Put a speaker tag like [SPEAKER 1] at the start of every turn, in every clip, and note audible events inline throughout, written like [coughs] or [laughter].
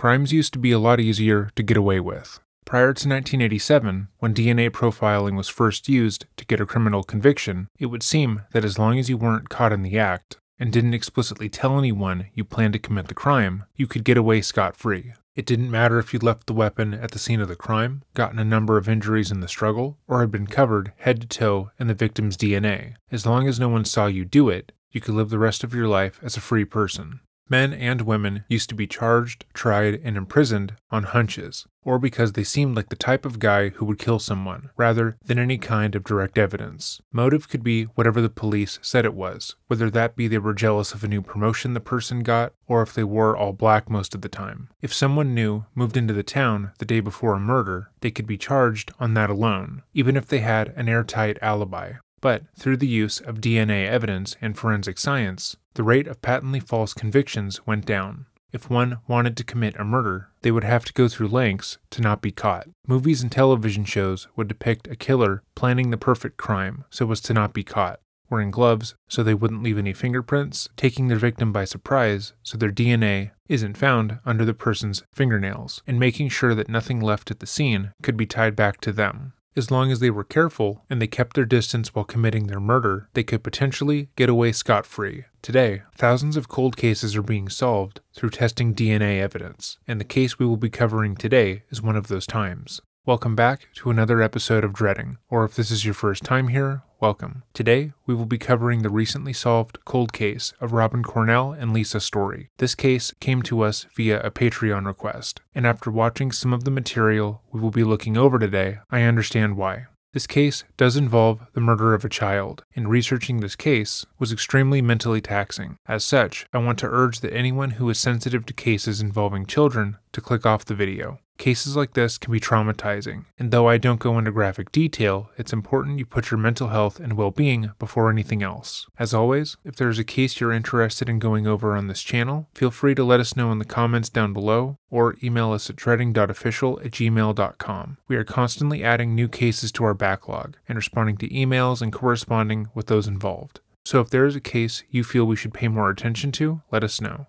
[SPEAKER 1] crimes used to be a lot easier to get away with. Prior to 1987, when DNA profiling was first used to get a criminal conviction, it would seem that as long as you weren't caught in the act and didn't explicitly tell anyone you planned to commit the crime, you could get away scot free. It didn't matter if you'd left the weapon at the scene of the crime, gotten a number of injuries in the struggle, or had been covered head to toe in the victim's DNA. As long as no one saw you do it, you could live the rest of your life as a free person. Men and women used to be charged, tried, and imprisoned on hunches, or because they seemed like the type of guy who would kill someone, rather than any kind of direct evidence. Motive could be whatever the police said it was, whether that be they were jealous of a new promotion the person got, or if they wore all black most of the time. If someone new moved into the town the day before a murder, they could be charged on that alone, even if they had an airtight alibi. But through the use of DNA evidence and forensic science, the rate of patently false convictions went down. If one wanted to commit a murder, they would have to go through lengths to not be caught. Movies and television shows would depict a killer planning the perfect crime so as to not be caught, wearing gloves so they wouldn't leave any fingerprints, taking their victim by surprise so their DNA isn't found under the person's fingernails, and making sure that nothing left at the scene could be tied back to them. As long as they were careful and they kept their distance while committing their murder, they could potentially get away scot free. Today, thousands of cold cases are being solved through testing DNA evidence, and the case we will be covering today is one of those times. Welcome back to another episode of Dreading, or if this is your first time here, welcome. Today, we will be covering the recently solved cold case of Robin Cornell and Lisa Story. This case came to us via a Patreon request, and after watching some of the material we will be looking over today, I understand why. This case does involve the murder of a child, and researching this case was extremely mentally taxing. As such, I want to urge that anyone who is sensitive to cases involving children to click off the video. Cases like this can be traumatizing, and though I don't go into graphic detail, it's important you put your mental health and well being before anything else. As always, if there is a case you're interested in going over on this channel, feel free to let us know in the comments down below or email us at dreading.official at gmail.com. We are constantly adding new cases to our backlog and responding to emails and corresponding with those involved. So if there is a case you feel we should pay more attention to, let us know.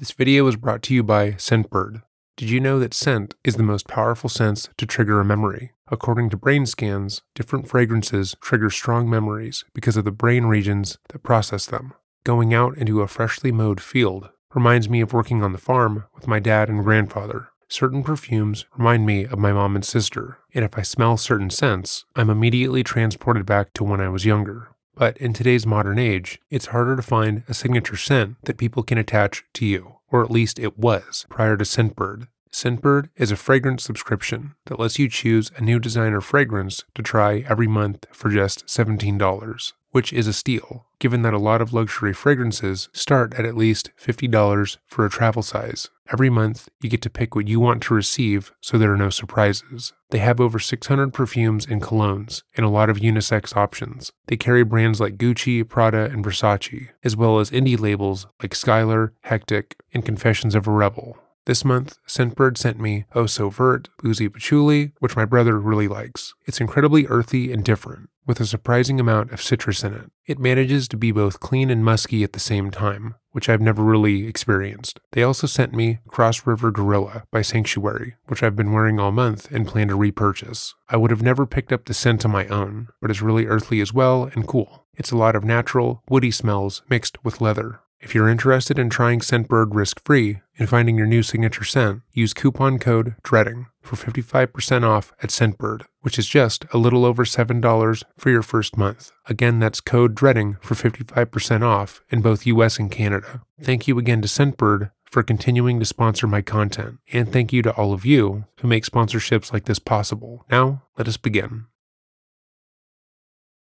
[SPEAKER 1] This video is brought to you by Scentbird. Did you know that scent is the most powerful sense to trigger a memory? According to brain scans, different fragrances trigger strong memories because of the brain regions that process them. Going out into a freshly mowed field reminds me of working on the farm with my dad and grandfather. Certain perfumes remind me of my mom and sister, and if I smell certain scents, I'm immediately transported back to when I was younger. But in today's modern age, it's harder to find a signature scent that people can attach to you, or at least it was prior to Scentbird. Scentbird is a fragrance subscription that lets you choose a new designer fragrance to try every month for just $17, which is a steal, given that a lot of luxury fragrances start at at least $50 for a travel size. Every month, you get to pick what you want to receive so there are no surprises. They have over 600 perfumes and colognes, and a lot of unisex options. They carry brands like Gucci, Prada, and Versace, as well as indie labels like Skylar, Hectic, and Confessions of a Rebel. This month, Scentbird sent me Oh So Vert Boozy Patchouli, which my brother really likes. It's incredibly earthy and different, with a surprising amount of citrus in it. It manages to be both clean and musky at the same time, which I've never really experienced. They also sent me Cross River Gorilla by Sanctuary, which I've been wearing all month and plan to repurchase. I would have never picked up the scent on my own, but it's really earthly as well and cool. It's a lot of natural, woody smells mixed with leather. If you're interested in trying Scentbird risk free and finding your new signature scent, use coupon code DREADING for 55% off at Scentbird, which is just a little over $7 for your first month. Again, that's code DREADING for 55% off in both US and Canada. Thank you again to Scentbird for continuing to sponsor my content, and thank you to all of you who make sponsorships like this possible. Now, let us begin.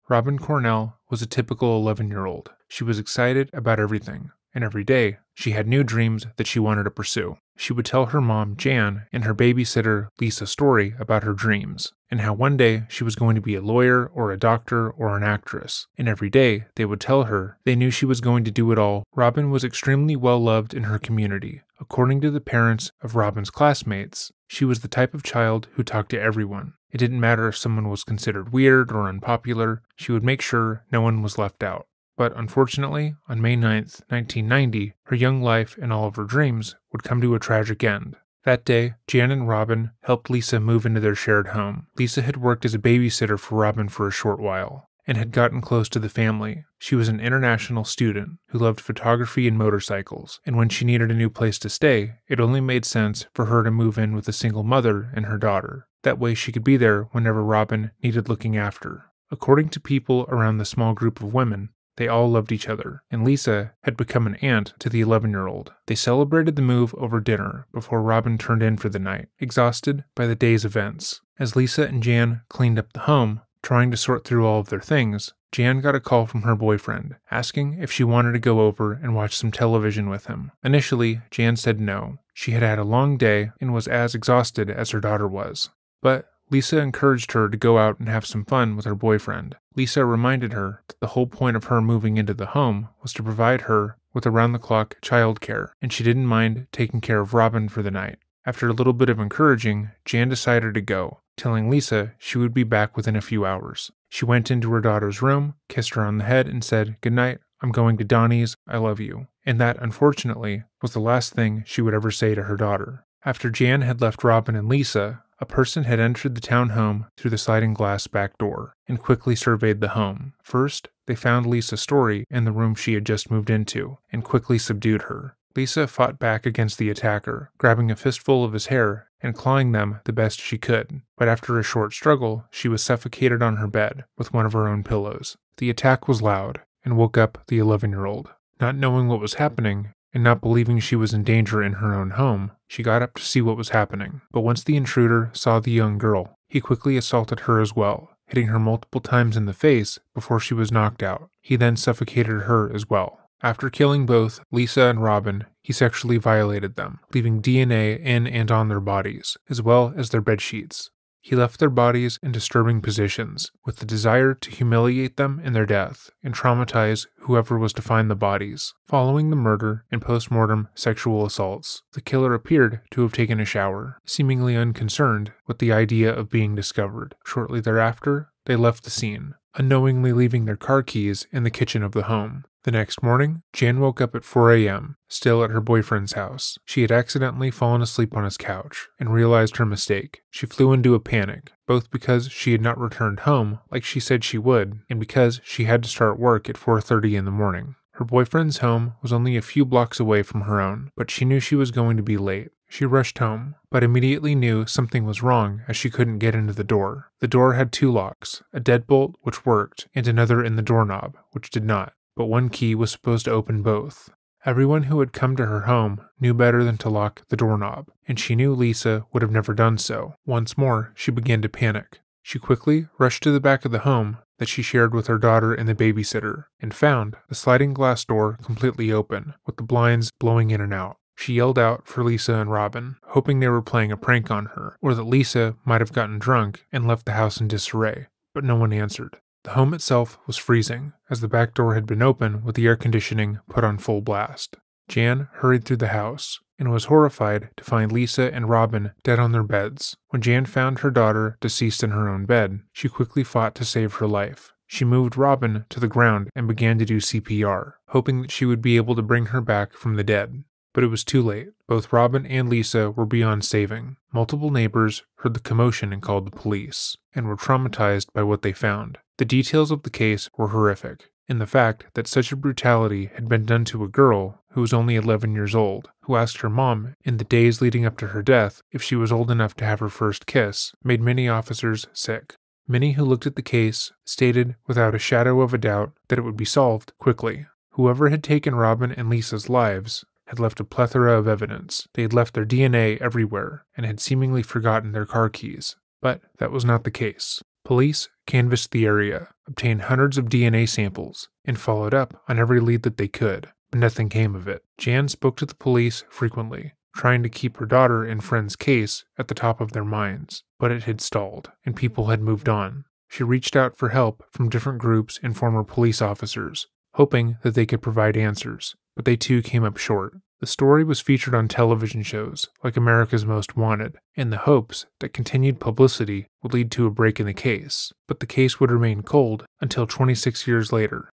[SPEAKER 1] Robin Cornell was a typical 11 year old. She was excited about everything, and every day she had new dreams that she wanted to pursue. She would tell her mom, Jan, and her babysitter, Lisa Story, about her dreams, and how one day she was going to be a lawyer or a doctor or an actress. And every day they would tell her they knew she was going to do it all. Robin was extremely well loved in her community. According to the parents of Robin's classmates, she was the type of child who talked to everyone. It didn't matter if someone was considered weird or unpopular, she would make sure no one was left out. But unfortunately, on May 9, 1990, her young life and all of her dreams would come to a tragic end. That day, Jan and Robin helped Lisa move into their shared home. Lisa had worked as a babysitter for Robin for a short while and had gotten close to the family. She was an international student who loved photography and motorcycles, and when she needed a new place to stay, it only made sense for her to move in with a single mother and her daughter. That way she could be there whenever Robin needed looking after. According to people around the small group of women, they all loved each other, and Lisa had become an aunt to the 11 year old. They celebrated the move over dinner before Robin turned in for the night, exhausted by the day's events. As Lisa and Jan cleaned up the home, trying to sort through all of their things, Jan got a call from her boyfriend, asking if she wanted to go over and watch some television with him. Initially, Jan said no. She had had a long day and was as exhausted as her daughter was. But Lisa encouraged her to go out and have some fun with her boyfriend. Lisa reminded her that the whole point of her moving into the home was to provide her with around the clock childcare, and she didn't mind taking care of Robin for the night. After a little bit of encouraging, Jan decided to go, telling Lisa she would be back within a few hours. She went into her daughter's room, kissed her on the head, and said, Good night, I'm going to Donnie's, I love you. And that, unfortunately, was the last thing she would ever say to her daughter. After Jan had left Robin and Lisa, a person had entered the town home through the sliding glass back door and quickly surveyed the home. First, they found Lisa Story in the room she had just moved into and quickly subdued her. Lisa fought back against the attacker, grabbing a fistful of his hair and clawing them the best she could. But after a short struggle, she was suffocated on her bed with one of her own pillows. The attack was loud and woke up the 11 year old. Not knowing what was happening, and not believing she was in danger in her own home, she got up to see what was happening. But once the intruder saw the young girl, he quickly assaulted her as well, hitting her multiple times in the face before she was knocked out. He then suffocated her as well. After killing both Lisa and Robin, he sexually violated them, leaving DNA in and on their bodies, as well as their bed sheets. He left their bodies in disturbing positions, with the desire to humiliate them in their death and traumatize whoever was to find the bodies. Following the murder and post mortem sexual assaults, the killer appeared to have taken a shower, seemingly unconcerned with the idea of being discovered. Shortly thereafter, they left the scene, unknowingly leaving their car keys in the kitchen of the home. The next morning, Jan woke up at 4 a.m., still at her boyfriend's house. She had accidentally fallen asleep on his couch and realized her mistake. She flew into a panic, both because she had not returned home like she said she would, and because she had to start work at 4:30 in the morning. Her boyfriend's home was only a few blocks away from her own, but she knew she was going to be late. She rushed home, but immediately knew something was wrong as she couldn't get into the door. The door had two locks a deadbolt, which worked, and another in the doorknob, which did not, but one key was supposed to open both. Everyone who had come to her home knew better than to lock the doorknob, and she knew Lisa would have never done so. Once more, she began to panic. She quickly rushed to the back of the home that she shared with her daughter and the babysitter, and found the sliding glass door completely open, with the blinds blowing in and out. She yelled out for Lisa and Robin, hoping they were playing a prank on her, or that Lisa might have gotten drunk and left the house in disarray, but no one answered. The home itself was freezing, as the back door had been open with the air conditioning put on full blast. Jan hurried through the house and was horrified to find Lisa and Robin dead on their beds. When Jan found her daughter deceased in her own bed, she quickly fought to save her life. She moved Robin to the ground and began to do CPR, hoping that she would be able to bring her back from the dead. But it was too late. Both Robin and Lisa were beyond saving. Multiple neighbors heard the commotion and called the police, and were traumatized by what they found. The details of the case were horrific, and the fact that such a brutality had been done to a girl who was only 11 years old, who asked her mom in the days leading up to her death if she was old enough to have her first kiss, made many officers sick. Many who looked at the case stated without a shadow of a doubt that it would be solved quickly. Whoever had taken Robin and Lisa's lives had left a plethora of evidence. They had left their DNA everywhere and had seemingly forgotten their car keys. But that was not the case. Police canvassed the area, obtained hundreds of DNA samples, and followed up on every lead that they could, but nothing came of it. Jan spoke to the police frequently, trying to keep her daughter and friend's case at the top of their minds, but it had stalled, and people had moved on. She reached out for help from different groups and former police officers, hoping that they could provide answers, but they too came up short. The story was featured on television shows like America's Most Wanted in the hopes that continued publicity would lead to a break in the case, but the case would remain cold until 26 years later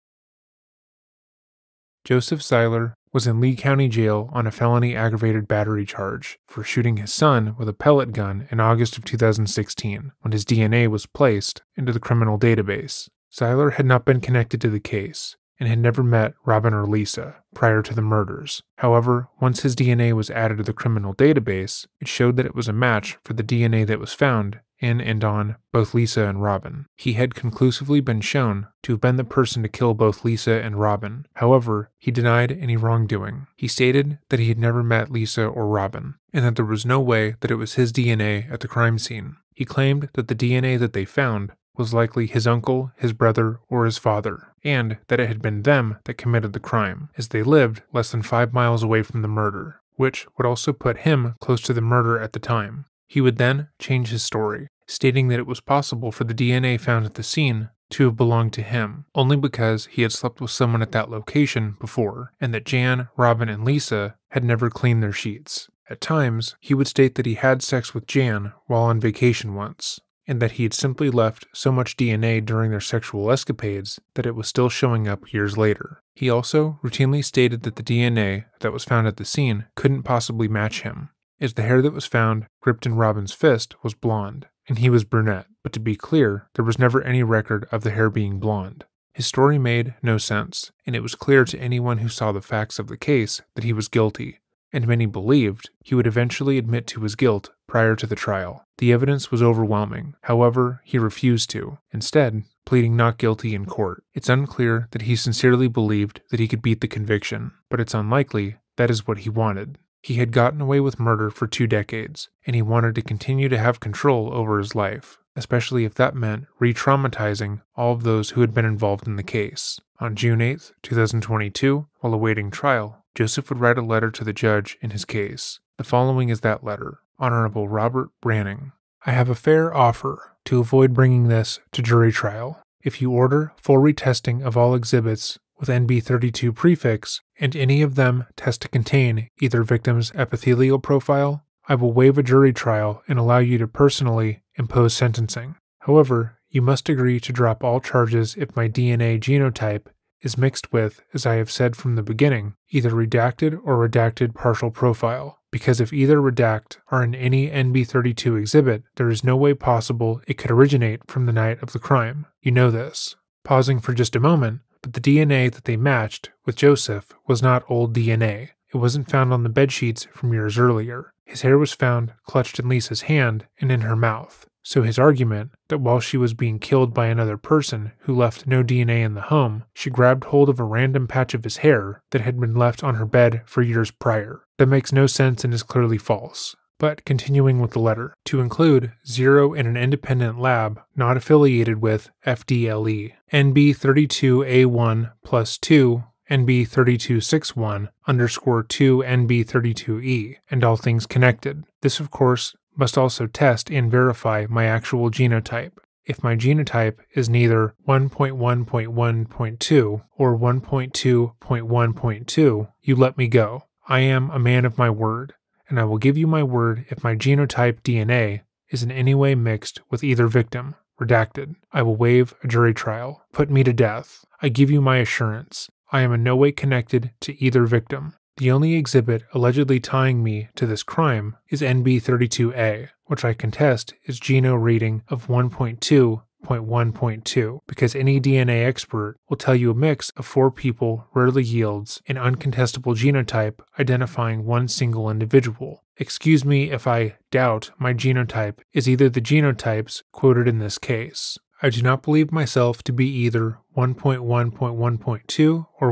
[SPEAKER 1] Joseph Zieler was in Lee County Jail on a felony aggravated battery charge for shooting his son with a pellet gun in August of 2016 when his DNA was placed into the criminal database. Zieler had not been connected to the case and had never met Robin or Lisa prior to the murders. However, once his DNA was added to the criminal database, it showed that it was a match for the DNA that was found in and on both Lisa and Robin. He had conclusively been shown to have been the person to kill both Lisa and Robin. However, he denied any wrongdoing. He stated that he had never met Lisa or Robin, and that there was no way that it was his DNA at the crime scene. He claimed that the DNA that they found was likely his uncle, his brother, or his father, and that it had been them that committed the crime, as they lived less than five miles away from the murder, which would also put him close to the murder at the time. He would then change his story, stating that it was possible for the DNA found at the scene to have belonged to him, only because he had slept with someone at that location before, and that Jan, Robin, and Lisa had never cleaned their sheets. At times, he would state that he had sex with Jan while on vacation once, and that he had simply left so much DNA during their sexual escapades that it was still showing up years later. He also routinely stated that the DNA that was found at the scene couldn't possibly match him, as the hair that was found gripped in Robin's fist was blonde, and he was brunette. But to be clear, there was never any record of the hair being blonde. His story made no sense, and it was clear to anyone who saw the facts of the case that he was guilty, and many believed he would eventually admit to his guilt prior to the trial. The evidence was overwhelming, however, he refused to, instead, pleading not guilty in court. It's unclear that he sincerely believed that he could beat the conviction, but it's unlikely that is what he wanted. He had gotten away with murder for two decades, and he wanted to continue to have control over his life, especially if that meant re traumatizing all of those who had been involved in the case. On June 8, 2022, while awaiting trial, Joseph would write a letter to the judge in his case. The following is that letter Honorable Robert Branning. I have a fair offer to avoid bringing this to jury trial. If you order full retesting of all exhibits with NB32 prefix and any of them test to contain either victim's epithelial profile, I will waive a jury trial and allow you to personally impose sentencing. However, you must agree to drop all charges if my DNA genotype is mixed with, as I have said from the beginning, either redacted or redacted partial profile. Because if either redact are in any NB32 exhibit, there is no way possible it could originate from the night of the crime. You know this. Pausing for just a moment, but the DNA that they matched with Joseph was not old DNA. It wasn't found on the bed sheets from years earlier. His hair was found clutched in Lisa's hand and in her mouth. So his argument that while she was being killed by another person who left no DNA in the home, she grabbed hold of a random patch of his hair that had been left on her bed for years prior. That makes no sense and is clearly false. But continuing with the letter, to include zero in an independent lab not affiliated with FDLE, NB32A1 plus 2 NB3261 underscore 2 NB32E, and all things connected. This, of course, must also test and verify my actual genotype. If my genotype is neither 1.1.1.2 or 1.2.1.2, you let me go. I am a man of my word and I will give you my word if my genotype DNA is in any way mixed with either victim. Redacted. I will waive a jury trial. Put me to death. I give you my assurance. I am in no way connected to either victim. The only exhibit allegedly tying me to this crime is NB32A, which I contest is geno reading of 1.2 0.1.2 because any DNA expert will tell you a mix of four people rarely yields an uncontestable genotype identifying one single individual. Excuse me if I doubt my genotype is either the genotypes quoted in this case. I do not believe myself to be either 1.1.1.2 or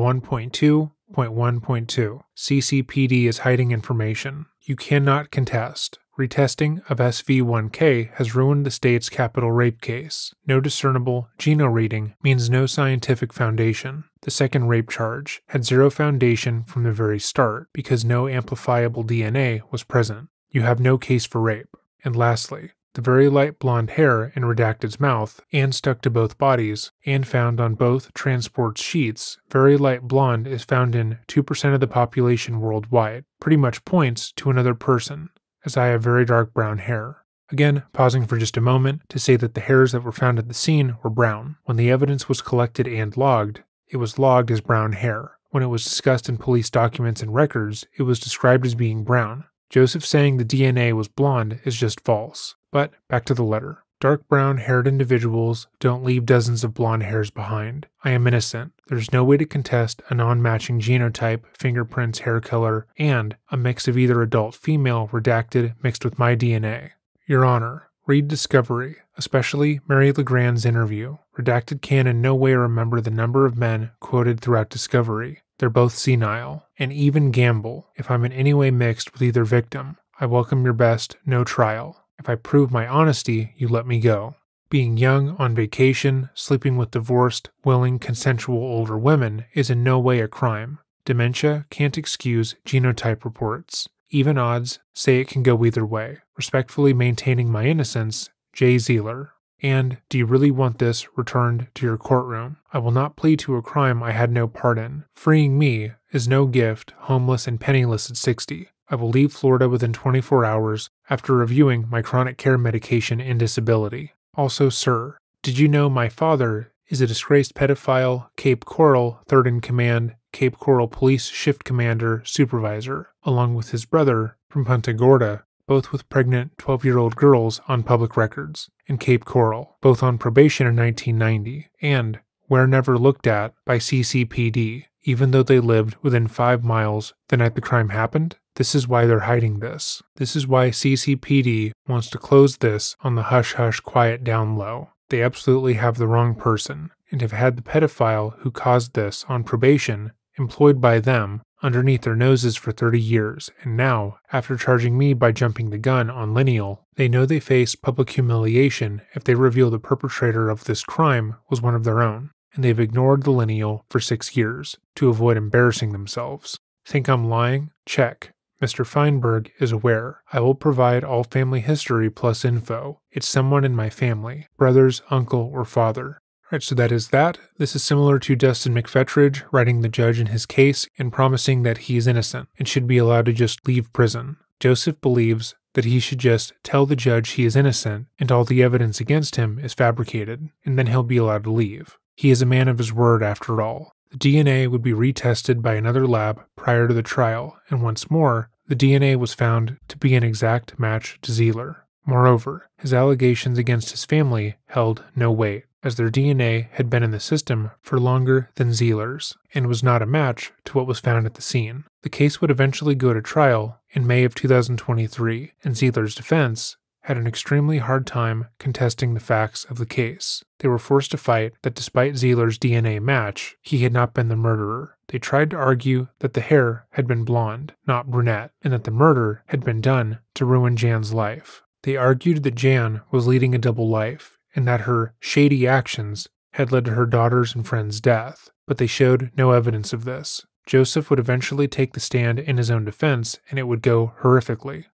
[SPEAKER 1] 1.2.1.2. CCPD is hiding information. You cannot contest. Retesting of SV1K has ruined the state's capital rape case. No discernible geno reading means no scientific foundation. The second rape charge had zero foundation from the very start because no amplifiable DNA was present. You have no case for rape. And lastly, the very light blonde hair in Redacted's mouth and stuck to both bodies and found on both transport sheets, very light blonde is found in 2% of the population worldwide, pretty much points to another person as I have very dark brown hair. Again, pausing for just a moment to say that the hairs that were found at the scene were brown. When the evidence was collected and logged, it was logged as brown hair. When it was discussed in police documents and records, it was described as being brown. Joseph saying the DNA was blonde is just false. But back to the letter. Dark brown haired individuals don't leave dozens of blonde hairs behind. I am innocent. There's no way to contest a non matching genotype, fingerprints, hair color, and a mix of either adult female redacted mixed with my DNA. Your Honor, read Discovery, especially Mary Legrand's interview. Redacted can in no way remember the number of men quoted throughout Discovery. They're both senile, and even gamble. If I'm in any way mixed with either victim, I welcome your best, no trial. If I prove my honesty, you let me go. Being young, on vacation, sleeping with divorced, willing, consensual older women is in no way a crime. Dementia can't excuse genotype reports. Even odds say it can go either way. Respectfully maintaining my innocence, Jay Zieler. And do you really want this returned to your courtroom? I will not plead to a crime I had no part in. Freeing me is no gift, homeless and penniless at 60. I will leave Florida within 24 hours after reviewing my chronic care medication and disability. Also, sir, did you know my father is a disgraced pedophile, Cape Coral, third in command, Cape Coral Police Shift Commander Supervisor, along with his brother from Punta Gorda, both with pregnant 12 year old girls on public records, and Cape Coral, both on probation in 1990, and were never looked at by CCPD, even though they lived within five miles the night the crime happened? This is why they're hiding this. This is why CCPD wants to close this on the hush hush quiet down low. They absolutely have the wrong person and have had the pedophile who caused this on probation employed by them underneath their noses for 30 years, and now, after charging me by jumping the gun on Lineal, they know they face public humiliation if they reveal the perpetrator of this crime was one of their own, and they've ignored the Lineal for six years to avoid embarrassing themselves. Think I'm lying? Check. Mr. Feinberg is aware. I will provide all family history plus info. It's someone in my family brothers, uncle, or father. Alright, so that is that. This is similar to Dustin McFetridge writing the judge in his case and promising that he is innocent and should be allowed to just leave prison. Joseph believes that he should just tell the judge he is innocent and all the evidence against him is fabricated, and then he'll be allowed to leave. He is a man of his word after all. The DNA would be retested by another lab prior to the trial, and once more, the DNA was found to be an exact match to Zieler. Moreover, his allegations against his family held no weight, as their DNA had been in the system for longer than Zieler's and was not a match to what was found at the scene. The case would eventually go to trial in May of 2023, and Zieler's defense had an extremely hard time contesting the facts of the case. They were forced to fight that despite Zieler's DNA match, he had not been the murderer. They tried to argue that the hair had been blonde, not brunette, and that the murder had been done to ruin Jan's life. They argued that Jan was leading a double life and that her shady actions had led to her daughter's and friend's death, but they showed no evidence of this. Joseph would eventually take the stand in his own defense, and it would go horrifically.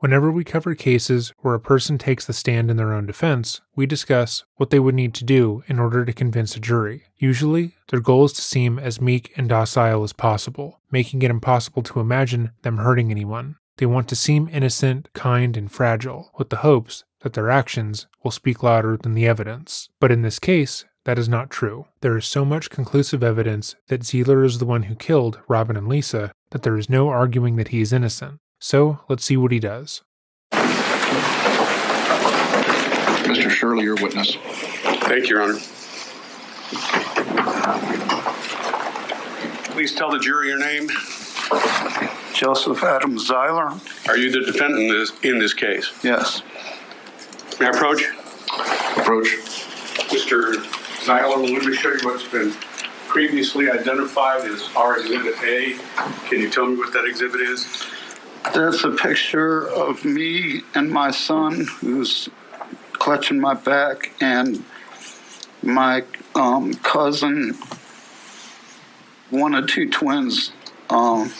[SPEAKER 1] Whenever we cover cases where a person takes the stand in their own defense, we discuss what they would need to do in order to convince a jury. Usually, their goal is to seem as meek and docile as possible, making it impossible to imagine them hurting anyone. They want to seem innocent, kind, and fragile, with the hopes that their actions will speak louder than the evidence. But in this case, that is not true. There is so much conclusive evidence that Zieler is the one who killed Robin and Lisa that there is no arguing that he is innocent. So let's see what he does.
[SPEAKER 2] Mr. Shirley, your witness.
[SPEAKER 3] Thank you, Your Honor. Please tell the jury your name.
[SPEAKER 4] Joseph Adam Zieler?
[SPEAKER 3] Are you the defendant in this, in this case?
[SPEAKER 4] Yes.
[SPEAKER 3] May I approach?
[SPEAKER 2] Approach.
[SPEAKER 3] Mr. Zieler, let me show you what's been previously identified as our Exhibit A. Can you tell me what that exhibit is?
[SPEAKER 4] That's a picture of me and my son who's clutching my back, and my um, cousin, one of two twins, um,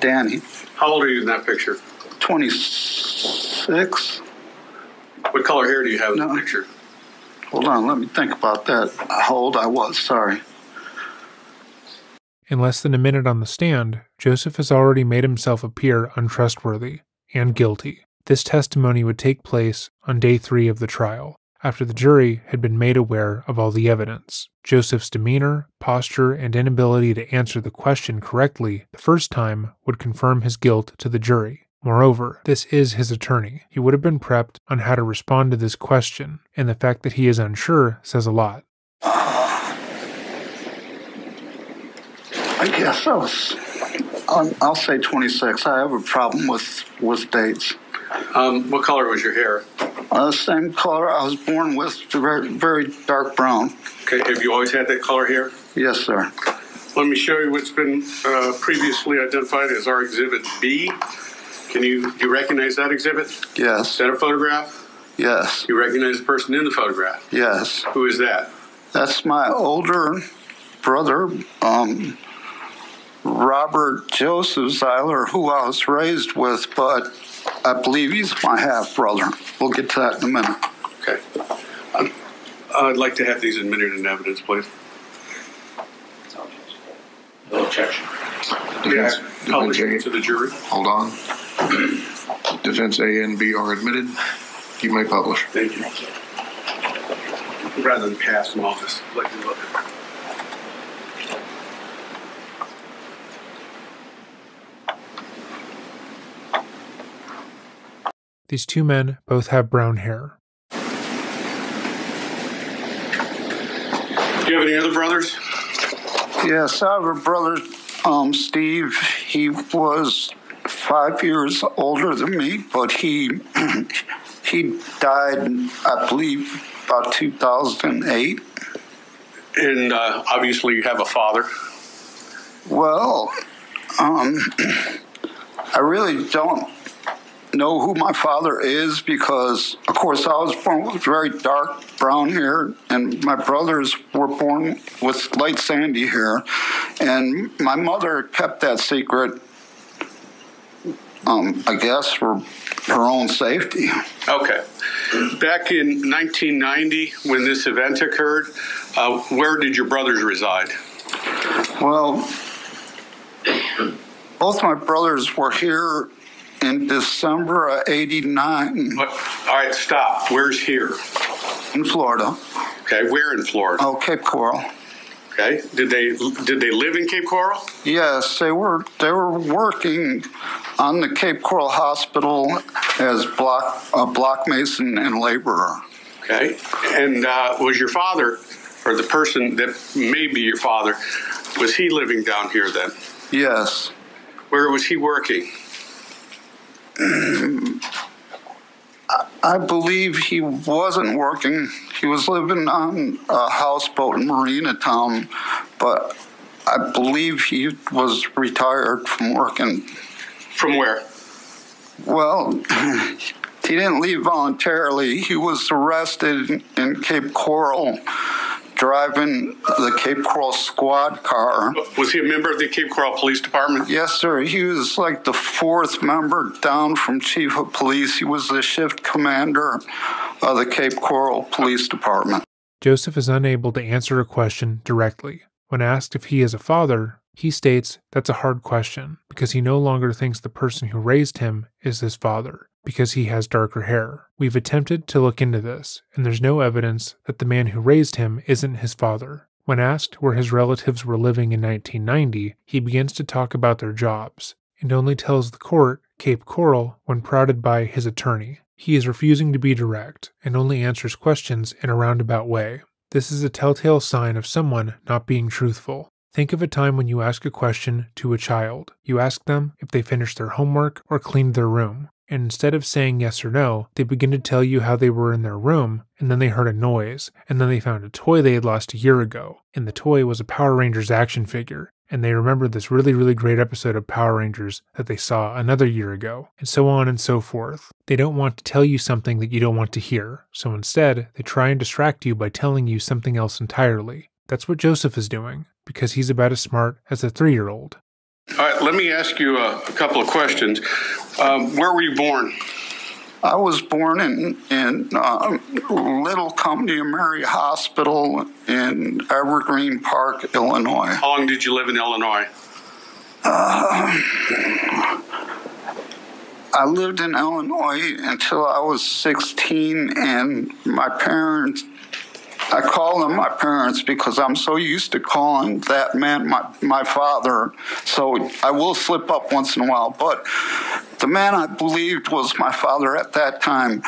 [SPEAKER 4] Danny,
[SPEAKER 3] How old are you in that picture?
[SPEAKER 4] 26.
[SPEAKER 3] What color hair do you have in
[SPEAKER 4] No.
[SPEAKER 3] the picture?
[SPEAKER 4] Hold on, let me think about that. How old I was, sorry.
[SPEAKER 1] In less than a minute on the stand, Joseph has already made himself appear untrustworthy and guilty. This testimony would take place on day three of the trial. after the jury had been made aware of all the evidence. Joseph's demeanor, posture, and inability to answer the question correctly the first time would confirm his guilt to the jury. Moreover, this is his attorney. He would have been prepped on how to respond to this question, and the fact that he is unsure says a lot.
[SPEAKER 4] I guess I was. I'll, I'll say 26. I have a problem with with dates.
[SPEAKER 3] Um, what color was your hair?
[SPEAKER 4] Uh, same color I was born with, very, very dark brown.
[SPEAKER 3] Okay, have you always had that color hair?
[SPEAKER 4] Yes, sir.
[SPEAKER 3] Let me show you what's been uh, previously identified as our Exhibit B. Can you do you recognize that exhibit?
[SPEAKER 4] Yes.
[SPEAKER 3] Is that a photograph?
[SPEAKER 4] Yes.
[SPEAKER 3] You recognize the person in the photograph?
[SPEAKER 4] Yes.
[SPEAKER 3] Who is that?
[SPEAKER 4] That's my older brother, um, Robert Joseph Zieler, who I was raised with, but I believe he's my half brother. We'll get to that in a minute.
[SPEAKER 3] Okay. Um, I'd like to have these admitted in evidence, please.
[SPEAKER 5] No objection.
[SPEAKER 2] Defense,
[SPEAKER 3] Publish it to the jury.
[SPEAKER 2] hold on. Defense A and B are admitted. You may publish.
[SPEAKER 3] Thank you. Rather than pass them off, just like to look at
[SPEAKER 1] These two men both have brown hair.
[SPEAKER 3] Do you have any other brothers?
[SPEAKER 4] Yes, I have a brother, um, Steve. He was five years older than me, but he [clears throat] he died, I believe, about 2008.
[SPEAKER 3] And uh, obviously, you have a father.
[SPEAKER 4] Well, um, [clears throat] I really don't know who my father is because, of course, I was born with very dark brown hair, and my brothers were born with light sandy hair. And my mother kept that secret, um, I guess, for her own safety.
[SPEAKER 3] Okay. Back in 1990, when this event occurred, uh, where did your brothers reside?
[SPEAKER 4] Well, both my brothers were here in December of 89
[SPEAKER 3] What? All right, stop. Where's here?
[SPEAKER 4] in Florida.
[SPEAKER 3] Okay, where in Florida?
[SPEAKER 4] Oh, Cape Coral.
[SPEAKER 3] Okay, did they did they live in Cape Coral?
[SPEAKER 4] Yes, they were they were working on the Cape Coral Hospital as block a block mason and laborer.
[SPEAKER 3] Okay, and uh, was your father, or the person that may be your father, was he living down here then?
[SPEAKER 4] Yes,
[SPEAKER 3] Where was he working? [clears throat]
[SPEAKER 4] I believe he wasn't working. He was living on a houseboat in Marina Town, but I believe he was retired from working.
[SPEAKER 3] From where?
[SPEAKER 4] Well, [laughs] he didn't leave voluntarily. He was arrested in Cape Coral driving the Cape Coral squad car.
[SPEAKER 3] Was he a member of the Cape Coral Police Department?
[SPEAKER 4] Yes, sir. He was like the fourth member down from chief of police. He was the shift commander of the Cape Coral Police Department.
[SPEAKER 1] Joseph is unable to answer a question directly. When asked if he is a father, he states that's a hard question because he no longer thinks the person who raised him is his father because he has darker hair. We've attempted to look into this, and there's no evidence that the man who raised him isn't his father. When asked where his relatives were living in 1990, he begins to talk about their jobs and only tells the court Cape Coral when prodded by his attorney. He is refusing to be direct and only answers questions in a roundabout way. This is a telltale sign of someone not being truthful. Think of a time when you ask a question to a child. You ask them if they finished their homework or cleaned their room. And instead of saying yes or no, they begin to tell you how they were in their room, and then they heard a noise, and then they found a toy they had lost a year ago, and the toy was a Power Rangers action figure, and they remembered this really, really great episode of Power Rangers that they saw another year ago, and so on and so forth. They don't want to tell you something that you don't want to hear, so instead, they try and distract you by telling you something else entirely. That's what Joseph is doing, because he's about as smart as a three year old.
[SPEAKER 3] All right, let me ask you a, a couple of questions. Um, where were you born?
[SPEAKER 4] I was born in in uh, Little Company of Mary Hospital in Evergreen Park, Illinois.
[SPEAKER 3] How long did you live in Illinois?
[SPEAKER 4] I lived in Illinois until I was 16, and my parents, I call them my parents because I'm so used to calling that man my, my father. So I will slip up once in a while. But the man I believed was my father at that time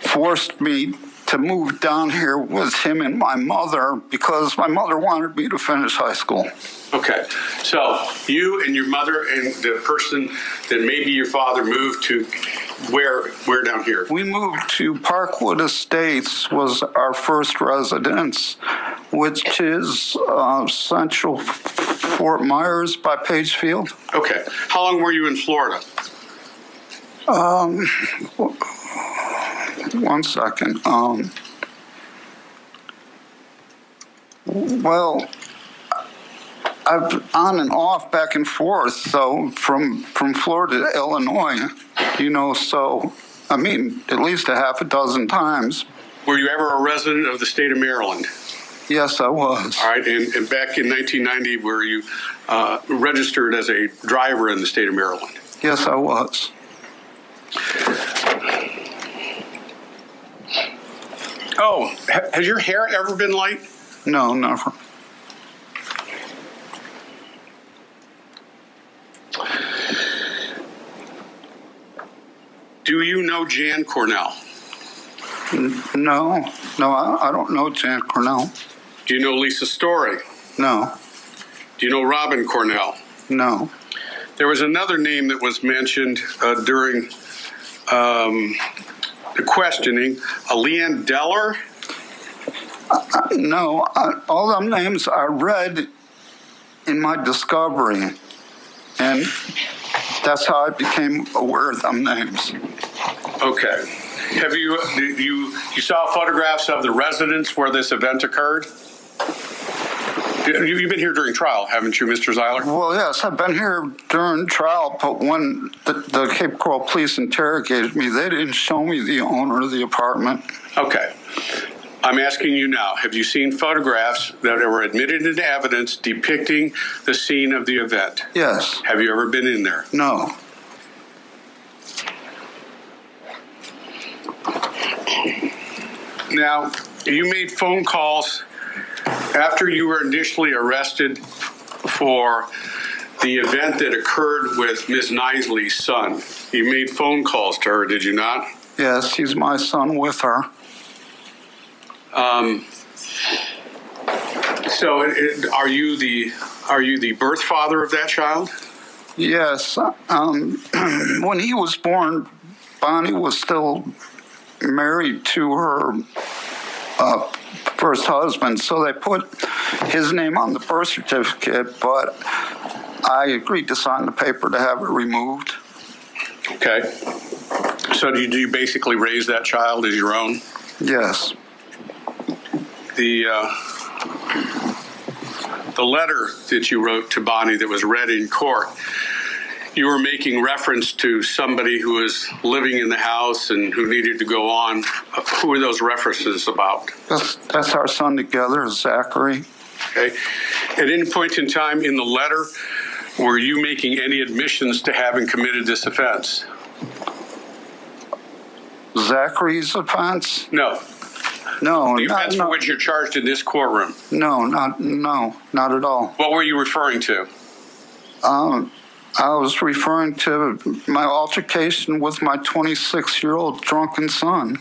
[SPEAKER 4] forced me to move down here with him and my mother because my mother wanted me to finish high school.
[SPEAKER 3] Okay, so you and your mother and the person that maybe your father moved to where, where down here?
[SPEAKER 4] We moved to Parkwood Estates was our first residence, which is uh, Central Fort Myers by Page Field.
[SPEAKER 3] Okay, how long were you in Florida?
[SPEAKER 4] Um, one second. Um, well, I've on and off, back and forth. So from from Florida to Illinois, you know. So I mean, at least a half a dozen times.
[SPEAKER 3] Were you ever a resident of the state of Maryland?
[SPEAKER 4] Yes, I was.
[SPEAKER 3] All right, and, and back in 1990, were you uh, registered as a driver in the state of Maryland?
[SPEAKER 4] Yes, I was.
[SPEAKER 3] Oh, has your hair ever been light?
[SPEAKER 4] No, never.
[SPEAKER 3] Do you know Jan Cornell?
[SPEAKER 4] No, no, I, I don't know Jan Cornell.
[SPEAKER 3] Do you know Lisa Story?
[SPEAKER 4] No,
[SPEAKER 3] Do you know Robin Cornell?
[SPEAKER 4] no.
[SPEAKER 3] There was another name that was mentioned uh, during um, the questioning, a Leanne Deller.
[SPEAKER 4] No, I, all them names I read in my discovery, and that's how I became aware of them names.
[SPEAKER 3] Okay. Have you you you saw photographs of the residence where this event occurred? You- You've been here during trial, haven't you, Mr. Zieler?
[SPEAKER 4] Well, yes, I've been here during trial, but when the, the Cape Coral police interrogated me, they didn't show me the owner of the apartment.
[SPEAKER 3] Okay. I'm asking you now, have you seen photographs that were admitted into evidence depicting the scene of the event?
[SPEAKER 4] Yes,
[SPEAKER 3] Have you ever been in there?
[SPEAKER 4] no,
[SPEAKER 3] Now, you made phone calls after you were initially arrested for the event that occurred with Ms. Nisley's son. You made phone calls to her, did you not?
[SPEAKER 4] yes, he's my son with her.
[SPEAKER 3] Um, so, it, it- are you the are you the birth father of that child?
[SPEAKER 4] Yes, um, [clears throat] when he was born, Bonnie was still married to her uh, first husband, so they put his name on the birth certificate, but I agreed to sign the paper to have it removed.
[SPEAKER 3] Okay. So, do you, do you basically raise that child as your own?
[SPEAKER 4] Yes,
[SPEAKER 3] the uh, the letter that you wrote to Bonnie that was read in court, you were making reference to somebody who was living in the house and who needed to go on. Who are those references about?
[SPEAKER 4] that's, that's our son together, Zachary.
[SPEAKER 3] Okay. At any point in time in the letter, were you making any admissions to having committed this offense?
[SPEAKER 4] Zachary's offense?
[SPEAKER 3] No.
[SPEAKER 4] No,
[SPEAKER 3] The
[SPEAKER 4] not,
[SPEAKER 3] offense for which you're charged in this courtroom.
[SPEAKER 4] no, not no, not at all.
[SPEAKER 3] What were you referring to?
[SPEAKER 4] Um, I was referring to my altercation with my 26 year old drunken son.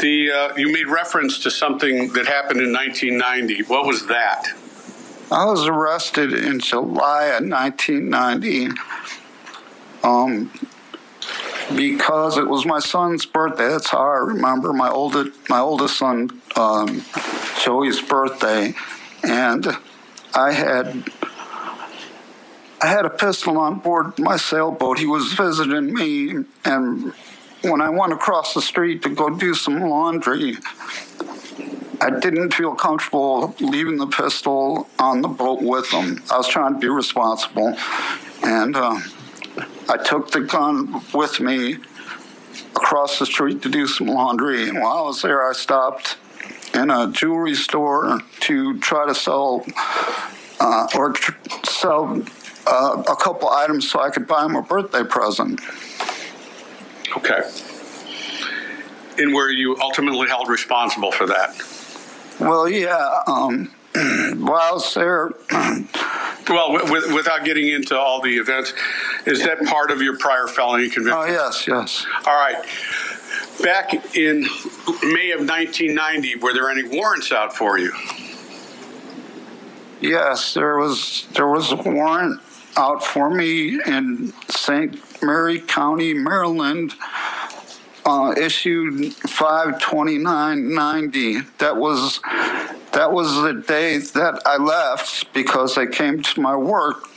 [SPEAKER 3] The uh, you made reference to something that happened in 1990. What was that?
[SPEAKER 4] I was arrested in July of 1990 um, because it was my son's birthday. That's how I remember my oldest, my oldest son, um, Joey's birthday. And I had I had a pistol on board my sailboat. He was visiting me, and when I went across the street to go do some laundry, I didn't feel comfortable leaving the pistol on the boat with him. I was trying to be responsible, and uh, I took the gun with me across the street to do some laundry. And while I was there, I stopped in a jewelry store to try to sell uh, or tr- sell uh, a couple items so I could buy him a birthday present.
[SPEAKER 3] Okay. And were you ultimately held responsible for that?
[SPEAKER 4] Well, yeah. Um, [clears throat] while I was there, [clears throat]
[SPEAKER 3] Well, wi- with, without getting into all the events, is that part of your prior felony conviction?
[SPEAKER 4] oh yes, yes.
[SPEAKER 3] All right. Back in May of 1990, were there any warrants out for you?
[SPEAKER 4] Yes, there was there was a warrant out for me in St. Mary County, Maryland, uh, issued five twenty nine ninety. That was that was the day that I left because they came to my work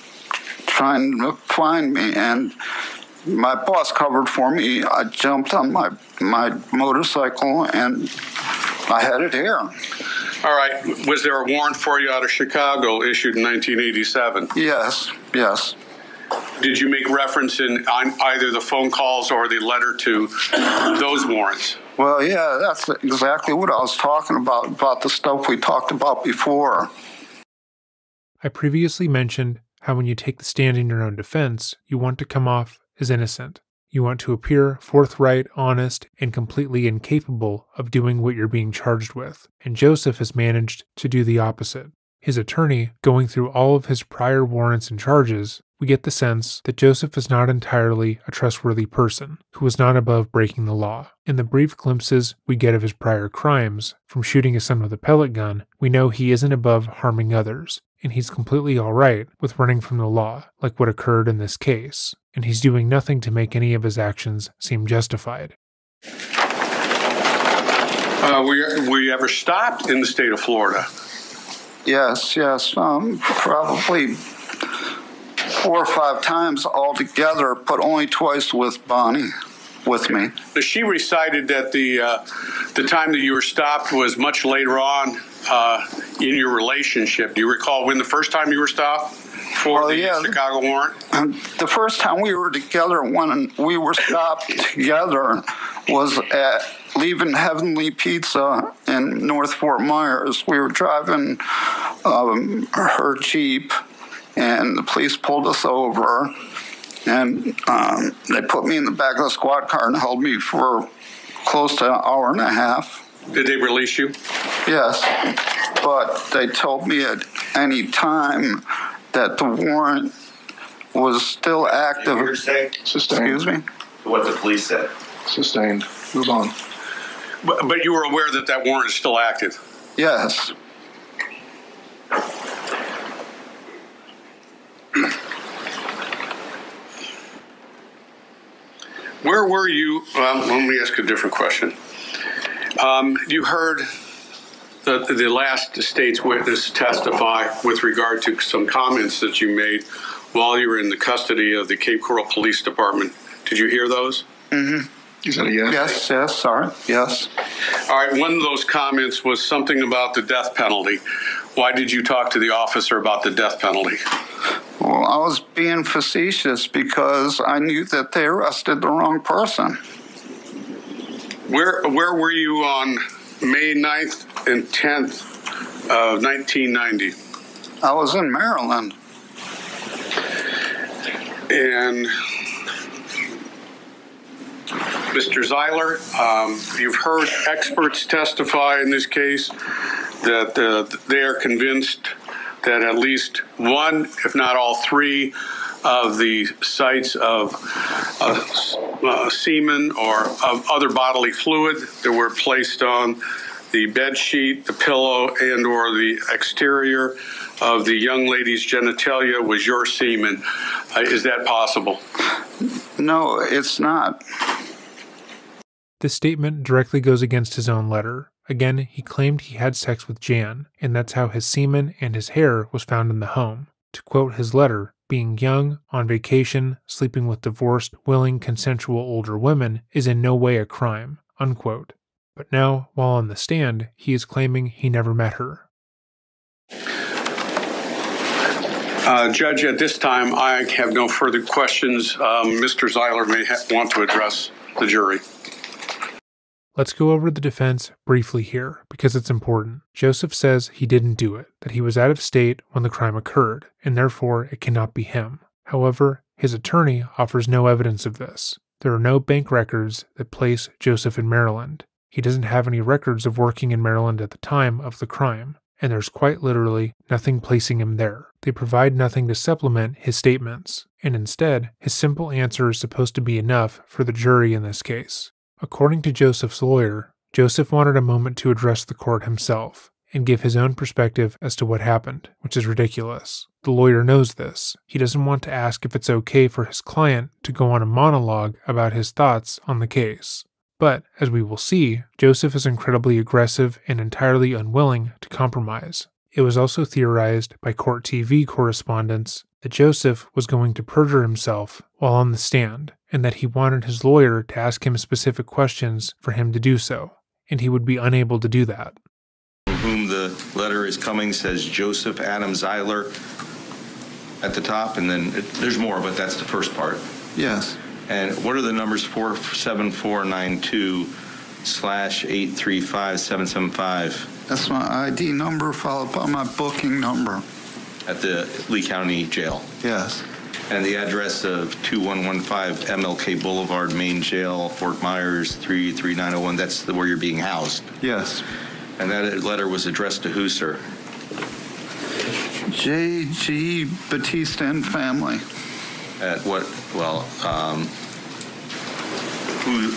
[SPEAKER 4] trying to find me and. My boss covered for me. I jumped on my my motorcycle and I headed here.
[SPEAKER 3] All right. Was there a warrant for you out of Chicago issued in 1987?
[SPEAKER 4] Yes, yes.
[SPEAKER 3] Did you make reference in on either the phone calls or the letter to those warrants?
[SPEAKER 4] Well, yeah, that's exactly what I was talking about, about the stuff we talked about before.
[SPEAKER 1] I previously mentioned how when you take the stand in your own defense, you want to come off as innocent. You want to appear forthright, honest, and completely incapable of doing what you're being charged with. And Joseph has managed to do the opposite. His attorney, going through all of his prior warrants and charges, we get the sense that Joseph is not entirely a trustworthy person who is not above breaking the law. In the brief glimpses we get of his prior crimes, from shooting his son with a pellet gun, we know he isn't above harming others, and he's completely alright with running from the law, like what occurred in this case, and he's doing nothing to make any of his actions seem justified.
[SPEAKER 3] Uh, were, ever stopped in the state of Florida?
[SPEAKER 4] Yes, yes, um, probably four or five times altogether, but only twice with Bonnie, with me.
[SPEAKER 3] She recited that the uh, the time that you were stopped was much later on uh, in your relationship. Do you recall when the first time you were stopped for
[SPEAKER 4] Oh,
[SPEAKER 3] the
[SPEAKER 4] yeah.
[SPEAKER 3] Chicago warrant?
[SPEAKER 4] The first time we were together, when we were stopped together, was at leaving Heavenly Pizza in North Fort Myers. We were driving um, her Jeep, and the police pulled us over. And um, they put me in the back of the squad car and held me for close to an hour and a half.
[SPEAKER 3] Did they release you?
[SPEAKER 4] Yes, but they told me at any time that the warrant was still active.
[SPEAKER 2] Sustained.
[SPEAKER 4] Excuse me?
[SPEAKER 5] what the police said.
[SPEAKER 2] Sustained. Move on.
[SPEAKER 3] But, but you were aware that that warrant is still active.
[SPEAKER 4] Yes.
[SPEAKER 3] Where were you? Well, let me ask a different question. Um, you heard the, the last state's witness testify with regard to some comments that you made while you were in the custody of the Cape Coral Police Department. Did you hear those?
[SPEAKER 2] Is that a yes?
[SPEAKER 4] Yes, yes, sorry. Yes.
[SPEAKER 3] All right, one of those comments was something about the death penalty. Why did you talk to the officer about the death penalty?
[SPEAKER 4] Well, I was being facetious because I knew that they arrested the wrong person.
[SPEAKER 3] Where, where were you on May 9th and 10th of 1990?
[SPEAKER 4] I was in Maryland.
[SPEAKER 3] And Mr. Zieler, um, you've heard experts testify in this case that uh, they are convinced that at least one, if not all three, of the sites of uh, uh, semen or of other bodily fluid that were placed on the bed sheet, the pillow, and or the exterior of the young lady's genitalia was your semen. Uh, is that possible?
[SPEAKER 4] No, it's not.
[SPEAKER 1] This statement directly goes against his own letter. Again, he claimed he had sex with Jan, and that's how his semen and his hair was found in the home. To quote his letter, being young, on vacation, sleeping with divorced, willing, consensual older women is in no way a crime. Unquote. But now, while on the stand, he is claiming he never met her.
[SPEAKER 3] Uh, Judge, at this time, I have no further questions. Um, Mr. Zieler may ha- want to address the jury.
[SPEAKER 1] Let's go over the defense briefly here because it's important. Joseph says he didn't do it, that he was out of state when the crime occurred, and therefore it cannot be him. However, his attorney offers no evidence of this. There are no bank records that place Joseph in Maryland. He doesn't have any records of working in Maryland at the time of the crime, and there's quite literally nothing placing him there. They provide nothing to supplement his statements, and instead, his simple answer is supposed to be enough for the jury in this case. According to Joseph's lawyer, Joseph wanted a moment to address the court himself and give his own perspective as to what happened, which is ridiculous. The lawyer knows this. He doesn't want to ask if it's okay for his client to go on a monologue about his thoughts on the case. But, as we will see, Joseph is incredibly aggressive and entirely unwilling to compromise. It was also theorized by court TV correspondents that Joseph was going to perjure himself while on the stand, and that he wanted his lawyer to ask him specific questions for him to do so, and he would be unable to do that.
[SPEAKER 5] From whom the letter is coming says Joseph Adam Zieler at the top, and then it, there's more, but that's the first part.
[SPEAKER 4] Yes.
[SPEAKER 5] And what are the numbers 47492 slash 835775
[SPEAKER 4] That's my ID number followed by my booking number.
[SPEAKER 5] at the Lee County Jail?
[SPEAKER 4] Yes.
[SPEAKER 5] And the address of 2115 MLK Boulevard, Main Jail, Fort Myers, 33901, that's the- where you're being housed.
[SPEAKER 4] Yes.
[SPEAKER 5] And that letter was addressed to who, sir?
[SPEAKER 4] J.G. Batista and family.
[SPEAKER 5] At what, well, um, who,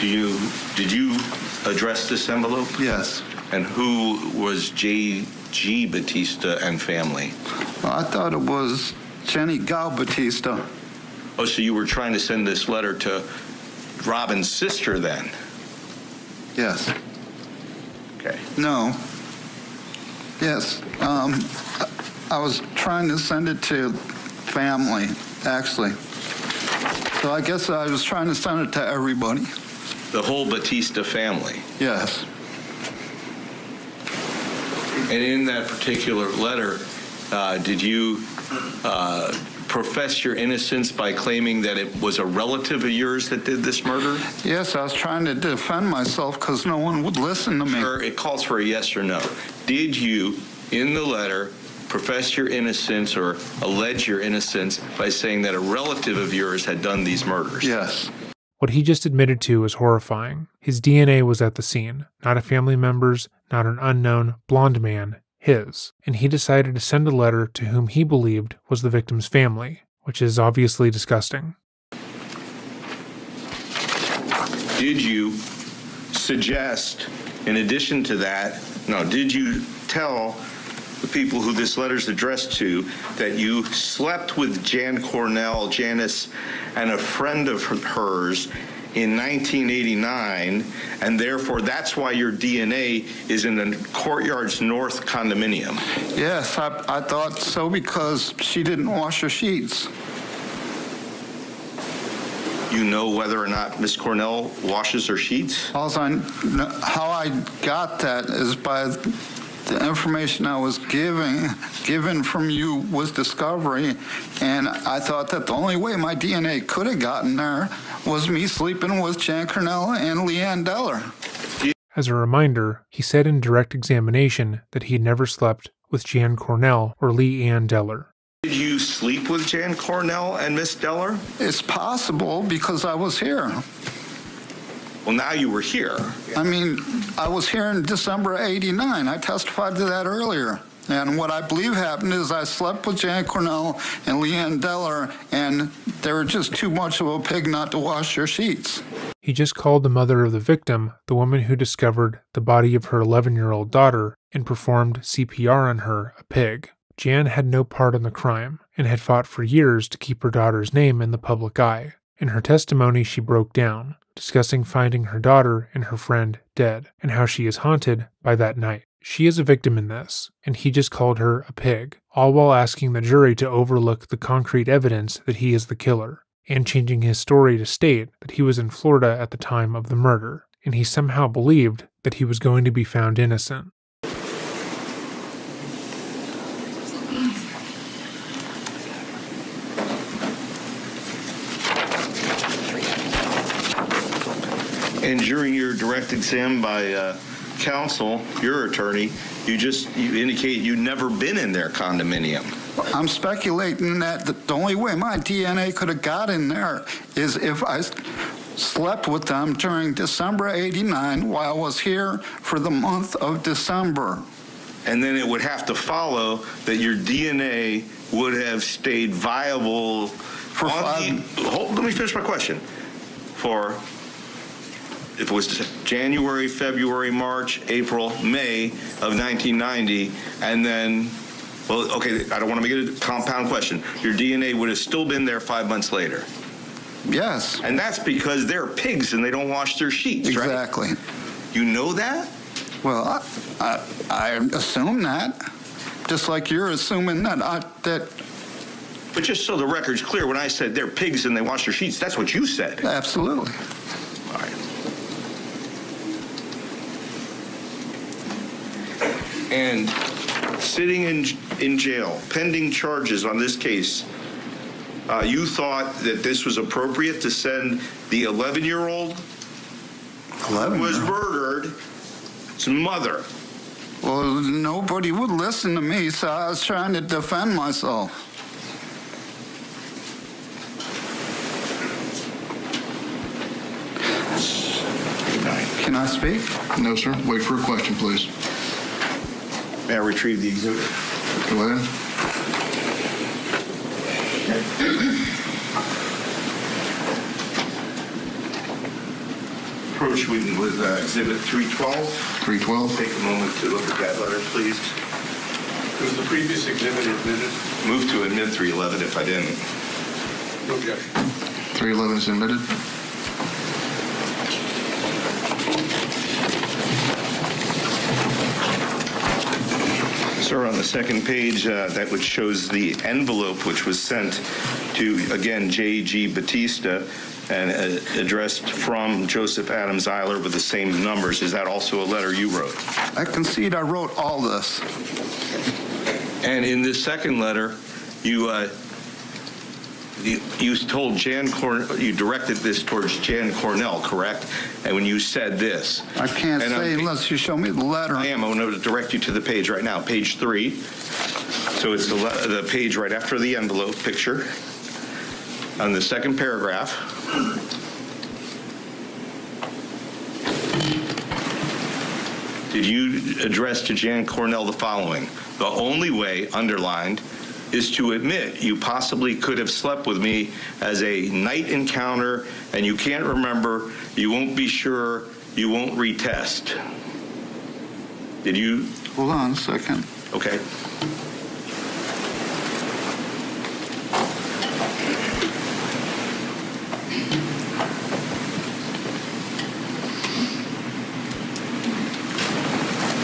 [SPEAKER 5] do you, did you address this envelope?
[SPEAKER 4] Yes.
[SPEAKER 5] And who was J.G. Batista and family?
[SPEAKER 4] Well, I thought it was Jenny Gal Batista.
[SPEAKER 5] Oh, so you were trying to send this letter to Robin's sister then?
[SPEAKER 4] Yes.
[SPEAKER 5] Okay.
[SPEAKER 4] No. Yes. Um, I- I was trying to send it to family, actually. So I guess I was trying to send it to everybody.
[SPEAKER 5] The whole Batista family?
[SPEAKER 4] Yes.
[SPEAKER 5] And in that particular letter, uh, did you uh, profess your innocence by claiming that it was a relative of yours that did this murder?
[SPEAKER 4] Yes, I was trying to defend myself because no one would listen to me.
[SPEAKER 5] Or it calls for a yes or no. Did you, in the letter, profess your innocence or allege your innocence by saying that a relative of yours had done these murders?
[SPEAKER 4] Yes.
[SPEAKER 1] What he just admitted to is horrifying. His DNA was at the scene, not a family member's, not an unknown, blonde man, his. And he decided to send a letter to whom he believed was the victim's family, which is obviously disgusting.
[SPEAKER 5] Did you suggest, in addition to that, no, did you tell the people who this letter's addressed to that you slept with Jan Cornell, Janice, and a friend of hers in 1989, and therefore that's why your DNA is in the Courtyards North condominium?
[SPEAKER 4] Yes, I, I thought so because she didn't wash her sheets.
[SPEAKER 5] You know whether or not Miss Cornell washes her sheets?
[SPEAKER 4] Alls I, how I got that is by the information I was giving, given from you was discovery, and I thought that the only way my DNA could have gotten there was me sleeping with Jan Cornell and Leanne Deller.
[SPEAKER 1] As a reminder, he said in direct examination that he had never slept with Jan Cornell or Lee Ann Deller.
[SPEAKER 5] Did you sleep with Jan Cornell and Miss Deller?
[SPEAKER 4] It's possible because I was here.
[SPEAKER 5] Well, now you were here.
[SPEAKER 4] I mean, I was here in December of 89. I testified to that earlier. And what I believe happened is I slept with Jan Cornell and Leanne Deller, and they were just too much of a pig not to wash their sheets.
[SPEAKER 1] He just called the mother of the victim the woman who discovered the body of her 11 year old daughter and performed CPR on her a pig. Jan had no part in the crime and had fought for years to keep her daughter's name in the public eye. In her testimony, she broke down, discussing finding her daughter and her friend dead and how she is haunted by that night. She is a victim in this, and he just called her a pig, all while asking the jury to overlook the concrete evidence that he is the killer, and changing his story to state that he was in Florida at the time of the murder, and he somehow believed that he was going to be found innocent.
[SPEAKER 5] And during your direct exam by uh, counsel, your attorney, you just, you indicate you've never been in their condominium.
[SPEAKER 4] I'm speculating that the only way my DNA could have got in there is if I slept with them during December 89 while I was here for the month of December.
[SPEAKER 5] And then it would have to follow that your DNA would have stayed viable
[SPEAKER 4] For
[SPEAKER 5] on the, hold, let me finish my question. For, if it was January, February, March, April, May of 1990, and then, well, okay, I don't want to make it a compound question. Your DNA would have still been there five months later.
[SPEAKER 4] Yes,
[SPEAKER 5] And that's because they're pigs and they don't wash their sheets, right?
[SPEAKER 4] exactly.
[SPEAKER 5] You know that?
[SPEAKER 4] Well, I, I, I assume that, just like you're assuming that I, that
[SPEAKER 5] But just so the record's clear, when I said they're pigs and they wash their sheets, that's what you said.
[SPEAKER 4] absolutely.
[SPEAKER 5] All right. And sitting in, in jail, pending charges on this case, uh, you thought that this was appropriate to send the 11-year-old who
[SPEAKER 4] 11.
[SPEAKER 5] was murdered, his mother,
[SPEAKER 4] Well, nobody would listen to me, so I was trying to defend myself. Can I speak?
[SPEAKER 2] No, sir. Wait for a question, please.
[SPEAKER 5] May I retrieve the exhibit?
[SPEAKER 2] Go ahead.
[SPEAKER 5] Approach with with, uh, exhibit 312.
[SPEAKER 2] 312.
[SPEAKER 5] Take a moment to look at that letter, please.
[SPEAKER 3] Was the previous exhibit admitted?
[SPEAKER 5] Move to admit 311 if I didn't.
[SPEAKER 3] No objection.
[SPEAKER 2] 311 is admitted.
[SPEAKER 5] Sir, on the second page, uh, that which shows the envelope which was sent to, again, J.G. Batista and uh, addressed from Joseph Adam Zieler with the same numbers, is that also a letter you wrote?
[SPEAKER 4] I concede I wrote all this.
[SPEAKER 5] And in this second letter, you, uh, you you told Jan Corn, you directed this towards Jan Cornell, correct? And when you said this.
[SPEAKER 4] I can't
[SPEAKER 5] and
[SPEAKER 4] say unless you show me the letter.
[SPEAKER 5] I am. I want to direct you to the page right now, page three. So it's the, the page right after the envelope picture. On the second paragraph. Did you address to Jan Cornell the following? The only way, underlined, is to admit you possibly could have slept with me as a night encounter and you can't remember, you won't be sure, you won't retest. Did you,
[SPEAKER 4] Hold on a second.
[SPEAKER 5] okay.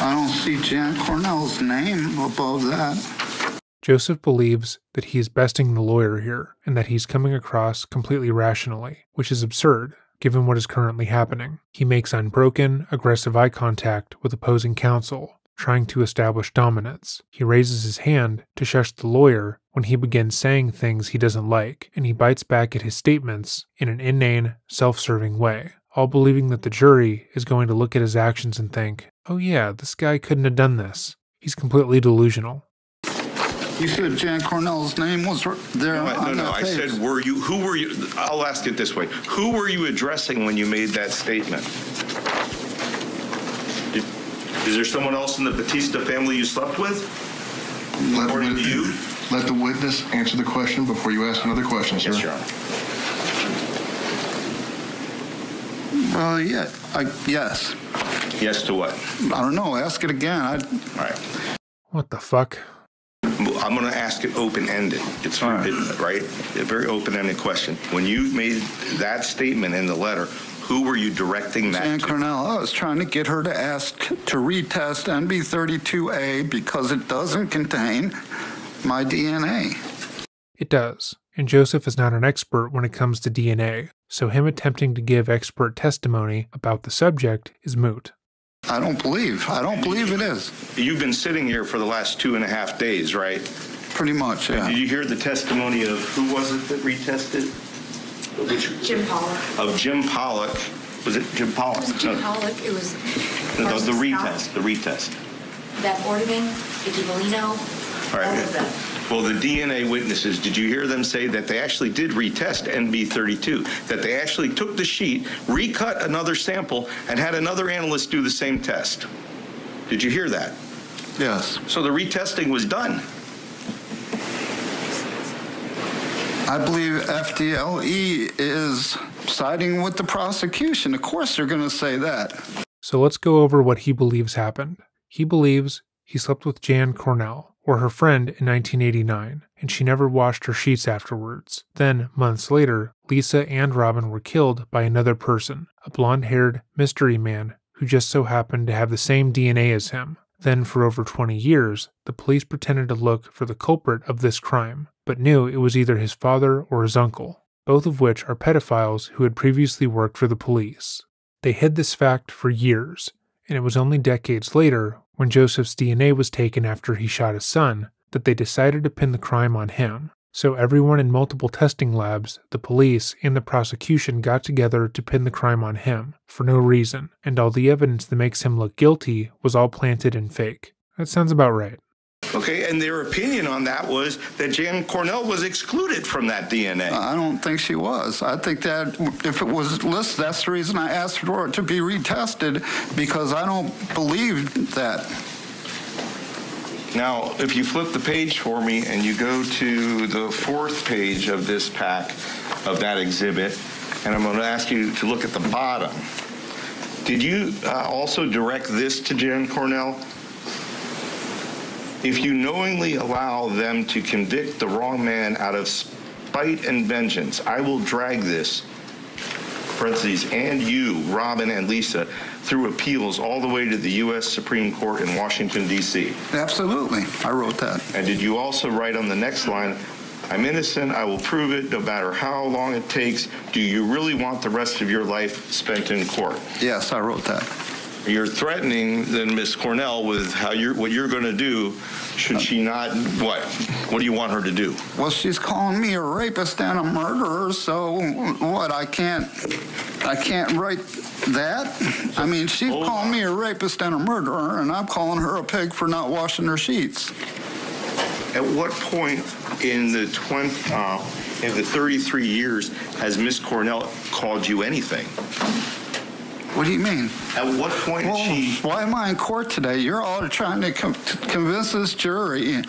[SPEAKER 4] I don't see Jan Cornell's name above that.
[SPEAKER 1] Joseph believes that he is besting the lawyer here and that he's coming across completely rationally, which is absurd given what is currently happening. He makes unbroken, aggressive eye contact with opposing counsel, trying to establish dominance. He raises his hand to shush the lawyer when he begins saying things he doesn't like, and he bites back at his statements in an inane, self serving way, all believing that the jury is going to look at his actions and think, oh yeah, this guy couldn't have done this. He's completely delusional.
[SPEAKER 4] You said Jan Cornell's name was there
[SPEAKER 5] No,
[SPEAKER 4] on
[SPEAKER 5] I- no, no,
[SPEAKER 4] that
[SPEAKER 5] I
[SPEAKER 4] page.
[SPEAKER 5] said, were you, who were you, I'll ask it this way. Who were you addressing when you made that statement? Did- Is there someone else in the Batista family you slept with?
[SPEAKER 2] Let the
[SPEAKER 5] According to
[SPEAKER 2] witness-
[SPEAKER 5] you?
[SPEAKER 2] Let the witness answer the question before you ask another question, sir.
[SPEAKER 5] Yes, Your Honor.
[SPEAKER 4] Well, yeah, I, yes.
[SPEAKER 5] Yes to what?
[SPEAKER 4] I don't know. Ask it again. I,
[SPEAKER 5] All right.
[SPEAKER 1] What the fuck?
[SPEAKER 5] I'm going to ask it open-ended. It's,
[SPEAKER 4] All right.
[SPEAKER 5] it- right? A very open-ended question. When you made that statement in the letter, who were you directing that
[SPEAKER 4] Jan
[SPEAKER 5] to?
[SPEAKER 4] Cornell, I was trying to get her to ask to retest NB32A because it doesn't contain my DNA.
[SPEAKER 1] It does, and Joseph is not an expert when it comes to DNA, so him attempting to give expert testimony about the subject is moot.
[SPEAKER 4] I don't believe. I don't believe it is.
[SPEAKER 5] You've been sitting here for the last two and a half days, right?
[SPEAKER 4] Pretty much,
[SPEAKER 5] Did
[SPEAKER 4] yeah.
[SPEAKER 5] you hear the testimony of, who was it that retested? Which,
[SPEAKER 6] Jim Pollock.
[SPEAKER 5] of Jim Pollock Was it Jim Pollock?
[SPEAKER 6] It was Jim
[SPEAKER 5] No,
[SPEAKER 6] Pollock, it was.
[SPEAKER 5] no, no, the retest, the retest.
[SPEAKER 6] Beth Ordeman, Vicky Bellino,
[SPEAKER 5] All right.
[SPEAKER 6] all of them.
[SPEAKER 5] Well, the DNA witnesses, did you hear them say that they actually did retest NB32? That they actually took the sheet, recut another sample, and had another analyst do the same test? Did you hear that?
[SPEAKER 4] Yes.
[SPEAKER 5] So the retesting was done.
[SPEAKER 4] I believe FDLE is siding with the prosecution. Of course, they're going to say that.
[SPEAKER 1] So let's go over what he believes happened. He believes he slept with Jan Cornell, or her friend, in 1989, and she never washed her sheets afterwards. Then, months later, Lisa and Robin were killed by another person, a blonde haired mystery man who just so happened to have the same DNA as him. Then, for over 20 years, the police pretended to look for the culprit of this crime, but knew it was either his father or his uncle, both of which are pedophiles who had previously worked for the police. They hid this fact for years, and it was only decades later, when Joseph's DNA was taken after he shot his son, that they decided to pin the crime on him. So everyone in multiple testing labs, the police, and the prosecution got together to pin the crime on him, for no reason, and all the evidence that makes him look guilty was all planted and fake. That sounds about right.
[SPEAKER 5] Okay, and their opinion on that was that Jan Cornell was excluded from that DNA.
[SPEAKER 4] I don't think she was. I think that if it was listed, that's the reason I asked for it to be retested because I don't believe that.
[SPEAKER 5] Now, if you flip the page for me and you go to the fourth page of this pack of that exhibit, and I'm going to ask you to look at the bottom. Did you uh, also direct this to Jan Cornell? If you knowingly allow them to convict the wrong man out of spite and vengeance, I will drag this, parentheses, and you, Robin and Lisa, through appeals all the way to the U.S. Supreme Court in Washington, D.C.
[SPEAKER 4] Absolutely. I wrote that.
[SPEAKER 5] And did you also write on the next line, I'm innocent, I will prove it no matter how long it takes. Do you really want the rest of your life spent in court?
[SPEAKER 4] Yes, I wrote that.
[SPEAKER 5] You're threatening then Miss Cornell with how you're what you're going to do should she not what? What do you want her to do?
[SPEAKER 4] Well, she's calling me a rapist and a murderer, so what? I can't, I can't write that. I mean, she's
[SPEAKER 5] Hold
[SPEAKER 4] calling me a rapist and a murderer, and I'm calling her a pig for not washing her sheets.
[SPEAKER 5] At what point in the 20 uh, in the 33 years has Miss Cornell called you anything?
[SPEAKER 4] What do you mean?
[SPEAKER 5] At what point
[SPEAKER 4] Well,
[SPEAKER 5] did she
[SPEAKER 4] why am I in court today? You're all trying to com- to convince this jury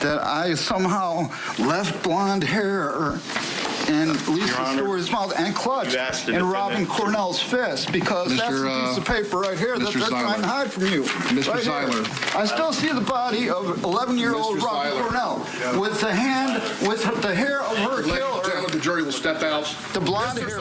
[SPEAKER 4] that I somehow left blonde hair in Lisa
[SPEAKER 5] Honor,
[SPEAKER 4] Stewart's mouth and Clutch
[SPEAKER 5] you've
[SPEAKER 4] in Robin Cornell's fist because that's
[SPEAKER 2] Mr.,
[SPEAKER 4] the
[SPEAKER 2] uh,
[SPEAKER 4] piece of paper right here that
[SPEAKER 2] Mr.
[SPEAKER 4] they're trying to hide from you.
[SPEAKER 2] Mr.
[SPEAKER 4] Right here. I still see the body of 11-year-old
[SPEAKER 2] Mr.
[SPEAKER 4] Robin
[SPEAKER 2] Zieler.
[SPEAKER 4] Cornell with the hand, with the hair of her
[SPEAKER 2] Ladies and
[SPEAKER 4] killer,
[SPEAKER 2] gentlemen, the jury will step out.
[SPEAKER 4] the blonde hair.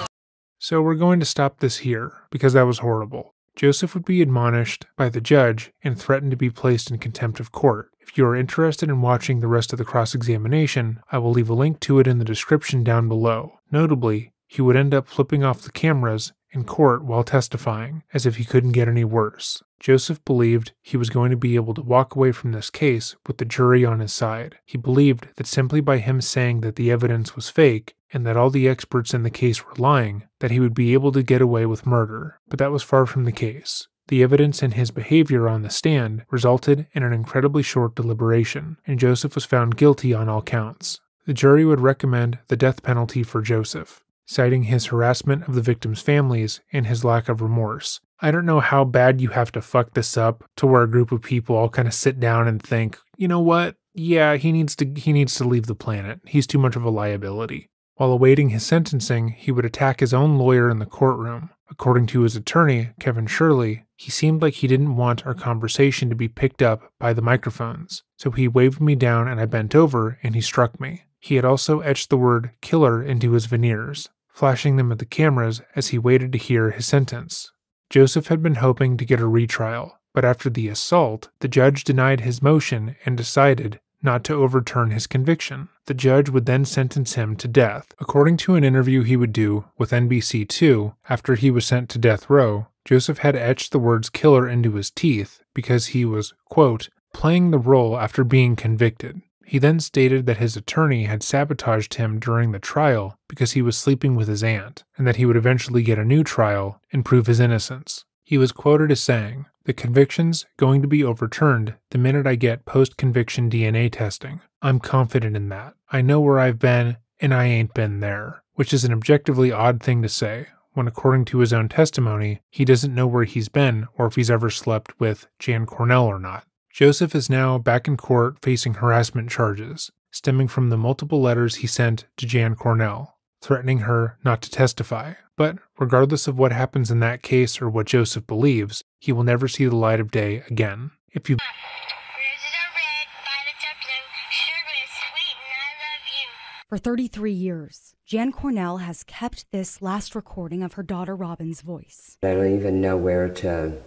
[SPEAKER 1] So we're going to stop this here, because that was horrible. Joseph would be admonished by the judge and threatened to be placed in contempt of court. If you are interested in watching the rest of the cross examination, I will leave a link to it in the description down below. Notably, he would end up flipping off the cameras in court while testifying, as if he couldn't get any worse. Joseph believed he was going to be able to walk away from this case with the jury on his side. He believed that simply by him saying that the evidence was fake and that all the experts in the case were lying, that he would be able to get away with murder. But that was far from the case. The evidence and his behavior on the stand resulted in an incredibly short deliberation, and Joseph was found guilty on all counts. The jury would recommend the death penalty for Joseph, citing his harassment of the victims' families and his lack of remorse. I don't know how bad you have to fuck this up to where a group of people all kind of sit down and think, you know what? Yeah, he needs to he needs to leave the planet. He's too much of a liability. While awaiting his sentencing, he would attack his own lawyer in the courtroom. According to his attorney, Kevin Shirley, he seemed like he didn't want our conversation to be picked up by the microphones. So he waved me down and I bent over and he struck me. He had also etched the word killer into his veneers, flashing them at the cameras as he waited to hear his sentence. Joseph had been hoping to get a retrial, but after the assault, the judge denied his motion and decided not to overturn his conviction. The judge would then sentence him to death. According to an interview he would do with NBC2 after he was sent to death row, Joseph had etched the words killer into his teeth because he was, quote, playing the role after being convicted. He then stated that his attorney had sabotaged him during the trial because he was sleeping with his aunt, and that he would eventually get a new trial and prove his innocence. He was quoted as saying, The conviction's going to be overturned the minute I get post conviction DNA testing. I'm confident in that. I know where I've been, and I ain't been there, which is an objectively odd thing to say, when according to his own testimony, he doesn't know where he's been or if he's ever slept with Jan Cornell or not. Joseph is now back in court facing harassment charges, stemming from the multiple letters he sent to Jan Cornell, threatening her not to testify. But regardless of what happens in that case or what Joseph believes, he will never see the light of day again. If you
[SPEAKER 7] Roses are red, violets are blue, sugar is sweet, and I love you.
[SPEAKER 8] For 33 years, Jan Cornell has kept this last recording of her daughter Robin's voice.
[SPEAKER 9] I don't even know where to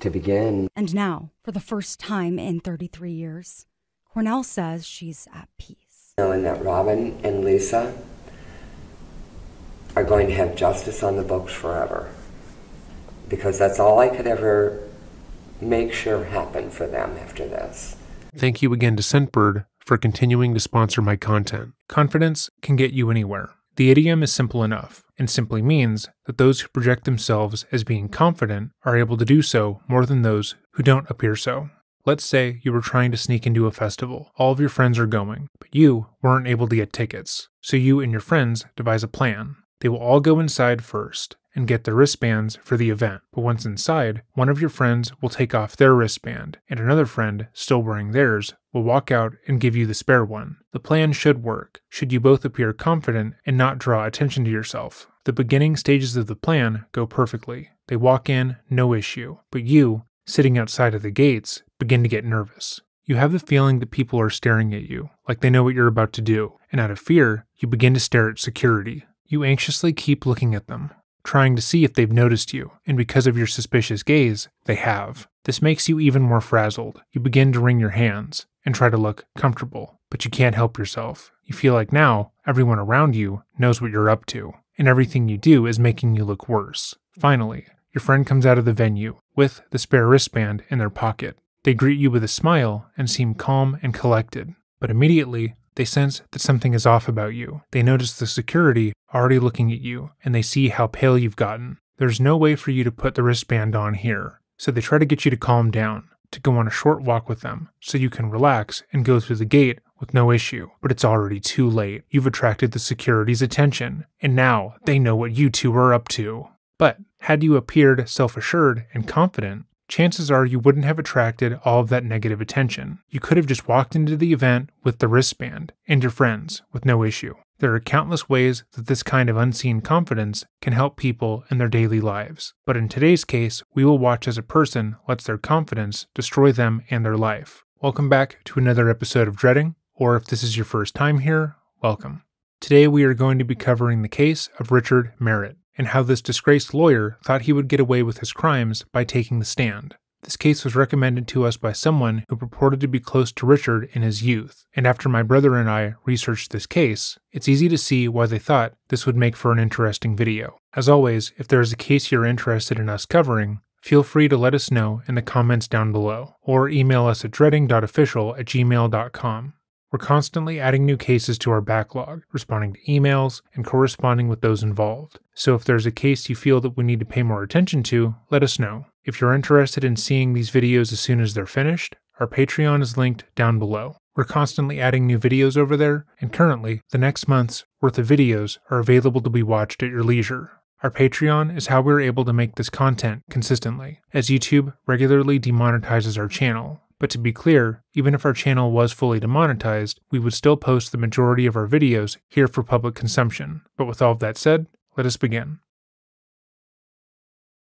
[SPEAKER 9] to begin.
[SPEAKER 8] And now, for the first time in 33 years, Cornell says she's at peace.
[SPEAKER 9] Knowing that Robin and Lisa are going to have justice on the books forever. Because that's all I could ever make sure happen for them after this.
[SPEAKER 1] Thank you again to Scentbird for continuing to sponsor my content. Confidence can get you anywhere. The idiom is simple enough and simply means that those who project themselves as being confident are able to do so more than those who don't appear so. Let's say you were trying to sneak into a festival. All of your friends are going, but you weren't able to get tickets. So you and your friends devise a plan. They will all go inside first and get their wristbands for the event. But once inside, one of your friends will take off their wristband, and another friend, still wearing theirs, will walk out and give you the spare one. The plan should work, should you both appear confident and not draw attention to yourself. The beginning stages of the plan go perfectly. They walk in, no issue. But you, sitting outside of the gates, begin to get nervous. You have the feeling that people are staring at you, like they know what you're about to do, and out of fear, you begin to stare at security. You anxiously keep looking at them, trying to see if they've noticed you, and because of your suspicious gaze, they have. This makes you even more frazzled. You begin to wring your hands and try to look comfortable, but you can't help yourself. You feel like now everyone around you knows what you're up to, and everything you do is making you look worse. Finally, your friend comes out of the venue with the spare wristband in their pocket. They greet you with a smile and seem calm and collected, but immediately they sense that something is off about you. They notice the security already looking at you, and they see how pale you've gotten. There's no way for you to put the wristband on here, so they try to get you to calm down, to go on a short walk with them, so you can relax and go through the gate with no issue. But it's already too late. You've attracted the security's attention, and now they know what you two are up to. But had you appeared self assured and confident, chances are you wouldn't have attracted all of that negative attention. You could have just walked into the event with the wristband and your friends with no issue. There are countless ways that this kind of unseen confidence can help people in their daily lives. But in today's case, we will watch as a person lets their confidence destroy them and their life. Welcome back to another episode of Dreading, or if this is your first time here, welcome. Today we are going to be covering the case of Richard Merritt and how this disgraced lawyer thought he would get away with his crimes by taking the stand. This case was recommended to us by someone who purported to be close to Richard in his youth, and after my brother and I researched this case, it's easy to see why they thought this would make for an interesting video. As always, if there is a case you're interested in us covering, feel free to let us know in the comments down below, or email us at dreading.official at gmail.com. We're constantly adding new cases to our backlog, responding to emails, and corresponding with those involved. So if there's a case you feel that we need to pay more attention to, let us know. If you're interested in seeing these videos as soon as they're finished, our Patreon is linked down below. We're constantly adding new videos over there, and currently, the next month's worth of videos are available to be watched at your leisure. Our Patreon is how we're able to make this content consistently, as YouTube regularly demonetizes our channel, but to be clear, even if our channel was fully demonetized, we would still post the majority of our videos here for public consumption. But with all of that said, let us begin.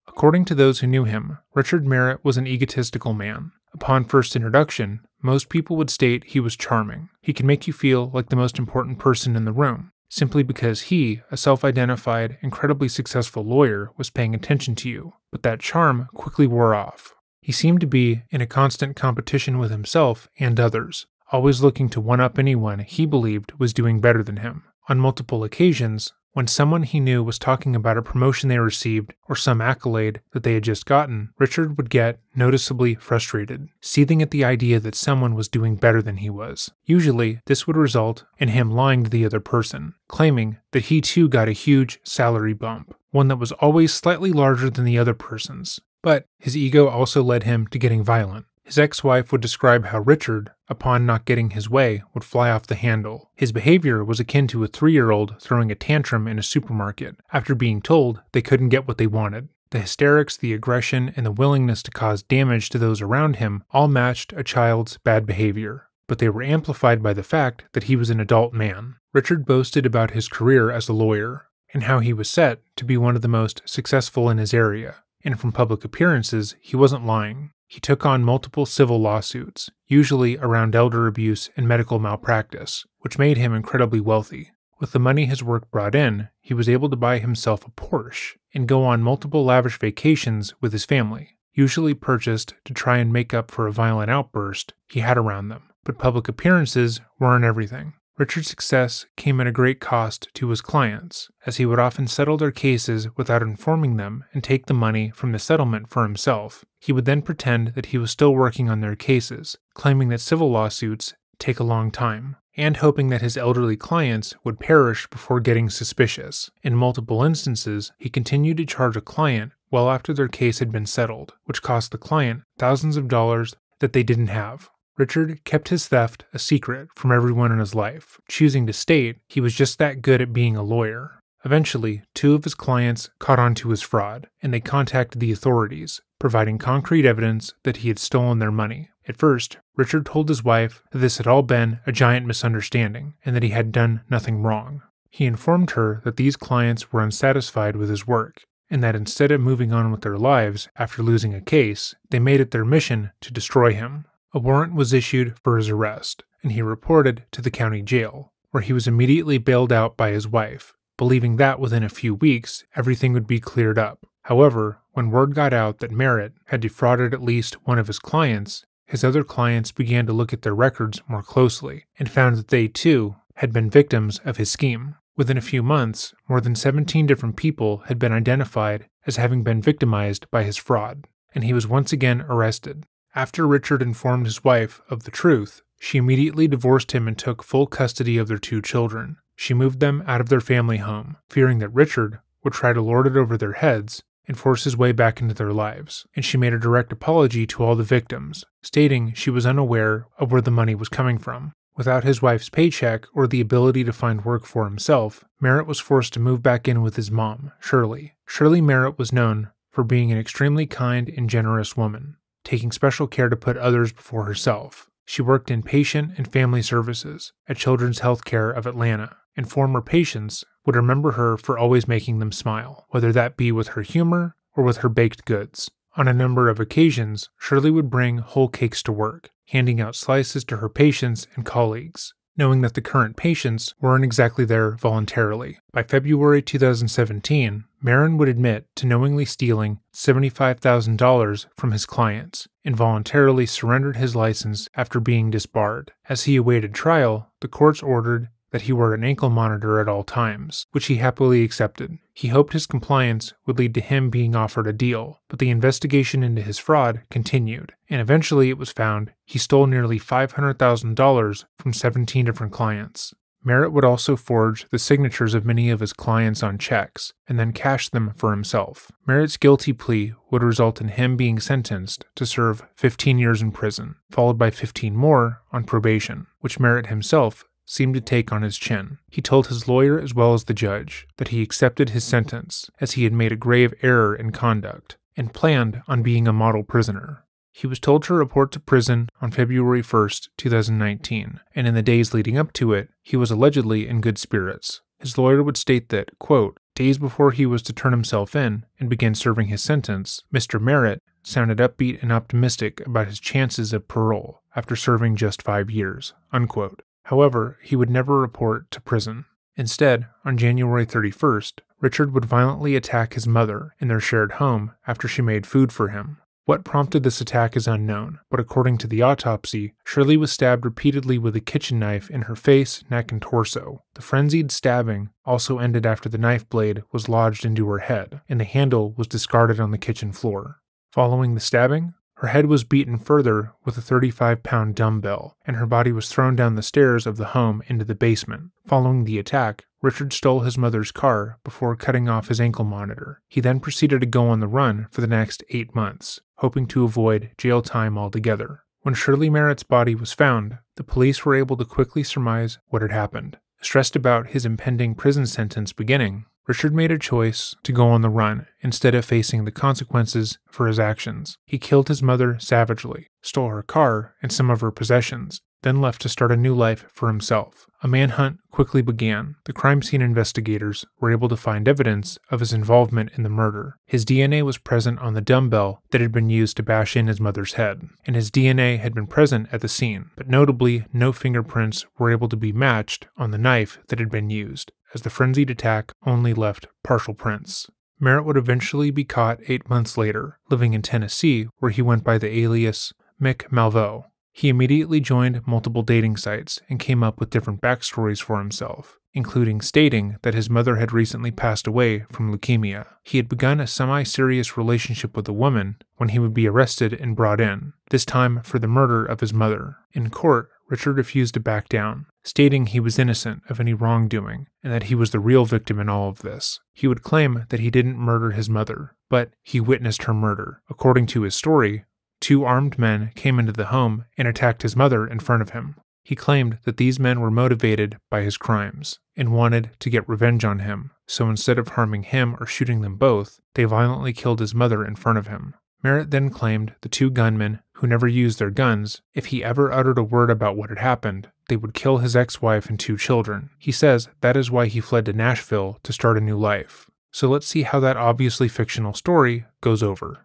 [SPEAKER 1] According to those who knew him, Richard Merritt was an egotistical man. Upon first introduction, most people would state he was charming. He could make you feel like the most important person in the room, simply because he, a self identified, incredibly successful lawyer, was paying attention to you. But that charm quickly wore off. He seemed to be in a constant competition with himself and others, always looking to one up anyone he believed was doing better than him. On multiple occasions, When someone he knew was talking about a promotion they received or some accolade that they had just gotten, Richard would get noticeably frustrated, seething at the idea that someone was doing better than he was. Usually, this would result in him lying to the other person, claiming that he too got a huge salary bump, one that was always slightly larger than the other person's. But his ego also led him to getting violent. His ex wife would describe how Richard, upon not getting his way, would fly off the handle. His behavior was akin to a three year old throwing a tantrum in a supermarket after being told they couldn't get what they wanted. The hysterics, the aggression, and the willingness to cause damage to those around him all matched a child's bad behavior. But they were amplified by the fact that he was an adult man. Richard boasted about his career as a lawyer and how he was set to be one of the most successful in his area. And from public appearances, he wasn't lying. He took on multiple civil lawsuits, usually around elder abuse and medical malpractice, which made him incredibly wealthy. With the money his work brought in, he was able to buy himself a Porsche and go on multiple lavish vacations with his family, usually purchased to try and make up for a violent outburst he had around them. But public appearances weren't everything. Richard's success came at a great cost to his clients, as he would often settle their cases without informing them and take the money from the settlement for himself. He would then pretend that he was still working on their cases, claiming that civil lawsuits take a long time, and hoping that his elderly clients would perish before getting suspicious. In multiple instances, he continued to charge a client well after their case had been settled, which cost the client thousands of dollars that they didn't have. Richard kept his theft a secret from everyone in his life, choosing to state he was just that good at being a lawyer. Eventually, two of his clients caught on to his fraud, and they contacted the authorities, providing concrete evidence that he had stolen their money. At first, Richard told his wife that this had all been a giant misunderstanding and that he had done nothing wrong. He informed her that these clients were unsatisfied with his work and that instead of moving on with their lives after losing a case, they made it their mission to destroy him. A warrant was issued for his arrest, and he reported to the county jail, where he was immediately bailed out by his wife, believing that within a few weeks everything would be cleared up. However, when word got out that Merritt had defrauded at least one of his clients, his other clients began to look at their records more closely and found that they too had been victims of his scheme. Within a few months, more than 17 different people had been identified as having been victimized by his fraud, and he was once again arrested. After Richard informed his wife of the truth, she immediately divorced him and took full custody of their two children. She moved them out of their family home, fearing that Richard would try to lord it over their heads and force his way back into their lives. And she made a direct apology to all the victims, stating she was unaware of where the money was coming from. Without his wife's paycheck or the ability to find work for himself, Merritt was forced to move back in with his mom, Shirley. Shirley Merritt was known for being an extremely kind and generous woman taking special care to put others before herself. She worked in patient and family services at Children's Healthcare of Atlanta, and former patients would remember her for always making them smile, whether that be with her humor or with her baked goods. On a number of occasions, Shirley would bring whole cakes to work, handing out slices to her patients and colleagues knowing that the current patients weren't exactly there voluntarily. By February 2017, Merritt would admit to knowingly stealing $75,000 from his clients and voluntarily surrendered his license after being disbarred. As he awaited trial, the courts ordered that he wear an ankle monitor at all times, which he happily accepted. He hoped his compliance would lead to him being offered a deal, but the investigation into his fraud continued, and eventually it was found he stole nearly $500,000 from 17 different clients. Merritt would also forge the signatures of many of his clients on checks and then cash them for himself. Merritt's guilty plea would result in him being sentenced to serve 15 years in prison, followed by 15 more on probation, which Merritt himself seemed to take on his chin. He told his lawyer as well as the judge that he accepted his sentence as he had made a grave error in conduct and planned on being a model prisoner. He was told to report to prison on February 1, 2019, and in the days leading up to it, he was allegedly in good spirits. His lawyer would state that, quote, days before he was to turn himself in and begin serving his sentence, Mr. Merritt sounded upbeat and optimistic about his chances of parole after serving just five years, unquote. However, he would never report to prison. Instead, on January 31st, Richard would violently attack his mother in their shared home after she made food for him. What prompted this attack is unknown, but according to the autopsy, Shirley was stabbed repeatedly with a kitchen knife in her face, neck, and torso. The frenzied stabbing also ended after the knife blade was lodged into her head, and the handle was discarded on the kitchen floor. Following the stabbing, her head was beaten further with a 35 pound dumbbell, and her body was thrown down the stairs of the home into the basement. Following the attack, Richard stole his mother's car before cutting off his ankle monitor. He then proceeded to go on the run for the next eight months, hoping to avoid jail time altogether. When Shirley Merritt's body was found, the police were able to quickly surmise what had happened. Stressed about his impending prison sentence beginning, Richard made a choice to go on the run instead of facing the consequences for his actions. He killed his mother savagely, stole her car and some of her possessions, then left to start a new life for himself. A manhunt quickly began. The crime scene investigators were able to find evidence of his involvement in the murder. His DNA was present on the dumbbell that had been used to bash in his mother's head, and his DNA had been present at the scene, but notably, no fingerprints were able to be matched on the knife that had been used, as the frenzied attack only left partial prints. Merritt would eventually be caught eight months later, living in Tennessee, where he went by the alias Mick Malveaux. He immediately joined multiple dating sites and came up with different backstories for himself, including stating that his mother had recently passed away from leukemia. He had begun a semi serious relationship with a woman when he would be arrested and brought in, this time for the murder of his mother. In court, Richard refused to back down, stating he was innocent of any wrongdoing and that he was the real victim in all of this. He would claim that he didn't murder his mother, but he witnessed her murder. According to his story, two armed men came into the home and attacked his mother in front of him. He claimed that these men were motivated by his crimes and wanted to get revenge on him, so instead of harming him or shooting them both, they violently killed his mother in front of him. Merritt then claimed the two gunmen, who never used their guns, if he ever uttered a word about what had happened, they would kill his ex wife and two children. He says that is why he fled to Nashville to start a new life. So let's see how that obviously fictional story goes over.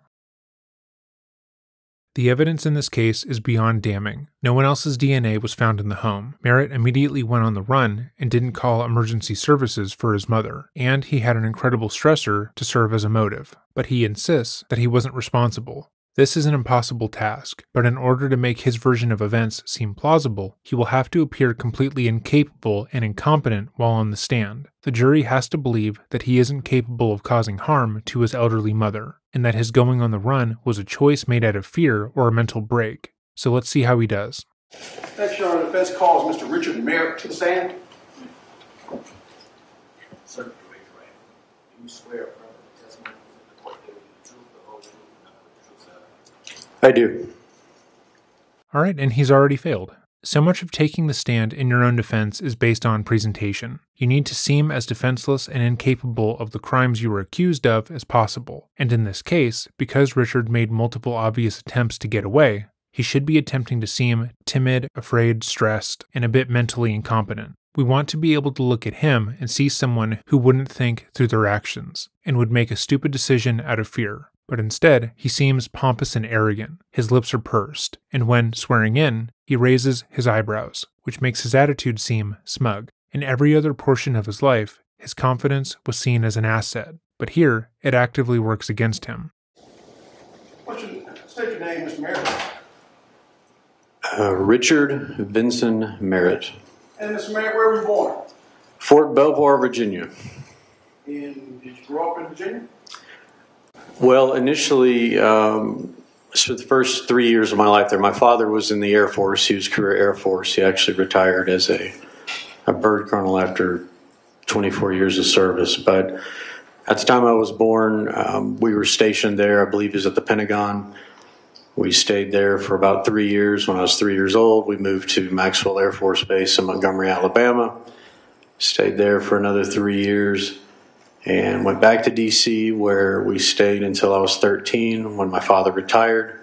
[SPEAKER 1] The evidence in this case is beyond damning. No one else's DNA was found in the home. Merritt immediately went on the run and didn't call emergency services for his mother, and he had an incredible stressor to serve as a motive. But he insists that he wasn't responsible. This is an impossible task, but in order to make his version of events seem plausible, he will have to appear completely incapable and incompetent while on the stand. The jury has to believe that he isn't capable of causing harm to his elderly mother, and that his going on the run was a choice made out of fear or a mental break. So let's see how he does.
[SPEAKER 10] Next, Your Honor, the defense calls Mr. Richard Merritt to the stand.
[SPEAKER 11] Sir, do you swear affirm the testimony the court gave you the truth, the whole truth, and nothing but the truth, sir?
[SPEAKER 10] I do.
[SPEAKER 1] All right, and he's already failed. So much of taking the stand in your own defense is based on presentation. You need to seem as defenseless and incapable of the crimes you were accused of as possible. And in this case, because Richard made multiple obvious attempts to get away, he should be attempting to seem timid, afraid, stressed, and a bit mentally incompetent. We want to be able to look at him and see someone who wouldn't think through their actions and would make a stupid decision out of fear. But instead, he seems pompous and arrogant. His lips are pursed, and when swearing in, he raises his eyebrows, which makes his attitude seem smug. In every other portion of his life, his confidence was seen as an asset, but here it actively works against him.
[SPEAKER 10] What's your, state your name, Mr. Merritt.
[SPEAKER 12] Uh, Richard Vinson Merritt,
[SPEAKER 10] And Mr. Merritt, where were you born?
[SPEAKER 12] Fort Belvoir, Virginia.
[SPEAKER 10] And did you grow up in Virginia?
[SPEAKER 12] Well, initially, um, for the first three years of my life there, my father was in the Air Force. He was career Air Force. He actually retired as a, a bird colonel after 24 years of service. But at the time I was born, um, we were stationed there. I believe was at the Pentagon. We stayed there for about three years. When I was three years old, we moved to Maxwell Air Force Base in Montgomery, Alabama. Stayed there for another three years and went back to DC where we stayed until I was 13 when my father retired.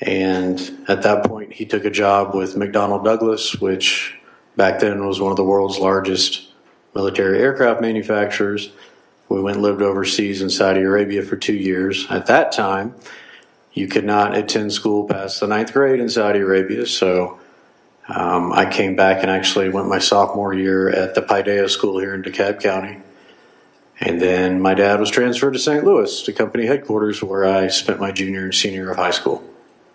[SPEAKER 12] And at that point, he took a job with McDonnell Douglas, which back then was one of the world's largest military aircraft manufacturers. We went and lived overseas in Saudi Arabia for two years. At that time, you could not attend school past the ninth grade in Saudi Arabia, so um, I came back and actually went my sophomore year at the Paideia School here in DeKalb County And then my dad was transferred to St. Louis to company headquarters where I spent my junior and senior of high school.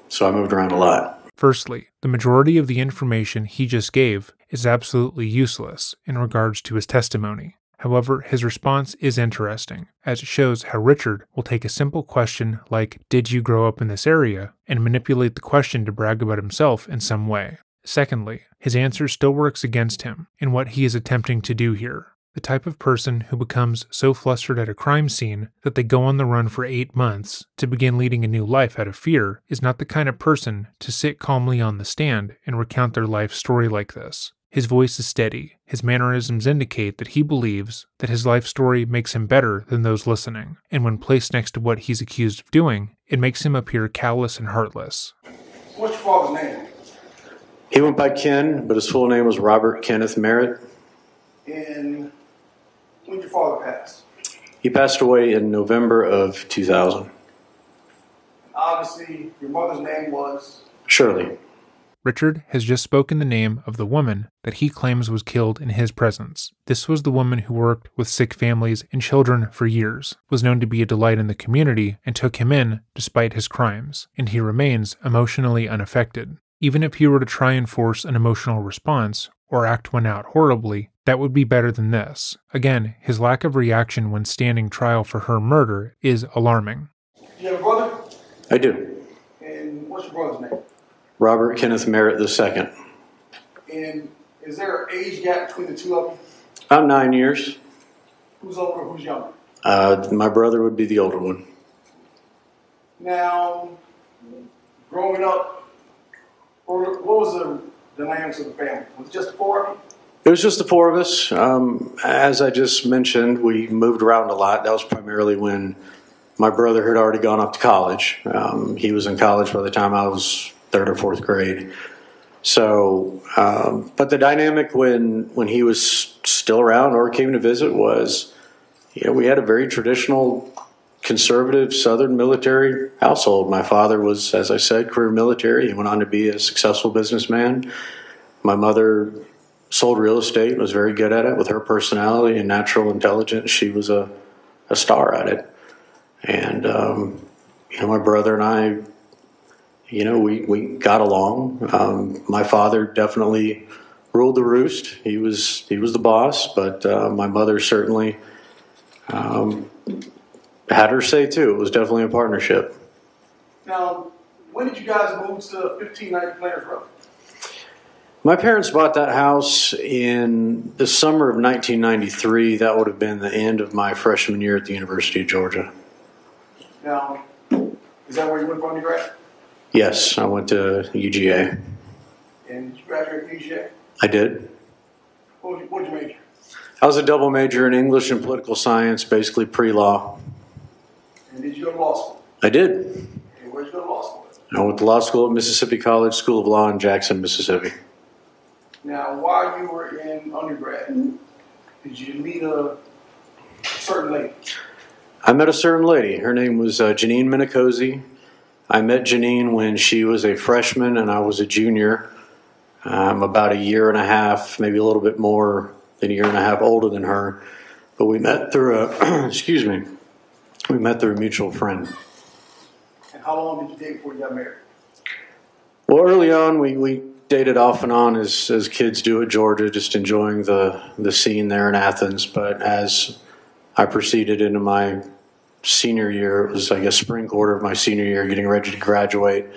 [SPEAKER 12] So I moved around a lot.
[SPEAKER 1] Firstly, the majority of the information he just gave is absolutely useless in regards to his testimony. However, his response is interesting, as it shows how Richard will take a simple question like, Did you grow up in this area? and manipulate the question to brag about himself in some way. Secondly, his answer still works against him in what he is attempting to do here. The type of person who becomes so flustered at a crime scene that they go on the run for eight months to begin leading a new life out of fear is not the kind of person to sit calmly on the stand and recount their life story like this. His voice is steady. His mannerisms indicate that he believes that his life story makes him better than those listening, and when placed next to what he's accused of doing, it makes him appear callous and heartless.
[SPEAKER 10] What's your father's name?
[SPEAKER 12] He went by Ken, but his full name was Robert Kenneth Merritt.
[SPEAKER 10] And when did your father pass?
[SPEAKER 12] He passed away in November of 2000.
[SPEAKER 10] Obviously, your mother's name was.
[SPEAKER 12] Shirley.
[SPEAKER 1] Richard has just spoken the name of the woman that he claims was killed in his presence. This was the woman who worked with sick families and children for years, was known to be a delight in the community, and took him in despite his crimes, and he remains emotionally unaffected. Even if he were to try and force an emotional response or act one out horribly, that would be better than this. Again, his lack of reaction when standing trial for her murder is alarming.
[SPEAKER 10] Do you have a brother?
[SPEAKER 12] I do.
[SPEAKER 10] And what's your brother's name?
[SPEAKER 12] Robert Kenneth Merritt II.
[SPEAKER 10] And is there an age gap between the two of you?
[SPEAKER 12] About nine years.
[SPEAKER 10] Who's older, who's younger?
[SPEAKER 12] Uh, my brother would be the older one.
[SPEAKER 10] Now, growing up, or what was the dynamics of the family? Was it just the four of you?
[SPEAKER 12] It was just the four of us. Um, as I just mentioned, we moved around a lot. That was primarily when my brother had already gone up to college. Um, he was in college by the time I was third or fourth grade. So, um, but the dynamic when when he was still around or came to visit was, you know, we had a very traditional, conservative Southern military household. My father was, as I said, career military. He went on to be a successful businessman. My mother sold real estate, was very good at it with her personality and natural intelligence. She was a, a star at it. And, um, you know, my brother and I, you know, we, we got along. Um, my father definitely ruled the roost. He was, he was the boss, but uh, my mother certainly um, had her say too. It was definitely a partnership.
[SPEAKER 10] Now, when did you guys move to 1590 Planters Road?
[SPEAKER 12] My parents bought that house in the summer of 1993. That would have been the end of my freshman year at the University of Georgia.
[SPEAKER 10] Now, is that where you went for undergrad?
[SPEAKER 12] Yes, I went to UGA.
[SPEAKER 10] And did you graduate from UGA?
[SPEAKER 12] I did.
[SPEAKER 10] What was, what was your major?
[SPEAKER 12] I was a double major in English and political science, basically pre law.
[SPEAKER 10] And did you go to law school?
[SPEAKER 12] I did.
[SPEAKER 10] And where'd you go to law school?
[SPEAKER 12] I went to law school at Mississippi College School of Law in Jackson, Mississippi.
[SPEAKER 10] Now, while you were in undergrad, did you meet a certain lady?
[SPEAKER 12] I met a certain lady. Her name was uh, Janine Minicozzi. I met Janine when she was a freshman and I was a junior. I'm about a year and a half, maybe a little bit more than a year and a half older than her. But we met through a, [clears throat] excuse me, we met through a mutual friend.
[SPEAKER 10] And how long did you date before you got married?
[SPEAKER 12] Well, early on, we, we dated off and on as, as kids do at Georgia, just enjoying the, the scene there in Athens. But as I proceeded into my senior year, it was, I guess, spring quarter of my senior year, getting ready to graduate,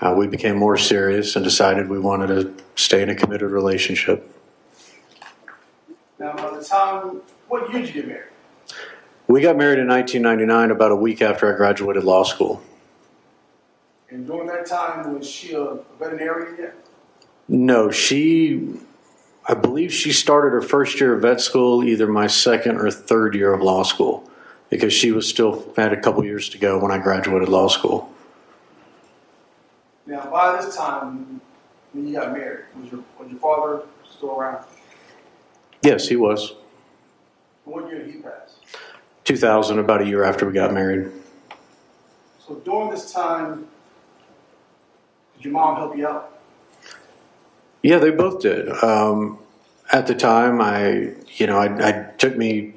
[SPEAKER 12] uh, we became more serious and decided we wanted to stay in a committed relationship.
[SPEAKER 10] Now, by the time, what year did you get married?
[SPEAKER 12] We got married in 1999, about a week after I graduated law school.
[SPEAKER 10] And during that time, was she a veterinarian yet?
[SPEAKER 12] No, she, I believe she started her first year of vet school either my second or third year of law school because she was still had a couple years to go when I graduated law school.
[SPEAKER 10] Now, by this time, when you got married, was your, was your father still around?
[SPEAKER 12] Yes, he was.
[SPEAKER 10] What year did he pass?
[SPEAKER 12] 2000, about a year after we got married.
[SPEAKER 10] So during this time, did your mom help you out?
[SPEAKER 12] Yeah, they both did. Um, at the time, I, you know, I, I took me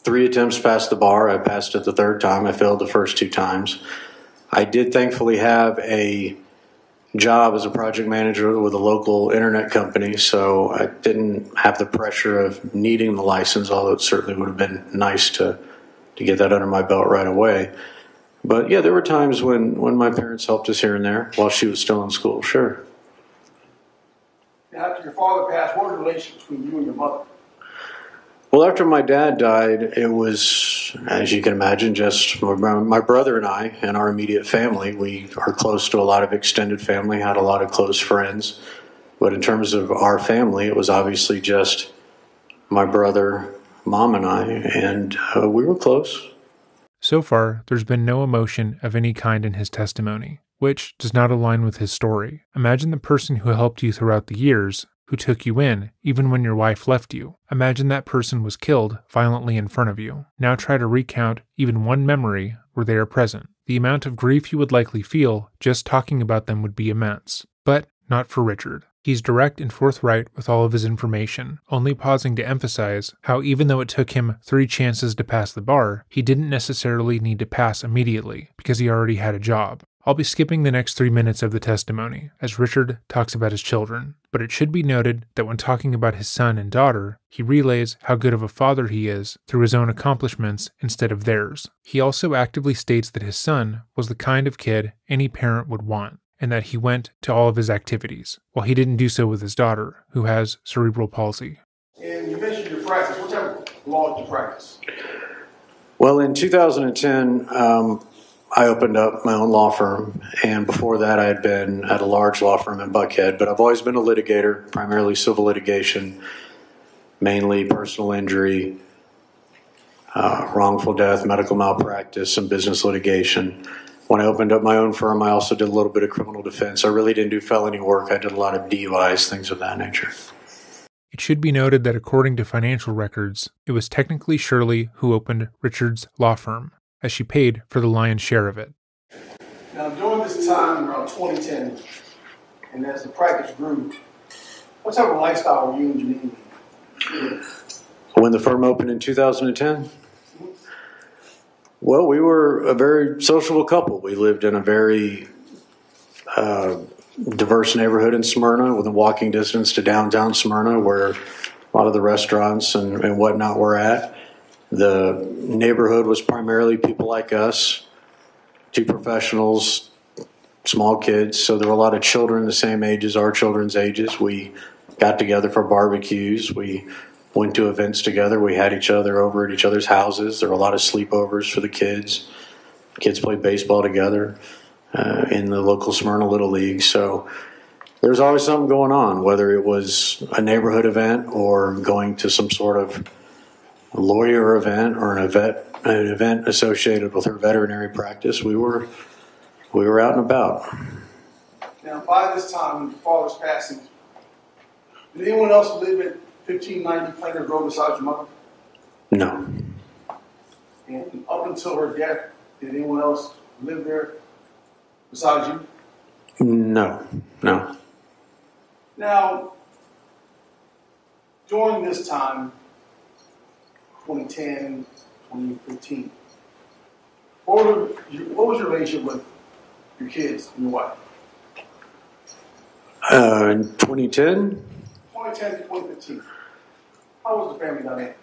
[SPEAKER 12] three attempts past the bar. I passed it the third time. I failed the first two times. I did thankfully have a job as a project manager with a local internet company, so I didn't have the pressure of needing the license, although it certainly would have been nice to, to get that under my belt right away. But yeah, there were times when, when my parents helped us here and there while she was still in school, sure.
[SPEAKER 10] After your father passed, what was the relationship between you and your mother?
[SPEAKER 12] Well, after my dad died, it was, as you can imagine, just my my brother and I and our immediate family. We are close to a lot of extended family, had a lot of close friends. But in terms of our family, it was obviously just my brother, mom, and I, and uh, we were close.
[SPEAKER 1] So far, there's been no emotion of any kind in his testimony, which does not align with his story. Imagine the person who helped you throughout the years, who took you in, even when your wife left you. Imagine that person was killed violently in front of you. Now try to recount even one memory where they are present. The amount of grief you would likely feel just talking about them would be immense. But not for Richard. He's direct and forthright with all of his information, only pausing to emphasize how even though it took him three chances to pass the bar, he didn't necessarily need to pass immediately because he already had a job. I'll be skipping the next three minutes of the testimony as Richard talks about his children, but it should be noted that when talking about his son and daughter, he relays how good of a father he is through his own accomplishments instead of theirs. He also actively states that his son was the kind of kid any parent would want, and that he went to all of his activities, while he didn't do so with his daughter, who has cerebral palsy.
[SPEAKER 10] And you mentioned your practice. What type of law did you practice?
[SPEAKER 12] Well, in 2010, um, I opened up my own law firm, and before that, I had been at a large law firm in Buckhead. But I've always been a litigator, primarily civil litigation, mainly personal injury, uh, wrongful death, medical malpractice, and business litigation. When I opened up my own firm, I also did a little bit of criminal defense. I really didn't do felony work. I did a lot of DUIs, things of that nature.
[SPEAKER 1] It should be noted that according to financial records, it was technically Shirley who opened Richard's law firm, as she paid for the lion's share of it.
[SPEAKER 10] Now, during this time around 2010, and as the practice grew, what type of lifestyle were you and Janine?
[SPEAKER 12] When the firm opened in 2010? Well, we were a very sociable couple. We lived in a very uh, diverse neighborhood in Smyrna within walking distance to downtown Smyrna, where a lot of the restaurants and, and whatnot were at. The neighborhood was primarily people like us, two professionals, small kids. So there were a lot of children the same age as our children's ages. We got together for barbecues. We went to events together. We had each other over at each other's houses. There were a lot of sleepovers for the kids. Kids played baseball together uh, in the local Smyrna Little League. So there was always something going on, whether it was a neighborhood event or going to some sort of lawyer event or an event, an event associated with her veterinary practice. We were we were out and about.
[SPEAKER 10] Now, by this time, your father's passing, did anyone else live at 1590 Planters Road besides your mother?
[SPEAKER 12] No,
[SPEAKER 10] And up until her death, did anyone else live there besides you?
[SPEAKER 12] no, no.
[SPEAKER 10] Now, during this time, 2010, 2015, what, were your, what was your relationship with your kids and your wife?
[SPEAKER 12] Uh, in 2010,
[SPEAKER 10] 2010 to 2015. How was the family dynamic?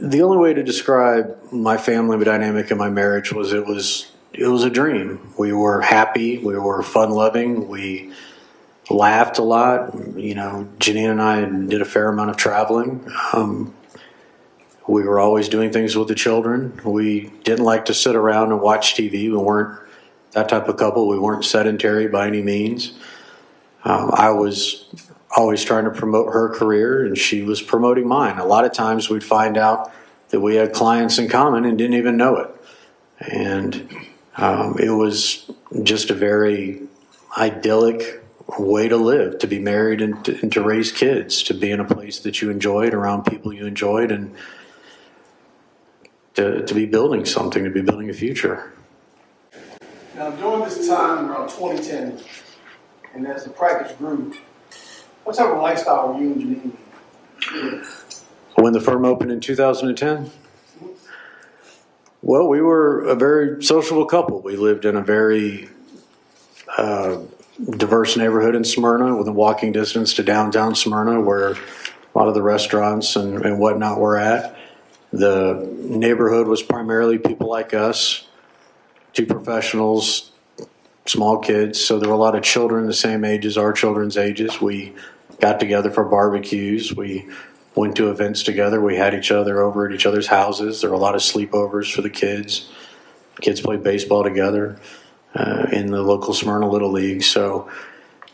[SPEAKER 12] the only way to describe my family dynamic and my marriage was it was it was a dream. We were happy, we were fun loving, we laughed a lot. You know, Janine and I did a fair amount of traveling. Um, we were always doing things with the children. We didn't like to sit around and watch TV. We weren't that type of couple. We weren't sedentary by any means. Um, I was always trying to promote her career, and she was promoting mine. A lot of times we'd find out that we had clients in common and didn't even know it. And um, it was just a very idyllic way to live, to be married and to, and to raise kids, to be in a place that you enjoyed, around people you enjoyed, and to, to be building something, to be building a future.
[SPEAKER 10] Now, during this time around 2010, and as the practice grew, what type of lifestyle were you and Janine?
[SPEAKER 12] When the firm opened in 2010, Well, we were a very sociable couple. We lived in a very uh, diverse neighborhood in Smyrna within walking distance to downtown Smyrna, where a lot of the restaurants and, and whatnot were at. The neighborhood was primarily people like us, two professionals, small kids. So there were a lot of children the same age as our children's ages. We got together for barbecues. We went to events together. We had each other over at each other's houses. There were a lot of sleepovers for the kids. Kids played baseball together uh, in the local Smyrna Little League. So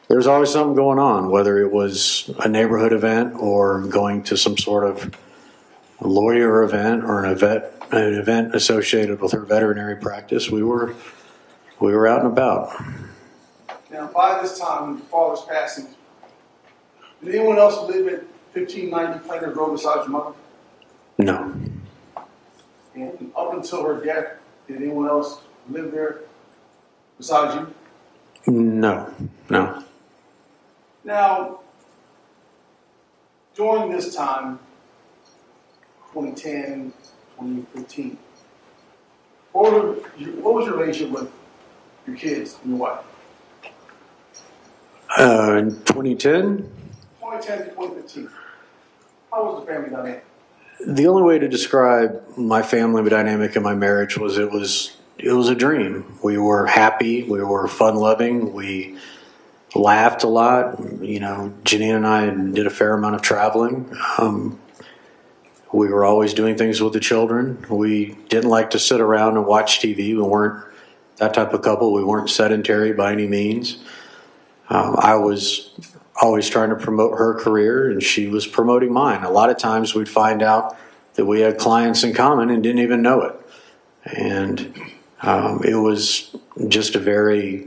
[SPEAKER 12] there was always something going on, whether it was a neighborhood event or going to some sort of lawyer event or an event, an event associated with her veterinary practice. We were we were out and about.
[SPEAKER 10] Now, by this time, father's passing, did anyone else live at 1590 Planters Road besides your mother?
[SPEAKER 12] No,
[SPEAKER 10] And up until her death, did anyone else live there besides you?
[SPEAKER 12] no, no.
[SPEAKER 10] Now, during this time, 2010, 2015, what, were your, what was your relationship with your kids and your wife?
[SPEAKER 12] Uh, in 2010,
[SPEAKER 10] 2010 to 2015. How was the family dynamic?
[SPEAKER 12] the only way to describe my family dynamic and my marriage was it was it was a dream. We were happy. We were fun loving. We laughed a lot. You know, Janine and I did a fair amount of traveling. Um, we were always doing things with the children. We didn't like to sit around and watch TV. We weren't that type of couple. We weren't sedentary by any means. Um, I was always trying to promote her career, and she was promoting mine. A lot of times we'd find out that we had clients in common and didn't even know it. And um, it was just a very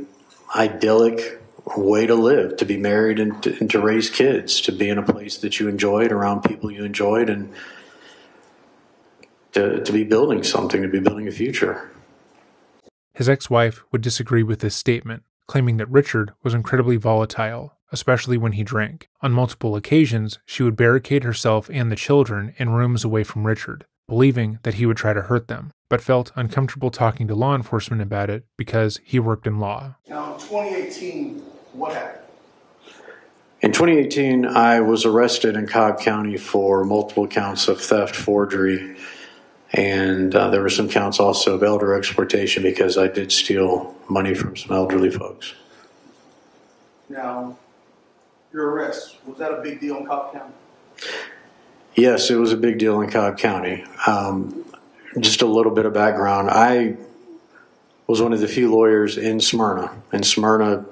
[SPEAKER 12] idyllic way to live, to be married and to, and to raise kids, to be in a place that you enjoyed, around people you enjoyed, and to, to be building something, to be building a future.
[SPEAKER 1] His ex wife would disagree with this statement, claiming that Richard was incredibly volatile, especially when he drank. On multiple occasions, she would barricade herself and the children in rooms away from Richard, believing that he would try to hurt them, but felt uncomfortable talking to law enforcement about it because he worked in law.
[SPEAKER 10] Now, in 2018, what happened?
[SPEAKER 12] In 2018, I was arrested in Cobb County for multiple counts of theft, forgery, and uh, there were some counts also of elder exploitation because I did steal money from some elderly folks.
[SPEAKER 10] Now, your arrest, was that a big deal in Cobb County?
[SPEAKER 12] Yes, it was a big deal in Cobb County. Um, just a little bit of background. I was one of the few lawyers in Smyrna, and Smyrna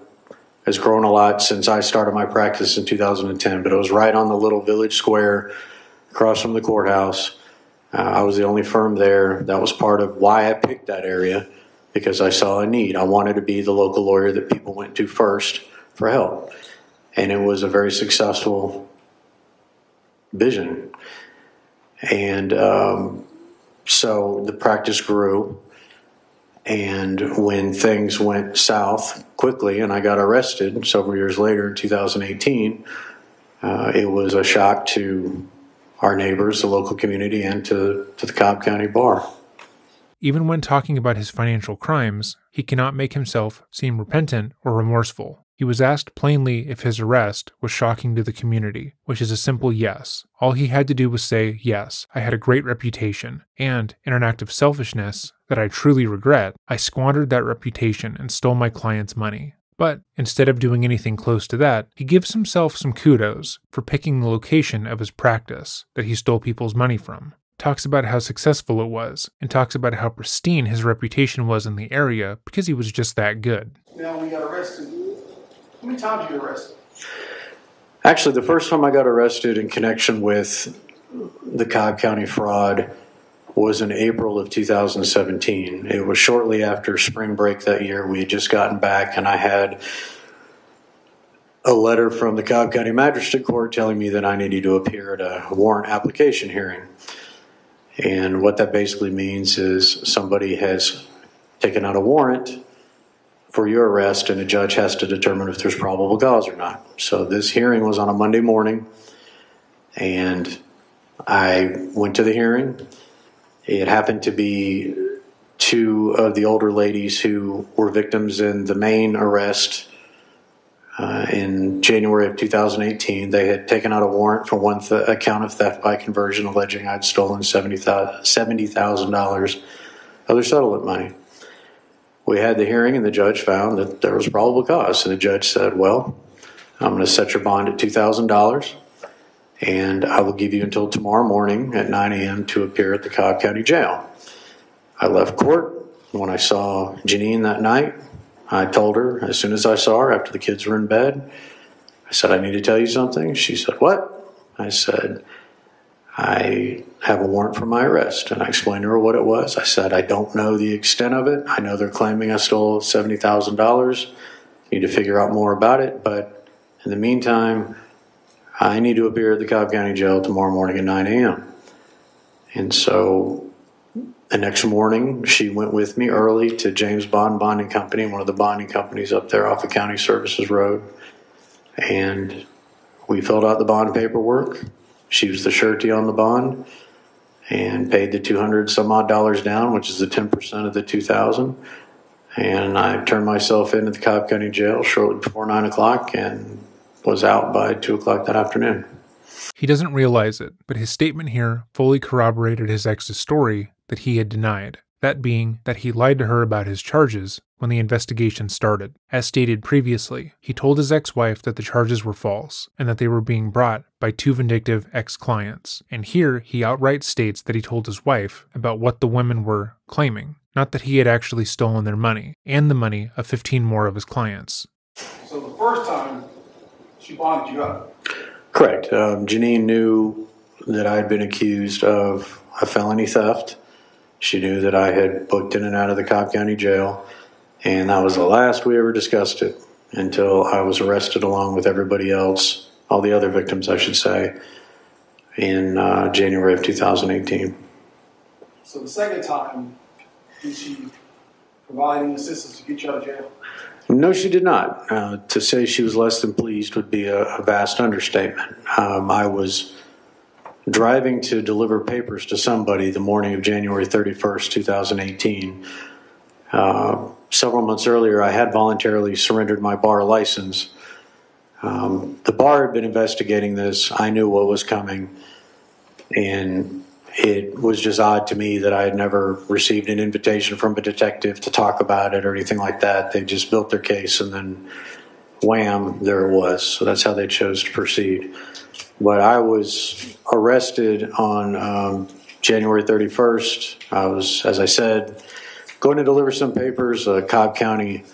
[SPEAKER 12] has grown a lot since I started my practice in 2010, but it was right on the little village square across from the courthouse. Uh, I was the only firm there. That was part of why I picked that area because I saw a need. I wanted to be the local lawyer that people went to first for help. And it was a very successful vision. And um, so the practice grew. And when things went south quickly and I got arrested several years later in 2018, uh, it was a shock to our neighbors, the local community, and to, to the Cobb County Bar.
[SPEAKER 1] Even when talking about his financial crimes, he cannot make himself seem repentant or remorseful. He was asked plainly if his arrest was shocking to the community, which is a simple yes. All he had to do was say, Yes, I had a great reputation, and, in an act of selfishness that I truly regret, I squandered that reputation and stole my client's money. But instead of doing anything close to that, he gives himself some kudos for picking the location of his practice that he stole people's money from. Talks about how successful it was, and talks about how pristine his reputation was in the area because he was just that good.
[SPEAKER 10] Now, you got arrested, how many times you get arrested?
[SPEAKER 12] Actually, the first time I got arrested in connection with the Cobb County fraud was in April of 2017. It was shortly after spring break that year. We had just gotten back, and I had a letter from the Cobb County Magistrate Court telling me that I needed to appear at a warrant application hearing. And what that basically means is somebody has taken out a warrant for your arrest, and a judge has to determine if there's probable cause or not. So this hearing was on a Monday morning, and I went to the hearing. It happened to be two of the older ladies who were victims in the main arrest uh, in January of 2018. They had taken out a warrant for one th- account of theft by conversion, alleging I'd stolen $70,000 of their settlement money. We had the hearing, and the judge found that there was probable cause. And the judge said, Well, I'm going to set your bond at $2,000, and I will give you until tomorrow morning at 9 a.m. to appear at the Cobb County Jail. I left court. When I saw Janine that night, I told her as soon as I saw her after the kids were in bed, I said, I need to tell you something. She said, What? I said, I have a warrant for my arrest. And I explained to her what it was. I said, I don't know the extent of it. I know they're claiming I stole $70,000. Need to figure out more about it. But in the meantime, I need to appear at the Cobb County Jail tomorrow morning at 9 a.m. And so the next morning, she went with me early to James Bond Bonding Company, one of the bonding companies up there off of County Services Road. And we filled out the bond paperwork. She was the surety on the bond and paid the 200 some odd dollars down, which is the 10% of the 2000 And I turned myself in at the Cobb County Jail shortly before 9 o'clock and was out by 2 o'clock that afternoon.
[SPEAKER 1] He doesn't realize it, but his statement here fully corroborated his ex's story that he had denied, that being that he lied to her about his charges when the investigation started. As stated previously, he told his ex wife that the charges were false and that they were being brought by two vindictive ex clients. And here he outright states that he told his wife about what the women were claiming, not that he had actually stolen their money and the money of 15 more of his clients.
[SPEAKER 10] So the first time she bonded you up.
[SPEAKER 12] Correct. Um, Janine knew that I had been accused of a felony theft she knew that I had booked in and out of the Cobb County Jail, and that was the last we ever discussed it until I was arrested along with everybody else, all the other victims, I should say, in uh, January of 2018.
[SPEAKER 10] So the second time, did she provide any assistance to get you out of jail?
[SPEAKER 12] No, she did not. Uh, to say she was less than pleased would be a, a vast understatement. Um, I was driving to deliver papers to somebody the morning of January 31st, 2018. Uh, several months earlier, I had voluntarily surrendered my bar license. Um, the bar had been investigating this. I knew what was coming. And it was just odd to me that I had never received an invitation from a detective to talk about it or anything like that. They just built their case and then wham, there it was. So that's how they chose to proceed. But I was arrested on um, January 31st. I was, as I said, going to deliver some papers. A Cobb County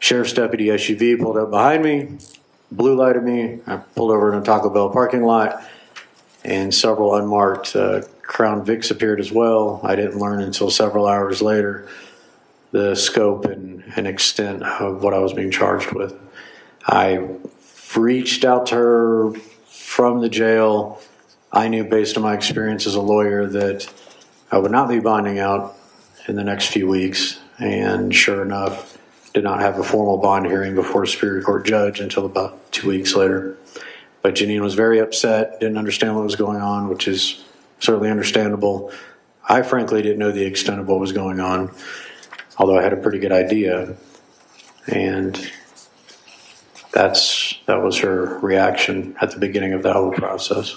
[SPEAKER 12] Sheriff's Deputy SUV pulled up behind me, blue lighted me. I pulled over in a Taco Bell parking lot, and several unmarked uh, Crown Vics appeared as well. I didn't learn until several hours later the scope and, and extent of what I was being charged with. I reached out to her from the jail. I knew based on my experience as a lawyer that I would not be bonding out in the next few weeks. And sure enough, did not have a formal bond hearing before a Superior Court judge until about two weeks later. But Janine was very upset, didn't understand what was going on, which is certainly understandable. I frankly didn't know the extent of what was going on, although I had a pretty good idea. And that's that was her reaction at the beginning of that whole process.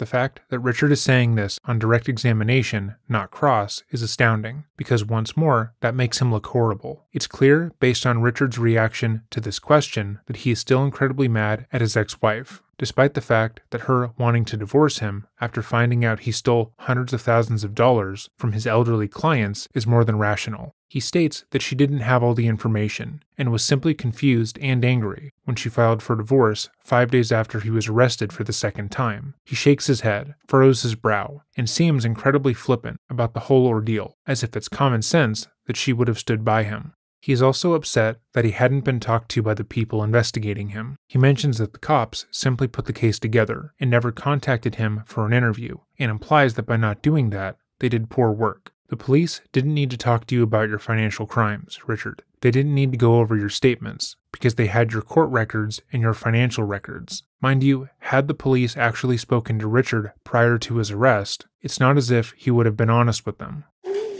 [SPEAKER 1] The fact that Richard is saying this on direct examination, not cross, is astounding, because once more, that makes him look horrible. It's clear, based on Richard's reaction to this question, that he is still incredibly mad at his ex wife, despite the fact that her wanting to divorce him after finding out he stole hundreds of thousands of dollars from his elderly clients is more than rational. He states that she didn't have all the information and was simply confused and angry when she filed for divorce five days after he was arrested for the second time. He shakes his head, furrows his brow, and seems incredibly flippant about the whole ordeal, as if it's common sense that she would have stood by him. He is also upset that he hadn't been talked to by the people investigating him. He mentions that the cops simply put the case together and never contacted him for an interview, and implies that by not doing that, they did poor work. The police didn't need to talk to you about your financial crimes, Richard. They didn't need to go over your statements because they had your court records and your financial records. Mind you, had the police actually spoken to Richard prior to his arrest, it's not as if he would have been honest with them.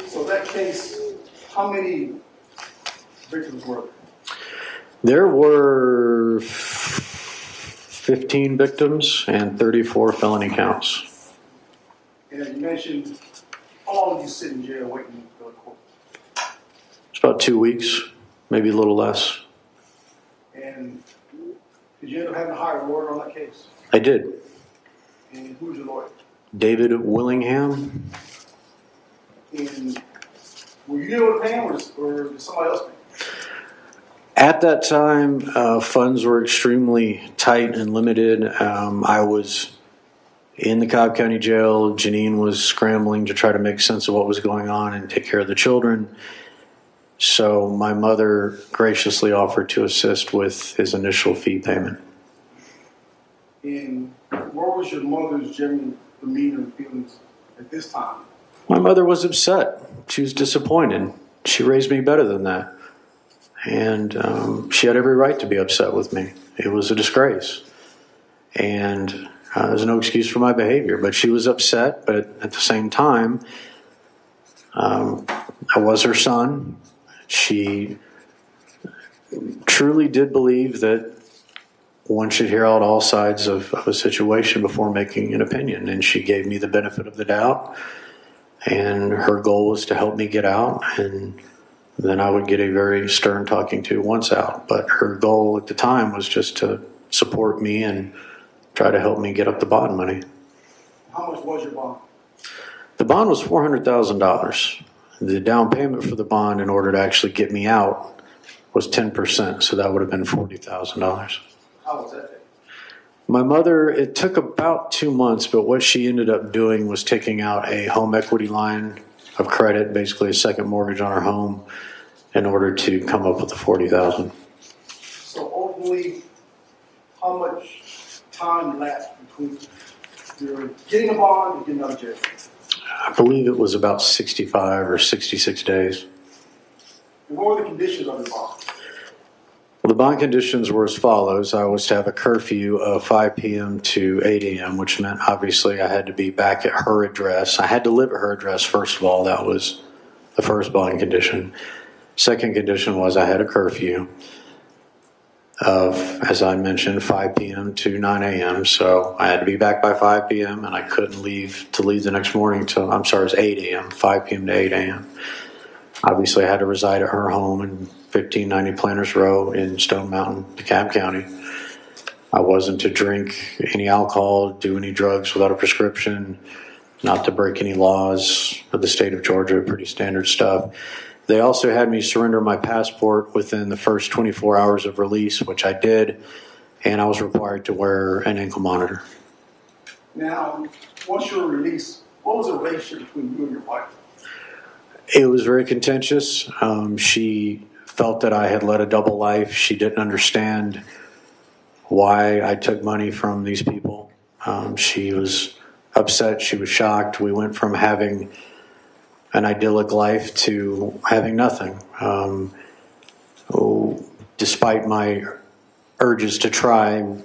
[SPEAKER 10] So that case, how many victims were there?
[SPEAKER 12] There were 15 victims and 34 felony counts.
[SPEAKER 10] And you mentioned, how long did you sit in jail waiting to go to court?
[SPEAKER 12] It's about two weeks, maybe a little less.
[SPEAKER 10] And did you end up having to hire a lawyer on that case?
[SPEAKER 12] I did.
[SPEAKER 10] And who's your lawyer?
[SPEAKER 12] David Willingham.
[SPEAKER 10] And were you able to pay him or, or did somebody else pay him?
[SPEAKER 12] At that time, uh, funds were extremely tight and limited. Um, I was in the Cobb County Jail. Janine was scrambling to try to make sense of what was going on and take care of the children. So my mother graciously offered to assist with his initial fee payment.
[SPEAKER 10] And what was your mother's general demeanor and feelings at this time?
[SPEAKER 12] My mother was upset. She was disappointed. She raised me better than that. And um, she had every right to be upset with me. It was a disgrace. And uh, there's no excuse for my behavior. But she was upset. But at the same time, um, I was her son. She truly did believe that one should hear out all sides of, of a situation before making an opinion. And she gave me the benefit of the doubt. And her goal was to help me get out. And then I would get a very stern talking to once out. But her goal at the time was just to support me and try to help me get up the bond money.
[SPEAKER 10] How much was your bond?
[SPEAKER 12] The bond was $400,000. The down payment for the bond, in order to actually get me out, was 10%, so that would have been $40,000.
[SPEAKER 10] How was that?
[SPEAKER 12] My mother, it took about two months, but what she ended up doing was taking out a home equity line of credit, basically a second mortgage on her home, in order to come up with the 40000
[SPEAKER 10] So ultimately, how much time lapsed between your getting a bond and getting out of jail?
[SPEAKER 12] I believe it was about 65 or 66 days.
[SPEAKER 10] And what were the conditions of the bond?
[SPEAKER 12] Well, the bond conditions were as follows. I was to have a curfew of 5 p.m. to 8 a.m., which meant obviously I had to be back at her address. I had to live at her address, first of all. That was the first bond condition. Second condition was I had a curfew of, as I mentioned, 5 p.m. to 9 a.m. So I had to be back by 5 p.m. and I couldn't leave to leave the next morning till, I'm sorry, it's 8 a.m., 5 p.m. to 8 a.m. Obviously, I had to reside at her home in 1590 Planters Road in Stone Mountain, DeKalb County. I wasn't to drink any alcohol, do any drugs without a prescription, not to break any laws of the state of Georgia, pretty standard stuff. They also had me surrender my passport within the first 24 hours of release, which I did, and I was required to wear an ankle monitor.
[SPEAKER 10] Now, once you were released, what was the relationship between you and your wife?
[SPEAKER 12] It was very contentious. Um, she felt that I had led a double life. She didn't understand why I took money from these people. Um, she was upset. She was shocked. We went from having an idyllic life to having nothing. Um, oh, despite my urges to try,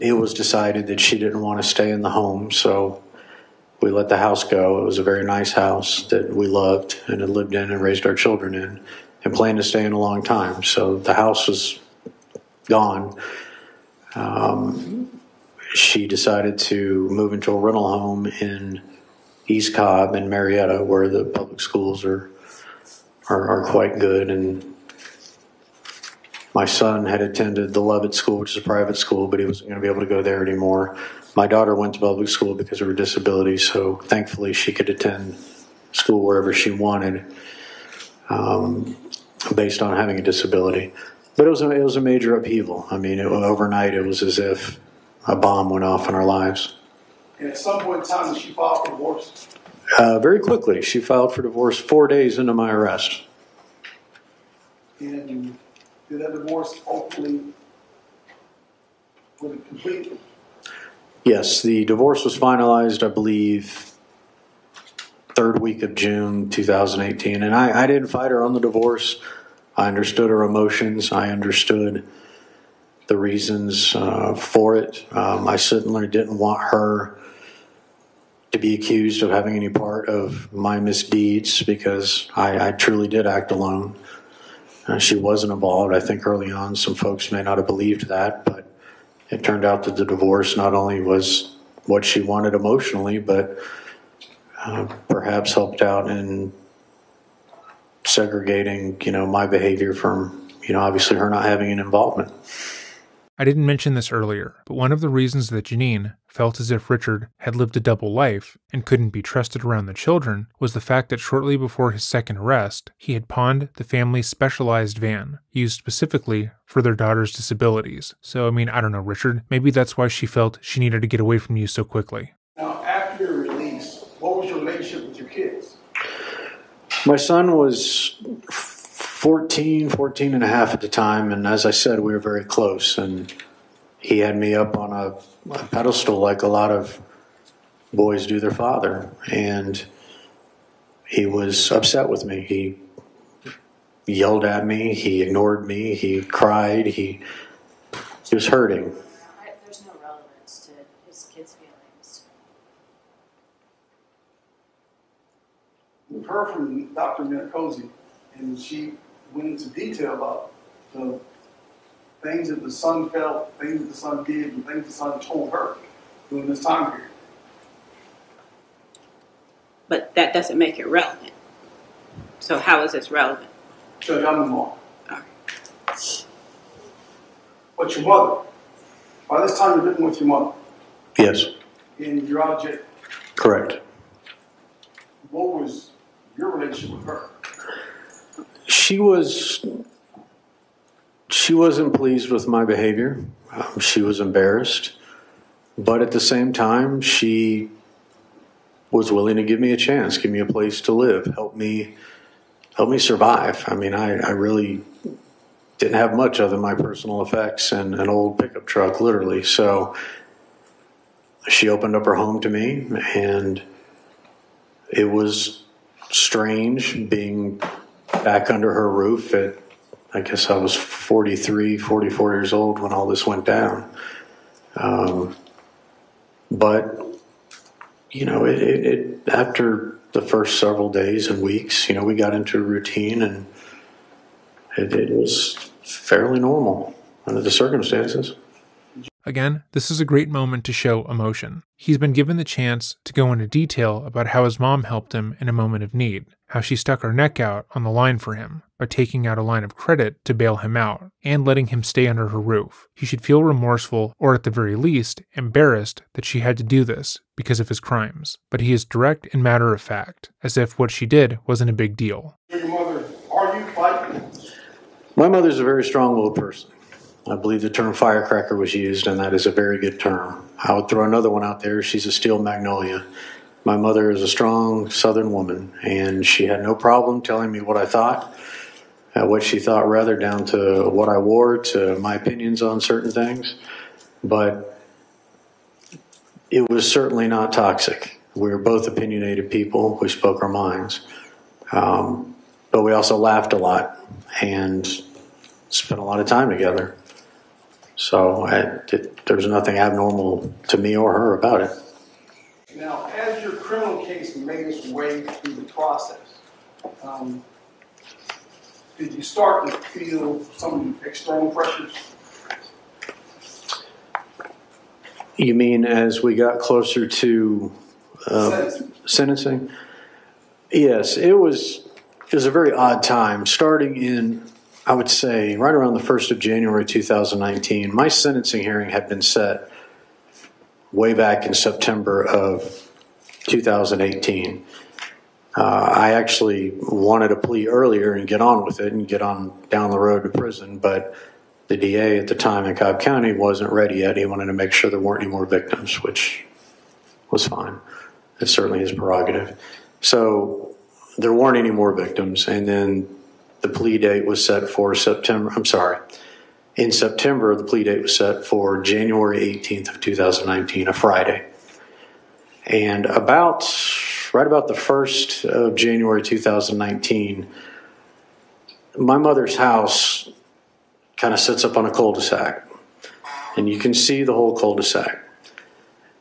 [SPEAKER 12] it was decided that she didn't want to stay in the home, so we let the house go. It was a very nice house that we loved and had lived in and raised our children in and planned to stay in a long time. So the house was gone. Um, she decided to move into a rental home in East Cobb and Marietta, where the public schools are are, are quite good. And my son had attended the Lovett School, which is a private school, but he wasn't going to be able to go there anymore. My daughter went to public school because of her disability, so thankfully she could attend school wherever she wanted, um, based on having a disability. But it was a, it was a major upheaval. I mean, it, overnight it was as if a bomb went off in our lives.
[SPEAKER 10] And at some point in time, did she file for divorce?
[SPEAKER 12] Uh, very quickly, she filed for divorce four days into my arrest.
[SPEAKER 10] And did that divorce ultimately, was it complete?
[SPEAKER 12] Yes, the divorce was finalized, I believe, third week of June 2018. And I, I didn't fight her on the divorce. I understood her emotions. I understood the reasons uh, for it. Um, I certainly didn't want her to be accused of having any part of my misdeeds because I, I truly did act alone. Uh, she wasn't involved. I think early on some folks may not have believed that, but it turned out that the divorce not only was what she wanted emotionally, but uh, perhaps helped out in segregating, you know, my behavior from, you know, obviously her not having an involvement.
[SPEAKER 1] I didn't mention this earlier, but one of the reasons that Janine felt as if Richard had lived a double life and couldn't be trusted around the children was the fact that shortly before his second arrest, he had pawned the family's specialized van, used specifically for their daughter's disabilities. So, I mean, I don't know, Richard, maybe that's why she felt she needed to get away from you so quickly.
[SPEAKER 10] Now, after your release, what was your relationship with your kids?
[SPEAKER 12] My son was 14, 14 and a half at the time, and as I said, we were very close. And he had me up on a, a pedestal like a lot of boys do their father. And he was upset with me. He yelled at me, he ignored me, he cried, he, he was hurting.
[SPEAKER 13] There's no relevance to his kids' feelings.
[SPEAKER 10] We've heard from Dr. Minicozzi, and she went into detail about the things that the son felt, things that the son did, and things the son told her during this time period.
[SPEAKER 14] But that doesn't make it relevant. So how is this relevant?
[SPEAKER 10] Judge, I'm the involved. But your mother, by this time you're living with your mother,
[SPEAKER 12] Yes,
[SPEAKER 10] and you're out of jail.
[SPEAKER 12] correct.
[SPEAKER 10] What was your relationship with her?
[SPEAKER 12] She was she wasn't pleased with my behavior. Um, she was embarrassed, but at the same time, she was willing to give me a chance, give me a place to live, help me help me survive. I mean, I, I really didn't have much other than my personal effects and an old pickup truck, literally. So she opened up her home to me, and it was strange being back under her roof at I guess I was 43, 44 years old when all this went down. Um, but, you know, it, it, it, after the first several days and weeks, you know, we got into a routine and it, it was fairly normal under the circumstances.
[SPEAKER 1] Again, this is a great moment to show emotion. He's been given the chance to go into detail about how his mom helped him in a moment of need, how she stuck her neck out on the line for him by taking out a line of credit to bail him out and letting him stay under her roof. He should feel remorseful or at the very least embarrassed that she had to do this because of his crimes, but he is direct and matter of fact, as if what she did wasn't a big deal.
[SPEAKER 10] Your mother, are you fighting?
[SPEAKER 12] My mother's a very strong willed person. I believe the term firecracker was used, and that is a very good term. I would throw another one out there. She's a steel magnolia. My mother is a strong Southern woman, and she had no problem telling me what I thought, uh, what she thought, rather, down to what I wore, to my opinions on certain things. But it was certainly not toxic. We were both opinionated people. We spoke our minds. Um, but we also laughed a lot and spent a lot of time together. So I, it, there was nothing abnormal to me or her about it.
[SPEAKER 10] Now, as your criminal case made its way through the process, um, did you start to feel some external pressures?
[SPEAKER 12] You mean as we got closer to uh,
[SPEAKER 10] Sentencing.
[SPEAKER 12] sentencing? Yes, it was. It was a very odd time. Starting in, I would say, right around the first of January 2019. My sentencing hearing had been set way back in September of 2018. Uh, I actually wanted a plea earlier and get on with it and get on down the road to prison, but the DA at the time in Cobb County wasn't ready yet. He wanted to make sure there weren't any more victims, which was fine. It's certainly his prerogative. So there weren't any more victims, and then the plea date was set for September. I'm sorry. In September, the plea date was set for January 18th of 2019, a Friday. And about right about the first of January 2019, my mother's house kind of sits up on a cul-de-sac, and you can see the whole cul-de-sac.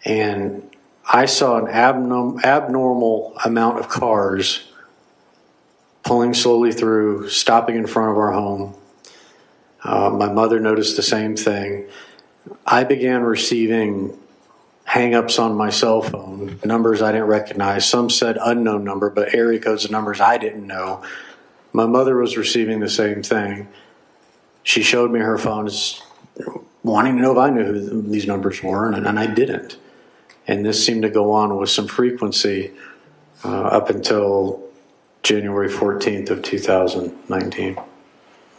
[SPEAKER 12] And I saw an abnorm- abnormal amount of cars pulling slowly through, stopping in front of our home. Uh, my mother noticed the same thing. I began receiving hang-ups on my cell phone, numbers I didn't recognize. Some said unknown number, but area codes and numbers I didn't know. My mother was receiving the same thing. She showed me her phone, wanting to know if I knew who these numbers were, and, and I didn't. And this seemed to go on with some frequency uh, up until January 14th of 2019.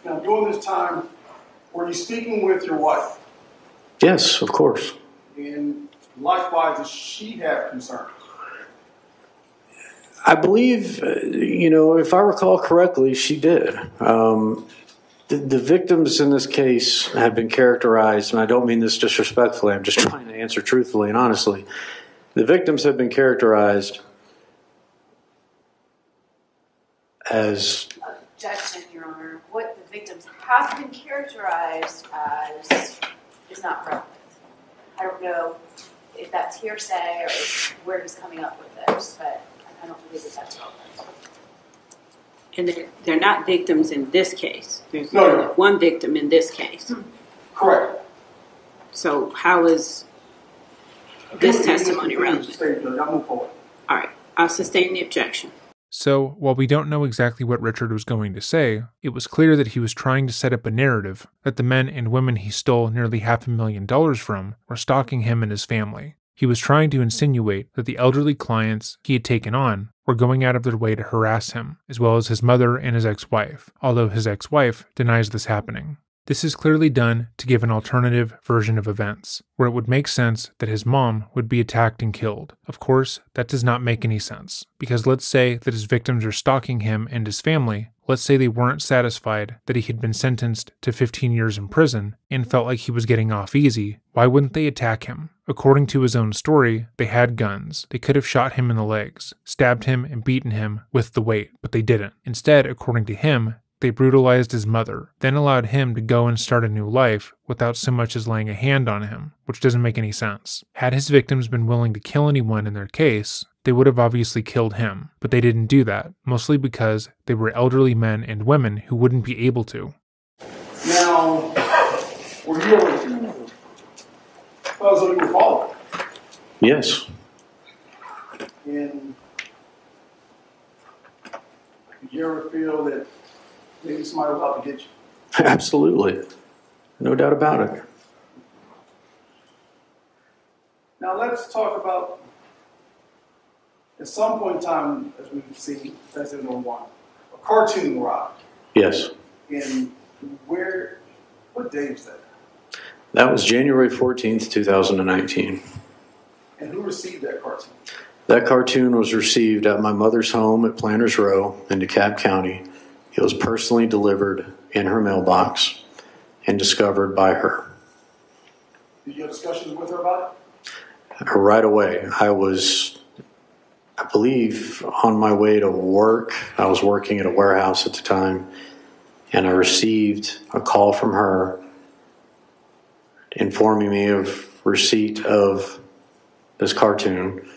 [SPEAKER 10] Now, during this time, were you speaking with your wife?
[SPEAKER 12] Yes, of course.
[SPEAKER 10] And likewise, does she have concerns?
[SPEAKER 12] I believe, uh, you know, if I recall correctly, she did. Um, the, the victims in this case have been characterized, and I don't mean this disrespectfully, I'm just trying to answer truthfully and honestly. The victims have been characterized as
[SPEAKER 13] Objection, Your Honor. What the victims have been characterized as is not relevant. I don't know if that's hearsay or where he's coming up with this, but I don't believe that that's relevant.
[SPEAKER 14] And they're, they're not victims in this case. There's
[SPEAKER 10] No,
[SPEAKER 14] only
[SPEAKER 10] no.
[SPEAKER 14] one victim in this case. Hmm.
[SPEAKER 10] Correct.
[SPEAKER 14] So how is this testimony relevant?
[SPEAKER 10] I'll move forward.
[SPEAKER 14] All right, I'll sustain the objection.
[SPEAKER 1] So, while we don't know exactly what Richard was going to say, it was clear that he was trying to set up a narrative that the men and women he stole nearly half a million dollars from were stalking him and his family. He was trying to insinuate that the elderly clients he had taken on were going out of their way to harass him, as well as his mother and his ex wife, although his ex wife denies this happening. This is clearly done to give an alternative version of events, where it would make sense that his mom would be attacked and killed. Of course, that does not make any sense, because let's say that his victims are stalking him and his family. Let's say they weren't satisfied that he had been sentenced to 15 years in prison and felt like he was getting off easy. Why wouldn't they attack him? According to his own story, they had guns. They could have shot him in the legs, stabbed him, and beaten him with the weight, but they didn't. Instead, according to him, they brutalized his mother, then allowed him to go and start a new life without so much as laying a hand on him, which doesn't make any sense. Had his victims been willing to kill anyone in their case, they would have obviously killed him, but they didn't do that, mostly because they were elderly men and women who wouldn't be able to.
[SPEAKER 10] Now, were you ever, well, so you were followed,
[SPEAKER 12] yes.
[SPEAKER 10] and did you ever feel that maybe somebody was out to get you? [laughs]
[SPEAKER 12] Absolutely. No doubt about it.
[SPEAKER 10] Now let's talk about, at some point in time, as we've seen, President Obama, a cartoon arrived.
[SPEAKER 12] Yes.
[SPEAKER 10] And where, what day was that?
[SPEAKER 12] That was January 14th, 2019.
[SPEAKER 10] And who received that cartoon?
[SPEAKER 12] That cartoon was received at my mother's home at Planters Road in DeKalb County. It was personally delivered in her mailbox and discovered by her.
[SPEAKER 10] Did you have discussions with her about it?
[SPEAKER 12] Right away, I was, I believe, on my way to work. I was working at a warehouse at the time, and I received a call from her informing me of receipt of this cartoon,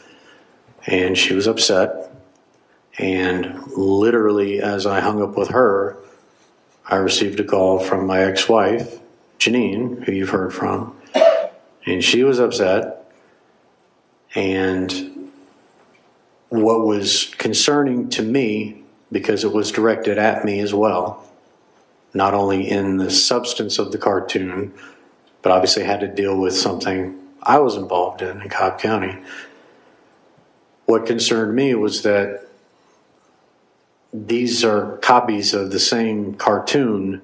[SPEAKER 12] and she was upset. And literally, as I hung up with her, I received a call from my ex wife, Janine, who you've heard from, and she was upset. And what was concerning to me, because it was directed at me as well, not only in the substance of the cartoon, but obviously had to deal with something I was involved in in Cobb County. What concerned me was that these are copies of the same cartoon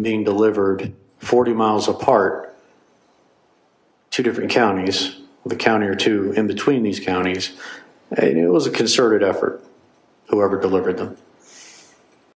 [SPEAKER 12] being delivered 40 miles apart, two different counties, with a county or two in between these counties. And it was a concerted effort, whoever delivered them.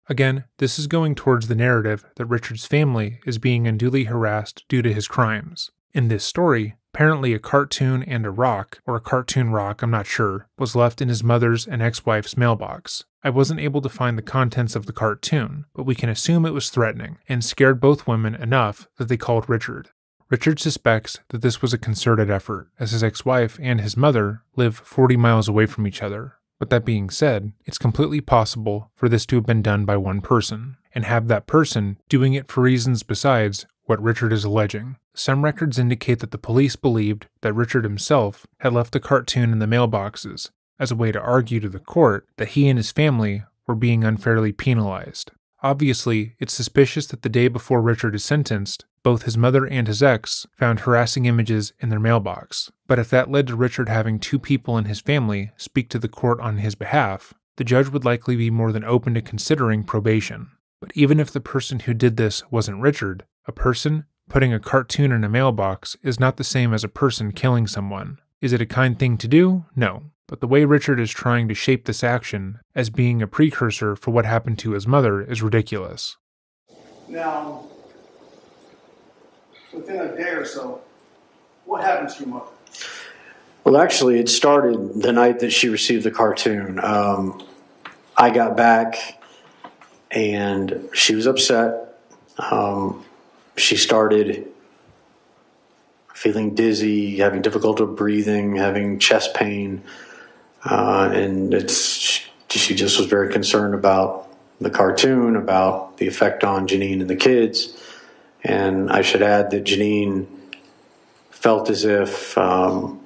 [SPEAKER 1] Again, this is going towards the narrative that Richard's family is being unduly harassed due to his crimes. In this story, apparently a cartoon and a rock, or a cartoon rock, I'm not sure, was left in his mother's and ex wife's mailbox. I wasn't able to find the contents of the cartoon, but we can assume it was threatening and scared both women enough that they called Richard. Richard suspects that this was a concerted effort, as his ex wife and his mother live 40 miles away from each other. But that being said, it's completely possible for this to have been done by one person, and have that person doing it for reasons besides what Richard is alleging. Some records indicate that the police believed that Richard himself had left the cartoon in the mailboxes as a way to argue to the court that he and his family were being unfairly penalized. Obviously, it's suspicious that the day before Richard is sentenced, both his mother and his ex found harassing images in their mailbox. But if that led to Richard having two people in his family speak to the court on his behalf, the judge would likely be more than open to considering probation. But even if the person who did this wasn't Richard, a person putting a cartoon in a mailbox is not the same as a person killing someone. Is it a kind thing to do? No. But the way Richard is trying to shape this action as being a precursor for what happened to his mother is ridiculous.
[SPEAKER 10] Now, within a day or so, what happened to your mother?
[SPEAKER 12] Well, actually, it started the night that she received the cartoon. Um, I got back and she was upset. Um, she started feeling dizzy, having difficulty breathing, having chest pain, uh, and it's she just was very concerned about the cartoon, about the effect on Janine and the kids. And I should add that Janine felt as if, um,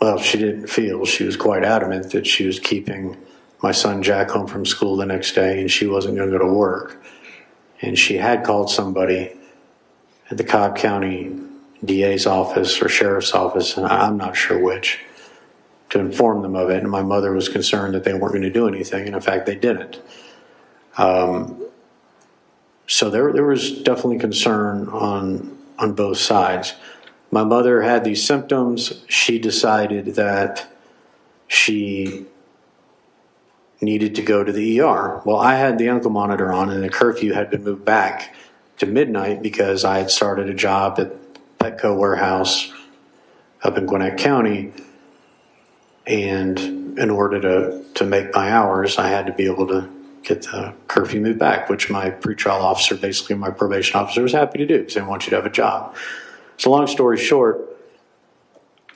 [SPEAKER 12] well, she didn't feel. She was quite adamant that she was keeping my son Jack home from school the next day and she wasn't going to go to work. And she had called somebody at the Cobb County DA's office or sheriff's office, and I'm not sure which, to inform them of it. And my mother was concerned that they weren't going to do anything, and in fact, they didn't. Um, so there, there was definitely concern on on both sides. My mother had these symptoms. She decided that she needed to go to the ER. Well, I had the ankle monitor on, and the curfew had been moved back to midnight because I had started a job at Petco warehouse up in Gwinnett County. And in order to, to make my hours, I had to be able to get the curfew moved back, which my pretrial officer, basically my probation officer, was happy to do because they want you to have a job. So, long story short,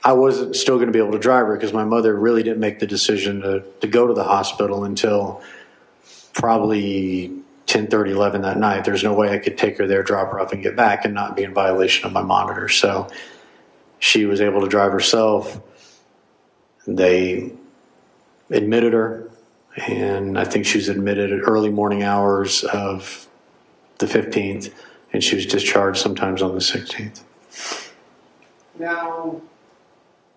[SPEAKER 12] I wasn't still going to be able to drive her because my mother really didn't make the decision to, to go to the hospital until probably 10 30 11 that night there's no way i could take her there drop her off and get back and not be in violation of my monitor. So she was able to drive herself. They admitted her and i think she was admitted at early morning hours of the 15th and she was discharged sometimes on the 16th
[SPEAKER 10] Now,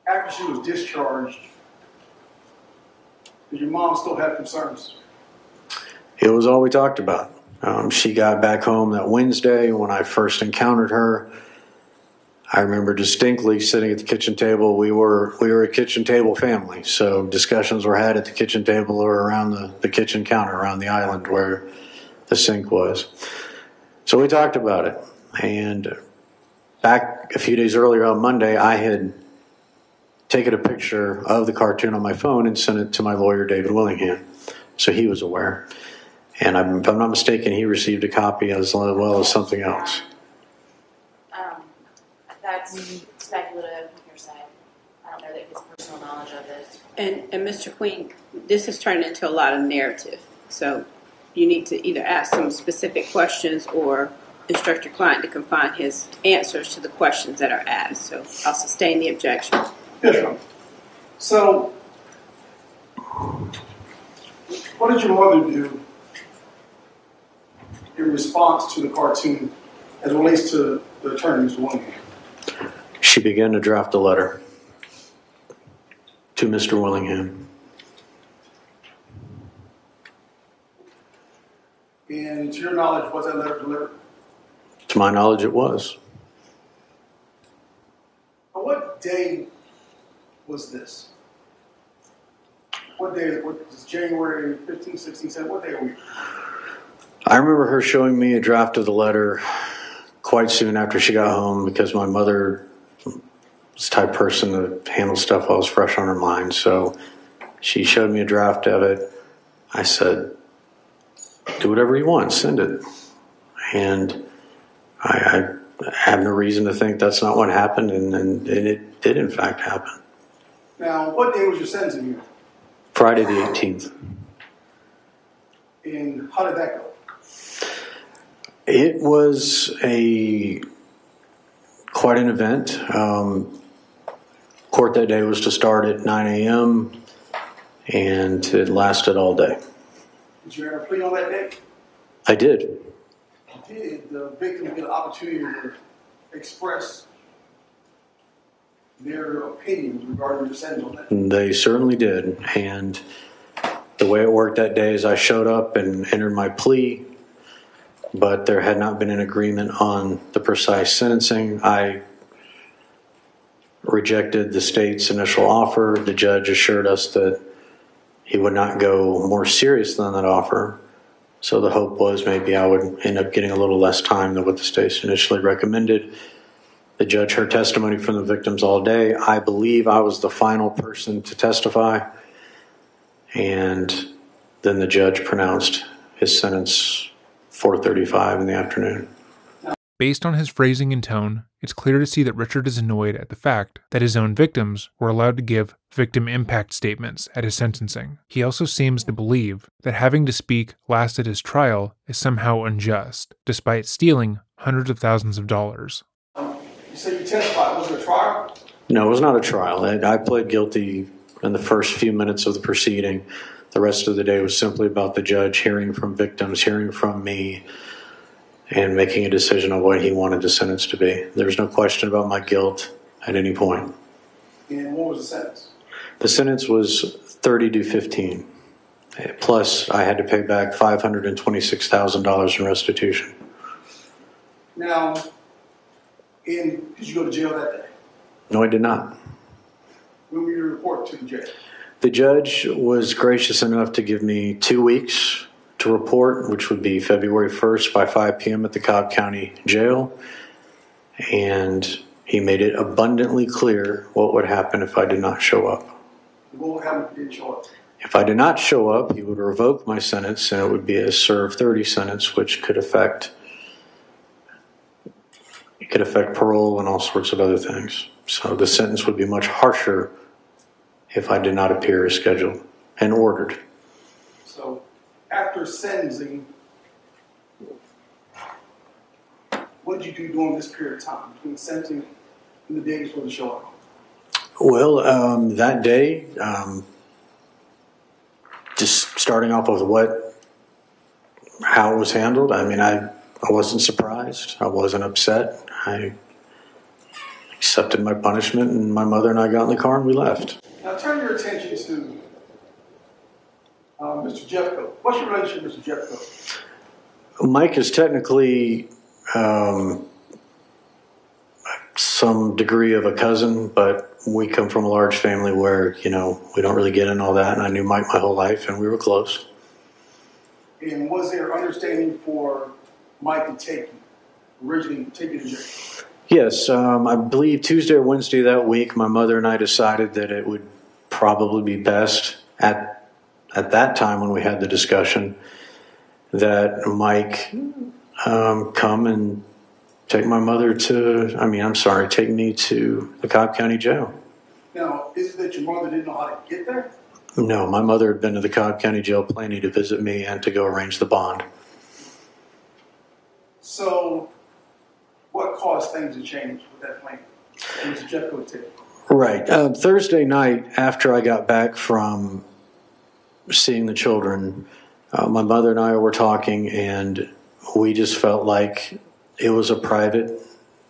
[SPEAKER 10] after she was discharged, did your mom still have concerns?
[SPEAKER 12] It was all we talked about. Um, she got back home that Wednesday when I first encountered her. I remember distinctly sitting at the kitchen table. We were we were a kitchen table family, so discussions were had at the kitchen table or around the, the kitchen counter around the island where the sink was. So we talked about it. And back a few days earlier on Monday, I had taken a picture of the cartoon on my phone and sent it to my lawyer, David Willingham. So he was aware. And I'm, if I'm not mistaken, he received a copy as well as something else.
[SPEAKER 13] Um, that's speculative hearsay. I don't know that he has personal knowledge of it.
[SPEAKER 14] And, and Mr. Queen, this has turned into a lot of narrative. So you need to either ask some specific questions or instruct your client to confine his answers to the questions that are asked. So I'll sustain the objection.
[SPEAKER 10] Yes, ma'am. So, what did your mother do in response to the cartoon as it relates to the attorneys Mr. Willingham?
[SPEAKER 12] She began to draft a letter to Mr. Willingham.
[SPEAKER 10] And to your knowledge, was that letter delivered?
[SPEAKER 12] To my knowledge, it was.
[SPEAKER 10] On what day was this? What day? What is January 15, 16, 17? What day are we?
[SPEAKER 12] I remember her showing me a draft of the letter quite soon after she got home because my mother was the type of person that handles stuff while it was fresh on her mind. So she showed me a draft of it. I said, do whatever you want, send it. And I, I have no reason to think that's not what happened, and, and, and it did in fact happen.
[SPEAKER 10] Now, what day was your sentencing hearing?
[SPEAKER 12] Friday the 18th.
[SPEAKER 10] And how did that go?
[SPEAKER 12] It was a quite an event. Um, court that day was to start at 9 a.m. and it lasted all day.
[SPEAKER 10] Did you ever plea on that day?
[SPEAKER 12] I did.
[SPEAKER 10] Did the victim get an opportunity to express their opinions regarding the sentence on that?
[SPEAKER 12] They certainly did. And the way it worked that day is I showed up and entered my plea, but there had not been an agreement on the precise sentencing. I rejected the state's initial offer. The judge assured us that he would not go more serious than that offer. So the hope was maybe I would end up getting a little less time than what the state initially recommended. The judge heard testimony from the victims all day. I believe I was the final person to testify. And then the judge pronounced his sentence 4:35 in the afternoon.
[SPEAKER 1] Based on his phrasing and tone, it's clear to see that Richard is annoyed at the fact that his own victims were allowed to give victim impact statements at his sentencing. He also seems to believe that having to speak last at his trial is somehow unjust, despite stealing hundreds of thousands of dollars.
[SPEAKER 10] You said you testified. Was it a trial?
[SPEAKER 12] No, it was not a trial. I, I pled guilty in the first few minutes of the proceeding. The rest of the day was simply about the judge hearing from victims, hearing from me, and making a decision on what he wanted the sentence to be. There's no question about my guilt at any point.
[SPEAKER 10] And what was the sentence?
[SPEAKER 12] The sentence was 30 to 15. Plus, I had to pay back $526,000 in restitution.
[SPEAKER 10] Now, in, did you go to jail that day?
[SPEAKER 12] No, I did not.
[SPEAKER 10] When were you report to the jail?
[SPEAKER 12] The judge was gracious enough to give me two weeks to report, which would be February 1st by 5 p.m. at the Cobb County Jail. And he made it abundantly clear what would happen if I did not show up.
[SPEAKER 10] What would happen if you didn't show up?
[SPEAKER 12] If I did not show up, he would revoke my sentence and it would be a serve 30 sentence, which could affect it could affect parole and all sorts of other things. So the sentence would be much harsher if I did not appear as scheduled and ordered.
[SPEAKER 10] So, after sentencing, what did you do during this period of time between sentencing and the day before the show up?
[SPEAKER 12] Well, um, that day, um, just starting off with what, how it was handled. I mean, I, I wasn't surprised. I wasn't upset. I accepted my punishment, and my mother and I got in the car and we left.
[SPEAKER 10] Now, turn your attention to uh, Mr. Jeffco. What's your relationship with Mr. Jeffco?
[SPEAKER 12] Mike is technically um, some degree of a cousin, but we come from a large family where, you know, we don't really get in all that. And I knew Mike my whole life and we were close.
[SPEAKER 10] And was there understanding for Mike to take you, originally take you to jail?
[SPEAKER 12] Yes, um, I believe Tuesday or Wednesday that week, my mother and I decided that it would probably be best at at that time when we had the discussion that Mike um, come and take my mother to. I mean, I'm sorry, take me to the Cobb County Jail.
[SPEAKER 10] Now, is it that your mother didn't know how to get there?
[SPEAKER 12] No, my mother had been to the Cobb County Jail planning to visit me and to go arrange the bond.
[SPEAKER 10] So, what caused things to change with that plan? Mr. Jeffco take.
[SPEAKER 12] Right. Uh, Thursday night, after I got back from seeing the children, uh, my mother and I were talking, and we just felt like it was a private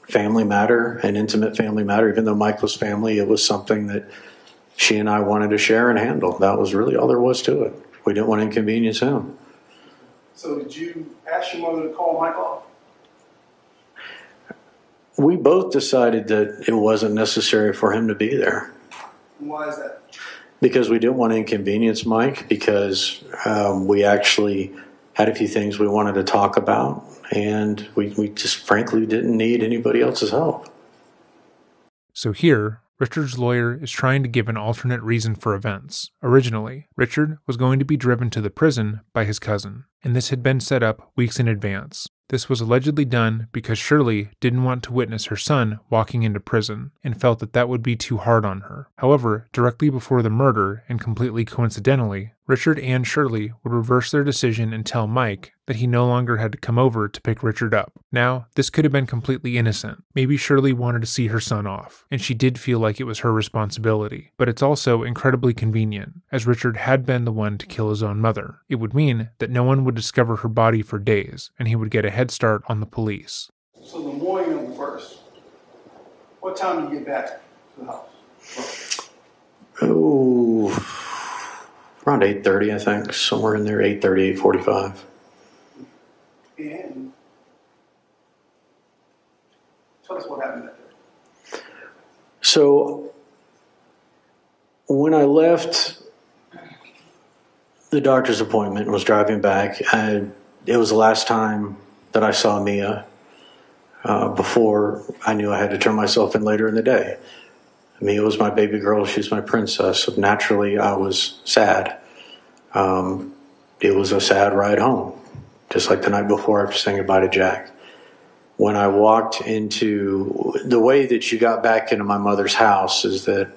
[SPEAKER 12] family matter, an intimate family matter. Even though Mike was family, it was something that she and I wanted to share and handle. That was really all there was to it. We didn't want to inconvenience him.
[SPEAKER 10] So, did you ask your mother to call Mike off?
[SPEAKER 12] We both decided that it wasn't necessary for him to be there.
[SPEAKER 10] Why is that?
[SPEAKER 12] because we didn't want to inconvenience Mike, because um, we actually had a few things we wanted to talk about, and we, we just frankly didn't need anybody else's help.
[SPEAKER 1] So here, Richard's lawyer is trying to give an alternate reason for events. Originally, Richard was going to be driven to the prison by his cousin, and this had been set up weeks in advance. This was allegedly done because Shirley didn't want to witness her son walking into prison and felt that that would be too hard on her. However, directly before the murder, and completely coincidentally, Richard and Shirley would reverse their decision and tell Mike that he no longer had to come over to pick Richard up. Now, this could have been completely innocent. Maybe Shirley wanted to see her son off, and she did feel like it was her responsibility. But it's also incredibly convenient, as Richard had been the one to kill his own mother. It would mean that no one would discover her body for days, and he would get a head start on the police.
[SPEAKER 10] So the morning of the first, what time did you get back to the house?
[SPEAKER 12] Oh, around 8.30, I think, somewhere in there, 8.30, 8.45.
[SPEAKER 10] And tell us what happened that day.
[SPEAKER 12] So when I left the doctor's appointment and was driving back, I, it was the last time that I saw Mia uh, before I knew I had to turn myself in later in the day. Mia was my baby girl. She's my princess. So naturally, I was sad. Um, it was a sad ride home, just like the night before after saying goodbye to Jack. When I walked into the way that you got back into my mother's house is that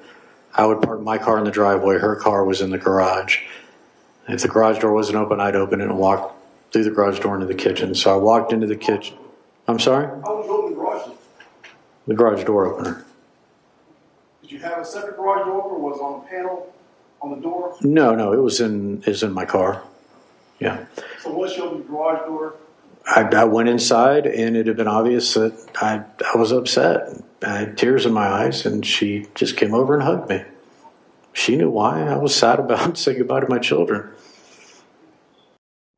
[SPEAKER 12] I would park my car in the driveway, her car was in the garage. If the garage door wasn't open, I'd open it and walk through the garage door into the kitchen. So I walked into the kitchen. I'm sorry?
[SPEAKER 10] How was open the garage? door?
[SPEAKER 12] The garage door opener.
[SPEAKER 10] Did you have a separate garage door or was it on a panel on the door?
[SPEAKER 12] No, no, it was in it was in my car. Yeah.
[SPEAKER 10] So once you opened the garage door,
[SPEAKER 12] I, I went inside and it had been obvious that I, I was upset. I had tears in my eyes and she just came over and hugged me. She knew why I was sad about [laughs] saying goodbye to my children.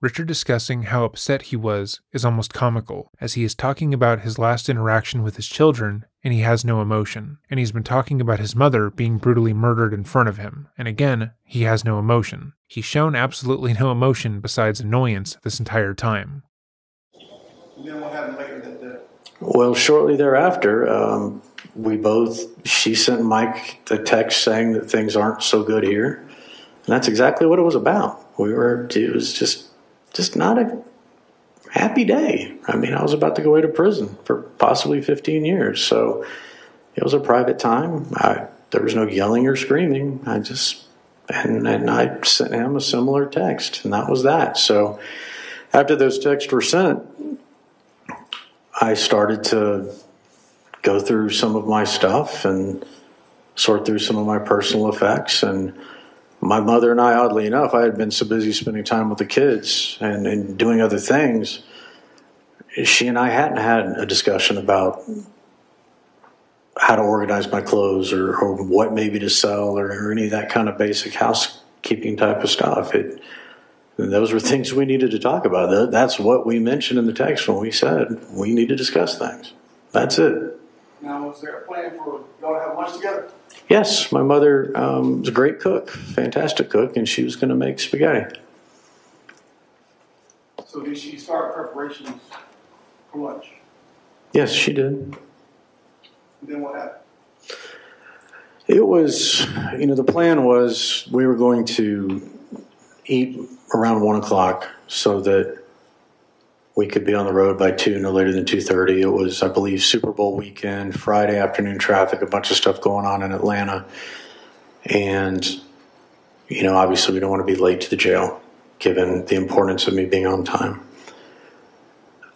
[SPEAKER 1] Richard discussing how upset he was is almost comical, as he is talking about his last interaction with his children and he has no emotion. And he's been talking about his mother being brutally murdered in front of him, and again, he has no emotion. He's shown absolutely no emotion besides annoyance this entire time.
[SPEAKER 10] and then what happened later that day?
[SPEAKER 12] Well, shortly thereafter, um, we both, she sent Mike the text saying that things aren't so good here. And that's exactly what it was about. We were, it was just, just not a happy day. I mean, I was about to go away to prison for possibly 15 years. So it was a private time. I, there was no yelling or screaming. I just, and, and I sent him a similar text, and that was that. So after those texts were sent, I started to go through some of my stuff and sort through some of my personal effects. And my mother and I, oddly enough, I had been so busy spending time with the kids and, and doing other things. She and I hadn't had a discussion about how to organize my clothes or, or what maybe to sell or, or any of that kind of basic housekeeping type of stuff. It, those were things we needed to talk about. That's what we mentioned in the text when we said we need to discuss things. That's it.
[SPEAKER 10] Now, was there a plan for y'all to have lunch together?
[SPEAKER 12] Yes, my mother um, was a great cook, fantastic cook, and she was going to make spaghetti.
[SPEAKER 10] So did she start preparations for lunch?
[SPEAKER 12] Yes, she did.
[SPEAKER 10] And then what happened?
[SPEAKER 12] It was, you know, the plan was we were going to eat around one o'clock so that we could be on the road by two, no later than two thirty. It was, I believe, Super Bowl weekend, Friday afternoon traffic, a bunch of stuff going on in Atlanta, and you know, obviously, we don't want to be late to the jail, given the importance of me being on time.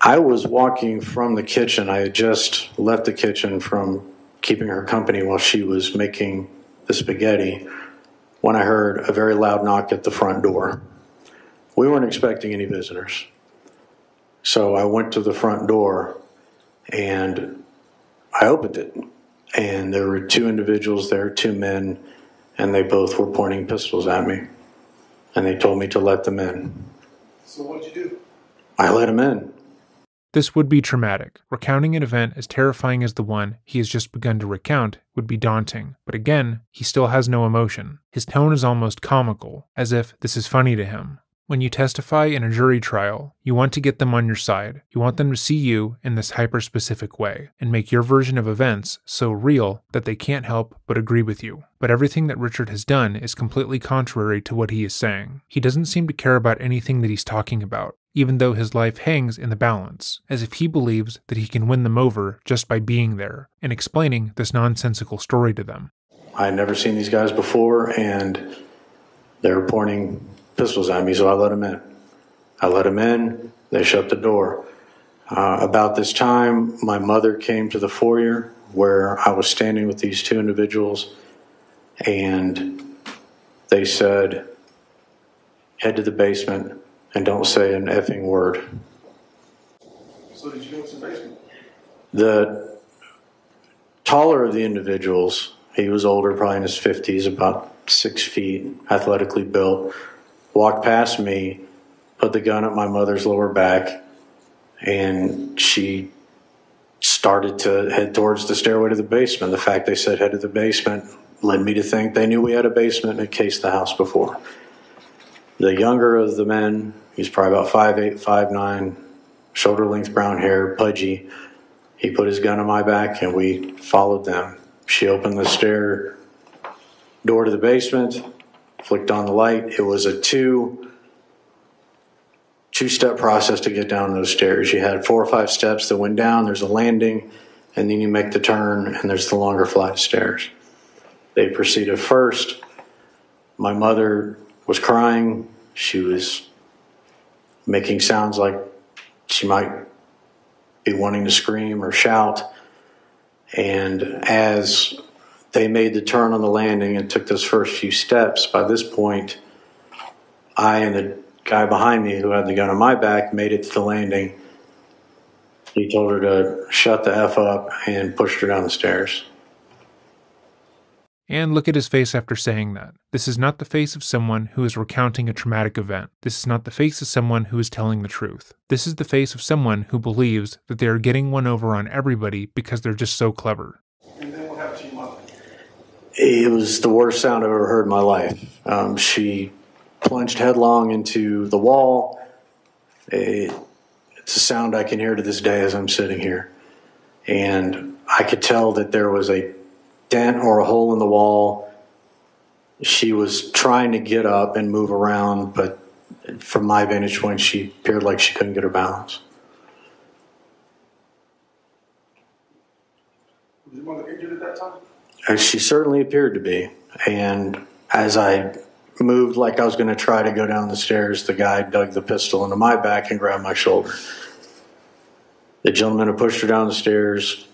[SPEAKER 12] I was walking from the kitchen. I had just left the kitchen from keeping her company while she was making the spaghetti when I heard a very loud knock at the front door. We weren't expecting any visitors. So I went to the front door and I opened it. And there were two individuals there, two men, and they both were pointing pistols at me. And they told me to let them in.
[SPEAKER 10] So what'd you do?
[SPEAKER 12] I let them in.
[SPEAKER 1] This would be traumatic. Recounting an event as terrifying as the one he has just begun to recount would be daunting, but again, he still has no emotion. His tone is almost comical, as if this is funny to him. When you testify in a jury trial, you want to get them on your side. You want them to see you in this hyper specific way and make your version of events so real that they can't help but agree with you. But everything that Richard has done is completely contrary to what he is saying. He doesn't seem to care about anything that he's talking about. even though his life hangs in the balance, as if he believes that he can win them over just by being there and explaining this nonsensical story to them.
[SPEAKER 12] I had never seen these guys before, and they were pistols at me, so I let them in. I let them in, they shut the door. Uh, about this time, my mother came to the foyer where I was standing with these two individuals, and they said, Head to the basement and don't say an effing word.
[SPEAKER 10] So did you go to the basement?
[SPEAKER 12] The taller of the individuals, he was older, probably in his 50s, about six feet, athletically built, walked past me, put the gun at my mother's lower back, and she started to head towards the stairway to the basement. The fact they said head to the basement led me to think they knew we had a basement and had cased the house before. The younger of the men, he's probably about 5'8, 5'9, shoulder length brown hair, pudgy. He put his gun on my back and we followed them. She opened the stair door to the basement, flicked on the light. It was a two two step process to get down those stairs. You had four or five steps that went down, there's a landing, and then you make the turn, and there's the longer flight of stairs. They proceeded first. My mother was crying. She was making sounds like she might be wanting to scream or shout. And as they made the turn on the landing and took those first few steps, by this point, I and the guy behind me who had the gun on my back made it to the landing. He told her to shut the F up and pushed her down the stairs.
[SPEAKER 1] And look at his face after saying that. This is not the face of someone who is recounting a traumatic event. This is not the face of someone who is telling the truth. This is the face of someone who believes that they are getting one over on everybody because they're just so clever.
[SPEAKER 10] And then what happened to your mother?
[SPEAKER 12] It was the worst sound I've ever heard in my life. Um, she plunged headlong into the wall. It, it's a sound I can hear to this day as I'm sitting here. And I could tell that there was a dent or a hole in the wall. She was trying to get up and move around, but from my vantage point, she appeared like she couldn't get her balance.
[SPEAKER 10] Was your mother injured at that time?
[SPEAKER 12] And she certainly appeared to be. And as I moved like I was going to try to go down the stairs, the guy dug the pistol into my back and grabbed my shoulder. The gentleman who pushed her down the stairs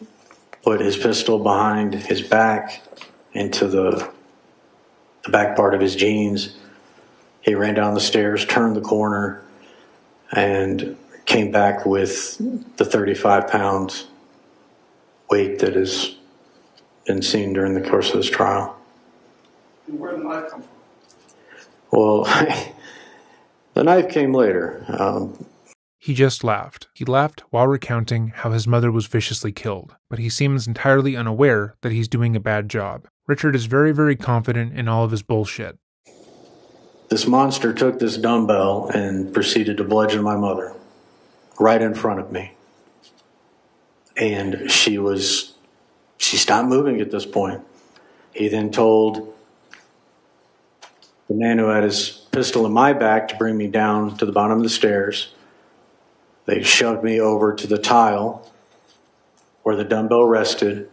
[SPEAKER 12] put his pistol behind his back into the, the back part of his jeans. He ran down the stairs, turned the corner, and came back with the 35 pound weight that has been seen during the course of this trial.
[SPEAKER 10] And where did the knife come from?
[SPEAKER 12] Well, [laughs] the knife came later. Um,
[SPEAKER 1] He just laughed. He laughed while recounting how his mother was viciously killed, but he seems entirely unaware that he's doing a bad job. Richard is very, very confident in all of his bullshit.
[SPEAKER 12] this monster took this dumbbell and proceeded to bludgeon my mother right in front of me. And she was, she stopped moving at this point. He then told the man who had his pistol in my back to bring me down to the bottom of the stairs. They shoved me over to the tile where the dumbbell rested.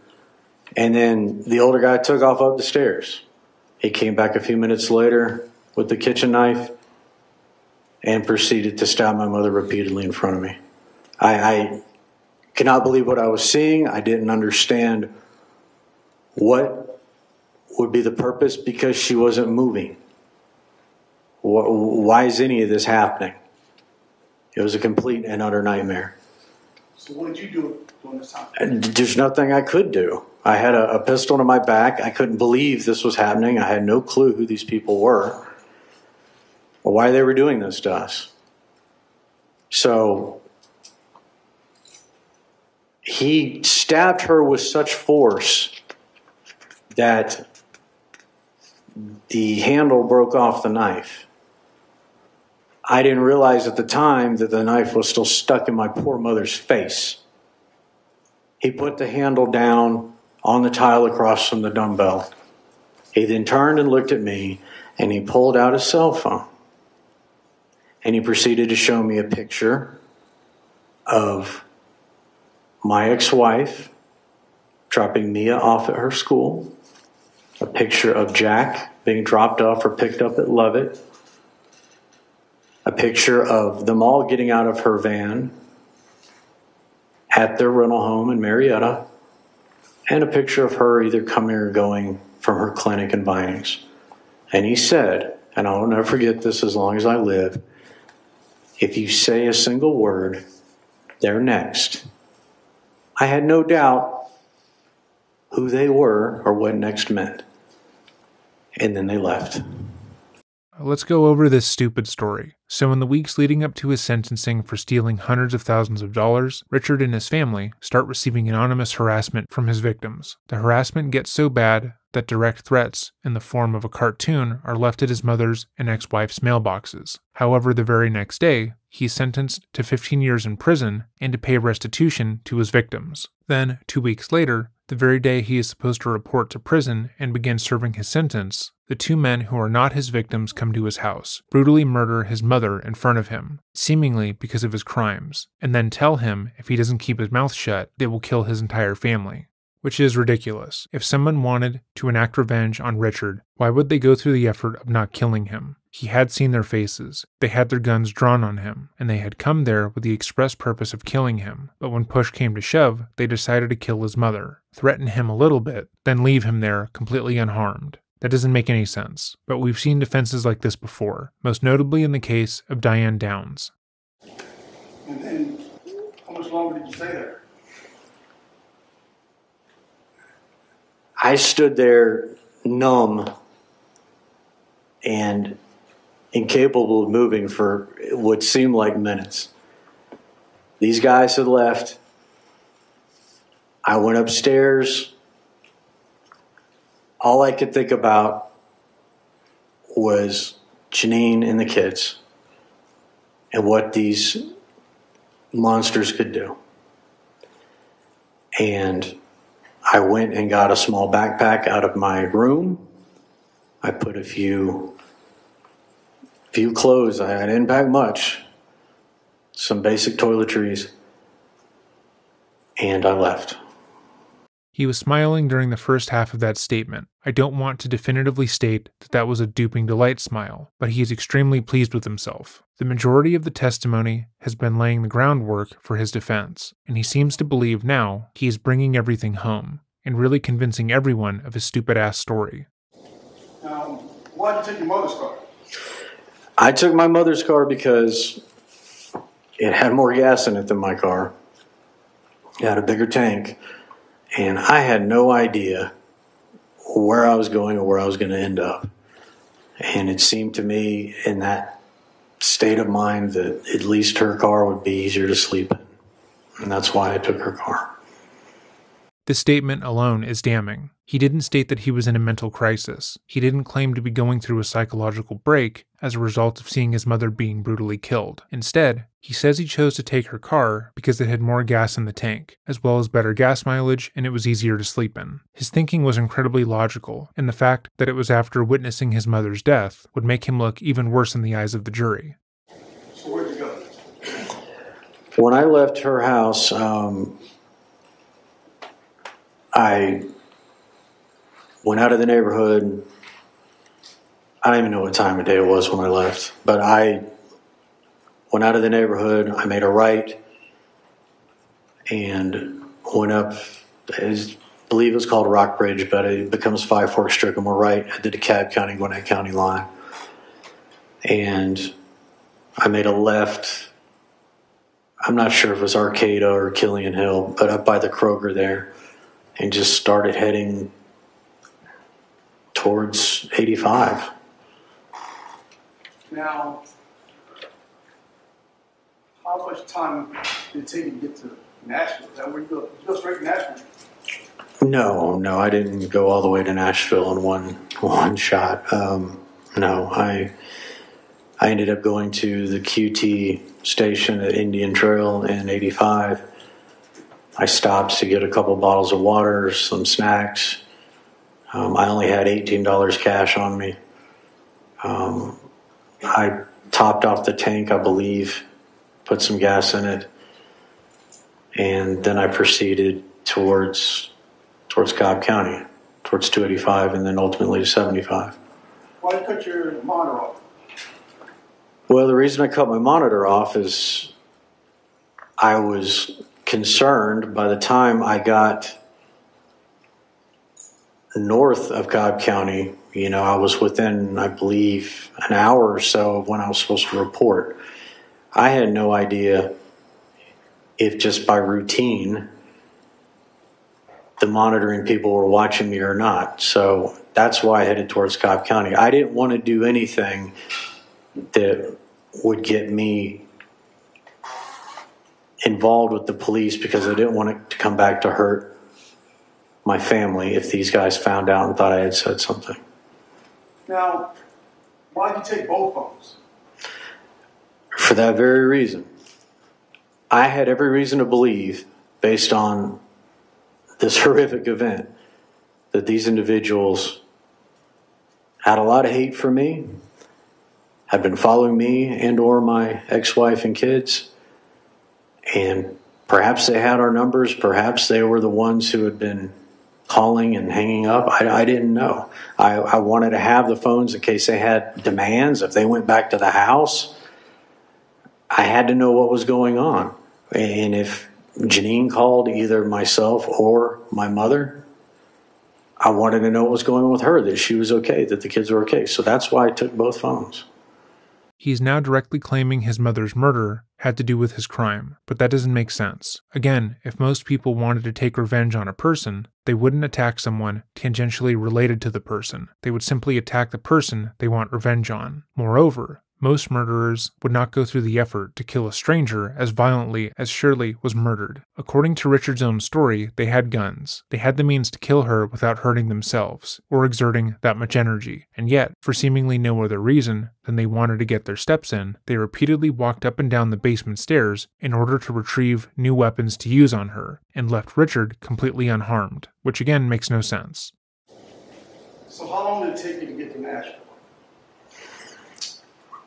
[SPEAKER 12] And then the older guy took off up the stairs. He came back a few minutes later with the kitchen knife and proceeded to stab my mother repeatedly in front of me. I, I cannot believe what I was seeing. I didn't understand what would be the purpose because she wasn't moving. Why is any of this happening? It was a complete and utter nightmare.
[SPEAKER 10] So what did you do during this time?
[SPEAKER 12] There's nothing I could do. I had a, a pistol to my back. I couldn't believe this was happening. I had no clue who these people were or why they were doing this to us. So he stabbed her with such force that the handle broke off the knife. I didn't realize at the time that the knife was still stuck in my poor mother's face. He put the handle down on the tile across from the dumbbell. He then turned and looked at me and he pulled out his cell phone. And he proceeded to show me a picture of my ex wife dropping Mia off at her school, a picture of Jack being dropped off or picked up at Lovett, a picture of them all getting out of her van at their rental home in Marietta, and a picture of her either coming or going from her clinic in Vinings. And he said, and I'll never forget this as long as I live if you say a single word, they're next. I had no doubt who they were or what next meant. And then they left.
[SPEAKER 1] Let's go over this stupid story. So, in the weeks leading up to his sentencing for stealing hundreds of thousands of dollars, Richard and his family start receiving anonymous harassment from his victims. The harassment gets so bad that direct threats in the form of a cartoon are left at his mother's and ex wife's mailboxes. However, the very next day, he's sentenced to 15 years in prison and to pay restitution to his victims. Then, two weeks later, the very day he is supposed to report to prison and begin serving his sentence, the two men who are not his victims come to his house, brutally murder his mother in front of him, seemingly because of his crimes, and then tell him if he doesn't keep his mouth shut, they will kill his entire family. Which is ridiculous. If someone wanted to enact revenge on Richard, why would they go through the effort of not killing him? He had seen their faces, they had their guns drawn on him, and they had come there with the express purpose of killing him. But when push came to shove, they decided to kill his mother, threaten him a little bit, then leave him there completely unharmed. That doesn't make any sense, but we've seen defenses like this before, most notably in the case of Diane Downs.
[SPEAKER 10] And then, how much longer did you stay there?
[SPEAKER 12] I stood there numb and incapable of moving for what seemed like minutes. These guys had left. I went upstairs. All I could think about was Janine and the kids and what these monsters could do. And I went and got a small backpack out of my room. I put a few few clothes. I didn't pack much. Some basic toiletries. And I left.
[SPEAKER 1] He was smiling during the first half of that statement. I don't want to definitively state that that was a duping delight smile, but he is extremely pleased with himself. The majority of the testimony has been laying the groundwork for his defense, and he seems to believe now he is bringing everything home and really convincing everyone of his stupid ass story.
[SPEAKER 10] Um, why did you take your mother's car?
[SPEAKER 12] I took my mother's car because it had more gas in it than my car. It had a bigger tank, and I had no idea where I was going or where I was going to end up. And it seemed to me in that state of mind that at least her car would be easier to sleep in. And that's why I took her car.
[SPEAKER 1] This statement alone is damning. He didn't state that he was in a mental crisis. He didn't claim to be going through a psychological break as a result of seeing his mother being brutally killed. Instead, he says he chose to take her car because it had more gas in the tank, as well as better gas mileage, and it was easier to sleep in. His thinking was incredibly logical, and the fact that it was after witnessing his mother's death would make him look even worse in the eyes of the jury.
[SPEAKER 10] So where'd you go?
[SPEAKER 12] When I left her house, um, I went out of the neighborhood. I don't even know what time of day it was when I left, but I went out of the neighborhood. I made a right and went up. I believe it's called Rock Bridge, but it becomes Five Forks We're right at the DeKalb County, Gwinnett County line. And I made a left. I'm not sure if it was Arcado or Killian Hill, but up by the Kroger there and just started heading towards 85.
[SPEAKER 10] Now, how much time did it take you to get to Nashville? Is that where you go? You go straight to Nashville?
[SPEAKER 12] No, no, I didn't go all the way to Nashville in one [laughs] one shot. Um, no, I I ended up going to the QT station at Indian Trail in '85 I stopped to get a couple bottles of water, some snacks. Um, I only had $18 cash on me. Um, I topped off the tank, I believe, put some gas in it, and then I proceeded towards towards Cobb County, towards 285, and then ultimately to 75.
[SPEAKER 10] Why cut your monitor off?
[SPEAKER 12] Well, the reason I cut my monitor off is I was concerned by the time I got north of Cobb County, you know, I was within, I believe, an hour or so of when I was supposed to report. I had no idea if just by routine the monitoring people were watching me or not. So that's why I headed towards Cobb County. I didn't want to do anything that would get me involved with the police because I didn't want it to come back to hurt my family if these guys found out and thought I had said something.
[SPEAKER 10] Now, why'd you take both phones?
[SPEAKER 12] For that very reason. I had every reason to believe, based on this [laughs] horrific event, that these individuals had a lot of hate for me, had been following me and or my ex-wife and kids, and perhaps they had our numbers, perhaps they were the ones who had been calling and hanging up. I, I didn't know. I, I wanted to have the phones in case they had demands. If they went back to the house, I had to know what was going on. And if Janine called either myself or my mother, I wanted to know what was going on with her, that she was okay, that the kids were okay. So that's why I took both phones.
[SPEAKER 1] He's now directly claiming his mother's murder had to do with his crime, but that doesn't make sense. Again, if most people wanted to take revenge on a person, they wouldn't attack someone tangentially related to the person. They would simply attack the person they want revenge on. Moreover, most murderers would not go through the effort to kill a stranger as violently as Shirley was murdered. According to Richard's own story, they had guns. They had the means to kill her without hurting themselves or exerting that much energy. And yet, for seemingly no other reason than they wanted to get their steps in, they repeatedly walked up and down the basement stairs in order to retrieve new weapons to use on her and left Richard completely unharmed, which again makes no sense.
[SPEAKER 10] So how long did it take you to get to Nashville?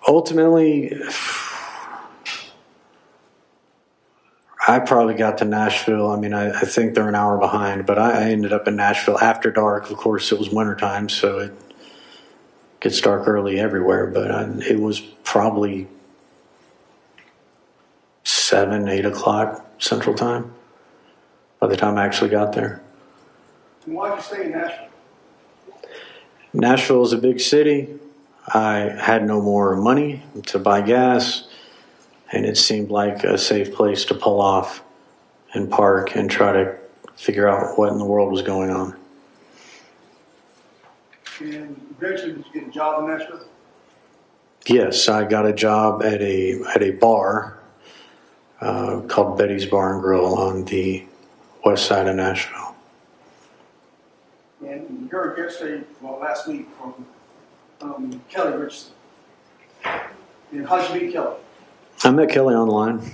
[SPEAKER 12] Ultimately, I probably got to Nashville. I mean, I, I think they're an hour behind, but I, I, ended up in Nashville after dark. Of course, it was wintertime, so it gets dark early everywhere, but I, it was probably seven, eight o'clock Central Time by the time I actually got there.
[SPEAKER 10] And why'd you stay in Nashville?
[SPEAKER 12] Nashville is a big city. I had no more money to buy gas, and it seemed like a safe place to pull off and park and try to figure out what in the world was going on.
[SPEAKER 10] And eventually, did you get a job in Nashville?
[SPEAKER 12] Yes, I got a job at a at a bar uh, called Betty's Bar and Grill on the west side of Nashville.
[SPEAKER 10] And you heard yesterday, well, last week from um, Kelly Richardson. And how'd you meet Kelly?
[SPEAKER 12] I met Kelly online.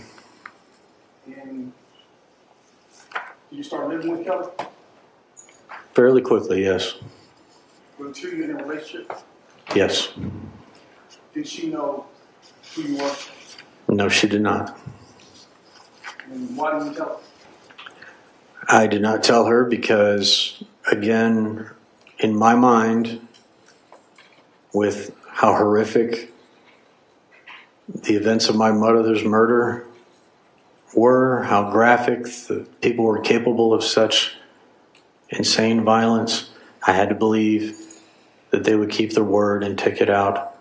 [SPEAKER 10] And did you start living with Kelly?
[SPEAKER 12] Fairly quickly, yes.
[SPEAKER 10] Were the two of you in a relationship?
[SPEAKER 12] Yes.
[SPEAKER 10] Did she know who you were?
[SPEAKER 12] No, she did not.
[SPEAKER 10] And why didn't you tell her?
[SPEAKER 12] I did not tell her because, again, in my mind, with how horrific the events of my mother's murder were, how graphic the people were capable of such insane violence. I had to believe that they would keep their word and take it out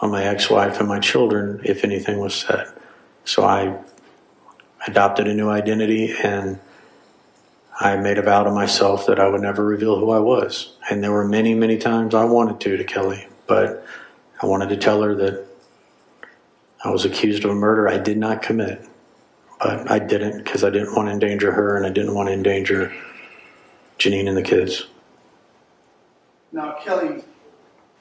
[SPEAKER 12] on my ex wife and my children if anything was said. So I adopted a new identity and I made a vow to myself that I would never reveal who I was. And there were many, many times I wanted to to Kelly, but I wanted to tell her that I was accused of a murder I did not commit. But I didn't because I didn't want to endanger her and I didn't want to endanger Janine and the kids.
[SPEAKER 10] Now, Kelly,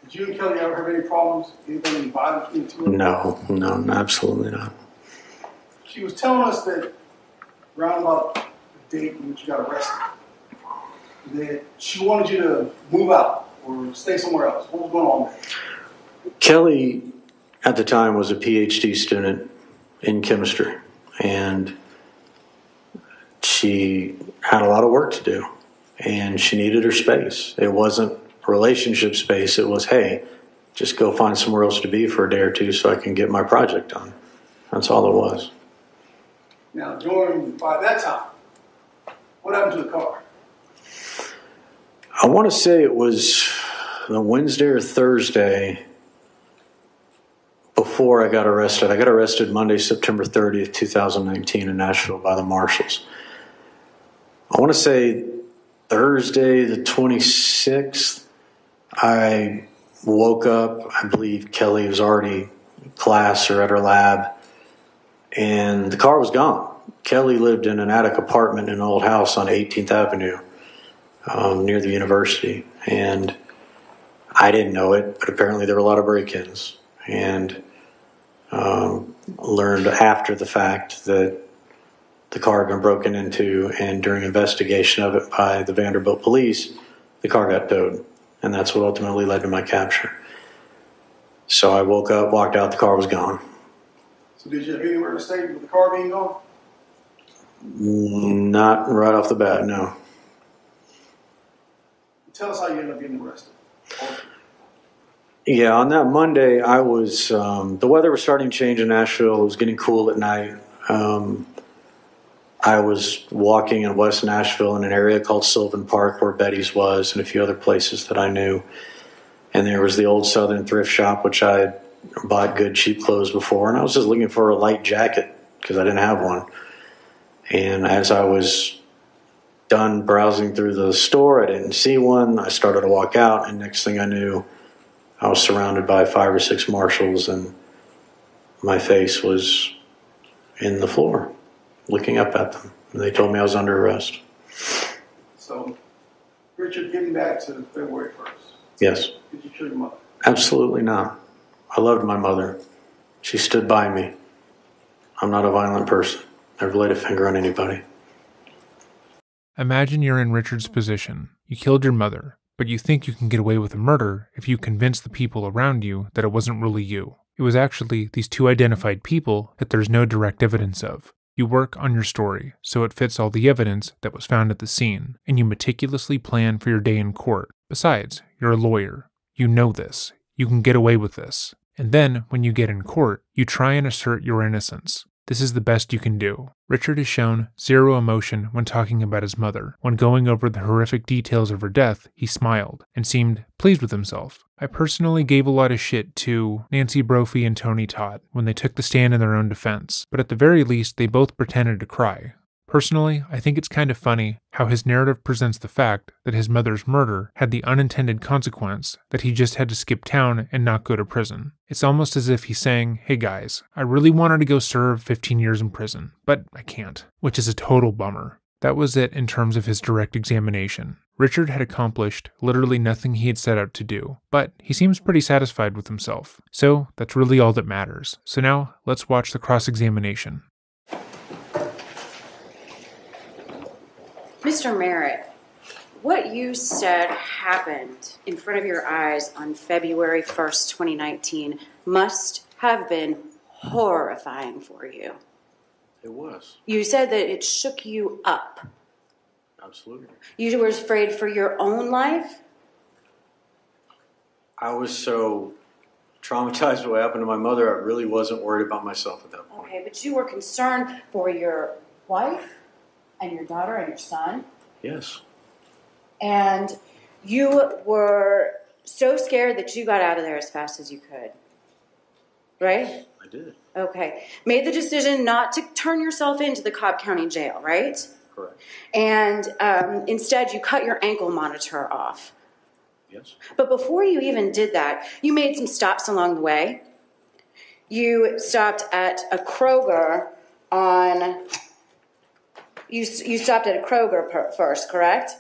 [SPEAKER 10] did you and Kelly ever have any problems? Anything violent between the two of you?
[SPEAKER 12] No, no, absolutely not.
[SPEAKER 10] She was telling us that around about the date in which you got arrested, that she wanted you to move out or stay somewhere else. What was going on there?
[SPEAKER 12] Kelly, at the time was a PhD student in chemistry, and she had a lot of work to do, and she needed her space. It wasn't relationship space. It was, hey, just go find somewhere else to be for a day or two so I can get my project done. That's all it was.
[SPEAKER 10] Now, during, by that time, what happened to the car?
[SPEAKER 12] I want to say it was the Wednesday or Thursday before I got arrested. I got arrested Monday, September 30th, 2019, in Nashville by the marshals. I want to say Thursday, the 26th, I woke up. I believe Kelly was already class or at her lab, and the car was gone. Kelly lived in an attic apartment in an old house on 18th Avenue um, near the university. And I didn't know it, but apparently there were a lot of break ins. And um, learned after the fact that the car had been broken into, and during investigation of it by the Vanderbilt police, the car got towed. And that's what ultimately led to my capture. So I woke up, walked out, the car was gone.
[SPEAKER 10] So did you have anywhere to stay with the car being gone?
[SPEAKER 12] Not right off the bat, no.
[SPEAKER 10] Tell us how you ended up getting arrested.
[SPEAKER 12] Yeah, on that Monday, I was, um, the weather was starting to change in Nashville. It was getting cool at night. Um, I was walking in West Nashville in an area called Sylvan Park where Betty's was and a few other places that I knew. And there was the old Southern thrift shop, which I had bought good cheap clothes before. And I was just looking for a light jacket because I didn't have one. And as I was done browsing through the store, I didn't see one. I started to walk out, and next thing I knew, I was surrounded by five or six marshals, and my face was in the floor, looking up at them. And they told me I was under arrest.
[SPEAKER 10] So, Richard, getting back to February 1st,
[SPEAKER 12] Yes,
[SPEAKER 10] did you kill your mother?
[SPEAKER 12] absolutely not. I loved my mother. She stood by me. I'm not a violent person. Never laid a finger on anybody.
[SPEAKER 1] Imagine you're in Richard's position. You killed your mother, but you think you can get away with a murder if you convince the people around you that it wasn't really you. It was actually these two identified people that there's no direct evidence of. You work on your story so it fits all the evidence that was found at the scene, and you meticulously plan for your day in court. Besides, you're a lawyer. You know this. You can get away with this. And then, when you get in court, you try and assert your innocence. This is the best you can do. Richard has shown zero emotion when talking about his mother. When going over the horrific details of her death, he smiled and seemed pleased with himself. I personally gave a lot of shit to Nancy Brophy and Tony Todd when they took the stand in their own defense, but at the very least, they both pretended to cry. Personally, I think it's kind of funny how his narrative presents the fact that his mother's murder had the unintended consequence that he just had to skip town and not go to prison. It's almost as if he's saying, hey guys, I really wanted to go serve 15 years in prison, but I can't, which is a total bummer. That was it in terms of his direct examination. Richard had accomplished literally nothing he had set out to do, but he seems pretty satisfied with himself. So that's really all that matters. So now let's watch the cross examination.
[SPEAKER 8] Mr. Merritt, what you said happened in front of your eyes on February 1st, 2019 must have been horrifying for you.
[SPEAKER 12] It was.
[SPEAKER 8] You said that it shook you up.
[SPEAKER 12] Absolutely.
[SPEAKER 8] You were afraid for your own life?
[SPEAKER 12] I was so traumatized by what happened to my mother, I really wasn't worried about myself at that point.
[SPEAKER 8] Okay, but you were concerned for your wife and your daughter and your son.
[SPEAKER 12] Yes.
[SPEAKER 8] And you were so scared that you got out of there as fast as you could. Right?
[SPEAKER 12] I did.
[SPEAKER 8] Okay. Made the decision not to turn yourself into the Cobb County Jail, right?
[SPEAKER 12] Correct.
[SPEAKER 8] And um, instead, you cut your ankle monitor off.
[SPEAKER 12] Yes.
[SPEAKER 8] But before you even did that, you made some stops along the way. You stopped at a Kroger on. You, you stopped at a Kroger per, first, correct?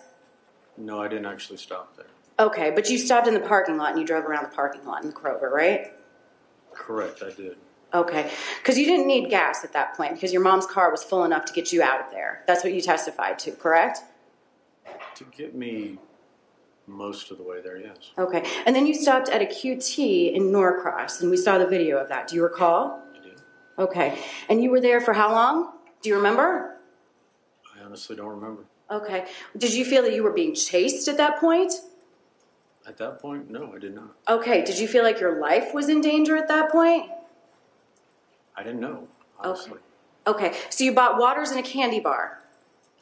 [SPEAKER 12] No, I didn't actually stop there.
[SPEAKER 8] Okay, but you stopped in the parking lot and you drove around the parking lot in the Kroger, right?
[SPEAKER 12] Correct, I did.
[SPEAKER 8] Okay, because you didn't need gas at that point because your mom's car was full enough to get you out of there. That's what you testified to, correct?
[SPEAKER 12] To get me Most of the way there, yes.
[SPEAKER 8] Okay. And then you stopped at a QT in Norcross, and we saw the video of that. Do you recall?
[SPEAKER 12] I did.
[SPEAKER 8] Okay. And you were there for how long? Do you remember?
[SPEAKER 12] I honestly don't remember.
[SPEAKER 8] Okay. Did you feel that you were being chased at that point?
[SPEAKER 12] At that point, no, I did not.
[SPEAKER 8] Okay. Did you feel like your life was in danger at that point?
[SPEAKER 12] I didn't know, honestly.
[SPEAKER 8] Okay. So you bought waters and a candy bar.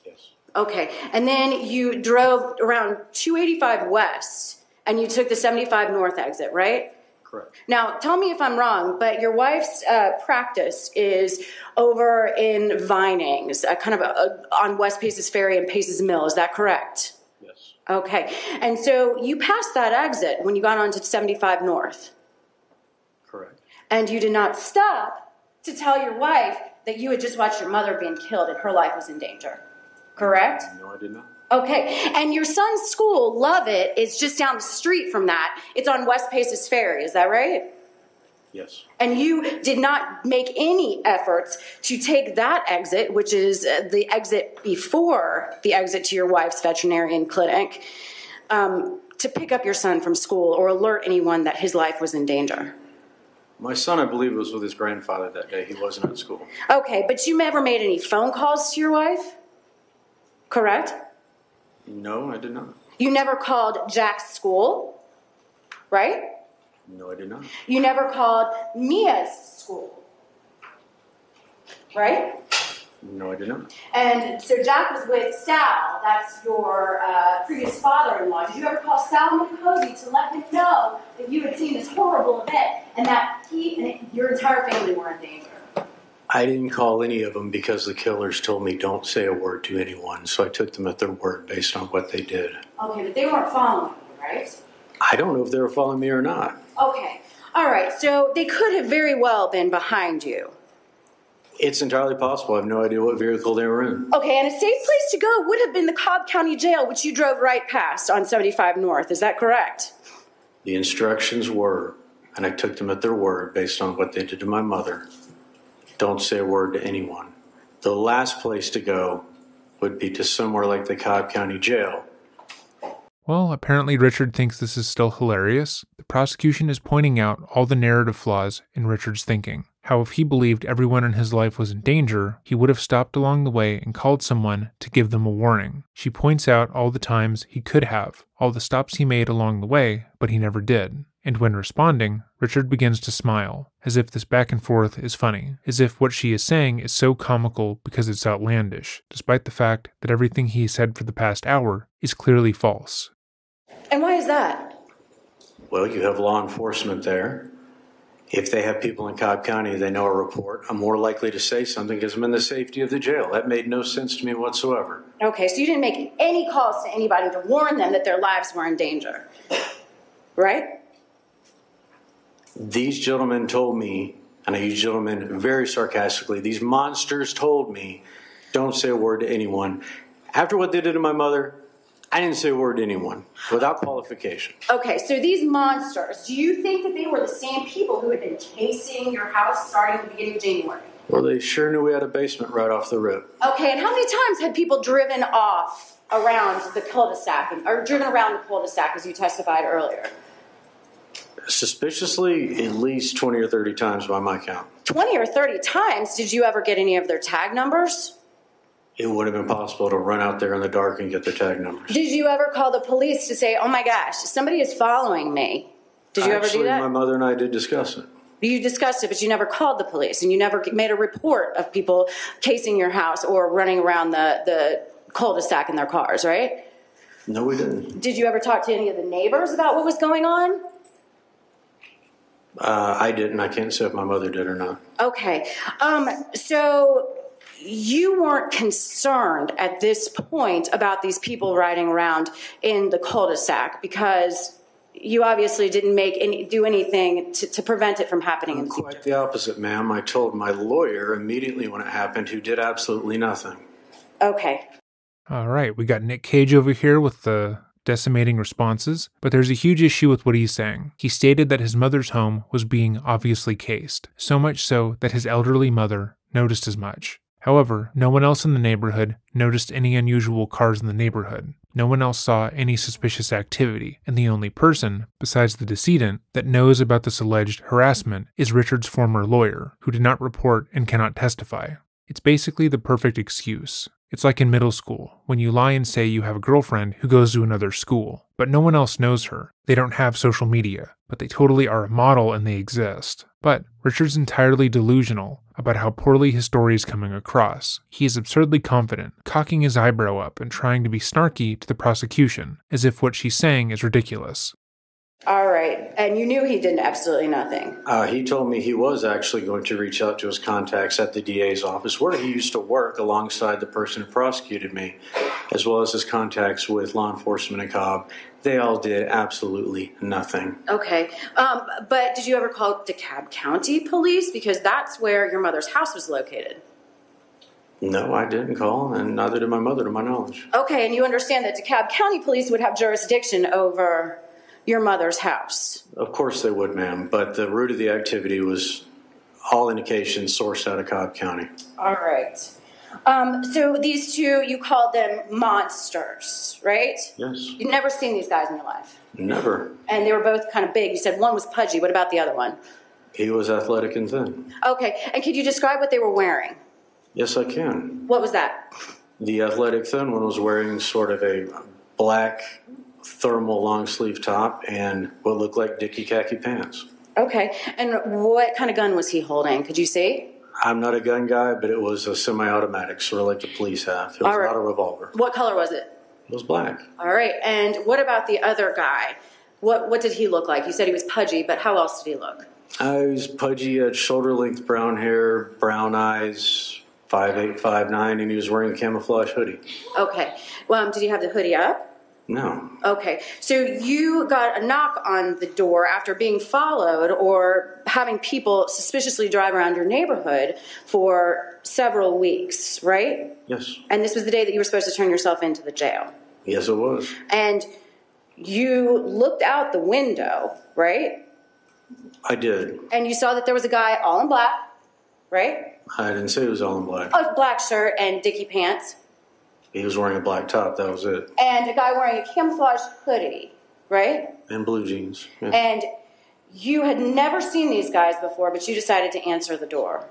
[SPEAKER 12] Yes.
[SPEAKER 8] Okay. And then you drove around 285 West and you took the 75 North exit, right?
[SPEAKER 12] Correct.
[SPEAKER 8] Now, tell me if I'm wrong, but your wife's uh, practice is over in Vinings, uh, kind of uh, on West Paces Ferry and Paces Mill. Is that correct?
[SPEAKER 12] Yes.
[SPEAKER 8] Okay. And so you passed that exit when you got onto 75 North,
[SPEAKER 12] Correct.
[SPEAKER 8] and you did not stop to tell your wife that you had just watched your mother being killed and her life was in danger. Correct?
[SPEAKER 12] No, I did not.
[SPEAKER 8] Okay. And your son's school, Lovett, is just down the street from that. It's on West Paces Ferry. Is that right?
[SPEAKER 12] Yes.
[SPEAKER 8] And you did not make any efforts to take that exit, which is uh, the exit before the exit to your wife's veterinarian clinic, um, to pick up your son from school or alert anyone that his life was in danger.
[SPEAKER 12] My son, I believe, was with his grandfather that day. He wasn't at school.
[SPEAKER 8] Okay, but you never made any phone calls to your wife? Correct?
[SPEAKER 12] No, I did not.
[SPEAKER 8] You never called Jack's school, right?
[SPEAKER 12] No, I did not.
[SPEAKER 8] You never called Mia's school, right?
[SPEAKER 12] No, I did not.
[SPEAKER 8] And so Jack was with Sal, that's your uh, previous father in law. Did you ever call Sal Minicozzi to let him know that you had seen this horrible event and that he and your entire family were in danger?
[SPEAKER 12] I didn't call any of them because the killers told me don't say a word to anyone, so I took them at their word based on what they did.
[SPEAKER 8] Okay, but they weren't following you, right?
[SPEAKER 12] I don't know if they were following me or not.
[SPEAKER 8] Okay, all right, so they could have very well been behind you.
[SPEAKER 12] It's entirely possible. I have no idea what vehicle they were in.
[SPEAKER 8] Okay, and a safe place to go would have been the Cobb County Jail, which you drove right past on 75 North. Is that correct?
[SPEAKER 12] The instructions were, and I took them at their word based on what they did to my mother. Don't say a word to anyone. The last place to go would be to somewhere like the Cobb County Jail.
[SPEAKER 1] Well, apparently Richard thinks this is still hilarious. The prosecution is pointing out all the narrative flaws in Richard's thinking. How, if he believed everyone in his life was in danger, he would have stopped along the way and called someone to give them a warning. She points out all the times he could have, all the stops he made along the way, but he never did. And when responding, Richard begins to smile, as if this back and forth is funny, as if what she is saying is so comical because it's outlandish, despite the fact that everything he said for the past hour is clearly false.
[SPEAKER 8] And why is that?
[SPEAKER 12] Well, you have law enforcement there. If they have people in Cobb County, they know a report. I'm more likely to say something because I'm in the safety of the jail. That made no sense to me whatsoever.
[SPEAKER 8] Okay, so you didn't make any calls to anybody to warn them that their lives were in danger. Right?
[SPEAKER 12] These gentlemen told me, and I use gentlemen very sarcastically, these monsters told me, don't say a word to anyone. After what they did to my mother, I didn't say a word to anyone without qualification.
[SPEAKER 8] Okay, so these monsters, do you think that they were the same people who had been casing your house starting at the beginning of January?
[SPEAKER 12] Well, they sure knew we had a basement right off the rip.
[SPEAKER 8] Okay, and how many times had people driven off around the cul-de-sac, or driven around the cul-de-sac as you testified earlier?
[SPEAKER 12] Suspiciously, at least 20 or 30 times by my count.
[SPEAKER 8] 20 or 30 times, did you ever get any of their tag numbers?
[SPEAKER 12] It would have been possible to run out there in the dark and get their tag numbers.
[SPEAKER 8] Did you ever call the police to say, oh my gosh, somebody is following me? Did you
[SPEAKER 12] Actually,
[SPEAKER 8] ever do that?
[SPEAKER 12] my mother and I did discuss it.
[SPEAKER 8] You discussed it, but you never called the police, and you never made a report of people casing your house or running around the, the cul-de-sac in their cars, right?
[SPEAKER 12] No, we didn't.
[SPEAKER 8] Did you ever talk to any of the neighbors about what was going on?
[SPEAKER 12] Uh, I didn't. I can't say if my mother did or not.
[SPEAKER 8] Okay. Um, so you weren't concerned at this point about these people riding around in the cul-de-sac because you obviously didn't make any do anything to, to prevent it from happening in the.
[SPEAKER 12] Quite the opposite, ma'am. I told my lawyer immediately when it happened, who did absolutely nothing.
[SPEAKER 8] Okay.
[SPEAKER 1] All right, we got Nick Cage over here with the decimating responses, but there's a huge issue with what he's saying. He stated that his mother's home was being obviously cased, so much so that his elderly mother noticed as much. However, no one else in the neighborhood noticed any unusual cars in the neighborhood. No one else saw any suspicious activity, and the only person, besides the decedent, that knows about this alleged harassment is Richard's former lawyer, who did not report and cannot testify. It's basically the perfect excuse. It's like in middle school, when you lie and say you have a girlfriend who goes to another school, but no one else knows her. They don't have social media, but they totally are a model and they exist. But Richard's entirely delusional about how poorly his story is coming across. He is absurdly confident, cocking his eyebrow up and trying to be snarky to the prosecution, as if what she's saying is ridiculous.
[SPEAKER 8] All right. And you knew he did absolutely nothing.
[SPEAKER 12] Uh, he told me he was actually going to reach out to his contacts at the DA's office, where he used to work alongside the person who prosecuted me, as well as his contacts with law enforcement in Cobb. They all did absolutely nothing.
[SPEAKER 8] Okay. Um, but did you ever call DeKalb County Police? Because that's where your mother's house was located.
[SPEAKER 12] No, I didn't call, and neither did my mother, to my knowledge.
[SPEAKER 8] Okay. And you understand that DeKalb County Police would have jurisdiction over your mother's house.
[SPEAKER 12] Of course they would, ma'am, but the root of the activity was all indications sourced out of Cobb County.
[SPEAKER 8] All right. Um, so these two, you called them monsters, right?
[SPEAKER 12] Yes.
[SPEAKER 8] You've never seen these guys in your life.
[SPEAKER 12] Never.
[SPEAKER 8] And they were both kind of big. You said one was pudgy. What about the other one?
[SPEAKER 12] He was athletic and thin.
[SPEAKER 8] Okay. And could you describe what they were wearing?
[SPEAKER 12] Yes, I can.
[SPEAKER 8] What was that?
[SPEAKER 12] The athletic thin one was wearing sort of a black thermal long sleeve top and what looked like dicky khaki pants.
[SPEAKER 8] Okay. And what kind of gun was he holding? Could you see?
[SPEAKER 12] I'm not a gun guy, but it was a semi automatic, sort of like the police have. It was
[SPEAKER 8] right.
[SPEAKER 12] not a revolver.
[SPEAKER 8] What color was it?
[SPEAKER 12] It was black.
[SPEAKER 8] All right. And what about the other guy? What what did he look like? You said he was pudgy, but how else did he look?
[SPEAKER 12] I was pudgy, had shoulder length brown hair, brown eyes, five eight, five nine, and he was wearing a camouflage hoodie.
[SPEAKER 8] Okay. Well, um, did he have the hoodie up?
[SPEAKER 12] No.
[SPEAKER 8] Okay. So you got a knock on the door after being followed or having people suspiciously drive around your neighborhood for several weeks, right?
[SPEAKER 12] Yes.
[SPEAKER 8] And this was the day that you were supposed to turn yourself into the jail.
[SPEAKER 12] Yes, it was.
[SPEAKER 8] And you looked out the window, right?
[SPEAKER 12] I did.
[SPEAKER 8] And you saw that there was a guy all in black, right?
[SPEAKER 12] I didn't say it was all in black.
[SPEAKER 8] A black shirt and dicky pants,
[SPEAKER 12] He was wearing a black top. That was it.
[SPEAKER 8] and a guy wearing a camouflage hoodie, right?
[SPEAKER 12] And blue jeans. Yeah.
[SPEAKER 8] And you had never seen these guys before, but you decided to answer the door.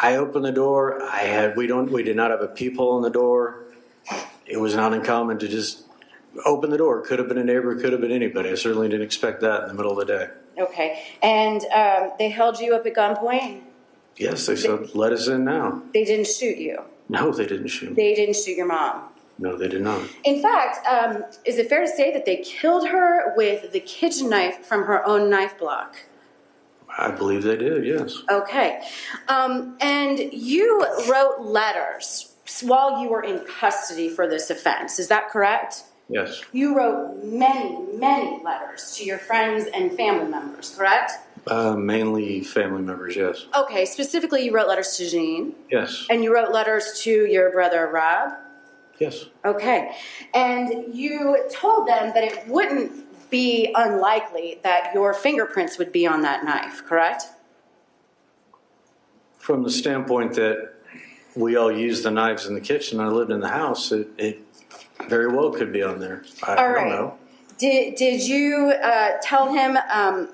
[SPEAKER 12] I opened the door. I had we don't we did not have a peephole in the door. It was not uncommon to just open the door. Could have been a neighbor. Could have been anybody. I certainly didn't expect that in the middle of the day.
[SPEAKER 8] Okay. And um, they held you up at gunpoint.
[SPEAKER 12] Yes, they said, "Let us in now."
[SPEAKER 8] They didn't shoot you.
[SPEAKER 12] No, they didn't shoot.
[SPEAKER 8] They didn't shoot your mom.
[SPEAKER 12] No, they did not.
[SPEAKER 8] In fact, um, is it fair to say that they killed her with the kitchen knife from her own knife block?
[SPEAKER 12] I believe they did. Yes.
[SPEAKER 8] Okay. Um, and you wrote letters while you were in custody for this offense. Is that correct?
[SPEAKER 12] Yes.
[SPEAKER 8] You wrote many, many letters to your friends and family members, correct?
[SPEAKER 12] Uh, mainly family members. Yes.
[SPEAKER 8] Okay, specifically, you wrote letters to Jean,
[SPEAKER 12] Yes.
[SPEAKER 8] and you wrote letters to your brother Rob.
[SPEAKER 12] Yes.
[SPEAKER 8] Okay, and you told them that it wouldn't be unlikely that your fingerprints would be on that knife, correct?
[SPEAKER 12] From the standpoint that we all use the knives in the kitchen, I lived in the house. It, it very well could be on there. I,
[SPEAKER 8] All
[SPEAKER 12] I don't know.
[SPEAKER 8] Did Did you uh, tell him um,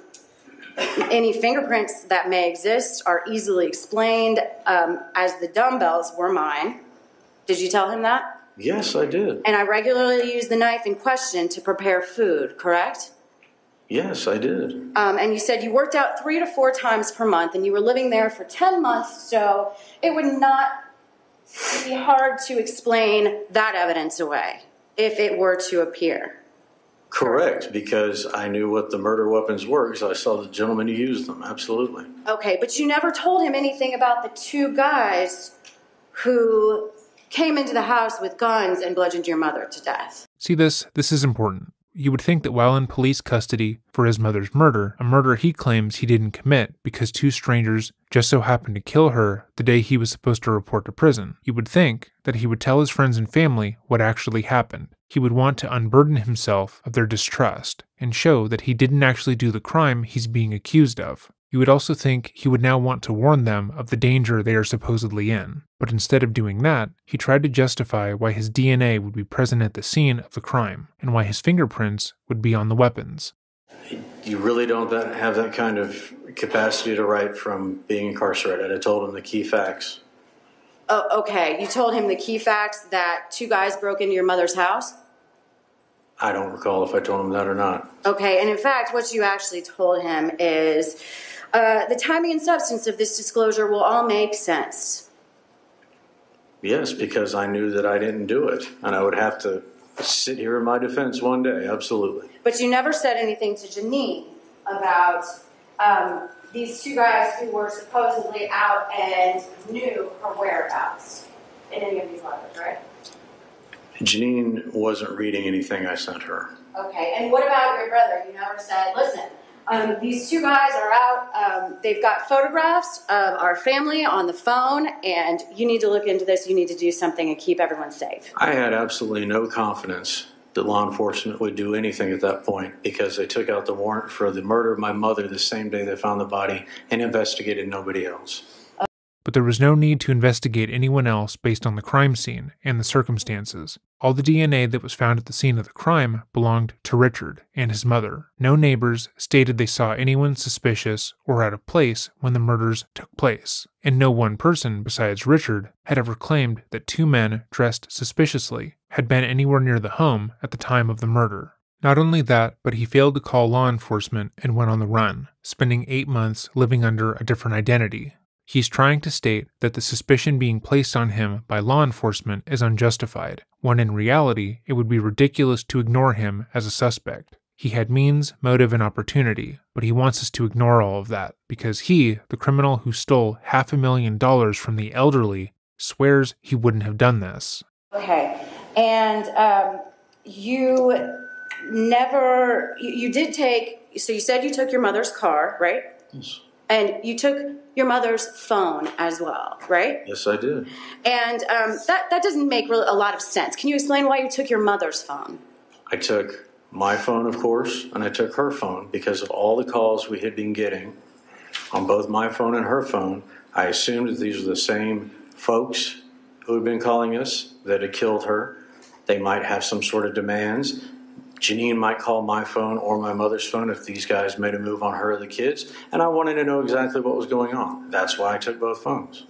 [SPEAKER 8] any fingerprints that may exist are easily explained, um, as the dumbbells were mine? Did you tell him that?
[SPEAKER 12] Yes, I did.
[SPEAKER 8] And I regularly use the knife in question to prepare food, correct?
[SPEAKER 12] Yes, I did.
[SPEAKER 8] Um, and you said you worked out three to four times per month, and you were living there for 10 months, so it would not be hard to explain that evidence away if it were to appear.
[SPEAKER 12] Correct, because I knew what the murder weapons were because I saw the gentleman who used them. Absolutely.
[SPEAKER 8] Okay, but you never told him anything about the two guys who came into the house with guns and bludgeoned your mother to death.
[SPEAKER 1] See this? This is important. You would think that while in police custody for his mother's murder, a murder he claims he didn't commit because two strangers just so happened to kill her the day he was supposed to report to prison, you would think that he would tell his friends and family what actually happened. He would want to unburden himself of their distrust and show that he didn't actually do the crime he's being accused of. You would also think he would now want to warn them of the danger they are supposedly in, but instead of doing that, he tried to justify why his DNA would be present at the scene of the crime and why his fingerprints would be on the weapons.
[SPEAKER 12] You really don't that, have that kind of capacity to write from being incarcerated. I told him the key facts.
[SPEAKER 8] Oh, okay. You told him the key facts that two guys broke into your mother's house?
[SPEAKER 12] I don't recall if I told him that or not.
[SPEAKER 8] Okay, and in fact, what you actually told him is uh, the timing and substance of this disclosure will all make sense.
[SPEAKER 12] Yes, because I knew that I didn't do it, and I would have to sit here in my defense one day. Absolutely.
[SPEAKER 8] But you never said anything to Janine about um, these two guys who were supposedly out and knew her whereabouts in any of these letters, right?
[SPEAKER 12] Janine wasn't reading anything I sent her.
[SPEAKER 8] Okay, and what about your brother? You never said, listen, um, these two guys are out. Um, they've got photographs of our family on the phone, and you need to look into this. You need to do something and keep everyone safe.
[SPEAKER 12] I had absolutely no confidence that law enforcement would do anything at that point because they took out the warrant for the murder of my mother the same day they found the body and investigated nobody else.
[SPEAKER 1] But there was no need to investigate anyone else based on the crime scene and the circumstances. All the DNA that was found at the scene of the crime belonged to Richard and his mother. No neighbors stated they saw anyone suspicious or out of place when the murders took place, and no one person besides Richard had ever claimed that two men dressed suspiciously had been anywhere near the home at the time of the murder. Not only that, but he failed to call law enforcement and went on the run, spending eight months living under a different identity. He's trying to state that the suspicion being placed on him by law enforcement is unjustified, when in reality it would be ridiculous to ignore him as a suspect. He had means, motive, and opportunity, but he wants us to ignore all of that because he, the criminal who stole half a million dollars from the elderly, swears he wouldn't have done this.
[SPEAKER 8] Okay, and um, you never, you, you did take, so you said you took your mother's car, right?
[SPEAKER 12] Yes.
[SPEAKER 8] And you took your mother's phone as well, right?
[SPEAKER 12] Yes, I did.
[SPEAKER 8] And um, that, that doesn't make really a lot of sense. Can you explain why you took your mother's phone?
[SPEAKER 12] I took my phone, of course, and I took her phone because of all the calls we had been getting on both my phone and her phone. I assumed that these were the same folks who had been calling us that had killed her. They might have some sort of demands. Janine might call my phone or my mother's phone if these guys made a move on her or the kids, and I wanted to know exactly what was going on. That's why I took both phones.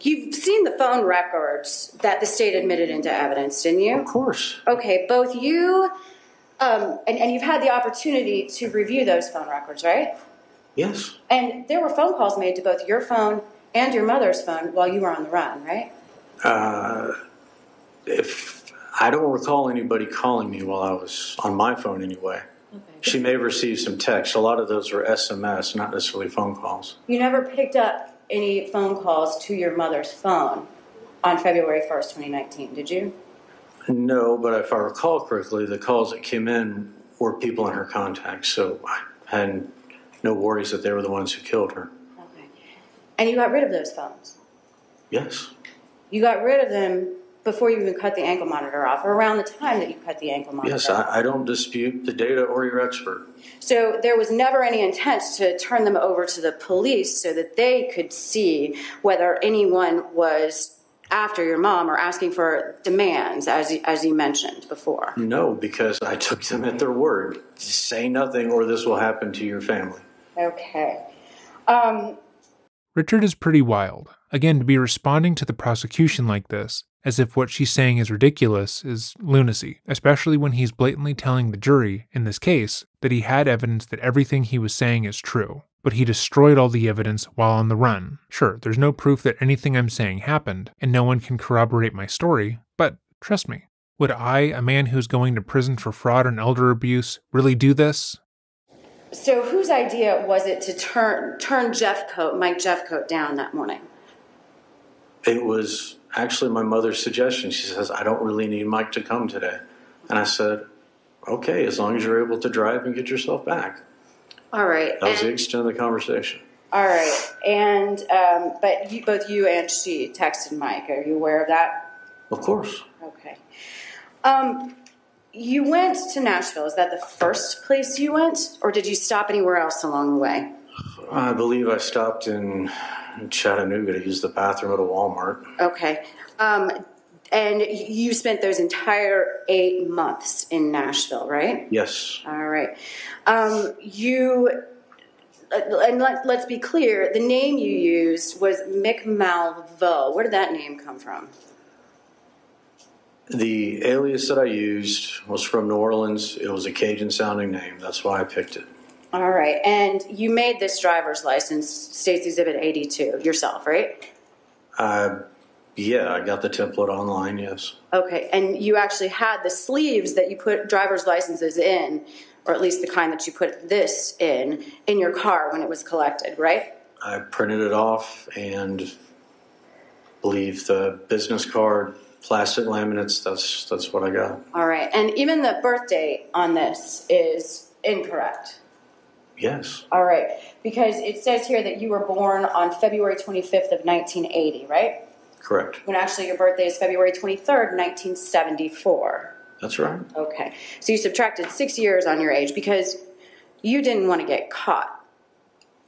[SPEAKER 8] You've seen the phone records that the state admitted into evidence, didn't you?
[SPEAKER 12] Of course.
[SPEAKER 8] Okay, both you um, and, and you've had the opportunity to review those phone records, right?
[SPEAKER 12] Yes.
[SPEAKER 8] And there were phone calls made to both your phone and your mother's phone while you were on the run, right?
[SPEAKER 12] Uh, if I don't recall anybody calling me while I was on my phone anyway. She may have received some text. A lot of those were SMS, not necessarily phone calls.
[SPEAKER 8] You never picked up any phone calls to your mother's phone on February 1st, 2019, did you?
[SPEAKER 12] No, but if I recall correctly, the calls that came in were people in her contacts, so I had no worries that they were the ones who killed her. Okay.
[SPEAKER 8] And you got rid of those phones.
[SPEAKER 12] Yes.
[SPEAKER 8] You got rid of them before you even cut the ankle monitor off, or around the time that you cut the ankle monitor
[SPEAKER 12] Yes,
[SPEAKER 8] off.
[SPEAKER 12] I, I don't dispute the data or your expert.
[SPEAKER 8] So there was never any intent to turn them over to the police so that they could see whether anyone was after your mom or asking for demands, as you, as you mentioned before.
[SPEAKER 12] No, because I took them at their word. Say nothing or this will happen to your family.
[SPEAKER 8] Okay. Um,
[SPEAKER 1] Richard is pretty wild. Again, to be responding to the prosecution like this, as if what she's saying is ridiculous, is lunacy, especially when he's blatantly telling the jury, in this case, that he had evidence that everything he was saying is true. But he destroyed all the evidence while on the run. Sure, there's no proof that anything I'm saying happened, and no one can corroborate my story, but trust me, would I, a man who's going to prison for fraud and elder abuse, really do this?
[SPEAKER 8] so whose idea was it to turn turn Jeffcoat, Mike Jeffcoat, down that morning?
[SPEAKER 12] It was actually my mother's suggestion. She says, I don't really need Mike to come today. And I said, okay, as long as you're able to drive and get yourself back.
[SPEAKER 8] All right.
[SPEAKER 12] That was the
[SPEAKER 8] and-
[SPEAKER 12] extent of the conversation.
[SPEAKER 8] all right. And um, but you, both you and she texted Mike. Are you aware of that?
[SPEAKER 12] Of course.
[SPEAKER 8] Okay. Um, you went to Nashville. Is that the first place you went, or did you stop anywhere else along the way?
[SPEAKER 12] I believe I stopped in Chattanooga to use the bathroom at a Walmart.
[SPEAKER 8] Okay. Um, and you spent those entire eight months in Nashville, right?
[SPEAKER 12] Yes.
[SPEAKER 8] All right. Um, you, uh, and let, let's be clear, the name you used was Mick Malvo. Where did that name come from?
[SPEAKER 12] The alias that I used was from New Orleans. It was a Cajun sounding name. That's why I picked it.
[SPEAKER 8] All right. And you made this driver's license, States Exhibit 82, yourself, right?
[SPEAKER 12] Uh, yeah, I got the template online, yes.
[SPEAKER 8] Okay. And you actually had the sleeves that you put driver's licenses in, or at least the kind that you put this in, in your car when it was collected, right?
[SPEAKER 12] I printed it off and believe the business card, plastic laminates, that's that's what I got.
[SPEAKER 8] All right. And even the birth date on this is incorrect.
[SPEAKER 12] Yes.
[SPEAKER 8] All right. Because it says here that you were born on February 25th of 1980, right?
[SPEAKER 12] Correct.
[SPEAKER 8] When actually your birthday is February 23rd, 1974.
[SPEAKER 12] That's right.
[SPEAKER 8] Okay. So you subtracted six years on your age because you didn't want to get caught.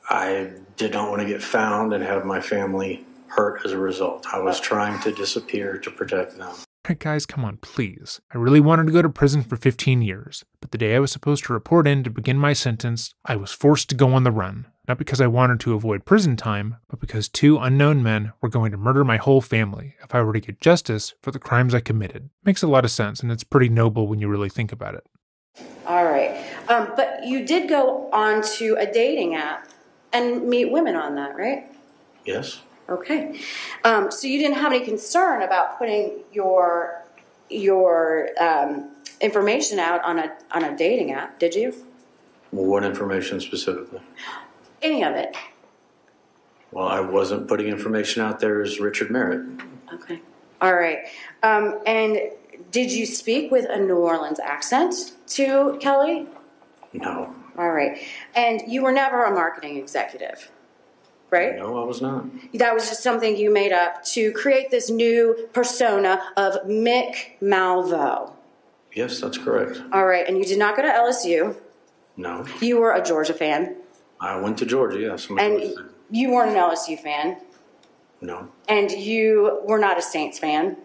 [SPEAKER 12] I did not want to get found and have my family hurt as a result. I was oh. trying to disappear to protect them.
[SPEAKER 1] Alright, guys, come on, please. I really wanted to go to prison for 15 years, but the day I was supposed to report in to begin my sentence, I was forced to go on the run. Not because I wanted to avoid prison time, but because two unknown men were going to murder my whole family if I were to get justice for the crimes I committed. Makes a lot of sense, and it's pretty noble when you really think about it.
[SPEAKER 8] All right. Um, but you did go on to a dating app and meet women on that, right?
[SPEAKER 12] Yes.
[SPEAKER 8] Okay. Um, so you didn't have any concern about putting your your um, information out on a on a dating app, did you?
[SPEAKER 12] What information specifically?
[SPEAKER 8] Any of it?
[SPEAKER 12] Well, I wasn't putting information out there as Richard Merritt.
[SPEAKER 8] Okay. All right. Um, and did you speak with a New Orleans accent to Kelly?
[SPEAKER 12] No.
[SPEAKER 8] All right. And you were never a marketing executive, right?
[SPEAKER 12] No, I was not.
[SPEAKER 8] That was just something you made up to create this new persona of Mick Malvo.
[SPEAKER 12] Yes, that's correct.
[SPEAKER 8] All right. And you did not go to LSU.
[SPEAKER 12] No.
[SPEAKER 8] You were a Georgia fan.
[SPEAKER 12] I went to Georgia, yes.
[SPEAKER 8] And
[SPEAKER 12] Georgia
[SPEAKER 8] you weren't an LSU fan.
[SPEAKER 12] No.
[SPEAKER 8] And you were not a Saints fan.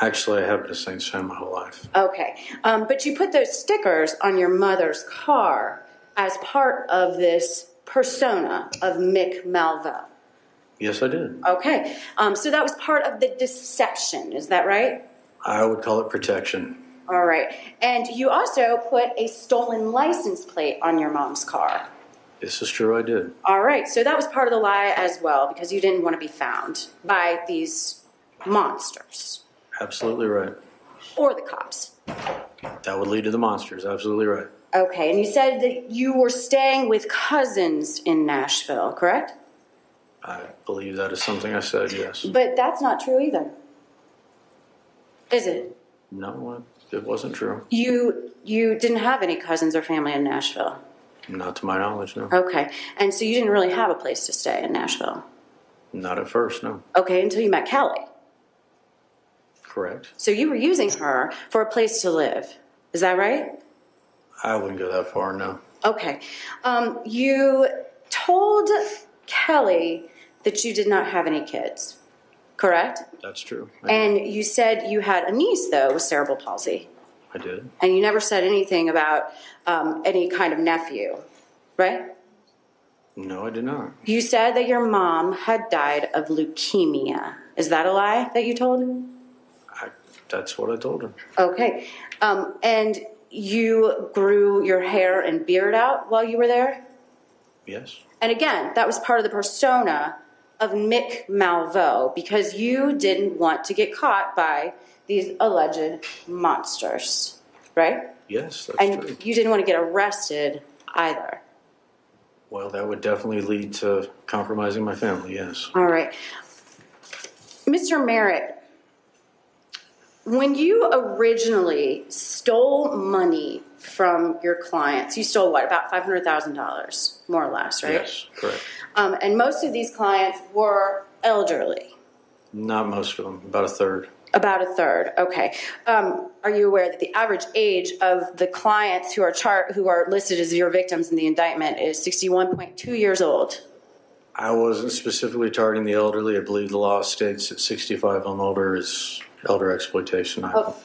[SPEAKER 12] Actually, I have been a Saints fan my whole life.
[SPEAKER 8] Okay. Um, but you put those stickers on your mother's car as part of this persona of Mick Malvo.
[SPEAKER 12] Yes, I did.
[SPEAKER 8] Okay. Um, so that was part of the deception. Is that right?
[SPEAKER 12] I would call it protection.
[SPEAKER 8] All right. And you also put a stolen license plate on your mom's car.
[SPEAKER 12] This is true, I did.
[SPEAKER 8] All right. So that was part of the lie as well because you didn't want to be found by these monsters
[SPEAKER 12] Absolutely right.
[SPEAKER 8] or the cops.
[SPEAKER 12] That would lead to the monsters. Absolutely right.
[SPEAKER 8] Okay. And you said that you were staying with cousins in Nashville, correct?
[SPEAKER 12] I believe that is something I said, yes.
[SPEAKER 8] But that's not true either. Is it?
[SPEAKER 12] No, it wasn't true.
[SPEAKER 8] You you didn't have any cousins or family in Nashville.
[SPEAKER 12] Not to my knowledge, no.
[SPEAKER 8] Okay. And so you didn't really have a place to stay in Nashville.
[SPEAKER 12] Not at first, no.
[SPEAKER 8] Okay, until you met Callie.
[SPEAKER 12] Correct.
[SPEAKER 8] So you were using her for a place to live. Is that right?
[SPEAKER 12] I wouldn't go that far, no.
[SPEAKER 8] Okay. Um, you told Kelly that you did not have any kids, correct?
[SPEAKER 12] That's true.
[SPEAKER 8] And you said you had a niece, though, with cerebral palsy.
[SPEAKER 12] I did.
[SPEAKER 8] And you never said anything about um, any kind of nephew, right?
[SPEAKER 12] No, I did not.
[SPEAKER 8] You said that your mom had died of leukemia. Is that a lie that you told?
[SPEAKER 12] That's what I told her.
[SPEAKER 8] Okay. Um, and you grew your hair and beard out while you were there?
[SPEAKER 12] Yes.
[SPEAKER 8] And again, that was part of the persona of Mick Malvo because you didn't want to get caught by these alleged monsters, right?
[SPEAKER 12] Yes, that's
[SPEAKER 8] and
[SPEAKER 12] true.
[SPEAKER 8] you didn't want to get arrested either.
[SPEAKER 12] Well, that would definitely lead to compromising my family, yes.
[SPEAKER 8] All right. Mr. Merritt, when you originally stole money from your clients, you stole what, about $500,000, more or less, right?
[SPEAKER 12] Yes, correct.
[SPEAKER 8] Um, and most of these clients were elderly.
[SPEAKER 12] Not most of them, about a third.
[SPEAKER 8] About a third. Okay. Um, are you aware that the average age of the clients who are chart who are listed as your victims in the indictment is 61.2 years old?
[SPEAKER 12] I wasn't specifically targeting the elderly. I believe the law states that 65 and older is elder exploitation. I,
[SPEAKER 8] Oh,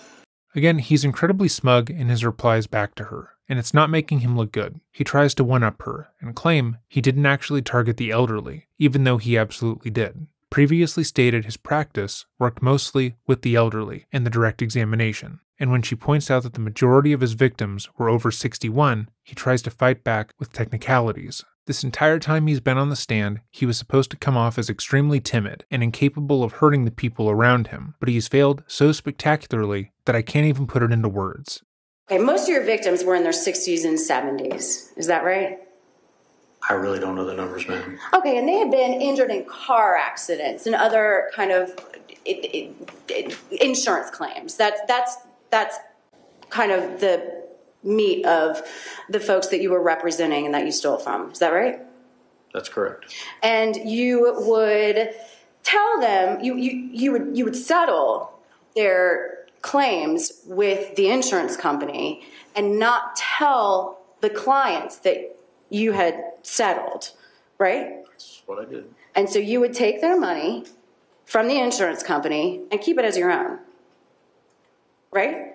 [SPEAKER 1] Again, he's incredibly smug in his replies back to her, and it's not making him look good. He tries to one up her and claim he didn't actually target the elderly, even though he absolutely did. Previously stated his practice worked mostly with the elderly in the direct examination, and when she points out that the majority of his victims were over 61, he tries to fight back with technicalities. This entire time he's been on the stand, he was supposed to come off as extremely timid and incapable of hurting the people around him, but he's failed so spectacularly that I can't even put it into words.
[SPEAKER 8] okay. Most of your victims were in their 60s and 70s. Is that right?
[SPEAKER 12] I really don't know the numbers, ma'am.
[SPEAKER 8] Okay, and they had been injured in car accidents and other kind of it, it, it, insurance claims. That's that's that's kind of the meat of the folks that you were representing and that you stole from. Is that right?
[SPEAKER 12] That's correct.
[SPEAKER 8] And you would tell them you you you would you would settle their claims with the insurance company and not tell the clients that you had settled, right?
[SPEAKER 12] That's what I did.
[SPEAKER 8] And so you would take their money from the insurance company and keep it as your own. Right?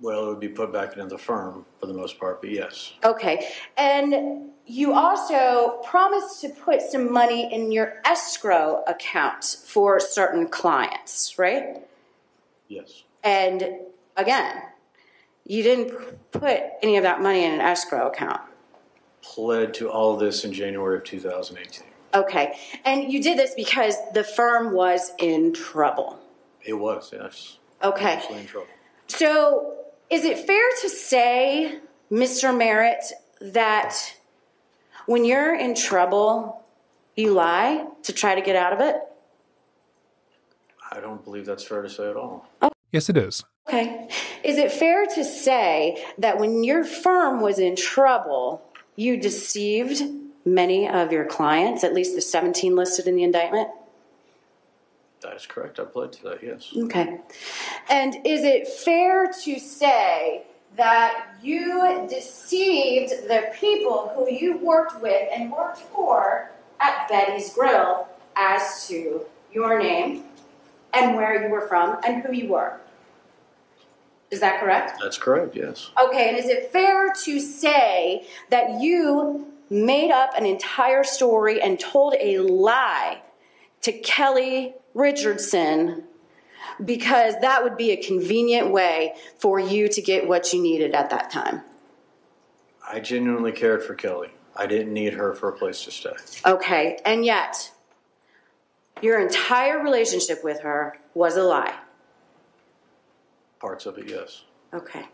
[SPEAKER 12] Well, it would be put back into the firm for the most part, but yes.
[SPEAKER 8] Okay. And you also promised to put some money in your escrow account for certain clients, right?
[SPEAKER 12] Yes.
[SPEAKER 8] And again, you didn't put any of that money in an escrow account.
[SPEAKER 12] Pled to all of this in January of 2018.
[SPEAKER 8] Okay. And you did this because the firm was in trouble.
[SPEAKER 12] It was, yes.
[SPEAKER 8] Okay.
[SPEAKER 12] Actually in trouble.
[SPEAKER 8] So, is it fair to say, Mr. Merritt, that when you're in trouble, you lie to try to get out of it?
[SPEAKER 12] I don't believe that's fair to say at all. Oh.
[SPEAKER 1] Yes, it is.
[SPEAKER 8] Okay. Is it fair to say that when your firm was in trouble, you deceived many of your clients, at least the 17 listed in the indictment?
[SPEAKER 12] That is correct. I pled to that, yes.
[SPEAKER 8] Okay. And is it fair to say that you deceived the people who you worked with and worked for at Betty's Grill as to your name and where you were from and who you were? Is that correct?
[SPEAKER 12] That's correct, yes.
[SPEAKER 8] Okay, and is it fair to say that you made up an entire story and told a lie to Kelly Richardson because that would be a convenient way for you to get what you needed at that time?
[SPEAKER 12] I genuinely cared for Kelly. I didn't need her for a place to stay.
[SPEAKER 8] Okay, and yet your entire relationship with her was a lie.
[SPEAKER 12] Parts of it, yes.
[SPEAKER 8] Okay.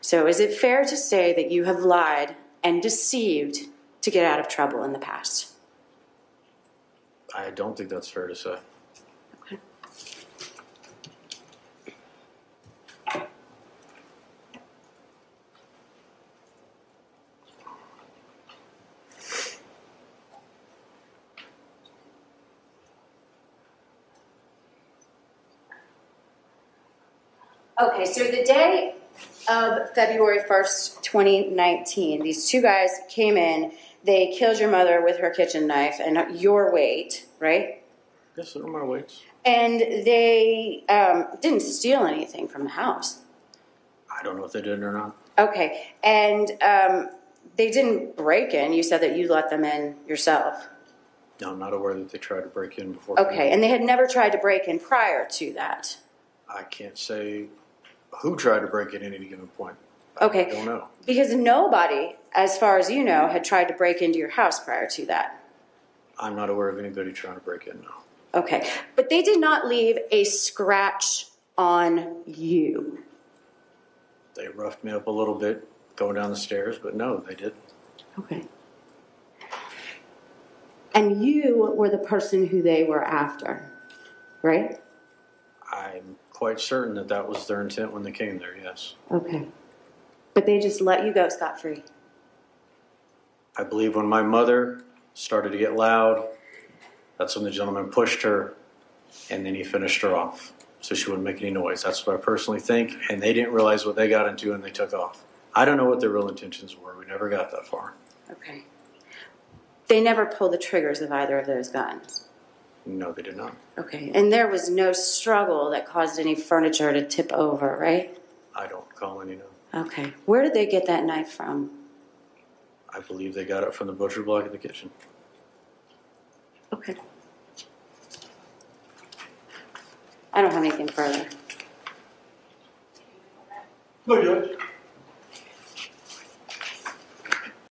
[SPEAKER 8] So is it fair to say that you have lied and deceived to get out of trouble in the past?
[SPEAKER 12] I don't think that's fair to say.
[SPEAKER 8] Okay, so the day of February 1st, 2019, these two guys came in. They killed your mother with her kitchen knife and your weight, right?
[SPEAKER 12] Yes, are my weights.
[SPEAKER 8] And they um, didn't steal anything from the house.
[SPEAKER 12] I don't know if they did or not.
[SPEAKER 8] Okay, and um, they didn't break in. You said that you let them in yourself.
[SPEAKER 12] No, I'm not aware that they tried to break in before.
[SPEAKER 8] Okay, and they had never tried to break in prior to that.
[SPEAKER 12] I can't say who tried to break in at any given point.
[SPEAKER 8] Okay.
[SPEAKER 12] I don't know.
[SPEAKER 8] Because nobody, as far as you know, had tried to break into your house prior to that.
[SPEAKER 12] I'm not aware of anybody trying to break in now.
[SPEAKER 8] Okay. But they did not leave a scratch on you.
[SPEAKER 12] They roughed me up a little bit going down the stairs, but no, they didn't.
[SPEAKER 8] Okay. And you were the person who they were after, right?
[SPEAKER 12] I'm quite certain that that was their intent when they came there, yes.
[SPEAKER 8] Okay. But they just let you go scot free.
[SPEAKER 12] I believe when my mother started to get loud, that's when the gentleman pushed her and then he finished her off. so she wouldn't make any noise. That's what I personally think. And they didn't realize what they got into and they took off. I don't know what their real intentions were. We never got that far.
[SPEAKER 8] Okay. They never pulled the triggers of either of those guns.
[SPEAKER 12] No, they did not.
[SPEAKER 8] Okay. And there was no struggle that caused any furniture to tip over, right?
[SPEAKER 12] I don't recall any. No.
[SPEAKER 8] Okay. Where did they get that knife from?
[SPEAKER 12] I believe they got it from the butcher block in the kitchen.
[SPEAKER 8] Okay. I don't have anything further.
[SPEAKER 10] No, Judge.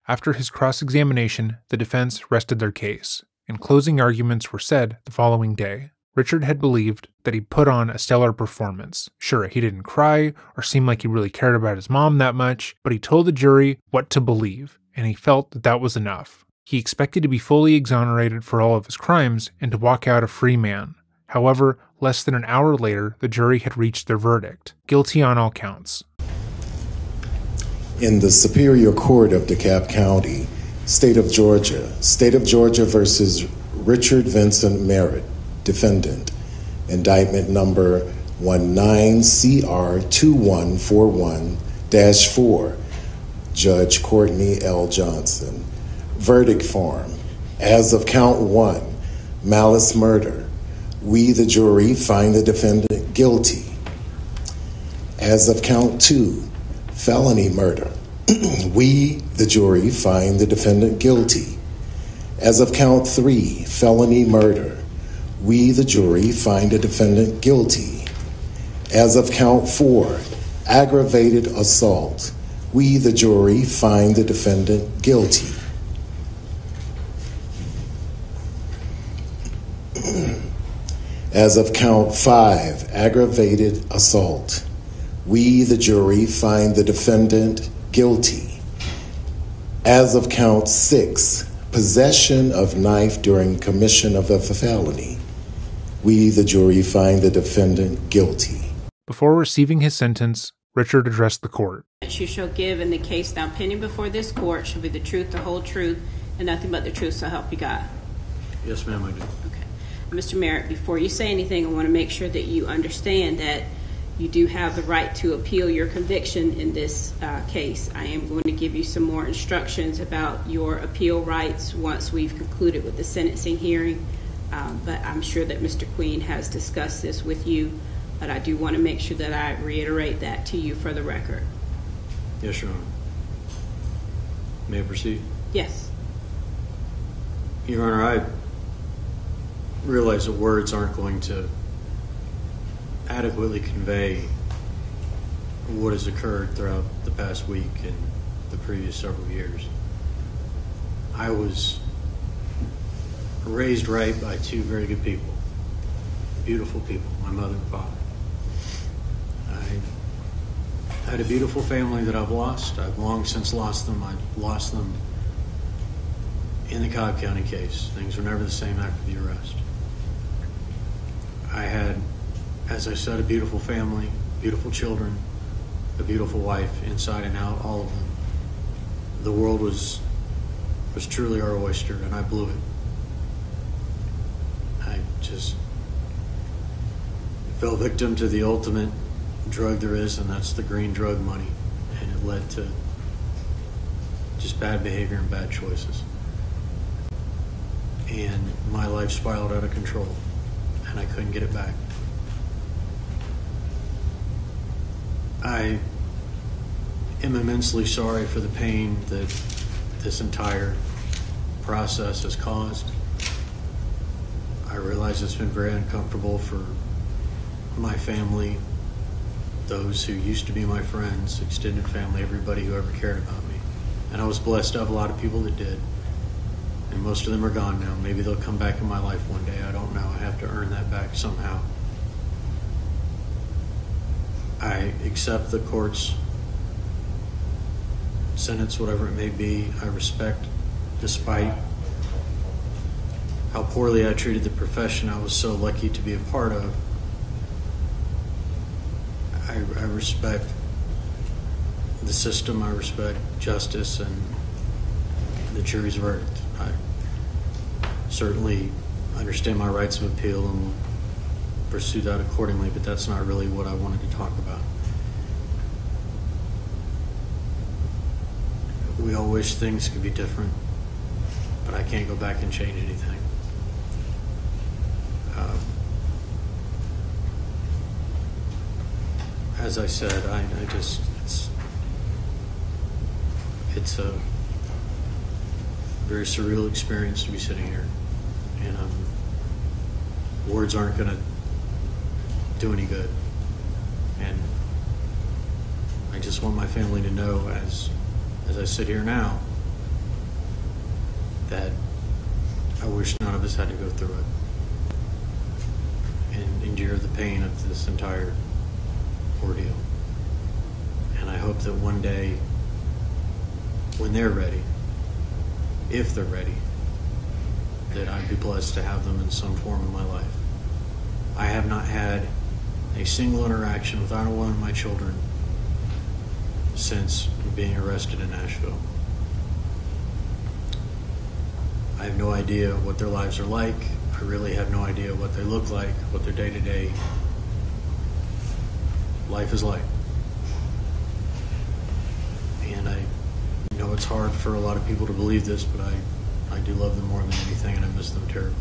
[SPEAKER 1] After his cross examination, the defense rested their case, and closing arguments were said the following day. Richard had believed that he put on a stellar performance. Sure, he didn't cry or seem like he really cared about his mom that much, but he told the jury what to believe, and he felt that that was enough. He expected to be fully exonerated for all of his crimes and to walk out a free man. However, less than an hour later, the jury had reached their verdict guilty on all counts.
[SPEAKER 15] In the Superior Court of DeKalb County, State of Georgia, State of Georgia versus Richard Vincent Merritt, defendant, indictment number 19CR2141 4, Judge Courtney L. Johnson. Verdict form. As of count one, malice murder. We, the jury, find the defendant guilty. As of count two, felony murder. [clears throat] we, the jury, find the defendant guilty. As of count three, felony murder. We, the jury, find the defendant guilty. As of count four, aggravated assault. We, the jury, find the defendant guilty. [clears throat] As of count five, aggravated assault. We, the jury, find the defendant guilty. As of count six, possession of knife during commission of a felony. We, the jury, find the defendant guilty.
[SPEAKER 1] Before receiving his sentence, Richard addressed the court.
[SPEAKER 14] That you shall give in the case now pending before this court shall be the truth, the whole truth, and nothing but the truth, so help you God.
[SPEAKER 12] Yes, ma'am, I do.
[SPEAKER 14] Okay. Mr. Merritt, before you say anything, I want to make sure that you understand that you do have the right to appeal your conviction in this uh, case. I am going to give you some more instructions about your appeal rights once we've concluded with the sentencing hearing. Um, but I'm sure that Mr. Queen has discussed this with you. But I do want to make sure that I reiterate that to you for the record.
[SPEAKER 12] Yes, Your Honor. May I proceed?
[SPEAKER 14] Yes.
[SPEAKER 12] Your Honor, I realize that words aren't going to adequately convey what has occurred throughout the past week and the previous several years. I was raised right by two very good people, beautiful people, my mother and father. I had a beautiful family that I've lost. I've long since lost them. I lost them in the Cobb County case. Things were never the same after the arrest. I had, as I said, a beautiful family, beautiful children, a beautiful wife, inside and out, all of them. The world was was truly our oyster, and I blew it. I just fell victim to the ultimate drug there is, and that's the green drug money, and it led to just bad behavior and bad choices. And my life spiraled out of control, and I couldn't get it back. I am immensely sorry for the pain that this entire process has caused. I realize it's been very uncomfortable for my family, those who used to be my friends, extended family, everybody who ever cared about me. And I was blessed to have a lot of people that did. And most of them are gone now. Maybe they'll come back in my life one day. I don't know. I have to earn that back somehow. I accept the court's sentence, whatever it may be. I respect, despite how poorly I treated the profession I was so lucky to be a part of. I, I respect the system. I respect justice and the jury's verdict. I certainly understand my rights of appeal and will pursue that accordingly, but that's not really what I wanted to talk about. We all wish things could be different, but I can't go back and change anything. Um, as I said, I, I just it's it's a very surreal experience to be sitting here, and um, words aren't going to do any good. And I just want my family to know, as as I sit here now, that I wish none of us had to go through it and endure the pain of this entire ordeal. And I hope that one day, when they're ready, if they're ready, that I'd be blessed to have them in some form in my life. I have not had a single interaction with either one of my children since being arrested in Nashville. I have no idea what their lives are like. I really have no idea what they look like, what their day to day life is like. And I know it's hard for a lot of people to believe this, but I, I do love them more than anything and I miss them terribly.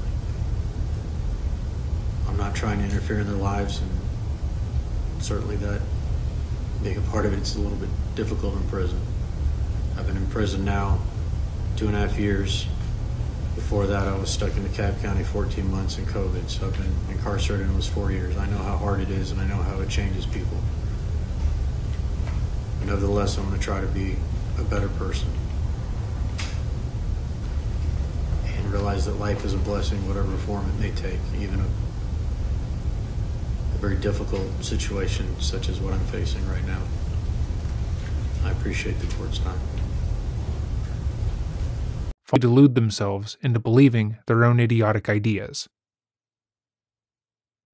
[SPEAKER 12] I'm not trying to interfere in their lives, and certainly that being a part of it, it's a little bit difficult in prison. I've been in prison now two and a half years. Before that, I was stuck in DeKalb County 14 months in COVID, so I've been incarcerated in almost four years. I know how hard it is, and I know how it changes people. But nevertheless, I'm going to try to be a better person and realize that life is a blessing, whatever form it may take, even a, a very difficult situation such as what I'm facing right now. I appreciate the court's time.
[SPEAKER 1] delude themselves into believing their own idiotic ideas.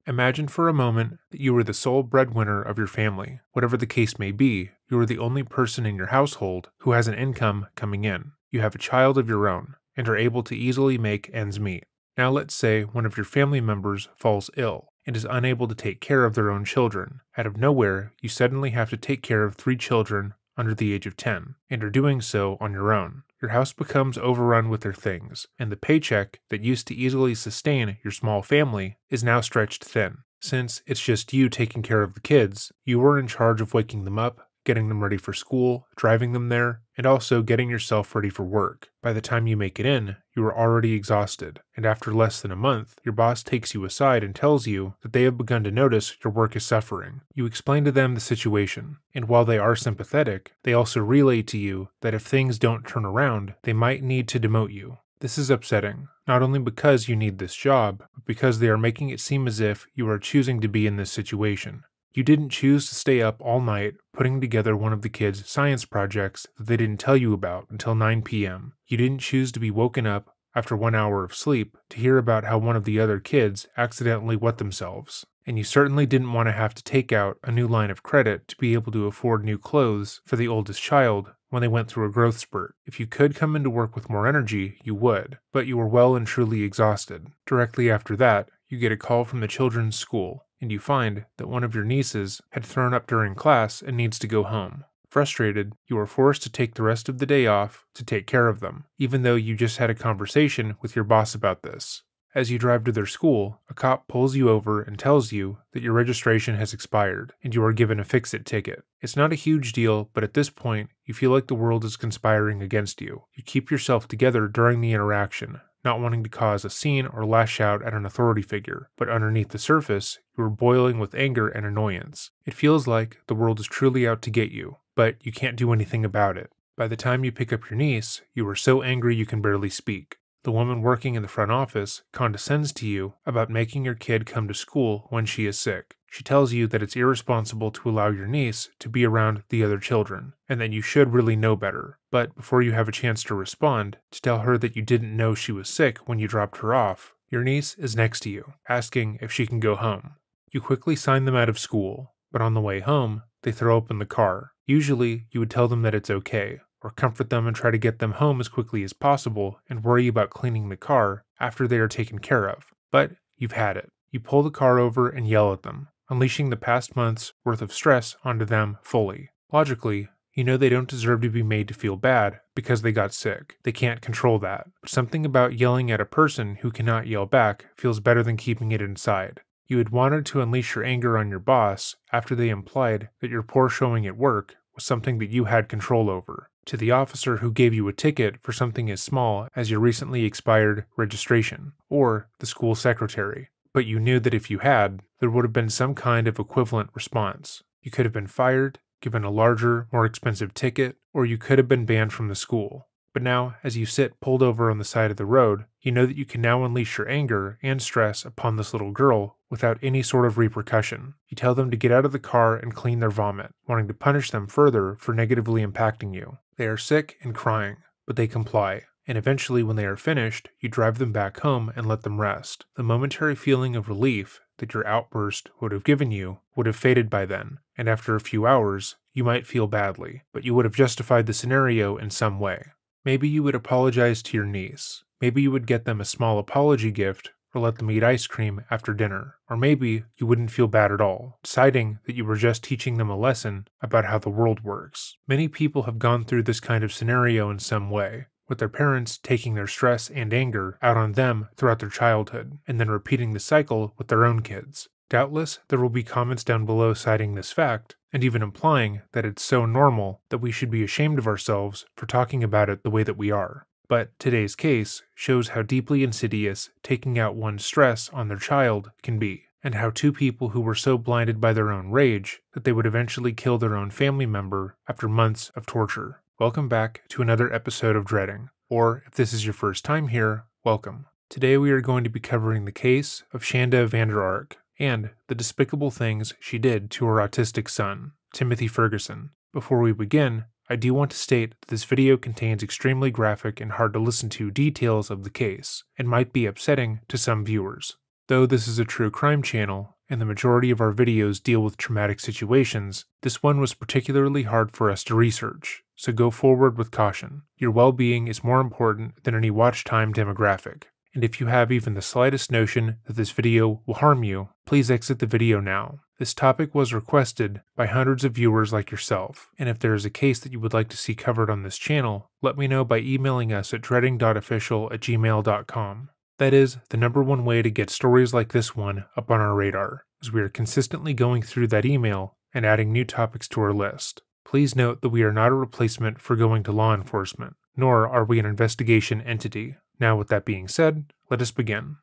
[SPEAKER 1] Imagine for a moment that you were the sole breadwinner of your family. Whatever the case may be, you are the only person in your household who has an income coming in. You have a child of your own and are able to easily make ends meet. Now, let's say one of your family members falls ill and is unable to take care of their own children. Out of nowhere, you suddenly have to take care of three children under the age of 10 and are doing so on your own. Your house becomes overrun with their things, and the paycheck that used to easily sustain your small family is now stretched thin. Since it's just you taking care of the kids, you are in charge of waking them up, getting them ready for school, driving them there, and also getting yourself ready for work. By the time you make it in, you are already exhausted, and after less than a month, your boss takes you aside and tells you that they have begun to notice your work is suffering. You explain to them the situation, and while they are sympathetic, they also relay to you that if things don't turn around, they might need to demote you. This is upsetting, not only because you need this job, but because they are making it seem as if you are choosing to be in this situation. You didn't choose to stay up all night putting together one of the kids' science projects that they didn't tell you about until 9 p.m. You didn't choose to be woken up after one hour of sleep to hear about how one of the other kids accidentally wet themselves. And you certainly didn't want to have to take out a new line of credit to be able to afford new clothes for the oldest child when they went through a growth spurt. If you could come into work with more energy, you would, but you were well and truly exhausted. Directly after that, you get a call from the children's school and you find that one of your nieces had thrown up during class and needs to go home. Frustrated, you are forced to take the rest of the day off to take care of them, even though you just had a conversation with your boss about this. As you drive to their school, a cop pulls you over and tells you that your registration has expired and you are given a fix it ticket. It's not a huge deal, but at this point, you feel like the world is conspiring against you. You keep yourself together during the interaction, not wanting to cause a scene or lash out at an authority figure, but underneath the surface, you are boiling with anger and annoyance. It feels like the world is truly out to get you, but you can't do anything about it. By the time you pick up your niece, you are so angry you can barely speak. The woman working in the front office condescends to you about making your kid come to school when she is sick. She tells you that it's irresponsible to allow your niece to be around the other children, and that you should really know better. But before you have a chance to respond, to tell her that you didn't know she was sick when you dropped her off, your niece is next to you, asking if she can go home. You quickly sign them out of school, but on the way home, they throw open the car. Usually, you would tell them that it's okay, or comfort them and try to get them home as quickly as possible and worry about cleaning the car after they are taken care of. But you've had it. You pull the car over and yell at them, unleashing the past month's worth of stress onto them fully. Logically, you know they don't deserve to be made to feel bad because they got sick. They can't control that. But something about yelling at a person who cannot yell back feels better than keeping it inside. You had wanted to unleash your anger on your boss after they implied that your poor showing at work was something that you had control over. To the officer who gave you a ticket for something as small as your recently expired registration, or the school secretary. But you knew that if you had, there would have been some kind of equivalent response. You could have been fired, given a larger, more expensive ticket, or you could have been banned from the school. But now, as you sit pulled over on the side of the road, you know that you can now unleash your anger and stress upon this little girl without any sort of repercussion. You tell them to get out of the car and clean their vomit, wanting to punish them further for negatively impacting you. They are sick and crying, but they comply. And eventually, when they are finished, you drive them back home and let them rest. The momentary feeling of relief that your outburst would have given you would have faded by then, and after a few hours, you might feel badly, but you would have justified the scenario in some way. Maybe you would apologize to your niece. Maybe you would get them a small apology gift or let them eat ice cream after dinner. Or maybe you wouldn't feel bad at all, deciding that you were just teaching them a lesson about how the world works. Many people have gone through this kind of scenario in some way, with their parents taking their stress and anger out on them throughout their childhood, and then repeating the cycle with their own kids. Doubtless, there will be comments down below citing this fact, and even implying that it's so normal that we should be ashamed of ourselves for talking about it the way that we are. But today's case shows how deeply insidious taking out one's stress on their child can be, and how two people who were so blinded by their own rage that they would eventually kill their own family member after months of torture. Welcome back to another episode of Dreading, or if this is your first time here, welcome. Today we are going to be covering the case of Shanda Vander Ark and the despicable things she did to her autistic son, Timothy Ferguson. Before we begin, I do want to state that this video contains extremely graphic and hard to listen to details of the case, and might be upsetting to some viewers. Though this is a true crime channel, and the majority of our videos deal with traumatic situations, this one was particularly hard for us to research, so go forward with caution. Your well being is more important than any watch time demographic, and if you have even the slightest notion that this video will harm you, please exit the video now. This topic was requested by hundreds of viewers like yourself, and if there is a case that you would like to see covered on this channel, let me know by emailing us at dreading.official at gmail.com. That is the number one way to get stories like this one up on our radar, as we are consistently going through that email and adding new topics to our list. Please note that we are not a replacement for going to law enforcement, nor are we an investigation entity. Now, with that being said, let us begin.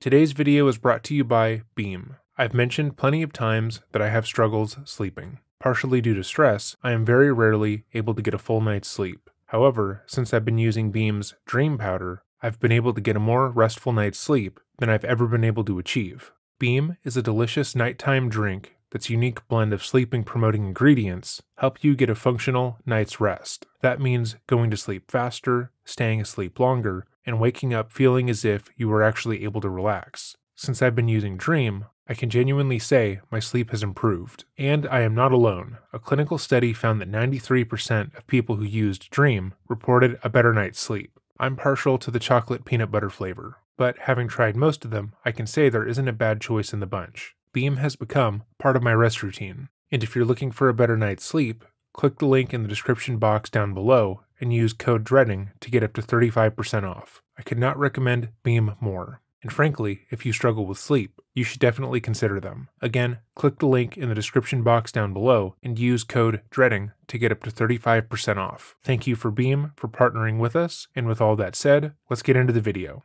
[SPEAKER 1] Today's video is brought to you by Beam. I've mentioned plenty of times that I have struggles sleeping. Partially due to stress, I am very rarely able to get a full night's sleep. However, since I've been using Beam's Dream Powder, I've been able to get a more restful night's sleep than I've ever been able to achieve. Beam is a delicious nighttime drink that's unique blend of sleeping promoting ingredients help you get a functional night's rest. That means going to sleep faster, staying asleep longer, and waking up feeling as if you were actually able to relax. Since I've been using Dream, I can genuinely say my sleep has improved. And I am not alone. A clinical study found that 93% of people who used Dream reported a better night's sleep. I'm partial to the chocolate peanut butter flavor, but having tried most of them, I can say there isn't a bad choice in the bunch. Beam has become part of my rest routine. And if you're looking for a better night's sleep, click the link in the description box down below and use code DREADING to get up to 35% off. I could not recommend Beam more. And frankly, if you struggle with sleep, you should definitely consider them. Again, click the link in the description box down below and use code DREADING to get up to 35% off. Thank you for Beam for partnering with us, and with all that said, let's get into the video.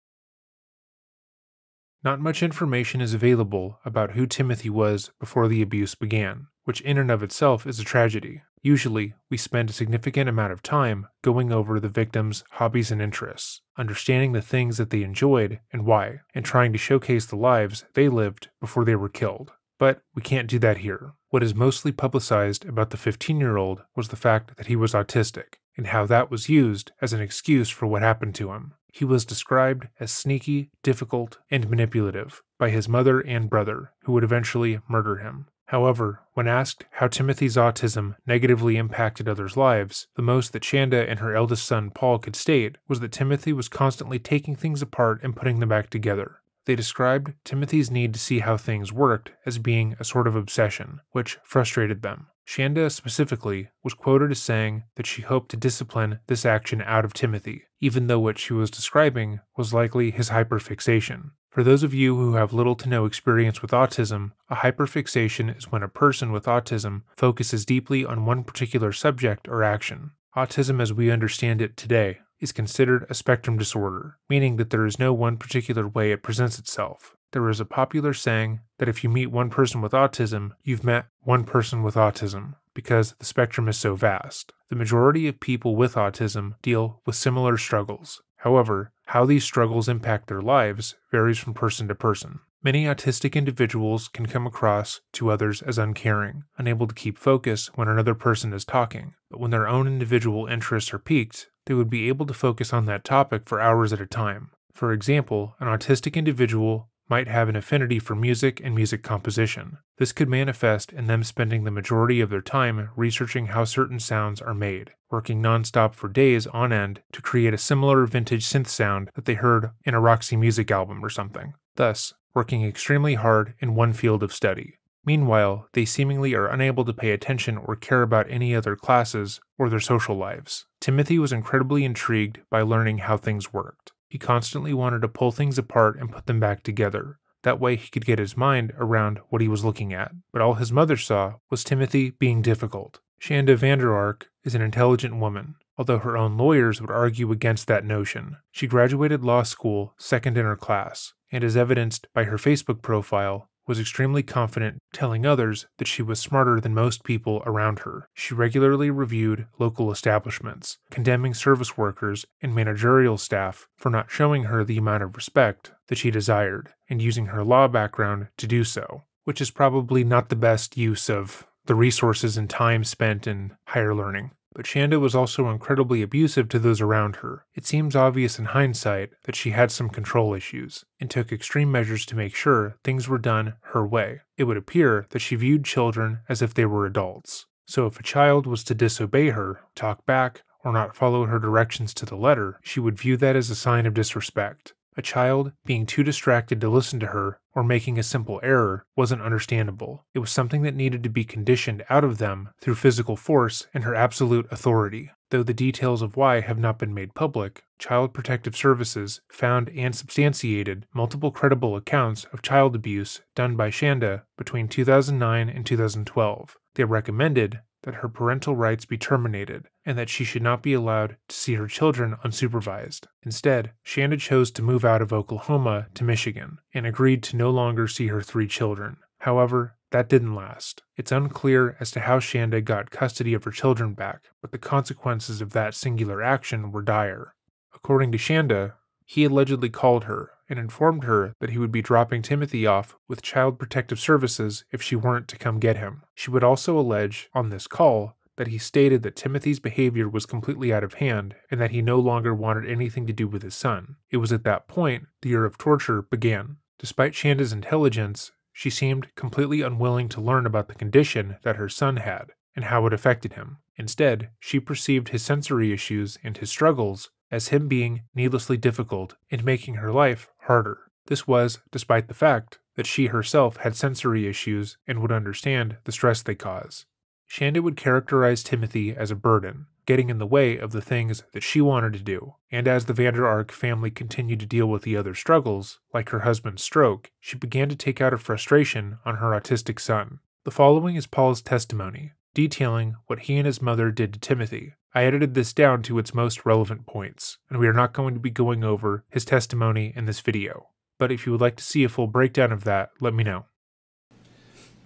[SPEAKER 1] Not much information is available about who Timothy was before the abuse began, which in and of itself is a tragedy. Usually, we spend a significant amount of time going over the victim's hobbies and interests, understanding the things that they enjoyed and why, and trying to showcase the lives they lived before they were killed. But we can't do that here. What is mostly publicized about the 15 year old was the fact that he was autistic, and how that was used as an excuse for what happened to him. He was described as sneaky, difficult, and manipulative by his mother and brother, who would eventually murder him. However, when asked how Timothy's autism negatively impacted others' lives, the most that Shanda and her eldest son Paul could state was that Timothy was constantly taking things apart and putting them back together. They described Timothy's need to see how things worked as being a sort of obsession, which frustrated them. Shanda specifically was quoted as saying that she hoped to discipline this action out of Timothy, even though what she was describing was likely his hyperfixation. For those of you who have little to no experience with autism, a hyperfixation is when a person with autism focuses deeply on one particular subject or action. Autism, as we understand it today, is considered a spectrum disorder, meaning that there is no one particular way it presents itself. There is a popular saying that if you meet one person with autism, you've met one person with autism, because the spectrum is so vast. The majority of people with autism deal with similar struggles. However, how these struggles impact their lives varies from person to person. Many autistic individuals can come across to others as uncaring, unable to keep focus when another person is talking, but when their own individual interests are piqued, they would be able to focus on that topic for hours at a time. For example, an autistic individual might have an affinity for music and music composition. This could manifest in them spending the majority of their time researching how certain sounds are made, working nonstop for days on end to create a similar vintage synth sound that they heard in a Roxy music album or something, thus, working extremely hard in one field of study. Meanwhile, they seemingly are unable to pay attention or care about any other classes or their social lives. Timothy was incredibly intrigued by learning how things worked. He constantly wanted to pull things apart and put them back together. That way he could get his mind around what he was looking at. But all his mother saw was Timothy being difficult. Shanda Vander Ark is an intelligent woman, although her own lawyers would argue against that notion. She graduated law school second in her class, and as evidenced by her Facebook profile, was extremely confident, telling others that she was smarter than most people around her. She regularly reviewed local establishments, condemning service workers and managerial staff for not showing her the amount of respect that she desired, and using her law background to do so, which is probably not the best use of the resources and time spent in higher learning but Shanda was also incredibly abusive to those around her. It seems obvious in hindsight that she had some control issues and took extreme measures to make sure things were done her way. It would appear that she viewed children as if they were adults. So if a child was to disobey her, talk back, or not follow her directions to the letter, she would view that as a sign of disrespect. A child being too distracted to listen to her or making a simple error wasn't understandable. It was something that needed to be conditioned out of them through physical force and her absolute authority. Though the details of why have not been made public, Child Protective Services found and substantiated multiple credible accounts of child abuse done by Shanda between 2009 and 2012. They recommended that her parental rights be terminated and that she should not be allowed to see her children unsupervised. Instead, Shanda chose to move out of Oklahoma to Michigan and agreed to no longer see her three children. However, that didn't last. It's unclear as to how Shanda got custody of her children back, but the consequences of that singular action were dire. According to Shanda, he allegedly called her and informed her that he would be dropping Timothy off with Child Protective Services if she weren't to come get him. She would also allege on this call that he stated that Timothy's behavior was completely out of hand and that he no longer wanted anything to do with his son. It was at that point the year of torture began. Despite Shanda's intelligence, she seemed completely unwilling to learn about the condition that her son had and how it affected him. Instead, she perceived his sensory issues and his struggles as him being needlessly difficult and making her life harder. This was despite the fact that she herself had sensory issues and would understand the stress they cause. Shanda would characterize Timothy as a burden, getting in the way of the things that she wanted to do. And as the Vander Ark family continued to deal with the other struggles, like her husband's stroke, she began to take out her frustration on her autistic son. The following is Paul's testimony, detailing what he and his mother did to Timothy. I edited this down to its most relevant points, and we are not going to be going over his testimony in this video. But if you would like to see a full breakdown of that, let me know.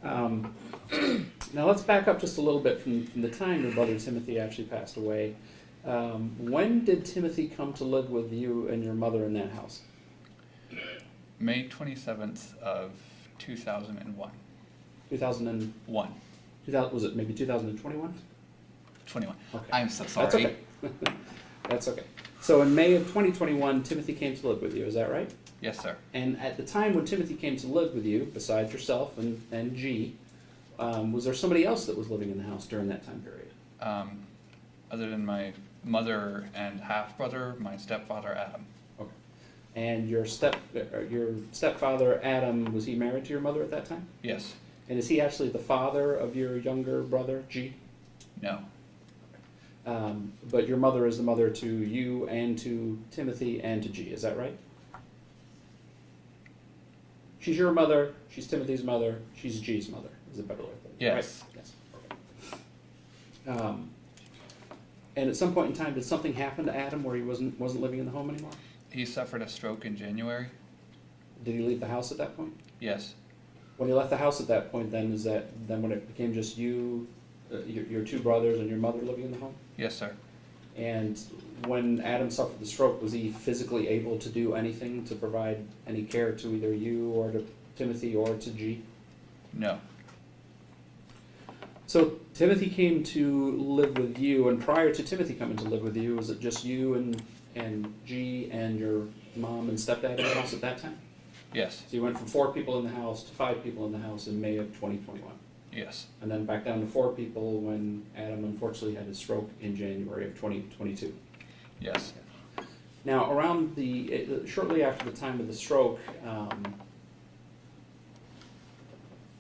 [SPEAKER 16] Um, now let's back up just a little bit from, from the time your brother Timothy actually passed away. Um, when did Timothy come to live with you and your mother in that house?
[SPEAKER 17] May 27th of 2001.
[SPEAKER 16] 2001. 2000, was it maybe 2021?
[SPEAKER 17] 21.
[SPEAKER 16] Okay.
[SPEAKER 17] I'm so sorry.
[SPEAKER 16] That's okay. [laughs] That's okay. So in May of 2021, Timothy came to live with you. Is that right?
[SPEAKER 17] Yes, sir.
[SPEAKER 16] And at the time when Timothy came to live with you, besides yourself and, and G, um, was there somebody else that was living in the house during that time period?
[SPEAKER 17] Um, other than my mother and half brother, my stepfather Adam.
[SPEAKER 16] Okay. And your step, uh, your stepfather, Adam, was he married to your mother at that time?
[SPEAKER 17] Yes.
[SPEAKER 16] And is he actually the father of your younger brother, G?
[SPEAKER 17] No.
[SPEAKER 16] Um, but your mother is the mother to you and to Timothy and to G, is that right? She's your mother, she's Timothy's mother, she's G's mother, is a better way of
[SPEAKER 17] Yes.
[SPEAKER 16] right? Yes. Um, and at some point in time, did something happen to Adam where he wasn't, wasn't living in the home anymore?
[SPEAKER 17] He suffered a stroke in January.
[SPEAKER 16] Did he leave the house at that point?
[SPEAKER 17] Yes.
[SPEAKER 16] When he left the house at that point, then is that then when it became just you, uh, your, your two brothers, and your mother living in the home?
[SPEAKER 17] Yes, sir.
[SPEAKER 16] And when Adam suffered the stroke, was he physically able to do anything to provide any care to either you or to Timothy or to G?
[SPEAKER 17] No.
[SPEAKER 16] So Timothy came to live with you, and prior to Timothy coming to live with you, was it just you and and G and your mom and stepdad in the house at that time?
[SPEAKER 17] Yes.
[SPEAKER 16] So you went from four people in the house to five people in the house in May of 2021.
[SPEAKER 17] Yes.
[SPEAKER 16] And then back down to four people when Adam unfortunately had his stroke in January of 2022.
[SPEAKER 17] Yes.
[SPEAKER 16] Now, around the uh, shortly after the time of the stroke, um,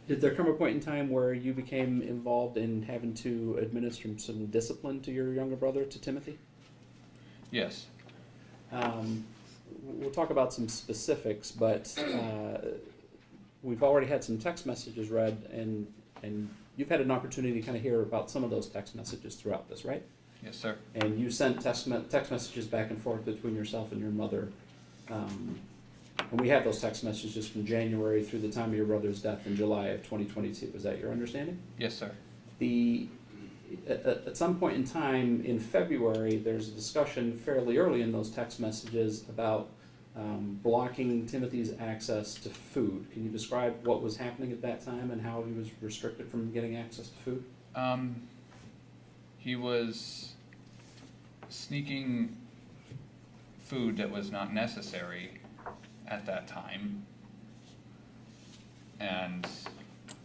[SPEAKER 16] did there come a point in time where you became involved in having to administer some discipline to your younger brother, to Timothy?
[SPEAKER 17] Yes.
[SPEAKER 16] Um, we'll talk about some specifics, but uh, we've already had some text messages read, and and you've had an opportunity to kind of hear about some of those text messages throughout this, right?
[SPEAKER 17] Yes, sir.
[SPEAKER 16] And you sent text, me- text messages back and forth between yourself and your mother. Um, and we have those text messages from January through the time of your brother's death in July of 2022. Is that your understanding?
[SPEAKER 17] Yes, sir.
[SPEAKER 16] The at, at at some point in time in February, there's a discussion fairly early in those text messages about um, blocking Timothy's access to food. Can you describe what was happening at that time and how he was restricted from getting access to food?
[SPEAKER 17] Um, he was sneaking food that was not necessary at that time. And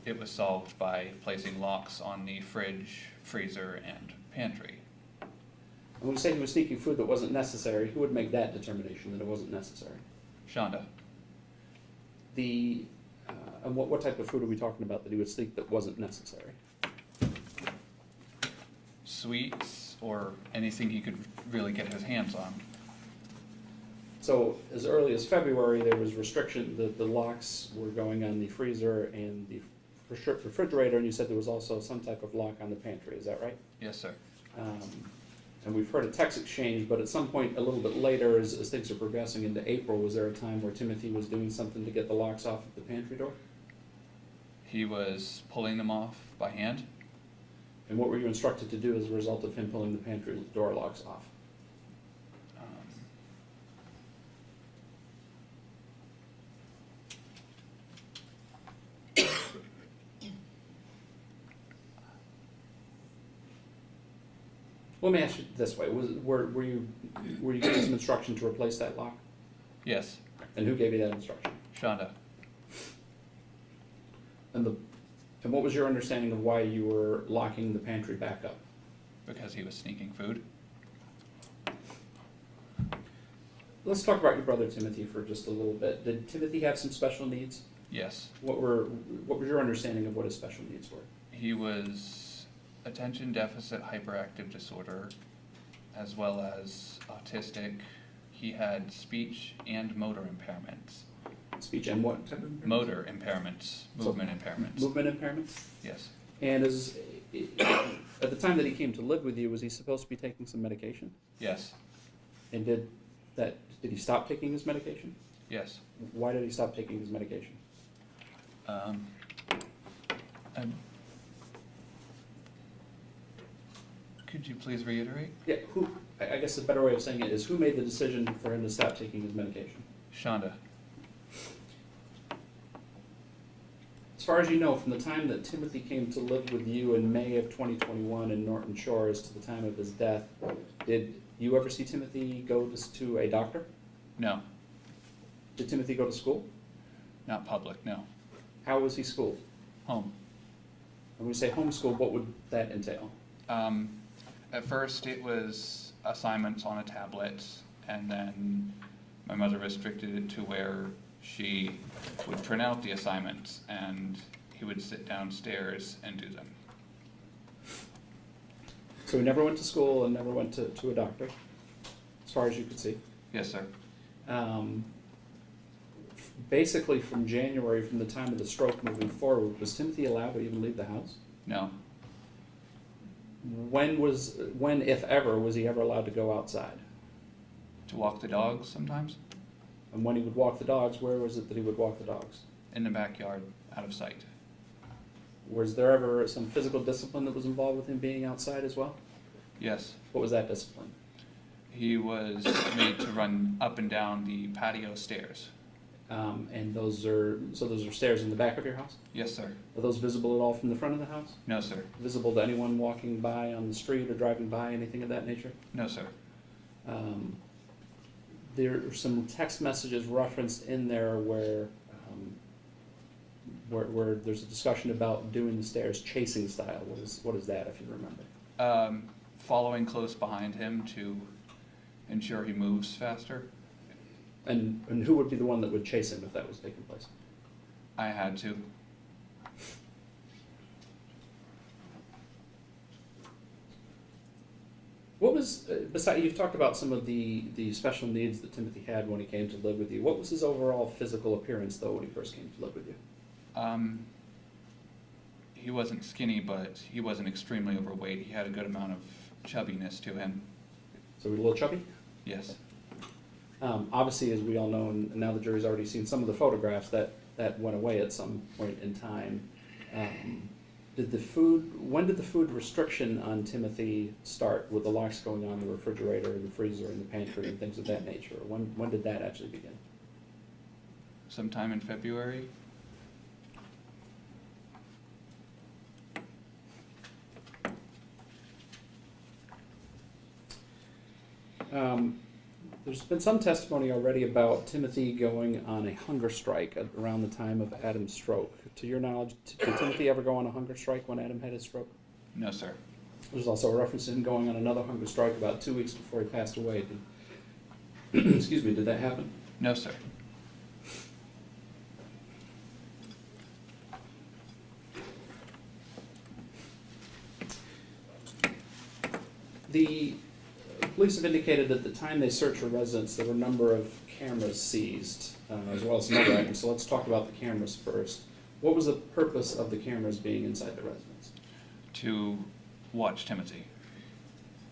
[SPEAKER 17] it was solved by placing locks on the fridge, freezer, and pantry.
[SPEAKER 16] And when you say he was sneaking food that wasn't necessary, who would make that determination that it wasn't necessary?
[SPEAKER 17] Shanda,
[SPEAKER 16] The uh, and what, what type of food are we talking about that he would sneak that wasn't necessary?
[SPEAKER 17] sweets or anything he could really get his hands on.
[SPEAKER 16] So as early as February, there was restriction. The, the locks were going on the freezer and the refrigerator, and you said there was also some type of lock on the pantry. Is that right?
[SPEAKER 17] Yes, sir.
[SPEAKER 16] Um, and we've heard a text exchange, but at some point a little bit later, as, as things are progressing into April, was there a time where Timothy was doing something to get the locks off of the pantry door?
[SPEAKER 17] He was pulling them off by hand.
[SPEAKER 16] And what were you instructed to do as a result of him pulling the pantry door locks off?
[SPEAKER 17] Um,
[SPEAKER 16] Let me ask you this way: Was were, were you were you given some instruction to replace that lock?
[SPEAKER 17] Yes,
[SPEAKER 16] And who gave you that instruction?
[SPEAKER 17] Shanda.
[SPEAKER 16] And the and what was your understanding of why you were locking the pantry back up?
[SPEAKER 17] because he was sneaking food.
[SPEAKER 16] Let's talk about your brother Timothy for just a little bit. Did Timothy have some special needs?
[SPEAKER 17] Yes,
[SPEAKER 16] What were what was your understanding of what his special needs were?
[SPEAKER 17] he was attention deficit hyperactive disorder, as well as autistic. He had speech and motor impairments.
[SPEAKER 16] Speech and what type of impairments?
[SPEAKER 17] Motor impairments, movement impairments.
[SPEAKER 16] Movement impairments.
[SPEAKER 17] Yes,
[SPEAKER 16] And is at the time that he came to live with you, was he supposed to be taking some medication?
[SPEAKER 17] yes,
[SPEAKER 16] And did that did he stop taking his medication?
[SPEAKER 17] yes.
[SPEAKER 16] Why did he stop taking his medication?
[SPEAKER 17] Um, um, could you please reiterate?
[SPEAKER 16] Yeah, who? I I guess the better way of saying it is who made the decision for him to stop taking his medication?
[SPEAKER 17] Shanda,
[SPEAKER 16] As far as you know, from the time that Timothy came to live with you in May of 2021 in Norton Shores to the time of his death, did you ever see Timothy go to, to a doctor?
[SPEAKER 17] no,
[SPEAKER 16] Did Timothy go to school?
[SPEAKER 17] not public, no.
[SPEAKER 16] How was he schooled?
[SPEAKER 17] Home.
[SPEAKER 16] And when we say homeschool, what would that entail?
[SPEAKER 17] Um, at first, it was assignments on a tablet, and then My mother restricted it to where she would print out the assignments and he would sit downstairs and do them.
[SPEAKER 16] So he never went to school and never went to, to a doctor, as far as you could see.
[SPEAKER 17] Yes, sir.
[SPEAKER 16] Um, basically, from January, from the time of the stroke moving forward, was Timothy allowed to even leave the house?
[SPEAKER 17] No.
[SPEAKER 16] When was, when, if ever, was he ever allowed to go outside?
[SPEAKER 17] To walk the dogs sometimes
[SPEAKER 16] And when he would walk the dogs, where was it that he would walk the dogs?
[SPEAKER 17] in the backyard, out of sight.
[SPEAKER 16] Was there ever some physical discipline that was involved with him being outside as well?
[SPEAKER 17] Yes.
[SPEAKER 16] What was that discipline?
[SPEAKER 17] He was made to run up and down the patio stairs.
[SPEAKER 16] Um, and those are, so those are stairs in the back of your house?
[SPEAKER 17] Yes, sir.
[SPEAKER 16] Are those visible at all from the front of the house?
[SPEAKER 17] No, sir.
[SPEAKER 16] Visible to anyone walking by on the street or driving by, anything of that nature?
[SPEAKER 17] No, sir.
[SPEAKER 16] Um, there are some text messages referenced in there where, um, where, where there's a discussion about doing the stairs chasing style. What is, what is that, if you remember?
[SPEAKER 17] Um, following close behind him to ensure he moves faster.
[SPEAKER 16] And, and who would be the one that would chase him if that was taking place?
[SPEAKER 17] I had to.
[SPEAKER 16] What was, uh, beside, you've talked about some of the, the special needs that Timothy had when he came to live with you. What was his overall physical appearance, though, when he first came to live with you?
[SPEAKER 17] Um, he wasn't skinny, but he wasn't extremely overweight. He had a good amount of chubbiness to him.
[SPEAKER 16] So he was a little chubby?
[SPEAKER 17] Yes.
[SPEAKER 16] Um, obviously, as we all know, and now the jury's already seen some of the photographs, that, that went away at some point in time. Um, did the food, when did the food restriction on Timothy start with the locks going on the refrigerator and the freezer and the pantry and things of that nature? When, when did that actually begin?
[SPEAKER 17] Sometime in February.
[SPEAKER 16] Um, there's been some testimony already about Timothy going on a hunger strike at, around the time of Adam's stroke. To your knowledge, did Timothy ever go on a hunger strike when Adam had his stroke?
[SPEAKER 17] No, sir.
[SPEAKER 16] There's also a reference to him going on another hunger strike about two weeks before he passed away. Did, [clears throat] excuse me, did that happen?
[SPEAKER 17] No, sir.
[SPEAKER 16] The police have indicated that at the time they searched your residence, there were a number of cameras seized, uh, as well as some other items. So let's talk about the cameras first. What was the purpose of the cameras being inside the residence?
[SPEAKER 17] To watch Timothy.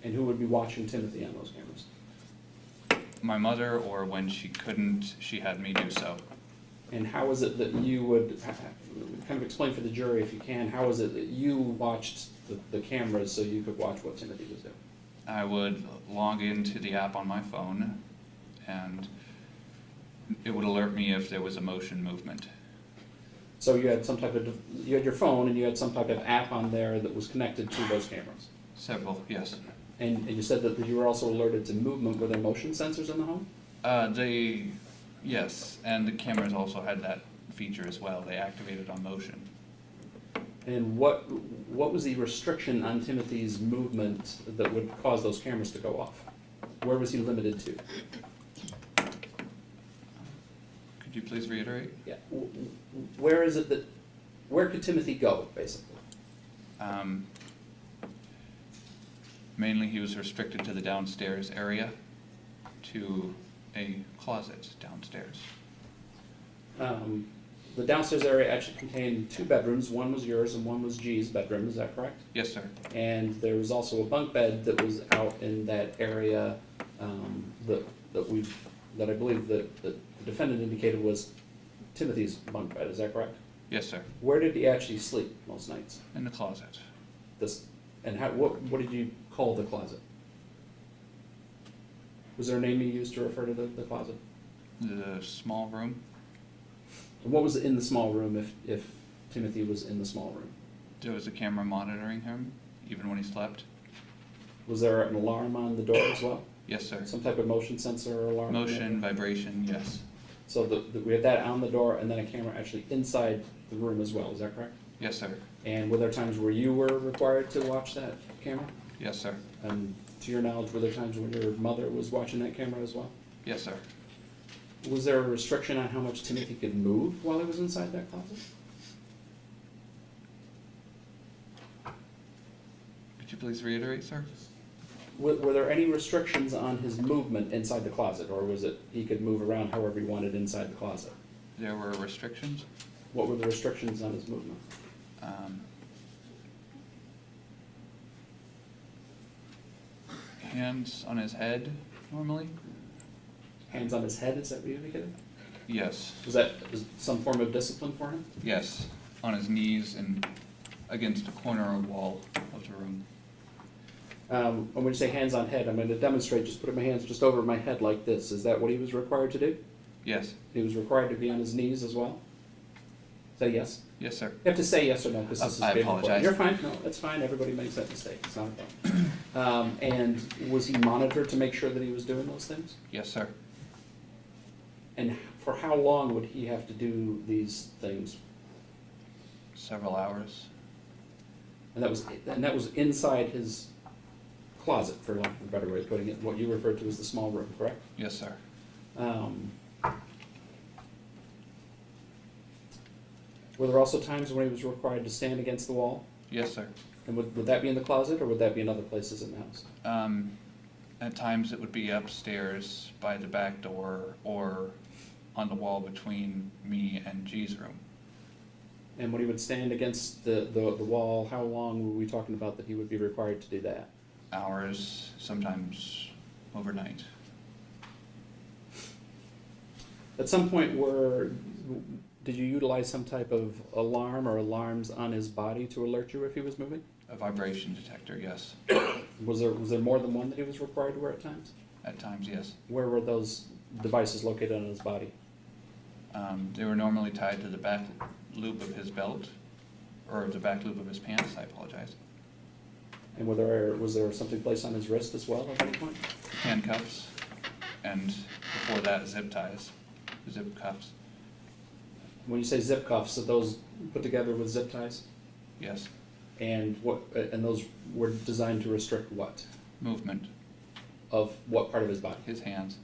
[SPEAKER 16] And who would be watching Timothy on those cameras?
[SPEAKER 17] My mother, or when she couldn't, she had me do so.
[SPEAKER 16] And how is it that you would, kind of explain for the jury if you can, how is it that you watched the, the cameras so you could watch what Timothy was doing?
[SPEAKER 17] I would log into the app on my phone and it would alert me if there was a motion movement.
[SPEAKER 16] So you had some type of, you had your phone and you had some type of app on there that was connected to those cameras?
[SPEAKER 17] Several, yes.
[SPEAKER 16] And, and you said that you were also alerted to movement. Were there motion sensors in the home?
[SPEAKER 17] Uh, they, yes, and the cameras also had that feature as well. They activated on motion.
[SPEAKER 16] And what, what was the restriction on Timothy's movement that would cause those cameras to go off? Where was he limited to?
[SPEAKER 17] Could you please reiterate?
[SPEAKER 16] Yeah. Where is it that, where could Timothy go, basically?
[SPEAKER 17] Um, mainly he was restricted to the downstairs area, to a closet downstairs.
[SPEAKER 16] Um, the downstairs area actually contained two bedrooms. One was yours and one was G's bedroom. Is that correct?
[SPEAKER 17] Yes, sir.
[SPEAKER 16] And there was also a bunk bed that was out in that area um, that that we that I believe that, that the defendant indicated was Timothy's bunk bed. Is that correct?
[SPEAKER 17] Yes, sir.
[SPEAKER 16] Where did he actually sleep most nights?
[SPEAKER 17] In the closet.
[SPEAKER 16] This and how what what did you call the closet? Was there a name you used to refer to the, the closet?
[SPEAKER 17] The small room.
[SPEAKER 16] And what was in the small room if if Timothy was in the small room?
[SPEAKER 17] There was a camera monitoring him, even when he slept.
[SPEAKER 16] Was there an alarm on the door as well?
[SPEAKER 17] Yes, sir.
[SPEAKER 16] Some type of motion sensor or alarm?
[SPEAKER 17] Motion, vibration, yes.
[SPEAKER 16] So the, the, we had that on the door and then a camera actually inside the room as well, is that correct?
[SPEAKER 17] Yes, sir.
[SPEAKER 16] And were there times where you were required to watch that camera?
[SPEAKER 17] Yes, sir.
[SPEAKER 16] And to your knowledge, were there times when your mother was watching that camera as well?
[SPEAKER 17] Yes, sir.
[SPEAKER 16] Was there a restriction on how much Timothy could move while he was inside that closet?
[SPEAKER 17] Could you please reiterate, sir?
[SPEAKER 16] Were, were there any restrictions on his movement inside the closet, or was it he could move around however he wanted inside the closet?
[SPEAKER 17] There were restrictions.
[SPEAKER 16] What were the restrictions on his movement?
[SPEAKER 17] Um, hands on his head, normally?
[SPEAKER 16] Hands on his head, is that what you indicated?
[SPEAKER 17] Yes.
[SPEAKER 16] Was that was some form of discipline for him?
[SPEAKER 17] Yes. On his knees and against a corner or wall of the room.
[SPEAKER 16] Um, and when you say hands on head, I'm going to demonstrate just putting my hands just over my head like this. Is that what he was required to do?
[SPEAKER 17] Yes.
[SPEAKER 16] He was required to be on his knees as well? Say yes?
[SPEAKER 17] Yes, sir.
[SPEAKER 16] You have to say yes or no because this is
[SPEAKER 17] Uh, I
[SPEAKER 16] being recorded.
[SPEAKER 17] apologize.
[SPEAKER 16] You're fine. No, that's fine. Everybody makes that mistake. It's not a problem. um, and was he monitored to make sure that he was doing those things?
[SPEAKER 17] Yes, sir.
[SPEAKER 16] And for how long would he have to do these things?
[SPEAKER 17] Several hours.
[SPEAKER 16] And that was and that was inside his closet, for lack of a better way of putting it. What you referred to as the small room, correct?
[SPEAKER 17] Yes, sir.
[SPEAKER 16] Um, were there also times when he was required to stand against the wall?
[SPEAKER 17] Yes, sir.
[SPEAKER 16] And would, would that be in the closet or would that be in other places in the house?
[SPEAKER 17] Um, at times it would be upstairs by the back door or on the wall between me and G's room.
[SPEAKER 16] And when he would stand against the, the, the wall, how long were we talking about that he would be required to do that?
[SPEAKER 17] Hours, sometimes overnight.
[SPEAKER 16] At some point, were did you utilize some type of alarm or alarms on his body to alert you if he was moving?
[SPEAKER 17] A vibration detector, yes. [coughs]
[SPEAKER 16] Was there was there more than one that he was required to wear at times?
[SPEAKER 17] At times, yes.
[SPEAKER 16] Where were those devices located on his body?
[SPEAKER 17] Um, they were normally tied to the back loop of his belt, or the back loop of his pants, I apologize.
[SPEAKER 16] And were there was there something placed on his wrist as well at any point?
[SPEAKER 17] Handcuffs, and before that, zip ties, zip cuffs,
[SPEAKER 16] When you say zip cuffs, are those put together with zip ties?
[SPEAKER 17] yes.
[SPEAKER 16] And what and those were designed to restrict what?
[SPEAKER 17] Movement,
[SPEAKER 16] Of what part of his body?
[SPEAKER 17] his hands.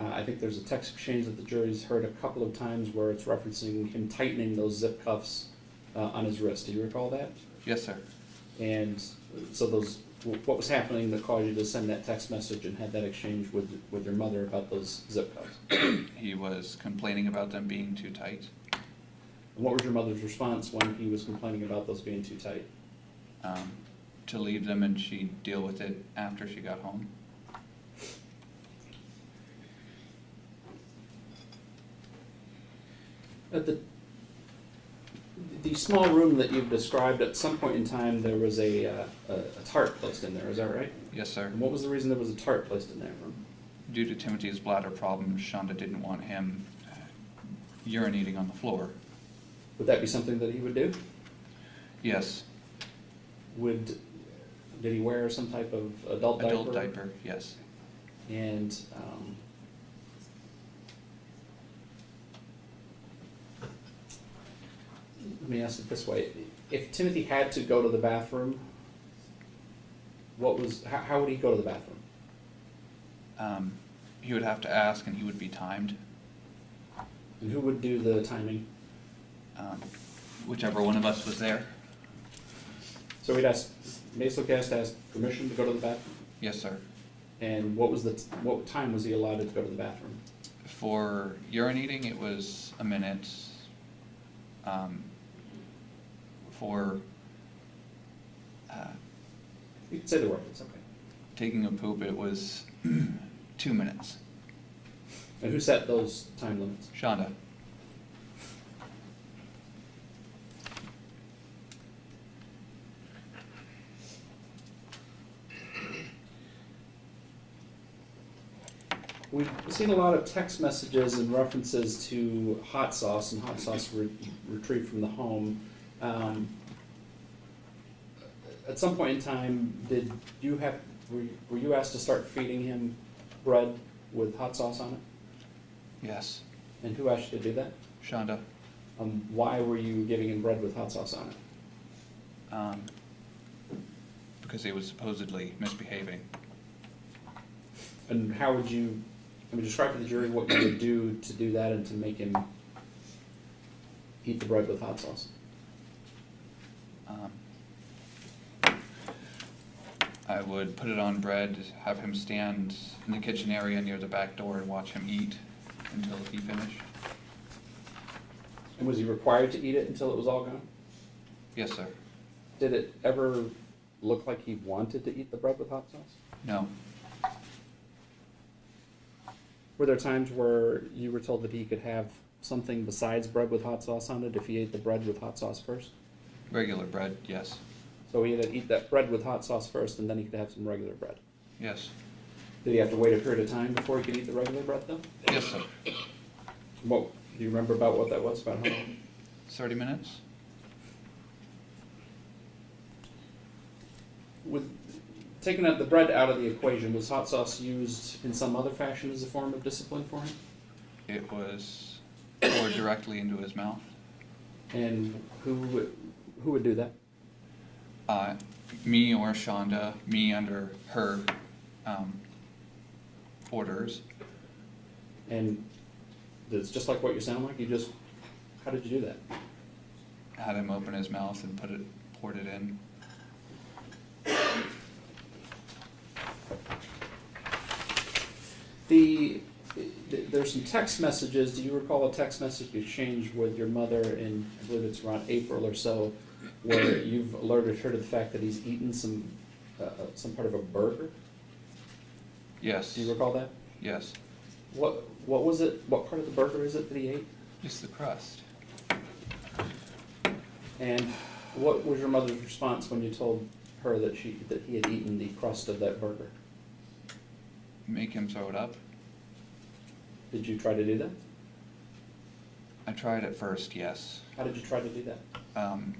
[SPEAKER 16] Uh, I think there's a text exchange that the jury's heard a couple of times where it's referencing him tightening those zip cuffs uh, on his wrist. Do you recall that?
[SPEAKER 17] Yes, sir.
[SPEAKER 16] And so those, what was happening that caused you to send that text message and had that exchange with with your mother about those zip cuffs?
[SPEAKER 17] He was complaining about them being too tight.
[SPEAKER 16] And what was your mother's response when he was complaining about those being too tight?
[SPEAKER 17] um, to leave them and she'd deal with it after she got home.
[SPEAKER 16] At the the small room that you've described, at some point in time, there was a, uh, a, a tarp placed in there. Is that right?
[SPEAKER 17] Yes, sir.
[SPEAKER 16] And what was the reason there was a tarp placed in that room?
[SPEAKER 17] Due to Timothy's bladder problem, Shanda didn't want him uh, urinating on the floor.
[SPEAKER 16] Would that be something that he would do?
[SPEAKER 17] Yes,
[SPEAKER 16] Would did he wear some type of adult diaper?
[SPEAKER 17] adult diaper, yes.
[SPEAKER 16] And um, let me ask it this way: If Timothy had to go to the bathroom, what was how, how would he go to the bathroom?
[SPEAKER 17] Um, he would have to ask and he would be timed.
[SPEAKER 16] And who would do the timing?
[SPEAKER 17] Um, whichever one of us was there.
[SPEAKER 16] So we'd ask basically has to ask permission to go to the bathroom.
[SPEAKER 17] Yes, sir.
[SPEAKER 16] And what was the what time was he allowed to go to the bathroom?
[SPEAKER 17] For urinating, it was a minute. Um, for uh,
[SPEAKER 16] You can say the word. It's okay.
[SPEAKER 17] taking a poop, it was [clears throat] two minutes.
[SPEAKER 16] And who set those time limits?
[SPEAKER 17] Shanda.
[SPEAKER 16] We've seen a lot of text messages and references to hot sauce and hot sauce re- retrieved from the home. Um, at some point in time, did you have were you, were you asked to start feeding him bread with hot sauce on it?
[SPEAKER 17] Yes.
[SPEAKER 16] And who asked you to do that?
[SPEAKER 17] Shanda.
[SPEAKER 16] Um, why were you giving him bread with hot sauce on it?
[SPEAKER 17] Um, because he was supposedly misbehaving.
[SPEAKER 16] And how would you I mean, describe to the jury what you would do to do that and to make him eat the bread with hot sauce.
[SPEAKER 17] Um, I would put it on bread, have him stand in the kitchen area near the back door and watch him eat until he finished.
[SPEAKER 16] And was he required to eat it until it was all gone?
[SPEAKER 17] Yes, sir.
[SPEAKER 16] Did it ever look like he wanted to eat the bread with hot sauce?
[SPEAKER 17] No.
[SPEAKER 16] Were there times where you were told that he could have something besides bread with hot sauce on it if he ate the bread with hot sauce first?
[SPEAKER 17] Regular bread, yes.
[SPEAKER 16] So he had to eat that bread with hot sauce first, and then he could have some regular bread.
[SPEAKER 17] Yes.
[SPEAKER 16] Did he have to wait a period of time before he could eat the regular bread, though?
[SPEAKER 17] Yes, sir.
[SPEAKER 16] What do you remember about what that was? About how long?
[SPEAKER 17] 30 minutes?
[SPEAKER 16] With taking out the bread out of the equation, was hot sauce used in some other fashion as a form of discipline for him?
[SPEAKER 17] It was poured directly into his mouth.
[SPEAKER 16] And who who would do that?
[SPEAKER 17] Uh, me or Shanda, me under her um, orders.
[SPEAKER 16] And it's just like what you sound like. You just, how did you do that?
[SPEAKER 17] Had him open his mouth and put it, poured it in.
[SPEAKER 16] The there's some text messages. Do you recall a text message you exchanged with your mother in I believe it's around April or so, where you've alerted her to the fact that he's eaten some uh, uh, some part of a burger?
[SPEAKER 17] Yes.
[SPEAKER 16] Do you recall that?
[SPEAKER 17] Yes.
[SPEAKER 16] What what was it? What part of the burger is it that he ate?
[SPEAKER 17] Just the crust.
[SPEAKER 16] And what was your mother's response when you told her that she that he had eaten the crust of that burger?
[SPEAKER 17] Make him throw it up.
[SPEAKER 16] Did you try to do that?
[SPEAKER 17] I tried at first, yes.
[SPEAKER 16] How did you try to do that?
[SPEAKER 17] Um,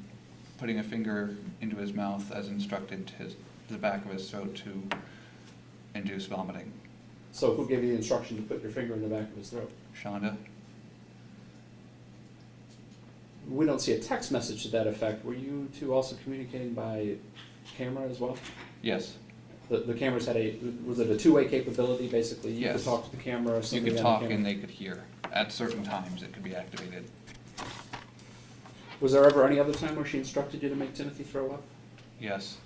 [SPEAKER 17] putting a finger into his mouth as instructed to his, the back of his throat to induce vomiting.
[SPEAKER 16] So who gave you the instruction to put your finger in the back of his throat?
[SPEAKER 17] Shanda?
[SPEAKER 16] We don't see a text message to that effect. Were you two also communicating by camera as well?
[SPEAKER 17] Yes.
[SPEAKER 16] The, the cameras had a, was it a two-way capability, basically? You
[SPEAKER 17] Yes.
[SPEAKER 16] could talk to the camera or
[SPEAKER 17] You could
[SPEAKER 16] the
[SPEAKER 17] talk
[SPEAKER 16] camera?
[SPEAKER 17] and they could hear. At certain times, it could be activated.
[SPEAKER 16] Was there ever any other time where she instructed you to make Timothy throw up?
[SPEAKER 17] Yes.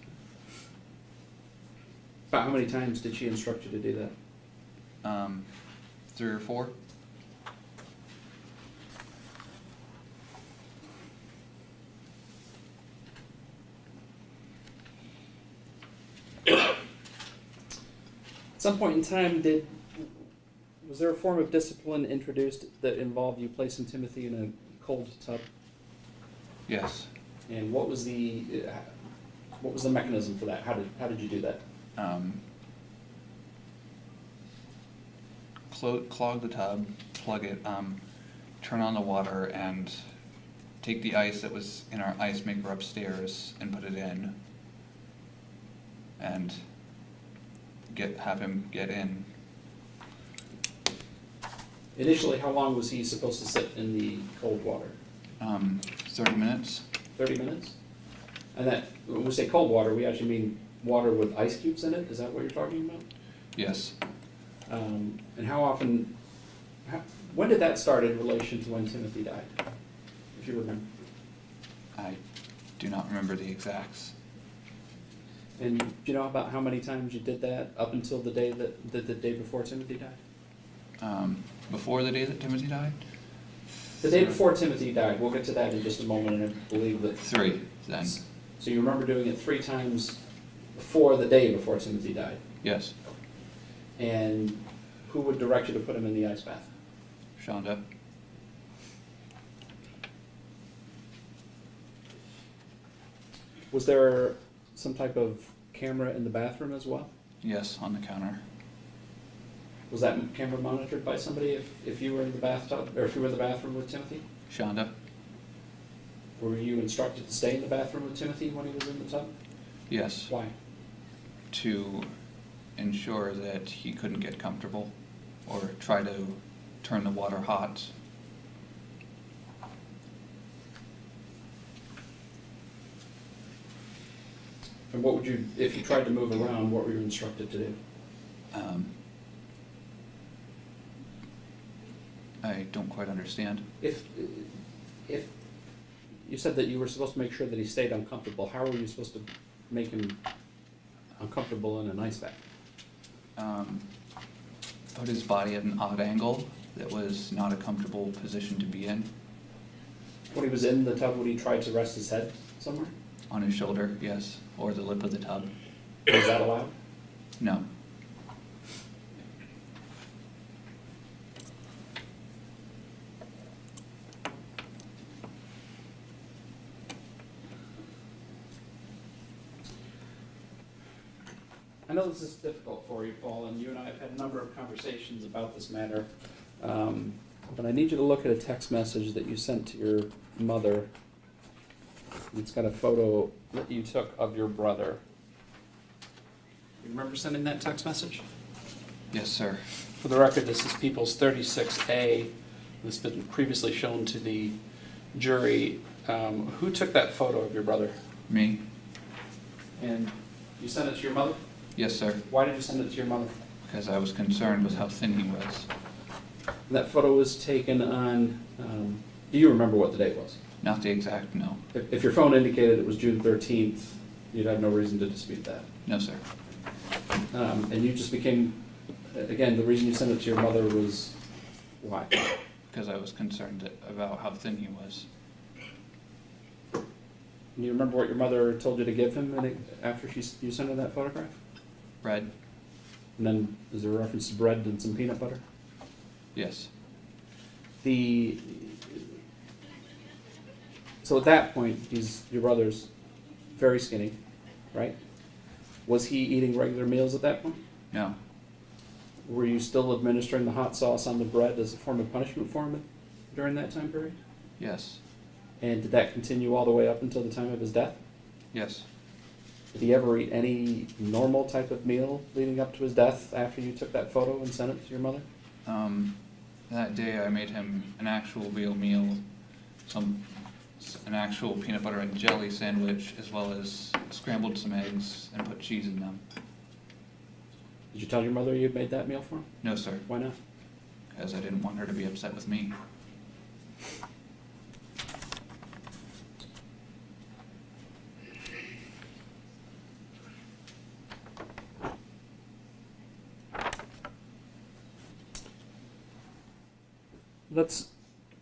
[SPEAKER 16] About how many times did she instruct you to do that?
[SPEAKER 17] Um, three or four?
[SPEAKER 16] At some point in time, did, was there a form of discipline introduced that involved you placing Timothy in a cold tub?
[SPEAKER 17] Yes.
[SPEAKER 16] And what was the, uh, what was the mechanism for that? How did, how did you do that?
[SPEAKER 17] Um, clo- clog the tub, plug it, um, turn on the water, and take the ice that was in our ice maker upstairs and put it in. And get have him get in.
[SPEAKER 16] Initially, how long was he supposed to sit in the cold water?
[SPEAKER 17] Um, 30 minutes.
[SPEAKER 16] 30 minutes? And that, when we say cold water, we actually mean water with ice cubes in it? Is that what you're talking about?
[SPEAKER 17] Yes.
[SPEAKER 16] Um, and how often, how, when did that start in relation to when Timothy died? If you remember.
[SPEAKER 17] I do not remember the exacts.
[SPEAKER 16] And do you know about how many times you did that up until the day that, the, the day before Timothy died?
[SPEAKER 17] Um, before the day that Timothy died?
[SPEAKER 16] The day before Timothy died, we'll get to that in just a moment, and I believe that.
[SPEAKER 17] Three, then.
[SPEAKER 16] So you remember doing it three times before the day before Timothy died?
[SPEAKER 17] Yes.
[SPEAKER 16] And who would direct you to put him in the ice bath?
[SPEAKER 17] Shanda.
[SPEAKER 16] Was there some type of camera in the bathroom as well?
[SPEAKER 17] Yes, on the counter.
[SPEAKER 16] Was that camera monitored by somebody if, if you were in the bathtub, or if you were in the bathroom with Timothy?
[SPEAKER 17] Shanda.
[SPEAKER 16] Were you instructed to stay in the bathroom with Timothy when he was in the tub?
[SPEAKER 17] Yes.
[SPEAKER 16] Why?
[SPEAKER 17] To ensure that he couldn't get comfortable or try to turn the water hot.
[SPEAKER 16] And what would you, if you tried to move around, what were you instructed to do?
[SPEAKER 17] Um, I don't quite understand.
[SPEAKER 16] If, if, you said that you were supposed to make sure that he stayed uncomfortable, how were you supposed to make him uncomfortable in an ice bath?
[SPEAKER 17] Um, put his body at an odd angle that was not a comfortable position to be in.
[SPEAKER 16] When he was in the tub, would he try to rest his head somewhere?
[SPEAKER 17] On his shoulder, yes, or the lip of the tub.
[SPEAKER 16] Was that allowed?
[SPEAKER 17] No.
[SPEAKER 16] I know this is difficult for you, Paul, and you and I have had a number of conversations about this matter. Um, but I need you to look at a text message that you sent to your mother. It's got a photo that you took of your brother. You remember sending that text message?
[SPEAKER 17] Yes, sir.
[SPEAKER 16] For the record, this is People's 36A. This has been previously shown to the jury. Um, who took that photo of your brother?
[SPEAKER 17] Me?
[SPEAKER 16] And you sent it to your mother?
[SPEAKER 17] Yes, sir.
[SPEAKER 16] Why did you send it to your mother?
[SPEAKER 17] Because I was concerned with how thin he was.
[SPEAKER 16] That photo was taken on, um, do you remember what the date was?
[SPEAKER 17] Not the exact, no.
[SPEAKER 16] If, if your phone indicated it was June 13th, you'd have no reason to dispute that.
[SPEAKER 17] No, sir.
[SPEAKER 16] Um, and you just became, again, the reason you sent it to your mother was why?
[SPEAKER 17] Because I was concerned about how thin he was.
[SPEAKER 16] And you remember what your mother told you to give him and it- after she, s- you sent her that photograph?
[SPEAKER 17] Bread?
[SPEAKER 16] And then is there a reference to bread and some peanut butter?
[SPEAKER 17] Yes.
[SPEAKER 16] The, so at that point, he's, your brother's very skinny, right? Was he eating regular meals at that point?
[SPEAKER 17] No.
[SPEAKER 16] Were you still administering the hot sauce on the bread as a form of punishment for him during that time period?
[SPEAKER 17] Yes.
[SPEAKER 16] And did that continue all the way up until the time of his death?
[SPEAKER 17] Yes.
[SPEAKER 16] Did he ever eat any normal type of meal leading up to his death after you took that photo and sent it to your mother?
[SPEAKER 17] Um, that day I made him an actual real meal, some an actual peanut butter and jelly sandwich, as well as scrambled some eggs and put cheese in them.
[SPEAKER 16] Did you tell your mother you made that meal for him?
[SPEAKER 17] No, sir.
[SPEAKER 16] Why not?
[SPEAKER 17] Because I didn't want her to be upset with me.
[SPEAKER 16] Let's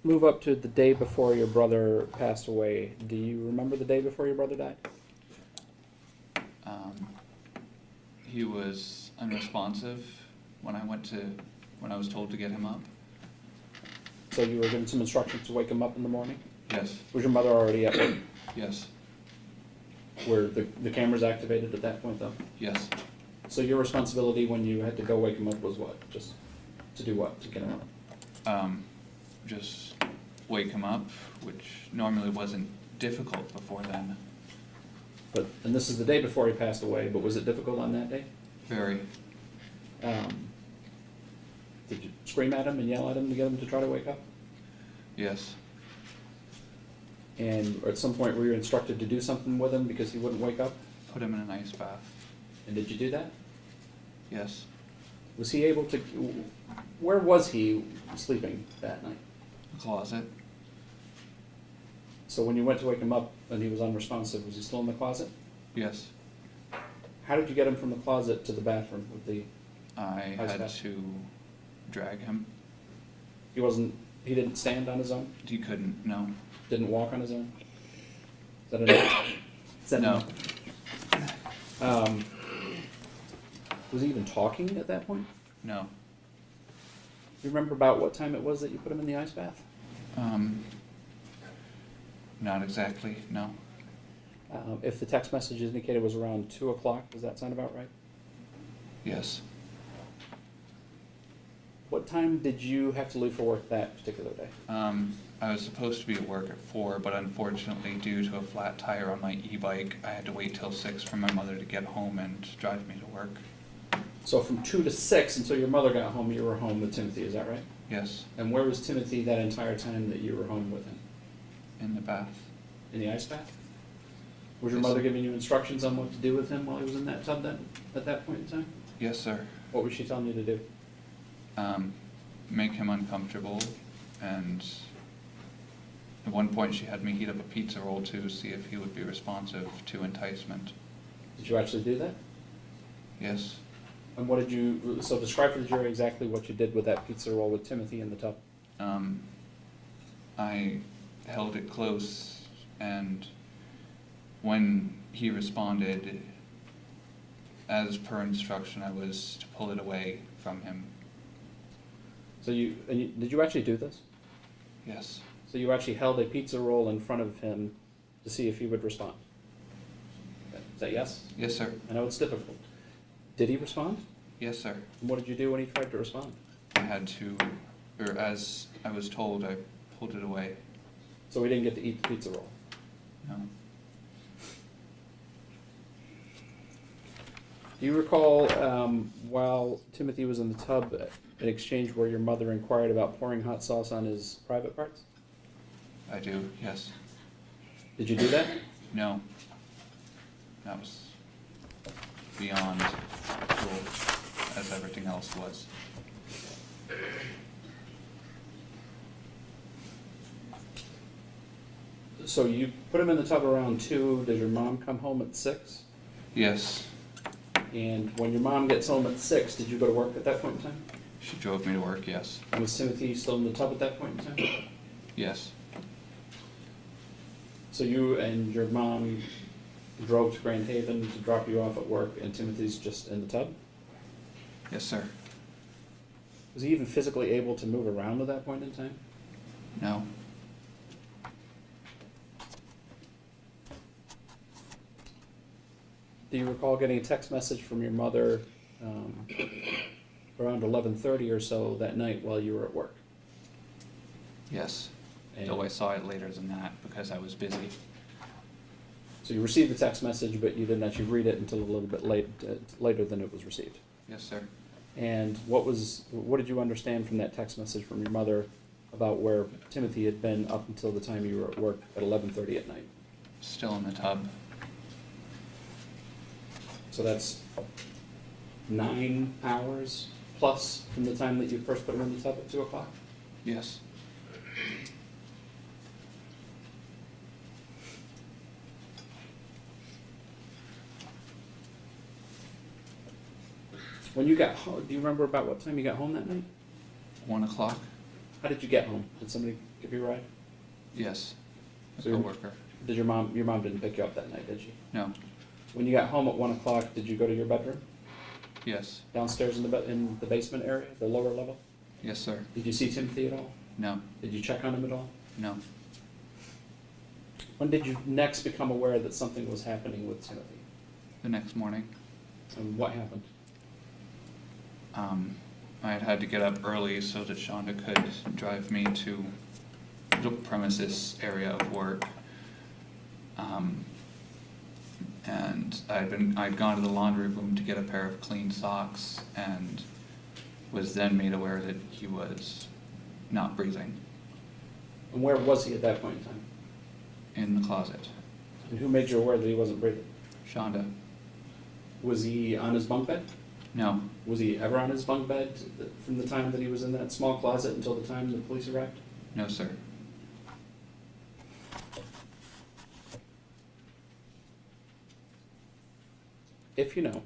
[SPEAKER 16] move up to the day before your brother passed away. Do you remember the day before your brother died?
[SPEAKER 17] Um, he was unresponsive when I went to when I was told to get him up.
[SPEAKER 16] So you were given some instructions to wake him up in the morning?
[SPEAKER 17] Yes.
[SPEAKER 16] Was your mother already at work?
[SPEAKER 17] Yes.
[SPEAKER 16] Were the, the cameras activated at that point though?
[SPEAKER 17] Yes.
[SPEAKER 16] So your responsibility when you had to go wake him up was what? Just to do what? To get him up?
[SPEAKER 17] Um, just wake him up, which normally wasn't difficult before then.
[SPEAKER 16] But, and this is the day before he passed away, but was it difficult on that day?
[SPEAKER 17] Very.
[SPEAKER 16] Um, did you scream at him and yell at him to get him to try to wake up?
[SPEAKER 17] Yes.
[SPEAKER 16] And at some point were you instructed to do something with him because he wouldn't wake up?
[SPEAKER 17] Put him in an ice bath.
[SPEAKER 16] And did you do that?
[SPEAKER 17] Yes.
[SPEAKER 16] Was he able to, where was he sleeping that night?
[SPEAKER 17] Closet.
[SPEAKER 16] So when you went to wake him up and he was unresponsive, was he still in the closet?
[SPEAKER 17] Yes.
[SPEAKER 16] How did you get him from the closet to the bathroom with the,
[SPEAKER 17] I had to drag him.
[SPEAKER 16] he wasn't, he didn't stand on his own?
[SPEAKER 17] He couldn't. No.
[SPEAKER 16] Didn't walk on his own? Is that no? Is that
[SPEAKER 17] No.
[SPEAKER 16] Um, was he even talking at that point?
[SPEAKER 17] No.
[SPEAKER 16] You remember about what time it was that you put him in the ice bath?
[SPEAKER 17] Um, not exactly. No.
[SPEAKER 16] Um, if the text message indicated it was around two o'clock, does that sound about right?
[SPEAKER 17] Yes.
[SPEAKER 16] What time did you have to leave for work that particular day?
[SPEAKER 17] Um, I was supposed to be at work at four, but unfortunately, due to a flat tire on my e-bike, I had to wait till six for my mother to get home and drive me to work.
[SPEAKER 16] So from two to six until your mother got home, you were home with Timothy, is that right?
[SPEAKER 17] Yes.
[SPEAKER 16] And where was Timothy that entire time that you were home with him?
[SPEAKER 17] In the bath.
[SPEAKER 16] In the ice bath? Was your
[SPEAKER 17] Yes.
[SPEAKER 16] mother giving you instructions on what to do with him while he was in that tub then, at that point in time?
[SPEAKER 17] Yes, sir.
[SPEAKER 16] What was she telling you to do?
[SPEAKER 17] Um, make him uncomfortable and at one point she had me heat up a pizza roll to see if he would be responsive to enticement.
[SPEAKER 16] Did you actually do that?
[SPEAKER 17] Yes.
[SPEAKER 16] And what did you, so describe for the jury exactly what you did with that pizza roll with Timothy in the tub.
[SPEAKER 17] Um, I held it close, and when he responded, as per instruction, I was to pull it away from him.
[SPEAKER 16] So you, and you, did you actually do this?
[SPEAKER 17] Yes.
[SPEAKER 16] So you actually held a pizza roll in front of him to see if he would respond? Is that yes?
[SPEAKER 17] Yes, sir.
[SPEAKER 16] I know it's difficult. Did he respond?
[SPEAKER 17] Yes, sir.
[SPEAKER 16] And what did you do when he tried to respond?
[SPEAKER 17] I had to, or as I was told, I pulled it away.
[SPEAKER 16] So he didn't get to eat the pizza roll?
[SPEAKER 17] No.
[SPEAKER 16] Do you recall um, while Timothy was in the tub, an exchange where your mother inquired about pouring hot sauce on his private parts?
[SPEAKER 17] I do, yes.
[SPEAKER 16] Did you do that?
[SPEAKER 17] No. That was beyond as everything else was.
[SPEAKER 16] So you put him in the tub around two. Does your mom come home at six?
[SPEAKER 17] Yes.
[SPEAKER 16] And when your mom gets home at six, did you go to work at that point in time?
[SPEAKER 17] She drove me to work, yes.
[SPEAKER 16] And was Timothy still in the tub at that point in time?
[SPEAKER 17] Yes.
[SPEAKER 16] So you and your mom drove to Grand Haven to drop you off at work, and Timothy's just in the tub?
[SPEAKER 17] Yes, sir.
[SPEAKER 16] Was he even physically able to move around at that point in time?
[SPEAKER 17] No.
[SPEAKER 16] Do you recall getting a text message from your mother um, around 11:30 or so that night while you were at work?
[SPEAKER 17] Yes.
[SPEAKER 16] And-
[SPEAKER 17] Though I saw it later than that because I was busy.
[SPEAKER 16] So you received the text message, but you didn't actually read it until a little bit late, uh, later than it was received.
[SPEAKER 17] Yes, sir.
[SPEAKER 16] And what was what did you understand from that text message from your mother about where Timothy had been up until the time you were at work at 11:30 at night?
[SPEAKER 17] Still in the tub.
[SPEAKER 16] So that's nine hours plus from the time that you first put him in the tub at two o'clock.
[SPEAKER 17] Yes.
[SPEAKER 16] When you got home, do you remember about what time you got home that night?
[SPEAKER 17] One o'clock?
[SPEAKER 16] How did you get home? Did somebody give you a ride?
[SPEAKER 17] Yes. A
[SPEAKER 16] So
[SPEAKER 17] coworker.
[SPEAKER 16] Did your mom? Your mom didn't pick you up that night, did she?
[SPEAKER 17] No.
[SPEAKER 16] When you got home at one o'clock, did you go to your bedroom
[SPEAKER 17] Yes.
[SPEAKER 16] downstairs in the be- in the basement area, the lower level?
[SPEAKER 17] Yes, sir.
[SPEAKER 16] Did you see Timothy at all?
[SPEAKER 17] No.
[SPEAKER 16] Did you check on him at all?
[SPEAKER 17] No.
[SPEAKER 16] When did you next become aware that something was happening with Timothy?
[SPEAKER 17] The next morning,
[SPEAKER 16] And what happened?
[SPEAKER 17] Um, I had had to get up early so that Shanda could drive me to the premises area of work. Um, and I'd been I'd gone to the laundry room to get a pair of clean socks and was then made aware that he was not breathing
[SPEAKER 16] And where was he at that point in time?
[SPEAKER 17] in the closet.
[SPEAKER 16] And who made you aware that he wasn't breathing?
[SPEAKER 17] Shanda.
[SPEAKER 16] Was he on his bunk bed?
[SPEAKER 17] No.
[SPEAKER 16] Was he ever on his bunk bed from the time that he was in that small closet until the time the police arrived?
[SPEAKER 17] No, sir.
[SPEAKER 16] If you know,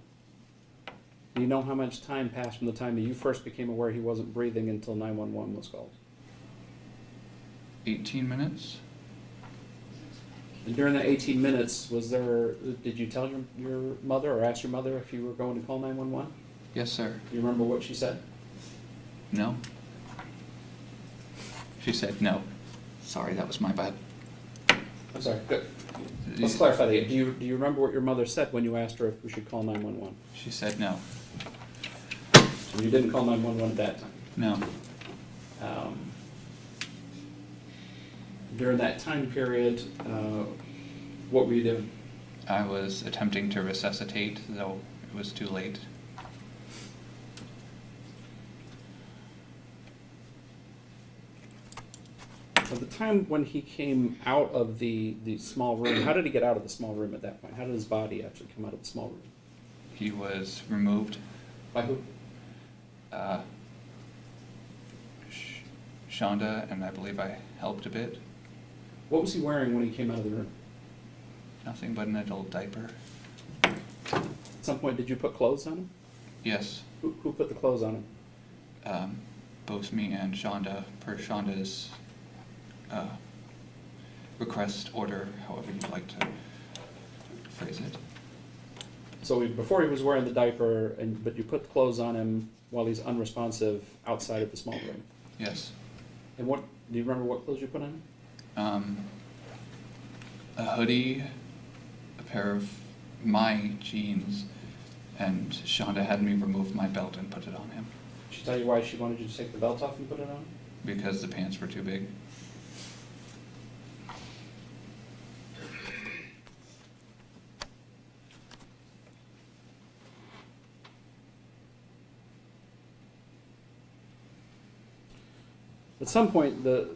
[SPEAKER 16] you know how much time passed from the time that you first became aware he wasn't breathing until 911 was called?
[SPEAKER 17] 18 minutes?
[SPEAKER 16] And during that 18 minutes, was there, did you tell your, your mother or ask your mother if you were going to call 911?
[SPEAKER 17] Yes, sir.
[SPEAKER 16] Do you remember what she said?
[SPEAKER 17] No. She said no. Sorry, that was my bad.
[SPEAKER 16] I'm sorry, good. Let's clarify that. Do you, do you remember what your mother said when you asked her if we should call 911?
[SPEAKER 17] She said no.
[SPEAKER 16] So you didn't call 911 at that time?
[SPEAKER 17] No.
[SPEAKER 16] Um, during that time period, uh, what were you doing?
[SPEAKER 17] I was attempting to resuscitate, though it was too late.
[SPEAKER 16] At the time when he came out of the, the small room, how did he get out of the small room at that point? How did his body actually come out of the small room?
[SPEAKER 17] He was removed.
[SPEAKER 16] By who?
[SPEAKER 17] Uh, Sh- Shanda, and I believe I helped a bit.
[SPEAKER 16] What was he wearing when he came out of the room?
[SPEAKER 17] Nothing but an adult diaper.
[SPEAKER 16] At some point, did you put clothes on him?
[SPEAKER 17] Yes,
[SPEAKER 16] Who, who put the clothes on him?
[SPEAKER 17] um, both me and Shanda, per Shanda's uh, request order, however you'd like to phrase it.
[SPEAKER 16] So we, before he was wearing the diaper, and but you put the clothes on him while he's unresponsive outside of the small room.
[SPEAKER 17] Yes.
[SPEAKER 16] And what do you remember? What clothes you put on him?
[SPEAKER 17] Um, a hoodie, a pair of my jeans, and Shanda had me remove my belt and put it on him
[SPEAKER 16] Did she tell you why she wanted you to take the belt off and put it on?
[SPEAKER 17] because the pants were too big.
[SPEAKER 16] At some point, the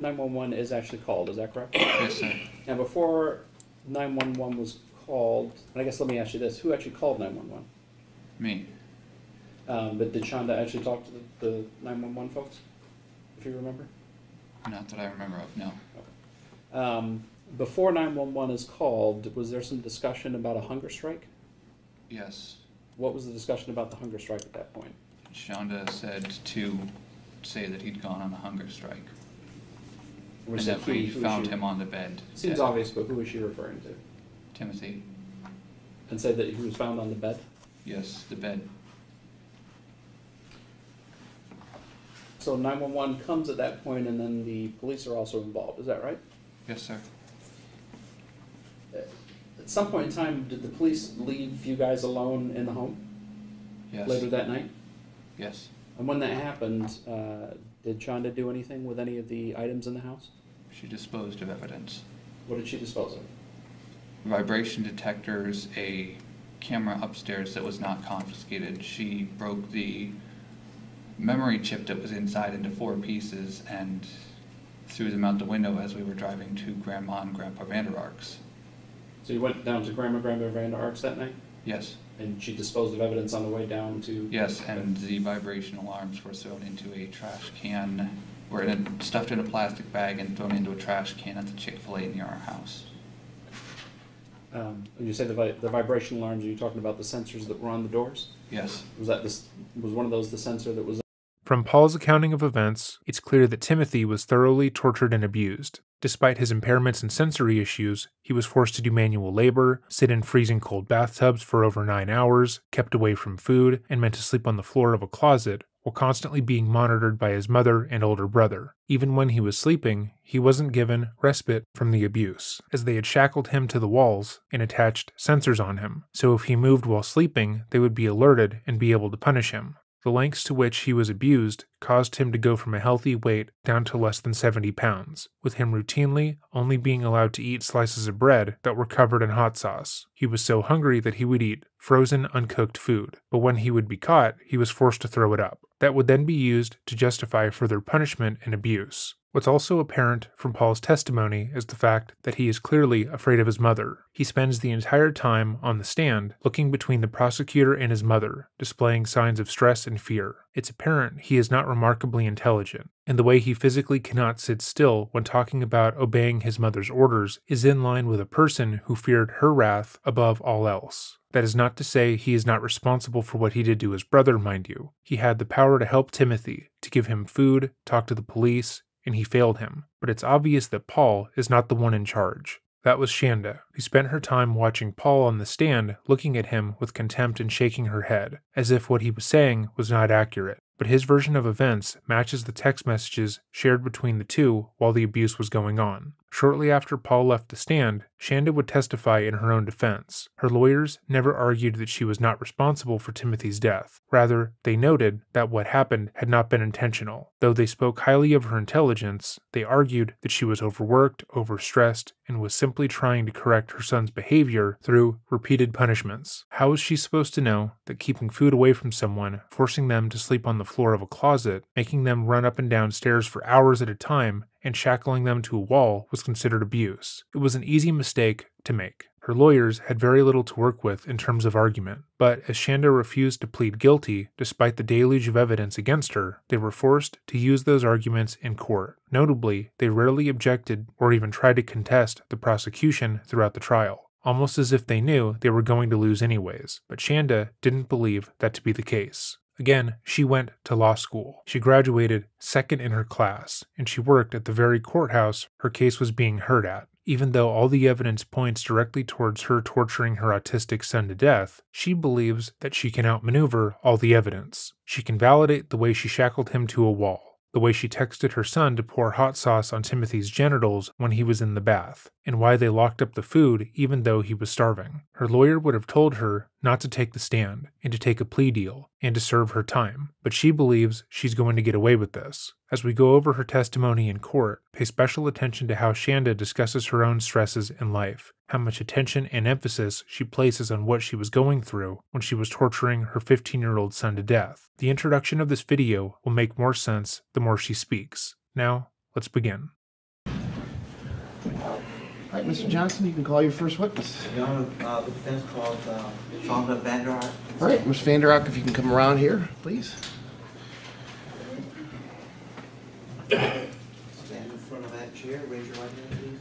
[SPEAKER 16] 911 is actually called. Is that correct?
[SPEAKER 17] Yes, sir.
[SPEAKER 16] Now, before 911 was called, and I guess let me ask you this: Who actually called 911?
[SPEAKER 17] Me.
[SPEAKER 16] Um, but did Shanda actually talk to the, the 911 folks, if you remember?
[SPEAKER 17] Not that I remember of, no.
[SPEAKER 16] Um, before 911 is called, was there some discussion about a hunger strike?
[SPEAKER 17] Yes.
[SPEAKER 16] What was the discussion about the hunger strike at that point?
[SPEAKER 17] Shanda said to say that he'd gone on a hunger strike.
[SPEAKER 16] When
[SPEAKER 17] And
[SPEAKER 16] said
[SPEAKER 17] that we
[SPEAKER 16] he,
[SPEAKER 17] found
[SPEAKER 16] she-
[SPEAKER 17] him on the bed.
[SPEAKER 16] Seems
[SPEAKER 17] dead.
[SPEAKER 16] obvious, but who is she referring to?
[SPEAKER 17] Timothy.
[SPEAKER 16] And said that he was found on the bed?
[SPEAKER 17] Yes, the bed.
[SPEAKER 16] So 911 comes at that point, and then the police are also involved. Is that right?
[SPEAKER 17] Yes, sir.
[SPEAKER 16] At some point in time, did the police leave you guys alone in the home
[SPEAKER 17] Yes.
[SPEAKER 16] later that night?
[SPEAKER 17] Yes.
[SPEAKER 16] And when that happened, uh, did Shanda do anything with any of the items in the house?
[SPEAKER 17] She disposed of evidence.
[SPEAKER 16] What did she dispose of?
[SPEAKER 17] Vibration detectors, a camera upstairs that was not confiscated. She broke the memory chip that was inside into four pieces and threw them out the window as we were driving to Grandma and Grandpa Vander Ark's.
[SPEAKER 16] So you went down to Grandma Grandma Van Arks that night,
[SPEAKER 17] Yes.
[SPEAKER 16] And she disposed of evidence on the way down to.
[SPEAKER 17] Yes, and the vibration alarms were thrown into a trash can, were in, stuffed in a plastic bag and thrown into a trash can at the Chick-fil-A near our house.
[SPEAKER 16] Um, when you say the, vi- the vibration alarms, are you talking about the sensors that were on the doors?
[SPEAKER 17] Yes.
[SPEAKER 16] Was that this? Was one of those the sensor that was?
[SPEAKER 1] From Paul's accounting of events, it's clear that Timothy was thoroughly tortured and abused. Despite his impairments and sensory issues, he was forced to do manual labor, sit in freezing cold bathtubs for over nine hours, kept away from food, and meant to sleep on the floor of a closet, while constantly being monitored by his mother and older brother. Even when he was sleeping, he wasn't given respite from the abuse, as they had shackled him to the walls and attached sensors on him, so if he moved while sleeping, they would be alerted and be able to punish him. The lengths to which he was abused caused him to go from a healthy weight down to less than 70 pounds, with him routinely only being allowed to eat slices of bread that were covered in hot sauce. He was so hungry that he would eat frozen, uncooked food, but when he would be caught, he was forced to throw it up. That would then be used to justify further punishment and abuse. What's also apparent from Paul's testimony is the fact that he is clearly afraid of his mother. He spends the entire time on the stand looking between the prosecutor and his mother, displaying signs of stress and fear. It's apparent he is not remarkably intelligent, and the way he physically cannot sit still when talking about obeying his mother's orders is in line with a person who feared her wrath above all else. That is not to say he is not responsible for what he did to his brother, mind you. He had the power to help Timothy, to give him food, talk to the police, and he failed him. But it's obvious that Paul is not the one in charge. That was Shanda, who spent her time watching Paul on the stand, looking at him with contempt and shaking her head, as if what he was saying was not accurate. But his version of events matches the text messages shared between the two while the abuse was going on. Shortly after Paul left the stand, Shanda would testify in her own defense. Her lawyers never argued that she was not responsible for Timothy's death. Rather, they noted that what happened had not been intentional. Though they spoke highly of her intelligence, they argued that she was overworked, overstressed, and was simply trying to correct her son's behavior through repeated punishments. How was she supposed to know that keeping food away from someone, forcing them to sleep on the floor of a closet, making them run up and down stairs for hours at a time, and shackling them to a wall was considered abuse. It was an easy mistake to make. Her lawyers had very little to work with in terms of argument, but as Shanda refused to plead guilty despite the deluge of evidence against her, they were forced to use those arguments in court. Notably, they rarely objected or even tried to contest the prosecution throughout the trial, almost as if they knew they were going to lose anyways. But Shanda didn't believe that to be the case. Again, she went to law school. She graduated second in her class, and she worked at the very courthouse her case was being heard at. Even though all the evidence points directly towards her torturing her autistic son to death, she believes that she can outmaneuver all the evidence. She can validate the way she shackled him to a wall the way she texted her son to pour hot sauce on Timothy's genitals when he was in the bath, and why they locked up the food even though he was starving. Her lawyer would have told her not to take the stand and to take a plea deal and to serve her time, but she believes she's going to get away with this. As we go over her testimony in court, pay special attention to how Shanda discusses her own stresses in life, how much attention and emphasis she places on what she was going through when she was torturing her 15 year old son to death. The introduction of this video will make more sense the more she speaks. Now, let's begin.
[SPEAKER 18] All right, Mr. Johnson, you can call your first witness.
[SPEAKER 19] Your Honor, uh, the defense calls uh, Shanda Vander
[SPEAKER 18] All right, Ms. Vander Ark, if you can come around here, please.
[SPEAKER 19] Stand in front of that chair, raise your right hand, please.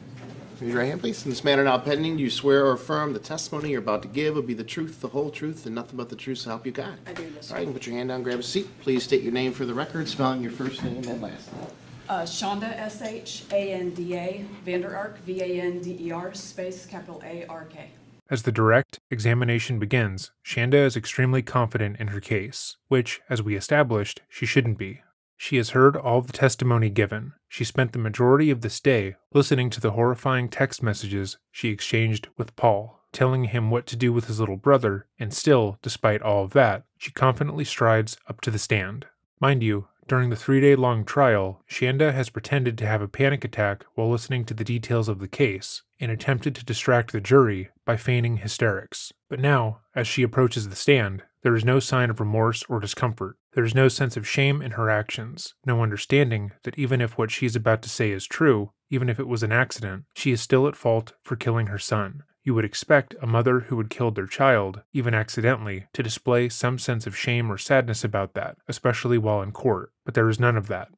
[SPEAKER 18] Raise your right hand, please. In this matter now pending, do you swear or affirm the testimony you're about to give will be the truth, the whole truth, and nothing but the truth so help you God?
[SPEAKER 14] I do, yes,
[SPEAKER 18] All right, you can put your hand down, grab a seat. Please state your name for the record, spelling your first name and last name.
[SPEAKER 20] Uh, Shanda, S-H-A-N-D-A, Vander Ark, V-A-N-D-E-R, space, capital A-R-K.
[SPEAKER 1] As the direct examination begins, Shanda is extremely confident in her case, which, as we established, she shouldn't be. She has heard all the testimony given. She spent the majority of this day listening to the horrifying text messages she exchanged with Paul, telling him what to do with his little brother, and still, despite all of that, she confidently strides up to the stand. Mind you, during the three day long trial, Shanda has pretended to have a panic attack while listening to the details of the case and attempted to distract the jury by feigning hysterics. But now, as she approaches the stand, there is no sign of remorse or discomfort. There is no sense of shame in her actions, no understanding that even if what she is about to say is true, even if it was an accident, she is still at fault for killing her son. You would expect a mother who had killed their child, even accidentally, to display some sense of shame or sadness about that, especially while in court, but there is none of that.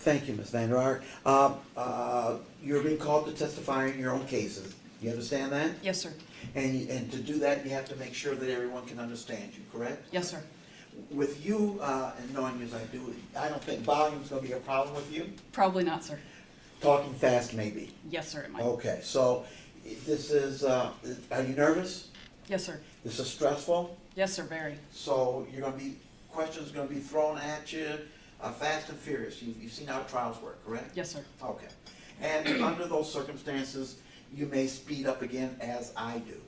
[SPEAKER 19] Thank you, Ms. Vander Ark. Uh, uh, You're being called to testify in your own cases. You understand that?
[SPEAKER 20] Yes, sir.
[SPEAKER 19] And, and to do that, you have to make sure that everyone can understand you, correct?
[SPEAKER 20] Yes, sir.
[SPEAKER 19] With you, uh, and knowing you as I do, I don't think volume's gonna be a problem with you.
[SPEAKER 20] Probably not, sir.
[SPEAKER 19] Talking fast, maybe.
[SPEAKER 20] Yes, sir, it might.
[SPEAKER 19] Okay, so this is, uh, are you nervous?
[SPEAKER 20] Yes, sir.
[SPEAKER 19] This is stressful?
[SPEAKER 20] Yes, sir, very.
[SPEAKER 19] So you're gonna be, questions are gonna be thrown at you, uh, fast and furious. You've, you've seen how trials work, correct?
[SPEAKER 20] Yes, sir.
[SPEAKER 19] Okay. And under those circumstances, you may speed up again as I do.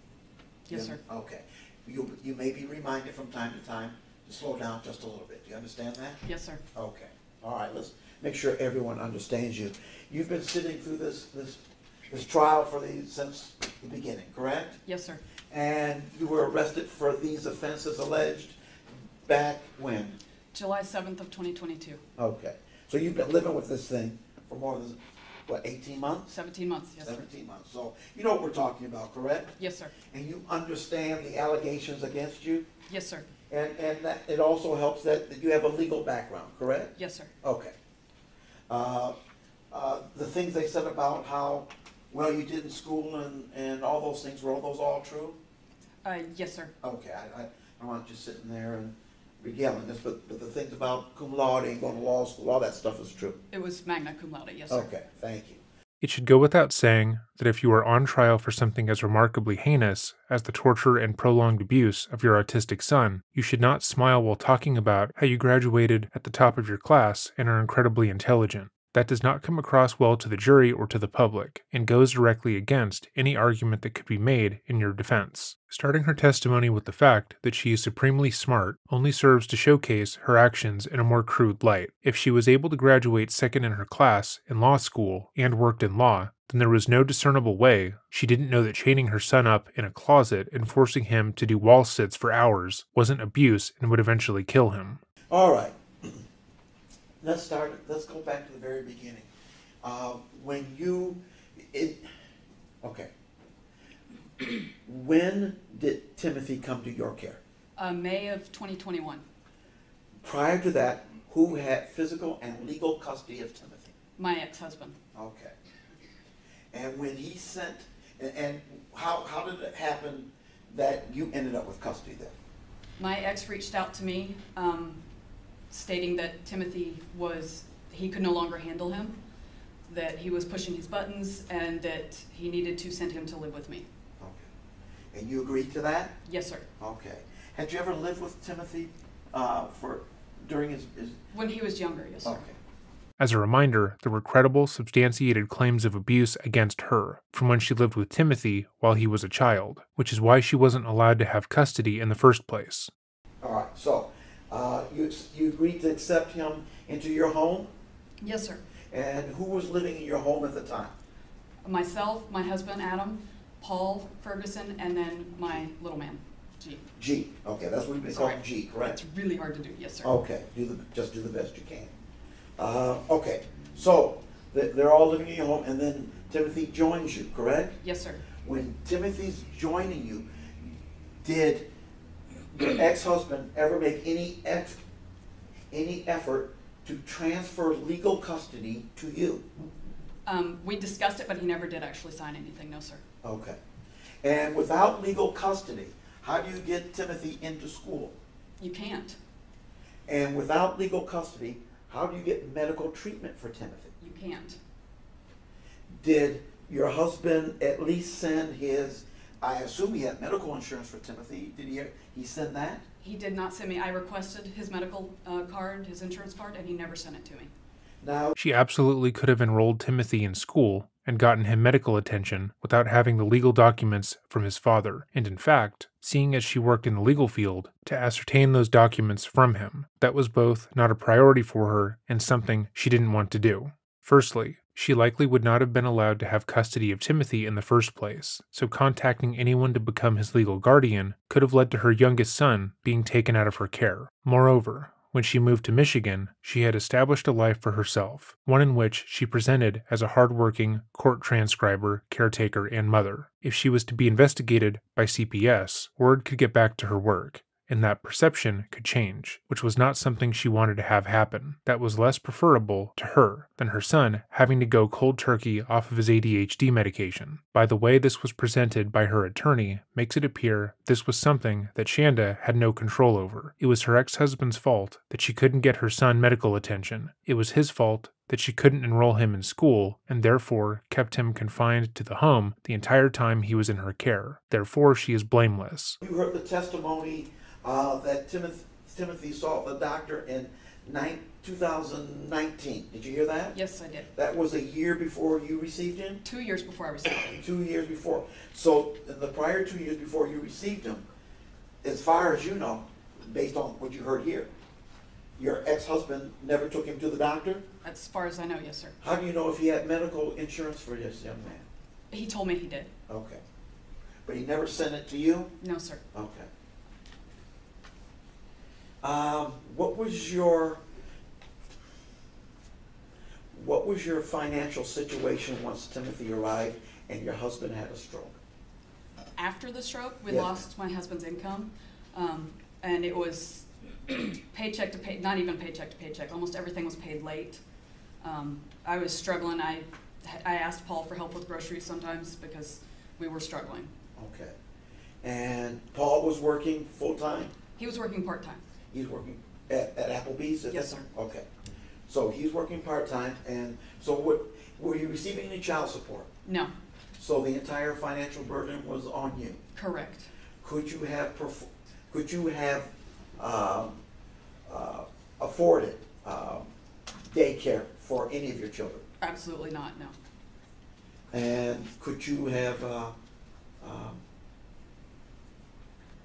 [SPEAKER 20] Yes,
[SPEAKER 19] You-
[SPEAKER 20] sir.
[SPEAKER 19] Okay. You, you may be reminded from time to time to slow down just a little bit. Do you understand that?
[SPEAKER 20] Yes, sir.
[SPEAKER 19] Okay. All right, let's make sure everyone understands you. You've been sitting through this, this, this trial for the, since the beginning, correct?
[SPEAKER 20] Yes, sir.
[SPEAKER 19] And you were arrested for these offenses alleged back when?
[SPEAKER 20] July 7th of 2022.
[SPEAKER 19] Okay. So you've been living with this thing for more than, what, eighteen months?
[SPEAKER 20] 17 months, yes, sir.
[SPEAKER 19] Seventeen months. So you know what we're talking about, correct?
[SPEAKER 20] Yes, sir.
[SPEAKER 19] And you understand the allegations against you?
[SPEAKER 20] Yes, sir.
[SPEAKER 19] And, and that, it also helps that, that you have a legal background, correct?
[SPEAKER 20] Yes, sir.
[SPEAKER 19] Okay. Uh, uh, the things they said about how well you did in school and, and all those things, were all those all true?
[SPEAKER 20] Uh, yes, sir.
[SPEAKER 19] Okay, I, I don't want you sitting there and regaling this, but, but the things about cum laude and going to law school, all that stuff is true.
[SPEAKER 20] It was magna cum laude, yes, sir.
[SPEAKER 19] Okay, thank you.
[SPEAKER 1] It should go without saying that if you are on trial for something as remarkably heinous as the torture and prolonged abuse of your autistic son, you should not smile while talking about how you graduated at the top of your class and are incredibly intelligent. That does not come across well to the jury or to the public, and goes directly against any argument that could be made in your defense. Starting her testimony with the fact that she is supremely smart only serves to showcase her actions in a more crude light. If she was able to graduate second in her class in law school and worked in law, then there was no discernible way she didn't know that chaining her son up in a closet and forcing him to do wall sits for hours wasn't abuse and would eventually kill him.
[SPEAKER 19] All right. Let's start, let's go back to the very beginning. Uh, when you, it, Okay. when did Timothy come to your care?
[SPEAKER 21] Uh, May of 2021.
[SPEAKER 19] Prior to that, who had physical and legal custody of Timothy?
[SPEAKER 21] My ex-husband.
[SPEAKER 19] Okay. And when he sent, and, and how, how did it happen that you ended up with custody then?
[SPEAKER 21] My ex reached out to me, um, stating that Timothy was, he could no longer handle him, that he was pushing his buttons, and that he needed to send him to live with me. Okay.
[SPEAKER 19] And you agreed to that?
[SPEAKER 21] Yes, sir.
[SPEAKER 19] Okay. Had you ever lived with Timothy uh, for during his, his?
[SPEAKER 21] When he was younger, yes, sir.
[SPEAKER 19] Okay.
[SPEAKER 1] As a reminder, there were credible, substantiated claims of abuse against her from when she lived with Timothy while he was a child, which is why she wasn't allowed to have custody in the first place.
[SPEAKER 19] All right. So uh, you you agreed to accept him into your home,
[SPEAKER 21] Yes, sir.
[SPEAKER 19] and who was living in your home at the time?
[SPEAKER 21] Myself, my husband Adam, Paul Ferguson, and then my little man, G.
[SPEAKER 19] G. Okay, that's what we've been calling G, correct?
[SPEAKER 21] It's really hard to do, yes, sir.
[SPEAKER 19] Okay, do the, just do the best you can. Uh, okay, so they- they're all living in your home, and then Timothy joins you, correct?
[SPEAKER 21] Yes, sir.
[SPEAKER 19] When Timothy's joining you, did your ex-husband ever make any ex, any effort to transfer legal custody to you?
[SPEAKER 21] Um, we discussed it, but he never did actually sign anything, no, sir.
[SPEAKER 19] Okay. And without legal custody, how do you get Timothy into school?
[SPEAKER 21] You can't.
[SPEAKER 19] And without legal custody, how do you get medical treatment for Timothy?
[SPEAKER 21] You can't.
[SPEAKER 19] Did your husband at least send his, I assume he had medical insurance for Timothy, did he, he send that?
[SPEAKER 21] He did not send me, I requested his medical uh, card, his insurance card, and he never sent it to me.
[SPEAKER 19] Now,
[SPEAKER 1] She absolutely could have enrolled Timothy in school and gotten him medical attention without having the legal documents from his father, and in fact, seeing as she worked in the legal field, to ascertain those documents from him. That was both not a priority for her and something she didn't want to do. Firstly, she likely would not have been allowed to have custody of Timothy in the first place, so contacting anyone to become his legal guardian could have led to her youngest son being taken out of her care. Moreover, when she moved to Michigan, she had established a life for herself, one in which she presented as a hardworking court transcriber, caretaker, and mother. If she was to be investigated by CPS, word could get back to her work, and that perception could change, which was not something she wanted to have happen. That was less preferable to her than her son having to go cold turkey off of his ADHD medication. By the way this was presented by her attorney makes it appear this was something that Shanda had no control over. It was her ex-husband's fault that she couldn't get her son medical attention. It was his fault that she couldn't enroll him in school and therefore kept him confined to the home the entire time he was in her care. Therefore, she is blameless.
[SPEAKER 19] you heard the testimony uh, that Timothy, Timothy saw the doctor in nine, 2019. Did you hear that?
[SPEAKER 21] Yes, I did.
[SPEAKER 19] That was a year before you received him?
[SPEAKER 21] Two years before I received him.
[SPEAKER 19] Two years before. So in the prior two years before you received him, as far as you know, based on what you heard here, your ex-husband never took him to the doctor?
[SPEAKER 21] As far as I know, yes, sir.
[SPEAKER 19] How do you know if he had medical insurance for this young man?
[SPEAKER 21] He told me he did.
[SPEAKER 19] Okay. But he never sent it to you?
[SPEAKER 21] No, sir.
[SPEAKER 19] Okay. Um, what was your what was your financial situation once Timothy arrived and your husband had a stroke?
[SPEAKER 21] After the stroke, we
[SPEAKER 19] Yes.
[SPEAKER 21] lost my husband's income, um, and it was [clears throat] paycheck to pay, not even paycheck to paycheck. Almost everything was paid late. Um, I was struggling. I I asked Paul for help with groceries sometimes because we were struggling.
[SPEAKER 19] Okay. And Paul was working full time?
[SPEAKER 21] He was working part time.
[SPEAKER 19] He's working at, at Applebee's? at
[SPEAKER 21] Yes, sir.
[SPEAKER 19] Okay. So he's working part time and so what were you receiving any child support?
[SPEAKER 21] No,
[SPEAKER 19] So the entire financial burden was on you?
[SPEAKER 21] correct.
[SPEAKER 19] could you have perf- could you have um, uh, afforded um, daycare for any of your children?
[SPEAKER 21] Absolutely not. No.
[SPEAKER 19] And could you have uh, um,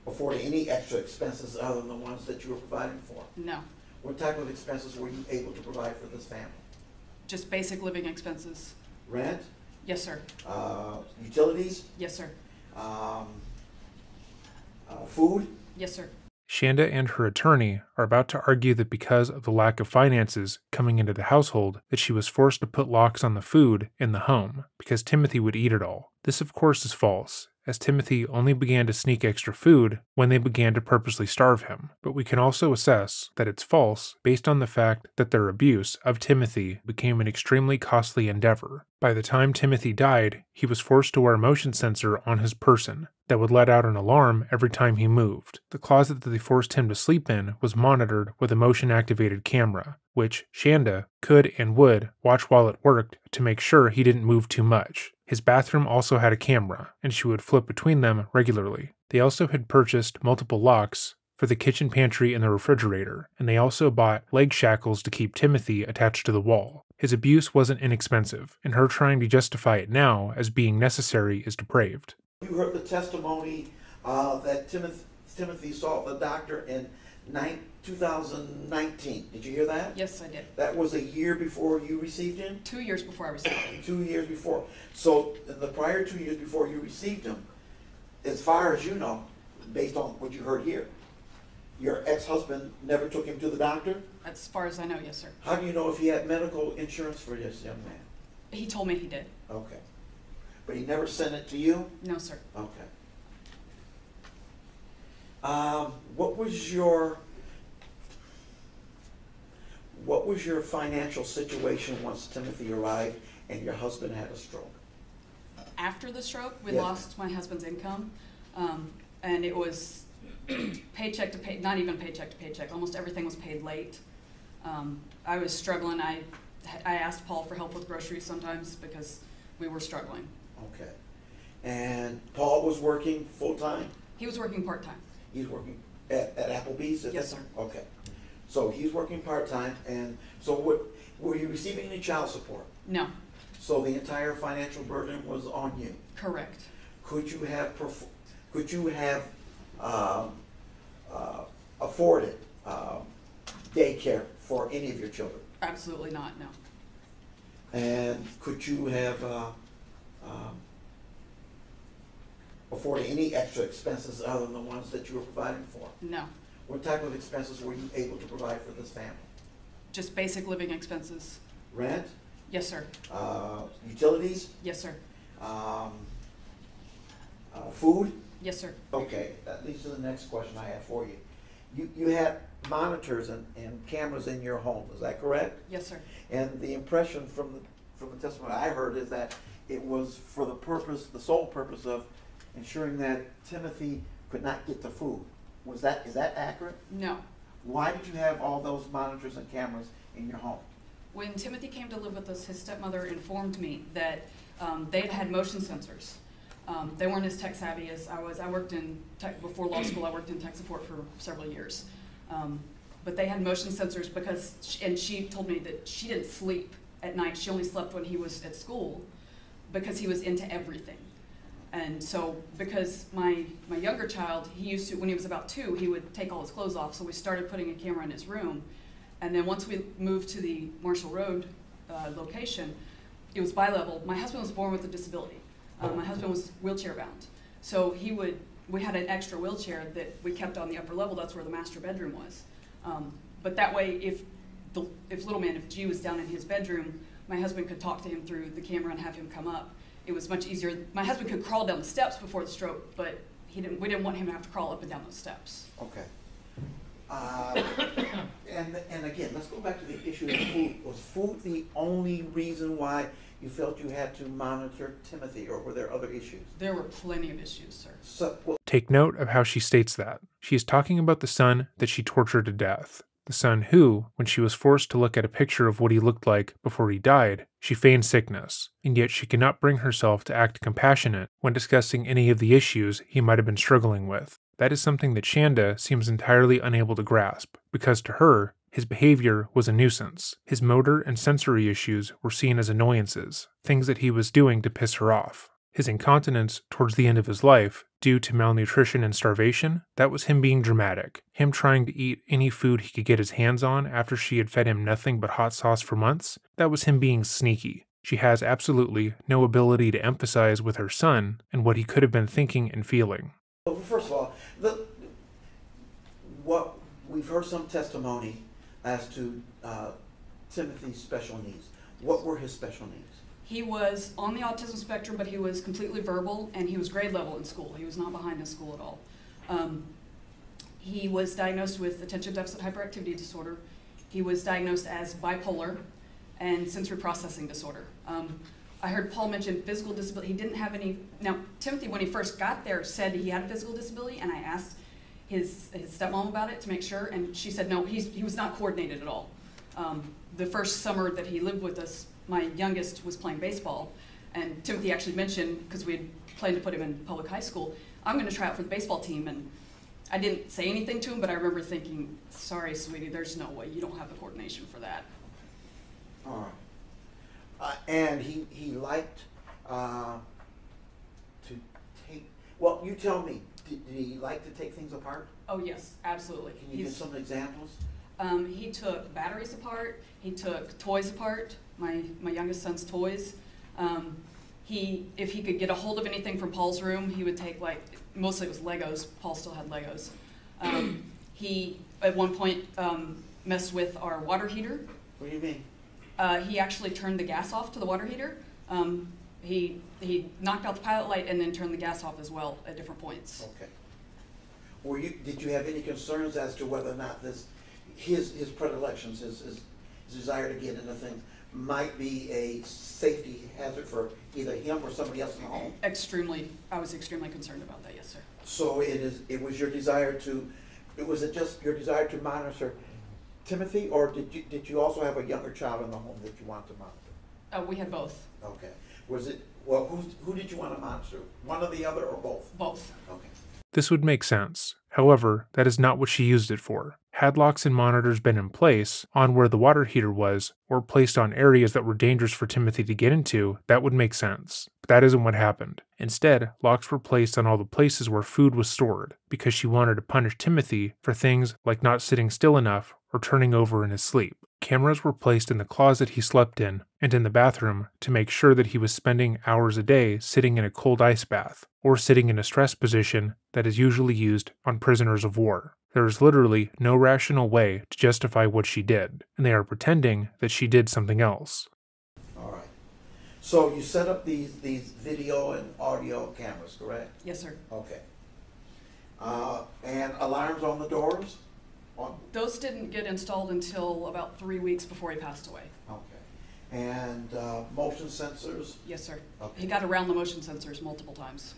[SPEAKER 19] afforded any extra expenses other than the ones that you were providing for?
[SPEAKER 21] No.
[SPEAKER 19] What type of expenses were you able to provide for this family?
[SPEAKER 21] Just basic living expenses.
[SPEAKER 19] Rent,
[SPEAKER 21] Yes, sir.
[SPEAKER 19] uh, utilities,
[SPEAKER 21] Yes, sir.
[SPEAKER 19] um, uh, food?
[SPEAKER 21] Yes, sir.
[SPEAKER 1] Shanda and her attorney are about to argue that because of the lack of finances coming into the household, that she was forced to put locks on the food in the home because Timothy would eat it all. This, of course, is false, as Timothy only began to sneak extra food when they began to purposely starve him. But we can also assess that it's false based on the fact that their abuse of Timothy became an extremely costly endeavor. By the time Timothy died, he was forced to wear a motion sensor on his person that would let out an alarm every time he moved. The closet that they forced him to sleep in was monitored with a motion activated camera, which Shanda could and would watch while it worked to make sure he didn't move too much. His bathroom also had a camera, and she would flip between them regularly. They also had purchased multiple locks for the kitchen pantry and the refrigerator, and they also bought leg shackles to keep Timothy attached to the wall. His abuse wasn't inexpensive, and her trying to justify it now as being necessary is depraved.
[SPEAKER 19] You heard the testimony uh, that Timothy, Timothy saw the doctor in nine, 2019. Did you hear that?
[SPEAKER 20] Yes, I did.
[SPEAKER 19] That was a year before you received him?
[SPEAKER 20] Two years before I received him.
[SPEAKER 19] Two years before. So in the prior two years before you received him, as far as you know, based on what you heard here, your ex-husband never took him to the doctor?
[SPEAKER 20] As far as I know, yes, sir.
[SPEAKER 19] How do you know if he had medical insurance for this young man?
[SPEAKER 20] He told me he did.
[SPEAKER 19] Okay. But he never sent it to you?
[SPEAKER 20] No, sir.
[SPEAKER 19] Okay. Um, what was your what was your financial situation once Timothy arrived and your husband had a stroke?
[SPEAKER 20] After the stroke, we
[SPEAKER 19] Yes.
[SPEAKER 20] lost my husband's income, um, and it was paycheck to pay, not even paycheck to paycheck. Almost everything was paid late. Um, I was struggling. I I asked Paul for help with groceries sometimes because we were struggling.
[SPEAKER 19] Okay. And Paul was working full time?
[SPEAKER 20] He was working part time.
[SPEAKER 19] He's working at, at Applebee's? is
[SPEAKER 20] Yes,
[SPEAKER 19] that-
[SPEAKER 20] sir.
[SPEAKER 19] Okay. So he's working part time and so what were you receiving any child support?
[SPEAKER 20] No,
[SPEAKER 19] So the entire financial burden was on you?
[SPEAKER 20] correct.
[SPEAKER 19] Could you have, perf- could you have um, uh, afforded um, daycare for any of your children?
[SPEAKER 20] Absolutely not. No.
[SPEAKER 19] And could you have uh, um, afforded any extra expenses other than the ones that you were providing for?
[SPEAKER 20] No.
[SPEAKER 19] What type of expenses were you able to provide for this family?
[SPEAKER 20] Just basic living expenses.
[SPEAKER 19] Rent,
[SPEAKER 20] Yes, sir.
[SPEAKER 19] uh, utilities,
[SPEAKER 20] Yes, sir.
[SPEAKER 19] um, uh, food?
[SPEAKER 20] Yes, sir.
[SPEAKER 19] Okay, that leads to the next question I have for you. You, you had monitors and, and cameras in your home, is that correct?
[SPEAKER 20] Yes, sir.
[SPEAKER 19] And the impression from the, from the testimony I heard is that it was for the purpose, the sole purpose of ensuring that Timothy could not get the food. Was that, is that accurate?
[SPEAKER 20] No.
[SPEAKER 19] Why did you have all those monitors and cameras in your home?
[SPEAKER 20] When Timothy came to live with us, his stepmother informed me that um, they had had motion sensors. Um, they weren't as tech savvy as I was. I worked in tech before law school. I worked in tech support for several years, um, but they had motion sensors because, sh and she told me that she didn't sleep at night. She only slept when he was at school because he was into everything. And so, because my, my younger child, he used to, when he was about two, he would take all his clothes off. So we started putting a camera in his room. And then once we moved to the Marshall Road uh, location, it was bi-level. My husband was born with a disability. Uh, my husband was wheelchair bound. So he would, we had an extra wheelchair that we kept on the upper level. That's where the master bedroom was. Um, but that way, if, the, if little man, if G was down in his bedroom, my husband could talk to him through the camera and have him come up. It was much easier. My husband could crawl down the steps before the stroke, but he didn't, we didn't want him to have to crawl up and down those steps.
[SPEAKER 19] Okay. Uh, And, and again, let's go back to the issue of food. Was food the only reason why you felt you had to monitor Timothy, or were there other issues?
[SPEAKER 20] There were plenty of issues, sir.
[SPEAKER 19] So, well,
[SPEAKER 1] Take note of how she states that. She is talking about the son that she tortured to death. The son who, when she was forced to look at a picture of what he looked like before he died, she feigned sickness, and yet she cannot bring herself to act compassionate when discussing any of the issues he might have been struggling with. That is something that Shanda seems entirely unable to grasp, because to her, his behavior was a nuisance. His motor and sensory issues were seen as annoyances, things that he was doing to piss her off. His incontinence towards the end of his life, due to malnutrition and starvation, that was him being dramatic. Him trying to eat any food he could get his hands on after she had fed him nothing but hot sauce for months, that was him being sneaky. She has absolutely no ability to emphasize with her son and what he could have been thinking and feeling.
[SPEAKER 19] well, first of all, the, what, we've heard some testimony as to uh, Timothy's special needs. What were his special needs?
[SPEAKER 20] He was on the autism spectrum, but he was completely verbal and he was grade level in school. He was not behind in school at all. Um, he was diagnosed with attention deficit hyperactivity disorder. He was diagnosed as bipolar and sensory processing disorder. Um, I heard Paul mention physical disability. He didn't have any. Now, Timothy, when he first got there, said he had a physical disability, and I asked his, his stepmom about it to make sure, and she said no, he's, he was not coordinated at all. Um, the first summer that he lived with us, my youngest was playing baseball, and Timothy actually mentioned, because we had planned to put him in public high school, I'm going to try out for the baseball team, and I didn't say anything to him, but I remember thinking, sorry, sweetie, there's no way, you don't have the coordination for that.
[SPEAKER 19] Right. Uh, and he, he liked uh, to take, well, you tell me, did, did he like to take things apart?
[SPEAKER 20] Oh, yes, absolutely.
[SPEAKER 19] Can you give some examples?
[SPEAKER 20] Um, he took batteries apart. He took toys apart. My my youngest son's toys. Um, he if he could get a hold of anything from Paul's room, he would take like mostly it was Legos. Paul still had Legos. Um, [clears throat] he at one point um, messed with our water heater.
[SPEAKER 19] What do you mean?
[SPEAKER 20] Uh, he actually turned the gas off to the water heater. Um, he he knocked out the pilot light and then turned the gas off as well at different points.
[SPEAKER 19] Okay. Were you, did you have any concerns as to whether or not this, his, his predilections, his, his his desire to get into things might be a safety hazard for either him or somebody else in the home?
[SPEAKER 20] Extremely, I was extremely concerned about that. Yes, sir.
[SPEAKER 19] So it is, it was your desire to, it was it just your desire to monitor Timothy, or did you, did you also have a younger child in the home that you wanted to monitor?
[SPEAKER 20] Uh, we had both.
[SPEAKER 19] Okay. Was it, well, who, who did you want to monitor? One or the other, or both?
[SPEAKER 20] Both.
[SPEAKER 19] Okay.
[SPEAKER 1] This would make sense. However, that is not what she used it for. Had locks and monitors been in place on where the water heater was, or placed on areas that were dangerous for Timothy to get into, that would make sense. But that isn't what happened. Instead, locks were placed on all the places where food was stored, because she wanted to punish Timothy for things like not sitting still enough or turning over in his sleep. Cameras were placed in the closet he slept in and in the bathroom to make sure that he was spending hours a day sitting in a cold ice bath or sitting in a stress position that is usually used on prisoners of war. There is literally no rational way to justify what she did, and they are pretending that she did something else.
[SPEAKER 19] All right. So you set up these, these video and audio cameras, correct?
[SPEAKER 20] Yes, sir.
[SPEAKER 19] Okay. Uh, and alarms on the doors? On,
[SPEAKER 20] Those didn't get installed until about three weeks before he passed away.
[SPEAKER 19] okay. And uh, motion sensors?
[SPEAKER 20] Yes, sir.
[SPEAKER 19] Okay.
[SPEAKER 20] He got around the motion sensors multiple times.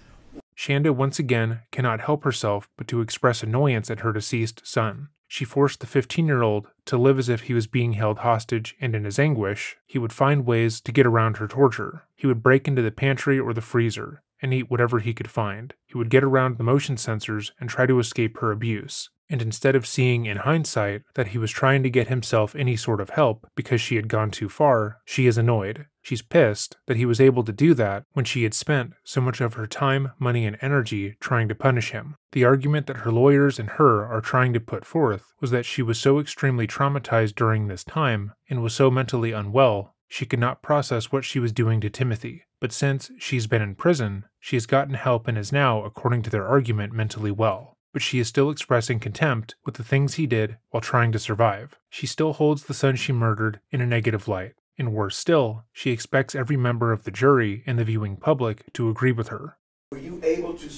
[SPEAKER 1] Shanda once again cannot help herself but to express annoyance at her deceased son. She forced the 15 year old to live as if he was being held hostage, and in his anguish, he would find ways to get around her torture. He would break into the pantry or the freezer and eat whatever he could find. He would get around the motion sensors and try to escape her abuse. And instead of seeing in hindsight that he was trying to get himself any sort of help because she had gone too far, she is annoyed. She's pissed that he was able to do that when she had spent so much of her time, money, and energy trying to punish him. The argument that her lawyers and her are trying to put forth was that she was so extremely traumatized during this time and was so mentally unwell she could not process what she was doing to Timothy. But since she's been in prison, she has gotten help and is now, according to their argument, mentally well. But she is still expressing contempt with the things he did while trying to survive. She still holds the son she murdered in a negative light. And worse still, she expects every member of the jury and the viewing public to agree with her.
[SPEAKER 19] Were you able to,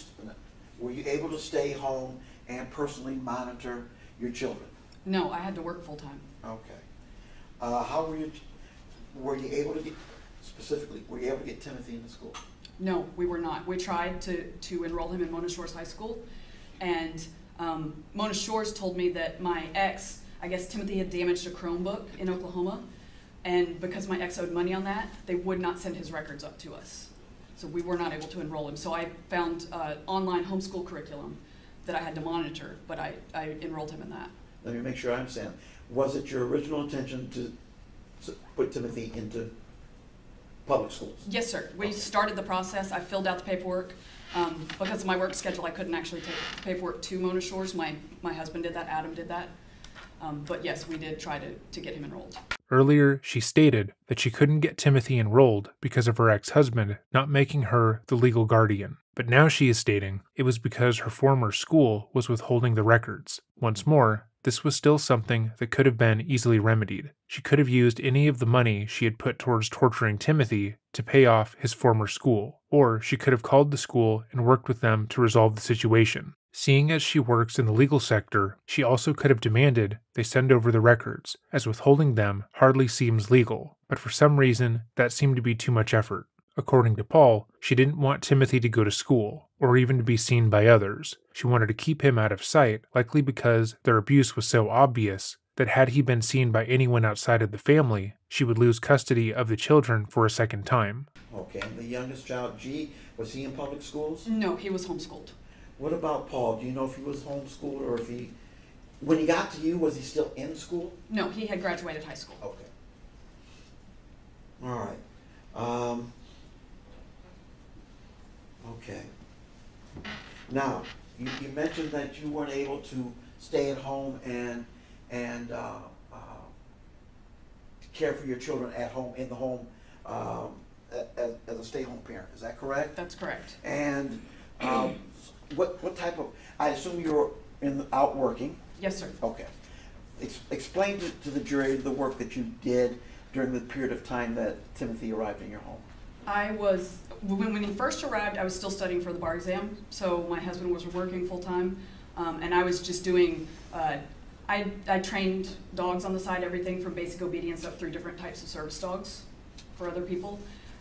[SPEAKER 19] were you able to stay home and personally monitor your children?
[SPEAKER 20] No, I had to work full time.
[SPEAKER 19] Okay. Uh, how were you, were you able to get, specifically, were you able to get Timothy into school?
[SPEAKER 20] No, we were not. We tried to, to enroll him in Mona Shores High School, and um, Mona Shores told me that my ex, I guess Timothy had damaged a Chromebook in Oklahoma, and because my ex owed money on that, they would not send his records up to us. So we were not able to enroll him. So I found uh, online homeschool curriculum that I had to monitor, but I, I enrolled him in that.
[SPEAKER 19] Let me make sure I understand. Was it your original intention to put Timothy into public schools?
[SPEAKER 20] Yes, sir. We started the process. I filled out the paperwork. Um, because of my work schedule, I couldn't actually take paperwork to Mona Shores. My, my husband did that, Adam did that. Um, but yes, we did try to, to get him enrolled.
[SPEAKER 1] Earlier, she stated that she couldn't get Timothy enrolled because of her ex husband not making her the legal guardian. But now she is stating it was because her former school was withholding the records. Once more, this was still something that could have been easily remedied. She could have used any of the money she had put towards torturing Timothy to pay off his former school, or she could have called the school and worked with them to resolve the situation. Seeing as she works in the legal sector, she also could have demanded they send over the records, as withholding them hardly seems legal, but for some reason that seemed to be too much effort. According to Paul, she didn't want Timothy to go to school, or even to be seen by others. She wanted to keep him out of sight, likely because their abuse was so obvious that had he been seen by anyone outside of the family, she would lose custody of the children for a second time.
[SPEAKER 19] Okay, the youngest child, G, was he in public schools?
[SPEAKER 20] No, he was homeschooled.
[SPEAKER 19] What about Paul? Do you know if he was homeschooled or if he, when he got to you, was he still in school?
[SPEAKER 20] No, he had graduated high school.
[SPEAKER 19] Okay. All right. Um, okay. Now, you, you mentioned that you weren't able to stay at home and and uh, uh, care for your children at home in the home um, as, as a stay-home parent. Is that correct?
[SPEAKER 20] That's correct.
[SPEAKER 19] And um, [clears throat] what what type of? I assume you're in the, out working.
[SPEAKER 20] Yes, sir.
[SPEAKER 19] Okay. Ex- explain to, to the jury the work that you did during the period of time that Timothy arrived in your home.
[SPEAKER 20] I was when, when he first arrived, I was still studying for the bar exam. So my husband was working full time, um, and I was just doing. Uh, I, I trained dogs on the side, everything from basic obedience up through different types of service dogs for other people.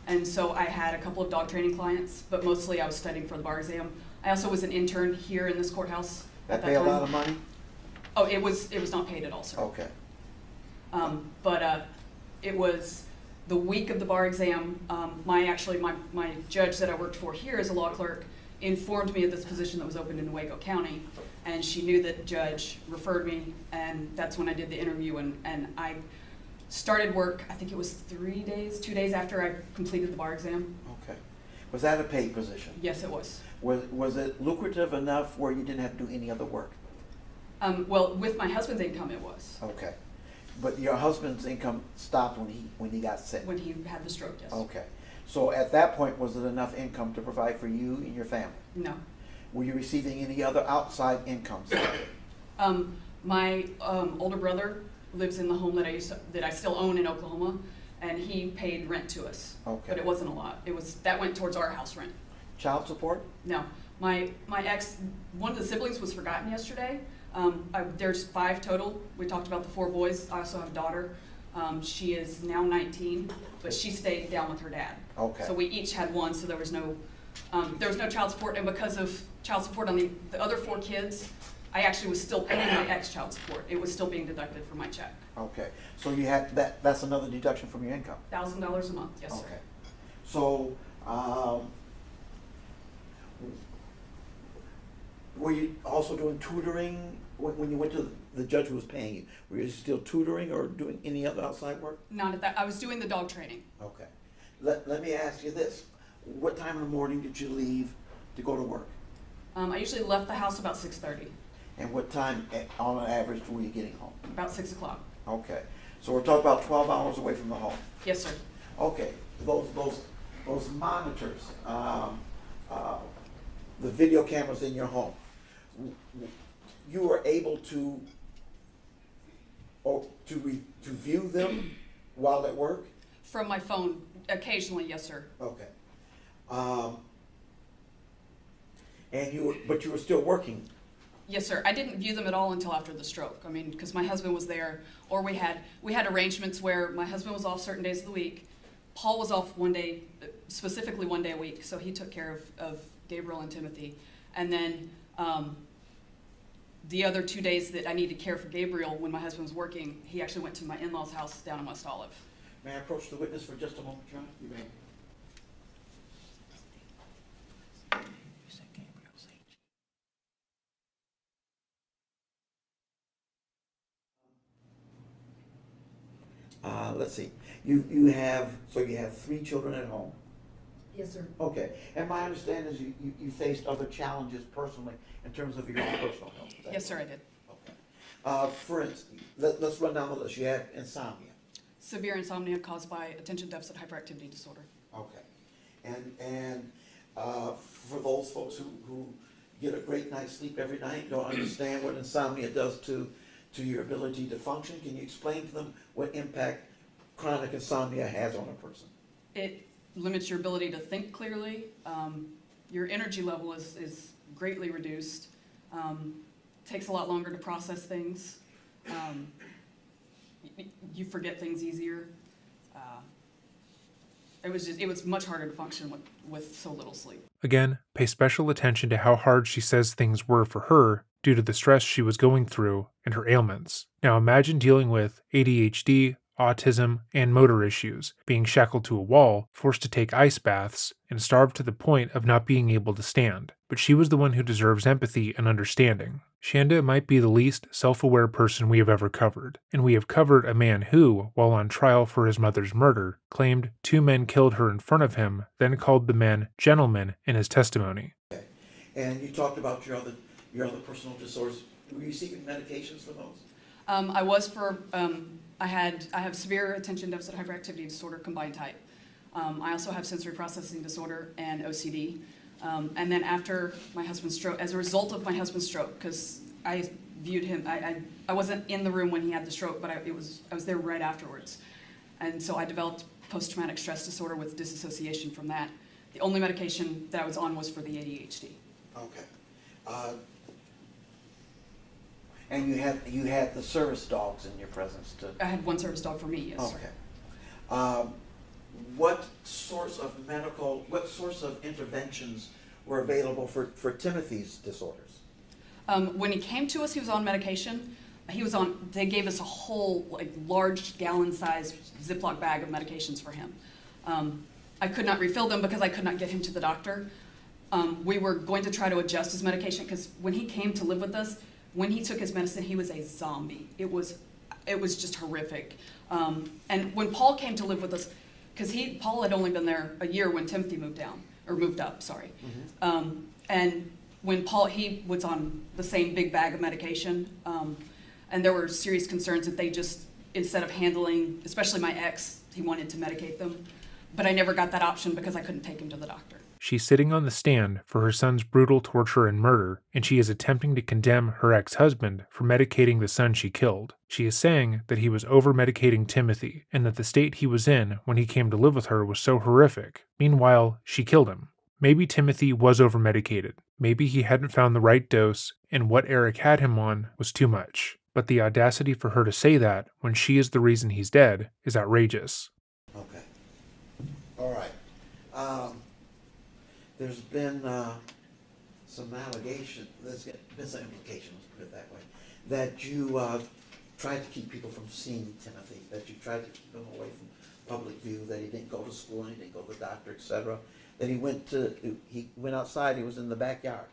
[SPEAKER 20] And so I had a couple of dog training clients, but mostly I was studying for the bar exam. I also was an intern here in this courthouse.
[SPEAKER 19] That
[SPEAKER 20] at
[SPEAKER 19] pay a
[SPEAKER 20] time.
[SPEAKER 19] lot of money?
[SPEAKER 20] Oh, it was it was not paid at all, sir.
[SPEAKER 19] Okay.
[SPEAKER 20] Um, but uh, it was the week of the bar exam. Um, my actually my, my judge that I worked for here as a law clerk informed me of this position that was opened in Newaygo County, and she knew that judge referred me, and that's when I did the interview, and, and I started work. I think it was three days, two days after I completed the bar exam.
[SPEAKER 19] Okay. Was that a paid position?
[SPEAKER 20] Yes, it was.
[SPEAKER 19] Was, was it lucrative enough where you didn't have to do any other work?
[SPEAKER 20] Um, well, with my husband's income, it was
[SPEAKER 19] Okay. But your husband's income stopped when he, when he got sick?
[SPEAKER 20] when he had the stroke. Yes.
[SPEAKER 19] Okay. So at that point, was it enough income to provide for you and your family?
[SPEAKER 20] No.
[SPEAKER 19] Were you receiving any other outside income?
[SPEAKER 20] Um, my um, older brother lives in the home that I used to, that I still own in Oklahoma, and he paid rent to us.
[SPEAKER 19] Okay.
[SPEAKER 20] But it wasn't a lot. It was that went towards our house rent.
[SPEAKER 19] Child support?
[SPEAKER 20] No, my my ex, one of the siblings was forgotten yesterday. Um, I, there's five total. We talked about the four boys. I also have a daughter. Um, she is now 19, but she stayed down with her dad.
[SPEAKER 19] Okay.
[SPEAKER 20] So we each had one, so there was no um, there was no child support, and because of child support on the, the other four kids, I actually was still paying my ex child support. It was still being deducted from my check.
[SPEAKER 19] Okay. So you had, that, that's another deduction from your income?
[SPEAKER 20] Thousand dollars a month, yes, sir.
[SPEAKER 19] Okay. So, um, were you also doing tutoring when, when you went to the judge who was paying you? Were you still tutoring or doing any other outside work?
[SPEAKER 20] Not at that. I was doing the dog training.
[SPEAKER 19] Okay. Let, let me ask you this. What time in the morning did you leave to go to work?
[SPEAKER 20] Um, I usually left the house about six thirty,
[SPEAKER 19] And what time, eh, on average, were you getting home?
[SPEAKER 20] about six o'clock.
[SPEAKER 19] Okay. So we're talking about 12 hours away from the home?
[SPEAKER 20] Yes, sir.
[SPEAKER 19] Okay, those, those, those monitors, um, uh, the video cameras in your home, you were able to, or to re, to view them while at work?
[SPEAKER 20] From my phone, occasionally, yes, sir.
[SPEAKER 19] Okay. Um, and you were, but you were still working?
[SPEAKER 20] Yes, sir. I didn't view them at all until after the stroke. I mean, because my husband was there, or we had we had arrangements where my husband was off certain days of the week. Paul was off one day, specifically one day a week, so he took care of, of Gabriel and Timothy. And then um, the other two days that I needed to care for Gabriel when my husband was working, he actually went to my in-laws' house down in West Olive.
[SPEAKER 19] May I approach the witness for just a moment, John? You may. Uh, let's see, you, you have, so you have three children at home?
[SPEAKER 20] Yes, sir.
[SPEAKER 19] Okay, and my understanding is you, you, you faced other challenges personally in terms of your own personal health? That
[SPEAKER 20] Yes, sir, I did.
[SPEAKER 19] Uh, for instance, let, let's run down the list. You have insomnia.
[SPEAKER 20] Severe insomnia caused by attention deficit hyperactivity disorder.
[SPEAKER 19] Okay. And, and, uh, for those folks who, who get a great night's sleep every night, don't understand what insomnia does to, to your ability to function, can you explain to them what impact chronic insomnia has on a person?
[SPEAKER 20] It limits your ability to think clearly. Um, your energy level is, is greatly reduced. Um, takes a lot longer to process things. Um, you forget things easier. Uh, it was just, it was much harder to function with, with so little sleep.
[SPEAKER 1] Again, pay special attention to how hard she says things were for her due to the stress she was going through and her ailments. Now imagine dealing with ADHD, autism, and motor issues, being shackled to a wall, forced to take ice baths, and starved to the point of not being able to stand. But she was the one who deserves empathy and understanding. Shanda might be the least self aware person we have ever covered, and we have covered a man who, while on trial for his mother's murder, claimed two men killed her in front of him, then called the men gentlemen in his testimony.
[SPEAKER 19] And you talked about your other, your other personal disorders. Were you seeking medications for those?
[SPEAKER 20] Um, I was for, um, I had, I have severe attention deficit hyperactivity disorder combined type. Um, I also have sensory processing disorder and OCD. Um, and then after my husband's stroke, as a result of my husband's stroke, because I viewed him, I, I, I wasn't in the room when he had the stroke, but I, it was, I was there right afterwards. And so I developed post-traumatic stress disorder with disassociation from that. The only medication that I was on was for the ADHD.
[SPEAKER 19] Okay. Uh, And you had, you had the service dogs in your presence to?
[SPEAKER 20] I had one service dog for me, yes.
[SPEAKER 19] Okay. Um, What sorts of medical, what sorts of interventions were available for, for Timothy's disorders?
[SPEAKER 20] Um, when he came to us, he was on medication. He was on. They gave us a whole like large gallon-sized Ziploc bag of medications for him. Um, I could not refill them because I could not get him to the doctor. Um, we were going to try to adjust his medication because when he came to live with us, when he took his medicine, he was a zombie. It was, it was just horrific. Um, and when Paul came to live with us, because he Paul had only been there a year when Timothy moved down or moved up, sorry. Um, and when Paul, he was on the same big bag of medication, um, and there were serious concerns that they just, instead of handling, especially my ex, he wanted to medicate them. But I never got that option because I couldn't take him to the doctor.
[SPEAKER 1] She's sitting on the stand for her son's brutal torture and murder, and she is attempting to condemn her ex husband for medicating the son she killed. She is saying that he was over medicating Timothy, and that the state he was in when he came to live with her was so horrific. Meanwhile, she killed him. Maybe Timothy was over medicated. Maybe he hadn't found the right dose, and what Eric had him on was too much. But the audacity for her to say that when she is the reason he's dead is outrageous.
[SPEAKER 19] Okay. All right. Um, there's been, uh, some allegation, there's been some implication, let's put it that way, that you, uh, tried to keep people from seeing Timothy, that you tried to keep him away from public view, that he didn't go to school, he didn't go to the doctor, etc. that he went to, he went outside, he was in the backyard.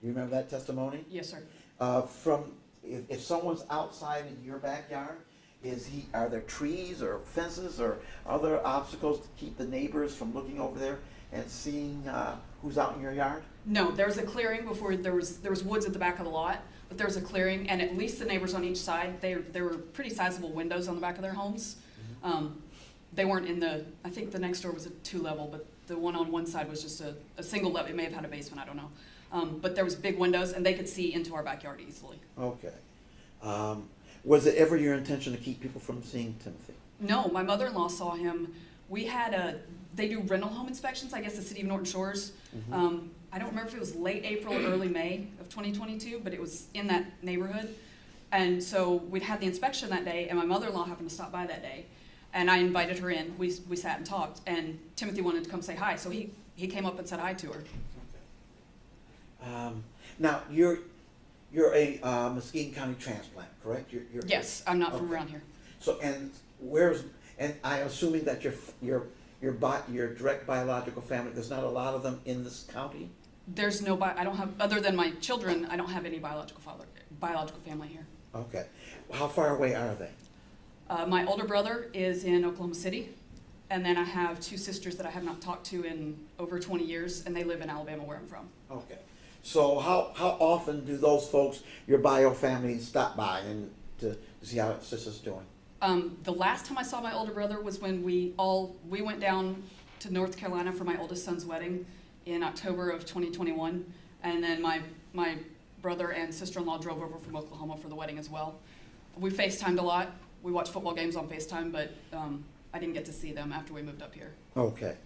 [SPEAKER 19] Do you remember that testimony?
[SPEAKER 20] Yes, sir.
[SPEAKER 19] Uh, from, if, if someone's outside in your backyard, is he, are there trees or fences or other obstacles to keep the neighbors from looking over there and seeing, uh, who's out in your yard?
[SPEAKER 20] No, there was a clearing before there was there was woods at the back of the lot, but there was a clearing, and at least the neighbors on each side, they there were pretty sizable windows on the back of their homes. Um, they weren't in the. I think the next door was a two level, but the one on one side was just a, a single level. It may have had a basement. I don't know. Um, but there was big windows, and they could see into our backyard easily.
[SPEAKER 19] Okay. Um, was it ever your intention to keep people from seeing Timothy?
[SPEAKER 20] No, my mother-in-law saw him. We had a. They do rental home inspections. I guess the city of Norton Shores.
[SPEAKER 19] Mhm.
[SPEAKER 20] Um, I don't remember if it was late April or early May of 2022, but it was in that neighborhood. And so we'd had the inspection that day, and my mother-in-law happened to stop by that day, and I invited her in. We we sat and talked, and Timothy wanted to come say hi, so he he came up and said hi to her.
[SPEAKER 19] Um, now, you're, you're a uh, Muskegon County transplant, correct? You're, you're,
[SPEAKER 20] Yes, I'm not from
[SPEAKER 19] Okay.
[SPEAKER 20] around here.
[SPEAKER 19] So, and where's, and I assuming that your, your, your bi, your direct biological family, there's not a lot of them in this county?
[SPEAKER 20] There's no bi- I don't have other than my children. I don't have any biological father biological family here.
[SPEAKER 19] Okay. How far away are they?
[SPEAKER 20] Uh, my older brother is in Oklahoma City, and then I have two sisters that I have not talked to in over 20 years, and they live in Alabama, where I'm from.
[SPEAKER 19] Okay. So how, how often do those folks, your bio family, stop by and to, to see how sister's doing?
[SPEAKER 20] Um, the last time I saw my older brother was when we all we went down to North Carolina for my oldest son's wedding in October of 2021, and then my my brother and sister-in-law drove over from Oklahoma for the wedding as well. We FaceTimed a lot. We watched football games on FaceTime, but um, I didn't get to see them after we moved up here.
[SPEAKER 19] Okay.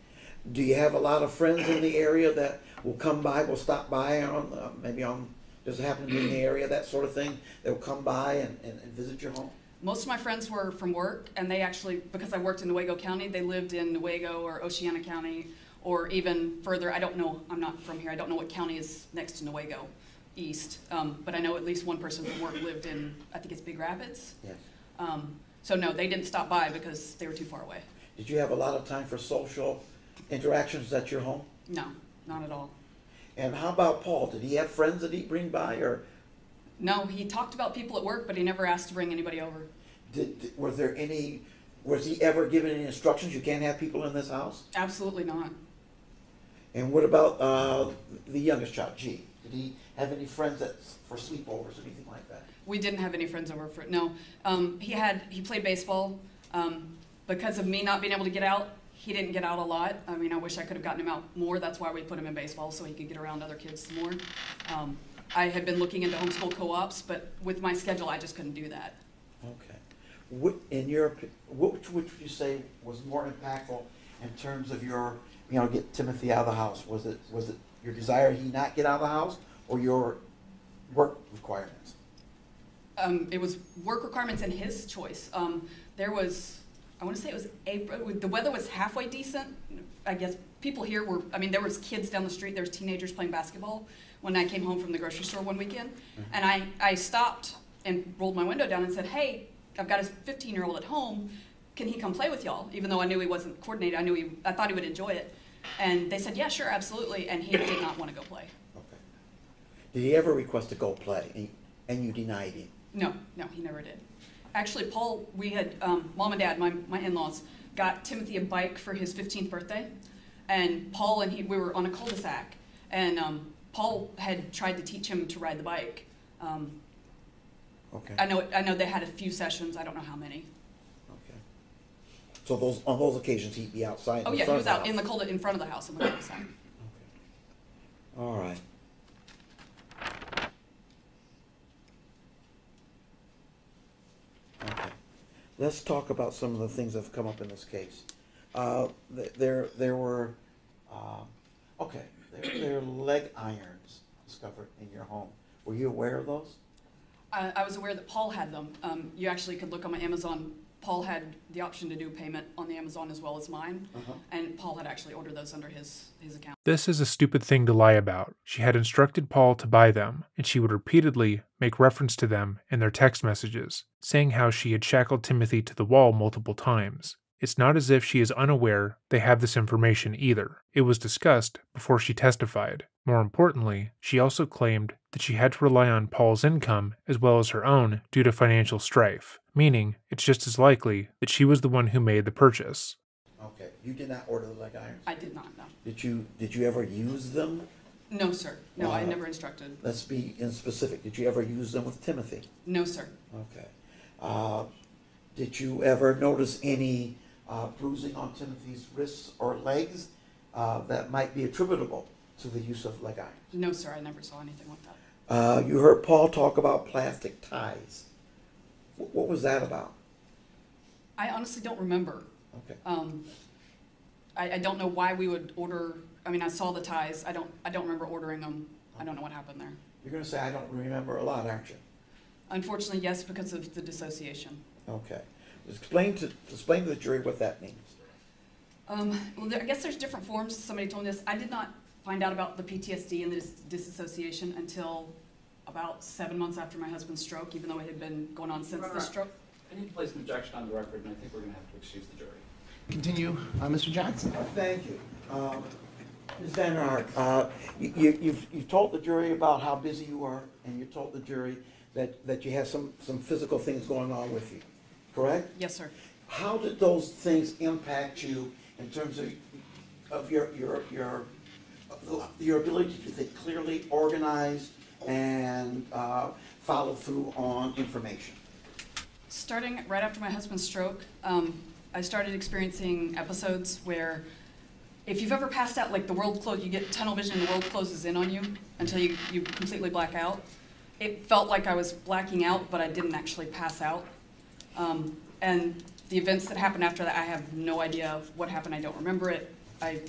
[SPEAKER 19] Do you have a lot of friends in the area that will come by, will stop by on, uh, maybe on, to be in the area, that sort of thing? They'll come by and, and, and visit your home?
[SPEAKER 20] Most of my friends were from work, and they actually, because I worked in Newaygo County, they lived in Newaygo or Oceana County, or even further. I don't know. I'm not from here. I don't know what county is next to Newaygo, east. Um, but I know at least one person from work lived in. I think it's Big Rapids.
[SPEAKER 19] Yes.
[SPEAKER 20] Um, so no, they didn't stop by because they were too far away.
[SPEAKER 19] Did you have a lot of time for social interactions at your home?
[SPEAKER 20] No, not at all.
[SPEAKER 19] And how about Paul? Did he have friends that he'd bring by, or
[SPEAKER 20] No, he talked about people at work, but he never asked to bring anybody over.
[SPEAKER 19] did, did- was there any, was he ever given any instructions, you can't have people in this house?
[SPEAKER 20] Absolutely not.
[SPEAKER 19] And what about, uh, the youngest child, G? Did he have any friends that, for sleepovers or anything like that?
[SPEAKER 20] We didn't have any friends over for no. Um, he had he played baseball. Um, because of me not being able to get out, he didn't get out a lot. I mean, I wish I could have gotten him out more. That's why we put him in baseball so he could get around other kids some more. Um, I had been looking into homeschool co-ops, but with my schedule, I just couldn't do that.
[SPEAKER 19] Okay. What, in your, opi- which would you say was more impactful in terms of your, you know, get Timothy out of the house? Was it, was it your desire he not get out of the house, or your work requirements?
[SPEAKER 20] um, it was work requirements and his choice. Um, there was, I want to say it was April. The weather was halfway decent. I guess people here were. I mean, there was kids down the street. There was teenagers playing basketball when I came home from the grocery store one weekend, and I I stopped and rolled my window down and said, "Hey, I've got a 15 year old at home. Can he come play with y'all?" Even though I knew he wasn't coordinated, I knew he. I thought he would enjoy it. And they said, "Yeah, sure, absolutely." And he did not want to go play. Okay.
[SPEAKER 19] Did he ever request to go play, and- you denied him?
[SPEAKER 20] No, no, he never did. Actually, Paul, we had, um, mom and dad, my, my in-laws, got Timothy a bike for his 15th birthday. And Paul and he, we were on a cul-de-sac. And um, Paul had tried to teach him to ride the bike. Um,
[SPEAKER 19] Okay.
[SPEAKER 20] I know, I know they had a few sessions. I don't know how many. Okay.
[SPEAKER 19] So those, on those occasions, he'd be outside
[SPEAKER 20] Oh
[SPEAKER 19] in
[SPEAKER 20] yeah, he
[SPEAKER 19] front
[SPEAKER 20] was
[SPEAKER 19] of the
[SPEAKER 20] out in the
[SPEAKER 19] house?
[SPEAKER 20] cul in front of the house in the cul-de-sac.
[SPEAKER 19] All right. Okay. Let's talk about some of the things that have come up in this case. Uh, th- there, there were, uh, okay, [clears throat] there, there are leg irons discovered in your home. Were you aware of those?
[SPEAKER 20] I, I was aware that Paul had them. Um, you actually could look on my Amazon. Paul had the option to do payment on the Amazon as well as mine,
[SPEAKER 19] Uh-huh.
[SPEAKER 20] and Paul had actually ordered those under his his account.
[SPEAKER 1] This is a stupid thing to lie about. She had instructed Paul to buy them, and she would repeatedly make reference to them in their text messages, saying how she had shackled Timothy to the wall multiple times. It's not as if she is unaware they have this information either. It was discussed before she testified. More importantly, she also claimed that she had to rely on Paul's income as well as her own due to financial strife, meaning it's just as likely that she was the one who made the purchase.
[SPEAKER 19] Okay, you did not order the leg irons?
[SPEAKER 20] I did not know.
[SPEAKER 19] Did you, did you ever use them?
[SPEAKER 20] No, sir. No, I
[SPEAKER 19] Uh,
[SPEAKER 20] never instructed.
[SPEAKER 19] Let's be in specific. Did you ever use them with Timothy?
[SPEAKER 20] No, sir.
[SPEAKER 19] Okay. Uh, Did you ever notice any uh, bruising on Timothy's wrists or legs uh, that might be attributable to the use of leg irons?
[SPEAKER 20] No, sir. I never saw anything like that.
[SPEAKER 19] Uh, You heard Paul talk about plastic ties. Wh- What was that about?
[SPEAKER 20] I honestly don't remember.
[SPEAKER 19] Okay.
[SPEAKER 20] Um, I, I don't know why we would order. I mean, I saw the ties. I don't. I don't remember ordering them. I don't know what happened there.
[SPEAKER 19] You're going to say, I don't remember a lot, aren't you?
[SPEAKER 20] Unfortunately, yes, because of the dissociation.
[SPEAKER 19] Okay. Explain to, explain to the jury what that means.
[SPEAKER 20] Um, well, there, I guess there's different forms. Somebody told me this. I did not find out about the PTSD and the dis- disassociation until about seven months after my husband's stroke, even though it had been going on since the stroke.
[SPEAKER 16] I need to place an objection on the record, and I think we're going to have to excuse the jury.
[SPEAKER 18] Continue, uh, Mr. Johnson.
[SPEAKER 19] Thank you. Um, Ms. Van Ark, uh, you, you- you've, you've told the jury about how busy you are, and you told the jury that, that you have some, some physical things going on with you, correct?
[SPEAKER 20] Yes, sir.
[SPEAKER 19] How did those things impact you in terms of, of your, your, your your ability to think clearly, organize, and uh, follow through on information?
[SPEAKER 20] Starting right after my husband's stroke, um, I started experiencing episodes where if you've ever passed out, like the world close, you get tunnel vision and the world closes in on you until you, you completely black out. It felt like I was blacking out, but I didn't actually pass out. Um, and the events that happened after that, I have no idea of what happened. I don't remember it. I,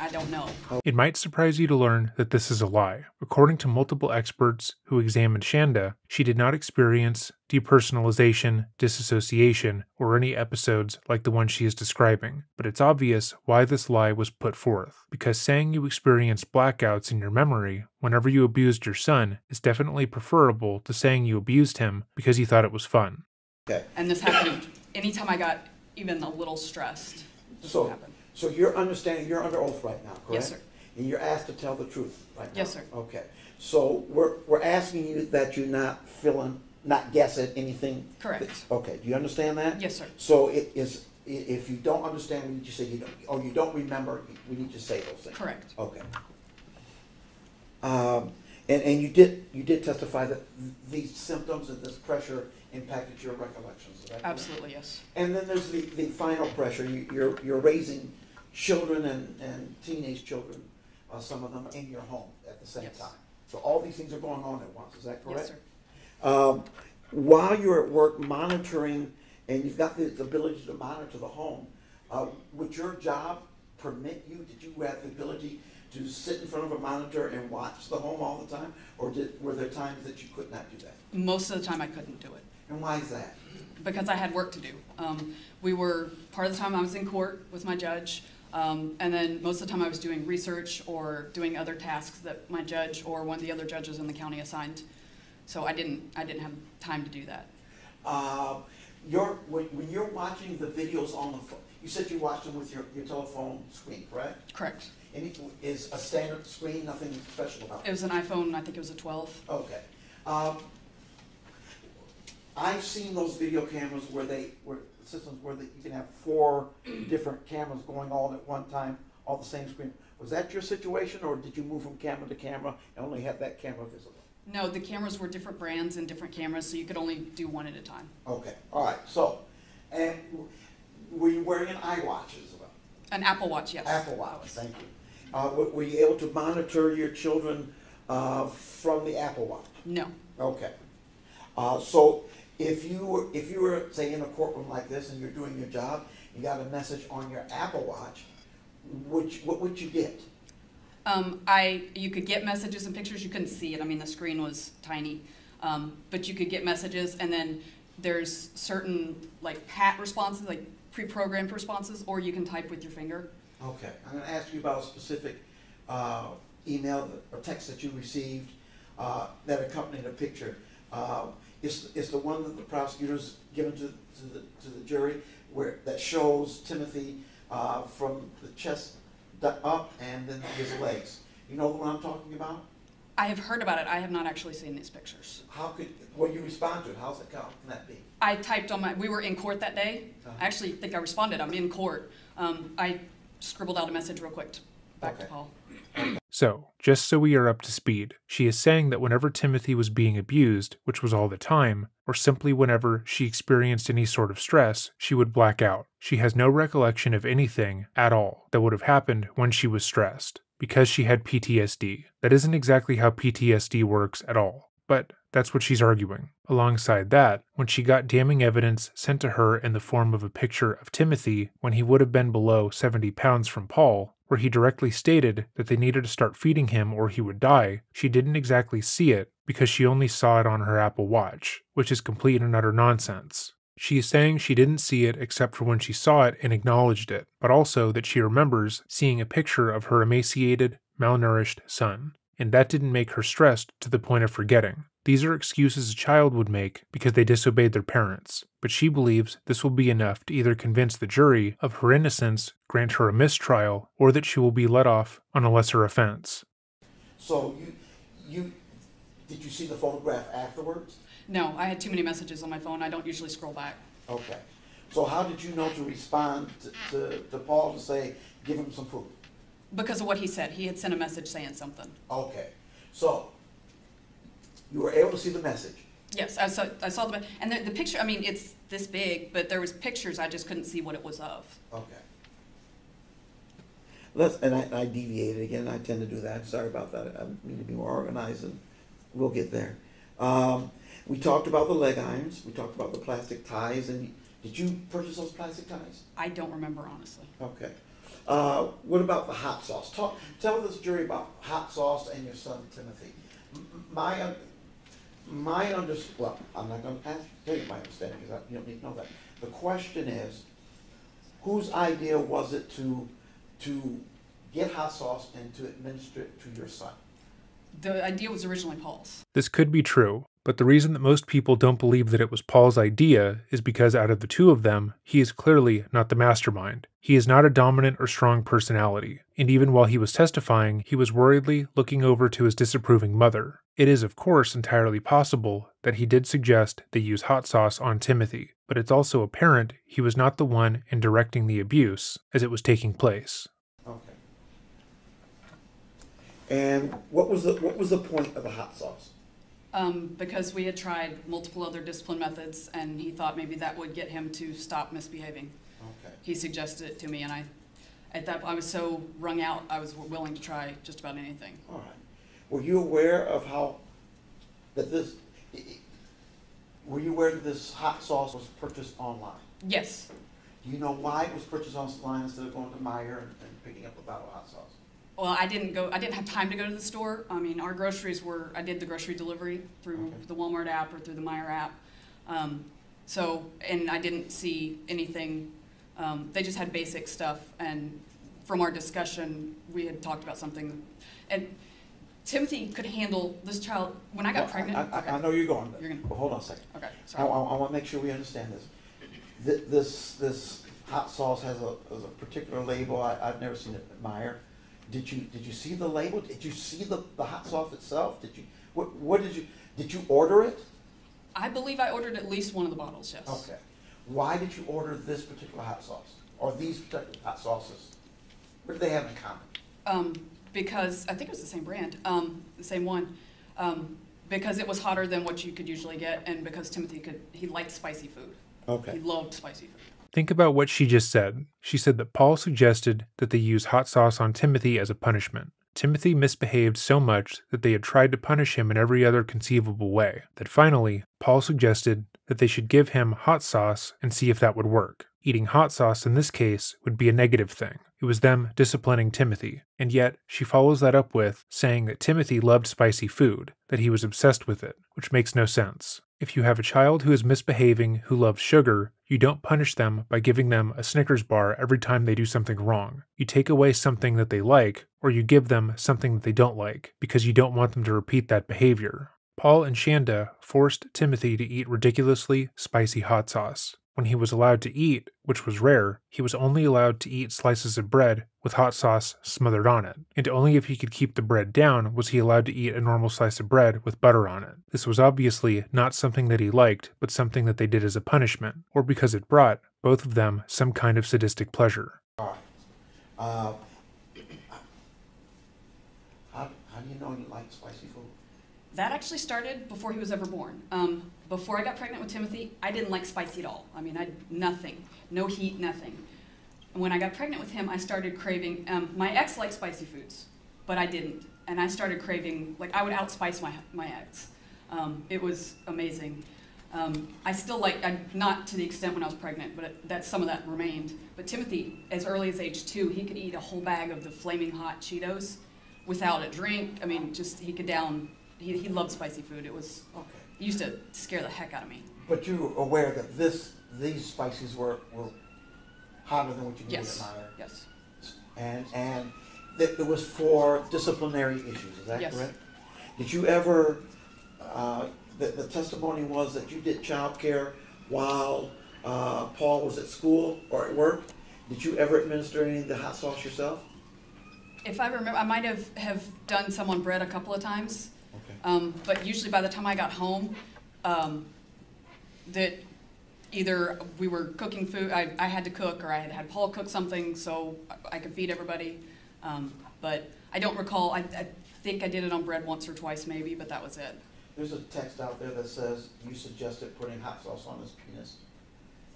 [SPEAKER 20] I don't know.
[SPEAKER 1] It might surprise you to learn that this is a lie. According to multiple experts who examined Shanda, she did not experience depersonalization, disassociation, or any episodes like the one she is describing. But it's obvious why this lie was put forth, because saying you experienced blackouts in your memory whenever you abused your son is definitely preferable to saying you abused him because you thought it was fun.
[SPEAKER 19] Okay.
[SPEAKER 20] And this happened anytime I got even a little stressed.
[SPEAKER 19] So, so you're understanding, you're under oath right now, correct?
[SPEAKER 20] Yes, sir.
[SPEAKER 19] And you're asked to tell the truth right now?
[SPEAKER 20] Yes, sir.
[SPEAKER 19] Okay. So we're, we're asking you that you not fill in, not guess at anything?
[SPEAKER 20] Correct.
[SPEAKER 19] Okay, do you understand that?
[SPEAKER 20] Yes, sir.
[SPEAKER 19] So it is, if you don't understand, we need to say you don't, or you don't remember, we need to say those things?
[SPEAKER 20] Correct.
[SPEAKER 19] Okay. Um, and, and you did, you did testify that these symptoms and this pressure impacted your recollections, is that correct?
[SPEAKER 20] Absolutely, yes.
[SPEAKER 19] And then there's the, the final pressure, you, you're, you're raising children and, and teenage children, uh, some of them in your home at the same
[SPEAKER 20] Yes.
[SPEAKER 19] time. So all these things are going on at once, is that correct?
[SPEAKER 20] Yes, sir.
[SPEAKER 19] Um, while you're at work monitoring, and you've got the, the ability to monitor the home, uh, would your job permit you, did you have the ability to sit in front of a monitor and watch the home all the time? Or did, were there times that you could not do that?
[SPEAKER 20] Most of the time I couldn't do it.
[SPEAKER 19] And why is that?
[SPEAKER 20] because I had work to do. Um, we were, part of the time I was in court with my judge, um, and then most of the time I was doing research or doing other tasks that my judge or one of the other judges in the county assigned. So I didn't, I didn't have time to do that.
[SPEAKER 19] Uh, you're, when, when you're watching the videos on the phone, you said you watched them with your, your telephone screen, correct?
[SPEAKER 20] Correct.
[SPEAKER 19] And it is a standard screen, nothing special about it?
[SPEAKER 20] It was an iPhone, I think it was a 12.
[SPEAKER 19] Okay. Um, I've seen those video cameras where they, where, systems where that you can have four [clears throat] different cameras going all at one time, all the same screen. Was that your situation, or did you move from camera to camera and only have that camera visible?
[SPEAKER 20] No, the cameras were different brands and different cameras, so you could only do one at a time.
[SPEAKER 19] Okay, all right, so, and were you wearing an iWatch as well?
[SPEAKER 20] An Apple Watch, yes.
[SPEAKER 19] Apple Watch, thank you. Uh, were, were you able to monitor your children, uh, from the Apple Watch?
[SPEAKER 20] No.
[SPEAKER 19] Okay. Uh, so if you were, if you were, say, in a courtroom like this and you're doing your job, you got a message on your Apple Watch, you, what would you get?
[SPEAKER 20] Um, I, you could get messages and pictures. You couldn't see it. I mean, the screen was tiny, um, but you could get messages, and then there's certain like pat responses, like pre-programmed responses, or you can type with your finger.
[SPEAKER 19] Okay, I'm gonna ask you about a specific, uh, email or text that you received, uh, that accompanied a picture. Uh, it's, it's the one that the prosecutor's given to, to the, to the jury, where, that shows Timothy, uh, from the chest up and then his legs. You know the one I'm talking about?
[SPEAKER 20] I have heard about it. I have not actually seen these pictures.
[SPEAKER 19] How could, when you respond to it, how's it, how can that be?
[SPEAKER 20] I typed on my. We were in court that day. I actually think I responded. I'm in court. Um, I scribbled out a message real quick back to Paul.
[SPEAKER 1] So, just so we are up to speed, she is saying that whenever Timothy was being abused, which was all the time, or simply whenever she experienced any sort of stress, she would black out. She has no recollection of anything at all that would have happened when she was stressed, because she had PTSD. That isn't exactly how PTSD works at all, but that's what she's arguing. Alongside that, when she got damning evidence sent to her in the form of a picture of Timothy when he would have been below 70 pounds from Paul, where he directly stated that they needed to start feeding him or he would die, she didn't exactly see it because she only saw it on her Apple Watch, which is complete and utter nonsense. She is saying she didn't see it except for when she saw it and acknowledged it, but also that she remembers seeing a picture of her emaciated, malnourished son, and that didn't make her stressed to the point of forgetting. These are excuses a child would make because they disobeyed their parents, but she believes this will be enough to either convince the jury of her innocence, grant her a mistrial, or that she will be let off on a lesser offense.
[SPEAKER 19] So you, you, did you see the photograph afterwards?
[SPEAKER 20] No, I had too many messages on my phone. I don't usually scroll back.
[SPEAKER 19] Okay. So how did you know to respond to, to, to Paul to say, give him some food?
[SPEAKER 20] Because of what he said, he had sent a message saying something.
[SPEAKER 19] Okay, so you were able to see the message.
[SPEAKER 20] Yes, I saw, I saw the, and the, the picture, I mean, it's this big, but there was pictures, I just couldn't see what it was of.
[SPEAKER 19] Okay. Let's, and I, I deviated again, I tend to do that, sorry about that, I need to be more organized and we'll get there. Um, we talked about the leg irons, we talked about the plastic ties, and did you purchase those plastic ties?
[SPEAKER 20] I don't remember honestly.
[SPEAKER 19] Okay. Uh, what about the hot sauce? Talk, tell this jury about hot sauce and your son Timothy. My, my under, well, I'm not gonna ask, tell you my understanding, because you don't need to know that. The question is, whose idea was it to, to get hot sauce and to administer it to your son?
[SPEAKER 20] The idea was originally Paul's.
[SPEAKER 1] This could be true, but the reason that most people don't believe that it was Paul's idea is because out of the two of them, he is clearly not the mastermind. He is not a dominant or strong personality, and even while he was testifying, he was worriedly looking over to his disapproving mother. It is, of course, entirely possible that he did suggest they use hot sauce on Timothy, but it's also apparent he was not the one in directing the abuse as it was taking place.
[SPEAKER 19] Okay. And what was the, what was the point of the hot sauce?
[SPEAKER 20] Um, because we had tried multiple other discipline methods, and he thought maybe that would get him to stop misbehaving.
[SPEAKER 19] Okay.
[SPEAKER 20] He suggested it to me, and I, at that, I was so wrung out, I was willing to try just about anything.
[SPEAKER 19] All right. Were you aware of how, that this, were you aware that this hot sauce was purchased online?
[SPEAKER 20] Yes,
[SPEAKER 19] Do you know why it was purchased online instead of going to Meijer and, and picking up a bottle of hot sauce?
[SPEAKER 20] Well, I didn't go, I didn't have time to go to the store. I mean, our groceries were, I did the grocery delivery through the Walmart app or through the Meijer app. Um, so, and I didn't see anything, um, they just had basic stuff, and from our discussion, we had talked about something. And Timothy could handle this child, when I got
[SPEAKER 19] Well,
[SPEAKER 20] pregnant.
[SPEAKER 19] I, I, I know you're going,
[SPEAKER 20] You're gonna-
[SPEAKER 19] but hold on a second.
[SPEAKER 20] Okay, Sorry.
[SPEAKER 19] I,
[SPEAKER 20] sorry.
[SPEAKER 19] want to make sure we understand this. Th- This, this hot sauce has a, has a particular label, I, I've never seen it at Meijer. Did you, did you see the label? Did you see the, the hot sauce itself? Did you, what, what did you, did you order it?
[SPEAKER 20] I believe I ordered at least one of the bottles, yes.
[SPEAKER 19] Okay. Why did you order this particular hot sauce, or these particular hot sauces? What do they have in common?
[SPEAKER 20] Um, because, I think it was the same brand, um, the same one. Um, because it was hotter than what you could usually get, and because Timothy could, he liked spicy food.
[SPEAKER 19] Okay.
[SPEAKER 20] He loved spicy food.
[SPEAKER 1] Think about what she just said. She said that Paul suggested that they use hot sauce on Timothy as a punishment. Timothy misbehaved so much that they had tried to punish him in every other conceivable way, that finally, Paul suggested that they should give him hot sauce and see if that would work. Eating hot sauce in this case would be a negative thing. It was them disciplining Timothy. And yet, she follows that up with saying that Timothy loved spicy food, that he was obsessed with it, which makes no sense. If you have a child who is misbehaving who loves sugar, you don't punish them by giving them a Snickers bar every time they do something wrong. You take away something that they like, or you give them something that they don't like, because you don't want them to repeat that behavior. Paul and Shanda forced Timothy to eat ridiculously spicy hot sauce. When he was allowed to eat, which was rare, he was only allowed to eat slices of bread with hot sauce smothered on it, and only if he could keep the bread down was he allowed to eat a normal slice of bread with butter on it. This was obviously not something that he liked, but something that they did as a punishment, or because it brought, both of them, some kind of sadistic pleasure.
[SPEAKER 19] Right. Uh, how, how do you know you like spicy food?
[SPEAKER 20] That actually started before he was ever born. Um, before I got pregnant with Timothy, I didn't like spicy at all. I mean, I nothing, no heat, nothing. And when I got pregnant with him, I started craving. Um, my ex liked spicy foods, but I didn't, and I started craving. Like I would outspice my my ex. Um, it was amazing. Um, I still like, I, not to the extent when I was pregnant, but that some of that remained. But Timothy, as early as age two, he could eat a whole bag of the flaming hot Cheetos without a drink. I mean, just he could down. He, he loved spicy food. It was
[SPEAKER 19] Okay.
[SPEAKER 20] it used to scare the heck out of me.
[SPEAKER 19] But you were aware that this, these spices were, were hotter than what you needed
[SPEAKER 20] Yes.
[SPEAKER 19] at Meijer?
[SPEAKER 20] Yes.
[SPEAKER 19] And, and that it was for disciplinary issues, is that
[SPEAKER 20] Yes.
[SPEAKER 19] correct? Did you ever, uh, the, the testimony was that you did child care while, uh, Paul was at school or at work? Did you ever administer any of the hot sauce yourself?
[SPEAKER 20] If I remember, I might have, have done some on bread a couple of times. Um, but usually by the time I got home, um, that either we were cooking food, I, I had to cook, or I had had Paul cook something so I could feed everybody. Um, but I don't recall, I, I think I did it on bread once or twice maybe, but that was it.
[SPEAKER 19] There's a text out there that says you suggested putting hot sauce on his penis.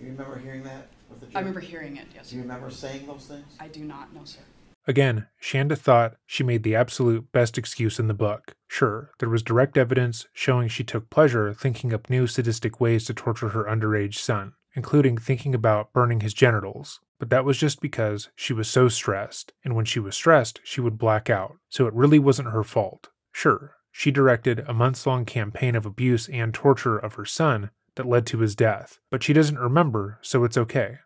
[SPEAKER 19] You remember hearing that with the
[SPEAKER 20] I remember hearing it, yes.
[SPEAKER 19] Do you remember saying those things?
[SPEAKER 20] I do not no, sir.
[SPEAKER 1] Again, Shanda thought she made the absolute best excuse in the book. Sure, there was direct evidence showing she took pleasure thinking up new sadistic ways to torture her underage son, including thinking about burning his genitals. But that was just because she was so stressed, and when she was stressed, she would black out, so it really wasn't her fault. Sure, she directed a months long campaign of abuse and torture of her son that led to his death, but she doesn't remember, so it's okay.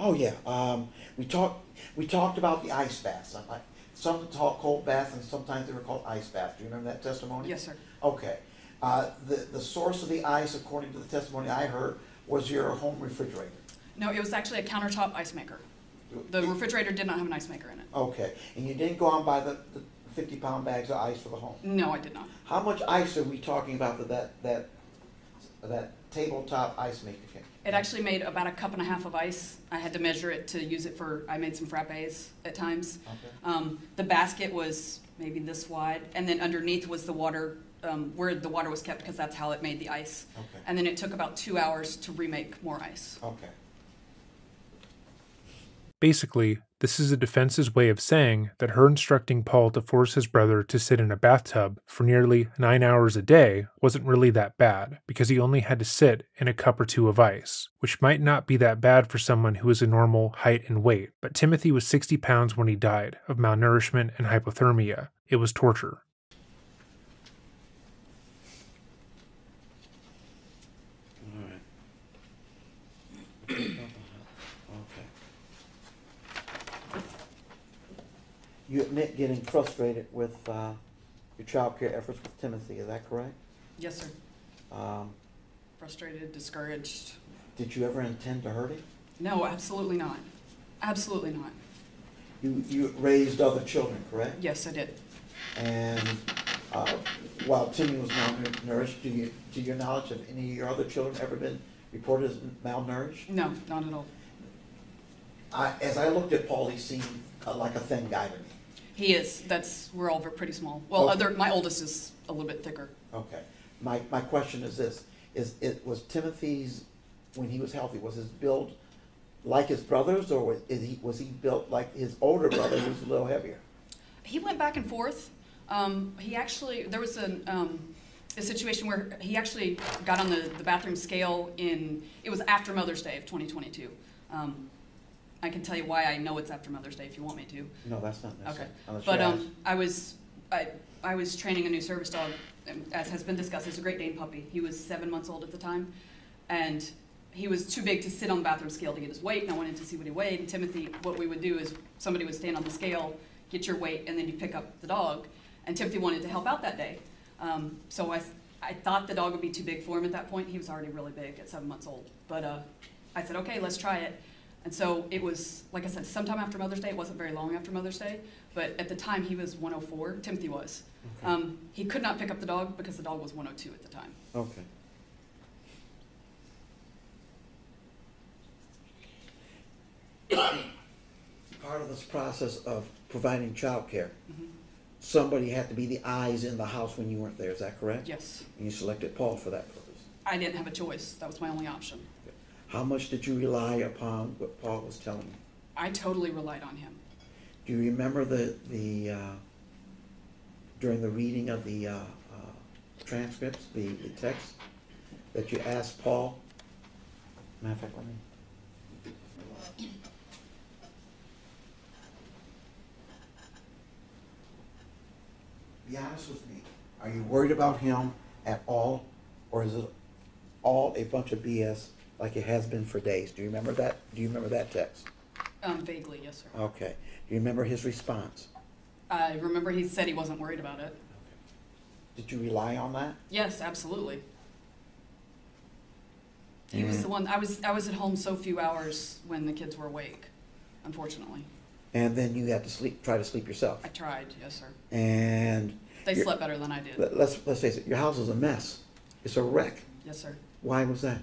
[SPEAKER 19] Oh yeah, um, we talked. We talked about the ice baths. I'm like, some talk cold baths, and sometimes they were called ice baths. Do you remember that testimony?
[SPEAKER 20] Yes, sir.
[SPEAKER 19] Okay. Uh, the the source of the ice, according to the testimony I heard, was your home refrigerator.
[SPEAKER 20] No, it was actually a countertop ice maker. The refrigerator did not have an ice maker in it.
[SPEAKER 19] Okay, and you didn't go on by the, the fifty pound bags of ice for the home.
[SPEAKER 20] No, I did not.
[SPEAKER 19] How much ice are we talking about that that that, that tabletop ice maker can?
[SPEAKER 20] It actually made about a cup and a half of ice. I had to measure it to use it for, I made some frappes at times.
[SPEAKER 19] Okay.
[SPEAKER 20] Um, the basket was maybe this wide, and then underneath was the water, um, where the water was kept, because that's how it made the ice.
[SPEAKER 19] Okay.
[SPEAKER 20] And then it took about two hours to remake more ice.
[SPEAKER 19] Okay.
[SPEAKER 1] Basically, this is the defense's way of saying that her instructing Paul to force his brother to sit in a bathtub for nearly nine hours a day wasn't really that bad, because he only had to sit in a cup or two of ice, which might not be that bad for someone who is a normal height and weight. But Timothy was 60 pounds when he died of malnourishment and hypothermia. It was torture.
[SPEAKER 19] You admit getting frustrated with uh, your child care efforts with Timothy, is that correct?
[SPEAKER 20] Yes, sir.
[SPEAKER 19] Um,
[SPEAKER 20] Frustrated, discouraged.
[SPEAKER 19] did you ever intend to hurt him?
[SPEAKER 20] No, absolutely not. Absolutely not.
[SPEAKER 19] You, you raised other children, correct?
[SPEAKER 20] Yes, I did.
[SPEAKER 19] And uh, while Timmy was malnourished, do you, to your knowledge, have any of your other children ever been reported as malnourished?
[SPEAKER 20] No, not at all.
[SPEAKER 19] I, as I looked at Paul, he seemed uh, like a thin guy to me.
[SPEAKER 20] He is. That's we're all pretty small. Well,
[SPEAKER 19] Okay.
[SPEAKER 20] other my oldest is a little bit thicker.
[SPEAKER 19] Okay. My, my question is this, is it, was Timothy's, when he was healthy, was his build like his brother's, or was, is he, was he built like his older brother who's a little heavier?
[SPEAKER 20] He went back and forth. Um, he actually there was an, um, a situation where he actually got on the, the bathroom scale in it was after Mother's Day of 2022. Um, I can tell you why I know it's after Mother's Day if you want me to.
[SPEAKER 19] No, that's not
[SPEAKER 20] Okay,
[SPEAKER 19] necessary. unless
[SPEAKER 20] but
[SPEAKER 19] you ask.
[SPEAKER 20] um, I was I, I was training a new service dog, um, as has been discussed. It's a Great Dane puppy. He was seven months old at the time, and he was too big to sit on the bathroom scale to get his weight. And I wanted to see what he weighed. And Timothy, what we would do is somebody would stand on the scale, get your weight, and then you pick up the dog. And Timothy wanted to help out that day, um, so I I thought the dog would be too big for him at that point. He was already really big at seven months old, but uh, I said, okay, let's try it. And so it was, like I said, sometime after Mother's Day. It wasn't very long after Mother's Day, but at the time he was 104. Timothy was.
[SPEAKER 19] Okay.
[SPEAKER 20] Um, he could not pick up the dog because the dog was 102 at the time.
[SPEAKER 19] Okay. Part of this process of providing childcare,
[SPEAKER 20] Mhm.
[SPEAKER 19] somebody had to be the eyes in the house when you weren't there, is that correct?
[SPEAKER 20] Yes.
[SPEAKER 19] And you selected Paul for that purpose.
[SPEAKER 20] I didn't have a choice. That was my only option.
[SPEAKER 19] How much did you rely upon what Paul was telling you?
[SPEAKER 20] I totally relied on him.
[SPEAKER 19] Do you remember the, the, uh, during the reading of the, uh, uh, transcripts, the, the text, that you asked Paul? Matter of fact, let me. Be honest with me. Are you worried about him at all, or is it all a bunch of BS like it has been for days? Do you remember that? Do you remember that text?
[SPEAKER 20] Um, vaguely, yes, sir.
[SPEAKER 19] Okay. Do you remember his response?
[SPEAKER 20] I remember he said he wasn't worried about it.
[SPEAKER 19] Did you rely on that?
[SPEAKER 20] Yes, absolutely. He was the one. I was I was at home so few hours when the kids were awake, unfortunately.
[SPEAKER 19] And then you had to sleep, try to sleep yourself.
[SPEAKER 20] I tried, yes, sir.
[SPEAKER 19] And
[SPEAKER 20] They
[SPEAKER 19] your-
[SPEAKER 20] slept better than I did.
[SPEAKER 19] let- Let's let's face it. Your house is a mess. It's a wreck.
[SPEAKER 20] Yes, sir.
[SPEAKER 19] Why was that?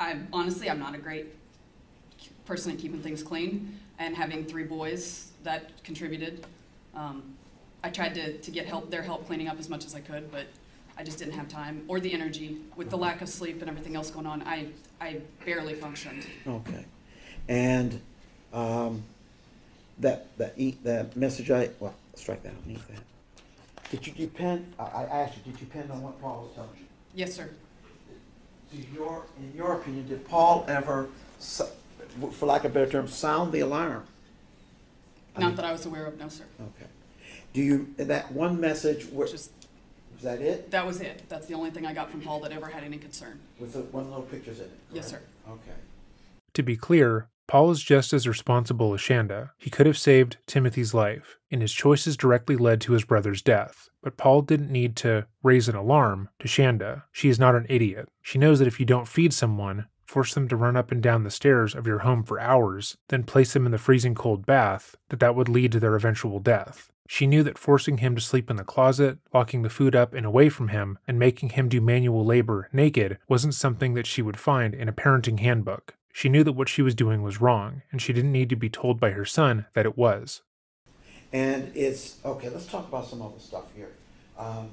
[SPEAKER 20] I'm honestly, I'm not a great person at keeping things clean, and having three boys that contributed. Um, I tried to, to get help, their help cleaning up as much as I could, but I just didn't have time or the energy with the lack of sleep and everything else going on. I, I barely functioned.
[SPEAKER 19] Okay. And um, that, that, e- that message I, well, strike that, need that. Did you depend, I, I asked you, did you depend on what Paul was telling you?
[SPEAKER 20] Yes, sir.
[SPEAKER 19] To your, in your opinion, did Paul ever, for lack of a better term, sound the alarm?
[SPEAKER 20] Not that I was aware of, no, sir.
[SPEAKER 19] Okay. Do you, that one message, where, was that it?
[SPEAKER 20] That was it. That's the only thing I got from Paul that ever had any concern.
[SPEAKER 19] With the one little pictures in it?
[SPEAKER 20] Yes, sir.
[SPEAKER 19] Okay.
[SPEAKER 1] To be clear, Paul is just as responsible as Shanda. He could have saved Timothy's life, and his choices directly led to his brother's death. But Paul didn't need to raise an alarm to Shanda. She is not an idiot. She knows that if you don't feed someone, force them to run up and down the stairs of your home for hours, then place them in the freezing cold bath, that that would lead to their eventual death. She knew that forcing him to sleep in the closet, locking the food up and away from him, and making him do manual labor naked wasn't something that she would find in a parenting handbook. She knew that what she was doing was wrong, and she didn't need to be told by her son that it was.
[SPEAKER 19] And it's, okay, let's talk about some other stuff here. Um,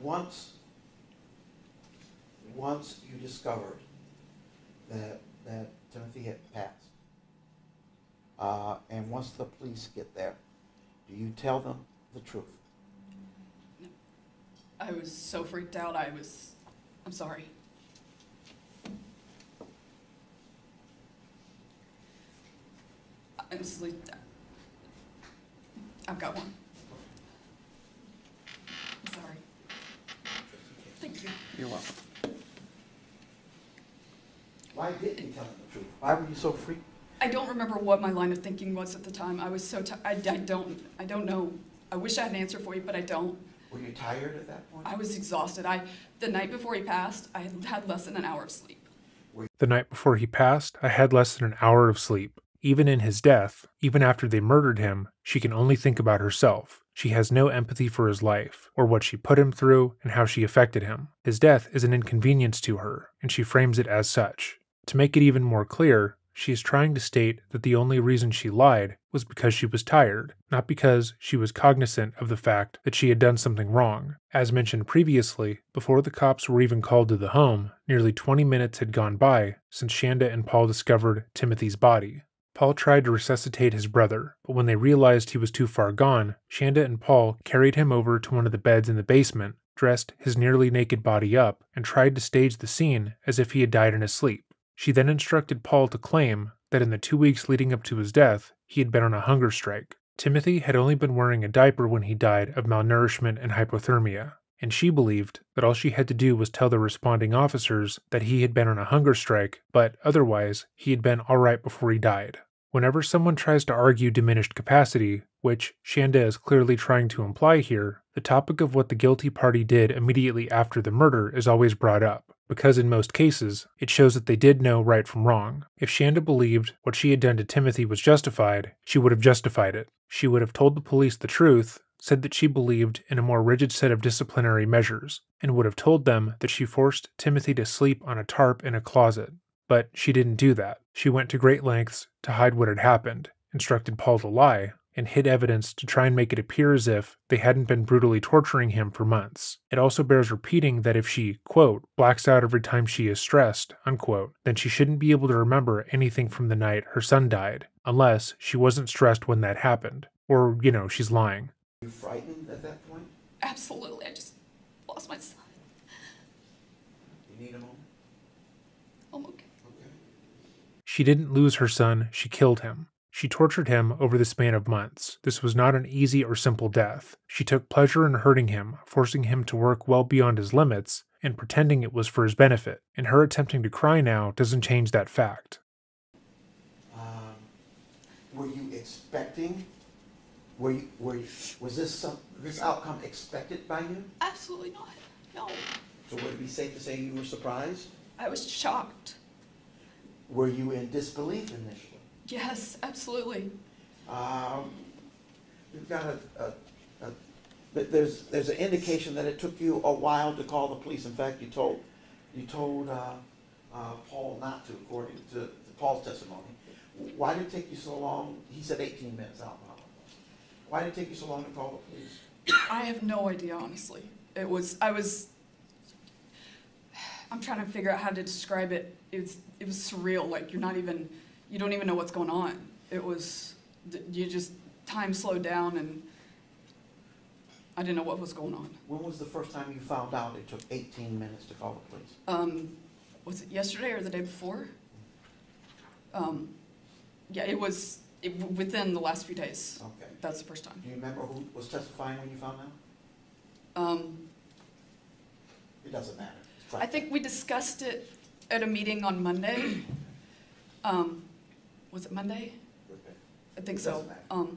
[SPEAKER 19] once, once you discovered that, that Timothy had passed, uh, and once the police get there, do you tell them the truth?
[SPEAKER 20] I was so freaked out. I was, I'm sorry. Honestly, I've got one. I'm sorry. Thank you.
[SPEAKER 19] You're welcome. Why didn't you tell them the truth? Why were you so free?
[SPEAKER 20] I don't remember what my line of thinking was at the time. I was so tired. I, I don't, I don't know. I wish I had an answer for you, but I don't.
[SPEAKER 19] Were you tired at that point?
[SPEAKER 20] I was exhausted. I, the night before he passed, I had had less than an hour of sleep.
[SPEAKER 1] The night before he passed, I had less than an hour of sleep. Even in his death, even after they murdered him, she can only think about herself. She has no empathy for his life, or what she put him through, and how she affected him. His death is an inconvenience to her, and she frames it as such. To make it even more clear, she is trying to state that the only reason she lied was because she was tired, not because she was cognizant of the fact that she had done something wrong. As mentioned previously, before the cops were even called to the home, nearly 20 minutes had gone by since Shanda and Paul discovered Timothy's body. Paul tried to resuscitate his brother, but when they realized he was too far gone, Shanda and Paul carried him over to one of the beds in the basement, dressed his nearly naked body up, and tried to stage the scene as if he had died in his sleep. She then instructed Paul to claim that in the two weeks leading up to his death, he had been on a hunger strike. Timothy had only been wearing a diaper when he died of malnourishment and hypothermia, and she believed that all she had to do was tell the responding officers that he had been on a hunger strike, but otherwise, he had been alright before he died. Whenever someone tries to argue diminished capacity, which Shanda is clearly trying to imply here, the topic of what the guilty party did immediately after the murder is always brought up, because in most cases, it shows that they did know right from wrong. If Shanda believed what she had done to Timothy was justified, she would have justified it. She would have told the police the truth, said that she believed in a more rigid set of disciplinary measures, and would have told them that she forced Timothy to sleep on a tarp in a closet. But she didn't do that. She went to great lengths to hide what had happened, instructed Paul to lie, and hid evidence to try and make it appear as if they hadn't been brutally torturing him for months. It also bears repeating that if she, quote, blacks out every time she is stressed, unquote, then she shouldn't be able to remember anything from the night her son died, unless she wasn't stressed when that happened. Or, you know, she's lying.
[SPEAKER 19] Were you frightened at that point?
[SPEAKER 20] Absolutely. I just lost my son.
[SPEAKER 19] You need a moment?
[SPEAKER 20] I'm okay.
[SPEAKER 1] She didn't lose her son, she killed him. She tortured him over the span of months. This was not an easy or simple death. She took pleasure in hurting him, forcing him to work well beyond his limits, and pretending it was for his benefit. And her attempting to cry now doesn't change that fact.
[SPEAKER 19] Um, were you expecting? Were you, were you, was this some, this outcome expected by you?
[SPEAKER 20] Absolutely not. No.
[SPEAKER 19] So would it be safe to say you were surprised?
[SPEAKER 20] I was shocked.
[SPEAKER 19] Were you in disbelief initially?
[SPEAKER 20] Yes, absolutely.
[SPEAKER 19] Um, we've got a, a, a, there's, there's an indication that it took you a while to call the police. In fact, you told, you told, uh, uh, Paul not to, according to to Paul's testimony. Why did it take you so long? He said eighteen minutes out. loud. Why did it take you so long to call the police?
[SPEAKER 20] I have no idea, honestly. It was, I was, I'm trying to figure out how to describe it. It was, it was surreal. Like you're not even, you don't even know what's going on. It was, you just, time slowed down and I didn't know what was going on.
[SPEAKER 19] When was the first time you found out it took eighteen minutes to call the police?
[SPEAKER 20] Um, was it yesterday or the day before? Um, yeah, it was it, within the last few days.
[SPEAKER 19] Okay.
[SPEAKER 20] That's the first time.
[SPEAKER 19] Do you remember who was testifying when you found out?
[SPEAKER 20] Um,
[SPEAKER 19] It doesn't matter.
[SPEAKER 20] I think we discussed it at a meeting on Monday. Um, was it Monday? I think so. Um,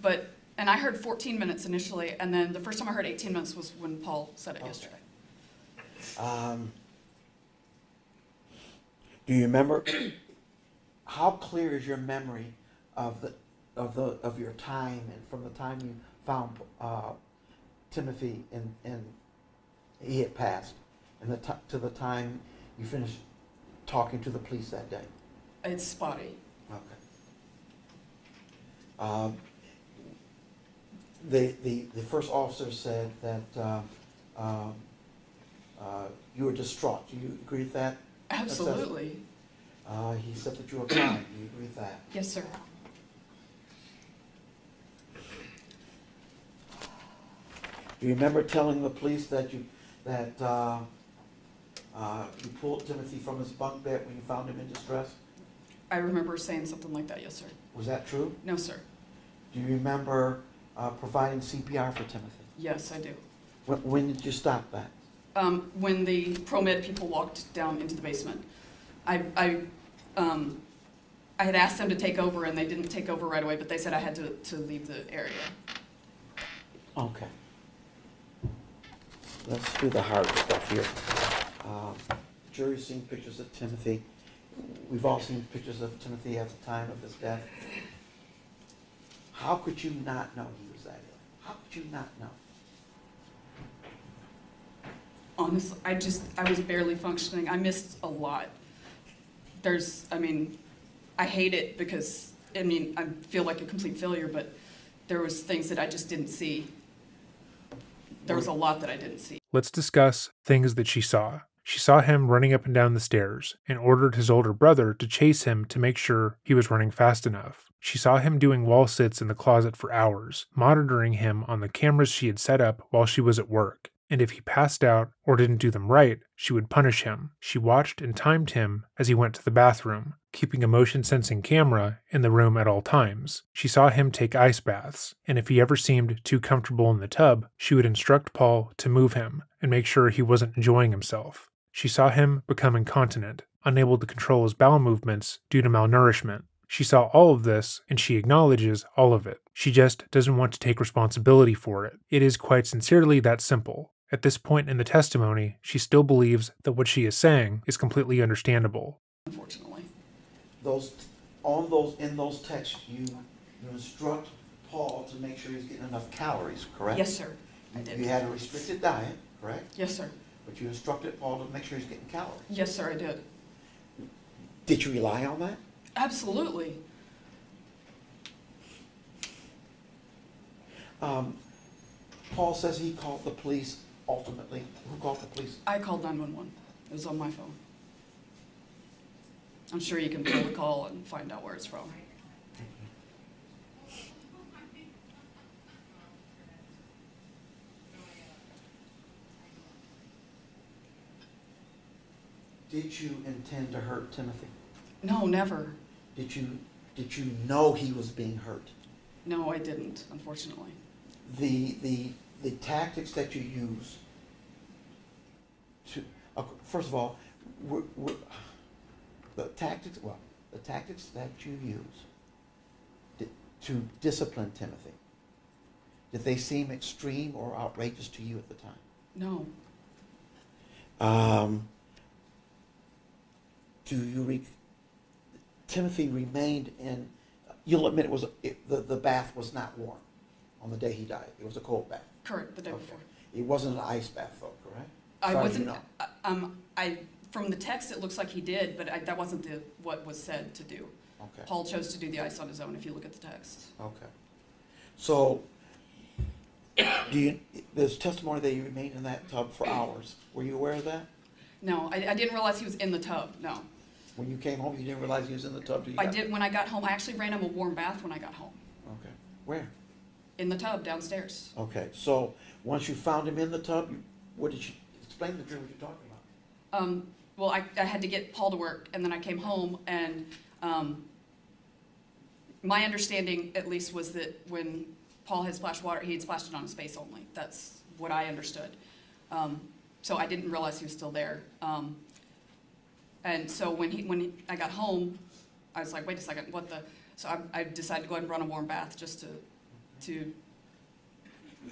[SPEAKER 20] but, and I heard 14 minutes initially, and then the first time I heard 18 minutes was when Paul said it yesterday.
[SPEAKER 19] Um, do you remember? [clears throat] How clear is your memory of the of the of your time and from the time you found uh, Timothy and and he had passed, and the t- to the time you finished talking to the police that day?
[SPEAKER 20] It's spotty.
[SPEAKER 19] Okay. Um, the, the, the first officer said that um, um, uh, you were distraught. Do you agree with that?
[SPEAKER 20] Absolutely.
[SPEAKER 19] Uh, he said that you were crying. Do you agree with that?
[SPEAKER 20] Yes, sir.
[SPEAKER 19] Do you remember telling the police that you that uh, you pulled Timothy from his bunk bed when you found him in distress?
[SPEAKER 20] I remember saying something like that, yes, sir.
[SPEAKER 19] Was that true?
[SPEAKER 20] No, sir.
[SPEAKER 19] Do you remember uh, providing CPR for Timothy?
[SPEAKER 20] Yes, I do.
[SPEAKER 19] When, when did you stop that?
[SPEAKER 20] Um, when the pro-med people walked down into the basement, I, I, um, I had asked them to take over and they didn't take over right away, but they said I had to, to leave the area.
[SPEAKER 19] Okay. Let's do the hard stuff here. Um, jury's seen pictures of Timothy. We've all seen pictures of Timothy at the time of his death. How could you not know he was that ill? How could you not know?
[SPEAKER 20] Honestly, I just, I was barely functioning. I missed a lot. There's, I mean, I hate it because, I mean, I feel like a complete failure, but there was things that I just didn't see. There was a lot that I didn't see.
[SPEAKER 1] Let's discuss things that she saw. She saw him running up and down the stairs and ordered his older brother to chase him to make sure he was running fast enough. She saw him doing wall sits in the closet for hours, monitoring him on the cameras she had set up while she was at work. And if he passed out or didn't do them right, she would punish him. She watched and timed him as he went to the bathroom, keeping a motion sensing camera in the room at all times. She saw him take ice baths, and if he ever seemed too comfortable in the tub, she would instruct Paul to move him and make sure he wasn't enjoying himself. She saw him become incontinent, unable to control his bowel movements due to malnourishment. She saw all of this and she acknowledges all of it. She just doesn't want to take responsibility for it. It is quite sincerely that simple. At this point in the testimony, she still believes that what she is saying is completely understandable.
[SPEAKER 20] Unfortunately.
[SPEAKER 19] Those on those in those texts, you you instruct Paul to make sure he's getting enough calories, correct?
[SPEAKER 20] Yes, sir. I did.
[SPEAKER 19] You had a restricted diet, correct?
[SPEAKER 20] Yes, sir.
[SPEAKER 19] But you instructed Paul to make sure he's getting calories.
[SPEAKER 20] Yes, sir, I did.
[SPEAKER 19] Did you rely on that?
[SPEAKER 20] Absolutely.
[SPEAKER 19] Um, Paul says he called the police ultimately. Who called the police?
[SPEAKER 20] I called 911. It was on my phone. I'm sure you can pull the call and find out where it's from.
[SPEAKER 19] Did you intend to hurt Timothy?
[SPEAKER 20] No, never.
[SPEAKER 19] Did you did you know he was being hurt?
[SPEAKER 20] No, I didn't, unfortunately.
[SPEAKER 19] The the the tactics that you use to uh, first of all, were, were, the tactics well the tactics that you use to discipline Timothy. Did they seem extreme or outrageous to you at the time?
[SPEAKER 20] No.
[SPEAKER 19] Um, do you re- Timothy remained in? You'll admit it was it, the the bath was not warm on the day he died. It was a cold bath.
[SPEAKER 20] Correct, the day before.
[SPEAKER 19] It wasn't an ice bath though, correct?
[SPEAKER 20] I
[SPEAKER 19] As
[SPEAKER 20] wasn't,
[SPEAKER 19] you know.
[SPEAKER 20] uh, um, I from the text, it looks like he did, but I, that wasn't the, what was said to do.
[SPEAKER 19] Okay.
[SPEAKER 20] Paul chose to do the ice on his own, if you look at the text.
[SPEAKER 19] Okay. So, do you, there's testimony that you remained in that tub for [clears throat] hours. Were you aware of that?
[SPEAKER 20] No, I, I didn't realize he was in the tub, no.
[SPEAKER 19] When you came home, you didn't realize he was in the tub? till you
[SPEAKER 20] I
[SPEAKER 19] got-
[SPEAKER 20] did, when I got home, I actually ran him a warm bath when I got home,
[SPEAKER 19] Okay. Where?
[SPEAKER 20] in the tub downstairs.
[SPEAKER 19] Okay, so once you found him in the tub, you- what did you, explain the drill what you're talking about.
[SPEAKER 20] Um, well, I, I had to get Paul to work, and then I came home, and um, my understanding, at least, was that when Paul had splashed water, he had splashed it on his face only. That's what I understood. Um, so I didn't realize he was still there. Um, and so when he when he, I got home, I was like, wait a second, what the? So I, I decided to go ahead and run a warm bath just to to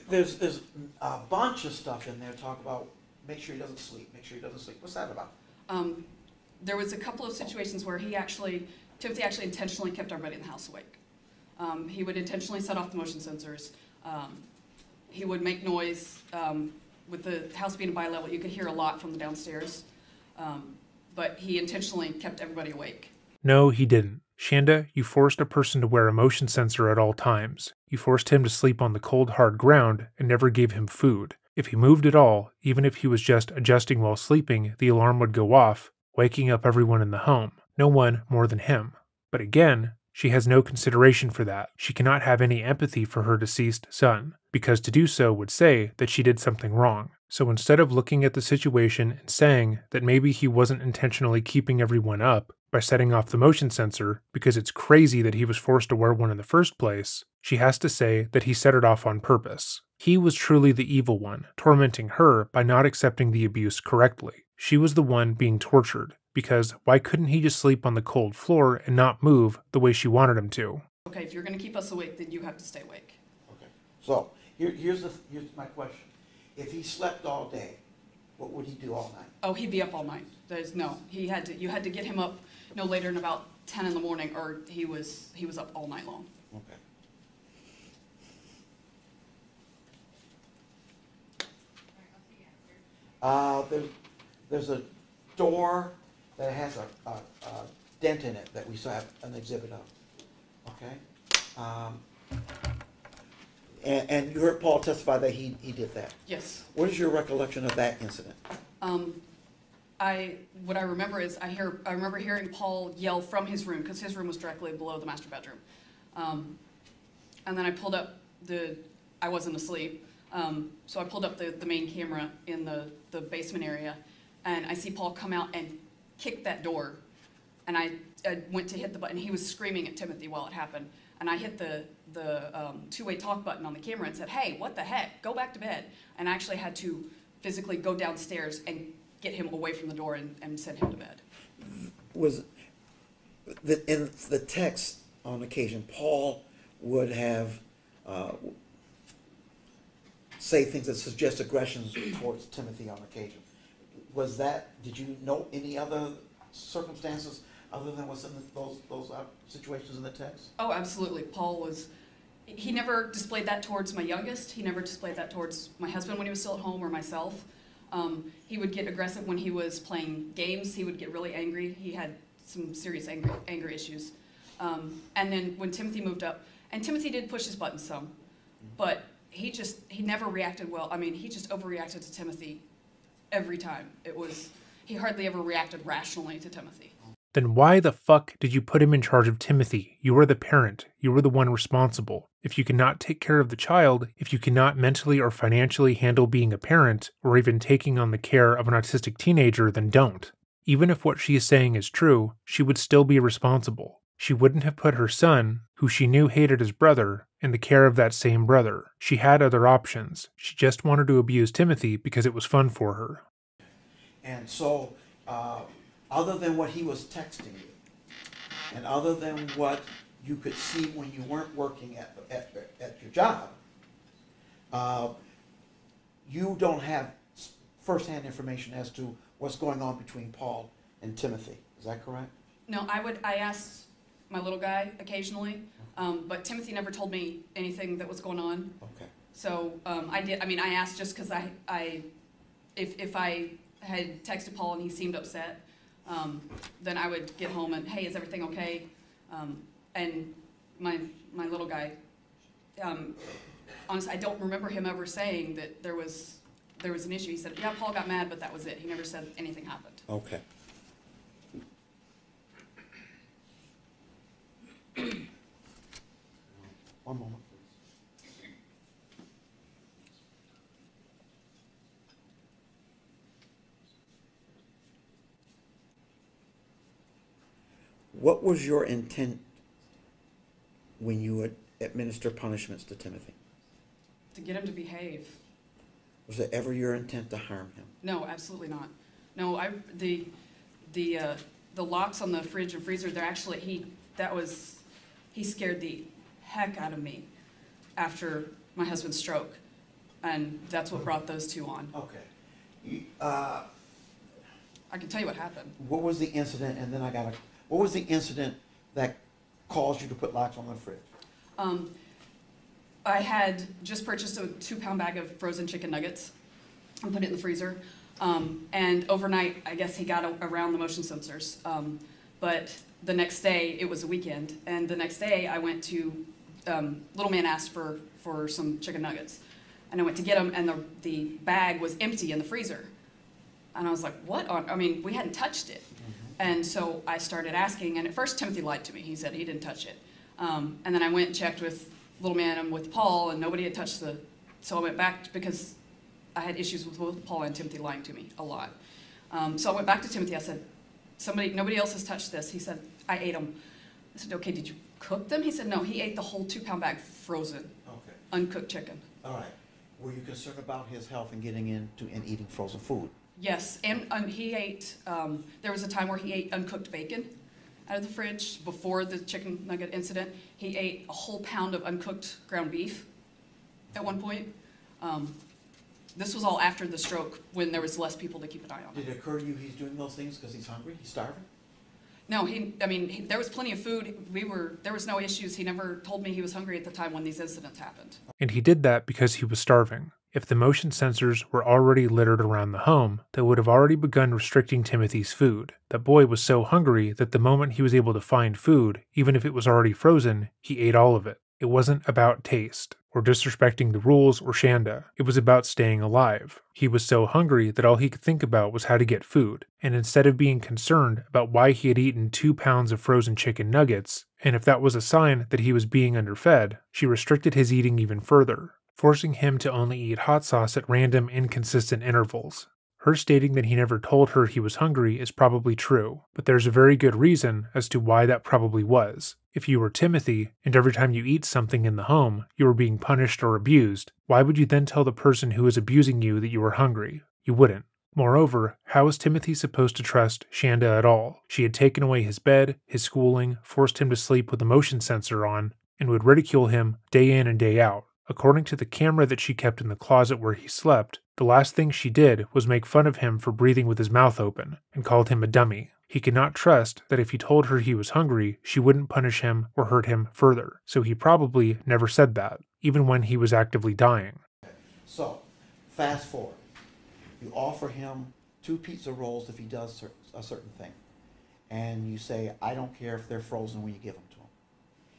[SPEAKER 19] There's, there's a bunch of stuff in there, talk about, make sure he doesn't sleep, make sure he doesn't sleep. What's that about?
[SPEAKER 20] Um, there was a couple of situations where he actually, Timothy actually intentionally kept everybody in the house awake. Um, he would intentionally set off the motion sensors. Um, he would make noise. Um, with the house being a bi-level, you could hear a lot from the downstairs. Um, but he intentionally kept everybody awake.
[SPEAKER 1] No, he didn't. Shanda, you forced a person to wear a motion sensor at all times. You forced him to sleep on the cold, hard ground and never gave him food. If he moved at all, even if he was just adjusting while sleeping, the alarm would go off, waking up everyone in the home. No one more than him. But again, she has no consideration for that. She cannot have any empathy for her deceased son, because to do so would say that she did something wrong. So instead of looking at the situation and saying that maybe he wasn't intentionally keeping everyone up by setting off the motion sensor because it's crazy that he was forced to wear one in the first place, she has to say that he set it off on purpose. He was truly the evil one, tormenting her by not accepting the abuse correctly. She was the one being tortured, because why couldn't he just sleep on the cold floor and not move the way she wanted him to?
[SPEAKER 20] Okay, if you're going to keep us awake, then you have to stay awake. Okay.
[SPEAKER 19] So, here, here's the, here's my question. If he slept all day, what would he do all night?
[SPEAKER 20] Oh, he'd be up all night. There's no. He had to. You had to get him up no later than about ten in the morning, or he was he was up all night long.
[SPEAKER 19] Okay. Uh, there, there's a door that has a, a, a dent in it that we saw have an exhibit of. Okay? Um, and, and you heard Paul testify that he, he did that.
[SPEAKER 20] Yes.
[SPEAKER 19] What is your recollection of that incident?
[SPEAKER 20] Um, I what I remember is I hear I remember hearing Paul yell from his room because his room was directly below the master bedroom, um, and then I pulled up the I wasn't asleep, um, so I pulled up the, the main camera in the the basement area, and I see Paul come out and kick that door, and I, I went to hit the button. He was screaming at Timothy while it happened, and I hit the the um, two-way talk button on the camera and said, "Hey, what the heck? Go back to bed!" And I actually had to physically go downstairs and get him away from the door and, and send him to bed.
[SPEAKER 19] Was the, in the text on occasion, Paul would have uh, say things that suggest aggressions towards Timothy on occasion. Was that? Did you know any other circumstances other than what's in the, those those uh, situations in the text?
[SPEAKER 20] Oh, absolutely. Paul was. He never displayed that towards my youngest. He never displayed that towards my husband when he was still at home or myself. Um, he would get aggressive when he was playing games. He would get really angry. He had some serious anger, anger issues. Um, and then when Timothy moved up, and Timothy did push his buttons some, but he just he never reacted well. I mean, he just overreacted to Timothy every time. It was he hardly ever reacted rationally to Timothy.
[SPEAKER 1] Then why the fuck did you put him in charge of Timothy? You were the parent. You were the one responsible. If you cannot take care of the child, if you cannot mentally or financially handle being a parent, or even taking on the care of an autistic teenager, then don't. Even if what she is saying is true, she would still be responsible. She wouldn't have put her son, who she knew hated his brother, in the care of that same brother. She had other options. She just wanted to abuse Timothy because it was fun for her.
[SPEAKER 19] And so, uh, other than what he was texting you, and other than what you could see when you weren't working at, at, at your job, uh, you don't have firsthand information as to what's going on between Paul and Timothy. Is that correct?
[SPEAKER 20] No, I would. I asked my little guy occasionally, um, but Timothy never told me anything that was going on.
[SPEAKER 19] Okay.
[SPEAKER 20] So um, I did. I mean, I asked just because I, I, if if I had texted Paul and he seemed upset, um, then I would get home and, hey, is everything okay? Um, and my, my little guy, um, honestly, I don't remember him ever saying that there was, there was an issue. He said, yeah, Paul got mad, but that was it. He never said anything happened.
[SPEAKER 19] Okay. [clears throat] One moment. What was your intent when you would administer punishments to Timothy?
[SPEAKER 20] To get him to behave.
[SPEAKER 19] Was it ever your intent to harm him?
[SPEAKER 20] No, absolutely not. No, I, the, the, uh, the locks on the fridge and freezer, they're actually, he, that was, he scared the heck out of me after my husband's stroke. And that's what brought those two on.
[SPEAKER 19] Okay. You, uh,
[SPEAKER 20] I can tell you what happened.
[SPEAKER 19] what was the incident, and then I got a. what was the incident that caused you to put locks on the fridge?
[SPEAKER 20] Um, I had just purchased a two pound bag of frozen chicken nuggets and put it in the freezer. Um, and overnight, I guess he got a- around the motion sensors. Um, but the next day, it was a weekend, and the next day I went to, um, little man asked for, for some chicken nuggets. And I went to get them, and the, the bag was empty in the freezer. And I was like, what on, I mean, we hadn't touched it. And so I started asking, and at first Timothy lied to me. He said he didn't touch it. Um, and then I went and checked with little man and with Paul, and nobody had touched the. So I went back because I had issues with both Paul and Timothy lying to me a lot. Um, so I went back to Timothy. I said, somebody, nobody else has touched this. He said, I ate them. I said, okay, did you cook them? He said, no, he ate the whole two pound bag frozen,
[SPEAKER 19] Okay.
[SPEAKER 20] uncooked chicken.
[SPEAKER 19] All right. Were you concerned about his health and getting into and eating frozen food?
[SPEAKER 20] Yes, and um, he ate, um, there was a time where he ate uncooked bacon out of the fridge before the chicken nugget incident. He ate a whole pound of uncooked ground beef at one point. Um, this was all after the stroke when there was less people to keep an eye on.
[SPEAKER 19] Did it occur to you he's doing those things because he's hungry? He's starving?
[SPEAKER 20] No, he, I mean, he, there was plenty of food. We were, there was no issues. He never told me he was hungry at the time when these incidents happened.
[SPEAKER 1] And he did that because he was starving. If the motion sensors were already littered around the home, they would have already begun restricting Timothy's food. That boy was so hungry that the moment he was able to find food, even if it was already frozen, he ate all of it. It wasn't about taste, or disrespecting the rules or Shanda. It was about staying alive. He was so hungry that all he could think about was how to get food, and instead of being concerned about why he had eaten two pounds of frozen chicken nuggets, and if that was a sign that he was being underfed, she restricted his eating even further, forcing him to only eat hot sauce at random, inconsistent intervals. Her stating that he never told her he was hungry is probably true, but there's a very good reason as to why that probably was. If you were Timothy, and every time you eat something in the home, you were being punished or abused, why would you then tell the person who is abusing you that you were hungry? You wouldn't. Moreover, how was Timothy supposed to trust Shanda at all? She had taken away his bed, his schooling, forced him to sleep with a motion sensor on, and would ridicule him day in and day out. According to the camera that she kept in the closet where he slept, the last thing she did was make fun of him for breathing with his mouth open, and called him a dummy. He could not trust that if he told her he was hungry, she wouldn't punish him or hurt him further, so he probably never said that, even when he was actively dying.
[SPEAKER 19] So, fast forward. You offer him two pizza rolls if he does a certain thing. And you say, I don't care if they're frozen when you give them to him.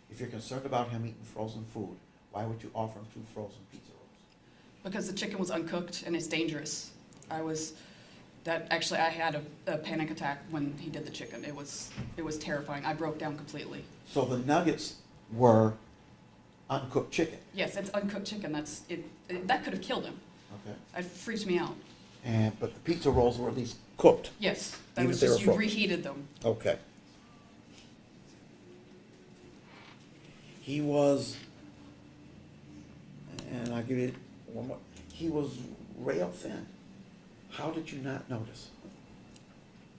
[SPEAKER 19] If you're concerned about him eating frozen food, why would you offer him two frozen pizza rolls?
[SPEAKER 20] because the chicken was uncooked and it's dangerous. I was that actually I had a, a panic attack when he did the chicken. It was it was terrifying. I broke down completely.
[SPEAKER 19] So the nuggets were uncooked chicken.
[SPEAKER 20] Yes, it's uncooked chicken. That's it, it that could have killed him.
[SPEAKER 19] Okay.
[SPEAKER 20] It freaked me out.
[SPEAKER 19] And but the pizza rolls were at least cooked.
[SPEAKER 20] Yes, that was just you
[SPEAKER 19] frozen.
[SPEAKER 20] reheated them.
[SPEAKER 19] Okay. He was, and I'll give you one more. He was rail thin. How did you not notice?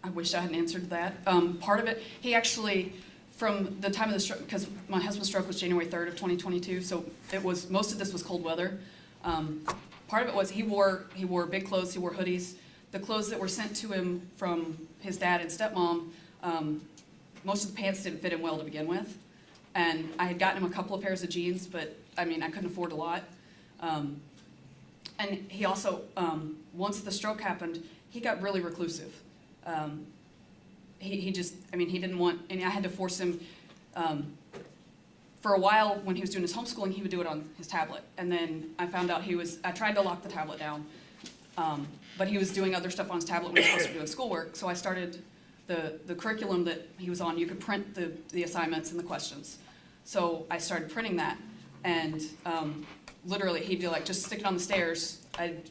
[SPEAKER 20] I wish I hadn't answered that. Um, part of it, he actually, from the time of the stroke, because my husband's stroke was January 3rd of 2022, so it was most of this was cold weather. Um, part of it was he wore he wore big clothes, he wore hoodies. The clothes that were sent to him from his dad and stepmom, um, most of the pants didn't fit him well to begin with, and I had gotten him a couple of pairs of jeans, but I mean I couldn't afford a lot. Um, and he also, um, once the stroke happened, he got really reclusive. Um, he, he just, I mean, he didn't want, and I had to force him. Um, for a while, when he was doing his homeschooling, he would do it on his tablet. And then I found out he was, I tried to lock the tablet down, um, but he was doing other stuff on his tablet when he was supposed to be doing schoolwork. So I started the, the curriculum that he was on. You could print the, the assignments and the questions. So I started printing that. And um, literally, he'd be like, just stick it on the stairs. I'd,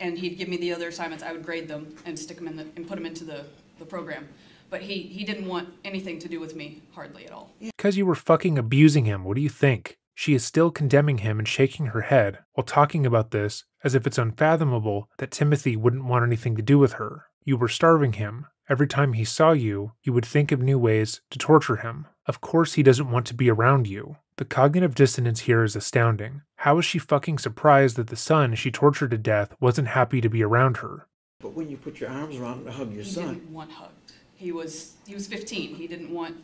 [SPEAKER 20] and he'd give me the other assignments. I would grade them and stick them in the, and put them into the, the program. But he, he didn't want anything to do with me, hardly at all.
[SPEAKER 1] Because you were fucking abusing him, what do you think? She is still condemning him and shaking her head while talking about this as if it's unfathomable that Timothy wouldn't want anything to do with her. You were starving him. Every time he saw you, you would think of new ways to torture him. Of course, he doesn't want to be around you. The cognitive dissonance here is astounding. How is she fucking surprised that the son she tortured to death wasn't happy to be around her?
[SPEAKER 19] But when you put your arms around him to hug your
[SPEAKER 20] He
[SPEAKER 19] son,
[SPEAKER 20] didn't want hugged. He was, he was 15. He didn't want,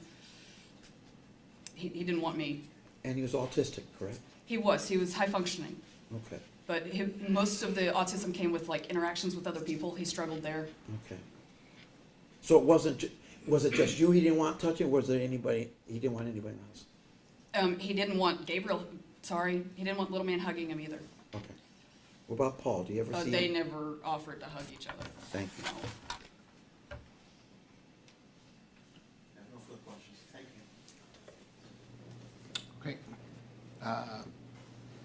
[SPEAKER 20] he, he didn't want me.
[SPEAKER 19] and he was autistic, correct?
[SPEAKER 20] He was, he was high functioning.
[SPEAKER 19] Okay,
[SPEAKER 20] But he, most of the autism came with like interactions with other people. He struggled there.
[SPEAKER 19] okay. So it wasn't, was it just you he didn't want touching, or was there anybody, he didn't want anybody else?
[SPEAKER 20] Um, he didn't want Gabriel, sorry, he didn't want little man hugging him either.
[SPEAKER 19] Okay. What about Paul? Do you ever
[SPEAKER 20] Uh,
[SPEAKER 19] see
[SPEAKER 20] they
[SPEAKER 19] him?
[SPEAKER 20] never offered to hug each other.
[SPEAKER 19] Thank you.
[SPEAKER 18] No further questions. Thank you. Okay. Uh,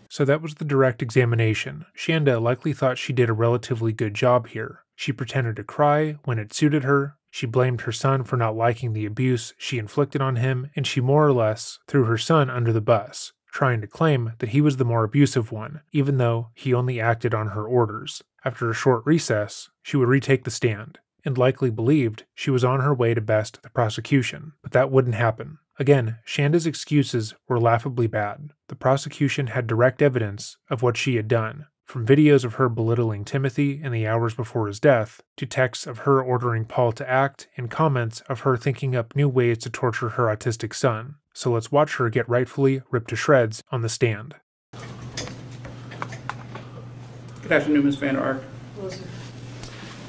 [SPEAKER 1] So that was the direct examination. Shanda likely thought she did a relatively good job here. She pretended to cry when it suited her. She blamed her son for not liking the abuse she inflicted on him, and she more or less threw her son under the bus, trying to claim that he was the more abusive one, even though he only acted on her orders. After a short recess, she would retake the stand, and likely believed she was on her way to best the prosecution, but that wouldn't happen. Again, Shanda's excuses were laughably bad. The prosecution had direct evidence of what she had done, from videos of her belittling Timothy in the hours before his death, to texts of her ordering Paul to act, and comments of her thinking up new ways to torture her autistic son. So let's watch her get rightfully ripped to shreds on the stand.
[SPEAKER 16] Good afternoon, Ms. Vander Ark.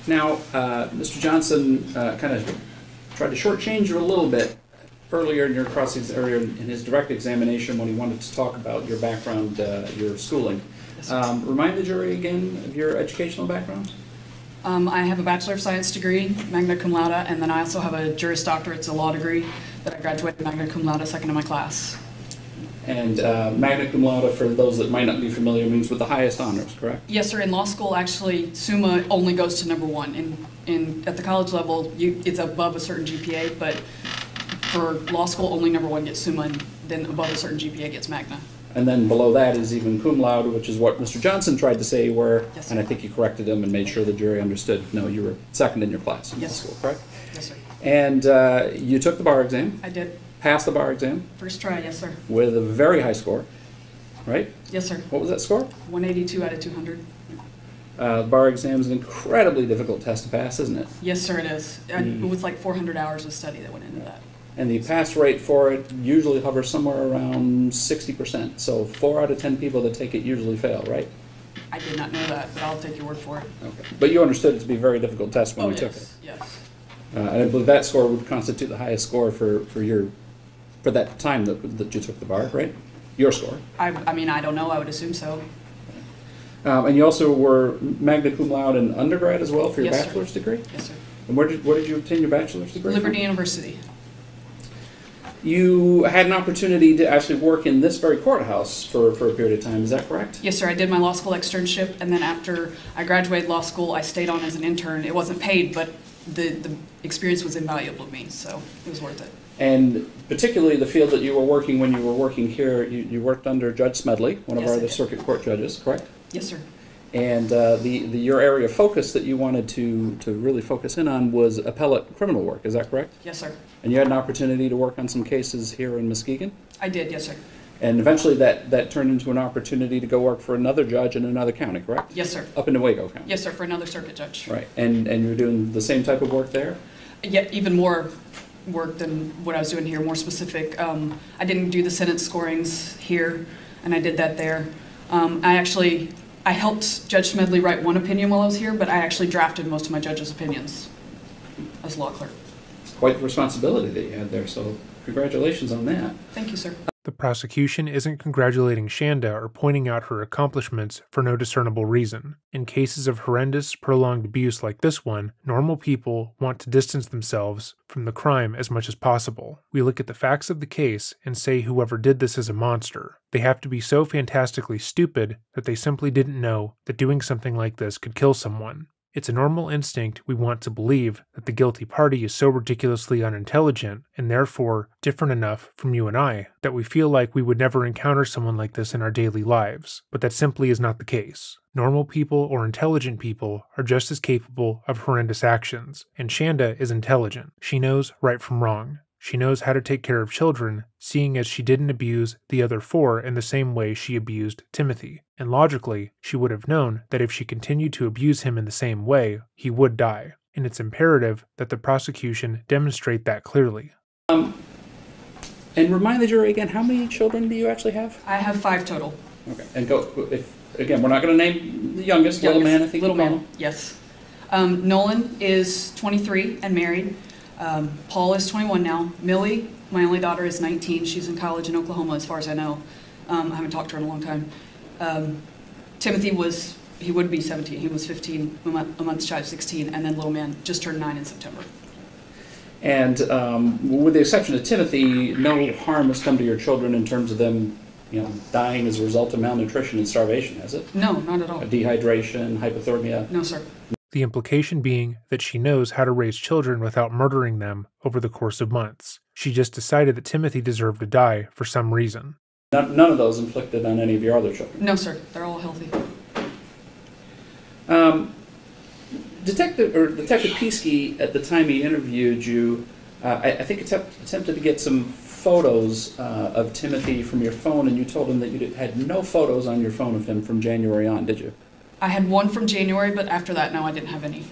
[SPEAKER 16] Now, uh, Mr. Johnson uh, kind of tried to shortchange you a little bit earlier in your cross or in his direct examination when he wanted to talk about your background, uh, your schooling. Um, remind the jury again of your educational background.
[SPEAKER 20] Um, I have a Bachelor of Science degree, magna cum laude, and then I also have a Juris Doctorate, it's a law degree that I graduated magna cum laude, second in my class.
[SPEAKER 16] And uh, magna cum laude, for those that might not be familiar, means with the highest honors, correct?
[SPEAKER 20] Yes, sir. In law school, actually, Summa only goes to number one. In, in at the college level, you, it's above a certain GPA, but for law school, only number one gets Summa, and then above a certain GPA gets Magna.
[SPEAKER 16] And then below that is even cum laude, which is what Mr. Johnson tried to say you were,
[SPEAKER 20] Yes,
[SPEAKER 16] and I think you corrected him and made sure the jury understood, no, you were second in your class in law
[SPEAKER 20] Yes,
[SPEAKER 16] school, correct?
[SPEAKER 20] Yes, sir.
[SPEAKER 16] And uh, you took the bar exam,
[SPEAKER 20] I did.
[SPEAKER 16] passed the bar exam
[SPEAKER 20] First try, yes, sir.
[SPEAKER 16] with a very high score, right?
[SPEAKER 20] Yes, sir.
[SPEAKER 16] What was that score?
[SPEAKER 20] 182 out of 200.
[SPEAKER 16] Uh, the bar exam is an incredibly difficult test to pass, isn't it?
[SPEAKER 20] Yes, sir, it is.
[SPEAKER 16] Mm.
[SPEAKER 20] It was like 400 hours of study that went into that.
[SPEAKER 16] And the pass rate for it usually hovers somewhere around 60%. So four out of 10 people that take it usually fail, right?
[SPEAKER 20] I did not know that, but I'll take your word for it.
[SPEAKER 16] Okay. But you understood it to be a very difficult test when
[SPEAKER 20] oh,
[SPEAKER 16] you
[SPEAKER 20] yes,
[SPEAKER 16] took it.
[SPEAKER 20] yes, yes.
[SPEAKER 16] Uh, and I believe that score would constitute the highest score for, for your for that time that, that you took the bar, right? Your score.
[SPEAKER 20] I, I mean, I don't know. I would assume so.
[SPEAKER 16] Um, and you also were magna cum laude in undergrad as well for your
[SPEAKER 20] Yes, sir.
[SPEAKER 16] bachelor's degree.
[SPEAKER 20] Yes, sir.
[SPEAKER 16] And where did where did you obtain your bachelor's degree? from?
[SPEAKER 20] Liberty University.
[SPEAKER 16] You had an opportunity to actually work in this very courthouse for, for a period of time. Is that correct?
[SPEAKER 20] Yes, sir. I did my law school externship, and then after I graduated law school, I stayed on as an intern. It wasn't paid, but the, the experience was invaluable to me, so it was worth it.
[SPEAKER 16] And particularly the field that you were working when you were working here, you, you worked under Judge Smedley, one of
[SPEAKER 20] Yes,
[SPEAKER 16] our other circuit court judges, correct?
[SPEAKER 20] Yes, sir.
[SPEAKER 16] And uh, the, the your area of focus that you wanted to, to really focus in on was appellate criminal work. Is that correct?
[SPEAKER 20] Yes, sir.
[SPEAKER 16] And you had an opportunity to work on some cases here in Muskegon,
[SPEAKER 20] I did. Yes, sir.
[SPEAKER 16] And eventually that, that turned into an opportunity to go work for another judge in another county, correct?
[SPEAKER 20] Yes, sir.
[SPEAKER 16] Up in Newaygo County.
[SPEAKER 20] Yes, sir. For another circuit judge.
[SPEAKER 16] Right. And and you're doing the same type of work there.
[SPEAKER 20] Yet even more work than what I was doing here, more specific. Um, I didn't do the sentence scorings here, and I did that there. Um, I actually I helped Judge Smedley write one opinion while I was here, but I actually drafted most of my judge's opinions as law clerk.
[SPEAKER 16] It's quite the responsibility that you had there, so congratulations on that.
[SPEAKER 20] Thank you, sir.
[SPEAKER 1] The prosecution isn't congratulating Shanda or pointing out her accomplishments for no discernible reason. In cases of horrendous, prolonged abuse like this one, normal people want to distance themselves from the crime as much as possible. We look at the facts of the case and say whoever did this is a monster. They have to be so fantastically stupid that they simply didn't know that doing something like this could kill someone. It's a normal instinct we want to believe that the guilty party is so ridiculously unintelligent and therefore different enough from you and I that we feel like we would never encounter someone like this in our daily lives, but that simply is not the case. Normal people or intelligent people are just as capable of horrendous actions, and Shanda is intelligent. She knows right from wrong. She knows how to take care of children, seeing as she didn't abuse the other four in the same way she abused Timothy. And logically, she would have known that if she continued to abuse him in the same way, he would die. And it's imperative that the prosecution demonstrate that clearly.
[SPEAKER 16] Um, and remind the jury again, how many children do you actually have?
[SPEAKER 20] I have five total.
[SPEAKER 16] Okay, and go if again, we're not going to name the youngest, little man. I think
[SPEAKER 20] Little
[SPEAKER 16] you
[SPEAKER 20] man, yes. Um, Nolan is 23 and married. Um, Paul is 21 now. Millie, my only daughter, is 19. She's in college in Oklahoma, as far as I know. Um, I haven't talked to her in a long time. Um, Timothy was, he would be 17. He was 15, a month, a shy of 16. And then little man just turned nine in September.
[SPEAKER 16] And um, with the exception of Timothy, no harm has come to your children in terms of them, you know, dying as a result of malnutrition and starvation, has it?
[SPEAKER 20] No, not at all.
[SPEAKER 16] Dehydration, hypothermia.
[SPEAKER 20] No, sir.
[SPEAKER 1] The implication being that she knows how to raise children without murdering them over the course of months. She just decided that Timothy deserved to die for some reason.
[SPEAKER 16] None, none of those inflicted on any of your other children.
[SPEAKER 20] No, sir. They're all healthy.
[SPEAKER 16] Um, Detective or Detective Peasky, at the time he interviewed you, uh, I, I think attempt, attempted to get some photos uh, of Timothy from your phone, and you told him that you did, had no photos on your phone of him from January on, did you?
[SPEAKER 20] I had one from January, but after that, no, I didn't have any.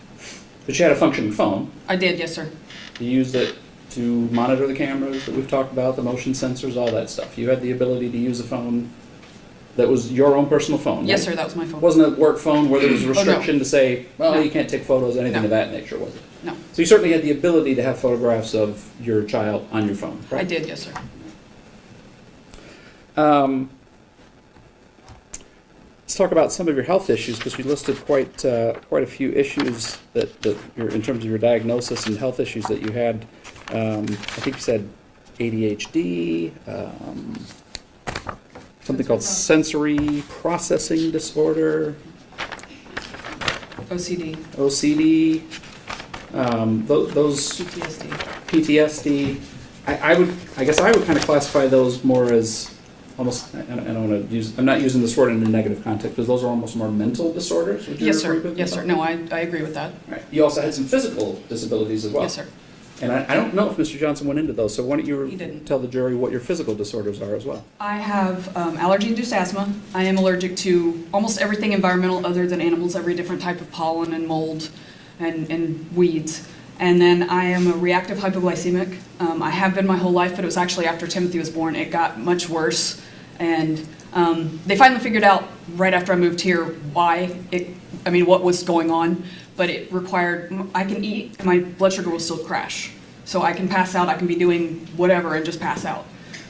[SPEAKER 16] But you had a functioning phone.
[SPEAKER 20] I did, yes, sir.
[SPEAKER 16] You used it to monitor the cameras that we've talked about, the motion sensors, all that stuff. You had the ability to use a phone that was your own personal phone.
[SPEAKER 20] Yes,
[SPEAKER 16] right?
[SPEAKER 20] sir, that was my phone.
[SPEAKER 16] Wasn't a work phone where there was a [clears throat]
[SPEAKER 20] Oh, no.
[SPEAKER 16] restriction to say, well,
[SPEAKER 20] No.
[SPEAKER 16] you can't take photos, anything
[SPEAKER 20] No.
[SPEAKER 16] of that nature, was it?
[SPEAKER 20] No.
[SPEAKER 16] So you certainly had the ability to have photographs of your child on your phone, right?
[SPEAKER 20] I did, yes, sir.
[SPEAKER 16] Um, let's talk about some of your health issues because we listed quite uh, quite a few issues that, that in terms of your diagnosis and health issues that you had. Um, I think you said ADHD, um, something called sensory processing disorder,
[SPEAKER 20] OCD,
[SPEAKER 16] OCD. Um, tho- those
[SPEAKER 20] PTSD.
[SPEAKER 16] PTSD. I, I would, I guess, I would kind of classify those more as almost. I don't, I don't want to use. I'm not using this word in a negative context, because those are almost more mental disorders. Would you
[SPEAKER 20] Yes,
[SPEAKER 16] agree
[SPEAKER 20] sir.
[SPEAKER 16] with
[SPEAKER 20] Yes, sir. No, I, I agree with that.
[SPEAKER 16] Right. You also had some physical disabilities as well.
[SPEAKER 20] Yes, sir.
[SPEAKER 16] And I, I don't know if Mr. Johnson went into those, so why don't you
[SPEAKER 20] He didn't.
[SPEAKER 16] tell the jury what your physical disorders are as well?
[SPEAKER 20] I have um, allergy-induced asthma. I am allergic to almost everything environmental other than animals, every different type of pollen and mold and, and weeds. And then I am a reactive hypoglycemic. Um, I have been my whole life, but it was actually after Timothy was born, it got much worse. And um, they finally figured out right after I moved here why it, I mean, what was going on. But it required, I can eat, my blood sugar will still crash. So I can pass out, I can be doing whatever and just pass out.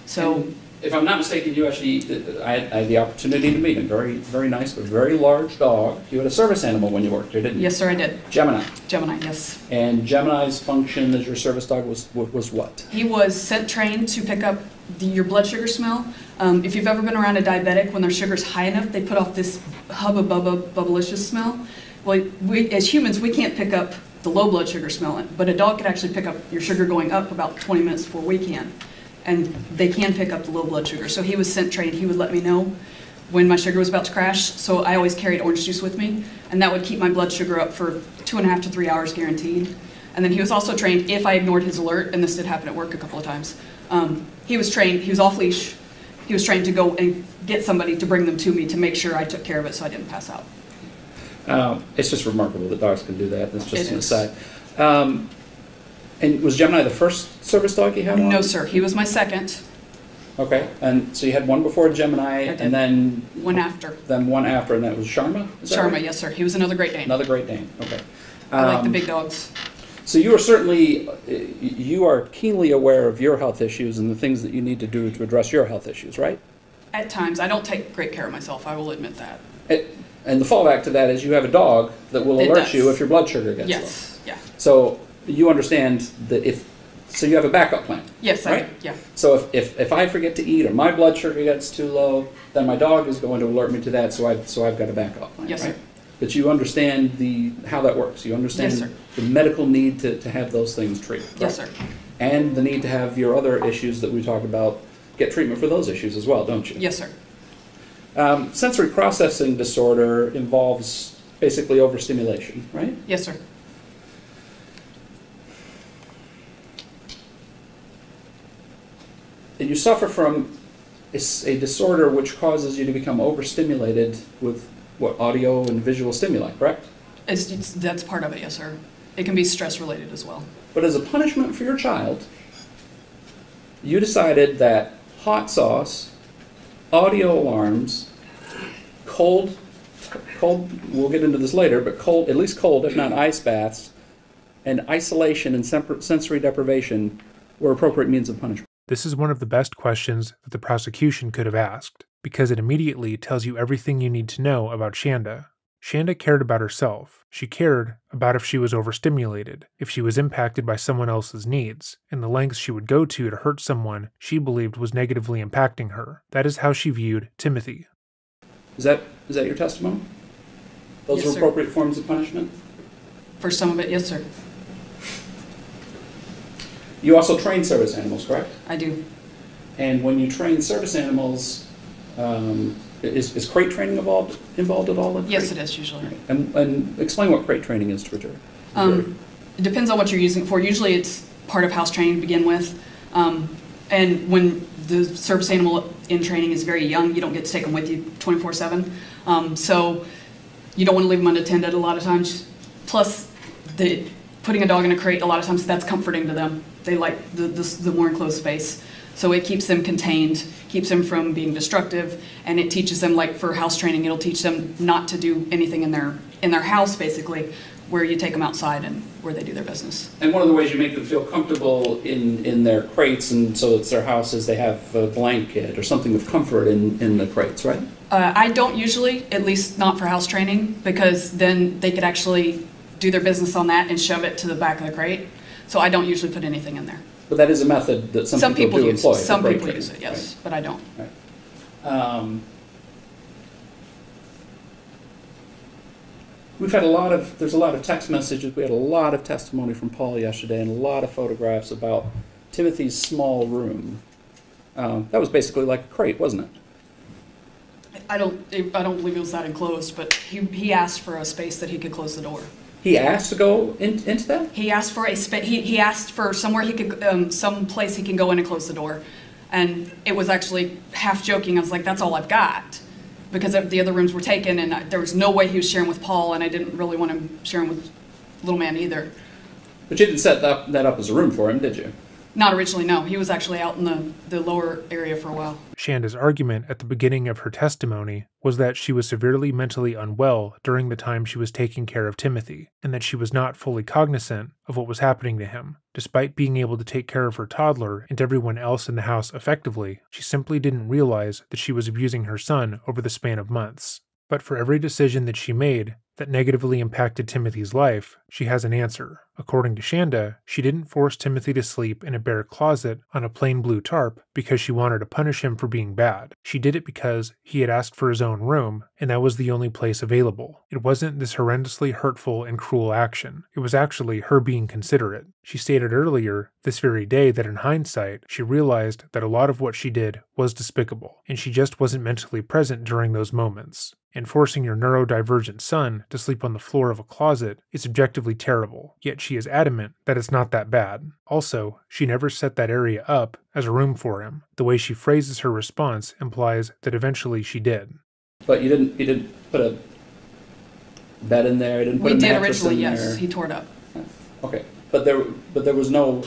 [SPEAKER 20] So.
[SPEAKER 16] And if I'm not mistaken, you actually, I had, I had the opportunity to meet him. Very, very nice, but very large dog. You had a service animal when you worked here, didn't you?
[SPEAKER 20] Yes, sir, I did.
[SPEAKER 16] Gemini.
[SPEAKER 20] Gemini, yes.
[SPEAKER 16] And Gemini's function as your service dog was was what?
[SPEAKER 20] He was scent trained to pick up the, your blood sugar smell. Um, if you've ever been around a diabetic, when their sugar's high enough, they put off this hubba bubba bubblicious smell. Well, we as humans, we can't pick up the low blood sugar smell, but a dog can actually pick up your sugar going up about 20 minutes before we can. And they can pick up the low blood sugar. So he was scent trained. He would let me know when my sugar was about to crash. So I always carried orange juice with me, and that would keep my blood sugar up for two and a half to three hours guaranteed. And then he was also trained if I ignored his alert, and this did happen at work a couple of times. Um, he was trained, he was off leash. He was trained to go and get somebody to bring them to me to make sure I took care of it so I didn't pass out.
[SPEAKER 16] Um, it's just remarkable that dogs can do that. That's just
[SPEAKER 20] It
[SPEAKER 16] an aside. Um, and was Gemini the first service dog you had? on?
[SPEAKER 20] No, sir. He was my second.
[SPEAKER 16] Okay, and so you had one before Gemini,
[SPEAKER 20] did.
[SPEAKER 16] and then
[SPEAKER 20] One after.
[SPEAKER 16] then one after, and that was Sharma. Is
[SPEAKER 20] Sharma,
[SPEAKER 16] right?
[SPEAKER 20] yes, sir. He was another Great Dane.
[SPEAKER 16] Another Great Dane. Okay.
[SPEAKER 20] I like the
[SPEAKER 16] Um,
[SPEAKER 20] big dogs.
[SPEAKER 16] So you are certainly, uh, you are keenly aware of your health issues and the things that you need to do to address your health issues, right?
[SPEAKER 20] At times, I don't take great care of myself. I will admit that.
[SPEAKER 16] It, and the fallback to that is you have a dog that will
[SPEAKER 20] It
[SPEAKER 16] alert
[SPEAKER 20] does.
[SPEAKER 16] you if your blood sugar gets low.
[SPEAKER 20] Yes. Yeah.
[SPEAKER 16] So you understand that if, so you have a backup plan.
[SPEAKER 20] Yes. I,
[SPEAKER 16] Right?
[SPEAKER 20] Yeah.
[SPEAKER 16] So if, if, if I forget to eat or my blood sugar gets too low, then my dog is going to alert me to that, so I've, so I've got a backup plan.
[SPEAKER 20] Yes,
[SPEAKER 16] right?
[SPEAKER 20] sir.
[SPEAKER 16] But you understand the, how that works. You understand
[SPEAKER 20] Yes, sir.
[SPEAKER 16] the medical need to, to have those things treated.
[SPEAKER 20] Yes, sir.
[SPEAKER 16] And the need to have your other issues that we talked about, get treatment for those issues as well, don't you?
[SPEAKER 20] Yes, sir.
[SPEAKER 16] Um, sensory processing disorder involves basically overstimulation, right?
[SPEAKER 20] Yes, sir.
[SPEAKER 16] You suffer from a disorder which causes you to become overstimulated with what audio and visual stimuli, correct?
[SPEAKER 20] It's, it's, that's part of it. Yes, sir. It can be stress related as well.
[SPEAKER 16] But as a punishment for your child, you decided that hot sauce, audio alarms, cold, cold, we'll get into this later, but cold, at least cold, if not ice baths, and isolation and sensory deprivation were appropriate means of punishment.
[SPEAKER 1] This is one of the best questions that the prosecution could have asked, because it immediately tells you everything you need to know about Shanda. Shanda cared about herself. She cared about if she was overstimulated, if she was impacted by someone else's needs, and the lengths she would go to to hurt someone she believed was negatively impacting her. That is how she viewed Timothy.
[SPEAKER 16] Is that, is that your testimony? Those
[SPEAKER 20] Yes,
[SPEAKER 16] were
[SPEAKER 20] sir.
[SPEAKER 16] appropriate forms of punishment?
[SPEAKER 20] For some of it, yes, sir.
[SPEAKER 16] You also train service animals, correct?
[SPEAKER 20] I do.
[SPEAKER 16] And when you train service animals, um, is, is crate training involved, involved at all? in
[SPEAKER 20] Yes,
[SPEAKER 16] crate?
[SPEAKER 20] it is usually.
[SPEAKER 16] And, and explain what crate training is to a jury.
[SPEAKER 20] Um, it depends on what you're using it for. Usually, it's part of house training to begin with. Um, and when the service animal in training is very young, you don't get to take them with you 24 7. Um, so you don't want to leave them unattended a lot of times. Plus, the putting a dog in a crate, a lot of times that's comforting to them. They like the, the, the more enclosed space. So it keeps them contained, keeps them from being destructive, and it teaches them, like for house training, it'll teach them not to do anything in their in their house, basically, where you take them outside and where they do their business.
[SPEAKER 16] And one of the ways you make them feel comfortable in, in their crates and so it's their house is they have a blanket or something of comfort in, in the crates, right?
[SPEAKER 20] Uh, I don't usually, at least not for house training, because then they could actually do their business on that and shove it to the back of the crate. So I don't usually put anything in there.
[SPEAKER 16] But that is a method that some, people, do
[SPEAKER 20] use
[SPEAKER 16] employ.
[SPEAKER 20] it. Some people use it, yes,
[SPEAKER 16] right?
[SPEAKER 20] but I don't.
[SPEAKER 16] Um, we've had a lot of, there's a lot of text messages. We had a lot of testimony from Paul yesterday and a lot of photographs about Timothy's small room. Um, that was basically like a crate, wasn't it?
[SPEAKER 20] I don't, I don't believe it was that enclosed, but he, he asked for a space that he could close the door.
[SPEAKER 16] He asked to go in, into that?
[SPEAKER 20] He asked for a spa, he, he asked for somewhere he could, um, some place he can go in and close the door. And it was actually half joking, I was like, that's all I've got. Because the other rooms were taken and I- there was no way he was sharing with Paul and I didn't really want him sharing with little man either.
[SPEAKER 16] But you didn't set that, that up as a room for him, did you?
[SPEAKER 20] Not originally, no. He was actually out in the, the lower area for a while.
[SPEAKER 1] Shanda's argument at the beginning of her testimony was that she was severely mentally unwell during the time she was taking care of Timothy, and that she was not fully cognizant of what was happening to him. Despite being able to take care of her toddler and everyone else in the house effectively, she simply didn't realize that she was abusing her son over the span of months. But for every decision that she made that negatively impacted Timothy's life, she has an answer. According to Shanda, she didn't force Timothy to sleep in a bare closet on a plain blue tarp because she wanted to punish him for being bad. She did it because he had asked for his own room, and that was the only place available. It wasn't this horrendously hurtful and cruel action. It was actually her being considerate. She stated earlier, this very day, that in hindsight, she realized that a lot of what she did was despicable, and she just wasn't mentally present during those moments. And forcing your neurodivergent son to sleep on the floor of a closet is objectively terrible, yet she is adamant that it's not that bad. Also, she never set that area up as a room for him. The way she phrases her response implies that eventually she did.
[SPEAKER 16] But you didn't, you didn't put a bed in there, you didn't put
[SPEAKER 20] We
[SPEAKER 16] a
[SPEAKER 20] did
[SPEAKER 16] mattress
[SPEAKER 20] originally,
[SPEAKER 16] in
[SPEAKER 20] yes.
[SPEAKER 16] there?
[SPEAKER 20] He tore it up.
[SPEAKER 16] Okay, but there, but there was no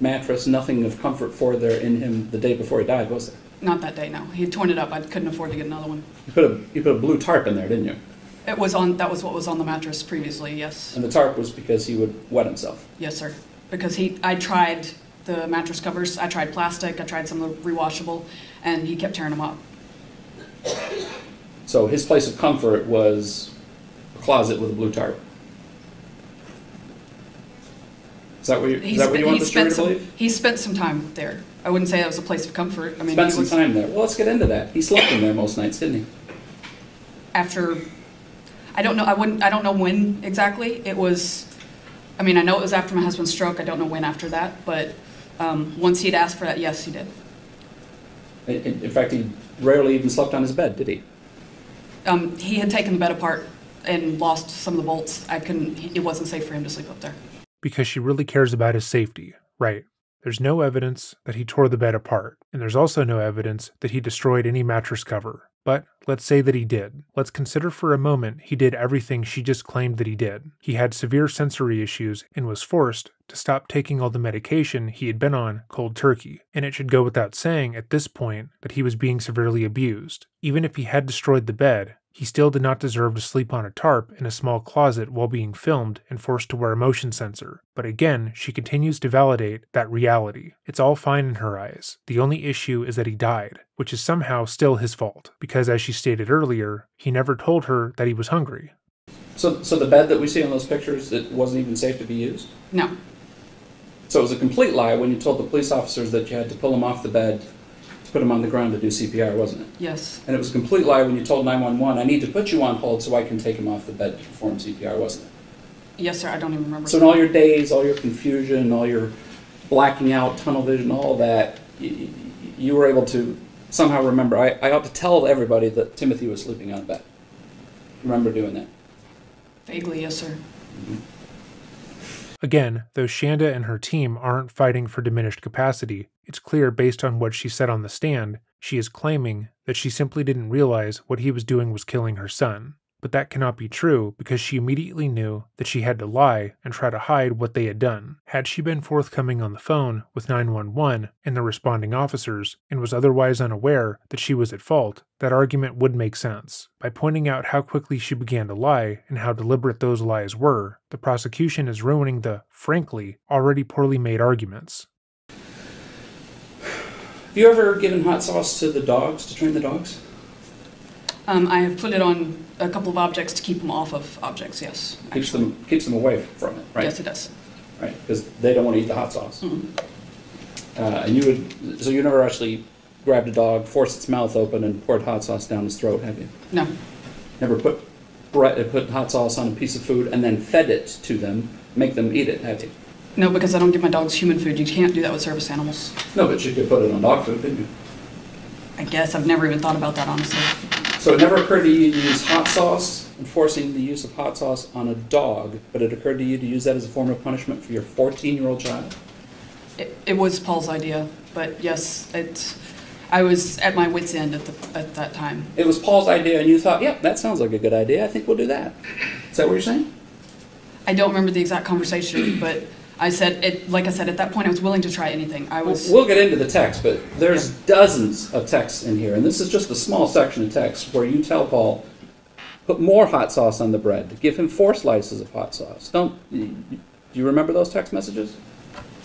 [SPEAKER 16] mattress, nothing of comfort for there in him the day before he died, was there?
[SPEAKER 20] Not that day, no. He had torn it up. I couldn't afford to get another one.
[SPEAKER 16] You put a you put a blue tarp in there, didn't you?
[SPEAKER 20] It was on, that was what was on the mattress previously, yes.
[SPEAKER 16] And the tarp was because he would wet himself.
[SPEAKER 20] Yes, sir. Because he, I tried the mattress covers, I tried plastic, I tried some of the rewashable, and he kept tearing them up.
[SPEAKER 16] So his place of comfort was a closet with a blue tarp. Is that what you,
[SPEAKER 20] He
[SPEAKER 16] is that what you want
[SPEAKER 20] he
[SPEAKER 16] the jury
[SPEAKER 20] spent
[SPEAKER 16] to
[SPEAKER 20] some-
[SPEAKER 16] believe?
[SPEAKER 20] He spent some time there. I wouldn't say that was a place of comfort. I mean,
[SPEAKER 16] Spent
[SPEAKER 20] he
[SPEAKER 16] some
[SPEAKER 20] was,
[SPEAKER 16] time there. Well, let's get into that. He slept in there most nights, didn't he?
[SPEAKER 20] after, I don't know, I wouldn't, I don't know when exactly. It was, I mean, I know it was after my husband's stroke. I don't know when after that, but um, once he'd asked for that, yes, he did.
[SPEAKER 16] In, in- in fact, he rarely even slept on his bed, did he?
[SPEAKER 20] Um, he had taken the bed apart and lost some of the bolts. I couldn't, it wasn't safe for him to sleep up there.
[SPEAKER 1] because she really cares about his safety, right? There's no evidence that he tore the bed apart, and there's also no evidence that he destroyed any mattress cover. But let's say that he did. Let's consider for a moment he did everything she just claimed that he did. He had severe sensory issues and was forced to stop taking all the medication he had been on cold turkey. And it should go without saying at this point that he was being severely abused. Even if he had destroyed the bed, he still did not deserve to sleep on a tarp in a small closet while being filmed and forced to wear a motion sensor. But again, she continues to validate that reality. It's all fine in her eyes. The only issue is that he died, which is somehow still his fault, because as she stated earlier, he never told her that he was hungry.
[SPEAKER 16] So, so the bed that we see in those pictures, it wasn't even safe to be used?
[SPEAKER 20] No.
[SPEAKER 16] So it was a complete lie when you told the police officers that you had to pull him off the bed to put him on the ground to do CPR, wasn't it?
[SPEAKER 20] Yes.
[SPEAKER 16] And it was a complete lie when you told 911, I need to put you on hold so I can take him off the bed to perform CPR, wasn't it?
[SPEAKER 20] Yes, sir. I don't even remember.
[SPEAKER 16] So in all your days, all your confusion, all your blacking out, tunnel vision, all that, you, you were able to somehow remember. I, I ought to tell everybody that Timothy was sleeping on a bed. Remember doing that.
[SPEAKER 20] Vaguely, yes, sir. Mm-hmm.
[SPEAKER 1] Again, though Shanda and her team aren't fighting for diminished capacity, it's clear based on what she said on the stand, she is claiming that she simply didn't realize what he was doing was killing her son. But that cannot be true because she immediately knew that she had to lie and try to hide what they had done. Had she been forthcoming on the phone with 911 and the responding officers and was otherwise unaware that she was at fault, that argument would make sense. By pointing out how quickly she began to lie and how deliberate those lies were, the prosecution is ruining the, frankly, already poorly made arguments.
[SPEAKER 16] Have you ever given hot sauce to the dogs, to train the dogs?
[SPEAKER 20] Um, I have put it on a couple of objects to keep them off of objects, yes.
[SPEAKER 16] Keeps them, keeps them away from it, right?
[SPEAKER 20] Yes, it does.
[SPEAKER 16] Right, because they don't want to eat the hot sauce.
[SPEAKER 20] Mhm.
[SPEAKER 16] Uh, and you would, so you never actually grabbed a dog, forced its mouth open, and poured hot sauce down its throat, have you?
[SPEAKER 20] No.
[SPEAKER 16] Never put bread, put hot sauce on a piece of food and then fed it to them, make them eat it, have you?
[SPEAKER 20] No, because I don't give my dogs human food. You can't do that with service animals.
[SPEAKER 16] No, but you could put it on dog food, didn't you?
[SPEAKER 20] I guess I've never even thought about that, honestly.
[SPEAKER 16] So it never occurred to you to use hot sauce, enforcing the use of hot sauce on a dog, but it occurred to you to use that as a form of punishment for your 14-year-old child?
[SPEAKER 20] It, it was Paul's idea, but yes, it, I was at my wit's end at, the, at that time.
[SPEAKER 16] It was Paul's idea, and you thought, yep, that sounds like a good idea. I think we'll do that. Is that what you're saying?
[SPEAKER 20] I don't remember the exact conversation, but I said, it, like I said, at that point, I was willing to try anything. I was.
[SPEAKER 16] We'll get into the text, but there's dozens of texts in here, and this is just a small section of text where you tell Paul, put more hot sauce on the bread, give him four slices of hot sauce. Don't, do you remember those text messages?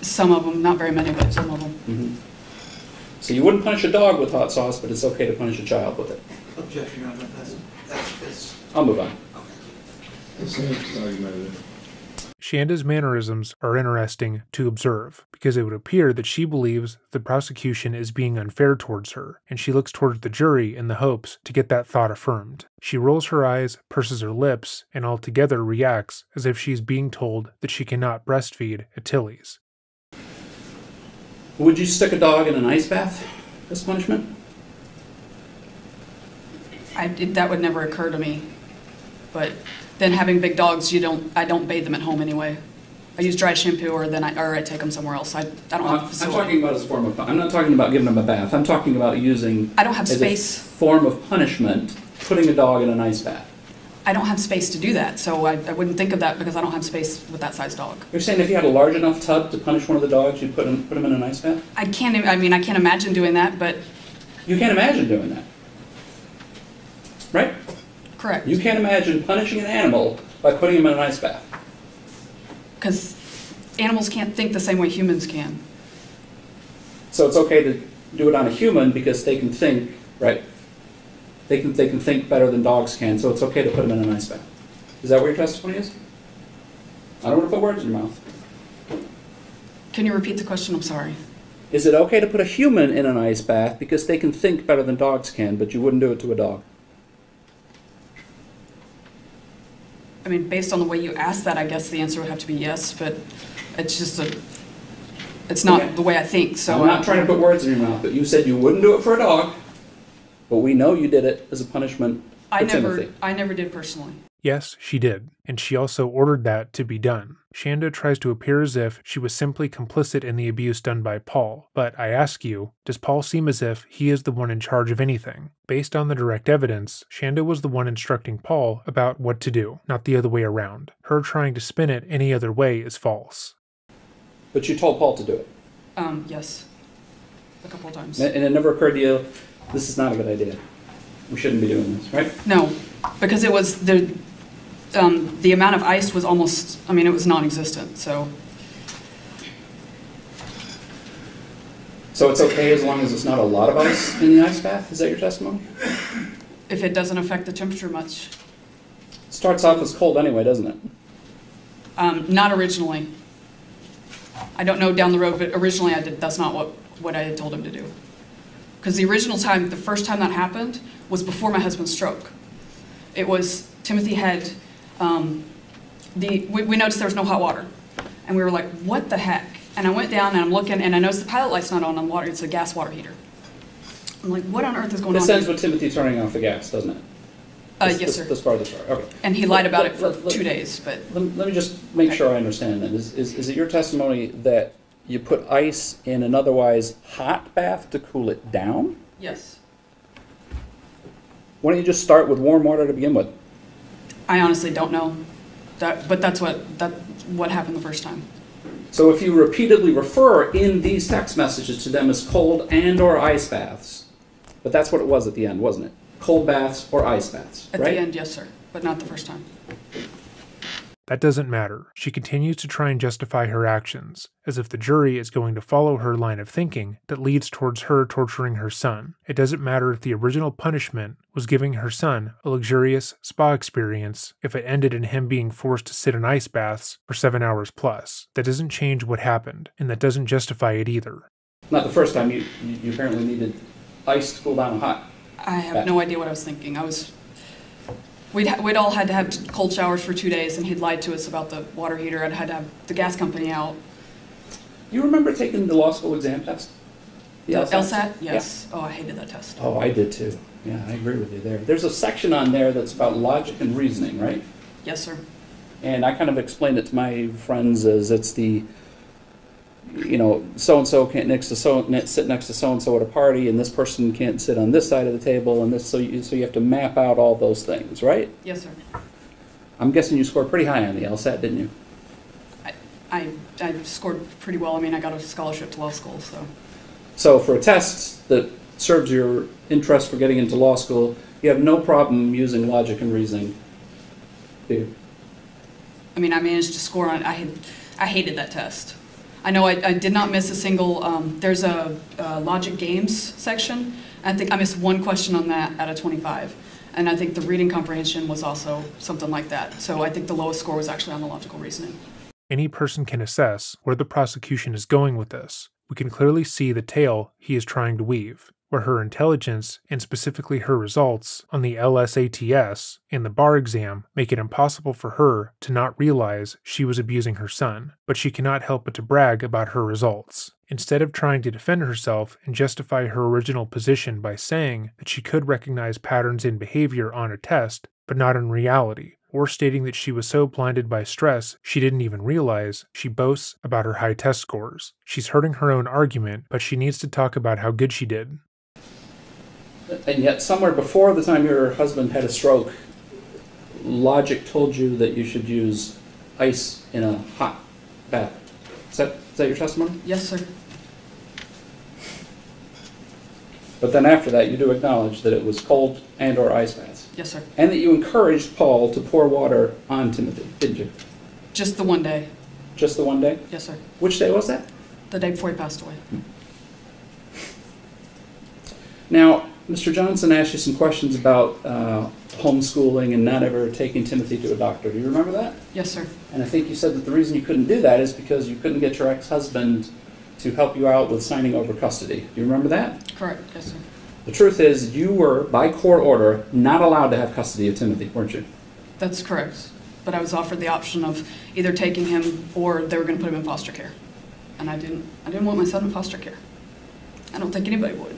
[SPEAKER 20] Some of them, not very many, but some of them.
[SPEAKER 16] Mm-hmm. So you wouldn't punish a dog with hot sauce, but it's okay to punish a child with it.
[SPEAKER 19] Objection, Your Honor, that's, that's, that's.
[SPEAKER 16] I'll move on.
[SPEAKER 1] Shanda's mannerisms are interesting to observe because it would appear that she believes the prosecution is being unfair towards her, and she looks towards the jury in the hopes to get that thought affirmed. She rolls her eyes, purses her lips, and altogether reacts as if she is being told that she cannot breastfeed at Tilly's.
[SPEAKER 16] Would you stick a dog in an ice bath as punishment?
[SPEAKER 20] I, it, that would never occur to me. But then having big dogs, you don't, I don't bathe them at home anyway. I use dry shampoo or then I, or I take them somewhere else. I, I don't have
[SPEAKER 16] I'm talking about as a form of. I'm not talking about giving them a bath. I'm talking about using.
[SPEAKER 20] I don't have space.
[SPEAKER 16] form of punishment, putting a dog in an ice bath.
[SPEAKER 20] I don't have space to do that, so I, I wouldn't think of that because I don't have space with that size dog.
[SPEAKER 16] You're saying if you had a large enough tub to punish one of the dogs, you'd put him, put him in an ice bath?
[SPEAKER 20] I can't, im- I mean, I can't imagine doing that, but
[SPEAKER 16] You can't imagine doing that. Right?
[SPEAKER 20] Correct.
[SPEAKER 16] You can't imagine punishing an animal by putting him in an ice bath.
[SPEAKER 20] Because animals can't think the same way humans can.
[SPEAKER 16] So it's okay to do it on a human because they can think, right? They can, they can think better than dogs can, so it's okay to put them in an ice bath. Is that what your testimony is? I don't want to put words in your mouth.
[SPEAKER 20] Can you repeat the question? I'm sorry.
[SPEAKER 16] Is it okay to put a human in an ice bath because they can think better than dogs can, but you wouldn't do it to a dog?
[SPEAKER 20] I mean, based on the way you asked that, I guess the answer would have to be yes, but it's just a, it's not
[SPEAKER 16] Okay.
[SPEAKER 20] the way I think, so.
[SPEAKER 16] I'm not uh, trying to put words in your mouth, but you said you wouldn't do it for a dog, but we know you did it as a punishment for
[SPEAKER 20] I never,
[SPEAKER 16] Timothy.
[SPEAKER 20] I never did personally.
[SPEAKER 1] Yes, she did, and she also ordered that to be done. Shanda tries to appear as if she was simply complicit in the abuse done by Paul, but I ask you, does Paul seem as if he is the one in charge of anything? Based on the direct evidence, Shanda was the one instructing Paul about what to do, not the other way around. Her trying to spin it any other way is false.
[SPEAKER 16] But you told Paul to do it.
[SPEAKER 20] Um, yes, a couple of times.
[SPEAKER 16] And it never occurred to you, this is not a good idea. We shouldn't be doing this, right?
[SPEAKER 20] No, because it was, the, um, the amount of ice was almost, I mean, it was non-existent, so.
[SPEAKER 16] So it's okay as long as it's not a lot of ice in the ice bath? Is that your testimony?
[SPEAKER 20] If it doesn't affect the temperature much.
[SPEAKER 16] It Starts off as cold anyway, doesn't it?
[SPEAKER 20] Um, not originally. I don't know down the road, but originally I did, that's not what, what I had told him to do. Because the original time, the first time that happened was before my husband's stroke. It was, Timothy had, um, the, we, we noticed there was no hot water. And we were like, what the heck? And I went down and I'm looking and I noticed the pilot light's not on on the water, it's a gas water heater. I'm like, what on earth is going
[SPEAKER 16] This
[SPEAKER 20] on?
[SPEAKER 16] ends
[SPEAKER 20] here?
[SPEAKER 16] with Timothy turning off the gas, doesn't it?
[SPEAKER 20] Uh,
[SPEAKER 16] This-
[SPEAKER 20] yes,
[SPEAKER 16] this-
[SPEAKER 20] sir.
[SPEAKER 16] This part of the story, okay.
[SPEAKER 20] And he lied about
[SPEAKER 16] Let-
[SPEAKER 20] it for
[SPEAKER 16] let- let-
[SPEAKER 20] two days, but
[SPEAKER 16] Let, let me just make sure I understand then. Is, is, is it your testimony that you put ice in an otherwise hot bath to cool it down?
[SPEAKER 20] yes.
[SPEAKER 16] Why don't you just start with warm water to begin with?
[SPEAKER 20] I honestly don't know. That, but that's what, that, what happened the first time.
[SPEAKER 16] So if you repeatedly refer in these text messages to them as cold and or ice baths, but that's what it was at the end, wasn't it? Cold baths or ice baths,
[SPEAKER 20] At
[SPEAKER 16] right?
[SPEAKER 20] the end, yes, sir, but not the first time.
[SPEAKER 1] That doesn't matter. She continues to try and justify her actions, as if the jury is going to follow her line of thinking that leads towards her torturing her son. It doesn't matter if the original punishment was giving her son a luxurious spa experience if it ended in him being forced to sit in ice baths for seven hours plus. That doesn't change what happened, and that doesn't justify it either.
[SPEAKER 16] Not the first time, you, you you apparently needed ice to cool down a hot.
[SPEAKER 20] I have no idea what I was thinking. I was, we'd, ha- we'd all had to have cold showers for two days, and he'd lied to us about the water heater. I'd had to have the gas company out.
[SPEAKER 16] You remember taking the law school exam test?
[SPEAKER 20] The
[SPEAKER 16] LSAT?
[SPEAKER 20] LSAT? Yes. Oh, I hated that test.
[SPEAKER 16] Oh, I did too. Yeah, I agree with you there. There's a section on there that's about logic and reasoning, right?
[SPEAKER 20] Yes, sir.
[SPEAKER 16] And I kind of explained it to my friends as it's the, you know, so and so can't next to so sit next to so and so at a party, and this person can't sit on this side of the table, and this so you so you have to map out all those things, right?
[SPEAKER 20] Yes, sir.
[SPEAKER 16] I'm guessing you scored pretty high on the LSAT, didn't you?
[SPEAKER 20] I, I I scored pretty well. I mean, I got a scholarship to law school, so.
[SPEAKER 16] So for a test that serves your interest for getting into law school, you have no problem using logic and reasoning. do you?
[SPEAKER 20] I mean, I managed to score on. I had, I hated that test. I know I, I did not miss a single. Um, there's a, uh logic games section. I think I missed one question on that out of 25, and I think the reading comprehension was also something like that. So I think the lowest score was actually on the logical reasoning.
[SPEAKER 1] Any person can assess where the prosecution is going with this. We can clearly see the tale he is trying to weave, where her intelligence, and specifically her results on the LSATS and the bar exam, make it impossible for her to not realize she was abusing her son, but she cannot help but to brag about her results. Instead of trying to defend herself and justify her original position by saying that she could recognize patterns in behavior on a test, but not in reality, or stating that she was so blinded by stress she didn't even realize, she boasts about her high test scores. She's hurting her own argument, but she needs to talk about how good she did.
[SPEAKER 16] And yet, somewhere before the time your husband had a stroke, logic told you that you should use ice in a hot bath. Is that, is that your testimony?
[SPEAKER 20] Yes, sir.
[SPEAKER 16] But then after that, you do acknowledge that it was cold and or ice baths.
[SPEAKER 20] Yes, sir.
[SPEAKER 16] And that you encouraged Paul to pour water on Timothy, didn't you?
[SPEAKER 20] Just the one day.
[SPEAKER 16] Just the one day?
[SPEAKER 20] Yes, sir.
[SPEAKER 16] Which day was that?
[SPEAKER 20] The day before he passed away.
[SPEAKER 16] Now, Mr. Johnson asked you some questions about uh, homeschooling and not ever taking Timothy to a doctor. Do you remember that?
[SPEAKER 20] Yes, sir.
[SPEAKER 16] And I think you said that the reason you couldn't do that is because you couldn't get your ex-husband to help you out with signing over custody. Do you remember that?
[SPEAKER 20] Correct. Yes, sir.
[SPEAKER 16] The truth is, you were, by court order, not allowed to have custody of Timothy, weren't you?
[SPEAKER 20] That's correct. But I was offered the option of either taking him or they were going to put him in foster care. And I didn't I didn't want my son in foster care. I don't think anybody would.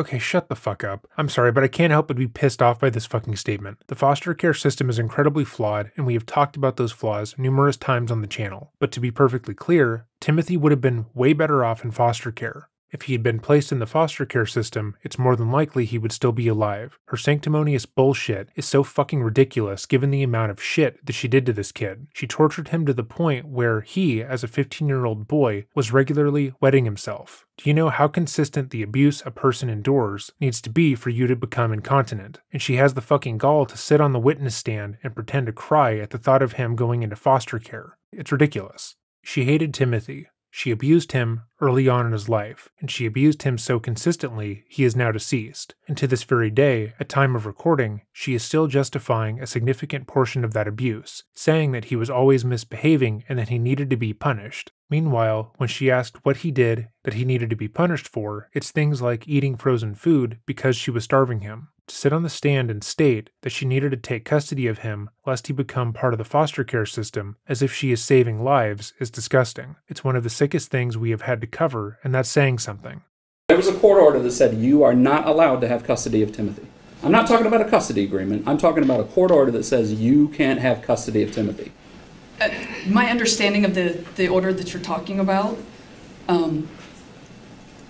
[SPEAKER 1] Okay, shut the fuck up. I'm sorry, but I can't help but be pissed off by this fucking statement. The foster care system is incredibly flawed, and we have talked about those flaws numerous times on the channel. But to be perfectly clear, Timothy would have been way better off in foster care. If he had been placed in the foster care system, it's more than likely he would still be alive. Her sanctimonious bullshit is so fucking ridiculous given the amount of shit that she did to this kid. She tortured him to the point where he, as a 15 year old boy, was regularly wetting himself. Do you know how consistent the abuse a person endures needs to be for you to become incontinent? And she has the fucking gall to sit on the witness stand and pretend to cry at the thought of him going into foster care. It's ridiculous. She hated Timothy. She abused him early on in his life, and she abused him so consistently he is now deceased. And to this very day, at time of recording, she is still justifying a significant portion of that abuse, saying that he was always misbehaving and that he needed to be punished. Meanwhile, when she asked what he did that he needed to be punished for, it's things like eating frozen food because she was starving him. To sit on the stand and state that she needed to take custody of him lest he become part of the foster care system as if she is saving lives is disgusting. It's one of the sickest things we have had to cover, and that's saying something.
[SPEAKER 16] There was a court order that said you are not allowed to have custody of Timothy. I'm not talking about a custody agreement. I'm talking about a court order that says you can't have custody of Timothy.
[SPEAKER 20] Uh, my understanding of the, the order that you're talking about, um,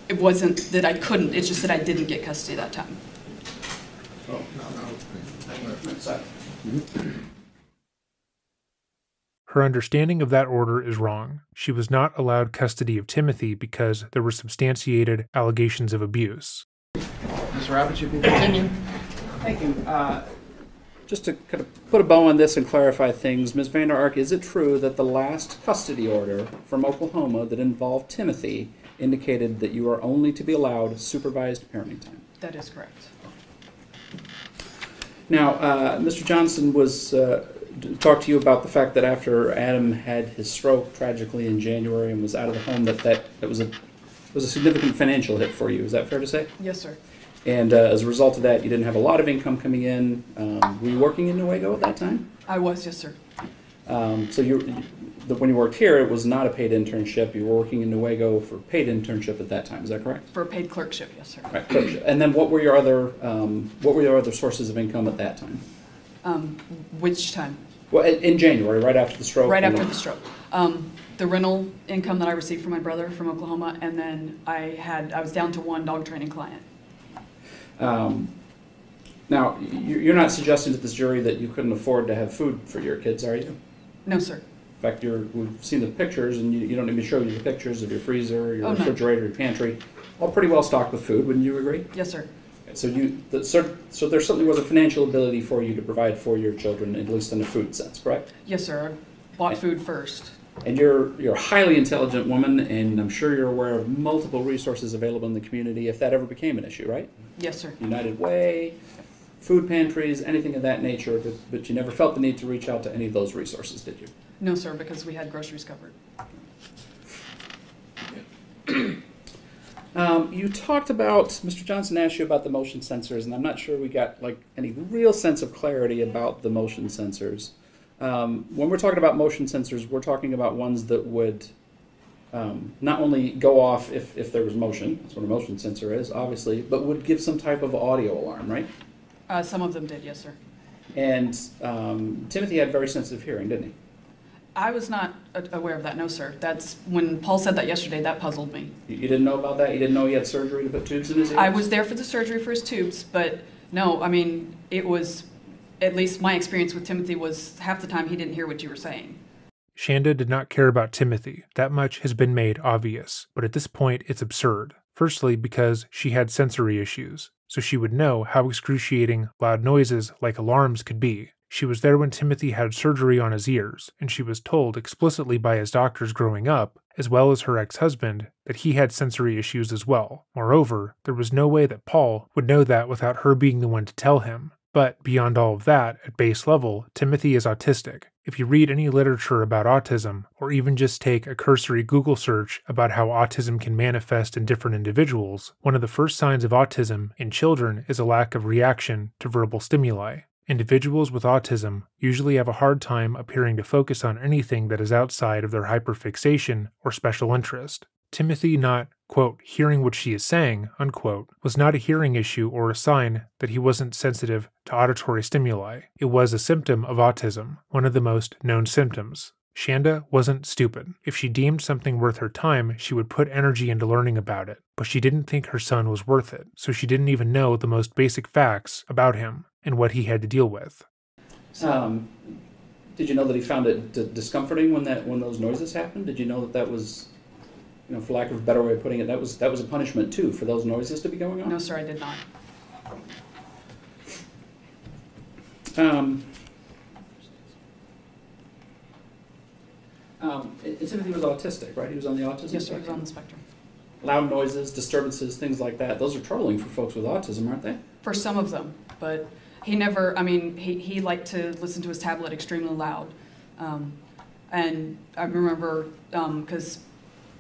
[SPEAKER 20] it wasn't that I couldn't, it's just that I didn't get custody that time.
[SPEAKER 1] Her understanding of that order is wrong. She was not allowed custody of Timothy because there were substantiated allegations of abuse.
[SPEAKER 18] Ms. Roberts, you can continue.
[SPEAKER 16] Thank you. Uh, just to kind of put a bow on this and clarify things, Ms. Vander Ark, is it true that the last custody order from Oklahoma that involved Timothy indicated that you are only to be allowed supervised parenting time?
[SPEAKER 20] That is correct.
[SPEAKER 16] Now, uh, Mr. Johnson was uh, talked to you about the fact that after Adam had his stroke tragically in January and was out of the home, that that, that was a was a significant financial hit for you. Is that fair to say?
[SPEAKER 20] Yes, sir.
[SPEAKER 16] And uh, as a result of that, you didn't have a lot of income coming in. Um, were you working in Newaygo at that time?
[SPEAKER 20] I was, yes, sir.
[SPEAKER 16] Um, so you, the, when you worked here, it was not a paid internship. You were working in Newaygo for paid internship at that time. Is that correct?
[SPEAKER 20] For a paid clerkship, yes, sir.
[SPEAKER 16] Right. clerkship. And then what were your other um, what were your other sources of income at that time?
[SPEAKER 20] Um, which time?
[SPEAKER 16] Well, in, in January, right after the stroke.
[SPEAKER 20] Right after the stroke. Um, the rental income that I received from my brother from Oklahoma, and then I had, I was down to one dog training client.
[SPEAKER 16] Um, now, you're not suggesting to this jury that you couldn't afford to have food for your kids, are you?
[SPEAKER 20] No, sir.
[SPEAKER 16] In fact, you're, we've seen the pictures, and you, you don't need me to show you the pictures of your freezer, your
[SPEAKER 20] Oh, no.
[SPEAKER 16] refrigerator, your pantry, all pretty well stocked with food. Wouldn't you agree?
[SPEAKER 20] Yes, sir.
[SPEAKER 16] So you, the, so, so there certainly was a financial ability for you to provide for your children, at least in a food sense, correct?
[SPEAKER 20] Yes, sir. I bought food first.
[SPEAKER 16] And you're you're a highly intelligent woman, and I'm sure you're aware of multiple resources available in the community if that ever became an issue, right?
[SPEAKER 20] Yes, sir.
[SPEAKER 16] United Way, food pantries, anything of that nature, but, but you never felt the need to reach out to any of those resources, did you?
[SPEAKER 20] No, sir, because we had groceries covered.
[SPEAKER 16] Um, you talked about Mr. Johnson asked you about the motion sensors, and I'm not sure we got like any real sense of clarity about the motion sensors. Um, when we're talking about motion sensors, we're talking about ones that would um, not only go off if, if there was motion, that's what a motion sensor is, obviously, but would give some type of audio alarm, right?
[SPEAKER 20] Uh, some of them did, yes, sir.
[SPEAKER 16] And um, Timothy had very sensitive hearing, didn't he?
[SPEAKER 20] I was not aware of that, no, sir. That's, when Paul said that yesterday, that puzzled me.
[SPEAKER 16] You, you didn't know about that? You didn't know he had surgery to put tubes in his ears?
[SPEAKER 20] I was there for the surgery for his tubes, but no, I mean, it was at least my experience with Timothy was half the time he didn't hear what you were saying.
[SPEAKER 1] Shanda did not care about Timothy. That much has been made obvious. But at this point, it's absurd. Firstly, because she had sensory issues, so she would know how excruciating loud noises like alarms could be. She was there when Timothy had surgery on his ears, and she was told explicitly by his doctors growing up, as well as her ex husband, that he had sensory issues as well. Moreover, there was no way that Paul would know that without her being the one to tell him. But beyond all of that, at base level, Timothy is autistic. If you read any literature about autism, or even just take a cursory Google search about how autism can manifest in different individuals, one of the first signs of autism in children is a lack of reaction to verbal stimuli. Individuals with autism usually have a hard time appearing to focus on anything that is outside of their hyperfixation or special interest. Timothy not, quote, hearing what she is saying, unquote, was not a hearing issue or a sign that he wasn't sensitive to auditory stimuli. It was a symptom of autism, one of the most known symptoms. Shanda wasn't stupid. If she deemed something worth her time, she would put energy into learning about it. But she didn't think her son was worth it, so she didn't even know the most basic facts about him and what he had to deal with.
[SPEAKER 16] Um, did you know that he found it d- discomforting when that when those noises happened? Did you know that that was, you know, for lack of a better way of putting it, that was that was a punishment too for those noises to be going on?
[SPEAKER 20] No, sir, I did not.
[SPEAKER 16] Um, um, and- and Timothy was autistic, right? He was on the autism
[SPEAKER 20] Yes, sir, I was
[SPEAKER 16] spectrum?
[SPEAKER 20] on the spectrum.
[SPEAKER 16] Loud noises, disturbances, things like that. Those are troubling for folks with autism, aren't they?
[SPEAKER 20] For some of them, but he never, I mean, he, he liked to listen to his tablet extremely loud. Um, and I remember, because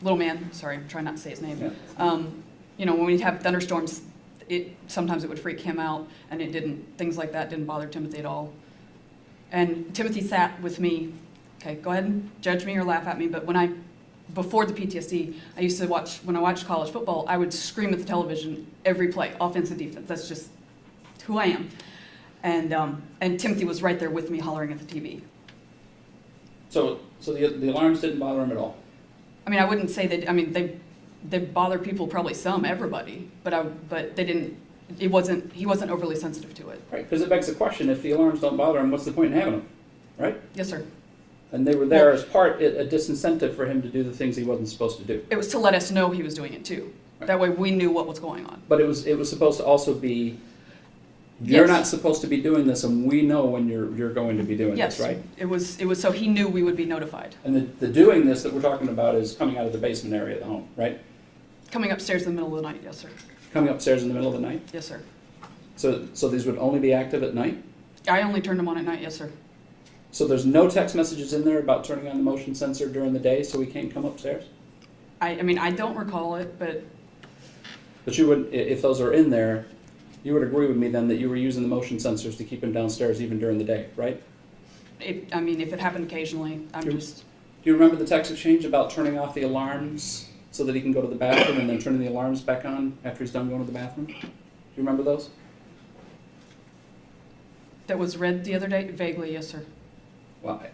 [SPEAKER 20] little man, sorry, I'm trying not to say his name. Um, you know, when we'd have thunderstorms, it sometimes it would freak him out, and it didn't. Things like that didn't bother Timothy at all. And Timothy sat with me. Okay, go ahead and judge me or laugh at me, but when I, before the PTSD, I used to watch when I watched college football. I would scream at the television every play, offense and defense. That's just who I am. And um, and Timothy was right there with me, hollering at the TV.
[SPEAKER 16] So, so the, the alarms didn't bother him at all.
[SPEAKER 20] I mean, I wouldn't say that. I mean, they they bother people, probably some, everybody, but I but they didn't. It wasn't. He wasn't overly sensitive to it.
[SPEAKER 16] Right, because it begs the question: if the alarms don't bother him, what's the point in having them, right?
[SPEAKER 20] Yes, sir.
[SPEAKER 16] And they were there as part a a disincentive for him to do the things he wasn't supposed to do.
[SPEAKER 20] It was to let us know he was doing it too. That way, we knew what was going on.
[SPEAKER 16] But it was it was supposed to also be. You're
[SPEAKER 20] Yes.
[SPEAKER 16] not supposed to be doing this, and we know when you're you're going to be doing
[SPEAKER 20] yes,
[SPEAKER 16] this, right?
[SPEAKER 20] It was. It was so he knew we would be notified.
[SPEAKER 16] And the, the doing this that we're talking about is coming out of the basement area of the home, right?
[SPEAKER 20] Coming upstairs in the middle of the night. Yes, sir.
[SPEAKER 16] Coming upstairs in the middle of the night.
[SPEAKER 20] Yes, sir.
[SPEAKER 16] So so these would only be active at night.
[SPEAKER 20] I only turned them on at night. Yes, sir.
[SPEAKER 16] So there's no text messages in there about turning on the motion sensor during the day, so we can't come upstairs.
[SPEAKER 20] I. I mean, I don't recall it, but
[SPEAKER 16] But you would, i- if those are in there, you would agree with me then that you were using the motion sensors to keep him downstairs even during the day, right?
[SPEAKER 20] it, I mean, if it happened occasionally, I'm
[SPEAKER 16] Sure.
[SPEAKER 20] just.
[SPEAKER 16] Do you remember the text exchange about turning off the alarms so that he can go to the bathroom and then turning the alarms back on after he's done going to the bathroom? Do you remember those?
[SPEAKER 20] That was read the other day. Vaguely, yes, sir.
[SPEAKER 16] Well, I-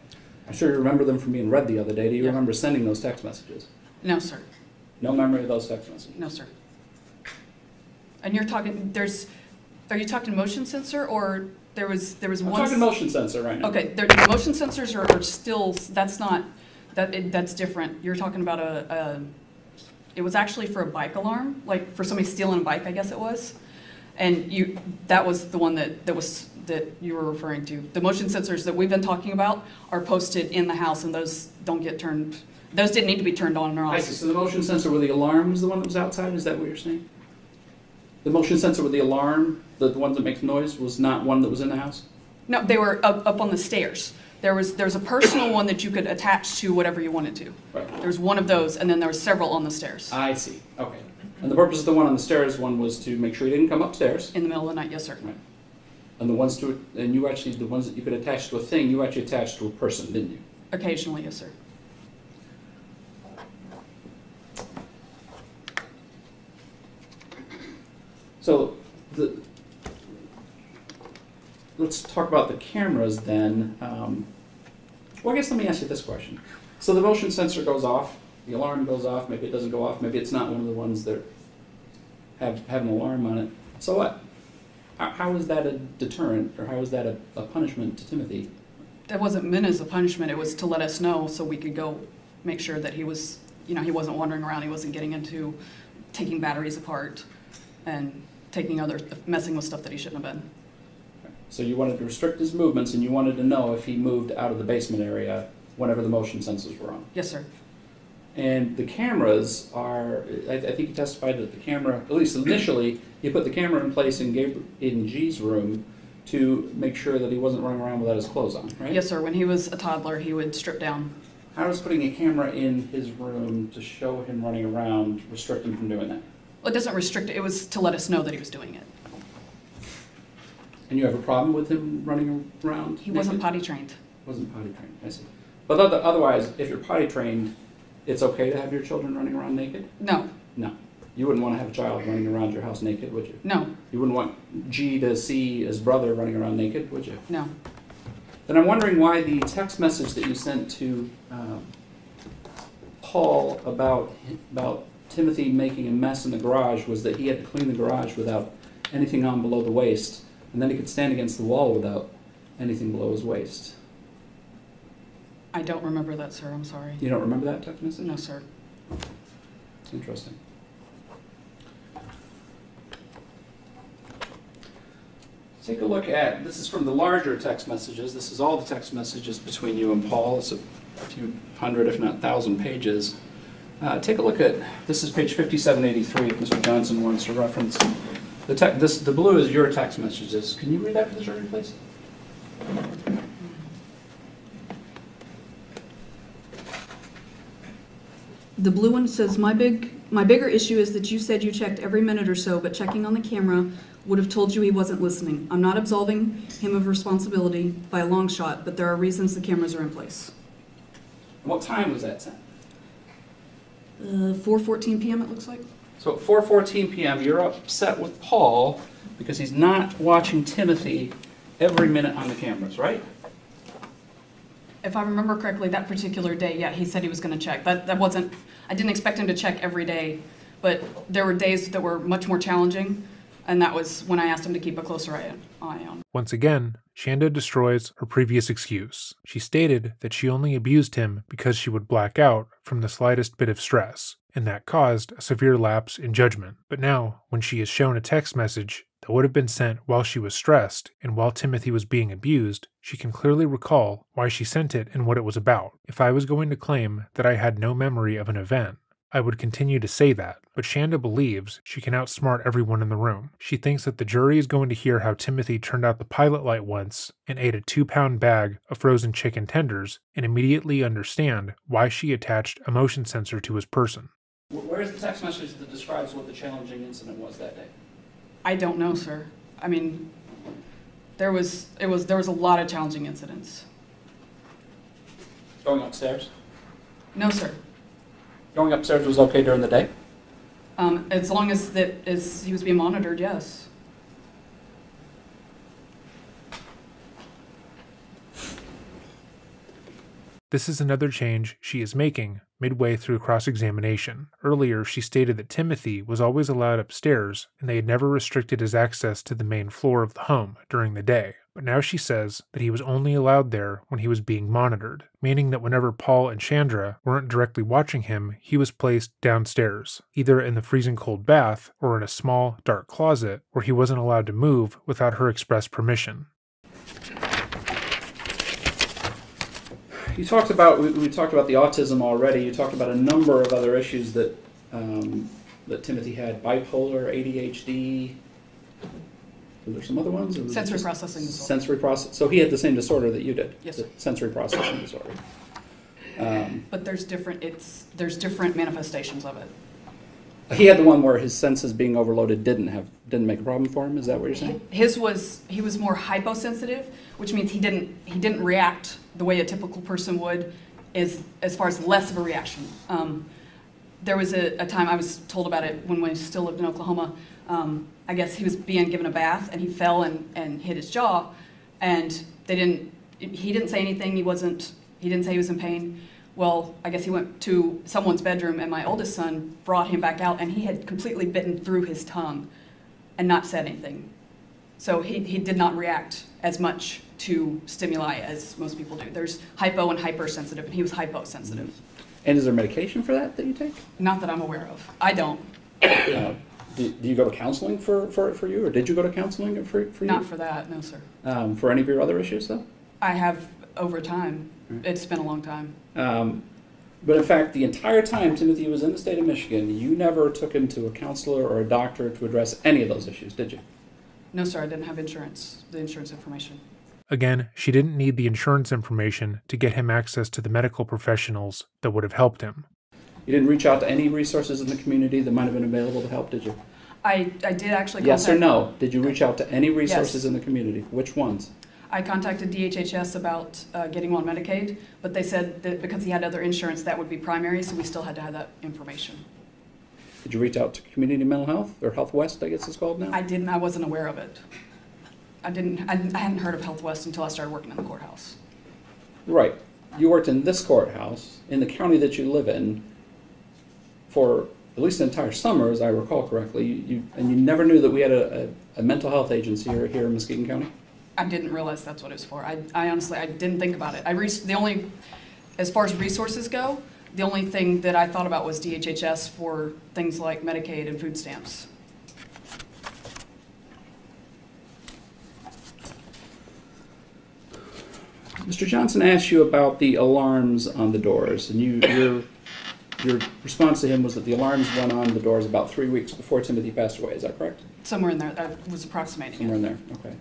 [SPEAKER 16] I'm sure you remember them from being read the other day. Do you
[SPEAKER 20] Yeah.
[SPEAKER 16] remember sending those text messages?
[SPEAKER 20] No, sir.
[SPEAKER 16] No memory of those text messages.
[SPEAKER 20] No, sir. And you're talking. There's. Are you talking motion sensor or there was there was
[SPEAKER 16] I'm
[SPEAKER 20] one.
[SPEAKER 16] talking motion sensor right now.
[SPEAKER 20] Okay, there, the motion sensors are, are still. That's not. That it, that's different. You're talking about a, a. It was actually for a bike alarm, like for somebody stealing a bike, I guess it was. And you, that was the one that, that was that you were referring to. The motion sensors that we've been talking about are posted in the house, and those don't get turned. Those didn't need to be turned on or
[SPEAKER 16] I
[SPEAKER 20] off.
[SPEAKER 16] see. So the motion sensor with the alarm was the one that was outside? Is that what you're saying? The motion sensor with the alarm, the, the one that makes noise, was not one that was in the house?
[SPEAKER 20] No, they were up, up on the stairs. There was there's a personal one that you could attach to whatever you wanted to.
[SPEAKER 16] Right.
[SPEAKER 20] There was one of those, and then there were several on the stairs.
[SPEAKER 16] I see. Okay. And the purpose of the one on the stairs one was to make sure he didn't come upstairs.
[SPEAKER 20] In the middle of the night, yes, sir.
[SPEAKER 16] Right. And the ones to and you actually the ones that you could attach to a thing, you actually attached to a person, didn't you?
[SPEAKER 20] Occasionally, yes, sir.
[SPEAKER 16] So the let's talk about the cameras then. Um, well, I guess let me ask you this question. So the motion sensor goes off, the alarm goes off. Maybe it doesn't go off. Maybe it's not one of the ones that have have an alarm on it. So what? How, is that a deterrent, or how is that a, a punishment to Timothy?
[SPEAKER 20] That wasn't meant as a punishment. It was to let us know so we could go make sure that he was, you know, he wasn't wandering around. He wasn't getting into taking batteries apart and taking other, messing with stuff that he shouldn't have been.
[SPEAKER 16] So you wanted to restrict his movements, and you wanted to know if he moved out of the basement area whenever the motion sensors were on.
[SPEAKER 20] Yes, sir.
[SPEAKER 16] And the cameras are, I, I think you testified that the camera, at least initially, you put the camera in place in, Gabriel, in G's room to make sure that he wasn't running around without his clothes on, right?
[SPEAKER 20] Yes, sir. When he was a toddler, he would strip down.
[SPEAKER 16] How does putting a camera in his room to show him running around restrict him from doing that?
[SPEAKER 20] Well, it doesn't restrict it. It was to let us know that he was doing it.
[SPEAKER 16] And you have a problem with him running around?
[SPEAKER 20] He wasn't potty trained.
[SPEAKER 16] Wasn't potty trained, I see. But other- otherwise, if you're potty trained, it's okay to have your children running around naked?
[SPEAKER 20] No.
[SPEAKER 16] No. You wouldn't want to have a child running around your house naked, would you?
[SPEAKER 20] No.
[SPEAKER 16] You wouldn't want G to see his brother running around naked, would you?
[SPEAKER 20] No.
[SPEAKER 16] Then I'm wondering why the text message that you sent to um, Paul about about Timothy making a mess in the garage was that he had to clean the garage without anything on below the waist, and then he could stand against the wall without anything below his waist.
[SPEAKER 20] I don't remember that, sir. I'm sorry.
[SPEAKER 16] You don't remember that text message?
[SPEAKER 20] No, sir.
[SPEAKER 16] Interesting. Take a look at, this is from the larger text messages. This is all the text messages between you and Paul. It's a few hundred, if not thousand pages. Uh, take a look at, this is page 5783 if Mr. Johnson wants to reference. The, this, the blue is your text messages. Can you read that for the jury, please?
[SPEAKER 20] The blue one says, my big, my bigger issue is that you said you checked every minute or so, but checking on the camera would have told you he wasn't listening. I'm not absolving him of responsibility by a long shot, but there are reasons the cameras are in place.
[SPEAKER 16] What time was that sent?
[SPEAKER 20] Uh, 4:14 p.m. It looks like.
[SPEAKER 16] So at 4:14 p.m., you're upset with Paul because he's not watching Timothy every minute on the cameras, right?
[SPEAKER 20] If I remember correctly, that particular day, yeah, he said he was going to check. That that wasn't. I didn't expect him to check every day, but there were days that were much more challenging, and that was when I asked him to keep a closer eye eye on.
[SPEAKER 1] Once again, Shanda destroys her previous excuse. She stated that she only abused him because she would black out from the slightest bit of stress, and that caused a severe lapse in judgment. But now, when she is shown a text message that would have been sent while she was stressed and while Timothy was being abused, she can clearly recall why she sent it and what it was about. If I was going to claim that I had no memory of an event, I would continue to say that, but Shanda believes she can outsmart everyone in the room. She thinks that the jury is going to hear how Timothy turned out the pilot light once and ate a two pound bag of frozen chicken tenders and immediately understand why she attached a motion sensor to his person.
[SPEAKER 16] Where's the text message that describes what the challenging incident was that day?
[SPEAKER 20] I don't know, sir. I mean, there was it was there was a lot of challenging incidents.
[SPEAKER 16] Going upstairs?
[SPEAKER 20] No, sir.
[SPEAKER 16] Going upstairs was okay during the day?
[SPEAKER 20] Um, as long as that as he was being monitored, yes.
[SPEAKER 1] This is another change she is making midway through cross examination. Earlier, she stated that Timothy was always allowed upstairs and they had never restricted his access to the main floor of the home during the day. But now she says that he was only allowed there when he was being monitored, meaning that whenever Paul and Shanda weren't directly watching him, he was placed downstairs, either in the freezing cold bath or in a small, dark closet where he wasn't allowed to move without her express permission.
[SPEAKER 16] You talked about we, we talked about the autism already. You talked about a number of other issues that um, that Timothy had: bipolar, ADHD. Were there some other ones? or was it
[SPEAKER 20] Sensory
[SPEAKER 16] just
[SPEAKER 20] processing disorder.
[SPEAKER 16] Sensory process. So he had the same disorder that you did.
[SPEAKER 20] Yes,
[SPEAKER 16] the
[SPEAKER 20] sir.
[SPEAKER 16] sensory processing disorder. Um,
[SPEAKER 20] But there's different it's there's different manifestations of it.
[SPEAKER 16] he had the one where his senses being overloaded didn't have didn't make a problem for him. Is that what you're saying?
[SPEAKER 20] His was he was more hyposensitive, which means he didn't he didn't react the way a typical person would, as as far as less of a reaction. Um, there was a, a time I was told about it when we still lived in Oklahoma. Um, I guess he was being given a bath and he fell and, and hit his jaw, and they didn't. He didn't say anything. He wasn't. He didn't say he was in pain. Well, I guess he went to someone's bedroom, and my oldest son brought him back out, and he had completely bitten through his tongue, and not said anything. So he, he did not react as much to stimuli as most people do. There's hypo and hypersensitive, and he was hyposensitive.
[SPEAKER 16] And is there medication for that that you take?
[SPEAKER 20] Not that I'm aware of. I don't.
[SPEAKER 16] Uh, do, do you go to counseling for, for, for you, or did you go to counseling for, for you?
[SPEAKER 20] Not for that, no, sir.
[SPEAKER 16] Um, for any of your other issues, though?
[SPEAKER 20] I have over time. It's been a long time.
[SPEAKER 16] Um, but in fact, the entire time Timothy was in the state of Michigan, you never took him to a counselor or a doctor to address any of those issues, did you?
[SPEAKER 20] No, sir, I didn't have insurance, the insurance information.
[SPEAKER 1] Again, she didn't need the insurance information to get him access to the medical professionals that would have helped him.
[SPEAKER 16] You didn't reach out to any resources in the community that might have been available to help, did you?
[SPEAKER 20] I, I did actually
[SPEAKER 16] Yes or
[SPEAKER 20] contact-
[SPEAKER 16] no? Did you reach out to any resources in the community? Which ones?
[SPEAKER 20] I contacted DHHS about uh, getting on Medicaid, but they said that because he had other insurance, that would be primary, so we still had to have that information.
[SPEAKER 16] Did you reach out to Community Mental Health or Health West, I guess it's called now?
[SPEAKER 20] I didn't, I wasn't aware of it. I didn't, I I hadn't heard of Health West until I started working in the courthouse.
[SPEAKER 16] Right. You worked in this courthouse in the county that you live in for at least an entire summer, as I recall correctly. You, you and you never knew that we had a, a, a mental health agency here, here in Muskegon County.
[SPEAKER 20] I didn't realize that's what it was for. I, I honestly, I didn't think about it. I re- the only, as far as resources go, the only thing that I thought about was DHHS for things like Medicaid and food stamps.
[SPEAKER 16] Mr. Johnson asked you about the alarms on the doors, and you, your, your response to him was that the alarms went on the doors about three weeks before Timothy passed away. Is that correct?
[SPEAKER 20] Somewhere in there, I was approximating
[SPEAKER 16] Somewhere
[SPEAKER 20] it.
[SPEAKER 16] in there. Okay.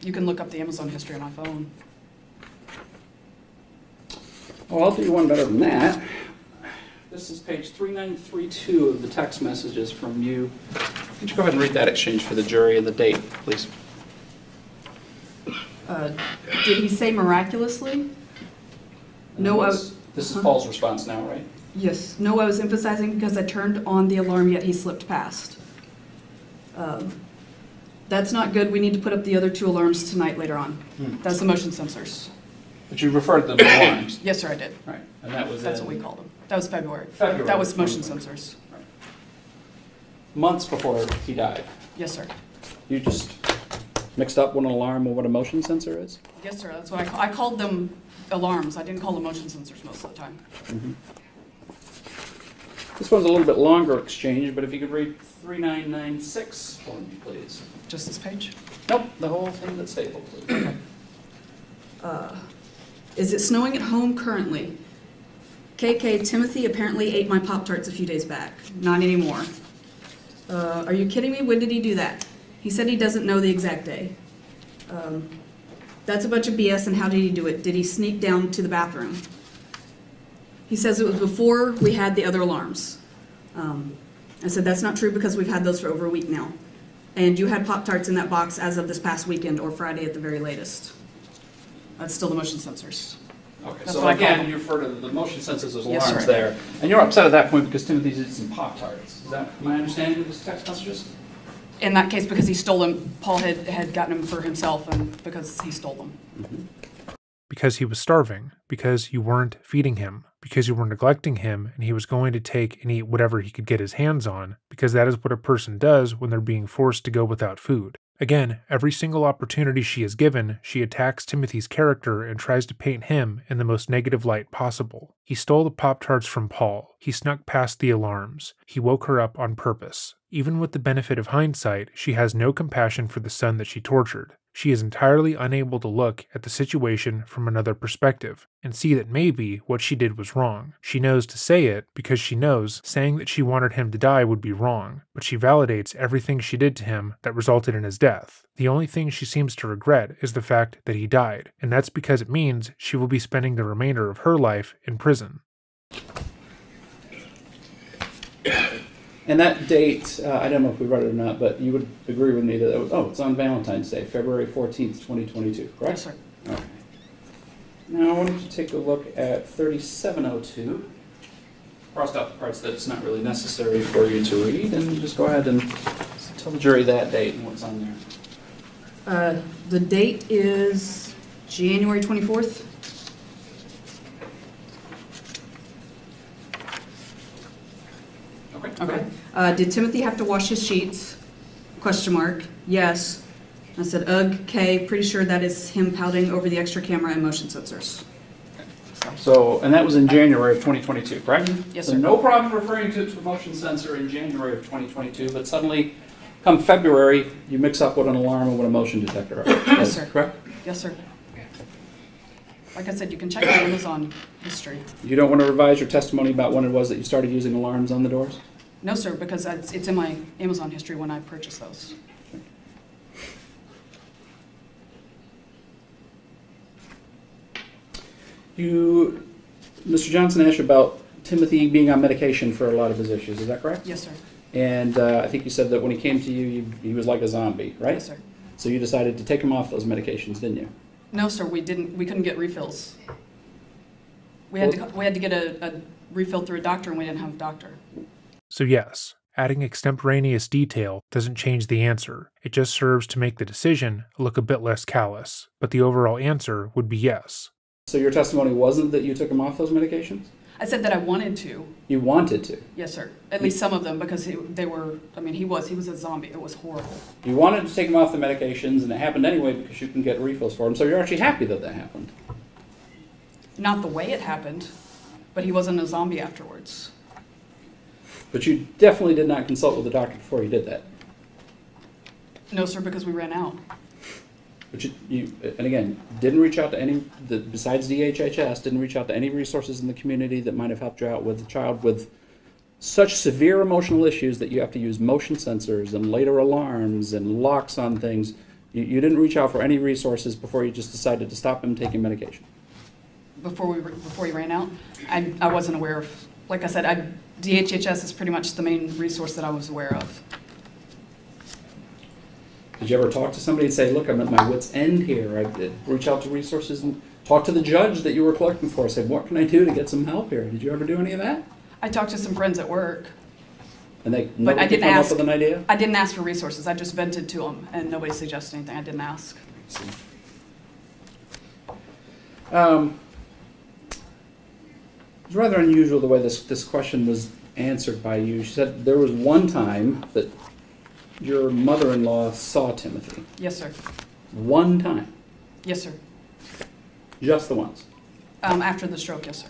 [SPEAKER 20] You can look up the Amazon history on my phone.
[SPEAKER 16] Well, I'll do you one better than that. This is page 3932 of the text messages from you. Could you go ahead and read that exchange for the jury and the date, please?
[SPEAKER 20] Uh, Did he say miraculously? No, I was.
[SPEAKER 16] This is
[SPEAKER 20] huh?
[SPEAKER 16] Paul's response now, right?
[SPEAKER 20] Yes, no, I was emphasizing because I turned on the alarm, yet he slipped past. Um, That's not good, we need to put up the other two alarms tonight later on.
[SPEAKER 16] Hmm.
[SPEAKER 20] That's the motion sensors.
[SPEAKER 16] But you referred to them as alarms. [coughs]
[SPEAKER 20] Yes, sir, I did.
[SPEAKER 16] Right, and that was
[SPEAKER 20] That's
[SPEAKER 16] in-
[SPEAKER 20] what we called them. That was February.
[SPEAKER 16] February.
[SPEAKER 20] That was motion sensors.
[SPEAKER 16] Months before he died.
[SPEAKER 20] Yes, sir.
[SPEAKER 16] You just mixed up what an alarm and what a motion sensor is?
[SPEAKER 20] Yes, sir, that's what I, ca- I called them alarms, I didn't call them motion sensors most of the time.
[SPEAKER 16] Mhm. This one's a little bit longer exchange, but if you could read 3996 for me, please.
[SPEAKER 20] Just this page?
[SPEAKER 16] Nope, the whole thing that's stapled, please.
[SPEAKER 20] Uh, Is it snowing at home currently? KK, Timothy apparently ate my Pop-Tarts a few days back. Not anymore. Uh, Are you kidding me? When did he do that? He said he doesn't know the exact day. Um, That's a bunch of BS, and how did he do it? Did he sneak down to the bathroom? He says it was before we had the other alarms. Um, I said, that's not true because we've had those for over a week now. And you had Pop-Tarts in that box as of this past weekend or Friday at the very latest. That's still the motion sensors.
[SPEAKER 16] Okay,
[SPEAKER 20] That's
[SPEAKER 16] so
[SPEAKER 20] what I call
[SPEAKER 16] again,
[SPEAKER 20] them.
[SPEAKER 16] you refer to the motion sensors as
[SPEAKER 20] Yes,
[SPEAKER 16] alarms
[SPEAKER 20] sir.
[SPEAKER 16] there. And you're upset at that point because Timothy's eating some Pop-Tarts. Is that my understanding of this text messages?
[SPEAKER 20] In that case, because he stole them, Paul had, had gotten them for himself and because he stole them.
[SPEAKER 1] Because he was starving, because you weren't feeding him, because you were neglecting him, and he was going to take and eat whatever he could get his hands on, because that is what a person does when they're being forced to go without food. Again, every single opportunity she is given, she attacks Timothy's character and tries to paint him in the most negative light possible. He stole the Pop Tarts from Paul. He snuck past the alarms. He woke her up on purpose. Even with the benefit of hindsight, she has no compassion for the son that she tortured. She is entirely unable to look at the situation from another perspective and see that maybe what she did was wrong. She knows to say it because she knows saying that she wanted him to die would be wrong, but she validates everything she did to him that resulted in his death. The only thing she seems to regret is the fact that he died, and that's because it means she will be spending the remainder of her life in prison.
[SPEAKER 16] And that date, uh, I don't know if we read it or not, but you would agree with me that, it was, oh, it's on Valentine's Day, February 14th, 2022, correct?
[SPEAKER 20] Yes, sir.
[SPEAKER 16] Okay. Now, why don't you take a look at 3702? Crossed out the parts that it's not really necessary for you to read, and just go ahead and tell the jury that date and what's on there.
[SPEAKER 20] Uh, The date is January 24th.
[SPEAKER 16] Okay.
[SPEAKER 20] Okay. Uh, Did Timothy have to wash his sheets? Question mark. Yes. I said, ugh, okay, pretty sure that is him pouting over the extra camera and motion sensors.
[SPEAKER 16] So, and that was in January of 2022, correct?
[SPEAKER 20] Yes,
[SPEAKER 16] So
[SPEAKER 20] sir.
[SPEAKER 16] no problem referring to it to a motion sensor in January of 2022, but suddenly, come February, you mix up what an alarm and what a motion detector are.
[SPEAKER 20] Yes, sir.
[SPEAKER 16] Correct?
[SPEAKER 20] Yes, sir. Like I said, you can check my Amazon history.
[SPEAKER 16] You don't want to revise your testimony about when it was that you started using alarms on the doors?
[SPEAKER 20] No, sir, because it's it's in my Amazon history when I purchased those.
[SPEAKER 16] You, Mr. Johnson asked you about Timothy being on medication for a lot of his issues, is that correct?
[SPEAKER 20] Yes, sir.
[SPEAKER 16] And uh, I think you said that when he came to you, you- he was like a zombie, right?
[SPEAKER 20] Yes, sir.
[SPEAKER 16] So you decided to take him off those medications, didn't you?
[SPEAKER 20] No, sir, we didn't, we couldn't get refills. We had to, we had to get a, a refill through a doctor and we didn't have a doctor.
[SPEAKER 1] So, yes, adding extemporaneous detail doesn't change the answer. It just serves to make the decision look a bit less callous. But the overall answer would be yes.
[SPEAKER 16] So your testimony wasn't that you took him off those medications?
[SPEAKER 20] I said that I wanted to.
[SPEAKER 16] You wanted to.
[SPEAKER 20] Yes, sir. At least some of them because he, they were, I mean, he was, he was a zombie. It was horrible.
[SPEAKER 16] You wanted to take him off the medications, and it happened anyway because you can get refills for him. So you're actually happy that that happened.
[SPEAKER 20] Not the way it happened, but he wasn't a zombie afterwards.
[SPEAKER 16] But you definitely did not consult with the doctor before you did that.
[SPEAKER 20] No, sir, because we ran out.
[SPEAKER 16] But you, you and again, didn't reach out to any, the, besides DHHS, didn't reach out to any resources in the community that might have helped you out with a child with such severe emotional issues that you have to use motion sensors and later alarms and locks on things. You, you didn't reach out for any resources before you just decided to stop him taking medication.
[SPEAKER 20] Before we, before he ran out, I, I wasn't aware of, like I said, I, DHHS is pretty much the main resource that I was aware of.
[SPEAKER 16] Did you ever talk to somebody and say, look, I'm at my wit's end here? I did reach out to resources and talk to the judge that you were collecting for. Say, what can I do to get some help here? Did you ever do any of that?
[SPEAKER 20] I talked to some friends at work,
[SPEAKER 16] And they
[SPEAKER 20] but
[SPEAKER 16] nobody
[SPEAKER 20] I didn't
[SPEAKER 16] come
[SPEAKER 20] ask.
[SPEAKER 16] up with an idea?
[SPEAKER 20] I didn't ask for resources. I just vented to them, and nobody suggested anything. I didn't ask.
[SPEAKER 16] Um, it's rather unusual the way this, this question was answered by you. She said there was one time that your mother-in-law saw Timothy.
[SPEAKER 20] Yes, sir.
[SPEAKER 16] One time.
[SPEAKER 20] Yes, sir.
[SPEAKER 16] Just the once.
[SPEAKER 20] Um, after the stroke, yes, sir.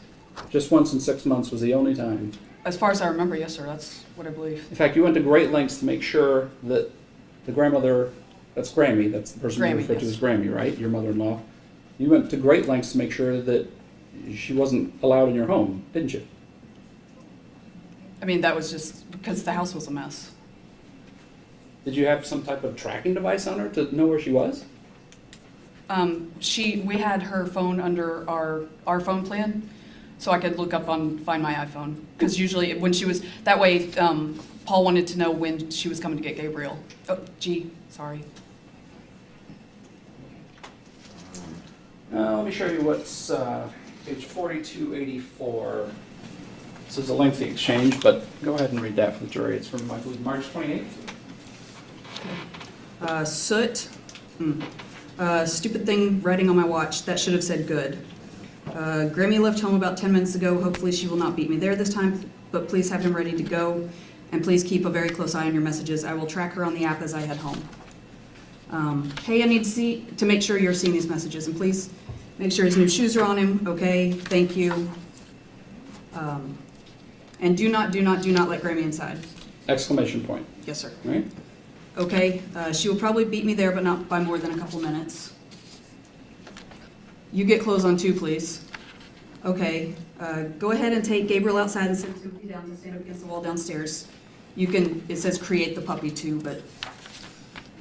[SPEAKER 16] Just once in six months was the only time.
[SPEAKER 20] As far as I remember, yes, sir. That's what I believe.
[SPEAKER 16] In fact, you went to great lengths to make sure that the grandmother, that's Grammy, that's the person you
[SPEAKER 20] Grammy,
[SPEAKER 16] referred to as Grammy, right? Your mother-in-law. You went to great lengths to make sure that she wasn't allowed in your home, didn't you?
[SPEAKER 20] I mean, that was just because the house was a mess.
[SPEAKER 16] Did you have some type of tracking device on her to know where she was?
[SPEAKER 20] Um, she, we had her phone under our, our phone plan, so I could look up on, find my iPhone. Because usually when she was, that way, um, Paul wanted to know when she was coming to get Gabriel. Oh, gee, sorry.
[SPEAKER 16] Uh, let me show you what's uh, page 4284. This is a lengthy exchange, but go ahead and read that for the jury. It's from, I believe, March 28th.
[SPEAKER 20] Uh, soot. Hmm. Uh, stupid thing writing on my watch. That should have said good. Uh, Grammy left home about 10 minutes ago. Hopefully, she will not beat me there this time, but please have him ready to go. And please keep a very close eye on your messages. I will track her on the app as I head home. Um, hey, I need to see to make sure you're seeing these messages, and please make sure his new shoes are on him. Okay, thank you. Um, and do not, do not, do not let Grammy inside.
[SPEAKER 16] Exclamation point.
[SPEAKER 20] Yes, sir.
[SPEAKER 16] Right?
[SPEAKER 20] Okay, uh, she will probably beat me there, but not by more than a couple minutes. You get clothes on too, please. Okay, uh, go ahead and take Gabriel outside and sit Timothy down to stand up against the wall downstairs. You can, it says create the puppy too, but,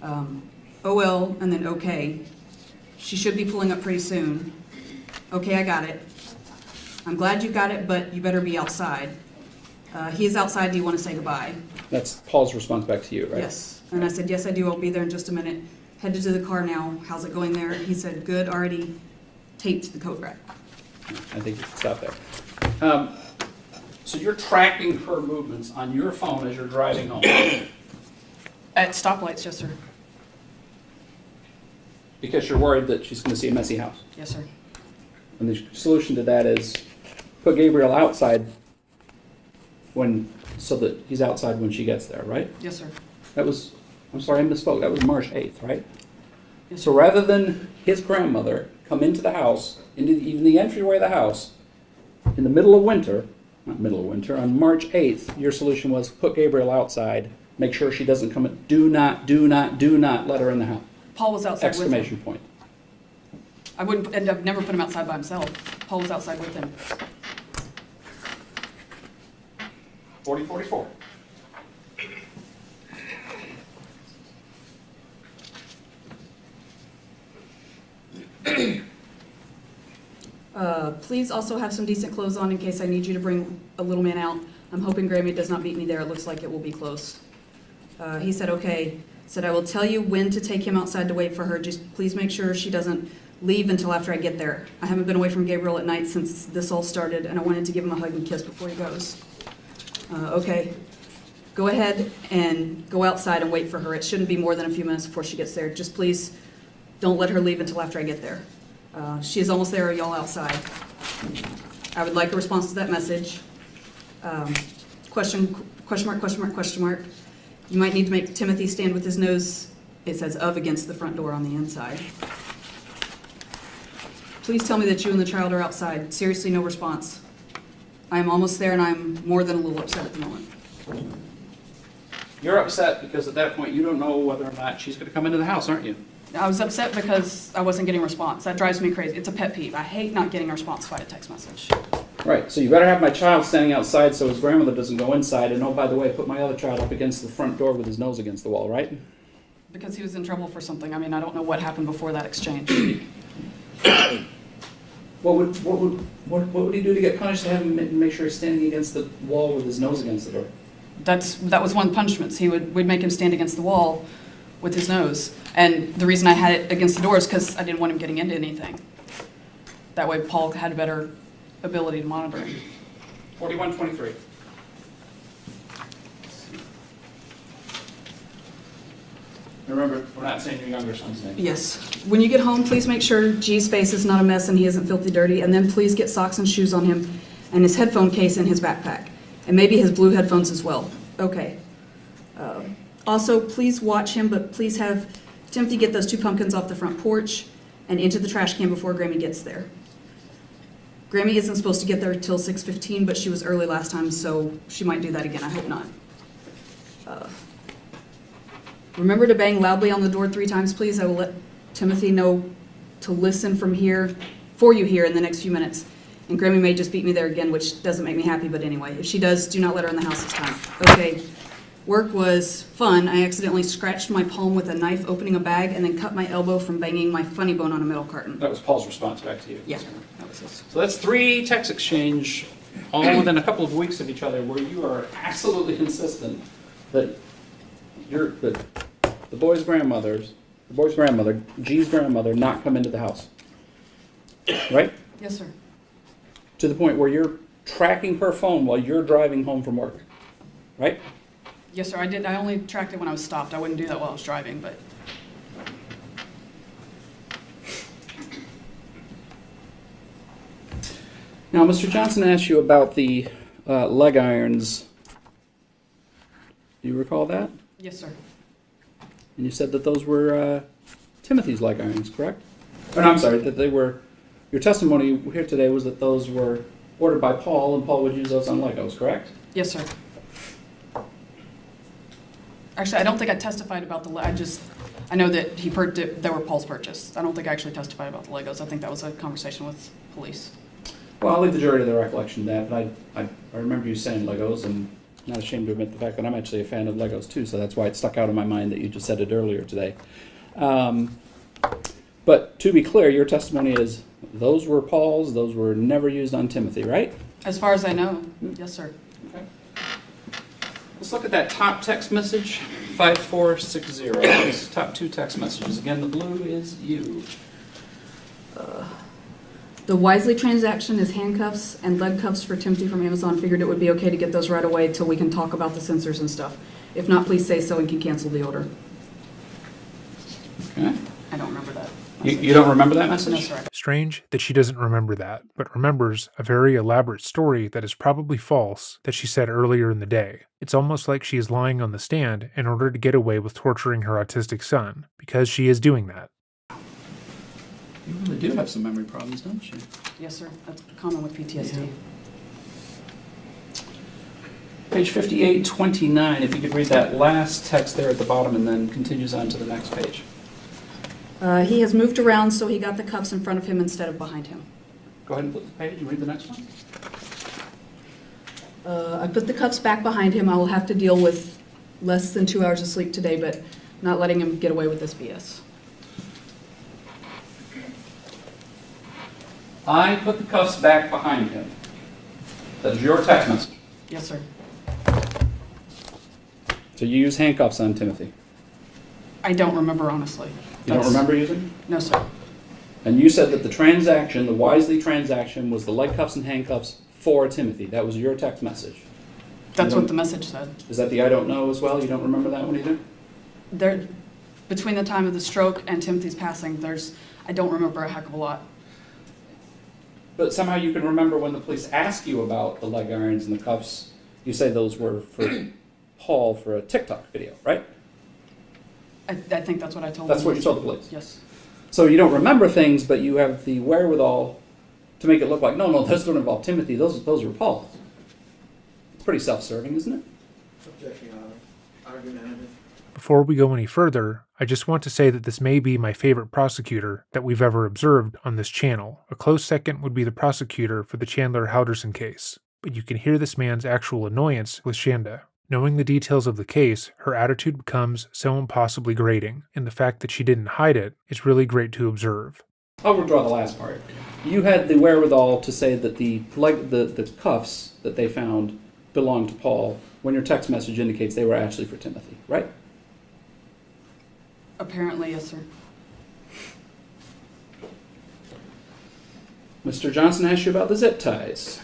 [SPEAKER 20] um, OL and then okay. She should be pulling up pretty soon. Okay, I got it. I'm glad you got it, but you better be outside. Uh, he is outside, do you want to say goodbye?
[SPEAKER 16] That's Paul's response back to you, right?
[SPEAKER 20] Yes. And I said, yes, I do. I'll be there in just a minute. Headed to the car now. How's it going there? He said, good. Already taped the coat rack.
[SPEAKER 16] I think you can stop there. Um, so you're tracking her movements on your phone as you're driving home
[SPEAKER 20] At stoplights, yes, sir.
[SPEAKER 16] Because you're worried that she's going to see a messy house.
[SPEAKER 20] Yes, sir.
[SPEAKER 16] And the solution to that is put Gabriel outside when, so that he's outside when she gets there, right?
[SPEAKER 20] Yes, sir.
[SPEAKER 16] That was I'm sorry, I misspoke. That was March 8th, right? So rather than his grandmother come into the house, into the, even the entryway of the house, in the middle of winter, not middle of winter, on March 8th, your solution was put Gabriel outside, make sure she doesn't come in. Do not, do not, do not let her in the house.
[SPEAKER 20] Paul was outside with him.
[SPEAKER 16] Exclamation point.
[SPEAKER 20] I wouldn't, and I've never put him outside by himself. Paul was outside with him.
[SPEAKER 16] 4044.
[SPEAKER 20] Uh, Please also have some decent clothes on in case I need you to bring a little man out. I'm hoping Grammy does not beat me there. It looks like it will be close. Uh, He said, okay. Said, I will tell you when to take him outside to wait for her. Just please make sure she doesn't leave until after I get there. I haven't been away from Gabriel at night since this all started, and I wanted to give him a hug and kiss before he goes. Uh, Okay. Go ahead and go outside and wait for her. It shouldn't be more than a few minutes before she gets there. Just please don't let her leave until after I get there. Uh, She is almost there, Are y'all outside. I would like a response to that message. Um, Question, question mark, question mark, question mark. You might need to make Timothy stand with his nose, it says of against the front door on the inside. Please tell me that you and the child are outside. Seriously, no response. I am almost there and I'm more than a little upset at the moment.
[SPEAKER 16] You're upset because at that point you don't know whether or not she's going to come into the house, aren't you?
[SPEAKER 20] I was upset because I wasn't getting a response. That drives me crazy. It's a pet peeve. I hate not getting a response via text message.
[SPEAKER 16] Right, so you better have my child standing outside so his grandmother doesn't go inside, and oh, by the way, put my other child up against the front door with his nose against the wall, right?
[SPEAKER 20] Because he was in trouble for something. I mean, I don't know what happened before that exchange. [coughs]
[SPEAKER 16] What would, what would, what, what would he do to get punished to have him make sure he's standing against the wall with his nose against the door?
[SPEAKER 20] That's, that was one of the punishments. He would, we'd make him stand against the wall with his nose. And the reason I had it against the door is because I didn't want him getting into anything. That way Paul had a better ability to monitor him.
[SPEAKER 16] 4123. Remember, we're not saying your younger son's name.
[SPEAKER 20] Yes. When you get home, please make sure G's face is not a mess and he isn't filthy dirty, and then please get socks and shoes on him and his headphone case in his backpack, and maybe his blue headphones as well. Okay. Uh, Also, please watch him, but please have Timothy get those two pumpkins off the front porch and into the trash can before Grammy gets there. Grammy isn't supposed to get there till 6:15, but she was early last time, so she might do that again. I hope not. Uh, Remember to bang loudly on the door three times, please. I will let Timothy know to listen from here, for you here in the next few minutes. And Grammy may just beat me there again, which doesn't make me happy, but anyway, if she does, do not let her in the house this time. Okay, work was fun. I accidentally scratched my palm with a knife opening a bag and then cut my elbow from banging my funny bone on a metal carton.
[SPEAKER 16] That was Paul's response back to you.
[SPEAKER 20] Yeah, his.
[SPEAKER 16] So that's three text exchange, all within a couple of weeks of each other, where you are absolutely insistent that your, that the boy's grandmother's, the boy's grandmother, G's grandmother, not come into the house. Right?
[SPEAKER 20] Yes, sir.
[SPEAKER 16] To the point where you're tracking her phone while you're driving home from work. Right?
[SPEAKER 20] Yes, sir, I did, I only tracked it when I was stopped. I wouldn't do that while I was driving, but
[SPEAKER 16] Now, Mr. Johnson asked you about the uh, leg irons. Do you recall that?
[SPEAKER 20] yes, sir.
[SPEAKER 16] And you said that those were uh, Timothy's leg irons, correct? Or no, I'm sorry, that they were. Your testimony here today was that those were ordered by Paul, and Paul would use those on Legos, correct?
[SPEAKER 20] Yes, sir. Actually, I don't think I testified about the, I just, I know that he, pur- they were Paul's purchase. I don't think I actually testified about the Legos. I think that was a conversation with police.
[SPEAKER 16] Well, I'll leave the jury to the recollection of that, but I, I, I remember you saying Legos, and I'm not ashamed to admit the fact that I'm actually a fan of Legos too, so that's why it stuck out in my mind that you just said it earlier today. Um, but to be clear, your testimony is those were Paul's, those were never used on Timothy, right?
[SPEAKER 20] As far as I know, yes, sir. Okay.
[SPEAKER 16] Let's look at that top text message, 5460. Top two text messages. Again, the blue is you.
[SPEAKER 20] The Wisely transaction is handcuffs and leg cuffs for Timothy from Amazon. Figured it would be okay to get those right away till we can talk about the sensors and stuff. If not, please say so and can cancel the order.
[SPEAKER 16] Okay.
[SPEAKER 20] I don't remember that.
[SPEAKER 16] You, you don't remember that message?
[SPEAKER 20] No.
[SPEAKER 1] Strange that she doesn't remember that, but remembers a very elaborate story that is probably false that she said earlier in the day. It's almost like she is lying on the stand in order to get away with torturing her autistic son, because she is doing that.
[SPEAKER 16] You really do have some memory problems, don't you?
[SPEAKER 20] Yes, sir. That's common with PTSD.
[SPEAKER 16] Page 5829, if you could read that last text there at the bottom and then continues on to the next page.
[SPEAKER 20] Uh, he has moved around, so he got the cuffs in front of him instead of behind him.
[SPEAKER 16] Go ahead and flip the page and read the next one.
[SPEAKER 20] Uh, I put the cuffs back behind him. I will have to deal with less than two hours of sleep today, but not letting him get away with this BS.
[SPEAKER 16] I put the cuffs back behind him. That is your text message.
[SPEAKER 20] Yes, sir.
[SPEAKER 16] So you use handcuffs on Timothy.
[SPEAKER 20] I don't remember honestly.
[SPEAKER 16] You don't
[SPEAKER 20] That's-
[SPEAKER 16] remember using?
[SPEAKER 20] No, sir.
[SPEAKER 16] And you said that the transaction, the Wisely transaction, was the leg cuffs and handcuffs for Timothy. That was your text message.
[SPEAKER 20] That's what the message said.
[SPEAKER 16] Is that the I don't know as well? You don't remember that one either?
[SPEAKER 20] There, between the time of the stroke and Timothy's passing, there's, I don't remember a heck of a lot.
[SPEAKER 16] But somehow you can remember when the police ask you about the leg irons and the cuffs, you say those were for [clears throat] Paul for a TikTok video, right?
[SPEAKER 20] I, I think that's what I told
[SPEAKER 16] That's
[SPEAKER 20] them.
[SPEAKER 16] what you told the police?
[SPEAKER 20] Yes.
[SPEAKER 16] So you don't remember things, but you have the wherewithal to make it look like, no, no, those don't involve Timothy, those, those were Paul's. It's pretty self-serving, isn't it?
[SPEAKER 19] Objection, Your Honor. Argumentative.
[SPEAKER 1] Before we go any further, I just want to say that this may be my favorite prosecutor that we've ever observed on this channel. A close second would be the prosecutor for the Chandler Halderson case, but you can hear this man's actual annoyance with Shanda. Knowing the details of the case, her attitude becomes so impossibly grating, and the fact that she didn't hide it is really great to observe.
[SPEAKER 16] I'll withdraw the last part. You had the wherewithal to say that the the, the cuffs that they found belonged to Paul when your text message indicates they were actually for Timothy, right?
[SPEAKER 20] Apparently, yes, sir.
[SPEAKER 16] Mr. Johnson asked you about the zip ties.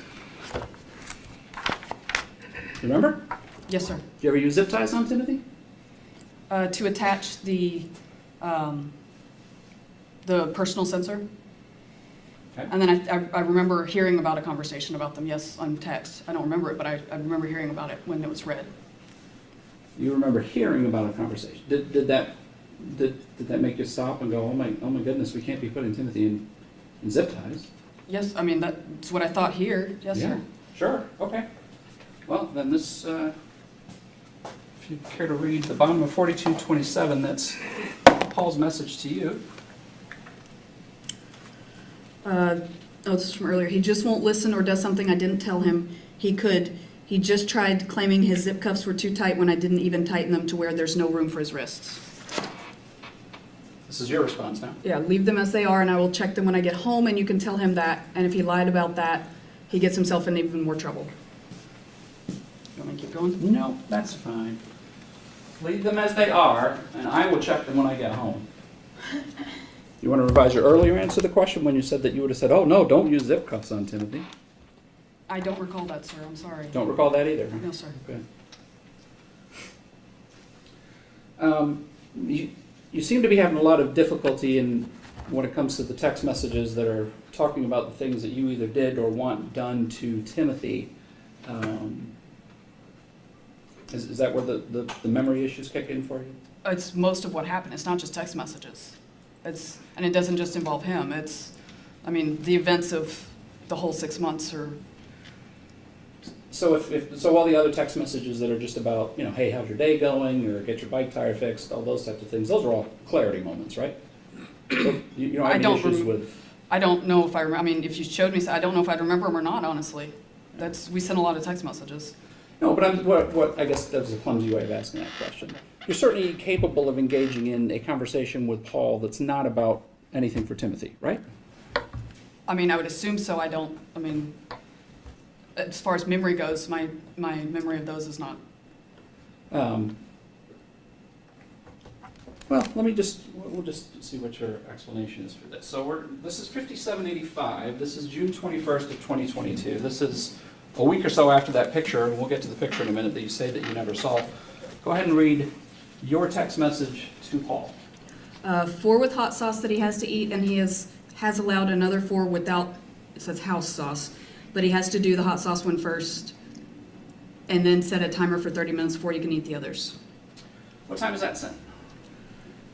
[SPEAKER 16] Remember?
[SPEAKER 20] Yes, sir.
[SPEAKER 16] Did you ever use zip ties on Timothy?
[SPEAKER 20] Uh, to attach the, um, the personal sensor.
[SPEAKER 16] Okay.
[SPEAKER 20] And then I, I, I remember hearing about a conversation about them, yes, on text. I don't remember it, but I, I remember hearing about it when it was read.
[SPEAKER 16] You remember hearing about a conversation. Did, did that did, did that make you stop and go, oh my oh my goodness, we can't be putting Timothy in, in zip ties?
[SPEAKER 20] Yes, I mean, that's what I thought here, yes,
[SPEAKER 16] Yeah,
[SPEAKER 20] sir.
[SPEAKER 16] Sure, okay. Well, then this, uh, if you care to read the bottom of 4227, that's Paul's message to you.
[SPEAKER 20] Uh, oh, this is from earlier. He just won't listen or does something I didn't tell him he could. He just tried claiming his zip cuffs were too tight when I didn't even tighten them to where there's no room for his wrists.
[SPEAKER 16] This is your response now.
[SPEAKER 20] Yeah, leave them as they are and I will check them when I get home and you can tell him that. And if he lied about that, he gets himself in even more trouble. You want me to keep going?
[SPEAKER 16] No, that's fine. Leave them as they are, and I will check them when I get home. You want to revise your earlier answer to the question when you said that you would have said, oh, no, don't use zip cuffs on Timothy?
[SPEAKER 20] I don't recall that, sir. I'm sorry.
[SPEAKER 16] Don't recall that either? huh?
[SPEAKER 20] No, sir.
[SPEAKER 16] Okay. Um, you, you seem to be having a lot of difficulty in when it comes to the text messages that are talking about the things that you either did or want done to Timothy. Um, is, is that where the, the, the memory issues kick in for you?
[SPEAKER 20] It's most of what happened. It's not just text messages. It's, and it doesn't just involve him. It's, I mean, the events of the whole six months are,
[SPEAKER 16] So if, if so, all the other text messages that are just about you know, hey, how's your day going, or get your bike tire fixed, all those types of things, those are all clarity moments, right? [clears throat] you, you don't have
[SPEAKER 20] I
[SPEAKER 16] any
[SPEAKER 20] don't
[SPEAKER 16] issues with.
[SPEAKER 20] I don't know if I, rem- I mean, if you showed me, I don't know if I'd remember them or not, honestly. That's, we sent a lot of text messages.
[SPEAKER 16] No, but I'm, what, what I guess that was a clumsy way of asking that question. You're certainly capable of engaging in a conversation with Paul that's not about anything for Timothy, right?
[SPEAKER 20] I mean, I would assume so. I don't, I mean, as far as memory goes, my, my memory of those is not,
[SPEAKER 16] Um, well, let me just, we'll we'll just see what your explanation is for this. So we're, this is 5785, this is June 21st of 2022. This is a week or so after that picture, and we'll get to the picture in a minute that you say that you never saw. Go ahead and read your text message to Paul.
[SPEAKER 20] Uh, four with hot sauce that he has to eat, and he has, has allowed another four without, it says house sauce, but he has to do the hot sauce one first, and then set a timer for 30 minutes before you can eat the others.
[SPEAKER 16] What time is that sent?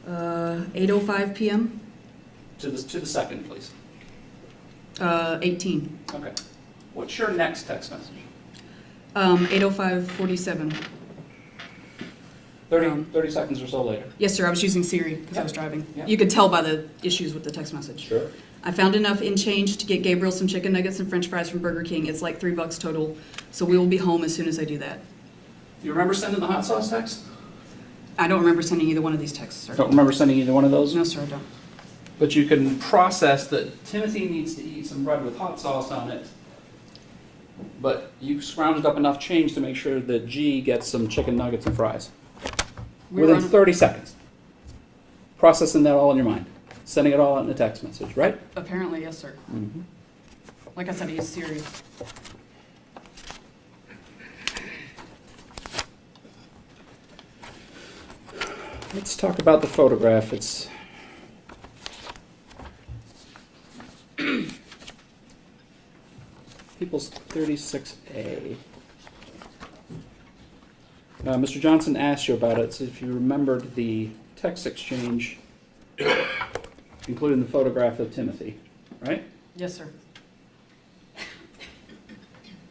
[SPEAKER 20] Uh, 8.05 p.m.,
[SPEAKER 16] To the, to the second, please.
[SPEAKER 20] uh, 18.
[SPEAKER 16] Okay. What's your next text message?
[SPEAKER 20] Um, 8.05.47.
[SPEAKER 16] 30, 30 seconds or so later.
[SPEAKER 20] Yes, sir, I was using Siri because I was driving.
[SPEAKER 16] Yeah.
[SPEAKER 20] You could tell by the issues with the text message.
[SPEAKER 16] Sure.
[SPEAKER 20] I found enough in change to get Gabriel some chicken nuggets and french fries from Burger King. It's like three bucks total, so we will be home as soon as I do that.
[SPEAKER 16] You remember sending the hot sauce text?
[SPEAKER 20] I don't remember sending either one of these texts, sir.
[SPEAKER 16] Don't remember sending either one of those?
[SPEAKER 20] No, sir, I don't.
[SPEAKER 16] But you can process that Timothy needs to eat some bread with hot sauce on it. But you scrounged up enough change to make sure that G gets some chicken nuggets and fries.
[SPEAKER 20] We
[SPEAKER 16] Within 30 seconds. Processing that all in your mind. Sending it all out in a text message, right?
[SPEAKER 20] Apparently, yes, sir.
[SPEAKER 16] Mm-hmm.
[SPEAKER 20] Like I said, I serious.
[SPEAKER 16] Let's talk about the photograph. It's People's 36A. Uh, Mr. Johnson asked you about it, so if you remembered the text exchange, including the photograph of Timothy, right?
[SPEAKER 20] Yes, sir.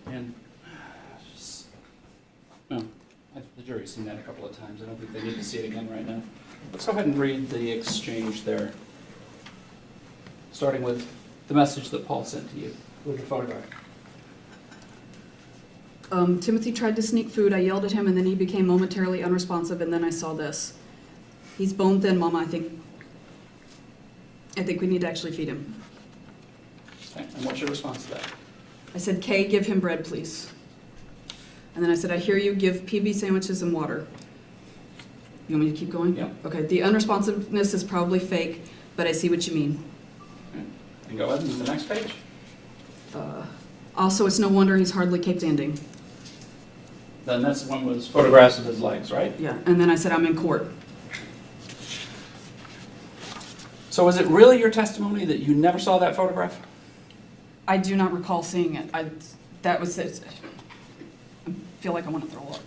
[SPEAKER 16] And, [sighs] no, I- the jury's seen that a couple of times. I don't think they need to see it again right now. Let's go ahead and read the exchange there. Starting with the message that Paul sent to you with the photograph.
[SPEAKER 20] Um, Timothy tried to sneak food. I yelled at him, and then he became momentarily unresponsive. And then I saw this. He's bone thin, Mama. I think. I think we need to actually feed him.
[SPEAKER 16] Okay, and what's your response to that?
[SPEAKER 20] I said, Kay, give him bread, please. And then I said, I hear you. Give PB sandwiches and water. You want me to keep going?
[SPEAKER 16] Yeah.
[SPEAKER 20] Okay. The unresponsiveness is probably fake, but I see what you mean.
[SPEAKER 16] And go ahead and the next page.
[SPEAKER 20] Uh, also, it's no wonder he's hardly cake standing.
[SPEAKER 16] Then that's one was photographs of his legs, right?
[SPEAKER 20] Yeah. And then I said, I'm in court.
[SPEAKER 16] So is it really your testimony that you never saw that photograph?
[SPEAKER 20] I do not recall seeing it. I, that was it. I feel like I want to throw up.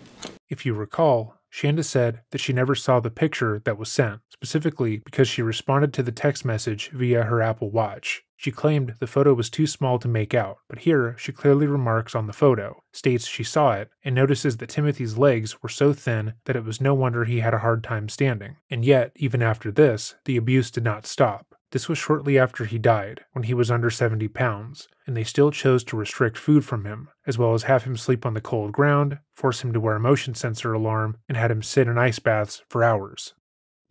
[SPEAKER 1] If you recall, Shanda said that she never saw the picture that was sent, specifically because she responded to the text message via her Apple Watch. She claimed the photo was too small to make out, but here she clearly remarks on the photo, states she saw it, and notices that Timothy's legs were so thin that it was no wonder he had a hard time standing. And yet, even after this, the abuse did not stop. This was shortly after he died, when he was under 70 pounds, and they still chose to restrict food from him, as well as have him sleep on the cold ground, force him to wear a motion sensor alarm, and had him sit in ice baths for hours.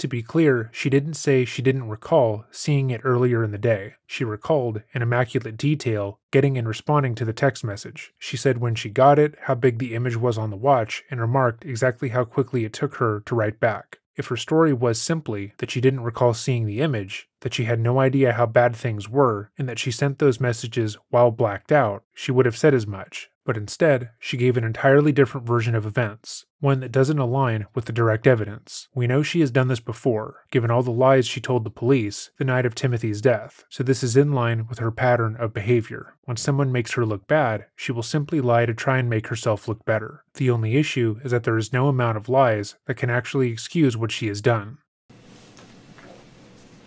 [SPEAKER 1] To be clear, she didn't say she didn't recall seeing it earlier in the day. She recalled, in immaculate detail, getting and responding to the text message. She said when she got it, how big the image was on the watch, and remarked exactly how quickly it took her to write back. If her story was simply that she didn't recall seeing the image, that she had no idea how bad things were, and that she sent those messages while blacked out, she would have said as much. But instead, she gave an entirely different version of events, one that doesn't align with the direct evidence. We know she has done this before, given all the lies she told the police the night of Timothy's death, so this is in line with her pattern of behavior. When someone makes her look bad, she will simply lie to try and make herself look better. The only issue is that there is no amount of lies that can actually excuse what she has done.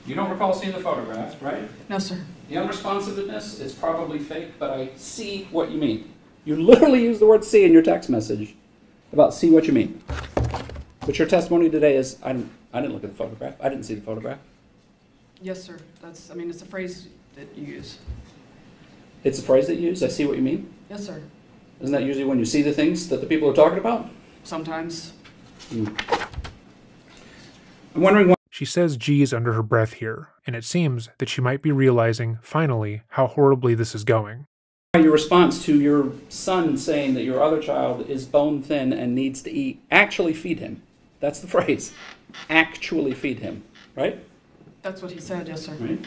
[SPEAKER 16] You don't recall seeing the photograph, right?
[SPEAKER 20] No, sir.
[SPEAKER 16] The unresponsiveness is probably fake, but I see what you mean. You literally use the word see in your text message about see what you mean. But your testimony today is I didn't, I didn't look at the photograph. I didn't see the photograph.
[SPEAKER 20] Yes, sir. That's. I mean, it's a phrase that you use.
[SPEAKER 16] It's a phrase that you use. I see what you mean.
[SPEAKER 20] Yes, sir.
[SPEAKER 16] Isn't that usually when you see the things that the people are talking about?
[SPEAKER 20] Sometimes.
[SPEAKER 16] Hmm. I'm wondering why.
[SPEAKER 1] She says G is under her breath here, and it seems that she might be realizing, finally, how horribly this is going.
[SPEAKER 16] Your response to your son saying that your other child is bone thin and needs to eat, actually feed him. That's the [laughs] phrase. Actually feed him, right?
[SPEAKER 20] That's what he said. Yes, sir.
[SPEAKER 16] Right.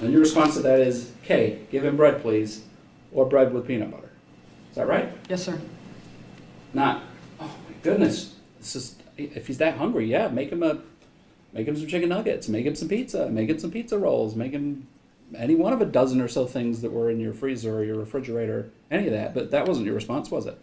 [SPEAKER 16] And your response to that is, Kay, give him bread, please, or bread with peanut butter. Is that right?
[SPEAKER 20] Yes, sir.
[SPEAKER 16] Not, oh my goodness, this is, if he's that hungry, yeah, make him a Make him some chicken nuggets. Make him some pizza. Make him some pizza rolls. Make him any one of a dozen or so things that were in your freezer or your refrigerator. Any of that. But that wasn't your response, was it?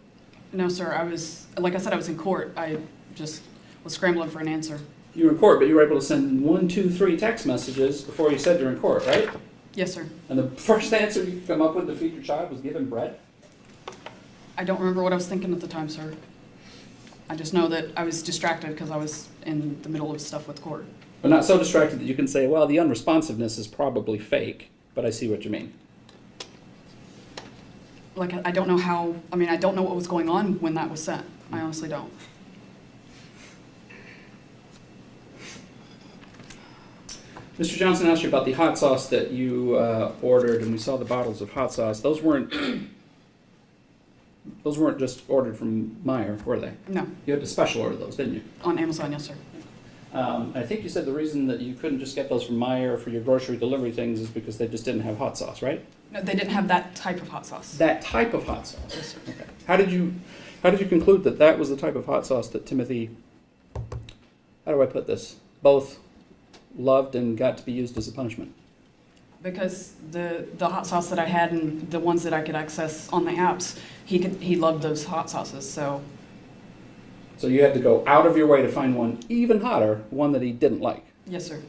[SPEAKER 20] No, sir, I was, like I said, I was in court. I just was scrambling for an answer.
[SPEAKER 16] You were in court, but you were able to send one, two, three text messages before you said you're in court, right?
[SPEAKER 20] Yes, sir.
[SPEAKER 16] And the first answer you could come up with to feed your child was give him bread.
[SPEAKER 20] I don't remember what I was thinking at the time, sir. I just know that I was distracted because I was in the middle of stuff with court.
[SPEAKER 16] But not so distracted that you can say, well, the unresponsiveness is probably fake, but I see what you mean.
[SPEAKER 20] Like, I don't know how, I mean, I don't know what was going on when that was sent. I honestly don't.
[SPEAKER 16] Mr. Johnson asked you about the hot sauce that you uh, ordered, and we saw the bottles of hot sauce. Those weren't those weren't just ordered from Meijer, were they?
[SPEAKER 20] No.
[SPEAKER 16] You had to special order those, didn't you?
[SPEAKER 20] On Amazon, yes, sir.
[SPEAKER 16] Um, I think you said the reason that you couldn't just get those from Meijer for your grocery delivery things is because they just didn't have hot sauce, right?
[SPEAKER 20] No, they didn't have that type of hot sauce.
[SPEAKER 16] That type of hot sauce. Yes, sir. Okay. How did you how did you conclude that that was the type of hot sauce that Timothy? How do I put this? Both loved and got to be used as a punishment.
[SPEAKER 20] Because the, the hot sauce that I had and the ones that I could access on the apps, he could, he loved those hot sauces, so
[SPEAKER 16] So you had to go out of your way to find one even hotter, one that he didn't like.
[SPEAKER 20] yes, sir.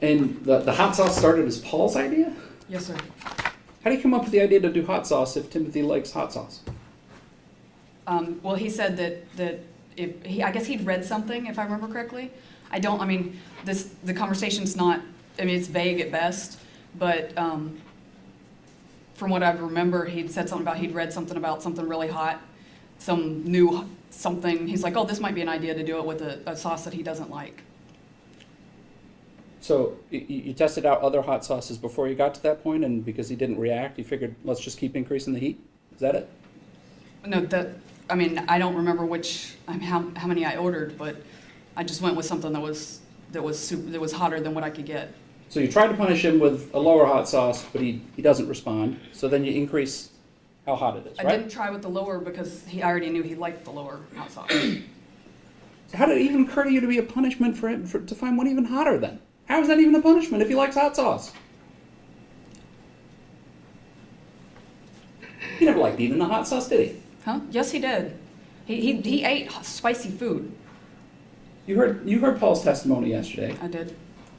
[SPEAKER 16] And the, the hot sauce started as Paul's idea?
[SPEAKER 20] Yes, sir.
[SPEAKER 16] How do you come up with the idea to do hot sauce if Timothy likes hot sauce?
[SPEAKER 20] Um, well, he said that, that if, he, I guess he'd read something, if I remember correctly. I don't, I mean, this, the conversation's not, I mean, it's vague at best, but, um, from what I remember, he'd said something about, he'd read something about something really hot, some new something. He's like, oh, this might be an idea to do it with a, a sauce that he doesn't like.
[SPEAKER 16] So you, you tested out other hot sauces before you got to that point, and because he didn't react, you figured let's just keep increasing the heat. Is that it?
[SPEAKER 20] No, that, I mean, I don't remember which, I mean, how, how many I ordered, but I just went with something that was, that was super, that was hotter than what I could get.
[SPEAKER 16] So you tried to punish him with a lower hot sauce, but he, he doesn't respond. So then you increase how hot it is,
[SPEAKER 20] I
[SPEAKER 16] right?
[SPEAKER 20] didn't try with the lower because he I already knew he liked the lower hot sauce. [clears throat]
[SPEAKER 16] So how did it even occur to you to be a punishment for him for, to find one even hotter then? How is that even a punishment if he likes hot sauce? He never liked even the hot sauce, did he?
[SPEAKER 20] Huh? Yes, he did. He, he, he ate spicy food.
[SPEAKER 16] You heard you heard Paul's testimony yesterday.
[SPEAKER 20] I did.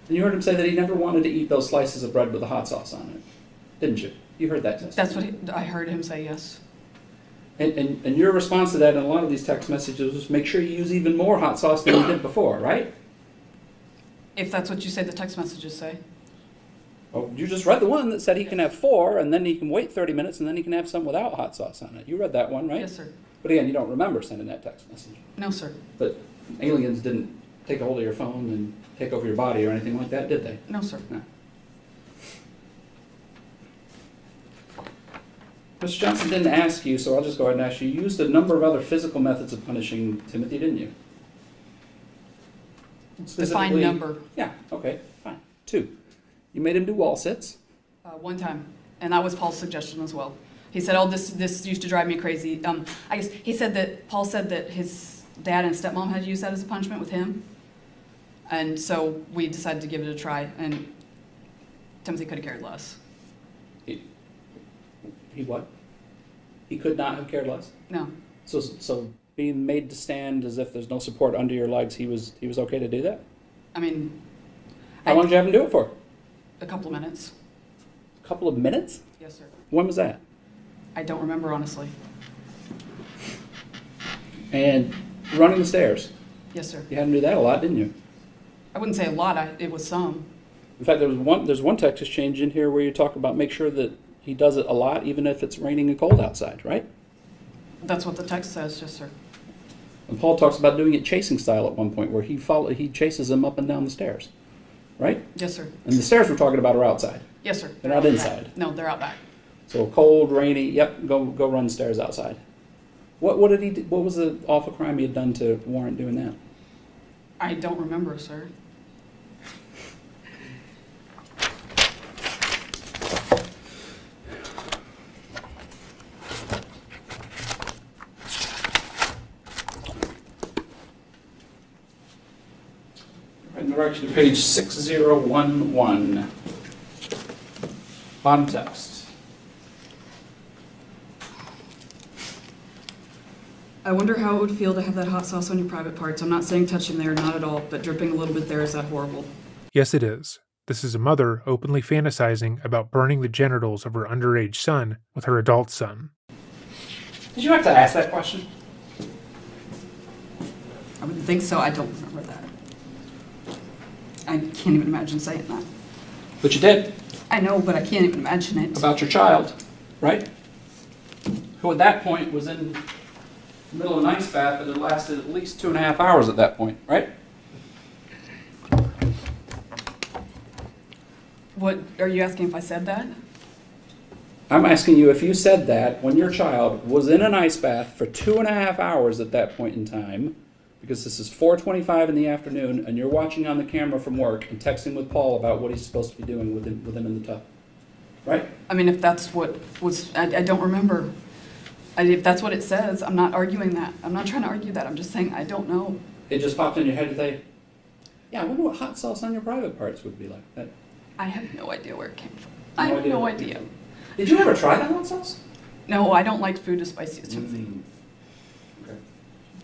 [SPEAKER 16] And you heard him say that he never wanted to eat those slices of bread with the hot sauce on it, didn't you? You heard that testimony.
[SPEAKER 20] That's what he, I heard him say, yes.
[SPEAKER 16] And, and, and your response to that in a lot of these text messages was make sure you use even more hot sauce than you did before, right?
[SPEAKER 20] If that's what you say the text messages say.
[SPEAKER 16] Well, you just read the one that said he can have four, and then he can wait 30 minutes, and then he can have some without hot sauce on it. You read that one, right?
[SPEAKER 20] Yes, sir.
[SPEAKER 16] But again, you don't remember sending that text message.
[SPEAKER 20] No, sir.
[SPEAKER 16] But aliens didn't take a hold of your phone and take over your body or anything like that, did they?
[SPEAKER 20] No, sir.
[SPEAKER 16] No. Mr. Johnson didn't ask you, so I'll just go ahead and ask you. You used a number of other physical methods of punishing Timothy, didn't you?
[SPEAKER 20] Define number.
[SPEAKER 16] Yeah, okay, fine. Two. You made him do wall sits.
[SPEAKER 20] Uh, one time, and that was Paul's suggestion as well. He said, "Oh, this this used to drive me crazy." Um, I guess he said that Paul said that his dad and stepmom had used that as a punishment with him, and so we decided to give it a try. And Timothy could have cared less.
[SPEAKER 16] He what? He could not have cared less.
[SPEAKER 20] No,
[SPEAKER 16] So, so being made to stand as if there's no support under your legs, he was he was okay to do that.
[SPEAKER 20] I mean,
[SPEAKER 16] How long did you have him do it for?
[SPEAKER 20] A couple of minutes.
[SPEAKER 16] A couple of minutes.
[SPEAKER 20] Yes, sir.
[SPEAKER 16] When was that?
[SPEAKER 20] I don't remember honestly.
[SPEAKER 16] And running the stairs.
[SPEAKER 20] Yes, sir.
[SPEAKER 16] You had to do that a lot, didn't you?
[SPEAKER 20] I wouldn't say a lot. I, it was some.
[SPEAKER 16] In fact, there was one there's one text exchange in here where you talk about make sure that he does it a lot, even if it's raining and cold outside, right?
[SPEAKER 20] That's what the text says. Yes, sir.
[SPEAKER 16] And Paul talks about doing it chasing style at one point, where he follow he chases him up and down the stairs, right?
[SPEAKER 20] Yes, sir.
[SPEAKER 16] And the stairs we're talking about are outside.
[SPEAKER 20] Yes, sir.
[SPEAKER 16] They're not
[SPEAKER 20] out
[SPEAKER 16] inside.
[SPEAKER 20] No, they're out back.
[SPEAKER 16] So cold, rainy. Yep, go go run stairs outside. What what did he? Do, what was the awful crime he had done to warrant doing that?
[SPEAKER 20] I don't remember, sir.
[SPEAKER 16] Direct to page 6011. Bottom text.
[SPEAKER 20] I wonder how it would feel to have that hot sauce on your private parts. I'm not saying touching there, not at all, but dripping a little bit there is that horrible.
[SPEAKER 1] Yes, it is. This is a mother openly fantasizing about burning the genitals of her underage son with her adult son.
[SPEAKER 16] Did you have to ask that question?
[SPEAKER 20] I wouldn't think so. I don't remember that. I can't even imagine saying that.
[SPEAKER 16] But you did.
[SPEAKER 20] I know, but I can't even imagine it.
[SPEAKER 16] About your child, right? Who at that point was in the middle of an ice bath that had lasted at least two and a half hours at that point, right?
[SPEAKER 20] What are you asking if I said that?
[SPEAKER 16] I'm asking you if you said that when your child was in an ice bath for two and a half hours at that point in time, because this is 4:25 in the afternoon, and you're watching on the camera from work and texting with Paul about what he's supposed to be doing with him, with him in the tub, right?
[SPEAKER 20] I mean, if that's what was, I, I don't remember. I, if that's what it says, I'm not arguing that. I'm not trying to argue that. I'm just saying I don't know.
[SPEAKER 16] It just popped in your head today. Yeah, I wonder what hot sauce on your private parts would be like. That,
[SPEAKER 20] I have no idea where it came from.
[SPEAKER 16] No
[SPEAKER 20] I have
[SPEAKER 16] idea
[SPEAKER 20] no idea.
[SPEAKER 16] Did you ever try the hot sauce?
[SPEAKER 20] No, I don't like food as spicy as Timothy.
[SPEAKER 16] Mm.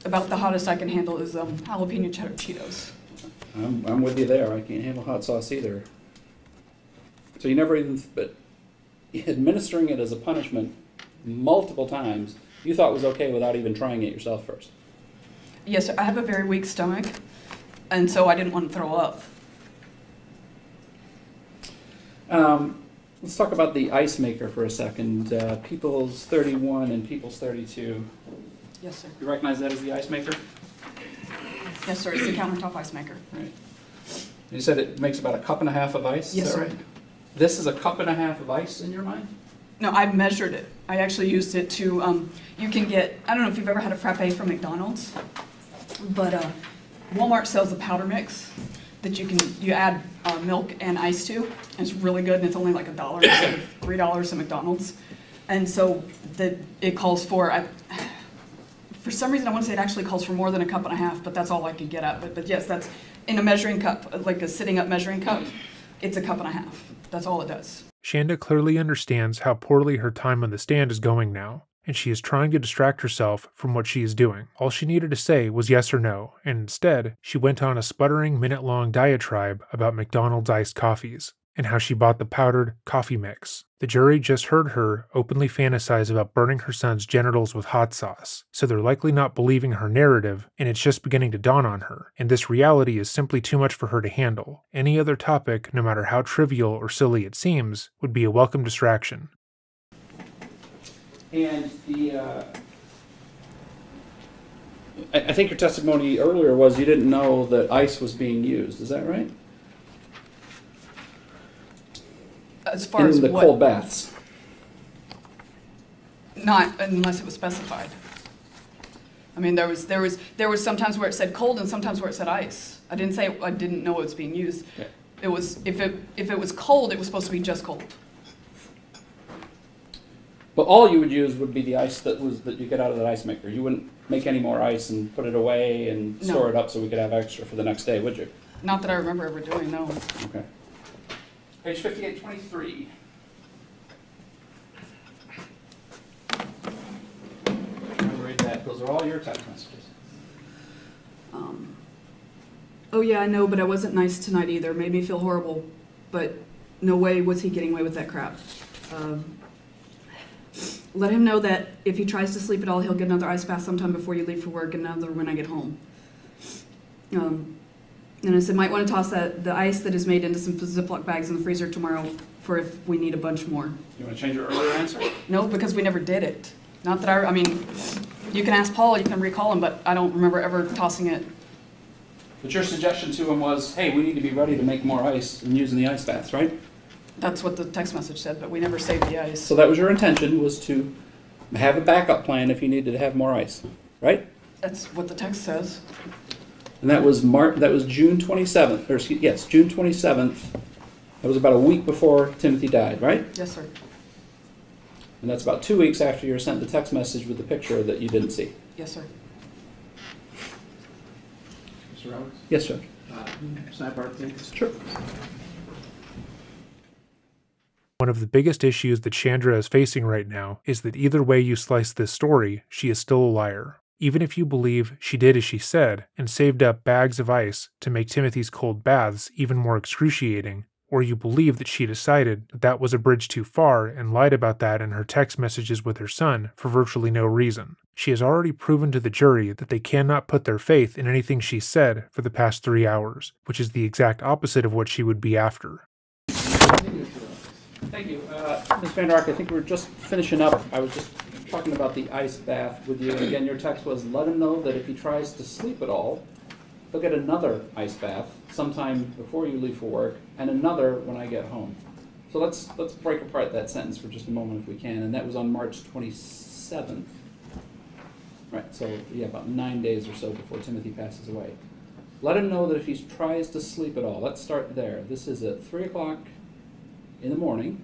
[SPEAKER 20] About the hottest I can handle is um, jalapeno cheddar Cheetos.
[SPEAKER 16] I'm, I'm with you there. I can't handle hot sauce either. So you never even, but administering it as a punishment multiple times, you thought was okay without even trying it yourself first.
[SPEAKER 20] Yes, I have a very weak stomach, and so I didn't want to throw up.
[SPEAKER 16] Um, let's talk about the ice maker for a second. Uh, People's 31 and People's 32.
[SPEAKER 20] Yes, sir.
[SPEAKER 16] You recognize that as the ice maker?
[SPEAKER 20] Yes, sir. It's the countertop ice maker.
[SPEAKER 16] Right. You said it makes about a cup and a half of ice.
[SPEAKER 20] Yes, sir.
[SPEAKER 16] right? This is a cup and a half of ice in your mind?
[SPEAKER 20] No, I measured it. I actually used it to. Um, you can get. I don't know if you've ever had a frappe from McDonald's, but uh, Walmart sells a powder mix that you can you add uh, milk and ice to. And it's really good, and it's only like a dollar [coughs] three dollars at McDonald's. And so the it calls for. I, for some reason, I want to say it actually calls for more than a cup and a half, but that's all I could get at. But, but yes, that's in a measuring cup, like a sitting up measuring cup. It's a cup and a half. That's all it does.
[SPEAKER 1] Shanda clearly understands how poorly her time on the stand is going now, and she is trying to distract herself from what she is doing. All she needed to say was yes or no, and instead, she went on a sputtering minute long diatribe about McDonald's iced coffees and how she bought the powdered coffee mix. The jury just heard her openly fantasize about burning her son's genitals with hot sauce, so they're likely not believing her narrative, and it's just beginning to dawn on her. And this reality is simply too much for her to handle. Any other topic, no matter how trivial or silly it seems, would be a welcome distraction.
[SPEAKER 16] And the, uh, I, I think your testimony earlier was you didn't know that ice was being used. Is that right?
[SPEAKER 20] As far
[SPEAKER 16] In
[SPEAKER 20] as
[SPEAKER 16] the
[SPEAKER 20] what,
[SPEAKER 16] cold baths.
[SPEAKER 20] Not unless it was specified. I mean, there was there was there was sometimes where it said cold and sometimes where it said ice. I didn't say I didn't know it was being used.
[SPEAKER 16] Okay.
[SPEAKER 20] It was if it if it was cold, it was supposed to be just cold.
[SPEAKER 16] But all you would use would be the ice that was that you get out of that ice maker. You wouldn't make any more ice and put it away and
[SPEAKER 20] No.
[SPEAKER 16] store it up so we could have extra for the next day, would you?
[SPEAKER 20] Not that I remember ever doing. No.
[SPEAKER 16] Okay. Page fifty-eight twenty-three. Read that. Those are all your text messages.
[SPEAKER 20] Um, oh yeah, I know, but I wasn't nice tonight either. Made me feel horrible. But no way was he getting away with that crap. Um, let him know that if he tries to sleep at all, he'll get another ice bath sometime before you leave for work, and another when I get home. Um, and I said, might want to toss that the ice that is made into some Ziploc bags in the freezer tomorrow for if we need a bunch more.
[SPEAKER 16] You want to change your earlier answer?
[SPEAKER 20] No, because we never did it. Not that I, I mean, you can ask Paul, you can recall him, but I don't remember ever tossing it.
[SPEAKER 16] But your suggestion to him was, hey, we need to be ready to make more ice and using the ice baths, right?
[SPEAKER 20] That's what the text message said, but we never saved the ice.
[SPEAKER 16] So that was your intention, was to have a backup plan if you needed to have more ice, right?
[SPEAKER 20] That's what the text says.
[SPEAKER 16] And that was Mar- that was June 27th, or excuse, yes, June 27th. That was about a week before Timothy died, right?
[SPEAKER 20] Yes, sir.
[SPEAKER 16] And that's about two weeks after you were sent the text message with the picture that you didn't see.
[SPEAKER 20] Yes, sir.
[SPEAKER 18] Mr. Roberts?
[SPEAKER 16] Yes, sir.
[SPEAKER 18] Uh, Sidebar, please.
[SPEAKER 16] Sure.
[SPEAKER 1] One of the biggest issues that Shanda is facing right now is that either way you slice this story, she is still a liar. Even if you believe she did as she said and saved up bags of ice to make Timothy's cold baths even more excruciating, or you believe that she decided that that was a bridge too far and lied about that in her text messages with her son for virtually no reason. She has already proven to the jury that they cannot put their faith in anything she said for the past three hours, which is the exact opposite of what she would be after.
[SPEAKER 16] Thank you. Uh, Ms. Vander Ark, I think we are just finishing up. I was just talking about the ice bath with you. And again, your text was let him know that if he tries to sleep at all, he'll get another ice bath sometime before you leave for work and another when I get home. So let's let's break apart that sentence for just a moment if we can. And that was on March 27th. Right, so yeah, about nine days or so before Timothy passes away. Let him know that if he tries to sleep at all, let's start there. This is at 3 o'clock in the morning.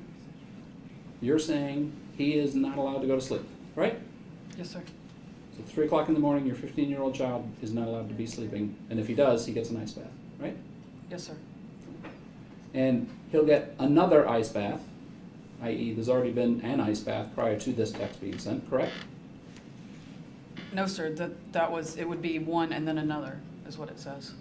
[SPEAKER 16] You're saying he is not allowed to go to sleep, right?
[SPEAKER 20] Yes, sir.
[SPEAKER 16] So 3 o'clock in the morning, your 15 year old child is not allowed to be sleeping. And if he does, he gets an ice bath, right?
[SPEAKER 20] Yes, sir.
[SPEAKER 16] And he'll get another ice bath, i.e., there's already been an ice bath prior to this text being sent, correct?
[SPEAKER 20] No, sir, that, that was, it would be one and then another, is what it says.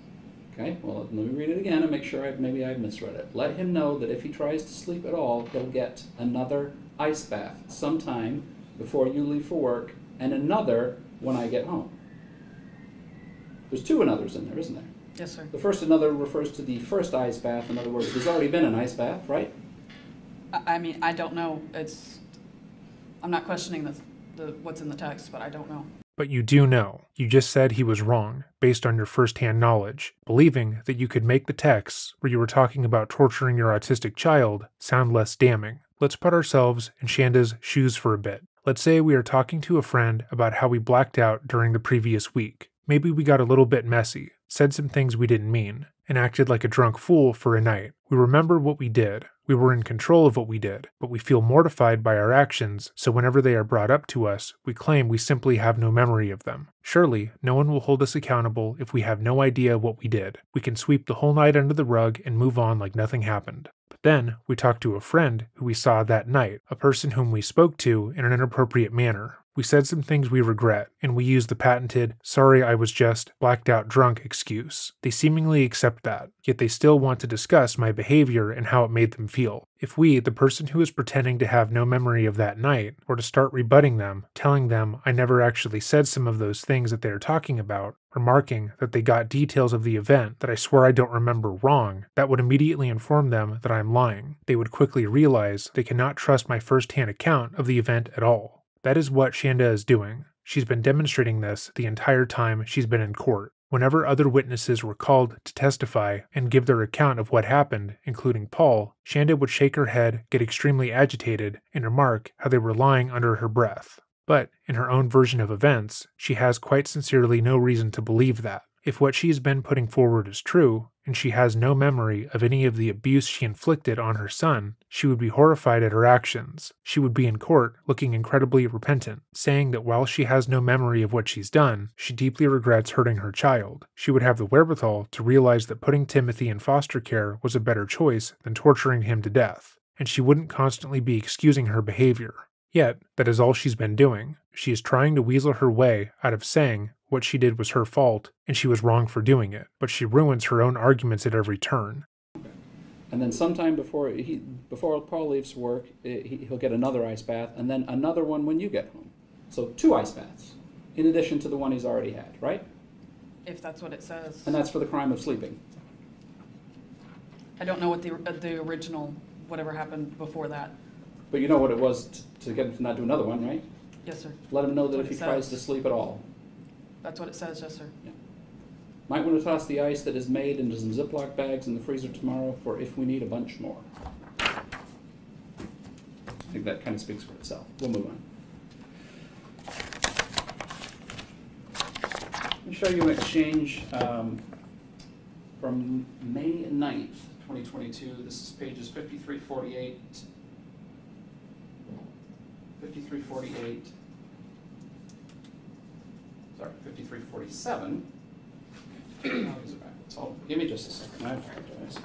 [SPEAKER 16] Okay, well, let me read it again and make sure I, maybe I misread it. Let him know that if he tries to sleep at all, he'll get another ice bath sometime before you leave for work and another when I get home. There's two another's in there, isn't there?
[SPEAKER 20] Yes, sir.
[SPEAKER 16] The first another refers to the first ice bath. In other words, there's already been an ice bath, right?
[SPEAKER 20] I, I mean, I don't know. It's, I'm not questioning the, the, what's in the text, but I don't know.
[SPEAKER 1] But you do know. You just said he was wrong, based on your first-hand knowledge, believing that you could make the texts where you were talking about torturing your autistic child sound less damning. Let's put ourselves in Shanda's shoes for a bit. Let's say we are talking to a friend about how we blacked out during the previous week. Maybe we got a little bit messy, said some things we didn't mean, and acted like a drunk fool for a night. We remember what we did. We were in control of what we did, but we feel mortified by our actions, so whenever they are brought up to us, we claim we simply have no memory of them. Surely, no one will hold us accountable if we have no idea what we did. We can sweep the whole night under the rug and move on like nothing happened. Then, we talked to a friend who we saw that night, a person whom we spoke to in an inappropriate manner. We said some things we regret, and we used the patented, sorry I was just blacked out drunk excuse. They seemingly accept that, yet they still want to discuss my behavior and how it made them feel. If we, the person who is pretending to have no memory of that night, were to start rebutting them, telling them I never actually said some of those things that they are talking about, remarking that they got details of the event that I swear I don't remember wrong, that would immediately inform them that I'm lying. They would quickly realize they cannot trust my first hand account of the event at all. That is what Shanda is doing. She's been demonstrating this the entire time she's been in court. Whenever other witnesses were called to testify and give their account of what happened, including Paul, Shanda would shake her head, get extremely agitated, and remark how they were lying under her breath. But, in her own version of events, she has quite sincerely no reason to believe that. If what she has been putting forward is true, and she has no memory of any of the abuse she inflicted on her son, she would be horrified at her actions. She would be in court looking incredibly repentant, saying that while she has no memory of what she's done, she deeply regrets hurting her child. She would have the wherewithal to realize that putting Timothy in foster care was a better choice than torturing him to death, and she wouldn't constantly be excusing her behavior. Yet, that is all she's been doing. She is trying to weasel her way out of saying what she did was her fault and she was wrong for doing it, but she ruins her own arguments at every turn.
[SPEAKER 16] And then sometime before he before Paul leaves work, eh, he, he'll get another ice bath, and then another one when you get home. So two ice baths, in addition to the one he's already had, right?
[SPEAKER 20] If that's what it says.
[SPEAKER 16] And that's for the crime of sleeping.
[SPEAKER 20] I don't know what the, uh, the original, whatever happened before that.
[SPEAKER 16] But you know what it was t- to get him to not do another one, right?
[SPEAKER 20] Yes, sir.
[SPEAKER 16] Let him know that if he
[SPEAKER 20] what it
[SPEAKER 16] tries to sleep at all,
[SPEAKER 20] That's what it says, yes, sir.
[SPEAKER 16] might want to toss the ice that is made into some Ziploc bags in the freezer tomorrow for if we need a bunch more. I think that kind of speaks for itself. We'll move on. Let me show you an exchange um, from May 9th, 2022. This is pages 5348, 5348, sorry, 5347, No, these are back. It's all- Give me just a second, I apologize.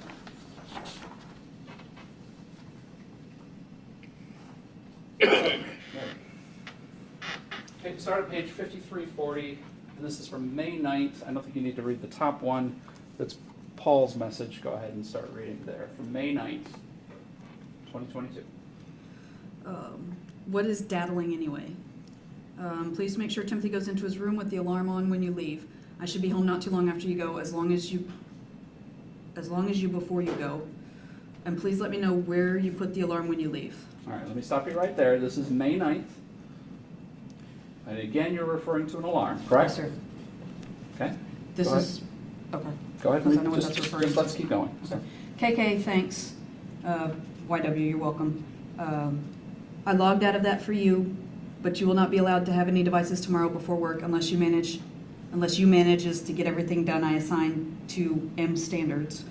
[SPEAKER 16] Okay, start at page fifty-three forty, and this is from May 9th. I don't think you need to read the top one. That's Paul's message. Go ahead and start reading there, from May 9th, twenty twenty-two.
[SPEAKER 20] Um, what is daddling anyway? Um, please make sure Timothy goes into his room with the alarm on when you leave. I should be home not too long after you go, as long as you, as long as you before you go. And please let me know where you put the alarm when you leave.
[SPEAKER 16] All right, let me stop you right there. This is May 9th. And again, you're referring to an alarm, correct?
[SPEAKER 20] Yes, sir.
[SPEAKER 16] Okay?
[SPEAKER 20] This
[SPEAKER 16] Go
[SPEAKER 20] is, okay.
[SPEAKER 16] Go ahead.
[SPEAKER 20] Because I know what
[SPEAKER 16] Just-
[SPEAKER 20] that's referring
[SPEAKER 16] just
[SPEAKER 20] to.
[SPEAKER 16] Let's keep going. So-
[SPEAKER 20] KK, thanks. Uh, YW, you're welcome. Um, I logged out of that for you, but you will not be allowed to have any devices tomorrow before work unless you manage, unless you manages to get everything done I assign to M standards,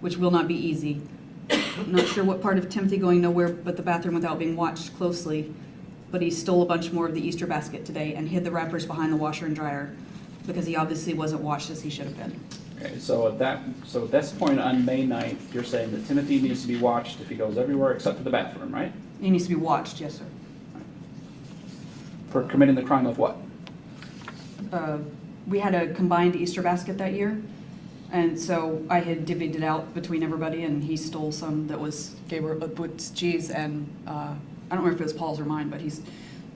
[SPEAKER 20] which will not be easy. I'm not sure what part of Timothy going nowhere but the bathroom without being watched closely, but he stole a bunch more of the Easter basket today and hid the wrappers behind the washer and dryer because he obviously wasn't washed as he should have been.
[SPEAKER 16] Okay, so at that, so at this point on May 9th, you're saying that Timothy needs to be watched if he goes everywhere except for the bathroom, right?
[SPEAKER 20] He needs to be watched, yes, sir.
[SPEAKER 16] For committing the crime of what?
[SPEAKER 20] uh, we had a combined Easter basket that year. And so I had divvied it out between everybody, and he stole some that was Gabriel, uh, with cheese and, uh, I don't remember if it was Paul's or mine, but he's,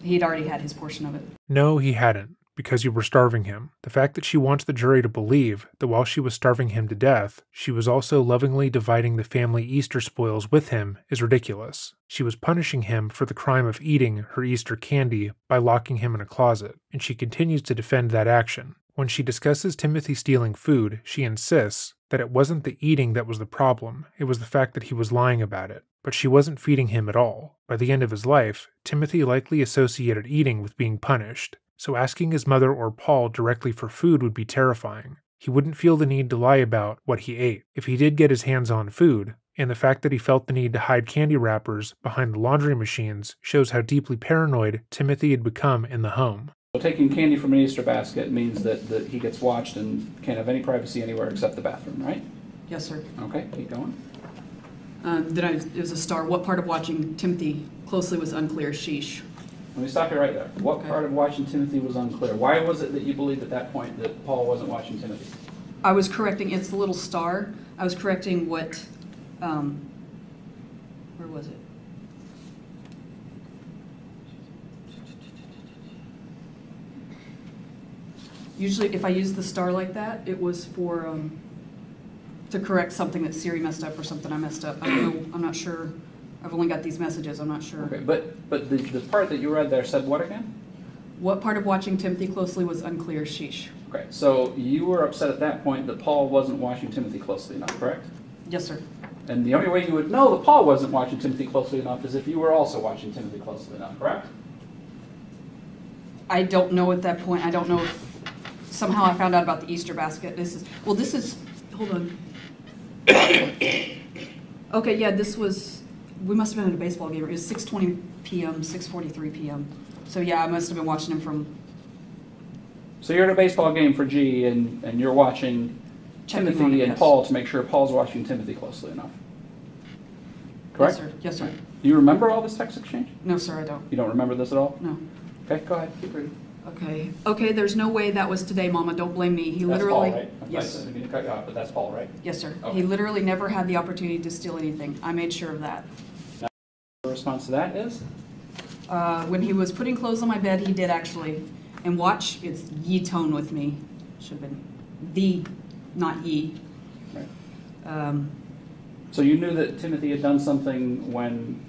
[SPEAKER 20] he'd already had his portion of it.
[SPEAKER 1] No, he hadn't, because you were starving him. The fact that she wants the jury to believe that while she was starving him to death, she was also lovingly dividing the family Easter spoils with him is ridiculous. She was punishing him for the crime of eating her Easter candy by locking him in a closet, and she continues to defend that action. When she discusses Timothy stealing food, she insists that it wasn't the eating that was the problem, it was the fact that he was lying about it. But she wasn't feeding him at all. By the end of his life, Timothy likely associated eating with being punished, so asking his mother or Paul directly for food would be terrifying. He wouldn't feel the need to lie about what he ate. If he did get his hands on food, and the fact that he felt the need to hide candy wrappers behind the laundry machines shows how deeply paranoid Timothy had become in the home.
[SPEAKER 16] So taking candy from an Easter basket means that, that he gets watched and can't have any privacy anywhere except the bathroom, right?
[SPEAKER 20] Yes, sir.
[SPEAKER 16] Okay, keep going.
[SPEAKER 20] Uh, then I, it was a star. What part of watching Timothy closely was unclear? Sheesh.
[SPEAKER 16] Let me stop you right there. What part of watching Timothy was unclear? Why was it that you believed at that point that Paul wasn't watching Timothy?
[SPEAKER 20] I was correcting, it's the little star. I was correcting what, um, where was it? Usually, if I use the star like that, it was for, um, to correct something that Siri messed up or something I messed up. I don't know, I'm not sure. I've only got these messages, I'm not sure.
[SPEAKER 16] Okay, but, but the, the part that you read there said what again?
[SPEAKER 20] What part of watching Timothy closely was unclear? Sheesh.
[SPEAKER 16] Okay, so you were upset at that point that Paul wasn't watching Timothy closely enough, correct?
[SPEAKER 20] Yes, sir.
[SPEAKER 16] And the only way you would know that Paul wasn't watching Timothy closely enough is if you were also watching Timothy closely enough, correct?
[SPEAKER 20] I don't know at that point. I don't know if somehow I found out about the Easter basket. This is well. This is hold on. [coughs] okay, yeah. This was we must have been at a baseball game. It was 6:20 p.m., 6:43 p.m. So yeah, I must have been watching him from
[SPEAKER 16] So you're at a baseball game for G and, and you're watching
[SPEAKER 20] Checking
[SPEAKER 16] Timothy
[SPEAKER 20] on
[SPEAKER 16] and
[SPEAKER 20] yes.
[SPEAKER 16] Paul to make sure Paul's watching Timothy closely enough. Correct?
[SPEAKER 20] Yes, sir. Yes, sir.
[SPEAKER 16] Do you remember all this text exchange?
[SPEAKER 20] No, sir, I don't.
[SPEAKER 16] You don't remember this at all?
[SPEAKER 20] No.
[SPEAKER 16] Okay, go ahead. Keep reading.
[SPEAKER 20] Okay. Okay. There's no way that was today, Mama. Don't blame me. He
[SPEAKER 16] That's
[SPEAKER 20] literally.
[SPEAKER 16] Paul, right? I'm
[SPEAKER 20] Yes.
[SPEAKER 16] sorry, I didn't mean to cut you off, but that's Paul, right?
[SPEAKER 20] Yes, sir.
[SPEAKER 16] Okay.
[SPEAKER 20] He literally never had the opportunity to steal anything. I made sure of that.
[SPEAKER 16] The response to that is?
[SPEAKER 20] Uh, when he was putting clothes on my bed, he did actually. And watch, it's ye tone with me. Should have been the, not ye.
[SPEAKER 16] Right.
[SPEAKER 20] Um,
[SPEAKER 16] So you knew that Timothy had done something when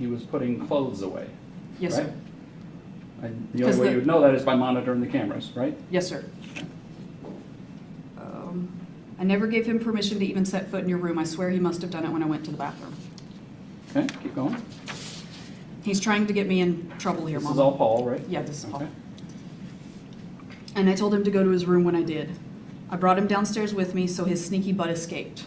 [SPEAKER 16] he was putting clothes away?
[SPEAKER 20] Yes,
[SPEAKER 16] right?
[SPEAKER 20] sir.
[SPEAKER 16] And the only way
[SPEAKER 20] the-
[SPEAKER 16] you would know that is by monitoring the cameras, right?
[SPEAKER 20] Yes, sir. Um, I never gave him permission to even set foot in your room. I swear he must have done it when I went to the bathroom.
[SPEAKER 16] Okay, keep going.
[SPEAKER 20] He's trying to get me in trouble here,
[SPEAKER 16] This
[SPEAKER 20] Mama.
[SPEAKER 16] is all Paul, right?
[SPEAKER 20] Yeah, this is Paul.
[SPEAKER 16] Okay.
[SPEAKER 20] And I told him to go to his room when I did. I brought him downstairs with me so his sneaky butt escaped.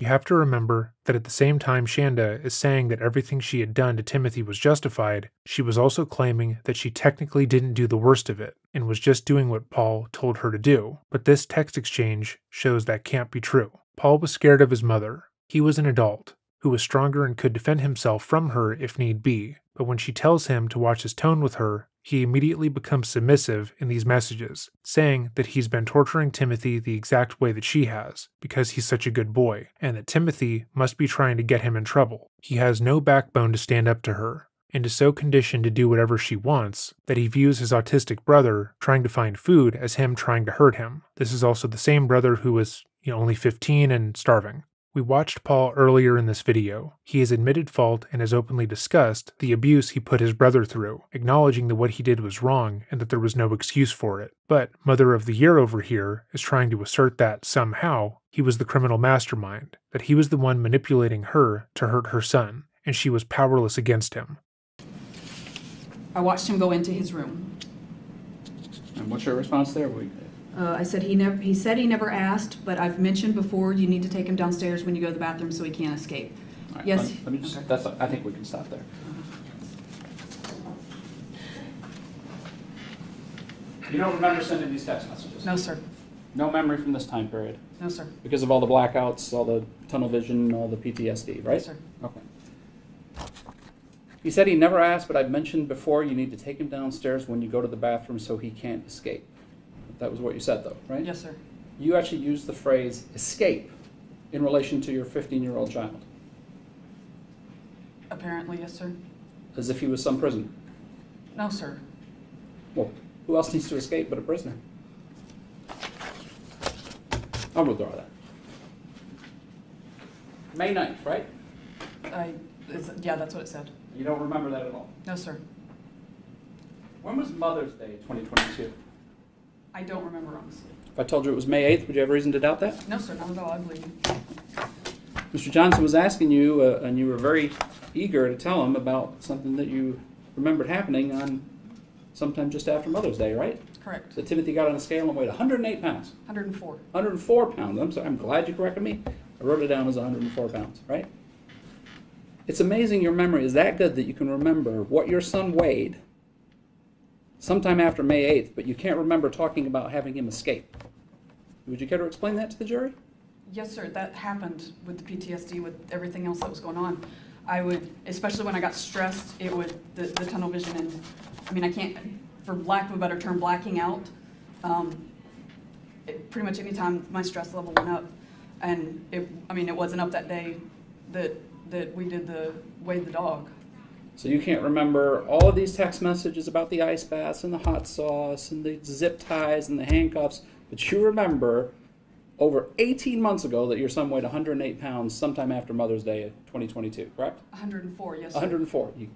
[SPEAKER 1] You have to remember that at the same time Shanda is saying that everything she had done to Timothy was justified, she was also claiming that she technically didn't do the worst of it and was just doing what Paul told her to do. But this text exchange shows that can't be true. Paul was scared of his mother. He was an adult who was stronger and could defend himself from her if need be. But when she tells him to watch his tone with her, he immediately becomes submissive in these messages, saying that he's been torturing Timothy the exact way that she has, because he's such a good boy, and that Timothy must be trying to get him in trouble. He has no backbone to stand up to her, and is so conditioned to do whatever she wants that he views his autistic brother trying to find food as him trying to hurt him. This is also the same brother who was you know, only 15 and starving. We watched Paul earlier in this video. He has admitted fault and has openly discussed the abuse he put his brother through, acknowledging that what he did was wrong and that there was no excuse for it. But Mother of the Year over here is trying to assert that, somehow, he was the criminal mastermind, that he was the one manipulating her to hurt her son, and she was powerless against him.
[SPEAKER 20] I watched him go into his room.
[SPEAKER 16] And what's your response there? We,
[SPEAKER 20] Uh, I said he never, he said he never asked, but I've mentioned before, you need to take him downstairs when you go to the bathroom so he can't escape.
[SPEAKER 16] all right,
[SPEAKER 20] Yes.
[SPEAKER 16] Let, let me just, that's, I think we can stop there. You don't remember sending these text messages?
[SPEAKER 20] No, sir.
[SPEAKER 16] No memory from this time period?
[SPEAKER 20] No, sir.
[SPEAKER 16] Because of all the blackouts, all the tunnel vision, all the PTSD, right?
[SPEAKER 20] Yes, sir.
[SPEAKER 16] Okay. He said he never asked, but I've mentioned before, you need to take him downstairs when you go to the bathroom so he can't escape. That was what you said, though, right?
[SPEAKER 20] Yes, sir.
[SPEAKER 16] You actually used the phrase escape in relation to your 15-year-old child,
[SPEAKER 20] Apparently, yes, sir.
[SPEAKER 16] as if he was some prisoner.
[SPEAKER 20] No, sir.
[SPEAKER 16] Well, who else needs to escape but a prisoner? I'll withdraw that. May 9th, right?
[SPEAKER 20] I, is, yeah, that's what it said.
[SPEAKER 16] You don't remember that at all?
[SPEAKER 20] No, sir.
[SPEAKER 16] When was Mother's Day 2022?
[SPEAKER 20] I don't remember honestly.
[SPEAKER 16] If I told you it was May 8th, would you have reason to doubt that?
[SPEAKER 20] No, sir, not at all. I believe you.
[SPEAKER 16] Mr. Johnson was asking you, uh, and you were very eager to tell him about something that you remembered happening on sometime just after Mother's Day, right?
[SPEAKER 20] Correct.
[SPEAKER 16] That Timothy got on a scale and weighed 108 pounds.
[SPEAKER 20] 104.
[SPEAKER 16] 104 pounds. I'm sorry, I'm glad you corrected me. I wrote it down as 104 pounds, right? It's amazing your memory is that good that you can remember what your son weighed sometime after May 8th, but you can't remember talking about having him escape. Would you care to explain that to the jury?
[SPEAKER 20] Yes, sir. That happened with the PTSD, with everything else that was going on. I would, especially when I got stressed, it would the, the tunnel vision and I mean I can't, for lack of a better term, blacking out. Um, it, pretty much any time my stress level went up, and it, I mean it wasn't up that day that that we did the weigh the dog.
[SPEAKER 16] So you can't remember all of these text messages about the ice baths and the hot sauce and the zip ties and the handcuffs, but you remember over 18 months ago that your son weighed 108 pounds sometime after Mother's Day of 2022, correct?
[SPEAKER 20] 104, yes. Sir.
[SPEAKER 16] 104. You,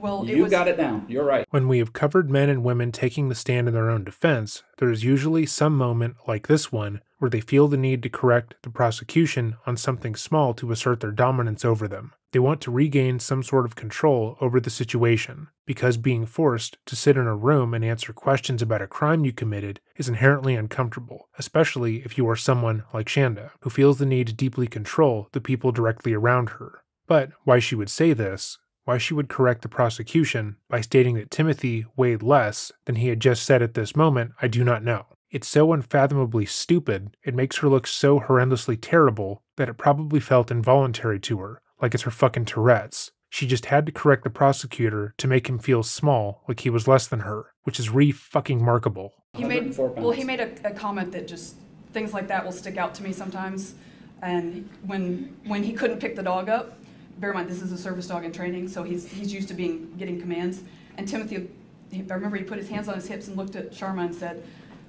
[SPEAKER 20] Well, it
[SPEAKER 16] you
[SPEAKER 20] was,
[SPEAKER 16] got it down. You're right.
[SPEAKER 1] When we have covered men and women taking the stand in their own defense, there is usually some moment, like this one, where they feel the need to correct the prosecution on something small to assert their dominance over them. They want to regain some sort of control over the situation, because being forced to sit in a room and answer questions about a crime you committed is inherently uncomfortable, especially if you are someone like Shanda, who feels the need to deeply control the people directly around her. But why she would say this why she would correct the prosecution by stating that Timothy weighed less than he had just said at this moment, I do not know. It's so unfathomably stupid, it makes her look so horrendously terrible that it probably felt involuntary to her, like it's her fucking Tourette's. She just had to correct the prosecutor to make him feel small, like he was less than her, which is re fucking markable.
[SPEAKER 20] He made
[SPEAKER 16] 104
[SPEAKER 20] well. He made a, a comment that just things like that will stick out to me sometimes. And when when he couldn't pick the dog up, bear in mind this is a service dog in training, so he's he's used to being getting commands. And Timothy, I remember he put his hands on his hips and looked at Sharma and said,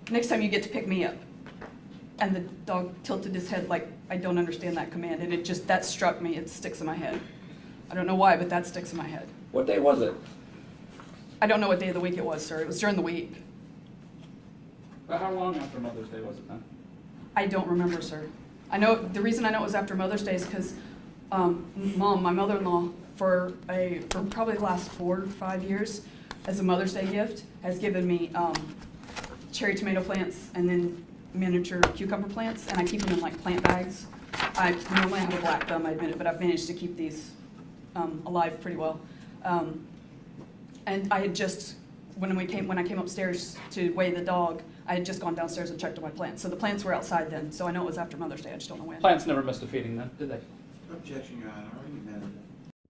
[SPEAKER 20] "Next time you get to pick me up." And the dog tilted his head like I don't understand that command, and it just that struck me. It sticks in my head. I don't know why, but that sticks in my head.
[SPEAKER 16] What day was it?
[SPEAKER 20] I don't know what day of the week it was, sir. It was during the week.
[SPEAKER 16] But how long after Mother's Day was it then?
[SPEAKER 20] I don't remember, sir. I know the reason I know it was after Mother's Day is because um, mom, my mother-in-law, for a for probably the last four or five years, as a Mother's Day gift, has given me um, cherry tomato plants and then miniature cucumber plants, and I keep them in like plant bags. I normally have a black thumb, I admit it, but I've managed to keep these um, alive pretty well. Um, and I had just, when we came, when I came upstairs to weigh the dog, I had just gone downstairs and checked on my plants. So the plants were outside then, so I know it was after Mother's Day. I just don't know when.
[SPEAKER 16] Plants never missed a feeding then, did they?
[SPEAKER 19] Objection, Your Honor.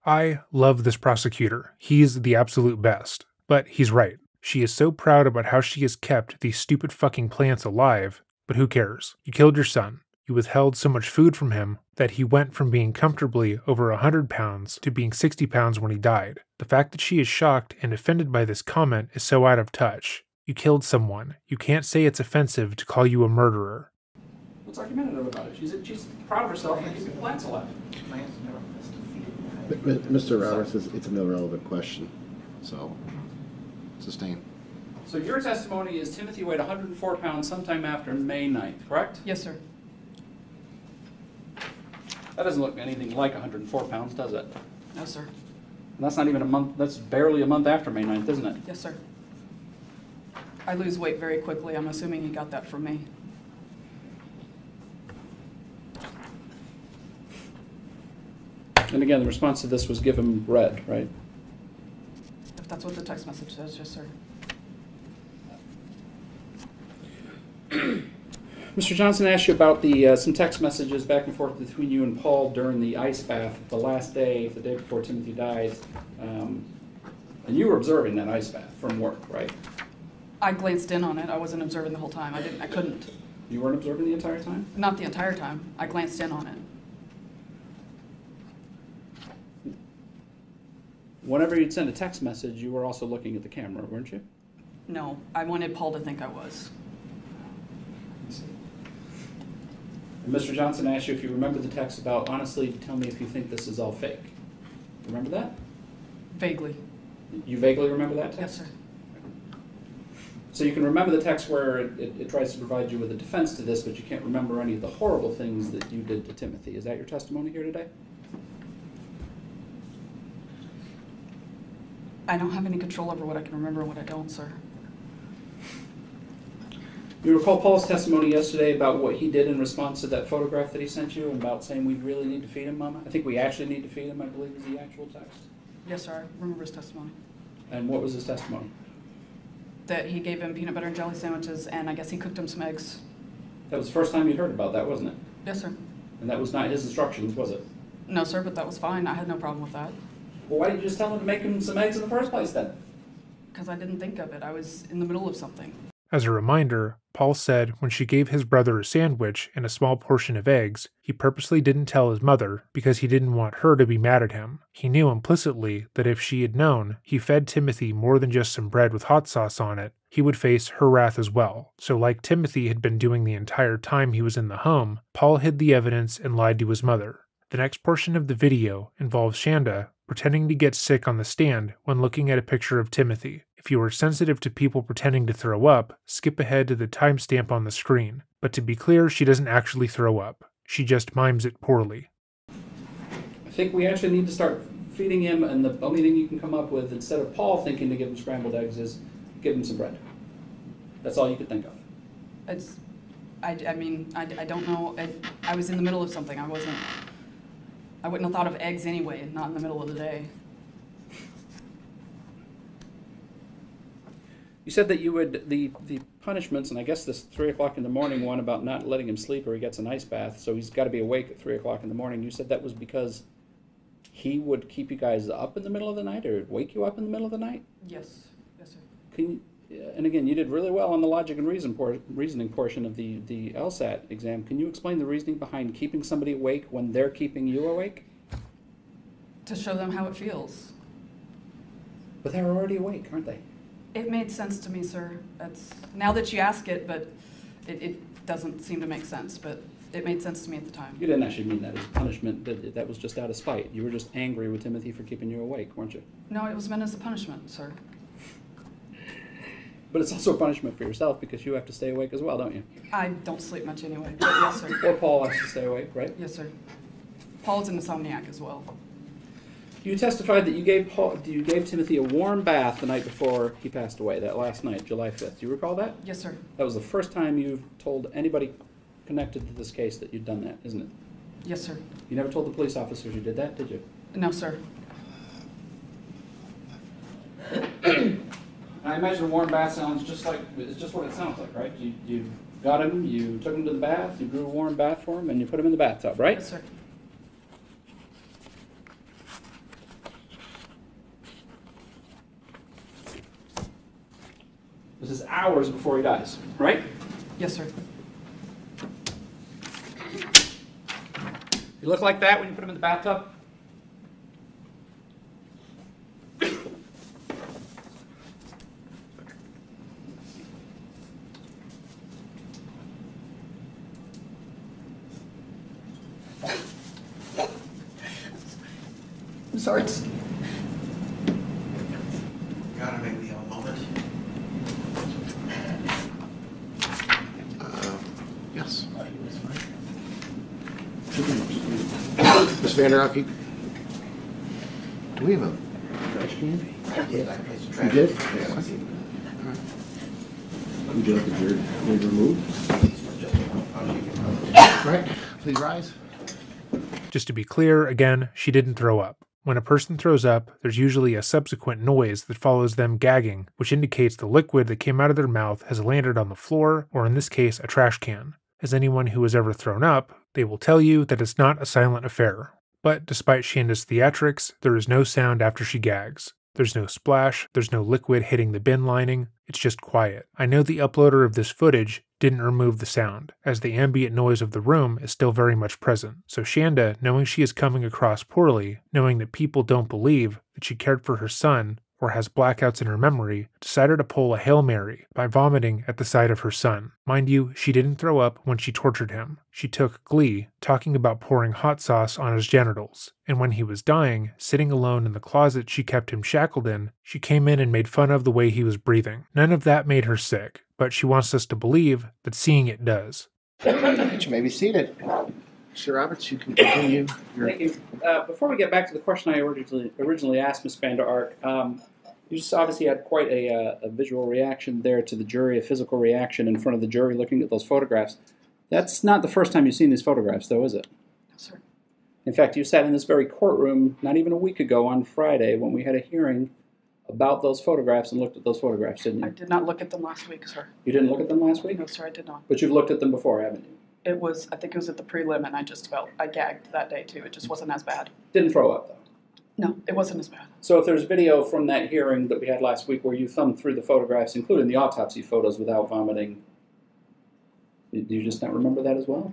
[SPEAKER 1] I love this prosecutor. He's the absolute best. But he's right. She is so proud about how she has kept these stupid fucking plants alive, but who cares? You killed your son. You withheld so much food from him that he went from being comfortably over a 100 pounds to being 60 pounds when he died. The fact that she is shocked and offended by this comment is so out of touch. You killed someone. You can't say it's offensive to call you a murderer.
[SPEAKER 16] What's argumentative about it? She's, she's proud of herself and keeping plants alive.
[SPEAKER 19] Plants never a feeding.
[SPEAKER 18] Mr. Roberts says it's an irrelevant question, so sustain.
[SPEAKER 16] So your testimony is Timothy weighed 104 pounds sometime after May 9th, correct?
[SPEAKER 20] Yes, sir.
[SPEAKER 16] That doesn't look anything like 104 pounds, does it?
[SPEAKER 20] No, sir.
[SPEAKER 16] And that's not even a month, that's barely a month after May 9th, isn't it?
[SPEAKER 20] Yes, sir. I lose weight very quickly. I'm assuming he got that from me.
[SPEAKER 16] And again, the response to this was give him bread, right?
[SPEAKER 20] If that's what the text message says, yes, sir. [clears throat]
[SPEAKER 16] Mr. Johnson asked you about the, uh, some text messages back and forth between you and Paul during the ice bath, the last day, the day before Timothy died. Um, and you were observing that ice bath from work, right?
[SPEAKER 20] I glanced in on it. I wasn't observing the whole time. I didn't. I couldn't.
[SPEAKER 16] You weren't observing the entire time?
[SPEAKER 20] Not the entire time. I glanced in on it.
[SPEAKER 16] Whenever you'd send a text message, you were also looking at the camera, weren't you?
[SPEAKER 20] No, I wanted Paul to think I was.
[SPEAKER 16] And Mr. Johnson asked you if you remember the text about, honestly, tell me if you think this is all fake. Remember that?
[SPEAKER 20] Vaguely.
[SPEAKER 16] You vaguely remember that text?
[SPEAKER 20] Yes, sir.
[SPEAKER 16] So you can remember the text where it, it, it tries to provide you with a defense to this, but you can't remember any of the horrible things that you did to Timothy. Is that your testimony here today?
[SPEAKER 20] I don't have any control over what I can remember and what I don't, sir.
[SPEAKER 16] You recall Paul's testimony yesterday about what he did in response to that photograph that he sent you and about saying we really need to feed him, Mama? I think we actually need to feed him, I believe is the actual text.
[SPEAKER 20] Yes, sir. I remember his testimony.
[SPEAKER 16] And what was his testimony?
[SPEAKER 20] That he gave him peanut butter and jelly sandwiches, and I guess he cooked him some eggs.
[SPEAKER 16] That was the first time you'd heard about that, wasn't it?
[SPEAKER 20] Yes, sir.
[SPEAKER 16] And that was not his instructions, was it?
[SPEAKER 20] No, sir, but that was fine. I had no problem with that.
[SPEAKER 16] Well, why didn't you just tell him to make him some eggs in the first place then?
[SPEAKER 20] Because I didn't think of it. I was in the middle of something.
[SPEAKER 1] As a reminder, Paul said when she gave his brother a sandwich and a small portion of eggs, he purposely didn't tell his mother because he didn't want her to be mad at him. He knew implicitly that if she had known he fed Timothy more than just some bread with hot sauce on it, he would face her wrath as well. So, like Timothy had been doing the entire time he was in the home, Paul hid the evidence and lied to his mother. The next portion of the video involves Shanda pretending to get sick on the stand when looking at a picture of Timothy. If you are sensitive to people pretending to throw up, skip ahead to the timestamp on the screen. But to be clear, she doesn't actually throw up. She just mimes it poorly.
[SPEAKER 16] I think we actually need to start feeding him, and the only thing you can come up with instead of Paul thinking to give him scrambled eggs is give him some bread. That's all you could think of.
[SPEAKER 20] It's, I, I mean, I, I don't know. I, I was in the middle of something. I wasn't, I wouldn't have thought of eggs anyway, not in the middle of the day.
[SPEAKER 16] You said that you would the the punishments, and I guess this three o'clock in the morning one about not letting him sleep or he gets an ice bath, so he's got to be awake at three o'clock in the morning. You said that was because he would keep you guys up in the middle of the night or wake you up in the middle of the night.
[SPEAKER 20] Yes, yes, sir.
[SPEAKER 16] Can you, and again, you did really well on the logic and reason por- reasoning portion of the the LSAT exam. Can you explain the reasoning behind keeping somebody awake when they're keeping you awake?
[SPEAKER 20] To show them how it feels.
[SPEAKER 16] But they're already awake, aren't they?
[SPEAKER 20] It made sense to me, sir. That's, now that you ask it, but it, it doesn't seem to make sense, but it made sense to me at the time.
[SPEAKER 16] You didn't actually mean that as punishment. That that was just out of spite. You were just angry with Timothy for keeping you awake, weren't you?
[SPEAKER 20] No, it was meant as a punishment, sir.
[SPEAKER 16] But it's also a punishment for yourself because you have to stay awake as well, don't you?
[SPEAKER 20] I don't sleep much anyway, but [laughs] yes, sir.
[SPEAKER 16] Or Paul has to stay awake, right?
[SPEAKER 20] Yes, sir. Paul's an insomniac as well.
[SPEAKER 16] You testified that you gave Paul, you gave Timothy a warm bath the night before he passed away. That last night, July fifth. Do you recall that?
[SPEAKER 20] Yes, sir.
[SPEAKER 16] That was the first time you've told anybody connected to this case that you'd done that, isn't it?
[SPEAKER 20] Yes, sir.
[SPEAKER 16] You never told the police officers you did that, did you?
[SPEAKER 20] No, sir. [clears throat]
[SPEAKER 16] I imagine a warm bath sounds just like, it's just what it sounds like, right? You, you got him, you took him to the bath, you drew a warm bath for him, and you put him in the bathtub, right?
[SPEAKER 20] Yes, sir.
[SPEAKER 16] This is hours before he dies, right?
[SPEAKER 20] Yes, sir.
[SPEAKER 16] You look like that when you put him in the bathtub?
[SPEAKER 20] I'm sorry. It's,
[SPEAKER 19] Gotta make me a moment.
[SPEAKER 18] Uh, Yes. Ms. Vander Ark, you- do we have a trash can?
[SPEAKER 19] I did, I placed a
[SPEAKER 18] You did?
[SPEAKER 19] Yeah.
[SPEAKER 18] All right. Would you like the jury to be removed? All right, please rise.
[SPEAKER 1] Just to be clear, again, she didn't throw up. When a person throws up, there's usually a subsequent noise that follows them gagging, which indicates the liquid that came out of their mouth has landed on the floor, or in this case, a trash can. As anyone who has ever thrown up, they will tell you that it's not a silent affair. But despite Shanda's theatrics, there is no sound after she gags. There's no splash, there's no liquid hitting the bin lining, it's just quiet. I know the uploader of this footage didn't remove the sound, as the ambient noise of the room is still very much present. So Shanda, knowing she is coming across poorly, knowing that people don't believe that she cared for her son or has blackouts in her memory, decided to pull a Hail Mary by vomiting at the sight of her son. Mind you, she didn't throw up when she tortured him. She took glee, talking about pouring hot sauce on his genitals. And when he was dying, sitting alone in the closet she kept him shackled in, she came in and made fun of the way he was breathing. None of that made her sick, but she wants us to believe that seeing it does. [coughs]
[SPEAKER 18] You may be seated. Mr. Roberts, you can continue. your-
[SPEAKER 16] Thank you. Uh, before we get back to the question I originally originally asked Ms. Vander Ark, um, you just obviously had quite a, uh, a visual reaction there to the jury, a physical reaction in front of the jury looking at those photographs. That's not the first time you've seen these photographs, though, is it?
[SPEAKER 20] sir.
[SPEAKER 16] In fact, you sat in this very courtroom not even a week ago on Friday when we had a hearing about those photographs and looked at those photographs, didn't you?
[SPEAKER 20] I did not look at them last week, sir.
[SPEAKER 16] You didn't look at them last week?
[SPEAKER 20] No, sir, I did not.
[SPEAKER 16] But you've looked at them before, haven't you?
[SPEAKER 20] It was, I think it was at the prelim, and I just felt I gagged that day too. It just wasn't as bad.
[SPEAKER 16] Didn't throw up, though.
[SPEAKER 20] No, it wasn't as bad.
[SPEAKER 16] So if there's video from that hearing that we had last week where you thumbed through the photographs, including the autopsy photos, without vomiting, do you just not remember that as well?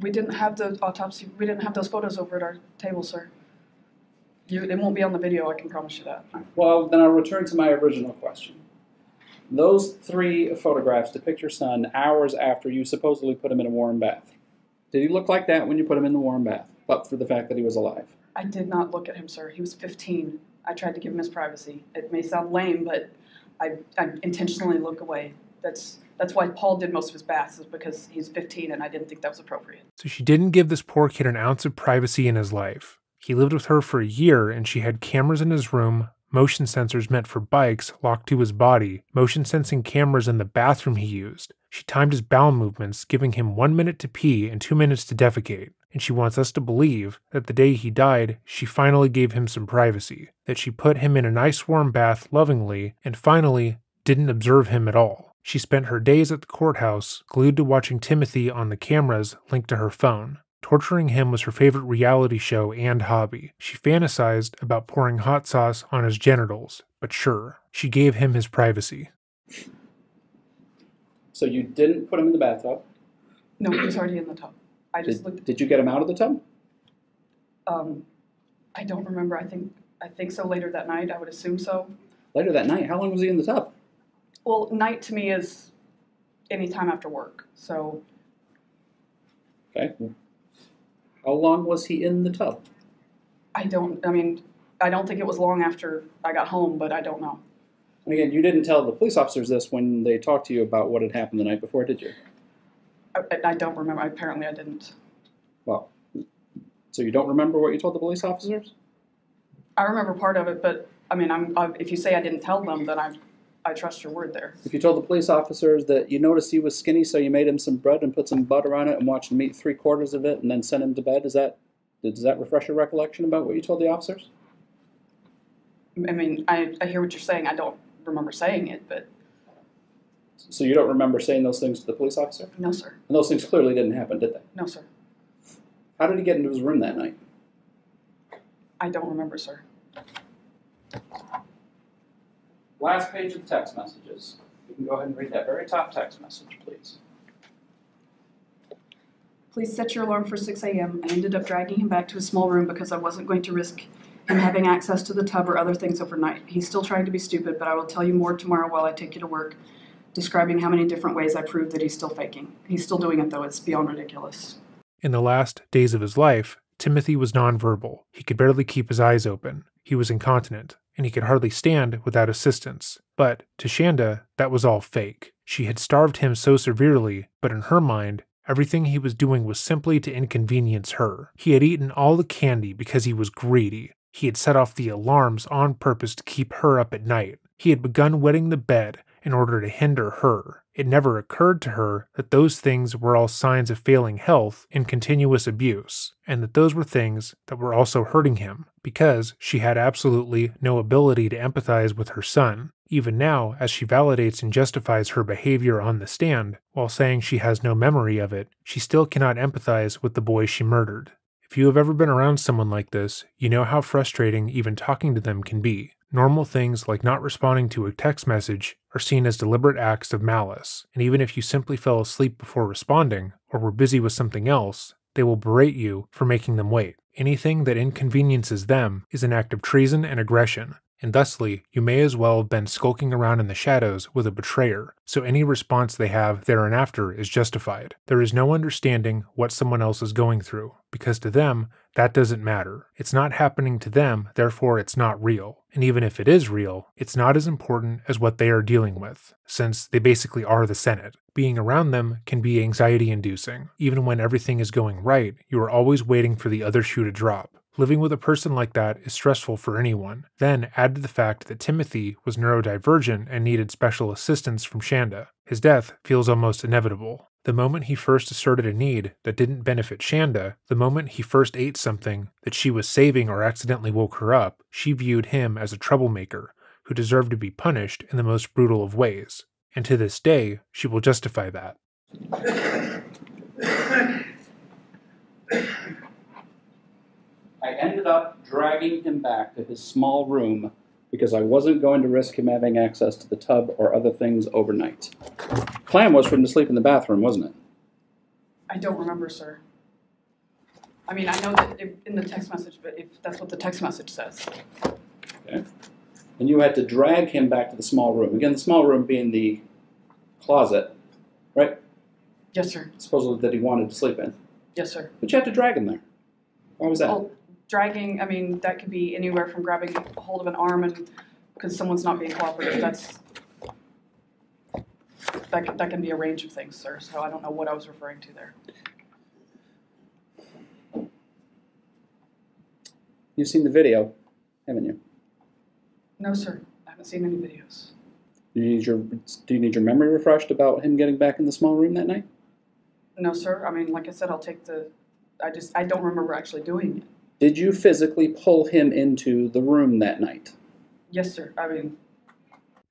[SPEAKER 20] We didn't have the autopsy, we didn't have those photos over at our table, sir. You, it won't be on the video, I can promise you that.
[SPEAKER 16] Well, then I'll return to my original question. Those three photographs depict your son hours after you supposedly put him in a warm bath. Did he look like that when you put him in the warm bath, but for the fact that he was alive?
[SPEAKER 20] I did not look at him, sir. He was 15. I tried to give him his privacy. It may sound lame, but I, I intentionally look away. That's that's why Paul did most of his baths, is because he's 15 and I didn't think that was appropriate.
[SPEAKER 1] So she didn't give this poor kid an ounce of privacy in his life. He lived with her for a year and she had cameras in his room, motion sensors meant for bikes locked to his body, motion sensing cameras in the bathroom he used. She timed his bowel movements, giving him one minute to pee and two minutes to defecate. And she wants us to believe that the day he died, she finally gave him some privacy, that she put him in a nice warm bath lovingly, and finally didn't observe him at all. She spent her days at the courthouse glued to watching Timothy on the cameras linked to her phone. Torturing him was her favorite reality show and hobby. She fantasized about pouring hot sauce on his genitals, but sure, she gave him his privacy.
[SPEAKER 16] So you didn't put him in the bathtub.
[SPEAKER 20] No, he was already in the tub. I just
[SPEAKER 16] Did,
[SPEAKER 20] looked.
[SPEAKER 16] did you get him out of the tub?
[SPEAKER 20] Um, I don't remember. I think I think so. Later that night, I would assume so.
[SPEAKER 16] Later that night. How long was he in the tub?
[SPEAKER 20] Well, night to me is any time after work. So
[SPEAKER 16] Okay. How long was he in the tub?
[SPEAKER 20] I don't. I mean, I don't think it was long after I got home, but I don't know.
[SPEAKER 16] And again, you didn't tell the police officers this when they talked to you about what had happened the night before, did you?
[SPEAKER 20] I, I don't remember. Apparently, I didn't.
[SPEAKER 16] Well, so you don't remember what you told the police officers?
[SPEAKER 20] I remember part of it, but I mean, I'm, I, if you say I didn't tell them, then I, I trust your word there.
[SPEAKER 16] If you told the police officers that you noticed he was skinny, so you made him some bread and put some butter on it and watched him eat three quarters of it and then sent him to bed, is that does that refresh your recollection about what you told the officers?
[SPEAKER 20] I mean, I, I hear what you're saying. I don't remember saying it, but
[SPEAKER 16] So you don't remember saying those things to the police officer?
[SPEAKER 20] no, sir.
[SPEAKER 16] And those things clearly didn't happen, did they?
[SPEAKER 20] No, sir.
[SPEAKER 16] How did he get into his room that night?
[SPEAKER 20] I don't remember, sir.
[SPEAKER 16] Last page of the text messages. You can go ahead and read that very top text message, please.
[SPEAKER 20] Please set your alarm for 6 a.m. I ended up dragging him back to his small room because I wasn't going to risk him having access to the tub or other things overnight. He's still trying to be stupid, but I will tell you more tomorrow while I take you to work, describing how many different ways I proved that he's still faking. He's still doing it, though. It's beyond ridiculous.
[SPEAKER 1] In the last days of his life, Timothy was nonverbal. He could barely keep his eyes open. He was incontinent, and he could hardly stand without assistance. But to Shanda, that was all fake. She had starved him so severely, but in her mind, everything he was doing was simply to inconvenience her. He had eaten all the candy because he was greedy. He had set off the alarms on purpose to keep her up at night. He had begun wetting the bed in order to hinder her. It never occurred to her that those things were all signs of failing health and continuous abuse, and that those were things that were also hurting him, because she had absolutely no ability to empathize with her son. Even now, as she validates and justifies her behavior on the stand, while saying she has no memory of it, she still cannot empathize with the boy she murdered. If you have ever been around someone like this, you know how frustrating even talking to them can be. Normal things like not responding to a text message are seen as deliberate acts of malice, and even if you simply fell asleep before responding or were busy with something else, they will berate you for making them wait. Anything that inconveniences them is an act of treason and aggression, and thusly you may as well have been skulking around in the shadows with a betrayer, so any response they have thereafter is justified. There is no understanding what someone else is going through, because to them, that doesn't matter. It's not happening to them, therefore it's not real. And even if it is real, it's not as important as what they are dealing with, since they basically are the Senate. Being around them can be anxiety inducing. Even when everything is going right, you are always waiting for the other shoe to drop. Living with a person like that is stressful for anyone. Then add to the fact that Timothy was neurodivergent and needed special assistance from Shanda. His death feels almost inevitable. The moment he first asserted a need that didn't benefit Shanda, the moment he first ate something that she was saving or accidentally woke her up, she viewed him as a troublemaker who deserved to be punished in the most brutal of ways. And to this day, she will justify that.
[SPEAKER 16] I ended up dragging him back to his small room because I wasn't going to risk him having access to the tub or other things overnight. Plan was for him to sleep in the bathroom, wasn't it?
[SPEAKER 20] I don't remember, sir. I mean, I know that if, in the text message, but if that's what the text message says.
[SPEAKER 16] Okay. And you had to drag him back to the small room. Again, the small room being the closet, right?
[SPEAKER 20] Yes, sir.
[SPEAKER 16] Supposedly that he wanted to sleep in.
[SPEAKER 20] Yes, sir.
[SPEAKER 16] But you had to drag him there. Why was that?
[SPEAKER 20] Well, dragging, I mean, that could be anywhere from grabbing a hold of an arm and because someone's not being cooperative. That's that can, that can be a range of things, sir. So I don't know what I was referring to there.
[SPEAKER 16] You've seen the video, haven't you?
[SPEAKER 20] No, sir. I haven't seen any videos.
[SPEAKER 16] Do you need your Do you need your memory refreshed about him getting back in the small room that night?
[SPEAKER 20] No, sir. I mean, like I said, I'll take the. I just I don't remember actually doing it.
[SPEAKER 16] Did you physically pull him into the room that night?
[SPEAKER 20] Yes, sir. I mean,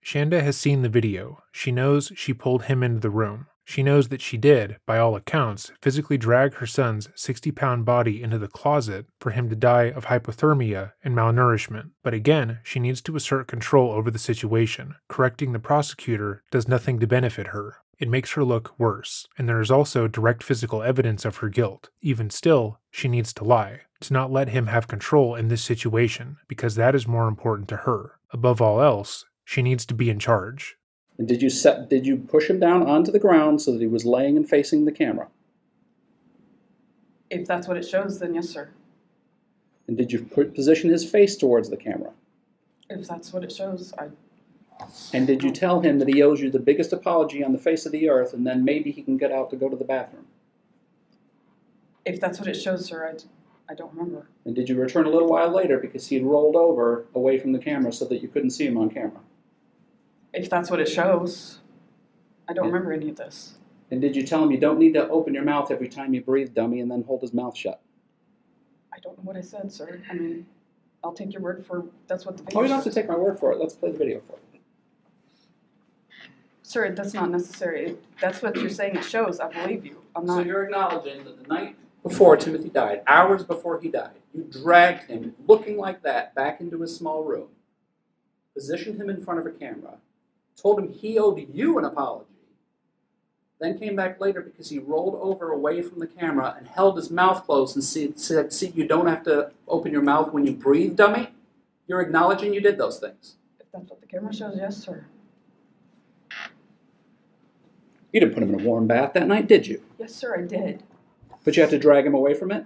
[SPEAKER 1] Shanda has seen the video. She knows she pulled him into the room. She knows that she did, by all accounts, physically drag her son's 60 pound body into the closet for him to die of hypothermia and malnourishment. But again, she needs to assert control over the situation. Correcting the prosecutor does nothing to benefit her. It makes her look worse, and there is also direct physical evidence of her guilt. Even still, she needs to lie, to not let him have control in this situation, because that is more important to her. Above all else, she needs to be in charge.
[SPEAKER 16] And did you set did you push him down onto the ground so that he was laying and facing the camera?
[SPEAKER 20] if that's what it shows, then yes, sir.
[SPEAKER 16] And did you put, position his face towards the camera?
[SPEAKER 20] If that's what it shows, I
[SPEAKER 16] And did you tell him that he owes you the biggest apology on the face of the earth and then maybe he can get out to go to the bathroom?
[SPEAKER 20] if that's what it shows, sir, I, I don't remember.
[SPEAKER 16] And did you return a little while later because he had rolled over away from the camera so that you couldn't see him on camera?
[SPEAKER 20] If that's what it shows. I don't
[SPEAKER 16] Yeah.
[SPEAKER 20] remember any of this.
[SPEAKER 16] And did you tell him you don't need to open your mouth every time you breathe, dummy, and then hold his mouth shut?
[SPEAKER 20] I don't know what I said, sir. I mean, I'll take your word for that's what the video
[SPEAKER 16] Oh, you don't have to take my word for it. Let's play the video for it.
[SPEAKER 20] Sir, that's not mm-hmm. necessary. That's what you're saying it shows. I believe you. I'm
[SPEAKER 16] So
[SPEAKER 20] not.
[SPEAKER 16] you're acknowledging that the night before Timothy died, hours before he died, you dragged him, looking like that, back into his small room, positioned him in front of a camera, told him he owed you an apology, then came back later because he rolled over away from the camera and held his mouth closed and see- said, See, you don't have to open your mouth when you breathe, dummy? You're acknowledging you did those things.
[SPEAKER 20] If that's what the camera shows, yes, sir.
[SPEAKER 16] You didn't put him in a warm bath that night, did you?
[SPEAKER 20] Yes, sir, I did.
[SPEAKER 16] But you had to drag him away from it?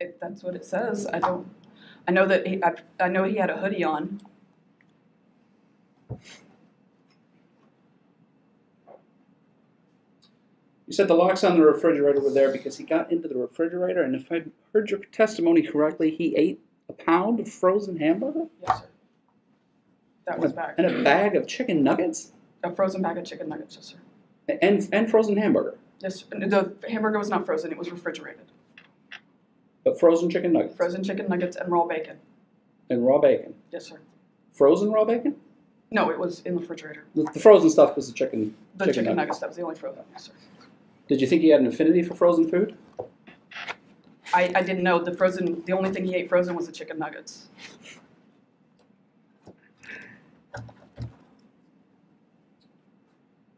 [SPEAKER 20] If that's what it says, I don't. I know that he. I, I know he had a hoodie on.
[SPEAKER 16] You said the locks on the refrigerator were there because he got into the refrigerator, and if I heard your testimony correctly, he ate a pound of frozen hamburger
[SPEAKER 20] Yes, sir. That was back.
[SPEAKER 16] and a bag of chicken nuggets
[SPEAKER 20] A frozen bag of chicken nuggets, yes, sir.
[SPEAKER 16] and and frozen hamburger,
[SPEAKER 20] Yes, sir. the hamburger was not frozen; it was refrigerated.
[SPEAKER 16] but frozen chicken nuggets
[SPEAKER 20] Frozen chicken nuggets and raw bacon.
[SPEAKER 16] and raw bacon.
[SPEAKER 20] Yes, sir.
[SPEAKER 16] Frozen raw bacon?
[SPEAKER 20] No, it was in the refrigerator.
[SPEAKER 16] The, the frozen stuff was the chicken.
[SPEAKER 20] The chicken, nuggets. That was the only frozen. Yes, sir.
[SPEAKER 16] Did you think he had an affinity for frozen food?
[SPEAKER 20] I, I didn't know the frozen. The only thing he ate frozen was the chicken nuggets.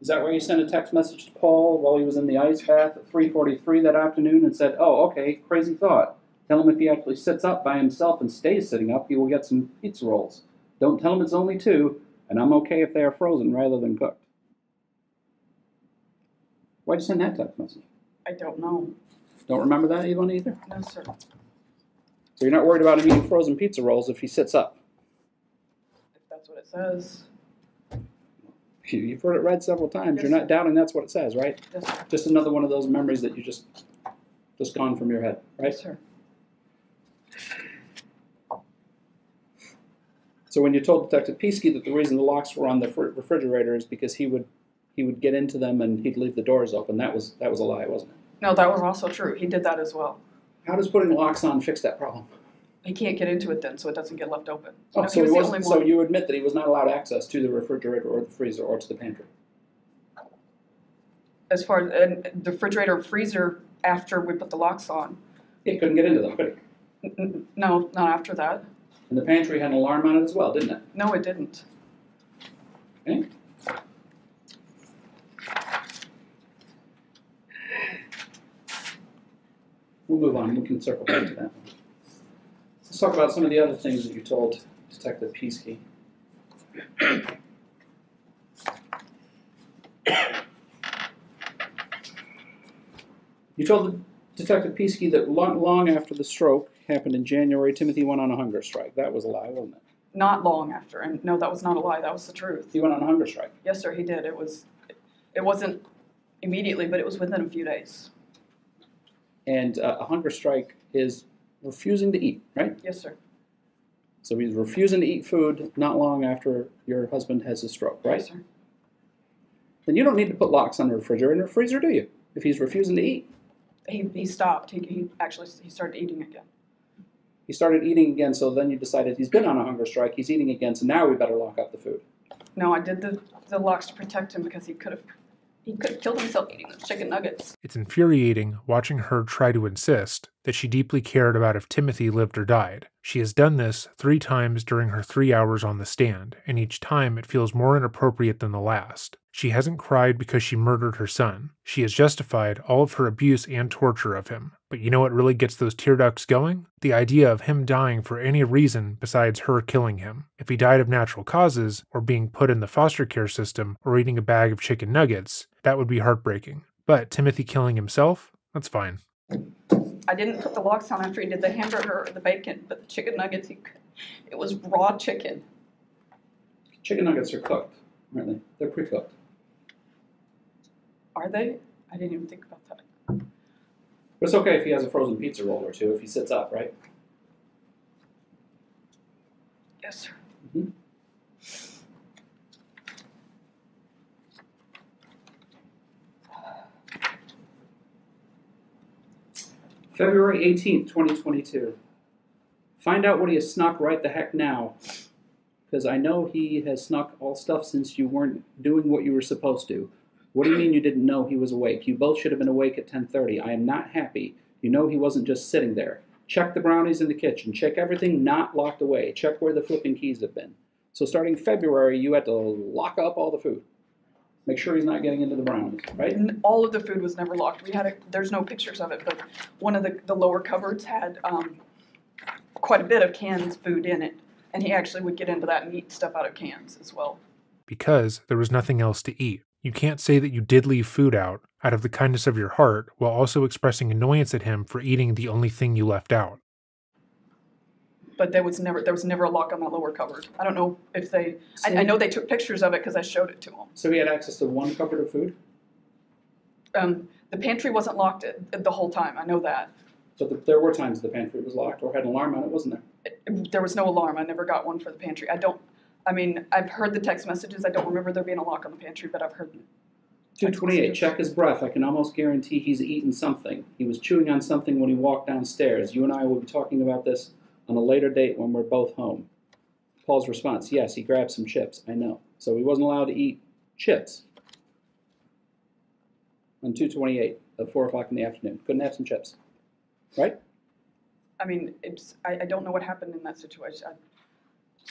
[SPEAKER 16] Is that why you sent a text message to Paul while he was in the ice bath at 3:43 that afternoon and said, "Oh, okay, crazy thought. Tell him if he actually sits up by himself and stays sitting up, he will get some pizza rolls. Don't tell him it's only two, and I'm okay if they are frozen rather than cooked." Why'd you send that text message?
[SPEAKER 20] I don't know.
[SPEAKER 16] Don't remember that one either.
[SPEAKER 20] No, sir.
[SPEAKER 16] So you're not worried about him eating frozen pizza rolls if he sits up.
[SPEAKER 20] If that's what it says.
[SPEAKER 16] You- You've heard it read several times. You're
[SPEAKER 20] Yes,
[SPEAKER 16] not doubting that's what it says, right?
[SPEAKER 20] Yes, sir.
[SPEAKER 16] Just another one of those memories that you just just gone from your head, right?
[SPEAKER 20] Yes, sir.
[SPEAKER 16] So when you told Detective Peasky that the reason the locks were on the refrigerator is because he would he would get into them and he'd leave the doors open, that was that was a lie, wasn't it?
[SPEAKER 20] No, that was also true. He did that as well.
[SPEAKER 16] How does putting locks on fix that problem?
[SPEAKER 20] He can't get into it then, so it doesn't get left open.
[SPEAKER 16] Oh,
[SPEAKER 20] no,
[SPEAKER 16] so,
[SPEAKER 20] he was
[SPEAKER 16] he
[SPEAKER 20] the
[SPEAKER 16] wasn't- so
[SPEAKER 20] one.
[SPEAKER 16] you admit that he was not allowed access to the refrigerator or the freezer or to the pantry.
[SPEAKER 20] As far as and the refrigerator, freezer, after we put the locks on.
[SPEAKER 16] He couldn't get into them, could he?
[SPEAKER 20] N- n- No, not after that.
[SPEAKER 16] And the pantry had an alarm on it as well, didn't it?
[SPEAKER 20] No, it didn't.
[SPEAKER 16] Okay. We'll move on. We can circle back to that. Let's talk about some of the other things that you told Detective Peasky. You told Detective Peasky that long, long after the stroke happened in January, Timothy went on a hunger strike. That was a lie, wasn't it?
[SPEAKER 20] Not long after, and no, that was not a lie. That was the truth.
[SPEAKER 16] He went on a hunger strike.
[SPEAKER 20] Yes, sir, he did. It was, it wasn't immediately, but it was within a few days.
[SPEAKER 16] And uh, a hunger strike is refusing to eat, right?
[SPEAKER 20] Yes, sir.
[SPEAKER 16] So he's refusing to eat food not long after your husband has a stroke, right?
[SPEAKER 20] Yes, sir.
[SPEAKER 16] Then you don't need to put locks on the refrigerator or freezer, do you? If he's refusing to eat.
[SPEAKER 20] He, he stopped. He, he actually he started eating again.
[SPEAKER 16] He started eating again, so then you decided he's been on a hunger strike, he's eating again, so now we better lock up the food.
[SPEAKER 20] No, I did the, the locks to protect him because he could have he could have killed himself eating the chicken nuggets.
[SPEAKER 1] It's infuriating watching her try to insist that she deeply cared about if Timothy lived or died. She has done this three times during her three hours on the stand, and each time it feels more inappropriate than the last. She hasn't cried because she murdered her son. She has justified all of her abuse and torture of him. But you know what really gets those tear ducts going? The idea of him dying for any reason besides her killing him. If he died of natural causes, or being put in the foster care system, or eating a bag of chicken nuggets, that would be heartbreaking. But Timothy killing himself? That's fine.
[SPEAKER 20] I didn't put the locks on after he did the hamburger or the bacon, but the chicken nuggets, he, it was raw chicken.
[SPEAKER 16] Chicken nuggets are cooked, aren't they? They're pre cooked.
[SPEAKER 20] Are they? I didn't even think about that.
[SPEAKER 16] But it's okay if he has a frozen pizza roll or two if he sits up, right?
[SPEAKER 20] Yes, sir.
[SPEAKER 16] Mm-hmm. February 18th, 2022. Find out what he has snuck right the heck now. Because I know he has snuck all stuff since you weren't doing what you were supposed to. What do you mean you didn't know he was awake? You both should have been awake at 10:30. I am not happy. You know he wasn't just sitting there. Check the brownies in the kitchen. Check everything not locked away. Check where the flipping keys have been. So starting February, you had to lock up all the food. Make sure he's not getting into the brownies, right?
[SPEAKER 20] N- All of the food was never locked. We had a, there's no pictures of it, but one of the, the lower cupboards had um, quite a bit of canned food in it. And he actually would get into that and eat stuff out of cans as well.
[SPEAKER 1] Because there was nothing else to eat. You can't say that you did leave food out, out of the kindness of your heart, while also expressing annoyance at him for eating the only thing you left out.
[SPEAKER 20] But there was never there was never a lock on that lower cupboard. I don't know if they. I, I know they took pictures of it because I showed it to them.
[SPEAKER 16] So he had access to one cupboard of food?
[SPEAKER 20] Um, the pantry wasn't locked the whole time. I know that.
[SPEAKER 16] So the, there were times the pantry was locked or had an alarm on it, wasn't there?
[SPEAKER 20] There was no alarm. I never got one for the pantry. I don't. I mean, I've heard the text messages. I don't remember there being a lock on the pantry, but I've heard.
[SPEAKER 16] 228. Check his breath. I can almost guarantee he's eaten something. He was chewing on something when he walked downstairs. You and I will be talking about this on a later date when we're both home. Paul's response Yes, he grabbed some chips. I know. So he wasn't allowed to eat chips on 228 at 4 o'clock in the afternoon. Couldn't have some chips. Right?
[SPEAKER 20] I mean, it's. I, I don't know what happened in that situation. I,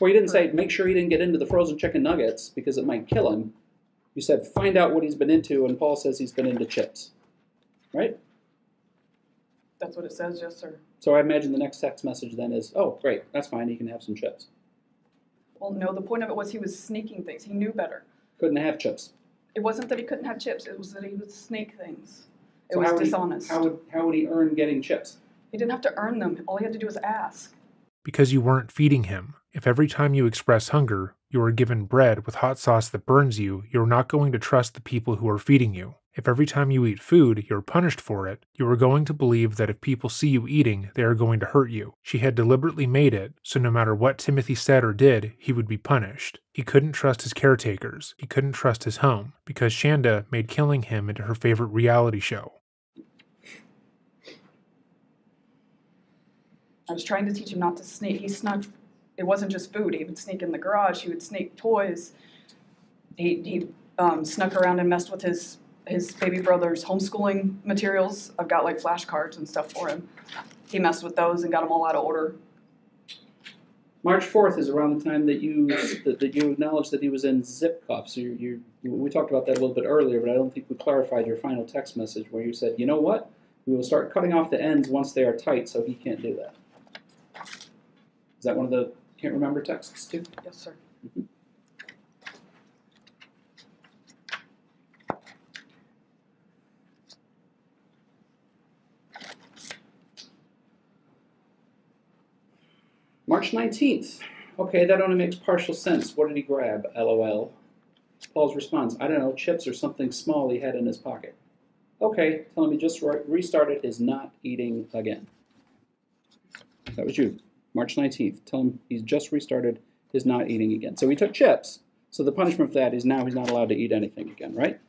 [SPEAKER 16] Well, you didn't say make sure he didn't get into the frozen chicken nuggets because it might kill him. You said find out what he's been into, and Paul says he's been into chips. Right?
[SPEAKER 20] that's what it says, yes, sir.
[SPEAKER 16] So I imagine the next text message then is, oh, great, that's fine, he can have some chips.
[SPEAKER 20] Well, no. The point of it was he was sneaking things. He knew better.
[SPEAKER 16] Couldn't have chips.
[SPEAKER 20] It wasn't that he couldn't have chips. It was that he would sneak things. It
[SPEAKER 16] So
[SPEAKER 20] was
[SPEAKER 16] how would he-
[SPEAKER 20] dishonest.
[SPEAKER 16] how, would, how would he earn getting chips?
[SPEAKER 20] He didn't have to earn them. All he had to do was ask.
[SPEAKER 1] Because you weren't feeding him. If every time you express hunger, you are given bread with hot sauce that burns you, you're not going to trust the people who are feeding you. If every time you eat food, you're punished for it, you are going to believe that if people see you eating, they are going to hurt you. She had deliberately made it, so no matter what Timothy said or did, he would be punished. He couldn't trust his caretakers. He couldn't trust his home, because Shanda made killing him into her favorite reality show.
[SPEAKER 20] I was trying to teach him not to sneak. He snuck. It wasn't just food. He would sneak in the garage. He would sneak toys. He he um, snuck around and messed with his his baby brother's homeschooling materials. I've got like flashcards and stuff for him. He messed with those and got them all out of order.
[SPEAKER 16] March 4th is around the time that you that, that you acknowledged that he was in zip cuffs. You, you, we talked about that a little bit earlier, but I don't think we clarified your final text message where you said, you know what? We will start cutting off the ends once they are tight, so he can't do that. Is that one of the can't remember texts too?
[SPEAKER 20] Yes, sir.
[SPEAKER 16] March 19th. Okay, that only makes partial sense. What did he grab? LOL. Paul's response I don't know, chips or something small he had in his pocket. Okay, tell him he just re- restarted his not eating again. That was you. March 19th. Tell him he's just restarted his not eating again. So he took chips. So the punishment for that is now he's not allowed to eat anything again, right?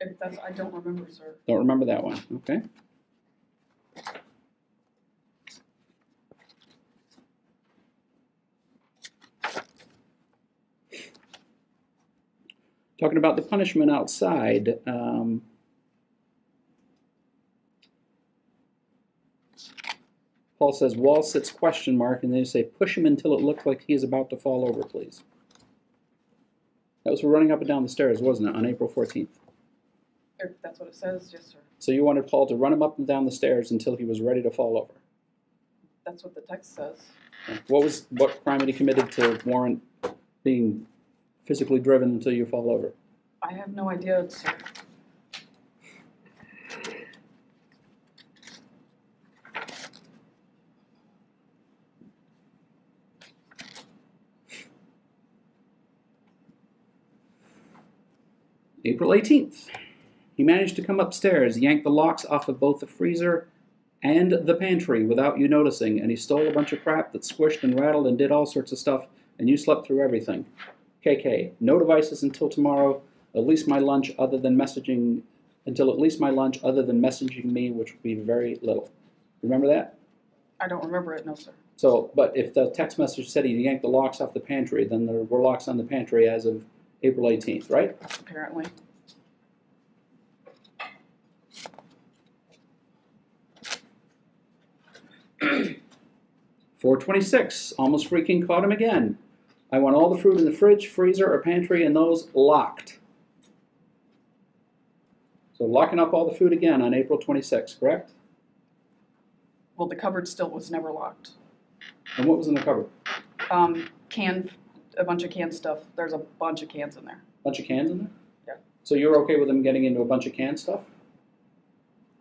[SPEAKER 20] If that's I don't remember, sir.
[SPEAKER 16] Don't remember that one. Okay. Talking about the punishment outside, um, Paul says, wall sits question mark, and they say, push him until it looked like he is about to fall over, please. That was for running up and down the stairs, wasn't it, on April 14th?
[SPEAKER 20] That's what it says, yes, sir.
[SPEAKER 16] So you wanted Paul to run him up and down the stairs until he was ready to fall over.
[SPEAKER 20] That's what the text says.
[SPEAKER 16] What was what crime had he committed to warrant being physically driven until you fall over?
[SPEAKER 20] I have no idea, sir.
[SPEAKER 16] April 18th. He managed to come upstairs, yank the locks off of both the freezer and the pantry without you noticing, and he stole a bunch of crap that squished and rattled and did all sorts of stuff, and you slept through everything. KK, no devices until tomorrow, at least my lunch other than messaging until at least my lunch, other than messaging me, which would be very little. Remember that?
[SPEAKER 20] I don't remember it, no, sir.
[SPEAKER 16] So, but if the text message said he yanked the locks off the pantry, then there were locks on the pantry as of April 18th, right?
[SPEAKER 20] Apparently. [clears throat]
[SPEAKER 16] Four twenty-six, almost freaking caught him again. I want all the food in the fridge, freezer, or pantry, and those locked. So locking up all the food again on April twenty-sixth, correct?
[SPEAKER 20] Well, the cupboard still was never locked.
[SPEAKER 16] And what was in the cupboard?
[SPEAKER 20] Um, canned, a bunch of canned stuff. There's a bunch of cans in there.
[SPEAKER 16] Bunch of cans in there?
[SPEAKER 20] Yeah.
[SPEAKER 16] So you're okay with him getting into a bunch of canned stuff?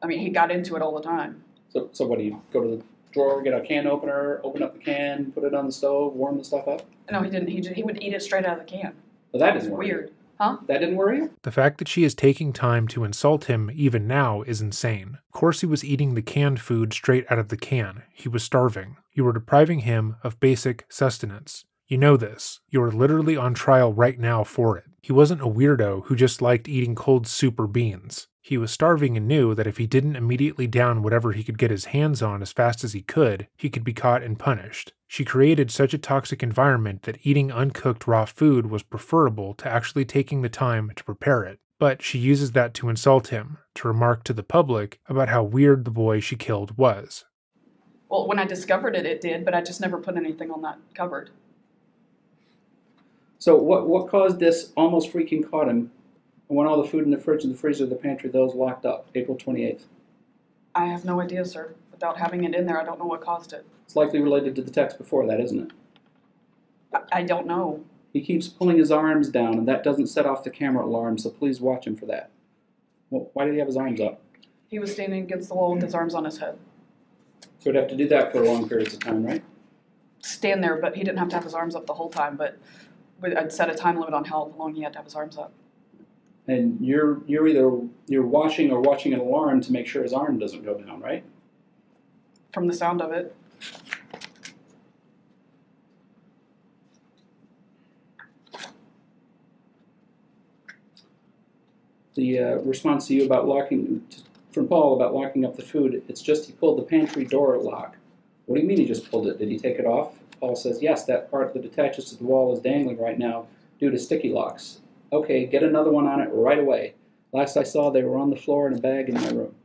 [SPEAKER 20] I mean, he got into it all the time.
[SPEAKER 16] So, so what do you go to the drawer, get a can opener, open up the can, put it on the stove, warm the stuff up?
[SPEAKER 20] No, he didn't. He, ju- he would eat it straight out of the can.
[SPEAKER 16] Well, that
[SPEAKER 20] It's
[SPEAKER 16] didn't worry you.
[SPEAKER 20] weird. Huh?
[SPEAKER 16] That didn't worry you?
[SPEAKER 1] The fact that she is taking time to insult him even now is insane. Of course, he was eating the canned food straight out of the can. He was starving. You were depriving him of basic sustenance. You know this. You are literally on trial right now for it. He wasn't a weirdo who just liked eating cold soup or beans. He was starving and knew that if he didn't immediately down whatever he could get his hands on as fast as he could, he could be caught and punished. She created such a toxic environment that eating uncooked raw food was preferable to actually taking the time to prepare it. But she uses that to insult him, to remark to the public about how weird the boy she killed was.
[SPEAKER 20] Well, when I discovered it, it did, but I just never put anything on that cupboard.
[SPEAKER 16] So what what caused this almost freaking caught him? I want all the food in the fridge and the freezer, the pantry, those locked up, April 28th.
[SPEAKER 20] I have no idea, sir. Without having it in there, I don't know what caused it.
[SPEAKER 16] It's likely related to the text before that, isn't it?
[SPEAKER 20] I, I don't know.
[SPEAKER 16] He keeps pulling his arms down, and that doesn't set off the camera alarm, so please watch him for that. Well, why did he have his arms up?
[SPEAKER 20] He was standing against the wall with his arms on his head.
[SPEAKER 16] So he'd have to do that for long periods of time, right?
[SPEAKER 20] Stand there, but he didn't have to have his arms up the whole time. But we- I'd set a time limit on how long he had to have his arms up.
[SPEAKER 16] And you're you're either you're watching or watching an alarm to make sure his arm doesn't go down, right?
[SPEAKER 20] From the sound of it,
[SPEAKER 16] The uh, response to you about locking from Paul about locking up the food, it's just he pulled the pantry door lock. What do you mean he just pulled it? Did he take it off? Paul says, yes, that part that attaches to the wall is dangling right now due to sticky locks. Okay, get another one on it right away. Last I saw, they were on the floor in a bag in my room.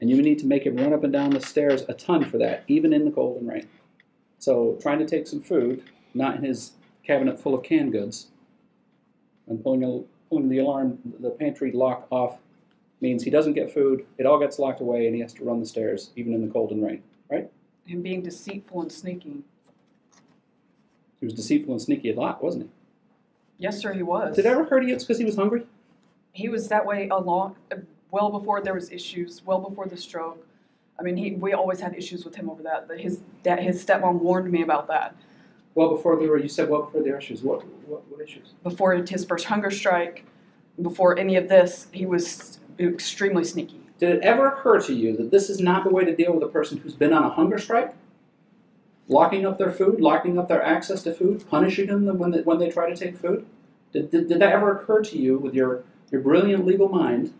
[SPEAKER 16] And you need to make him run up and down the stairs a ton for that, even in the cold and rain. So, trying to take some food, not in his cabinet full of canned goods, and pulling, a, pulling the alarm, the pantry lock off, means he doesn't get food, it all gets locked away, and he has to run the stairs, even in the cold and rain, right?
[SPEAKER 20] Him being deceitful and sneaky.
[SPEAKER 16] He was deceitful and sneaky a lot, wasn't he?
[SPEAKER 20] Yes, sir, he was.
[SPEAKER 16] Did it ever to you it's because he was hungry?
[SPEAKER 20] He was that way a long, well before there was issues, well before the stroke. I mean, he, we always had issues with him over that. That his that his stepmom warned me about that
[SPEAKER 16] Well, before there were, you said well before the issues. What, what, what issues?
[SPEAKER 20] before his first hunger strike, before any of this. He was extremely sneaky.
[SPEAKER 16] Did it ever occur to you that this is not the way to deal with a person who's been on a hunger strike? Locking up their food, locking up their access to food, punishing them when they, when they try to take food? Did, did, did that ever occur to you with your, your brilliant legal mind,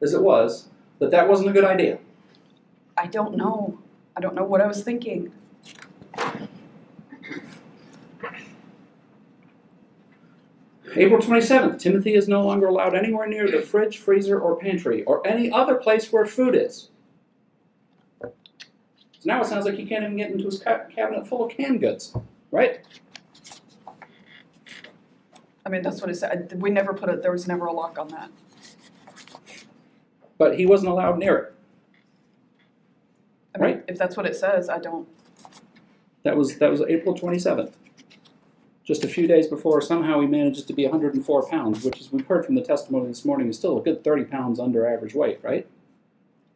[SPEAKER 16] as it was, that that wasn't a good idea?
[SPEAKER 20] I don't know. I don't know what I was thinking.
[SPEAKER 16] April 27th, Timothy is no longer allowed anywhere near the fridge, freezer, or pantry, or any other place where food is. So now it sounds like he can't even get into his cabinet full of canned goods, right?
[SPEAKER 20] I mean, that's what it said. We never put it. There was never a lock on that.
[SPEAKER 16] But he wasn't allowed near it.
[SPEAKER 20] I mean, if that's what it says, I don't.
[SPEAKER 16] That was that was April 27th. Just a few days before, somehow he manages to be 104 pounds, which, as we've heard from the testimony this morning, is still a good 30 pounds under average weight, right?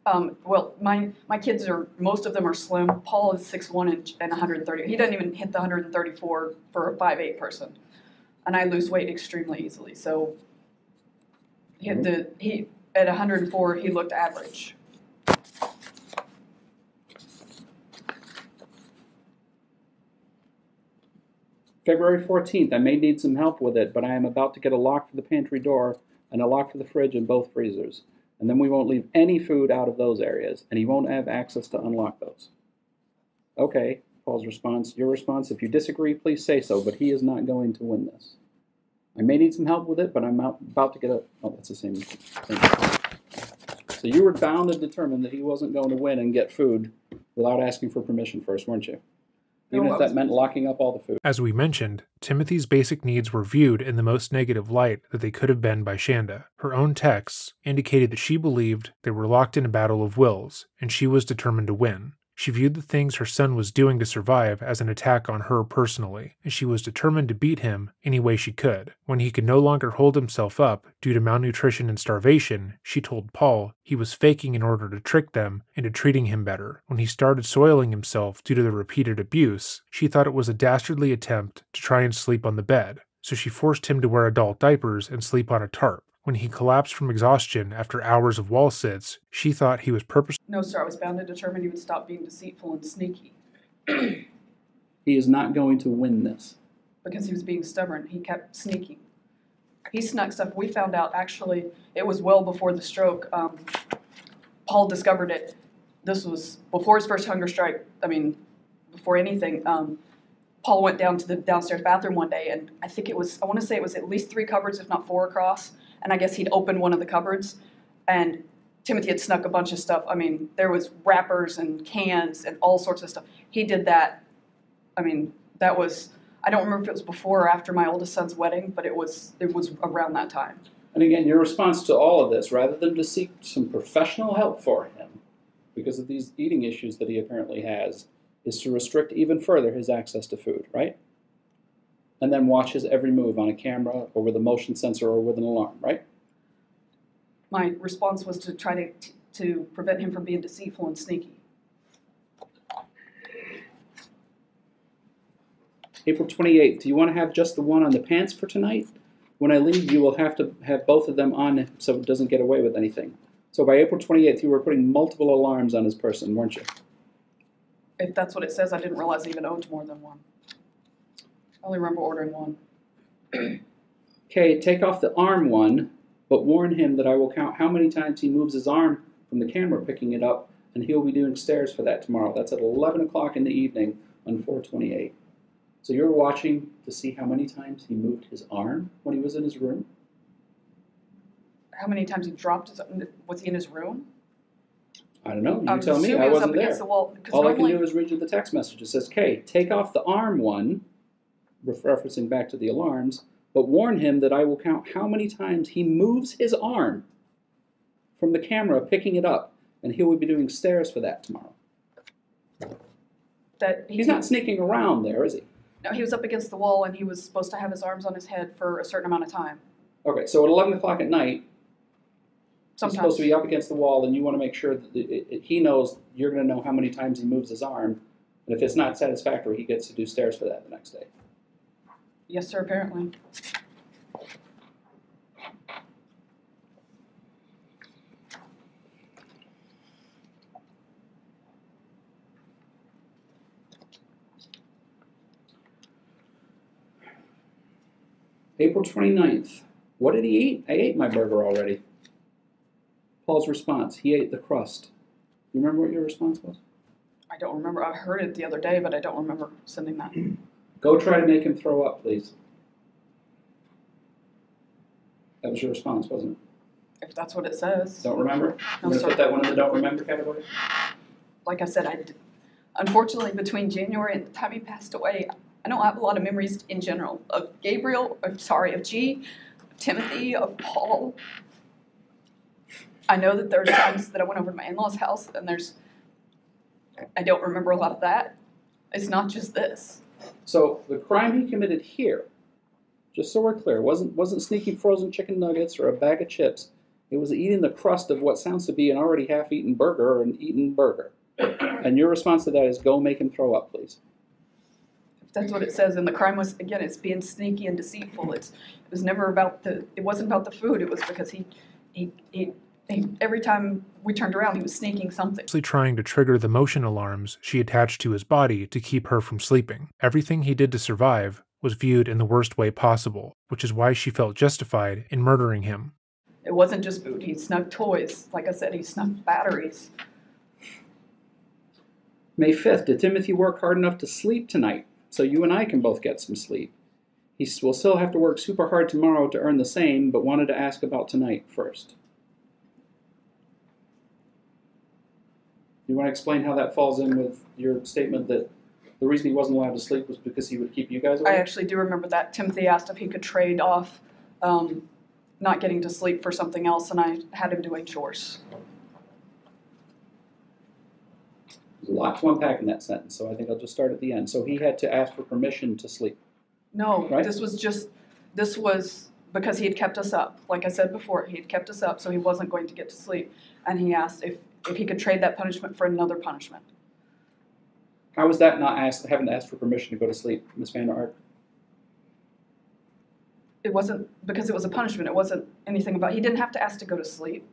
[SPEAKER 20] Um, well, my my kids are most of them are slim. Paul is six one and, and 130. He doesn't even hit the 134 for a five eight person, and I lose weight extremely easily. So he had the he at 104 he looked average.
[SPEAKER 16] February 14th, I may need some help with it, but I am about to get a lock for the pantry door and a lock for the fridge and both freezers. And then we won't leave any food out of those areas, and he won't have access to unlock those. Okay, Paul's response. Your response, if you disagree, please say so, but he is not going to win this. I may need some help with it, but I'm out, about to get a. Oh, that's the same thing. So you were bound and determined that he wasn't going to win and get food without asking for permission first, weren't you? Even
[SPEAKER 1] No,
[SPEAKER 16] if that meant locking up all the food.
[SPEAKER 1] As we mentioned, Timothy's basic needs were viewed in the most negative light that they could have been by Shanda. Her own texts indicated that she believed they were locked in a battle of wills, and she was determined to win. She viewed the things her son was doing to survive as an attack on her personally, and she was determined to beat him any way she could. When he could no longer hold himself up due to malnutrition and starvation, she told Paul he was faking in order to trick them into treating him better. When he started soiling himself due to the repeated abuse, she thought it was a dastardly attempt to try and sleep on the bed, so she forced him to wear adult diapers and sleep on a tarp. When he collapsed from exhaustion after hours of wall sits, she thought he was purposely
[SPEAKER 20] No, sir, I was bound and determined he would stop being deceitful and sneaky
[SPEAKER 16] He is not going to win this.
[SPEAKER 20] because he was being stubborn. He kept sneaking. He snuck stuff. We found out actually it was well before the stroke. Um, Paul discovered it. This was before his first hunger strike. I mean, before anything. Um, Paul went down to the downstairs bathroom one day, and I think it was, I want to say it was at least three cupboards, if not four across. And I guess he'd opened one of the cupboards, and Timothy had snuck a bunch of stuff. I mean, there was wrappers and cans and all sorts of stuff. He did that. I mean, that was, I don't remember if it was before or after my oldest son's wedding, but it was, it was around that time.
[SPEAKER 16] And again, your response to all of this, rather than to seek some professional help for him, because of these eating issues that he apparently has, is to restrict even further his access to food, right? And then watch his every move on a camera or with a motion sensor or with an alarm, right?
[SPEAKER 20] My response was to try to, to prevent him from being deceitful and sneaky.
[SPEAKER 16] April 28th, do you want to have just the one on the pants for tonight? When I leave, you will have to have both of them on so it doesn't get away with anything. So by April 28th, you were putting multiple alarms on his person, weren't you?
[SPEAKER 20] If that's what it says, I didn't realize he even owned more than one. I only remember ordering one.
[SPEAKER 16] Okay, take off the arm one, but warn him that I will count how many times he moves his arm from the camera picking it up, and he'll be doing stairs for that tomorrow. That's at 11 o'clock in the evening on 428. So you're watching to see how many times he moved his arm when he was in his room?
[SPEAKER 20] How many times he dropped his, was he in his room?
[SPEAKER 16] I don't know. You
[SPEAKER 20] I
[SPEAKER 16] tell me. I
[SPEAKER 20] was
[SPEAKER 16] wasn't
[SPEAKER 20] up
[SPEAKER 16] there.
[SPEAKER 20] the wall,
[SPEAKER 16] All I can do is read you the text message. It says, "Okay, take off the arm one," referencing back to the alarms, but warn him that I will count how many times he moves his arm from the camera, picking it up, and he will be doing stairs for that tomorrow.
[SPEAKER 20] That he,
[SPEAKER 16] He's not sneaking around there, is he?
[SPEAKER 20] No, he was up against the wall and he was supposed to have his arms on his head for a certain amount of time.
[SPEAKER 16] Okay, so at 11 o'clock at night, he's supposed to be up against the wall, and you want to make sure that it, it, he knows you're going to know how many times he moves his arm, and if it's not satisfactory, he gets to do stairs for that the next day.
[SPEAKER 20] Yes, sir, apparently.
[SPEAKER 16] April 29th. What did he eat? I ate my burger already. Paul's response. He ate the crust. You remember what your response was?
[SPEAKER 20] I don't remember. I heard it the other day, but I don't remember sending that. [clears throat]
[SPEAKER 16] Go try to make him throw up, please. That was your response, wasn't it?
[SPEAKER 20] If that's what it says.
[SPEAKER 16] Don't remember?
[SPEAKER 20] No,
[SPEAKER 16] I'm going to
[SPEAKER 20] sir.
[SPEAKER 16] put that one in the don't remember category.
[SPEAKER 20] Like I said, I d- unfortunately between January and the time he passed away, I don't have a lot of memories in general of Gabriel. I'm sorry, of G, of Timothy, of Paul. I know that there's times that I went over to my in-laws' house, and there's I don't remember a lot of that. It's not just this.
[SPEAKER 16] So the crime he committed here, just so we're clear, wasn't wasn't sneaking frozen chicken nuggets or a bag of chips. It was eating the crust of what sounds to be an already half-eaten burger or an eaten burger. And your response to that is go make him throw up, please.
[SPEAKER 20] That's what it says, and the crime was again, it's being sneaky and deceitful. It's it was never about the. It wasn't about the food. It was because he he he. He every time we turned around, he was sneaking something.
[SPEAKER 1] trying to trigger the motion alarms she attached to his body to keep her from sleeping. Everything he did to survive was viewed in the worst way possible, which is why she felt justified in murdering him.
[SPEAKER 20] It wasn't just food. He snuck toys. Like I said, he snuck batteries.
[SPEAKER 16] May 5th, did Timothy work hard enough to sleep tonight so you and I can both get some sleep? He will still have to work super hard tomorrow to earn the same, but wanted to ask about tonight first. You want to explain how that falls in with your statement that the reason he wasn't allowed to sleep was because he would keep you guys awake?
[SPEAKER 20] I actually do remember that. Timothy asked if he could trade off um, not getting to sleep for something else, and I had him doing chores.
[SPEAKER 16] There's a lot to unpack in that sentence, so I think I'll just start at the end. So he had to ask for permission to sleep.
[SPEAKER 20] No,
[SPEAKER 16] Right.
[SPEAKER 20] this was just, this was because he had kept us up. Like I said before, he had kept us up, so he wasn't going to get to sleep. And he asked if, if he could trade that punishment for another punishment.
[SPEAKER 16] How was that not asked, having to ask for permission to go to sleep, Ms. Vander Ark?
[SPEAKER 20] It wasn't because it was a punishment. It wasn't anything about, he didn't have to ask to go to sleep.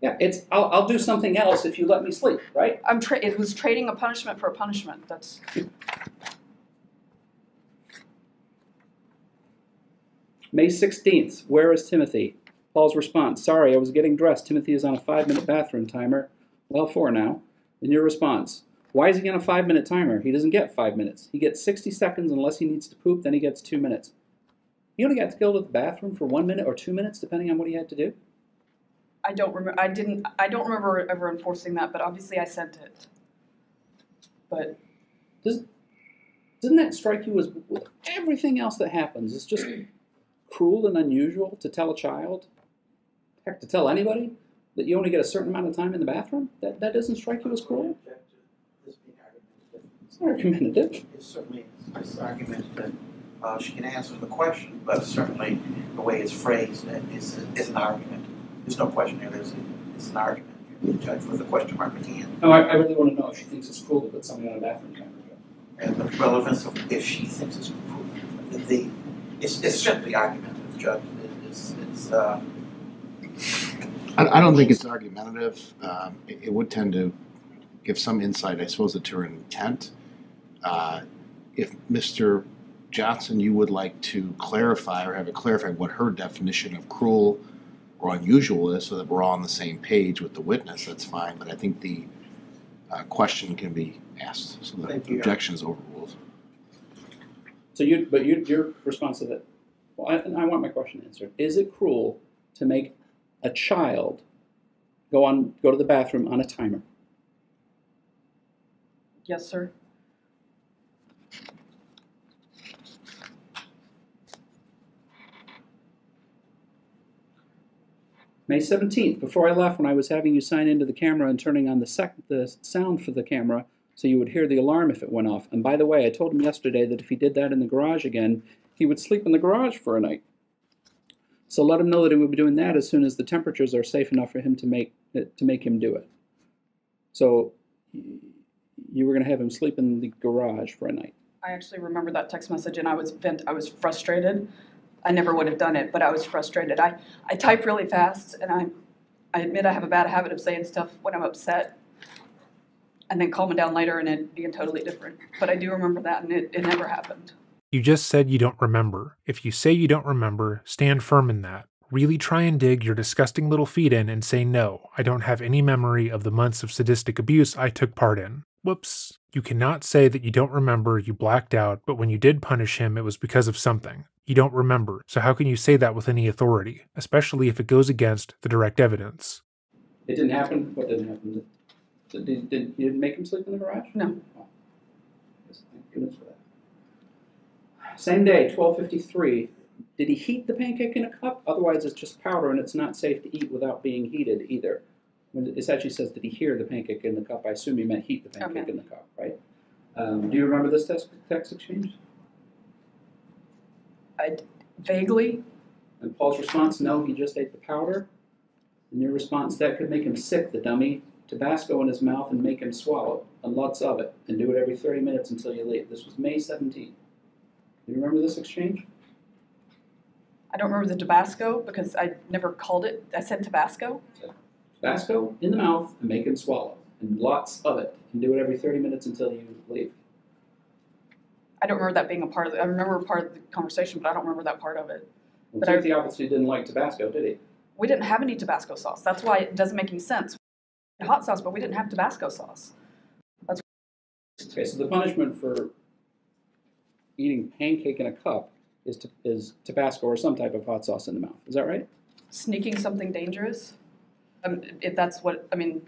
[SPEAKER 16] Yeah, it's, I'll, I'll do something else if you let me sleep, right?
[SPEAKER 20] I'm tra- it was trading a punishment for a punishment. That's,
[SPEAKER 16] May 16th, where is Timothy? Paul's response, sorry, I was getting dressed. Timothy is on a five minute bathroom timer. Well, four now. And your response, why is he on a five minute timer? He doesn't get five minutes. He gets 60 seconds unless he needs to poop, then he gets two minutes. He only got to go to the bathroom for one minute or two minutes, depending on what he had to do.
[SPEAKER 20] I don't remember, I didn't, I don't remember ever enforcing that, but obviously I sent it. But
[SPEAKER 16] Does, doesn't that strike you as with everything else that happens? It's just cruel and unusual to tell a child, heck, to tell anybody that you only get a certain amount of time in the bathroom? That, that doesn't strike you as cruel? It's not argumentative.
[SPEAKER 19] It certainly is. This argument that uh, she can answer the question, but certainly the way it's phrased uh, is, is an argument. There's no question here. There's it's an argument. The judge with a question mark at the end.
[SPEAKER 16] No, I, I really want to know if she thinks it's cruel to put somebody on a bathroom.
[SPEAKER 19] And the relevance of if she thinks it's cruel. the it's, it's simply argumentative, Judge. It- It's, it's uh,
[SPEAKER 18] I, I don't think it's argumentative. Um, it, it would tend to give some insight, I suppose, to her intent. Uh, if Mr. Johnson, you would like to clarify or have it clarified what her definition of cruel or unusual is, so that we're all on the same page with the witness, that's fine. But I think the uh, question can be asked, so that
[SPEAKER 19] Thank
[SPEAKER 18] the
[SPEAKER 19] you.
[SPEAKER 18] objection is overruled.
[SPEAKER 16] So you, but you, your response to that, well, I, and I want my question answered. Is it cruel to make a child go on, go to the bathroom on a timer?
[SPEAKER 20] yes, sir.
[SPEAKER 16] May 17th, before I left, when I was having you sign into the camera and turning on the, sec- the sound for the camera so you would hear the alarm if it went off. And by the way, I told him yesterday that if he did that in the garage again, he would sleep in the garage for a night. So let him know that he will be doing that as soon as the temperatures are safe enough for him to make, to make him do it. So you were going to have him sleep in the garage for a night.
[SPEAKER 20] I actually remember that text message and I was vent, I was frustrated. I never would have done it, but I was frustrated. I, I type really fast and I, I admit I have a bad habit of saying stuff when I'm upset and then calming down later and it being totally different. But I do remember that and it, it never happened.
[SPEAKER 1] You just said you don't remember. If you say you don't remember, stand firm in that. Really try and dig your disgusting little feet in and say, no, I don't have any memory of the months of sadistic abuse I took part in. Whoops. You cannot say that you don't remember, you blacked out, but when you did punish him, it was because of something. You don't remember, so how can you say that with any authority, especially if it goes against the direct evidence?
[SPEAKER 16] It didn't happen. What didn't happen? Did, did, did you didn't make him sleep in the garage?
[SPEAKER 20] No.
[SPEAKER 16] Oh. Yes, Thank goodness for that. Same day, twelve fifty-three. Did he heat the pancake in a cup? Otherwise, it's just powder, and it's not safe to eat without being heated either. When it actually says, "Did he hear the pancake in the cup?" I assume he meant heat the pancake
[SPEAKER 20] Okay.
[SPEAKER 16] in the cup, right? Um, do you remember this text, text exchange?
[SPEAKER 20] I vaguely,
[SPEAKER 16] And Paul's response, no, he just ate the powder. And your response, that could make him sick, the dummy. Tabasco in his mouth and make him swallow, and lots of it, and do it every 30 minutes until you leave. This was May 17th. Do you remember this exchange?
[SPEAKER 20] I don't remember the Tabasco because I never called it, I said Tabasco.
[SPEAKER 16] Tabasco in the mouth and make him swallow, and lots of it, and do it every 30 minutes until you leave.
[SPEAKER 20] I don't remember that being a part of it. I remember part of the conversation, but I don't remember that part of it.
[SPEAKER 16] Well,
[SPEAKER 20] But I-
[SPEAKER 16] Timothy obviously didn't like Tabasco, did he?
[SPEAKER 20] We didn't have any Tabasco sauce. That's why it doesn't make any sense. Hot sauce, but we didn't have Tabasco sauce. That's
[SPEAKER 16] Okay, so the punishment for eating pancake in a cup is to, is Tabasco or some type of hot sauce in the mouth. Is that right?
[SPEAKER 20] sneaking something dangerous. Um, if that's what I mean,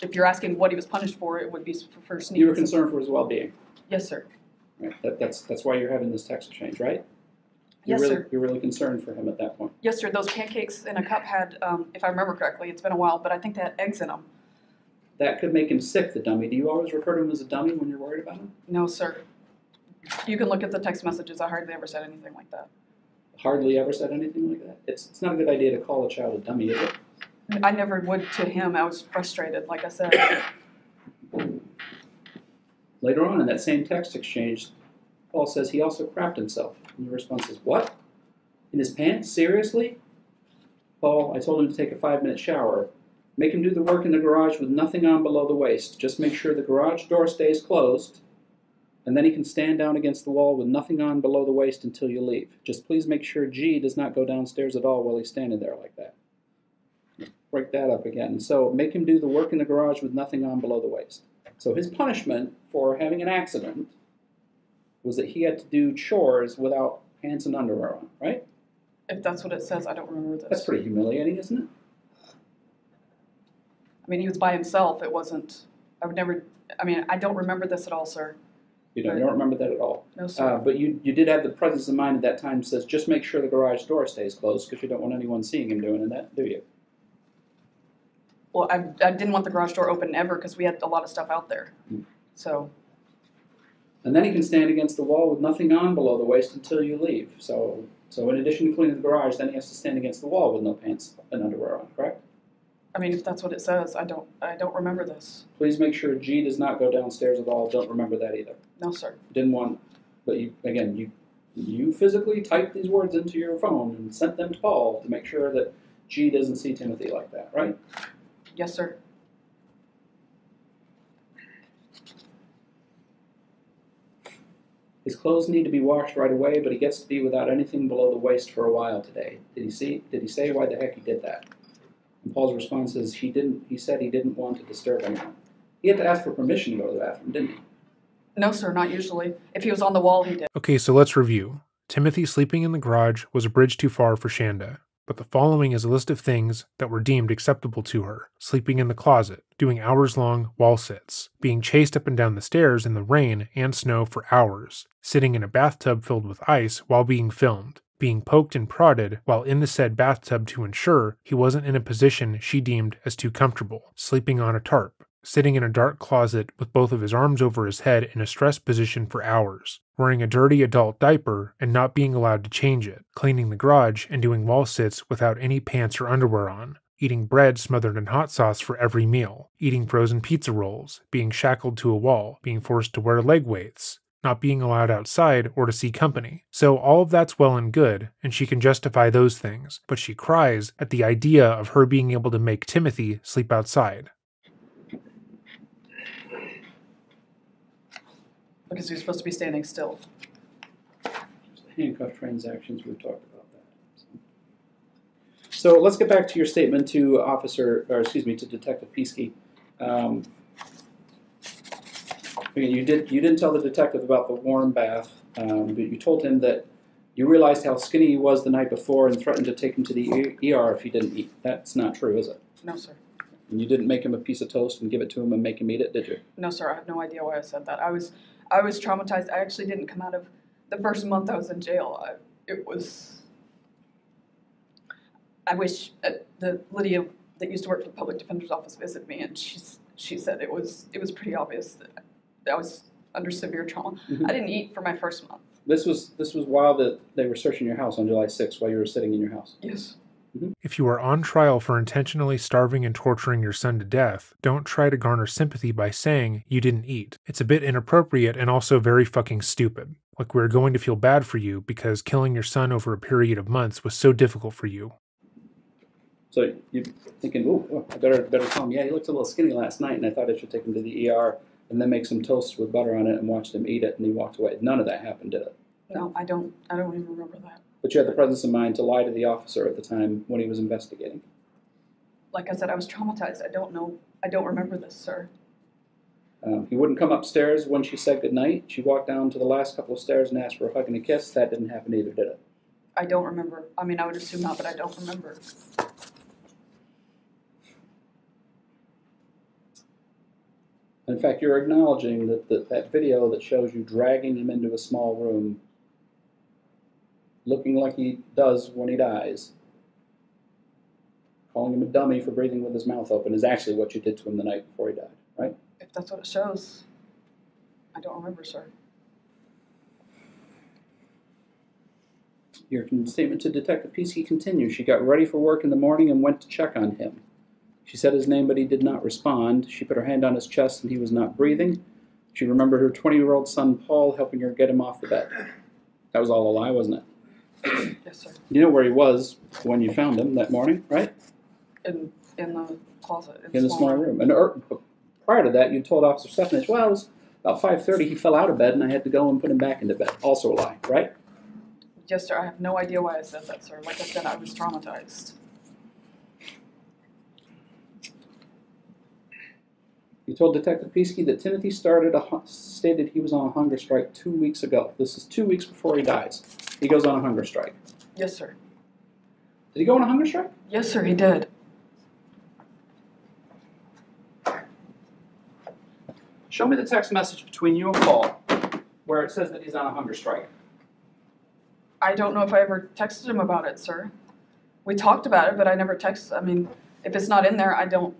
[SPEAKER 20] if you're asking what he was punished for, it would be for, sneaking.
[SPEAKER 16] You were
[SPEAKER 20] something-
[SPEAKER 16] concerned for his well-being.
[SPEAKER 20] Yes, sir.
[SPEAKER 16] Right. That, that's that's why you're having this text exchange, right? You're
[SPEAKER 20] Yes,
[SPEAKER 16] really,
[SPEAKER 20] sir.
[SPEAKER 16] You're really concerned for him at that point.
[SPEAKER 20] Yes, sir. Those pancakes in a cup had, um, if I remember correctly, it's been a while, but I think they had eggs in them.
[SPEAKER 16] That could make him sick, the dummy. Do you always refer to him as a dummy when you're worried about him?
[SPEAKER 20] No, sir. You can look at the text messages. I hardly ever said anything like that.
[SPEAKER 16] Hardly ever said anything like that. It's it's not a good idea to call a child a dummy, is it?
[SPEAKER 20] I never would to him. I was frustrated, like I said.
[SPEAKER 16] Later on in that same text exchange, Paul says he also crapped himself. And your response is, What? In his pants? Seriously? Paul, I told him to take a five minute shower. Make him do the work in the garage with nothing on below the waist. Just make sure the garage door stays closed, and then he can stand down against the wall with nothing on below the waist until you leave. Just please make sure G does not go downstairs at all while he's standing there like that. Break that up again. So make him do the work in the garage with nothing on below the waist. So his punishment for having an accident was that he had to do chores without pants and underwear on, right?
[SPEAKER 20] If that's what it says, I don't remember this.
[SPEAKER 16] That's pretty humiliating, isn't it?
[SPEAKER 20] I mean, he was by himself. It wasn't. I would never. I mean, I don't remember this at all, sir.
[SPEAKER 16] You don't, you don't remember that at all.
[SPEAKER 20] No, sir.
[SPEAKER 16] Uh, but you, you did have the presence of mind at that time says just make sure the garage door stays closed because you don't want anyone seeing him doing that, do you?
[SPEAKER 20] Well, I, I didn't want the garage door open ever because we had a lot of stuff out there.
[SPEAKER 16] Hmm.
[SPEAKER 20] So
[SPEAKER 16] And then he can stand against the wall with nothing on below the waist until you leave. So so in addition to cleaning the garage, then he has to stand against the wall with no pants and underwear on, correct?
[SPEAKER 20] I mean, if that's what it says, I don't. I don't remember this.
[SPEAKER 16] Please make sure G does not go downstairs at all. Don't remember that either.
[SPEAKER 20] No, sir.
[SPEAKER 16] Didn't want, but you again you you physically typed these words into your phone and sent them to Paul to make sure that G doesn't see Timothy like that, right?
[SPEAKER 20] Yes, sir.
[SPEAKER 16] His clothes need to be washed right away, but he gets to be without anything below the waist for a while today. Did he see? Did he say why the heck he did that? And Paul's response is he didn't. He said he didn't want to disturb anyone. He had to ask for permission to go to the bathroom, didn't he?
[SPEAKER 20] No, sir. Not usually. If he was on the wall, he did.
[SPEAKER 1] Okay, so let's review. Timothy sleeping in the garage was a bridge too far for Shanda, but the following is a list of things that were deemed acceptable to her sleeping in the closet, doing hours long wall sits, being chased up and down the stairs in the rain and snow for hours, sitting in a bathtub filled with ice while being filmed, being poked and prodded while in the said bathtub to ensure he wasn't in a position she deemed as too comfortable, sleeping on a tarp, sitting in a dark closet with both of his arms over his head in a stressed position for hours, wearing a dirty adult diaper and not being allowed to change it, cleaning the garage and doing wall sits without any pants or underwear on, eating bread smothered in hot sauce for every meal, eating frozen pizza rolls, being shackled to a wall, being forced to wear leg weights, not being allowed outside or to see company. So all of that's well and good, and she can justify those things, but she cries at the idea of her being able to make Timothy sleep outside.
[SPEAKER 20] Because he was supposed to be standing still.
[SPEAKER 16] handcuff transactions, we've talked about that. So let's get back to your statement to Officer, or excuse me, to Detective Peasky. Um, again, you did you didn't tell the detective about the warm bath, um, but you told him that you realized how skinny he was the night before and threatened to take him to the ER if he didn't eat. That's not true, is it?
[SPEAKER 20] No, sir.
[SPEAKER 16] And you didn't make him a piece of toast and give it to him and make him eat it, did you?
[SPEAKER 20] No, sir. I have no idea why I said that. I was, I was traumatized. I actually didn't come out of the first month I was in jail. I, it was. I wish uh, the Lydia that used to work for the public defender's office visited me, and she's she said it was it was pretty obvious that I was under severe trauma.
[SPEAKER 16] Mhm.
[SPEAKER 20] I didn't eat for my first month.
[SPEAKER 16] This was this was while that they were searching your house on July 6th while you were sitting in your house.
[SPEAKER 20] Yes.
[SPEAKER 1] If you are on trial for intentionally starving and torturing your son to death, don't try to garner sympathy by saying you didn't eat. It's a bit inappropriate and also very fucking stupid. Like we're going to feel bad for you because killing your son over a period of months was so difficult for you.
[SPEAKER 16] So you're thinking, ooh, oh, I better better tell him, yeah, he looked a little skinny last night, and I thought I should take him to the ER and then make some toast with butter on it and watch them eat it, and he walked away. None of that happened, did it?
[SPEAKER 20] No, I don't. I don't even remember that.
[SPEAKER 16] But you had the presence of mind to lie to the officer at the time when he was investigating.
[SPEAKER 20] Like I said, I was traumatized. I don't know. I don't remember this, sir.
[SPEAKER 16] Um, he wouldn't come upstairs when she said goodnight. She walked down to the last couple of stairs and asked for a hug and a kiss. That didn't happen either, did it?
[SPEAKER 20] I don't remember. I mean, I would assume not, but I don't remember.
[SPEAKER 16] In fact, you're acknowledging that, that that video that shows you dragging him into a small room, looking like he does when he dies, calling him a dummy for breathing with his mouth open, is actually what you did to him the night before he died, right?
[SPEAKER 20] If that's what it shows, I don't remember, sir.
[SPEAKER 16] Your statement to Detective Peasky continues. She got ready for work in the morning and went to check on him. She said his name, but he did not respond. She put her hand on his chest and he was not breathing. She remembered her 20 year old son, Paul, helping her get him off the bed. That was all a lie, wasn't it?
[SPEAKER 20] Yes, sir.
[SPEAKER 16] You know where he was when you found him that morning, right?
[SPEAKER 20] In in the closet.
[SPEAKER 16] In the small room. And er, prior to that, you told Officer Stefanich, well, it was about 5.30, he fell out of bed and I had to go and put him back into bed. Also a lie, right?
[SPEAKER 20] Yes, sir. I have no idea why I said that, sir. Like I said, I was traumatized.
[SPEAKER 16] You told Detective Peasky that Timothy started a, stated he was on a hunger strike two weeks ago. This is two weeks before he dies. He goes on a hunger strike.
[SPEAKER 20] Yes, sir.
[SPEAKER 16] Did he go on a hunger strike?
[SPEAKER 20] Yes, sir. He did.
[SPEAKER 16] Show me the text message between you and Paul where it says that he's on a hunger strike.
[SPEAKER 20] I don't know if I ever texted him about it, sir. We talked about it, but I never texted. I mean, if it's not in there, I don't.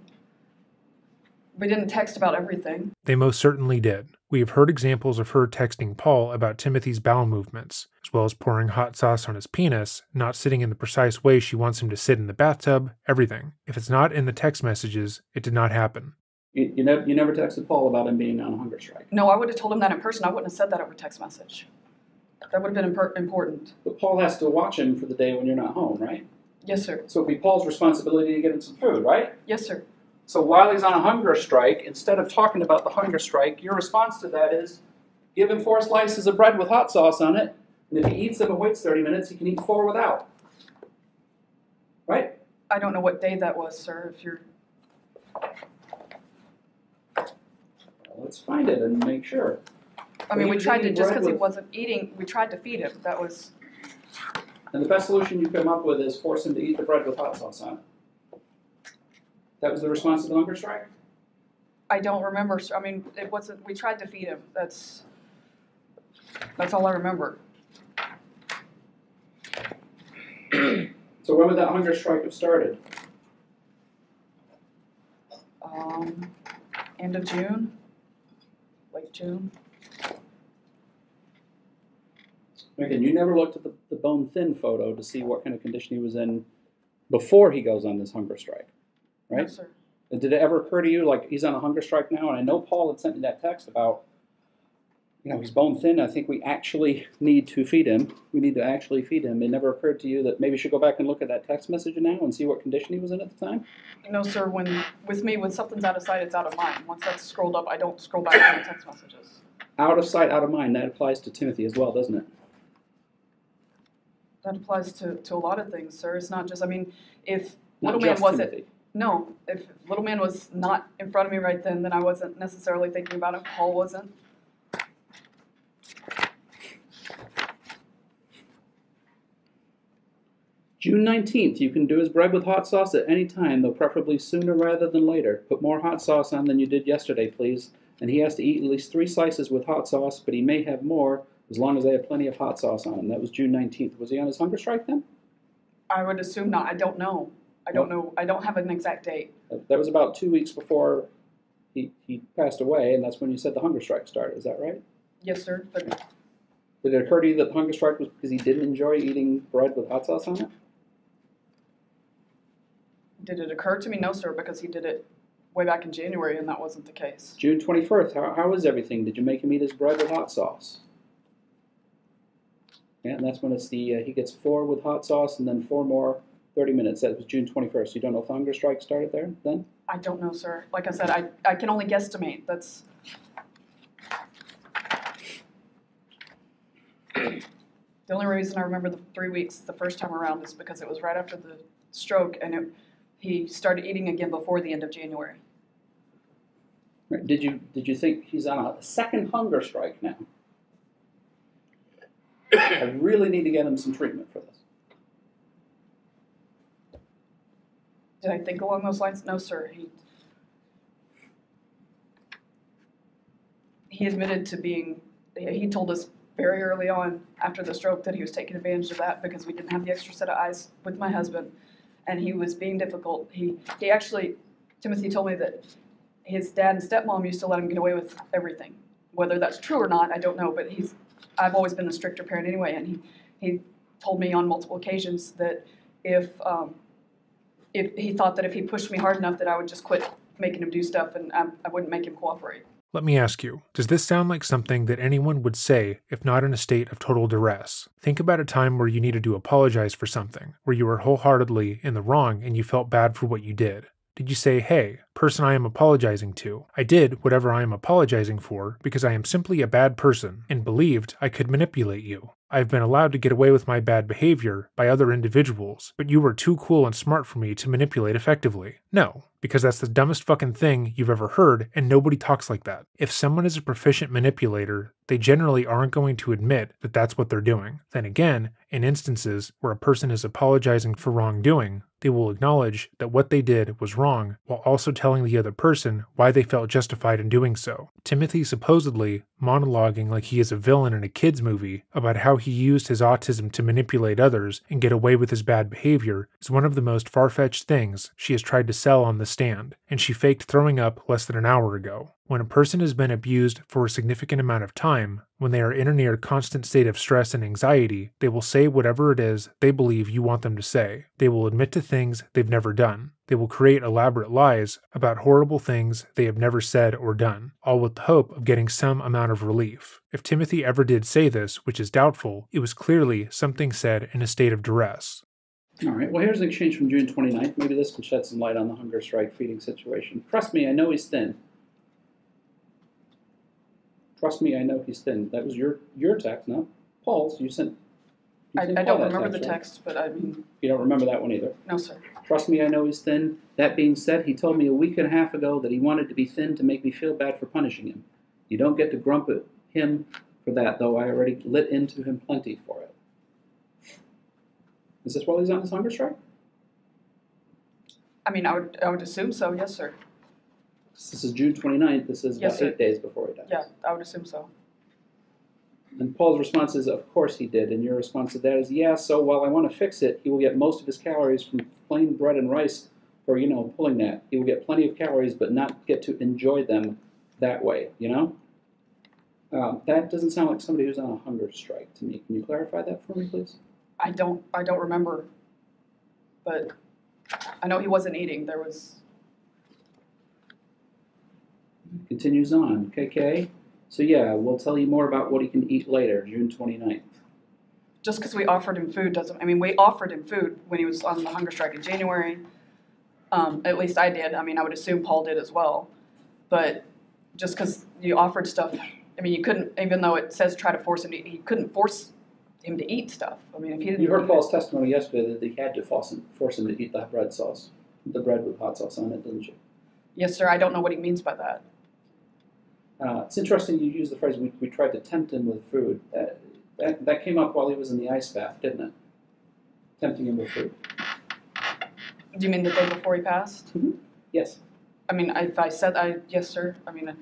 [SPEAKER 20] We didn't text about everything.
[SPEAKER 1] They most certainly did. We have heard examples of her texting Paul about Timothy's bowel movements, as well as pouring hot sauce on his penis, not sitting in the precise way she wants him to sit in the bathtub, everything. If it's not in the text messages, it did not happen.
[SPEAKER 16] You, you, never, you never texted Paul about him being on a hunger strike.
[SPEAKER 20] No, I would have told him that in person. I wouldn't have said that over text message. That would have been impor- important.
[SPEAKER 16] But Paul has to watch him for the day when you're not home, right?
[SPEAKER 20] Yes, sir.
[SPEAKER 16] So it'd be Paul's responsibility to get him some food, right?
[SPEAKER 20] Yes, sir.
[SPEAKER 16] So while he's on a hunger strike, instead of talking about the hunger strike, your response to that is give him four slices of bread with hot sauce on it, and if he eats them and waits 30 minutes, he can eat four without. Right?
[SPEAKER 20] I don't know what day that was, sir. If you're
[SPEAKER 16] Let's find it and make sure.
[SPEAKER 20] I mean, we tried to just because he
[SPEAKER 16] with-
[SPEAKER 20] wasn't eating. We tried to feed him. That was
[SPEAKER 16] And the best solution you come up with is force him to eat the bread with hot sauce on it. That was the response to the hunger strike?
[SPEAKER 20] I don't remember. sir. I mean, it wasn't. We tried to feed him. That's that's all I remember.
[SPEAKER 16] So when would that hunger strike have started?
[SPEAKER 20] Um, end of June, late June.
[SPEAKER 16] Again, you never looked at the, the bone thin photo to see what kind of condition he was in before he goes on this hunger strike, right?
[SPEAKER 20] No, sir.
[SPEAKER 16] Did it ever occur to you, like, he's on a hunger strike now? And I know Paul had sent me that text about, you know, he's bone thin. I think we actually need to feed him. We need to actually feed him. It never occurred to you that maybe you should go back and look at that text message now and see what condition he was in at the time?
[SPEAKER 20] No, sir. When with me, when something's out of sight, it's out of mind. Once that's scrolled up, I don't scroll back on the text messages.
[SPEAKER 16] Out of sight, out of mind. That applies to Timothy as well, doesn't it?
[SPEAKER 20] That applies to, to a lot of things, sir. It's not just. I mean, if
[SPEAKER 16] Not
[SPEAKER 20] little man
[SPEAKER 16] just
[SPEAKER 20] wasn't.
[SPEAKER 16] Timothy.
[SPEAKER 20] No, if little man was not in front of me right then, then I wasn't necessarily thinking about it. Paul wasn't.
[SPEAKER 16] June 19th, you can do his bread with hot sauce at any time, though preferably sooner rather than later. Put more hot sauce on than you did yesterday, please. And he has to eat at least three slices with hot sauce, but he may have more as long as I have plenty of hot sauce on him. That was June 19th. Was he on his hunger strike then?
[SPEAKER 20] I would assume not. I don't know. I don't know. I don't have an exact date.
[SPEAKER 16] That- was about two weeks before he, he passed away, and that's when you said the hunger strike started. Is that right?
[SPEAKER 20] Yes, sir. But
[SPEAKER 16] Did it occur to you that the hunger strike was because he didn't enjoy eating bread with hot sauce on it?
[SPEAKER 20] did it occur to me? No, sir, because he did it way back in January, and that wasn't the case.
[SPEAKER 16] June 21st, how, how was everything? Did you make him eat his bread with hot sauce? Yeah, and that's when it's the, uh, he gets four with hot sauce and then four more, 30 minutes. That was June 21st. You don't know if the hunger strike started there then?
[SPEAKER 20] I don't know, sir. Like I said, I, I can only guesstimate. That's The only reason I remember the three weeks the first time around is because it was right after the stroke and it, he started eating again before the end of January.
[SPEAKER 16] Right. Did you did you think he's on a second hunger strike now? I really need to get him some treatment for this.
[SPEAKER 20] Did I think along those lines? No, sir. He he admitted to being. He told us very early on after the stroke that he was taking advantage of that because we didn't have the extra set of eyes with my husband, and he was being difficult. He he actually, Timothy told me that his dad and stepmom used to let him get away with everything. Whether that's true or not, I don't know. But he's I've always been the stricter parent anyway, and he he told me on multiple occasions that if um, if he thought that if he pushed me hard enough that I would just quit making him do stuff and I, I wouldn't make him cooperate.
[SPEAKER 1] Let me ask you, does this sound like something that anyone would say if not in a state of total duress? Think about a time where you needed to apologize for something, where you were wholeheartedly in the wrong and you felt bad for what you did. Did you say, hey, person I am apologizing to, I did whatever I am apologizing for because I am simply a bad person and believed I could manipulate you? I've been allowed to get away with my bad behavior by other individuals, but you were too cool and smart for me to manipulate effectively. No, because that's the dumbest fucking thing you've ever heard, and nobody talks like that. If someone is a proficient manipulator, they generally aren't going to admit that that's what they're doing. Then again, in instances where a person is apologizing for wrongdoing, they will acknowledge that what they did was wrong while also telling the other person why they felt justified in doing so. Timothy supposedly monologuing like he is a villain in a kids movie about how he used his autism to manipulate others and get away with his bad behavior is one of the most far-fetched things she has tried to sell on the stand, and she faked throwing up less than an hour ago. When a person has been abused for a significant amount of time, when they are in a near constant state of stress and anxiety, they will say whatever it is they believe you want them to say. They will admit to things they've never done. They will create elaborate lies about horrible things they have never said or done, all with the hope of getting some amount of relief. If Timothy ever did say this, which is doubtful, it was clearly something said in a state of duress.
[SPEAKER 16] All right. Well, here's an exchange from June 29th. Maybe this can shed some light on the hunger strike feeding situation. Trust me, I know he's thin. Trust me, I know he's thin. That was your your text, no? Paul's. You sent. You
[SPEAKER 20] I, I don't
[SPEAKER 16] that
[SPEAKER 20] remember the
[SPEAKER 16] right?
[SPEAKER 20] text, but I mean,
[SPEAKER 16] You don't remember that one either.
[SPEAKER 20] no, sir.
[SPEAKER 16] Trust me, I know he's thin. That being said, he told me a week and a half ago that he wanted to be thin to make me feel bad for punishing him. You don't get to grump at him for that, though I already lit into him plenty for it. Is this while he's on his hunger strike?
[SPEAKER 20] I mean, I would I would assume so. Yes, sir.
[SPEAKER 16] This is June 29th. This is
[SPEAKER 20] Yes,
[SPEAKER 16] about
[SPEAKER 20] sir.
[SPEAKER 16] eight days before he died.
[SPEAKER 20] Yeah, I would assume so.
[SPEAKER 16] And Paul's response is, of course he did. And your response to that is, yeah, so while I want to fix it, he will get most of his calories from plain bread and rice for, you know, pulling that. He will get plenty of calories, but not get to enjoy them that way, you know? Um, that doesn't sound like somebody who's on a hunger strike to me. Can you clarify that for me, please?
[SPEAKER 20] I don't I don't remember, but I know he wasn't eating. There was
[SPEAKER 16] Continues on. KK. So, yeah, we'll tell you more about what he can eat later, June 29th.
[SPEAKER 20] just because we offered him food doesn't. I mean, we offered him food when he was on the hunger strike in January. Um, at least I did. I mean, I would assume Paul did as well. But just because you offered stuff, I mean, you couldn't. Even though it says try to force him to eat, he couldn't force him to eat stuff. I mean, if he didn't.
[SPEAKER 16] You heard Paul's testimony yesterday that he had to force him, force him to eat the bread sauce, the bread with hot sauce on it, didn't you?
[SPEAKER 20] Yes, sir. I don't know what he means by that.
[SPEAKER 16] Uh, it's interesting you use the phrase we, we tried to tempt him with food. That, that, that came up while he was in the ice bath, didn't it? Tempting him with food.
[SPEAKER 20] Do you mean the day before he passed?
[SPEAKER 16] Yes.
[SPEAKER 20] I mean, I, if I said I yes, sir. I mean,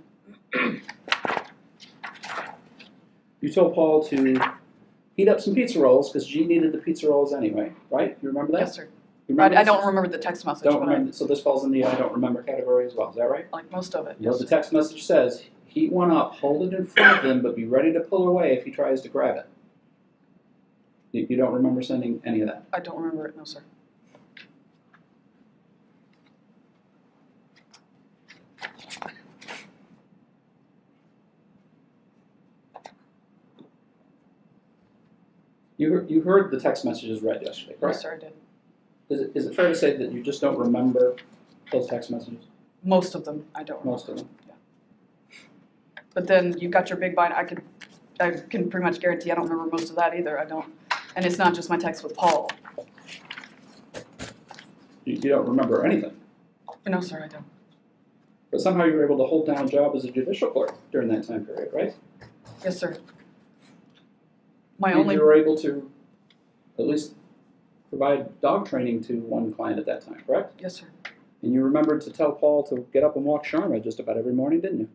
[SPEAKER 16] You told Paul to heat up some pizza rolls because G needed the pizza rolls anyway, right? You remember that?
[SPEAKER 20] yes, sir. I, I don't remember the text message.
[SPEAKER 16] Don't remember. So this falls in the I don't remember category as well. Is that right?
[SPEAKER 20] Like most of it.
[SPEAKER 16] You know, the text message says, heat one up, hold it in front of him, but be ready to pull away if he tries to grab it. You, you don't remember sending any of that?
[SPEAKER 20] I don't remember it. No, sir.
[SPEAKER 16] You, heard- you heard the text messages read yesterday, correct?
[SPEAKER 20] Yes, sir. I did.
[SPEAKER 16] Is it, is it fair to say that you just don't remember those text messages?
[SPEAKER 20] Most of them, I don't.
[SPEAKER 16] Most of them.
[SPEAKER 20] But then you've got your big bind. I could, I can pretty much guarantee I don't remember most of that either. I don't, and it's not just my text with Paul.
[SPEAKER 16] You, you don't remember anything.
[SPEAKER 20] No, sir, I don't.
[SPEAKER 16] But somehow you were able to hold down a job as a judicial clerk during that time period, right?
[SPEAKER 20] Yes, sir. My
[SPEAKER 16] And
[SPEAKER 20] only,
[SPEAKER 16] You were able to at least provide dog training to one client at that time, correct?
[SPEAKER 20] yes, sir.
[SPEAKER 16] And you remembered to tell Paul to get up and walk Sharma just about every morning, didn't you?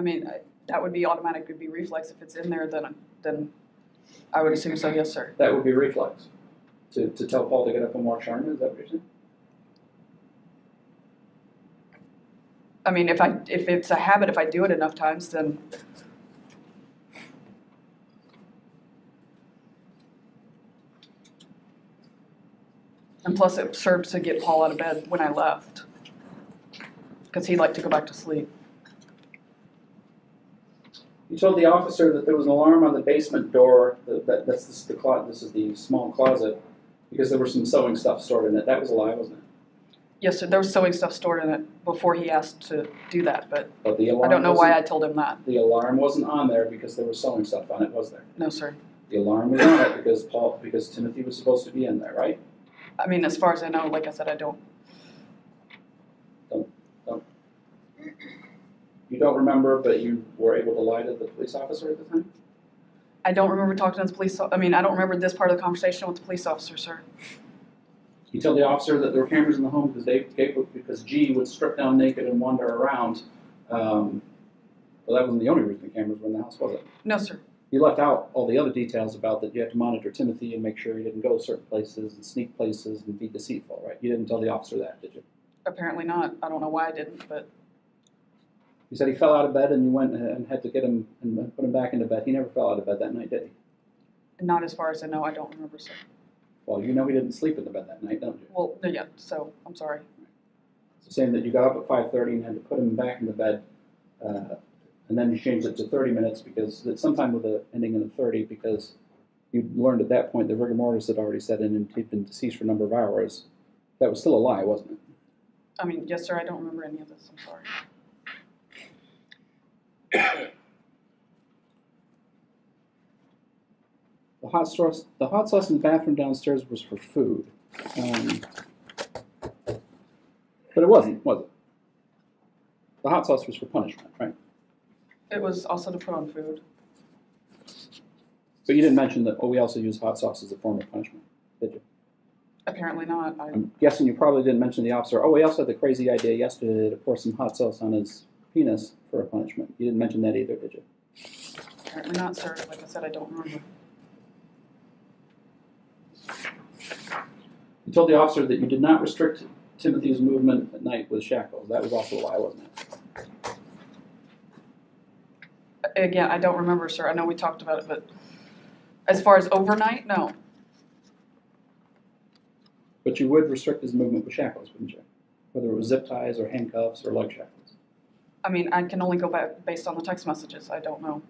[SPEAKER 20] I mean, I, that would be automatic, would be reflex. If it's in there, then, then I would assume so, yes, sir.
[SPEAKER 16] That would be reflex. To, to tell Paul to get up and walk Sharma, is that what you're saying?
[SPEAKER 20] I mean, if I, if it's a habit, if I do it enough times, then. And plus it served to get Paul out of bed when I left. Cause he'd like to go back to sleep.
[SPEAKER 16] You told the officer that there was an alarm on the basement door, that, that, that's this, the closet, this is the small closet, because there was some sewing stuff stored in it. That was a lie, wasn't it?
[SPEAKER 20] Yes, sir, there was sewing stuff stored in it before he asked to do that, but
[SPEAKER 16] But the
[SPEAKER 20] I
[SPEAKER 16] alarm
[SPEAKER 20] don't know why I
[SPEAKER 16] wasn't-
[SPEAKER 20] told him that.
[SPEAKER 16] The alarm wasn't on there because there was sewing stuff on it, was there?
[SPEAKER 20] No, sir.
[SPEAKER 16] The alarm was on it because Paul, because Timothy was supposed to be in there, right?
[SPEAKER 20] I mean, as far as I know, like I said, I don't.
[SPEAKER 16] You don't remember, but you were able to lie to the police officer at the time?
[SPEAKER 20] I don't remember talking to the police, I mean, I don't remember this part of the conversation with the police officer, sir.
[SPEAKER 16] You told the officer that there were cameras in the home because they, they because G would strip down naked and wander around. Um, well, that wasn't the only reason the cameras were in the house, was it?
[SPEAKER 20] No, sir.
[SPEAKER 16] You left out all the other details about that you had to monitor Timothy and make sure he didn't go to certain places and sneak places and be deceitful, right? You didn't tell the officer that, did you?
[SPEAKER 20] Apparently not. I don't know why I didn't, but
[SPEAKER 16] You said he fell out of bed and you went and had to get him and put him back into bed. He never fell out of bed that night, did he?
[SPEAKER 20] not as far as I know. I don't remember, sir.
[SPEAKER 16] Well, you know he didn't sleep in the bed that night, don't you?
[SPEAKER 20] Well, yeah, so I'm sorry.
[SPEAKER 16] So saying that you got up at five thirty and had to put him back in the bed, uh, and then you changed it to thirty minutes because it's sometime with the ending in a thirty because you learned at that point the rigor mortis had already set in and he'd been deceased for a number of hours. That was still a lie, wasn't it?
[SPEAKER 20] I mean, yes, sir, I don't remember any of this. I'm sorry.
[SPEAKER 16] The hot sauce, the hot sauce in the bathroom downstairs was for food, um, but it wasn't, was it? The hot sauce was for punishment, right?
[SPEAKER 20] It was also to put on food.
[SPEAKER 16] But you didn't mention that. Oh, we also use hot sauce as a form of punishment, did you?
[SPEAKER 20] Apparently not. I,
[SPEAKER 16] I'm guessing you probably didn't mention the officer. Oh, we also had the crazy idea yesterday to pour some hot sauce on his penis for a punishment. You didn't mention that either, did you?
[SPEAKER 20] apparently not, sir. Like I said, I don't remember.
[SPEAKER 16] You told the officer that you did not restrict Timothy's movement at night with shackles. That was also a lie, wasn't it?
[SPEAKER 20] Uh, Again, I don't remember, sir. I know we talked about it, but as far as overnight, no.
[SPEAKER 16] But you would restrict his movement with shackles, wouldn't you? Whether it was zip ties or handcuffs or leg shackles.
[SPEAKER 20] I mean, I can only go back based on the text messages. I don't know.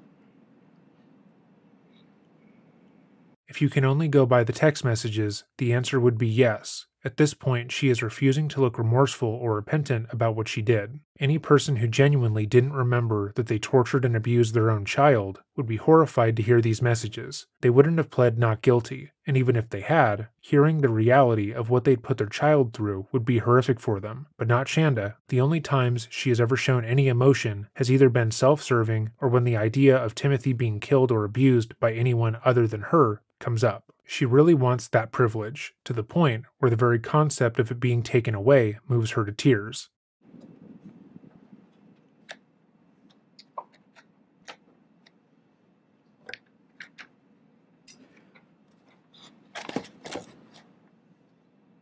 [SPEAKER 1] If you can only go by the text messages, the answer would be yes. At this point, she is refusing to look remorseful or repentant about what she did. Any person who genuinely didn't remember that they tortured and abused their own child would be horrified to hear these messages. They wouldn't have pled not guilty, and even if they had, hearing the reality of what they'd put their child through would be horrific for them. But not Shanda. The only times she has ever shown any emotion has either been self serving or when the idea of Timothy being killed or abused by anyone other than her comes up. She really wants that privilege, to the point where the very concept of it being taken away moves her to tears.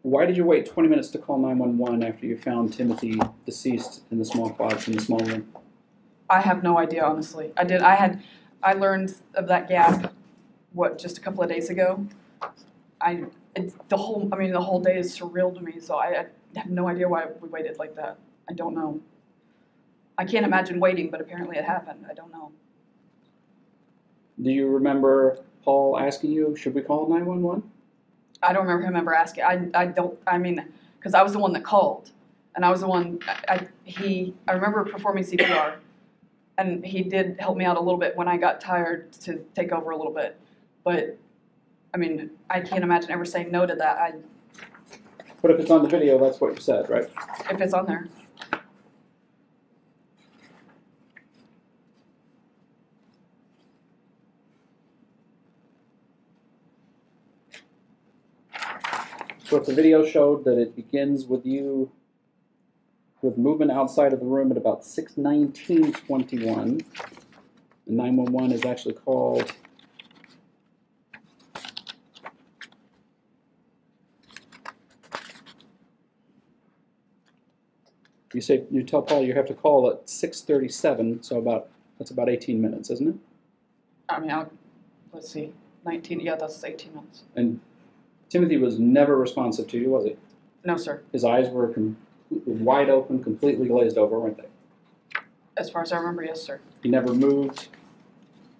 [SPEAKER 16] Why did you wait 20 minutes to call 911 after you found Timothy deceased in the small closet in the small room?
[SPEAKER 20] I have no idea, honestly. I did. I had. I learned of that gap. What? Just a couple of days ago. I. It's the whole. I mean, the whole day is surreal to me. So I, I have no idea why we waited like that. I don't know. I can't imagine waiting, but apparently it happened. I don't know.
[SPEAKER 16] Do you remember Paul asking you, should we call 911?
[SPEAKER 20] I don't remember him ever asking. I, I don't. I mean, because I was the one that called, and I was the one. I, I he. I remember performing CPR, and he did help me out a little bit when I got tired to take over a little bit. But I mean, I can't imagine ever saying no to that. I,
[SPEAKER 16] But if it's on the video, that's what you said, right?
[SPEAKER 20] if it's on there.
[SPEAKER 16] So if the video showed that it begins with you with movement outside of the room at about 61921, and 911 is actually called You say you tell Paul you have to call at 6:37, so about that's about 18 minutes, isn't it?
[SPEAKER 20] I mean, I'll, let's see, 19. Yeah, that's 18 minutes.
[SPEAKER 16] And Timothy was never responsive to you, was he?
[SPEAKER 20] No, sir.
[SPEAKER 16] His eyes were com- wide open, completely glazed over, weren't they?
[SPEAKER 20] As far as I remember, yes, sir.
[SPEAKER 16] He never moved,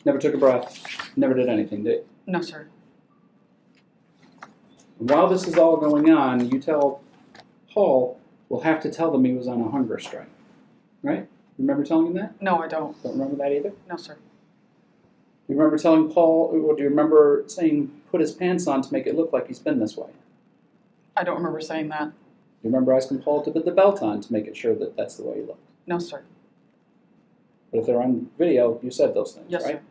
[SPEAKER 16] never took a breath, never did anything, did he?
[SPEAKER 20] No, sir.
[SPEAKER 16] And while this is all going on, you tell Paul, we'll have to tell them he was on a hunger strike. Right? Remember telling him that?
[SPEAKER 20] No, I don't.
[SPEAKER 16] Don't remember that either?
[SPEAKER 20] No, sir.
[SPEAKER 16] Do you remember telling Paul, or do you remember saying, put his pants on to make it look like he's been this way?
[SPEAKER 20] I don't remember saying that.
[SPEAKER 16] Do you remember asking Paul to put the belt on to make it sure that that's the way he looked?
[SPEAKER 20] No, sir.
[SPEAKER 16] But if they're on video, you said those things,
[SPEAKER 20] Yes,
[SPEAKER 16] right? Ms.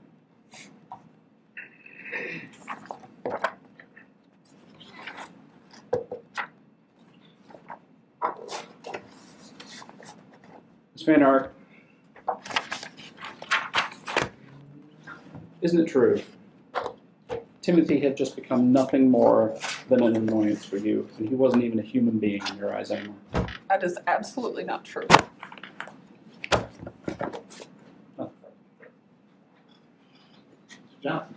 [SPEAKER 16] Van Ark, isn't it true? Timothy had just become nothing more than an annoyance for you, and he wasn't even a human being in your eyes anymore.
[SPEAKER 20] That is absolutely not true.
[SPEAKER 16] Johnson.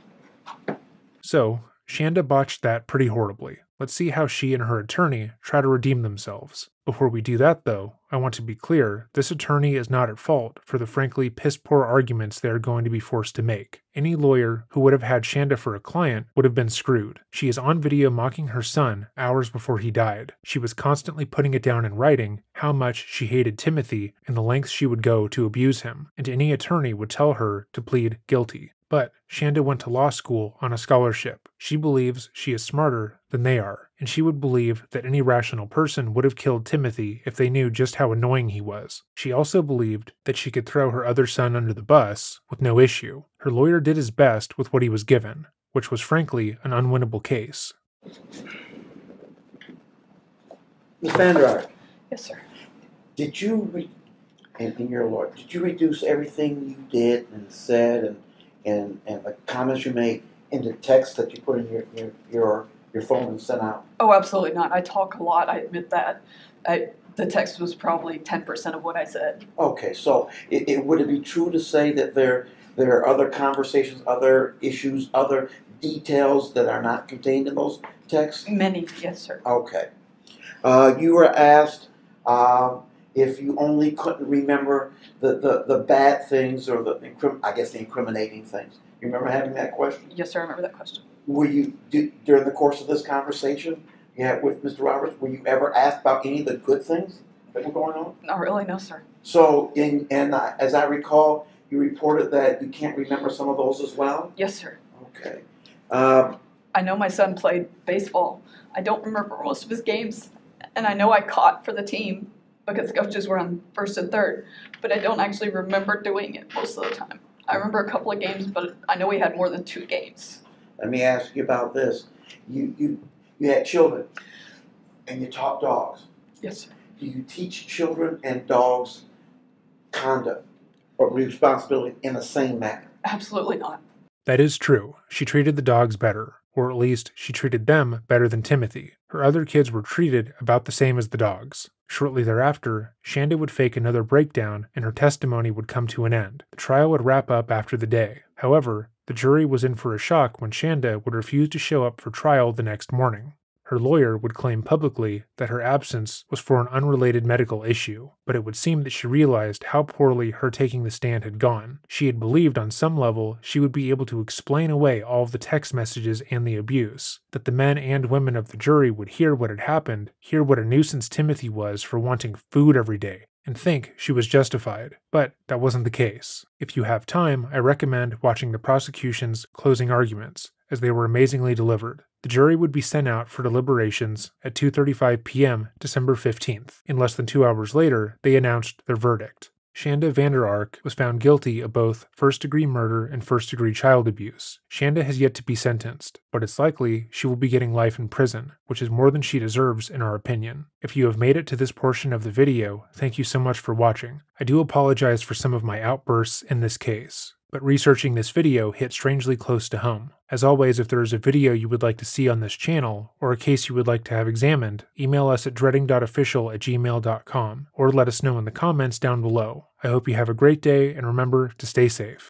[SPEAKER 1] So, Shanda botched that pretty horribly. Let's see how she and her attorney try to redeem themselves. Before we do that, though, I want to be clear this attorney is not at fault for the frankly piss poor arguments they are going to be forced to make. Any lawyer who would have had Shanda for a client would have been screwed. She is on video mocking her son hours before he died. She was constantly putting it down in writing how much she hated Timothy and the lengths she would go to abuse him, and any attorney would tell her to plead guilty. But Shanda went to law school on a scholarship. She believes she is smarter than they are, and she would believe that any rational person would have killed Timothy if they knew just how annoying he was. She also believed that she could throw her other son under the bus with no issue. Her lawyer did his best with what he was given, which was frankly an unwinnable case.
[SPEAKER 19] Ms. Vander
[SPEAKER 20] Yes, sir.
[SPEAKER 19] did you, re- in, in your law, did you reduce everything you did and said and, and, and the comments you made into text that you put in your, your, your, your phone and sent out?
[SPEAKER 20] Oh, absolutely not. I talk a lot. I admit that. I, the text was probably 10% of what I said.
[SPEAKER 19] Okay, so it, it, would it be true to say that there, there are other conversations, other issues, other details that are not contained in those texts?
[SPEAKER 20] Many, yes, sir.
[SPEAKER 19] Okay. Uh, you were asked um, if you only couldn't remember the, the, the bad things or the, incrim- I guess, the incriminating things. You remember having that question?
[SPEAKER 20] Yes, sir. I remember that question.
[SPEAKER 19] Were you, did, during the course of this conversation you had with Mr. Roberts, were you ever asked about any of the good things that were going on?
[SPEAKER 20] Not really, no, sir.
[SPEAKER 19] So, in, and uh, as I recall, you reported that you can't remember some of those as well?
[SPEAKER 20] Yes, sir.
[SPEAKER 19] Okay. Um,
[SPEAKER 20] I know my son played baseball. I don't remember most of his games, and I know I caught for the team because coaches were on first and third, but I don't actually remember doing it most of the time. I remember a couple of games, but I know we had more than two games.
[SPEAKER 19] let me ask you about this. You, you, you had children and you taught dogs.
[SPEAKER 20] Yes, sir.
[SPEAKER 19] Do you teach children and dogs conduct or responsibility in the same manner?
[SPEAKER 20] Absolutely not.
[SPEAKER 1] That is true. She treated the dogs better, or at least she treated them better than Timothy. Her other kids were treated about the same as the dogs. Shortly thereafter, Shanda would fake another breakdown and her testimony would come to an end. The trial would wrap up after the day. However, the jury was in for a shock when Shanda would refuse to show up for trial the next morning. Her lawyer would claim publicly that her absence was for an unrelated medical issue, but it would seem that she realized how poorly her taking the stand had gone. She had believed on some level she would be able to explain away all of the text messages and the abuse, that the men and women of the jury would hear what had happened, hear what a nuisance Timothy was for wanting food every day, and think she was justified, but that wasn't the case. If you have time, I recommend watching the prosecution's closing arguments, as they were amazingly delivered. The jury would be sent out for deliberations at 2:35 p.m. December 15th. In less than 2 hours later, they announced their verdict. Shanda Vander Ark was found guilty of both first degree murder and first degree child abuse. Shanda has yet to be sentenced, but it's likely she will be getting life in prison, which is more than she deserves in our opinion. If you have made it to this portion of the video, thank you so much for watching. I do apologize for some of my outbursts in this case but researching this video hit strangely close to home. As always, if there is a video you would like to see on this channel, or a case you would like to have examined, email us at dreading.official at gmail.com, or let us know in the comments down below. I hope you have a great day, and remember to stay safe.